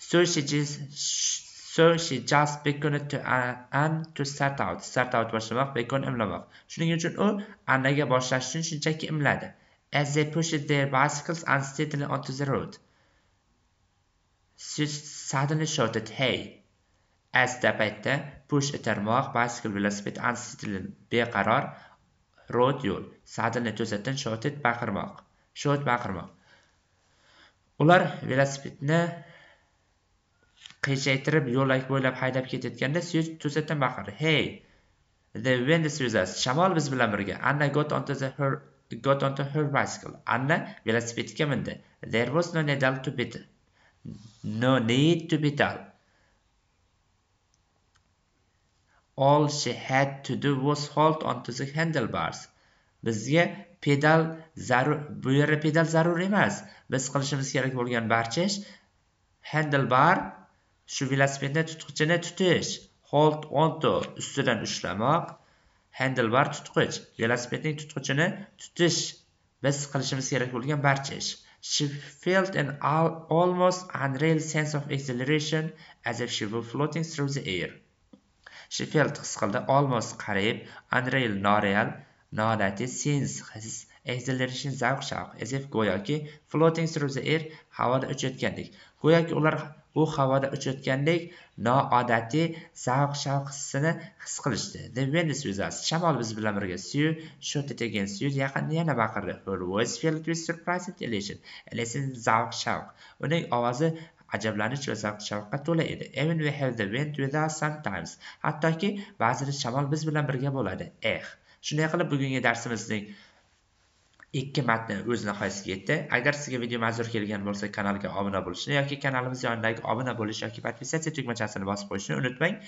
Speaker 1: so she just so she just begun to uh, and to start out start out boshlamoq begun imlamoq shuning uchun u annaga boshlash uchun shunchaki imladi as they pushed their bicycles unsteadily onto the road she suddenly shouted hey as da paytda push itarmoq bicycle velosiped unsteadily beqaror rot yo'l sadilni to'satdan shotit baqirmoq shot baqirmoq ular velosipedni qiyshaytirib yo'lak bo'ylab haydab ketayotganda suyuch to'satdan baqirdi hey the wind is with us shamol biz bilan birga anna got onto the her got onto her bicycle anna velosipedga mindi there was no need to pedal no need to pedal All she had to do was hold onto the handlebars. Bizga pedal zarur bu yerda pedal zarur emas. Biz qilishimiz kerak bo'lgan barcha ish handlebar shu velosipedni tutqichini tutish, hold onto ustidan ushlamoq, handlebar tutqich, velosipedning tutqichini tutish. Biz qilishimiz kerak bo'lgan barcha ish. She felt an almost unreal sense of acceleration as if she were floating through the air. Sheffield qisqildi almost qarib unreal noreal nolati sens his acceleration zavq shavq as if go'yoki floating through the air havoda uchayotgandek go'yoki ular Bu havoda uchayotgandek noodatiy zavq shavq hissini his qilishdi the wind with us shamol biz bilan birga suyu shouted again suyud yaqinda yana baqirdi her voice filled with surprise and elation elation zavq shavq uning ovozi ajablanish va zavq shavqqa to'la edi even we have the wind with us sometimes hattoki ba'zida shamol biz bilan birga bo'ladi eh shunday qilib bugungi darsimizning ikki matni o'z nihoyasiga yetdi agar sizga video manzur kelgan bo'lsa kanalga obuna bo'lishni yoki kanalimiz yonidagi obuna bo'lish yoki podpisatsiya tugmachasini bosib qo'yishni unutmang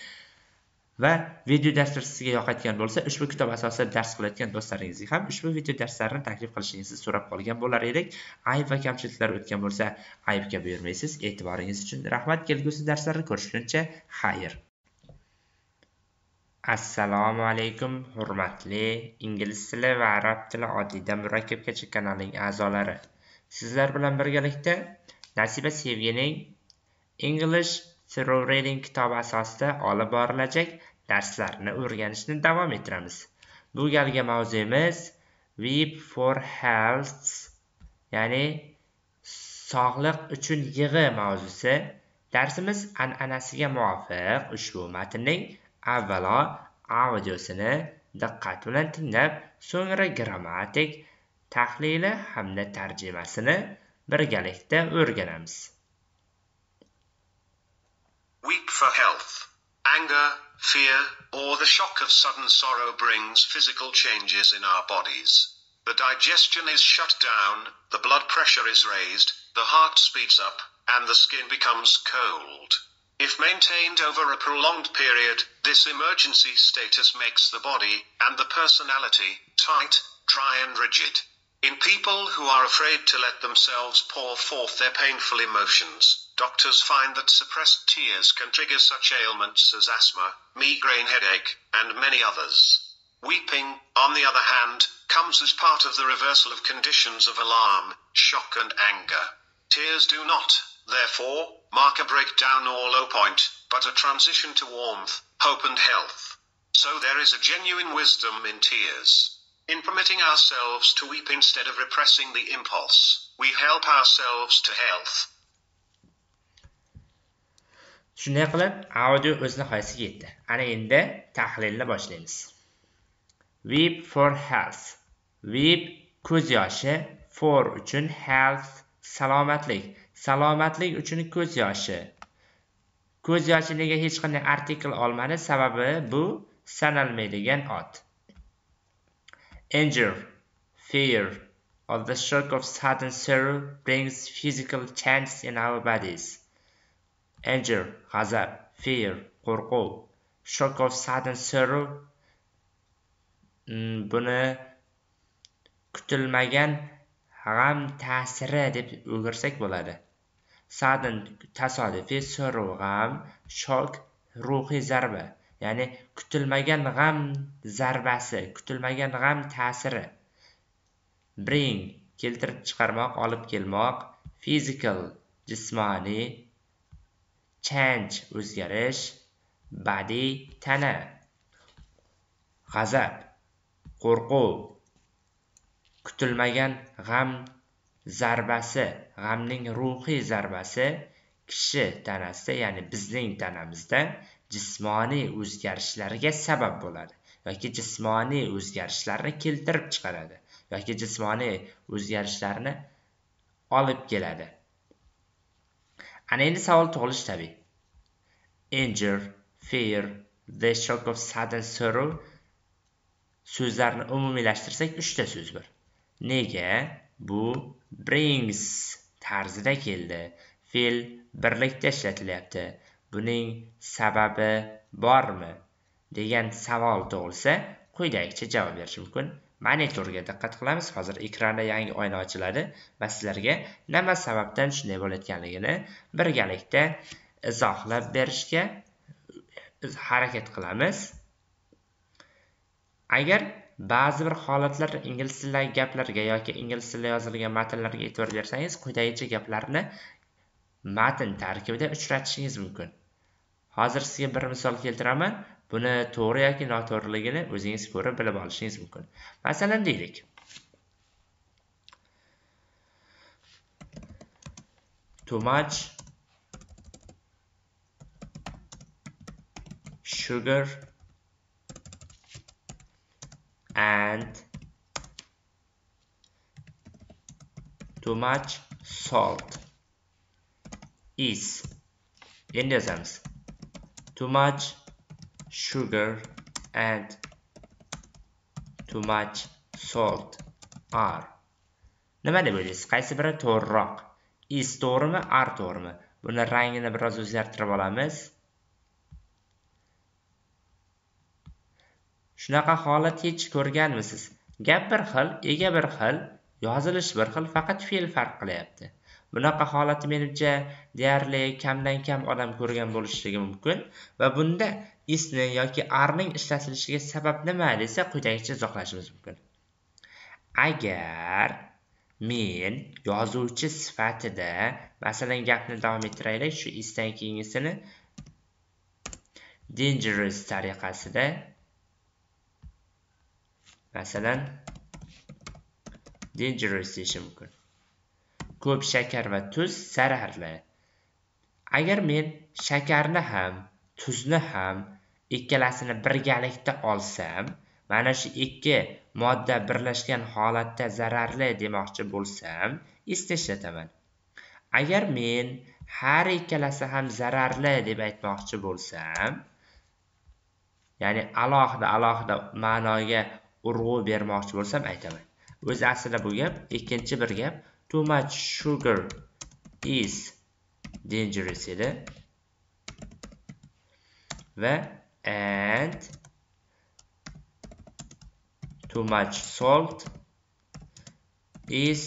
Speaker 1: va video darslar sizga yoqayotgan bo'lsa ushbu kitob asosida dars qilayotgan do'stlaringizga ham ushbu video darslarni taklif qilishingizni so'rab qolgan bo'lar edik ayb va kamchiliklar o'tgan bo'lsa aybga buyurmaysiz e'tiboringiz uchun rahmat kelgusi darslarda ko'rishguncha xayr assalomu alaykum hurmatli ingliz tili va arab tili oddiydan murakkabgacha kanalining a'zolari sizlar bilan birgalikda nasiba sevgining english through reading kitobi asosida olib borilajak darslarni o'rganishni davom ettiramiz bu galgi mavzuyimiz weep for health ya'ni sog'liq uchun yig'i mavzusi darsimiz an'anasiga muvofiq ushbu matnning avvalo audiosini diqqat bilan tinglab so'ngra grammatik tahlili hamda tarjimasini birgalikda o'rganamiz
Speaker 6: weep for health anger fear, or the shock of sudden sorrow brings physical changes in our bodies. The digestion is shut down, the blood pressure is raised, the heart speeds up, and the skin becomes cold. If maintained over a prolonged period, this emergency status makes the body and the personality tight, dry, and rigid. In people who are afraid to let themselves pour forth their painful emotions, doctors find that suppressed tears can trigger such ailments as asthma, migraine headache, and many others. Weeping, on the other hand, comes as part of the reversal of conditions of alarm, shock, and anger. Tears do not, therefore, mark a breakdown or low point, but a transition to warmth, hope, and health. So there is a genuine wisdom in tears. In permitting ourselves to weep instead of repressing the impulse, we help ourselves to health.
Speaker 1: Shunday qilib, audio o'z nihoyasiga yetdi. Ana endi tahlilni boshlaymiz. Weep for health. Weep ko'z yoshi, for uchun health salomatlik, salomatlik uchun ko'z yoshi. Ko'z yoshi nega hech qanday artikl olmadi? Sababi bu sanalmaydigan ot. Anger, fear, or the shock of sudden sorrow brings physical changes in our bodies. Anger, g'azab, fear, qo'rquv, shock of sudden sorrow mm, buni kutilmagan g'am ta'siri deb o'girsak bo'ladi. Sudden tasodifiy sorrow, g'am, shock, ruhiy zarba. ya'ni kutilmagan g'am zarbasi kutilmagan g'am ta'siri bring keltirib chiqarmoq olib kelmoq physical jismoniy change o'zgarish body tana g'azab qo'rquv kutilmagan g'am zarbasi g'amning ruhiy zarbasi kishi tanasida ya'ni bizning tanamizda jismoniy o'zgarishlarga sabab bo'ladi yoki jismoniy o'zgarishlarni keltirib chiqaradi yoki jismoniy o'zgarishlarni olib keladi ana endi savol tug'ilishi tabiiy anger fear the shock of sudden sorrow so'zlarni umumiylashtirsak uchta so'z bor nega bu brings tarzida keldi fe'l birlikda ishlatilyapti buning sababi bormi degan savol tug'ilsa quyidagicha javob berish mumkin monitorga diqqat qilamiz hozir ekranda yangi oyna ochiladi va sizlarga nima sababdan shunday bo'layotganligini birgalikda izohlab berishga harakat qilamiz agar ba'zi bir holatlar ingliz tilidagi gaplarga yoki ingliz tilida yozilgan matnlarga e'tibor bersangiz quyidagicha gaplarni matn tarkibida uchratishingiz mumkin hozir sizga bir misol keltiraman buni to'g'ri yoki noto'g'riligini o'zingiz ko'rib bilib olishingiz mumkin masalan deylik too much sugar and too much salt is endi yozamiz too much sugar and too much salt are nima deb o'ylaysiz qaysi biri to'g'riroq is to'g'rimi are to'g'rimi buni rangini biroz o'zgartirib olamiz shunaqa holat hech ko'rganmisiz gap bir xil ega bir xil yozilish bir xil faqat fe'l farq qilyapti Bunaqa holatni menimcha deyarli kamdan kam odam ko'rgan bo'lishligi mumkin va bunda isni yoki arning ishlatilishiga sabab nima desa quyidagicha izohlashimiz mumkin. Agar men yozuvchi sifatida masalan gapni davom ettiraylik shu isdan keyingisini dangerous tariqasida masalan dangerous deyish mumkin ko'p shakar va tuz zararli agar men shakarni ham tuzni ham ikkalasini birgalikda olsam mana shu ikki modda birlashgan holatda zararli demoqchi bo'lsam esda ishlataman agar men har ikkalasi ham zararli deb aytmoqchi bo'lsam ya'ni alohida alohida ma'noga urg'u bermoqchi bo'lsam aytaman o'zi aslida bu gap ikkinchi bir gap too much sugar is dangerous edi va and too much salt is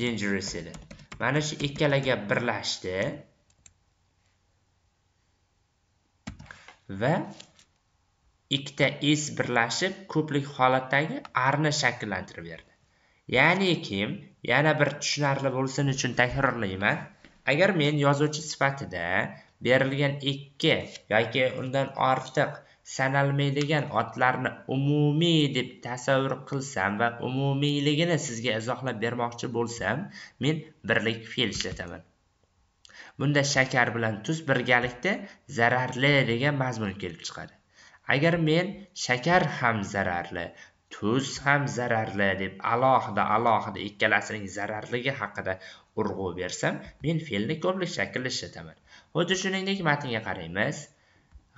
Speaker 1: dangerous edi mana shu ikkalaga birlashdi va ikkita is birlashib ko'plik holatdagi arni shakllantirib berdi ya'ni kim yana bir tushunarli bo'lsin uchun takrorlayman agar men yozuvchi sifatida berilgan ikki yoki undan ortiq sanalmaydigan otlarni umumiy deb tasavvur qilsam va umumiyligini sizga izohlab bermoqchi bo'lsam men birlik fe'l ishlataman bunda shakar bilan tuz birgalikda zararli degan mazmun kelib chiqadi agar men shakar ham zararli tuz ham zararli deb alohida alohida ikkalasining zararligi haqida urg'u bersam men fe'lni ko'plik shaklda ishlataman xuddi shuningdek matnga qaraymiz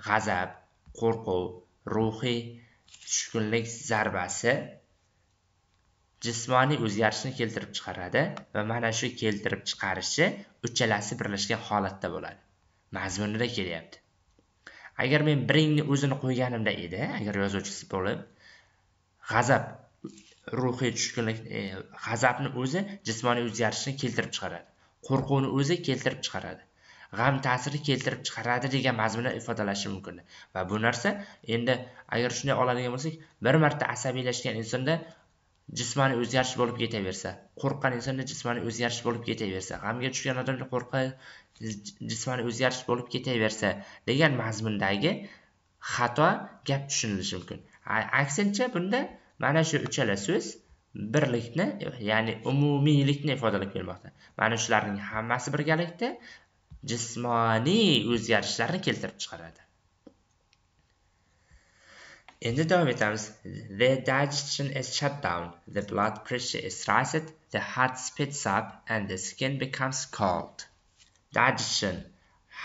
Speaker 1: g'azab qo'rquv ruhiy tushkunlik zarbasi jismoniy o'zgarishni keltirib chiqaradi va mana shu keltirib chiqarishi uchalasi birlashgan holatda bo'ladi mazmunida kelyapti agar men biringni o'zini qo'yganimda edi agar yozuvchisi bo'lib g'azab ruhiy tushkunlik e, g'azabni o'zi jismoniy o'zgarishni keltirib chiqaradi qo'rquvni o'zi keltirib chiqaradi g'am ta'siri keltirib chiqaradi degan mazmunda ifodalashi mumkin va bu narsa endi agar shunday oladigan bo'lsak bir marta asabiylashgan insonda jismoniy o'zgarish bo'lib ketaversa qo'rqqan insonda jismoniy o'zgarish bo'lib ketaversa g'amga tushgan odamda qo'rqa jismoniy o'zgarish bo'lib ketaversa degan mazmundagi xato gap tushunilishi mumkin aksincha bunda mana shu uchala so'z birlikni ya'ni umumiylikni ifodalab kelmoqda mana shularning hammasi birgalikda jismoniy o'zgarishlarni keltirib chiqaradi endi davom etamiz the digestion is shut down the blood pressure is rised the heart speeds up and the skin becomes cold digestion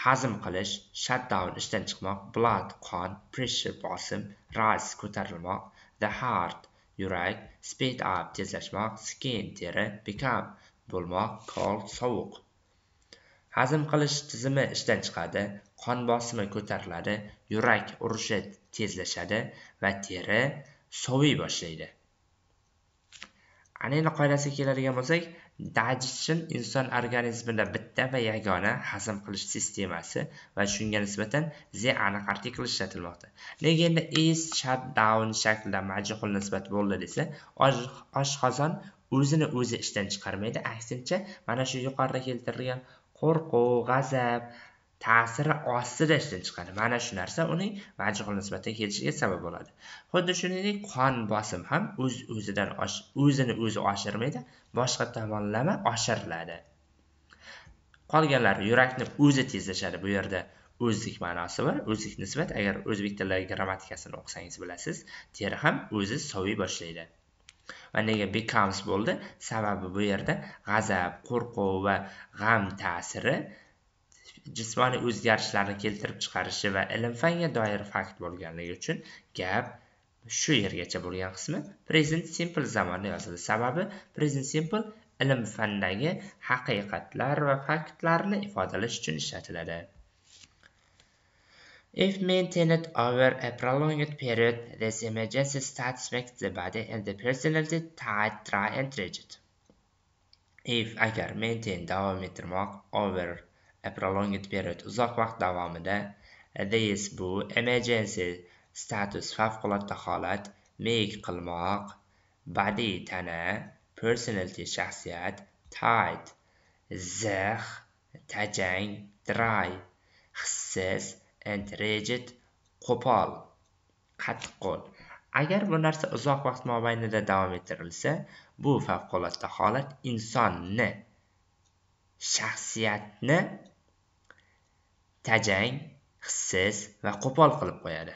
Speaker 1: hazm qilish shutdown ishdan chiqmoq blood qon pressure bosim rise ko'tarilmoq the heart yurak speed up tezlashmoq skin teri become bo'lmoq cold sovuq hazm qilish tizimi ishdan chiqadi qon bosimi ko'tariladi yurak urishi tezlashadi va teri soviy boshlaydi ana endi qoidasiga keladigan bo'lsak digestion inson organizmida bitta va yagona hazm qilish sistemasi va shunga nisbatan Z aniq artikl ishlatilmoqda nega endi is down shaklida majhul nisbat bo'ldi desa oshqozon o'zini o'zi ishdan chiqarmaydi aksincha mana shu yuqorida keltirilgan qo'rquv g'azab ta'siri ostida ishlab chiqadi mana shu narsa uning majhul nisbatiga ketishiga sabab bo'ladi xuddi shuningdek qon bosim ham o'z o'zidan o'zini o'zi oshirmaydi boshqa tomonlama oshiriladi qolganlari yurakni o'zi tezlashadi bu yerda o'zlik ma'nosi bor o'zlik nisbat agar o'zbek tilidagi grammatikasini o'qisangiz bilasiz teri ham o'zi soviy boshlaydi va nega becomes bo'ldi sababi bu yerda g'azab qo'rquv va g'am ta'siri jismoniy o'zgarishlarni keltirib chiqarishi va ilm fanga doir fakt bo'lganligi uchun gap shu yergacha bo'lgan qismi present simple zamonda yozildi sababi present simple ilm fandagi haqiqatlar va faktlarni ifodalash uchun ishlatiladi If maintained over a prolonged period, this emergency status makes the body and the personality tight, dry and rigid. If agar maintain davom ettirmoq over E, prolonged period uzoq vaqt davomida this bu emergency status favqulodda holat make qilmoq body tana personality shaxsiyat tight zigh tajang dry hissiz and rigid qo'pol qattiqqo'l agar bu narsa uzoq vaqt mobaynida davom ettirilsa bu favqulodda holat insonni shaxsiyatni tajang hissiz va qo'pol qilib qo'yadi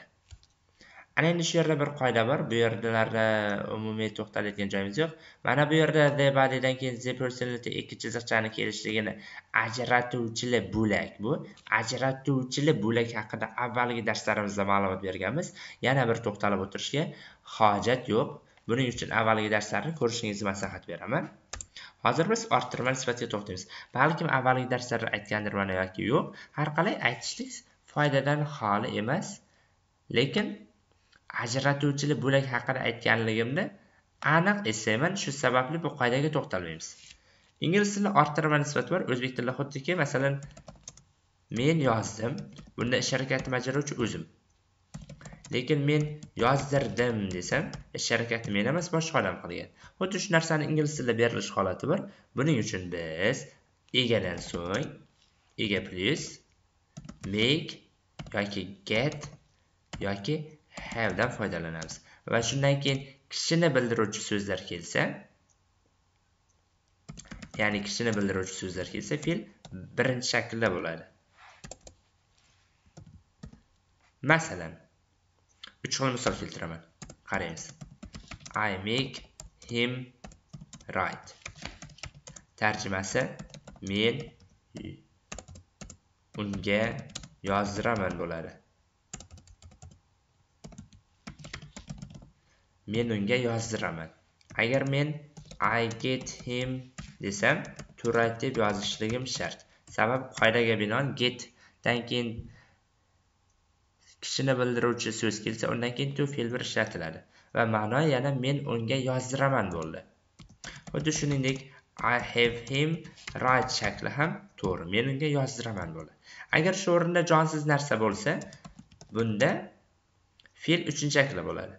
Speaker 1: ana endi shu yerda bir qoida bor bu yerdalarda umumiy to'xtalayotgan joyimiz yo'q mana bu yerda the bodydan keyin the personality ikki chiziqchani kelishligini ajratuvchili bo'lak bu ajratuvchili bo'lak haqida avvalgi darslarimizda ma'lumot berganmiz yana bir to'xtalib o'tirishga hojat yo'q buning uchun avvalgi darslarni ko'rishingizni maslahat beraman hozir biz orttirma sifatga to'xtaymiz balkim avvalgi darslarda mana yoki yo'q har qalay aytishlik foydadan xoli emas lekin ajratuvchili bo'lak haqida aytganligimni aniq eslayman shu sababli bu qoidaga to'xtalmaymiz ingliz tilida orttirma nisbat bor o'zbek tilida xuddiki masalan men yozdim bunda sharakat majruchi o'zim lekin men yozdirdim desam ish harakati men emas boshqa odam qilgan xuddi shu narsani ingliz tilida berilish holati bor buning uchun biz egadan so'ng ega plus make yoki get yoki have dan foydalanamiz va shundan keyin kishini bildiruvchi so'zlar kelsa ya'ni kishini bildiruvchi so'zlar kelsa fe'l birinchi shaklda bo'ladi masalan uch xil misol keltiraman qaraymiz i make him write. tarjimasi men unga yozdiraman bo'ladi men unga yozdiraman agar men i get him desam to write deb yozishligim shart sabab qoidaga binoan getdan keyin kishini bildiruvchi so'z kelsa undan keyin to fe'l bir ishlatiladi va ma'no yana men unga yozdiraman bo'ldi xuddi shuningdek i have him write shakli ham to'g'ri men unga yozdiraman bo'ldi agar shu o'rinda jonsiz narsa bo'lsa bunda fe'l uchinchi shakli bo'ladi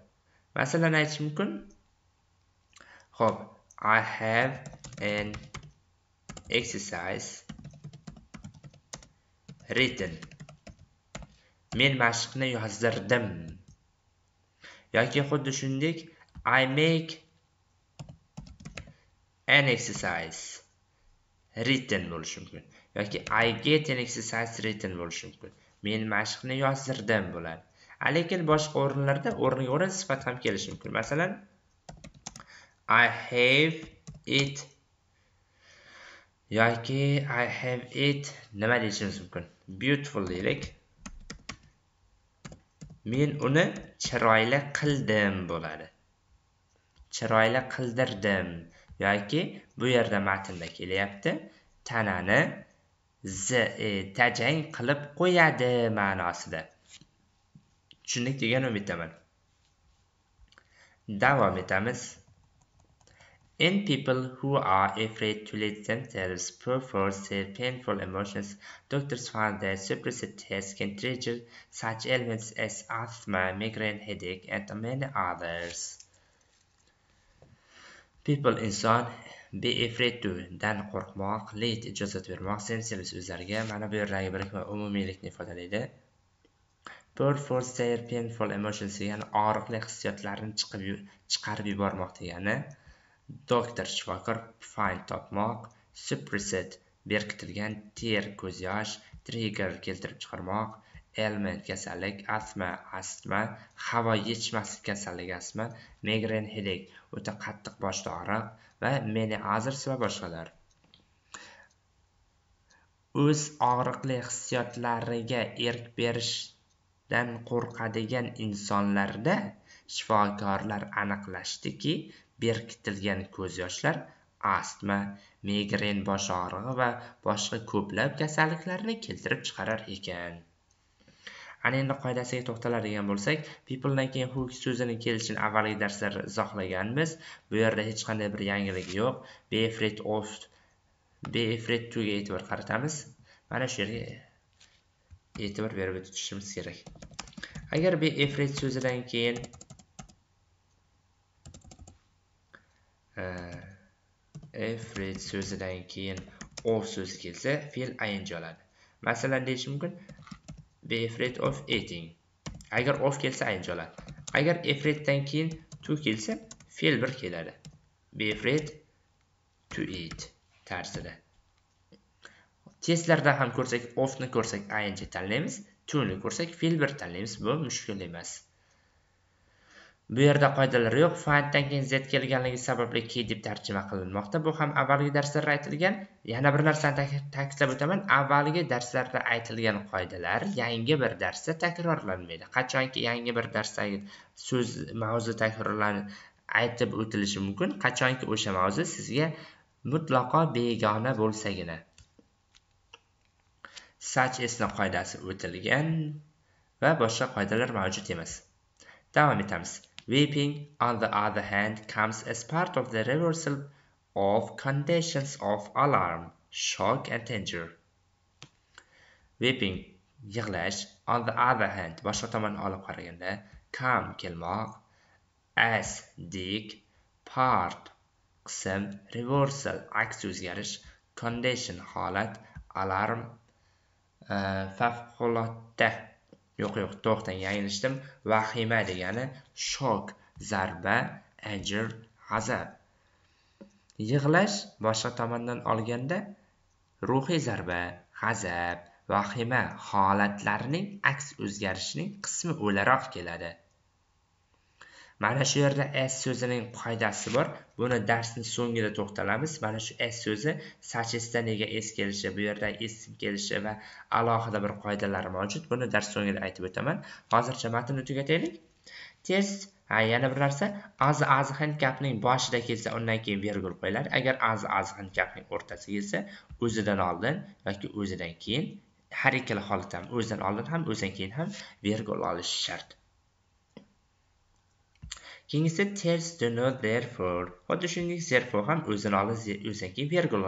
Speaker 1: masalan aytish mumkin ho'p i have an exercise written men mashqni yozdirdim yoki xuddi shuningdek i make an exercise written bo'lishi mumkin yoki i get an exercise written bo'lishi mumkin men mashqni yozdirdim bo'ladi lekin boshqa o'rinlarda o'rniga o'rin sifat ham kelishi mumkin masalan i have it yoki I have it nima deyishimiz mumkin beautiful deylik men uni chiroyli qildim bo'ladi chiroyli qildirdim yoki bu yerda matnda kelyapti tanani z e, tajang qilib qo'yadi ma'nosida tushundik degan umiddaman davom etamiz In people who are afraid to let themselves process their painful emotions, doctors find that suppressed tests can trigger such elements as asthma, migraine, headache, and many others. People inson be afraid to dan qo'rqmoq, let ijozat bermoq, themselves o'zlariga mana bu yerdagi birikma umumiylikni ifodalaydi. Perforce their painful emotions degani og'riqli hissiyotlarni chiqib chiqarib yubormoq degani. doktor shifokor fayl topmoq suppressit berkitilgan ter ko'z yosh trigger keltirib chiqarmoq element kasallik astma astma havo yetishmaslik kasalligi astma migren headache o'ta qattiq boshda og'riq va meniazrs va boshqalar o'z og'riqli hissiyotlariga erk berishdan qo'rqadigan insonlarda shifokorlar aniqlashdiki berkitilgan ko'zyoshlar astma migren bosh og'rig'i va boshqa ko'plab kasalliklarni keltirib chiqarar ekan ana endi qoidasiga to'xtaladigan bo'lsak peopledan keyin hook so'zining kelishini avvalgi darslarda izohlaganmiz bu yerda hech qanday bir yangilik yo'q beifrit of beifrit tuga e'tibor qaratamiz mana shu yerga e'tibor berib o'tishimiz kerak agar beifrit so'zidan keyin average э, so'zidan keyin of so'zi kelsa fe'l ing oladi masalan deyish mumkin be afraid of eating agar of kelsa ing oladi agar afraiddan keyin to kelsa fe'l bir keladi be afraid to eat tarzida testlarda ham ko'rsak ofni ko'rsak ing tanlaymiz ni ko'rsak fe'l bir tanlaymiz bu mushkul emas bu yerda qoidalar yo'q dan keyin z kelganligi sababli key deb tarjima qilinmoqda bu ham avvalgi darslarda aytilgan yana bir narsani ta'kidlab o'taman avvalgi darslarda aytilgan qoidalar yangi bir darsda takrorlanmaydi qachonki yangi bir darsdagi so'z mavzu takrorlanib aytib o'tilishi mumkin qachonki o'sha mavzu sizga mutlaqo begona bo'lsagina sach esna qoidasi o'tilgan va boshqa qoidalar mavjud emas davom etamiz Weeping, on the other hand, comes as part of the reversal of conditions of alarm, shock and danger. Weeping, yig'lash, on the other hand, boshqa tomonni olib qaraganda, come kelmoq, as dik, part qism, reversal aks o'zgarish, condition holat, alarm, eh, favqulodda yo'q yo'q to'xtang yanglishdim vahima degani shok zarba ajr g'azab yig'lash boshqa tomondan olganda ruhiy zarba g'azab vahima holatlarning aks o'zgarishining qismi o'laroq keladi mana shu yerda s so'zining qoidasi bor buni darsning so'ngida to'xtalamiz mana shu s so'zi sachesda nega s kelishi bu yerda s kelishi va alohida bir qoidalari mavjud buni dars so'ngida aytib o'taman hozircha matnni tugataylik test ha yana bir narsa az az handkapning boshida kelsa undan keyin vergul qo'yiladi agar az az handkapning o'rtasiga kelsa o'zidan oldin yoki o'zidan keyin har ikkala holatda ham o'zidan oldin ham o'zidan keyin ham vergul olish shart keyingisi tells to know therefore xuddi shuningdek therefore ham o'zini oladi o'zaki vergul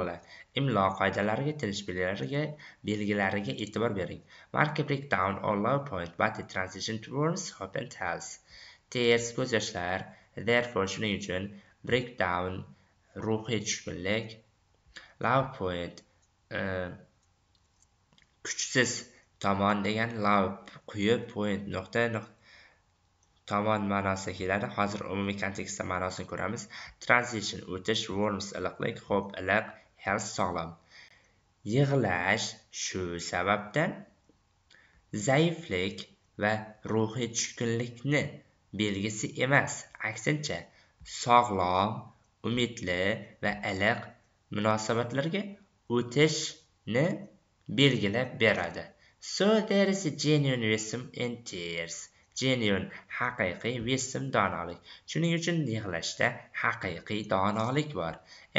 Speaker 1: imlo qoidalariga tilish belgilariga belgilariga e'tibor bering down all low point but the transition towards hope and tells tears ko'z yoshlar therefore shuning uchun down ruhiy tushkunlik Low point e, kuchsiz tomon degan love quyib point nuqta nuqta tomon ma'nosida keladi hozir umumiy kontekstda ma'nosini ko'ramiz transition o'tish warms iliqlik ho'p iliq health sog'lom yig'lash shu sababdan zaiflik va ruhiy tushkunlikni belgisi emas aksincha sog'lom umidli va iliq munosabatlarga o'tishni belgilab beradi so there is a genuine wisdom in tears genuine haqiqiy vessm donolik shuning uchun yig'lashda haqiqiy donolik bor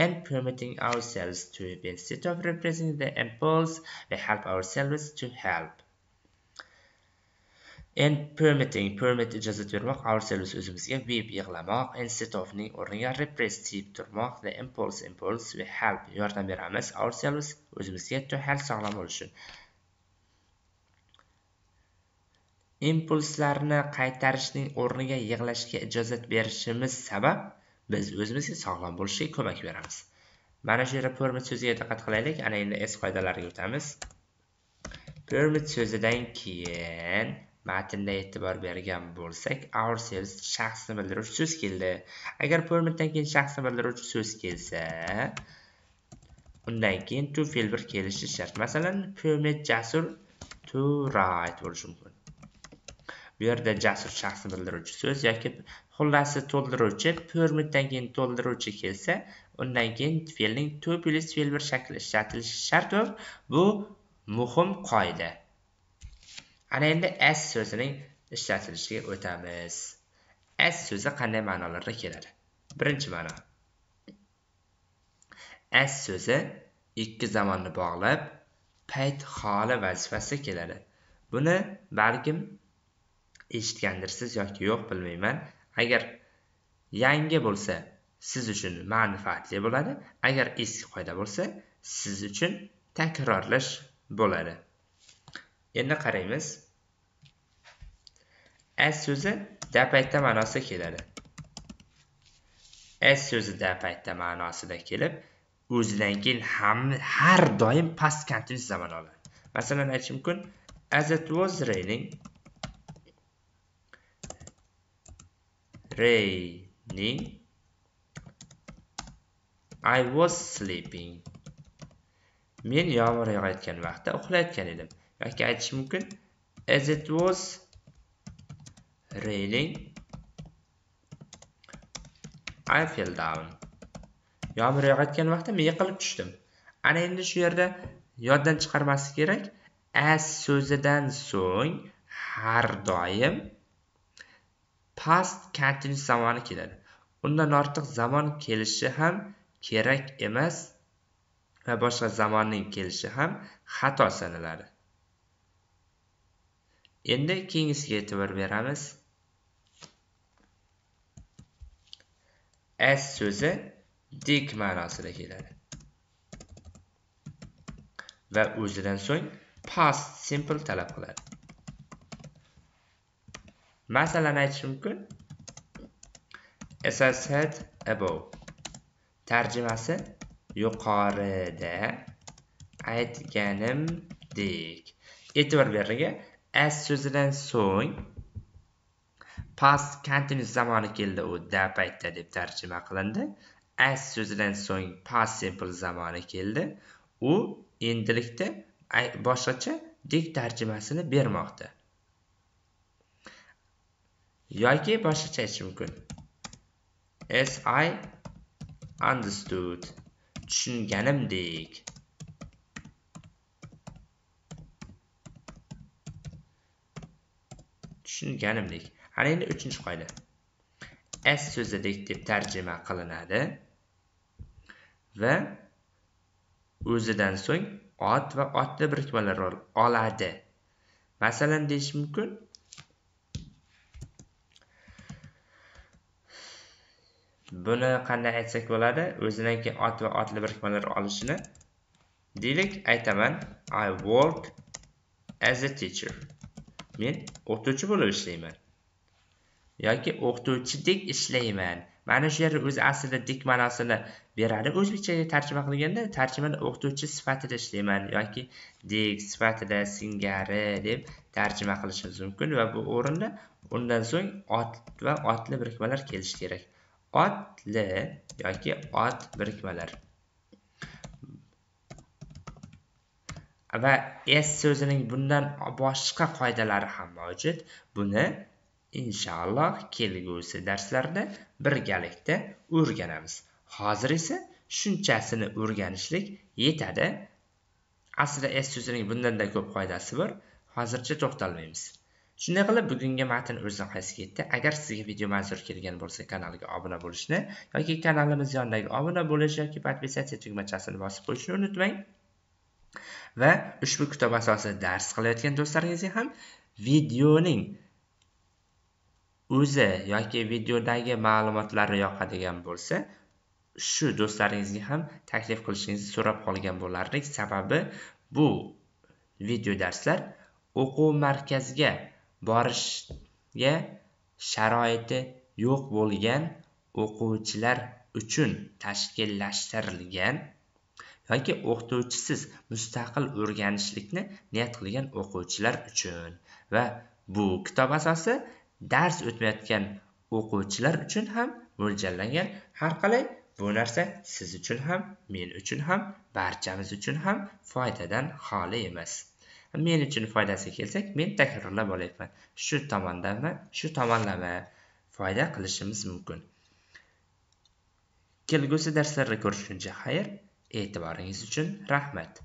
Speaker 1: and permitting ourselves to be instead of representing the impulse we help ourselves to help and permitting permit ijozat bermoq ourselves o'zimizga beb yig'lamoq instead ofning o'rniga repress deb turmoq the impulse impulse we help yordam beramiz ourselves o'zimizga to help sog'lom bo'lish uchun impulslarni qaytarishning o'rniga yig'lashga ijozat berishimiz sabab biz o'zimizga sog'lom bo'lishga ko'mak beramiz mana shu yerda permit so'ziga diqqat qilaylik ana endi s qoidalariga o'tamiz permit so'zidan keyin matnda e'tibor bergan bo'lsak ourselves shaxsni bildiruvchi so'z keldi agar permitdan keyin shaxsni bildiruvchi so'z kelsa undan keyin to fe'l bir kelishi shart masalan permit jasur to right bo'lishi mumkin bu yerda jasur shaxsni bildiruvchi so'z yoki xullasi to'ldiruvchi permitdan keyin to'ldiruvchi kelsa undan keyin fe'lning to plyus fe'l bir shakli ishlatilishi shartdir bu muhim qoida ana endi as so'zining ishlatilishiga o'tamiz as so'zi qanday ma'nolarda keladi birinchi ma'no as so'zi ikki zamonni bog'lab payt holi vazifasida keladi buni balkim eshitgandirsiz yoki yo'q bilmayman agar yangi bo'lsa siz uchun manfaatli bo'ladi agar eski qoida bo'lsa siz uchun takrorlash bo'ladi endi qaraymiz as so'zi da paytda ma'nosida keladi as so'zi da paytda ma'nosida kelib o'zidan keyin ham har doim past continuous zamon oladi masalan aytish mumkin as it was raining raining I was sleeping men yomg'ir yog'ayotgan vaqtda uxlayotgan edim yoki aytish mumkin as it was raining I fell down yomg'ir yog'ayotgan vaqtda men yiqilib tushdim ana endi shu yerda yoddan chiqarmaslik kerak as so'zidan so'ng har doim past continuous zamoni keladi undan ortiq zamon kelishi ham kerak emas va boshqa zamonning kelishi ham xato sanaladi endi keyingisiga e'tibor beramiz as so'zi dik ma'nosida keladi va o'zidan so'ng past simple talab qiladi masalan aytish mumkin associated above tarjimasi yuqorida aytganimdek e'tibor bering as so'zidan so'ng past continuous zamoni keldi u da paytda deb tarjima qilindi as so'zidan so'ng past simple zamoni keldi u endilikda boshqacha dik tarjimasini bermoqda yoki boshqacha aytish mumkin as i understood tushunganimdek tushunganimdek ana endi uchinchi qoida as so'zidek deb tarjima qilinadi va o'zidan so'ng ot va otni birikmalar oladi masalan deyish mumkin buni qanday aytsak bo'ladi o'zidan keyin ot va otli birikmalar olishini deylik aytaman i work as a teacher men o'qituvchi bo'lib ishlayman yoki o'qituvchidek ishlayman mana shu yerda o'zi aslida dik ma'nosini beradi o'zbekchaga tarjima qilganda tarjimani o'qituvchi sifatida ishlayman yoki dik sifatida singari deb tarjima qilishimiz mumkin va bu o'rinda undan so'ng ot va otli birikmalar kelishi kerak otli yoki ot birikmalar va s so'zining bundan boshqa qoidalari ham mavjud buni inshaalloh kelgusi darslarda birgalikda o'rganamiz hozir esa shunchasini o'rganishlik yetadi aslida s so'zining bundanda ko'p qoidasi bor hozircha to'xtalmaymiz shunday qilib bugungi matn o'z nihoyasiga yetdi agar sizga video manzur kelgan bo'lsa kanalga obuna bo'lishni yoki kanalimiz yonidagi obuna bo'lish yoki podpisatsiya tugmachasini bosib qo'yishni unutmang va ushbu kitob asosida dars qilayotgan do'stlaringizga ham videoning o'zi yoki videodagi ma'lumotlar yoqadigan bo'lsa shu do'stlaringizga ham taklif qilishingizni so'rab qolgan bo'lardik sababi bu video darslar o'quv markaziga borishga sharoiti yo'q bo'lgan o'quvchilar uchun tashkillashtirilgan yoki o'qituvchisiz mustaqil o'rganishlikni niyat qilgan o'quvchilar uchun va bu kitob asosi dars o'tmayotgan o'quvchilar uchun ham mo'ljallangan har qalay bu narsa siz uchun ham men uchun ham barchamiz uchun ham foydadan xoli emas men uchun foydasi kelsak men takrorlab olayapman. shu tomondanmi? shu tomonlama foyda qilishimiz mumkin kelgusi darslarda ko'rishguncha xayr e'tiboringiz uchun rahmat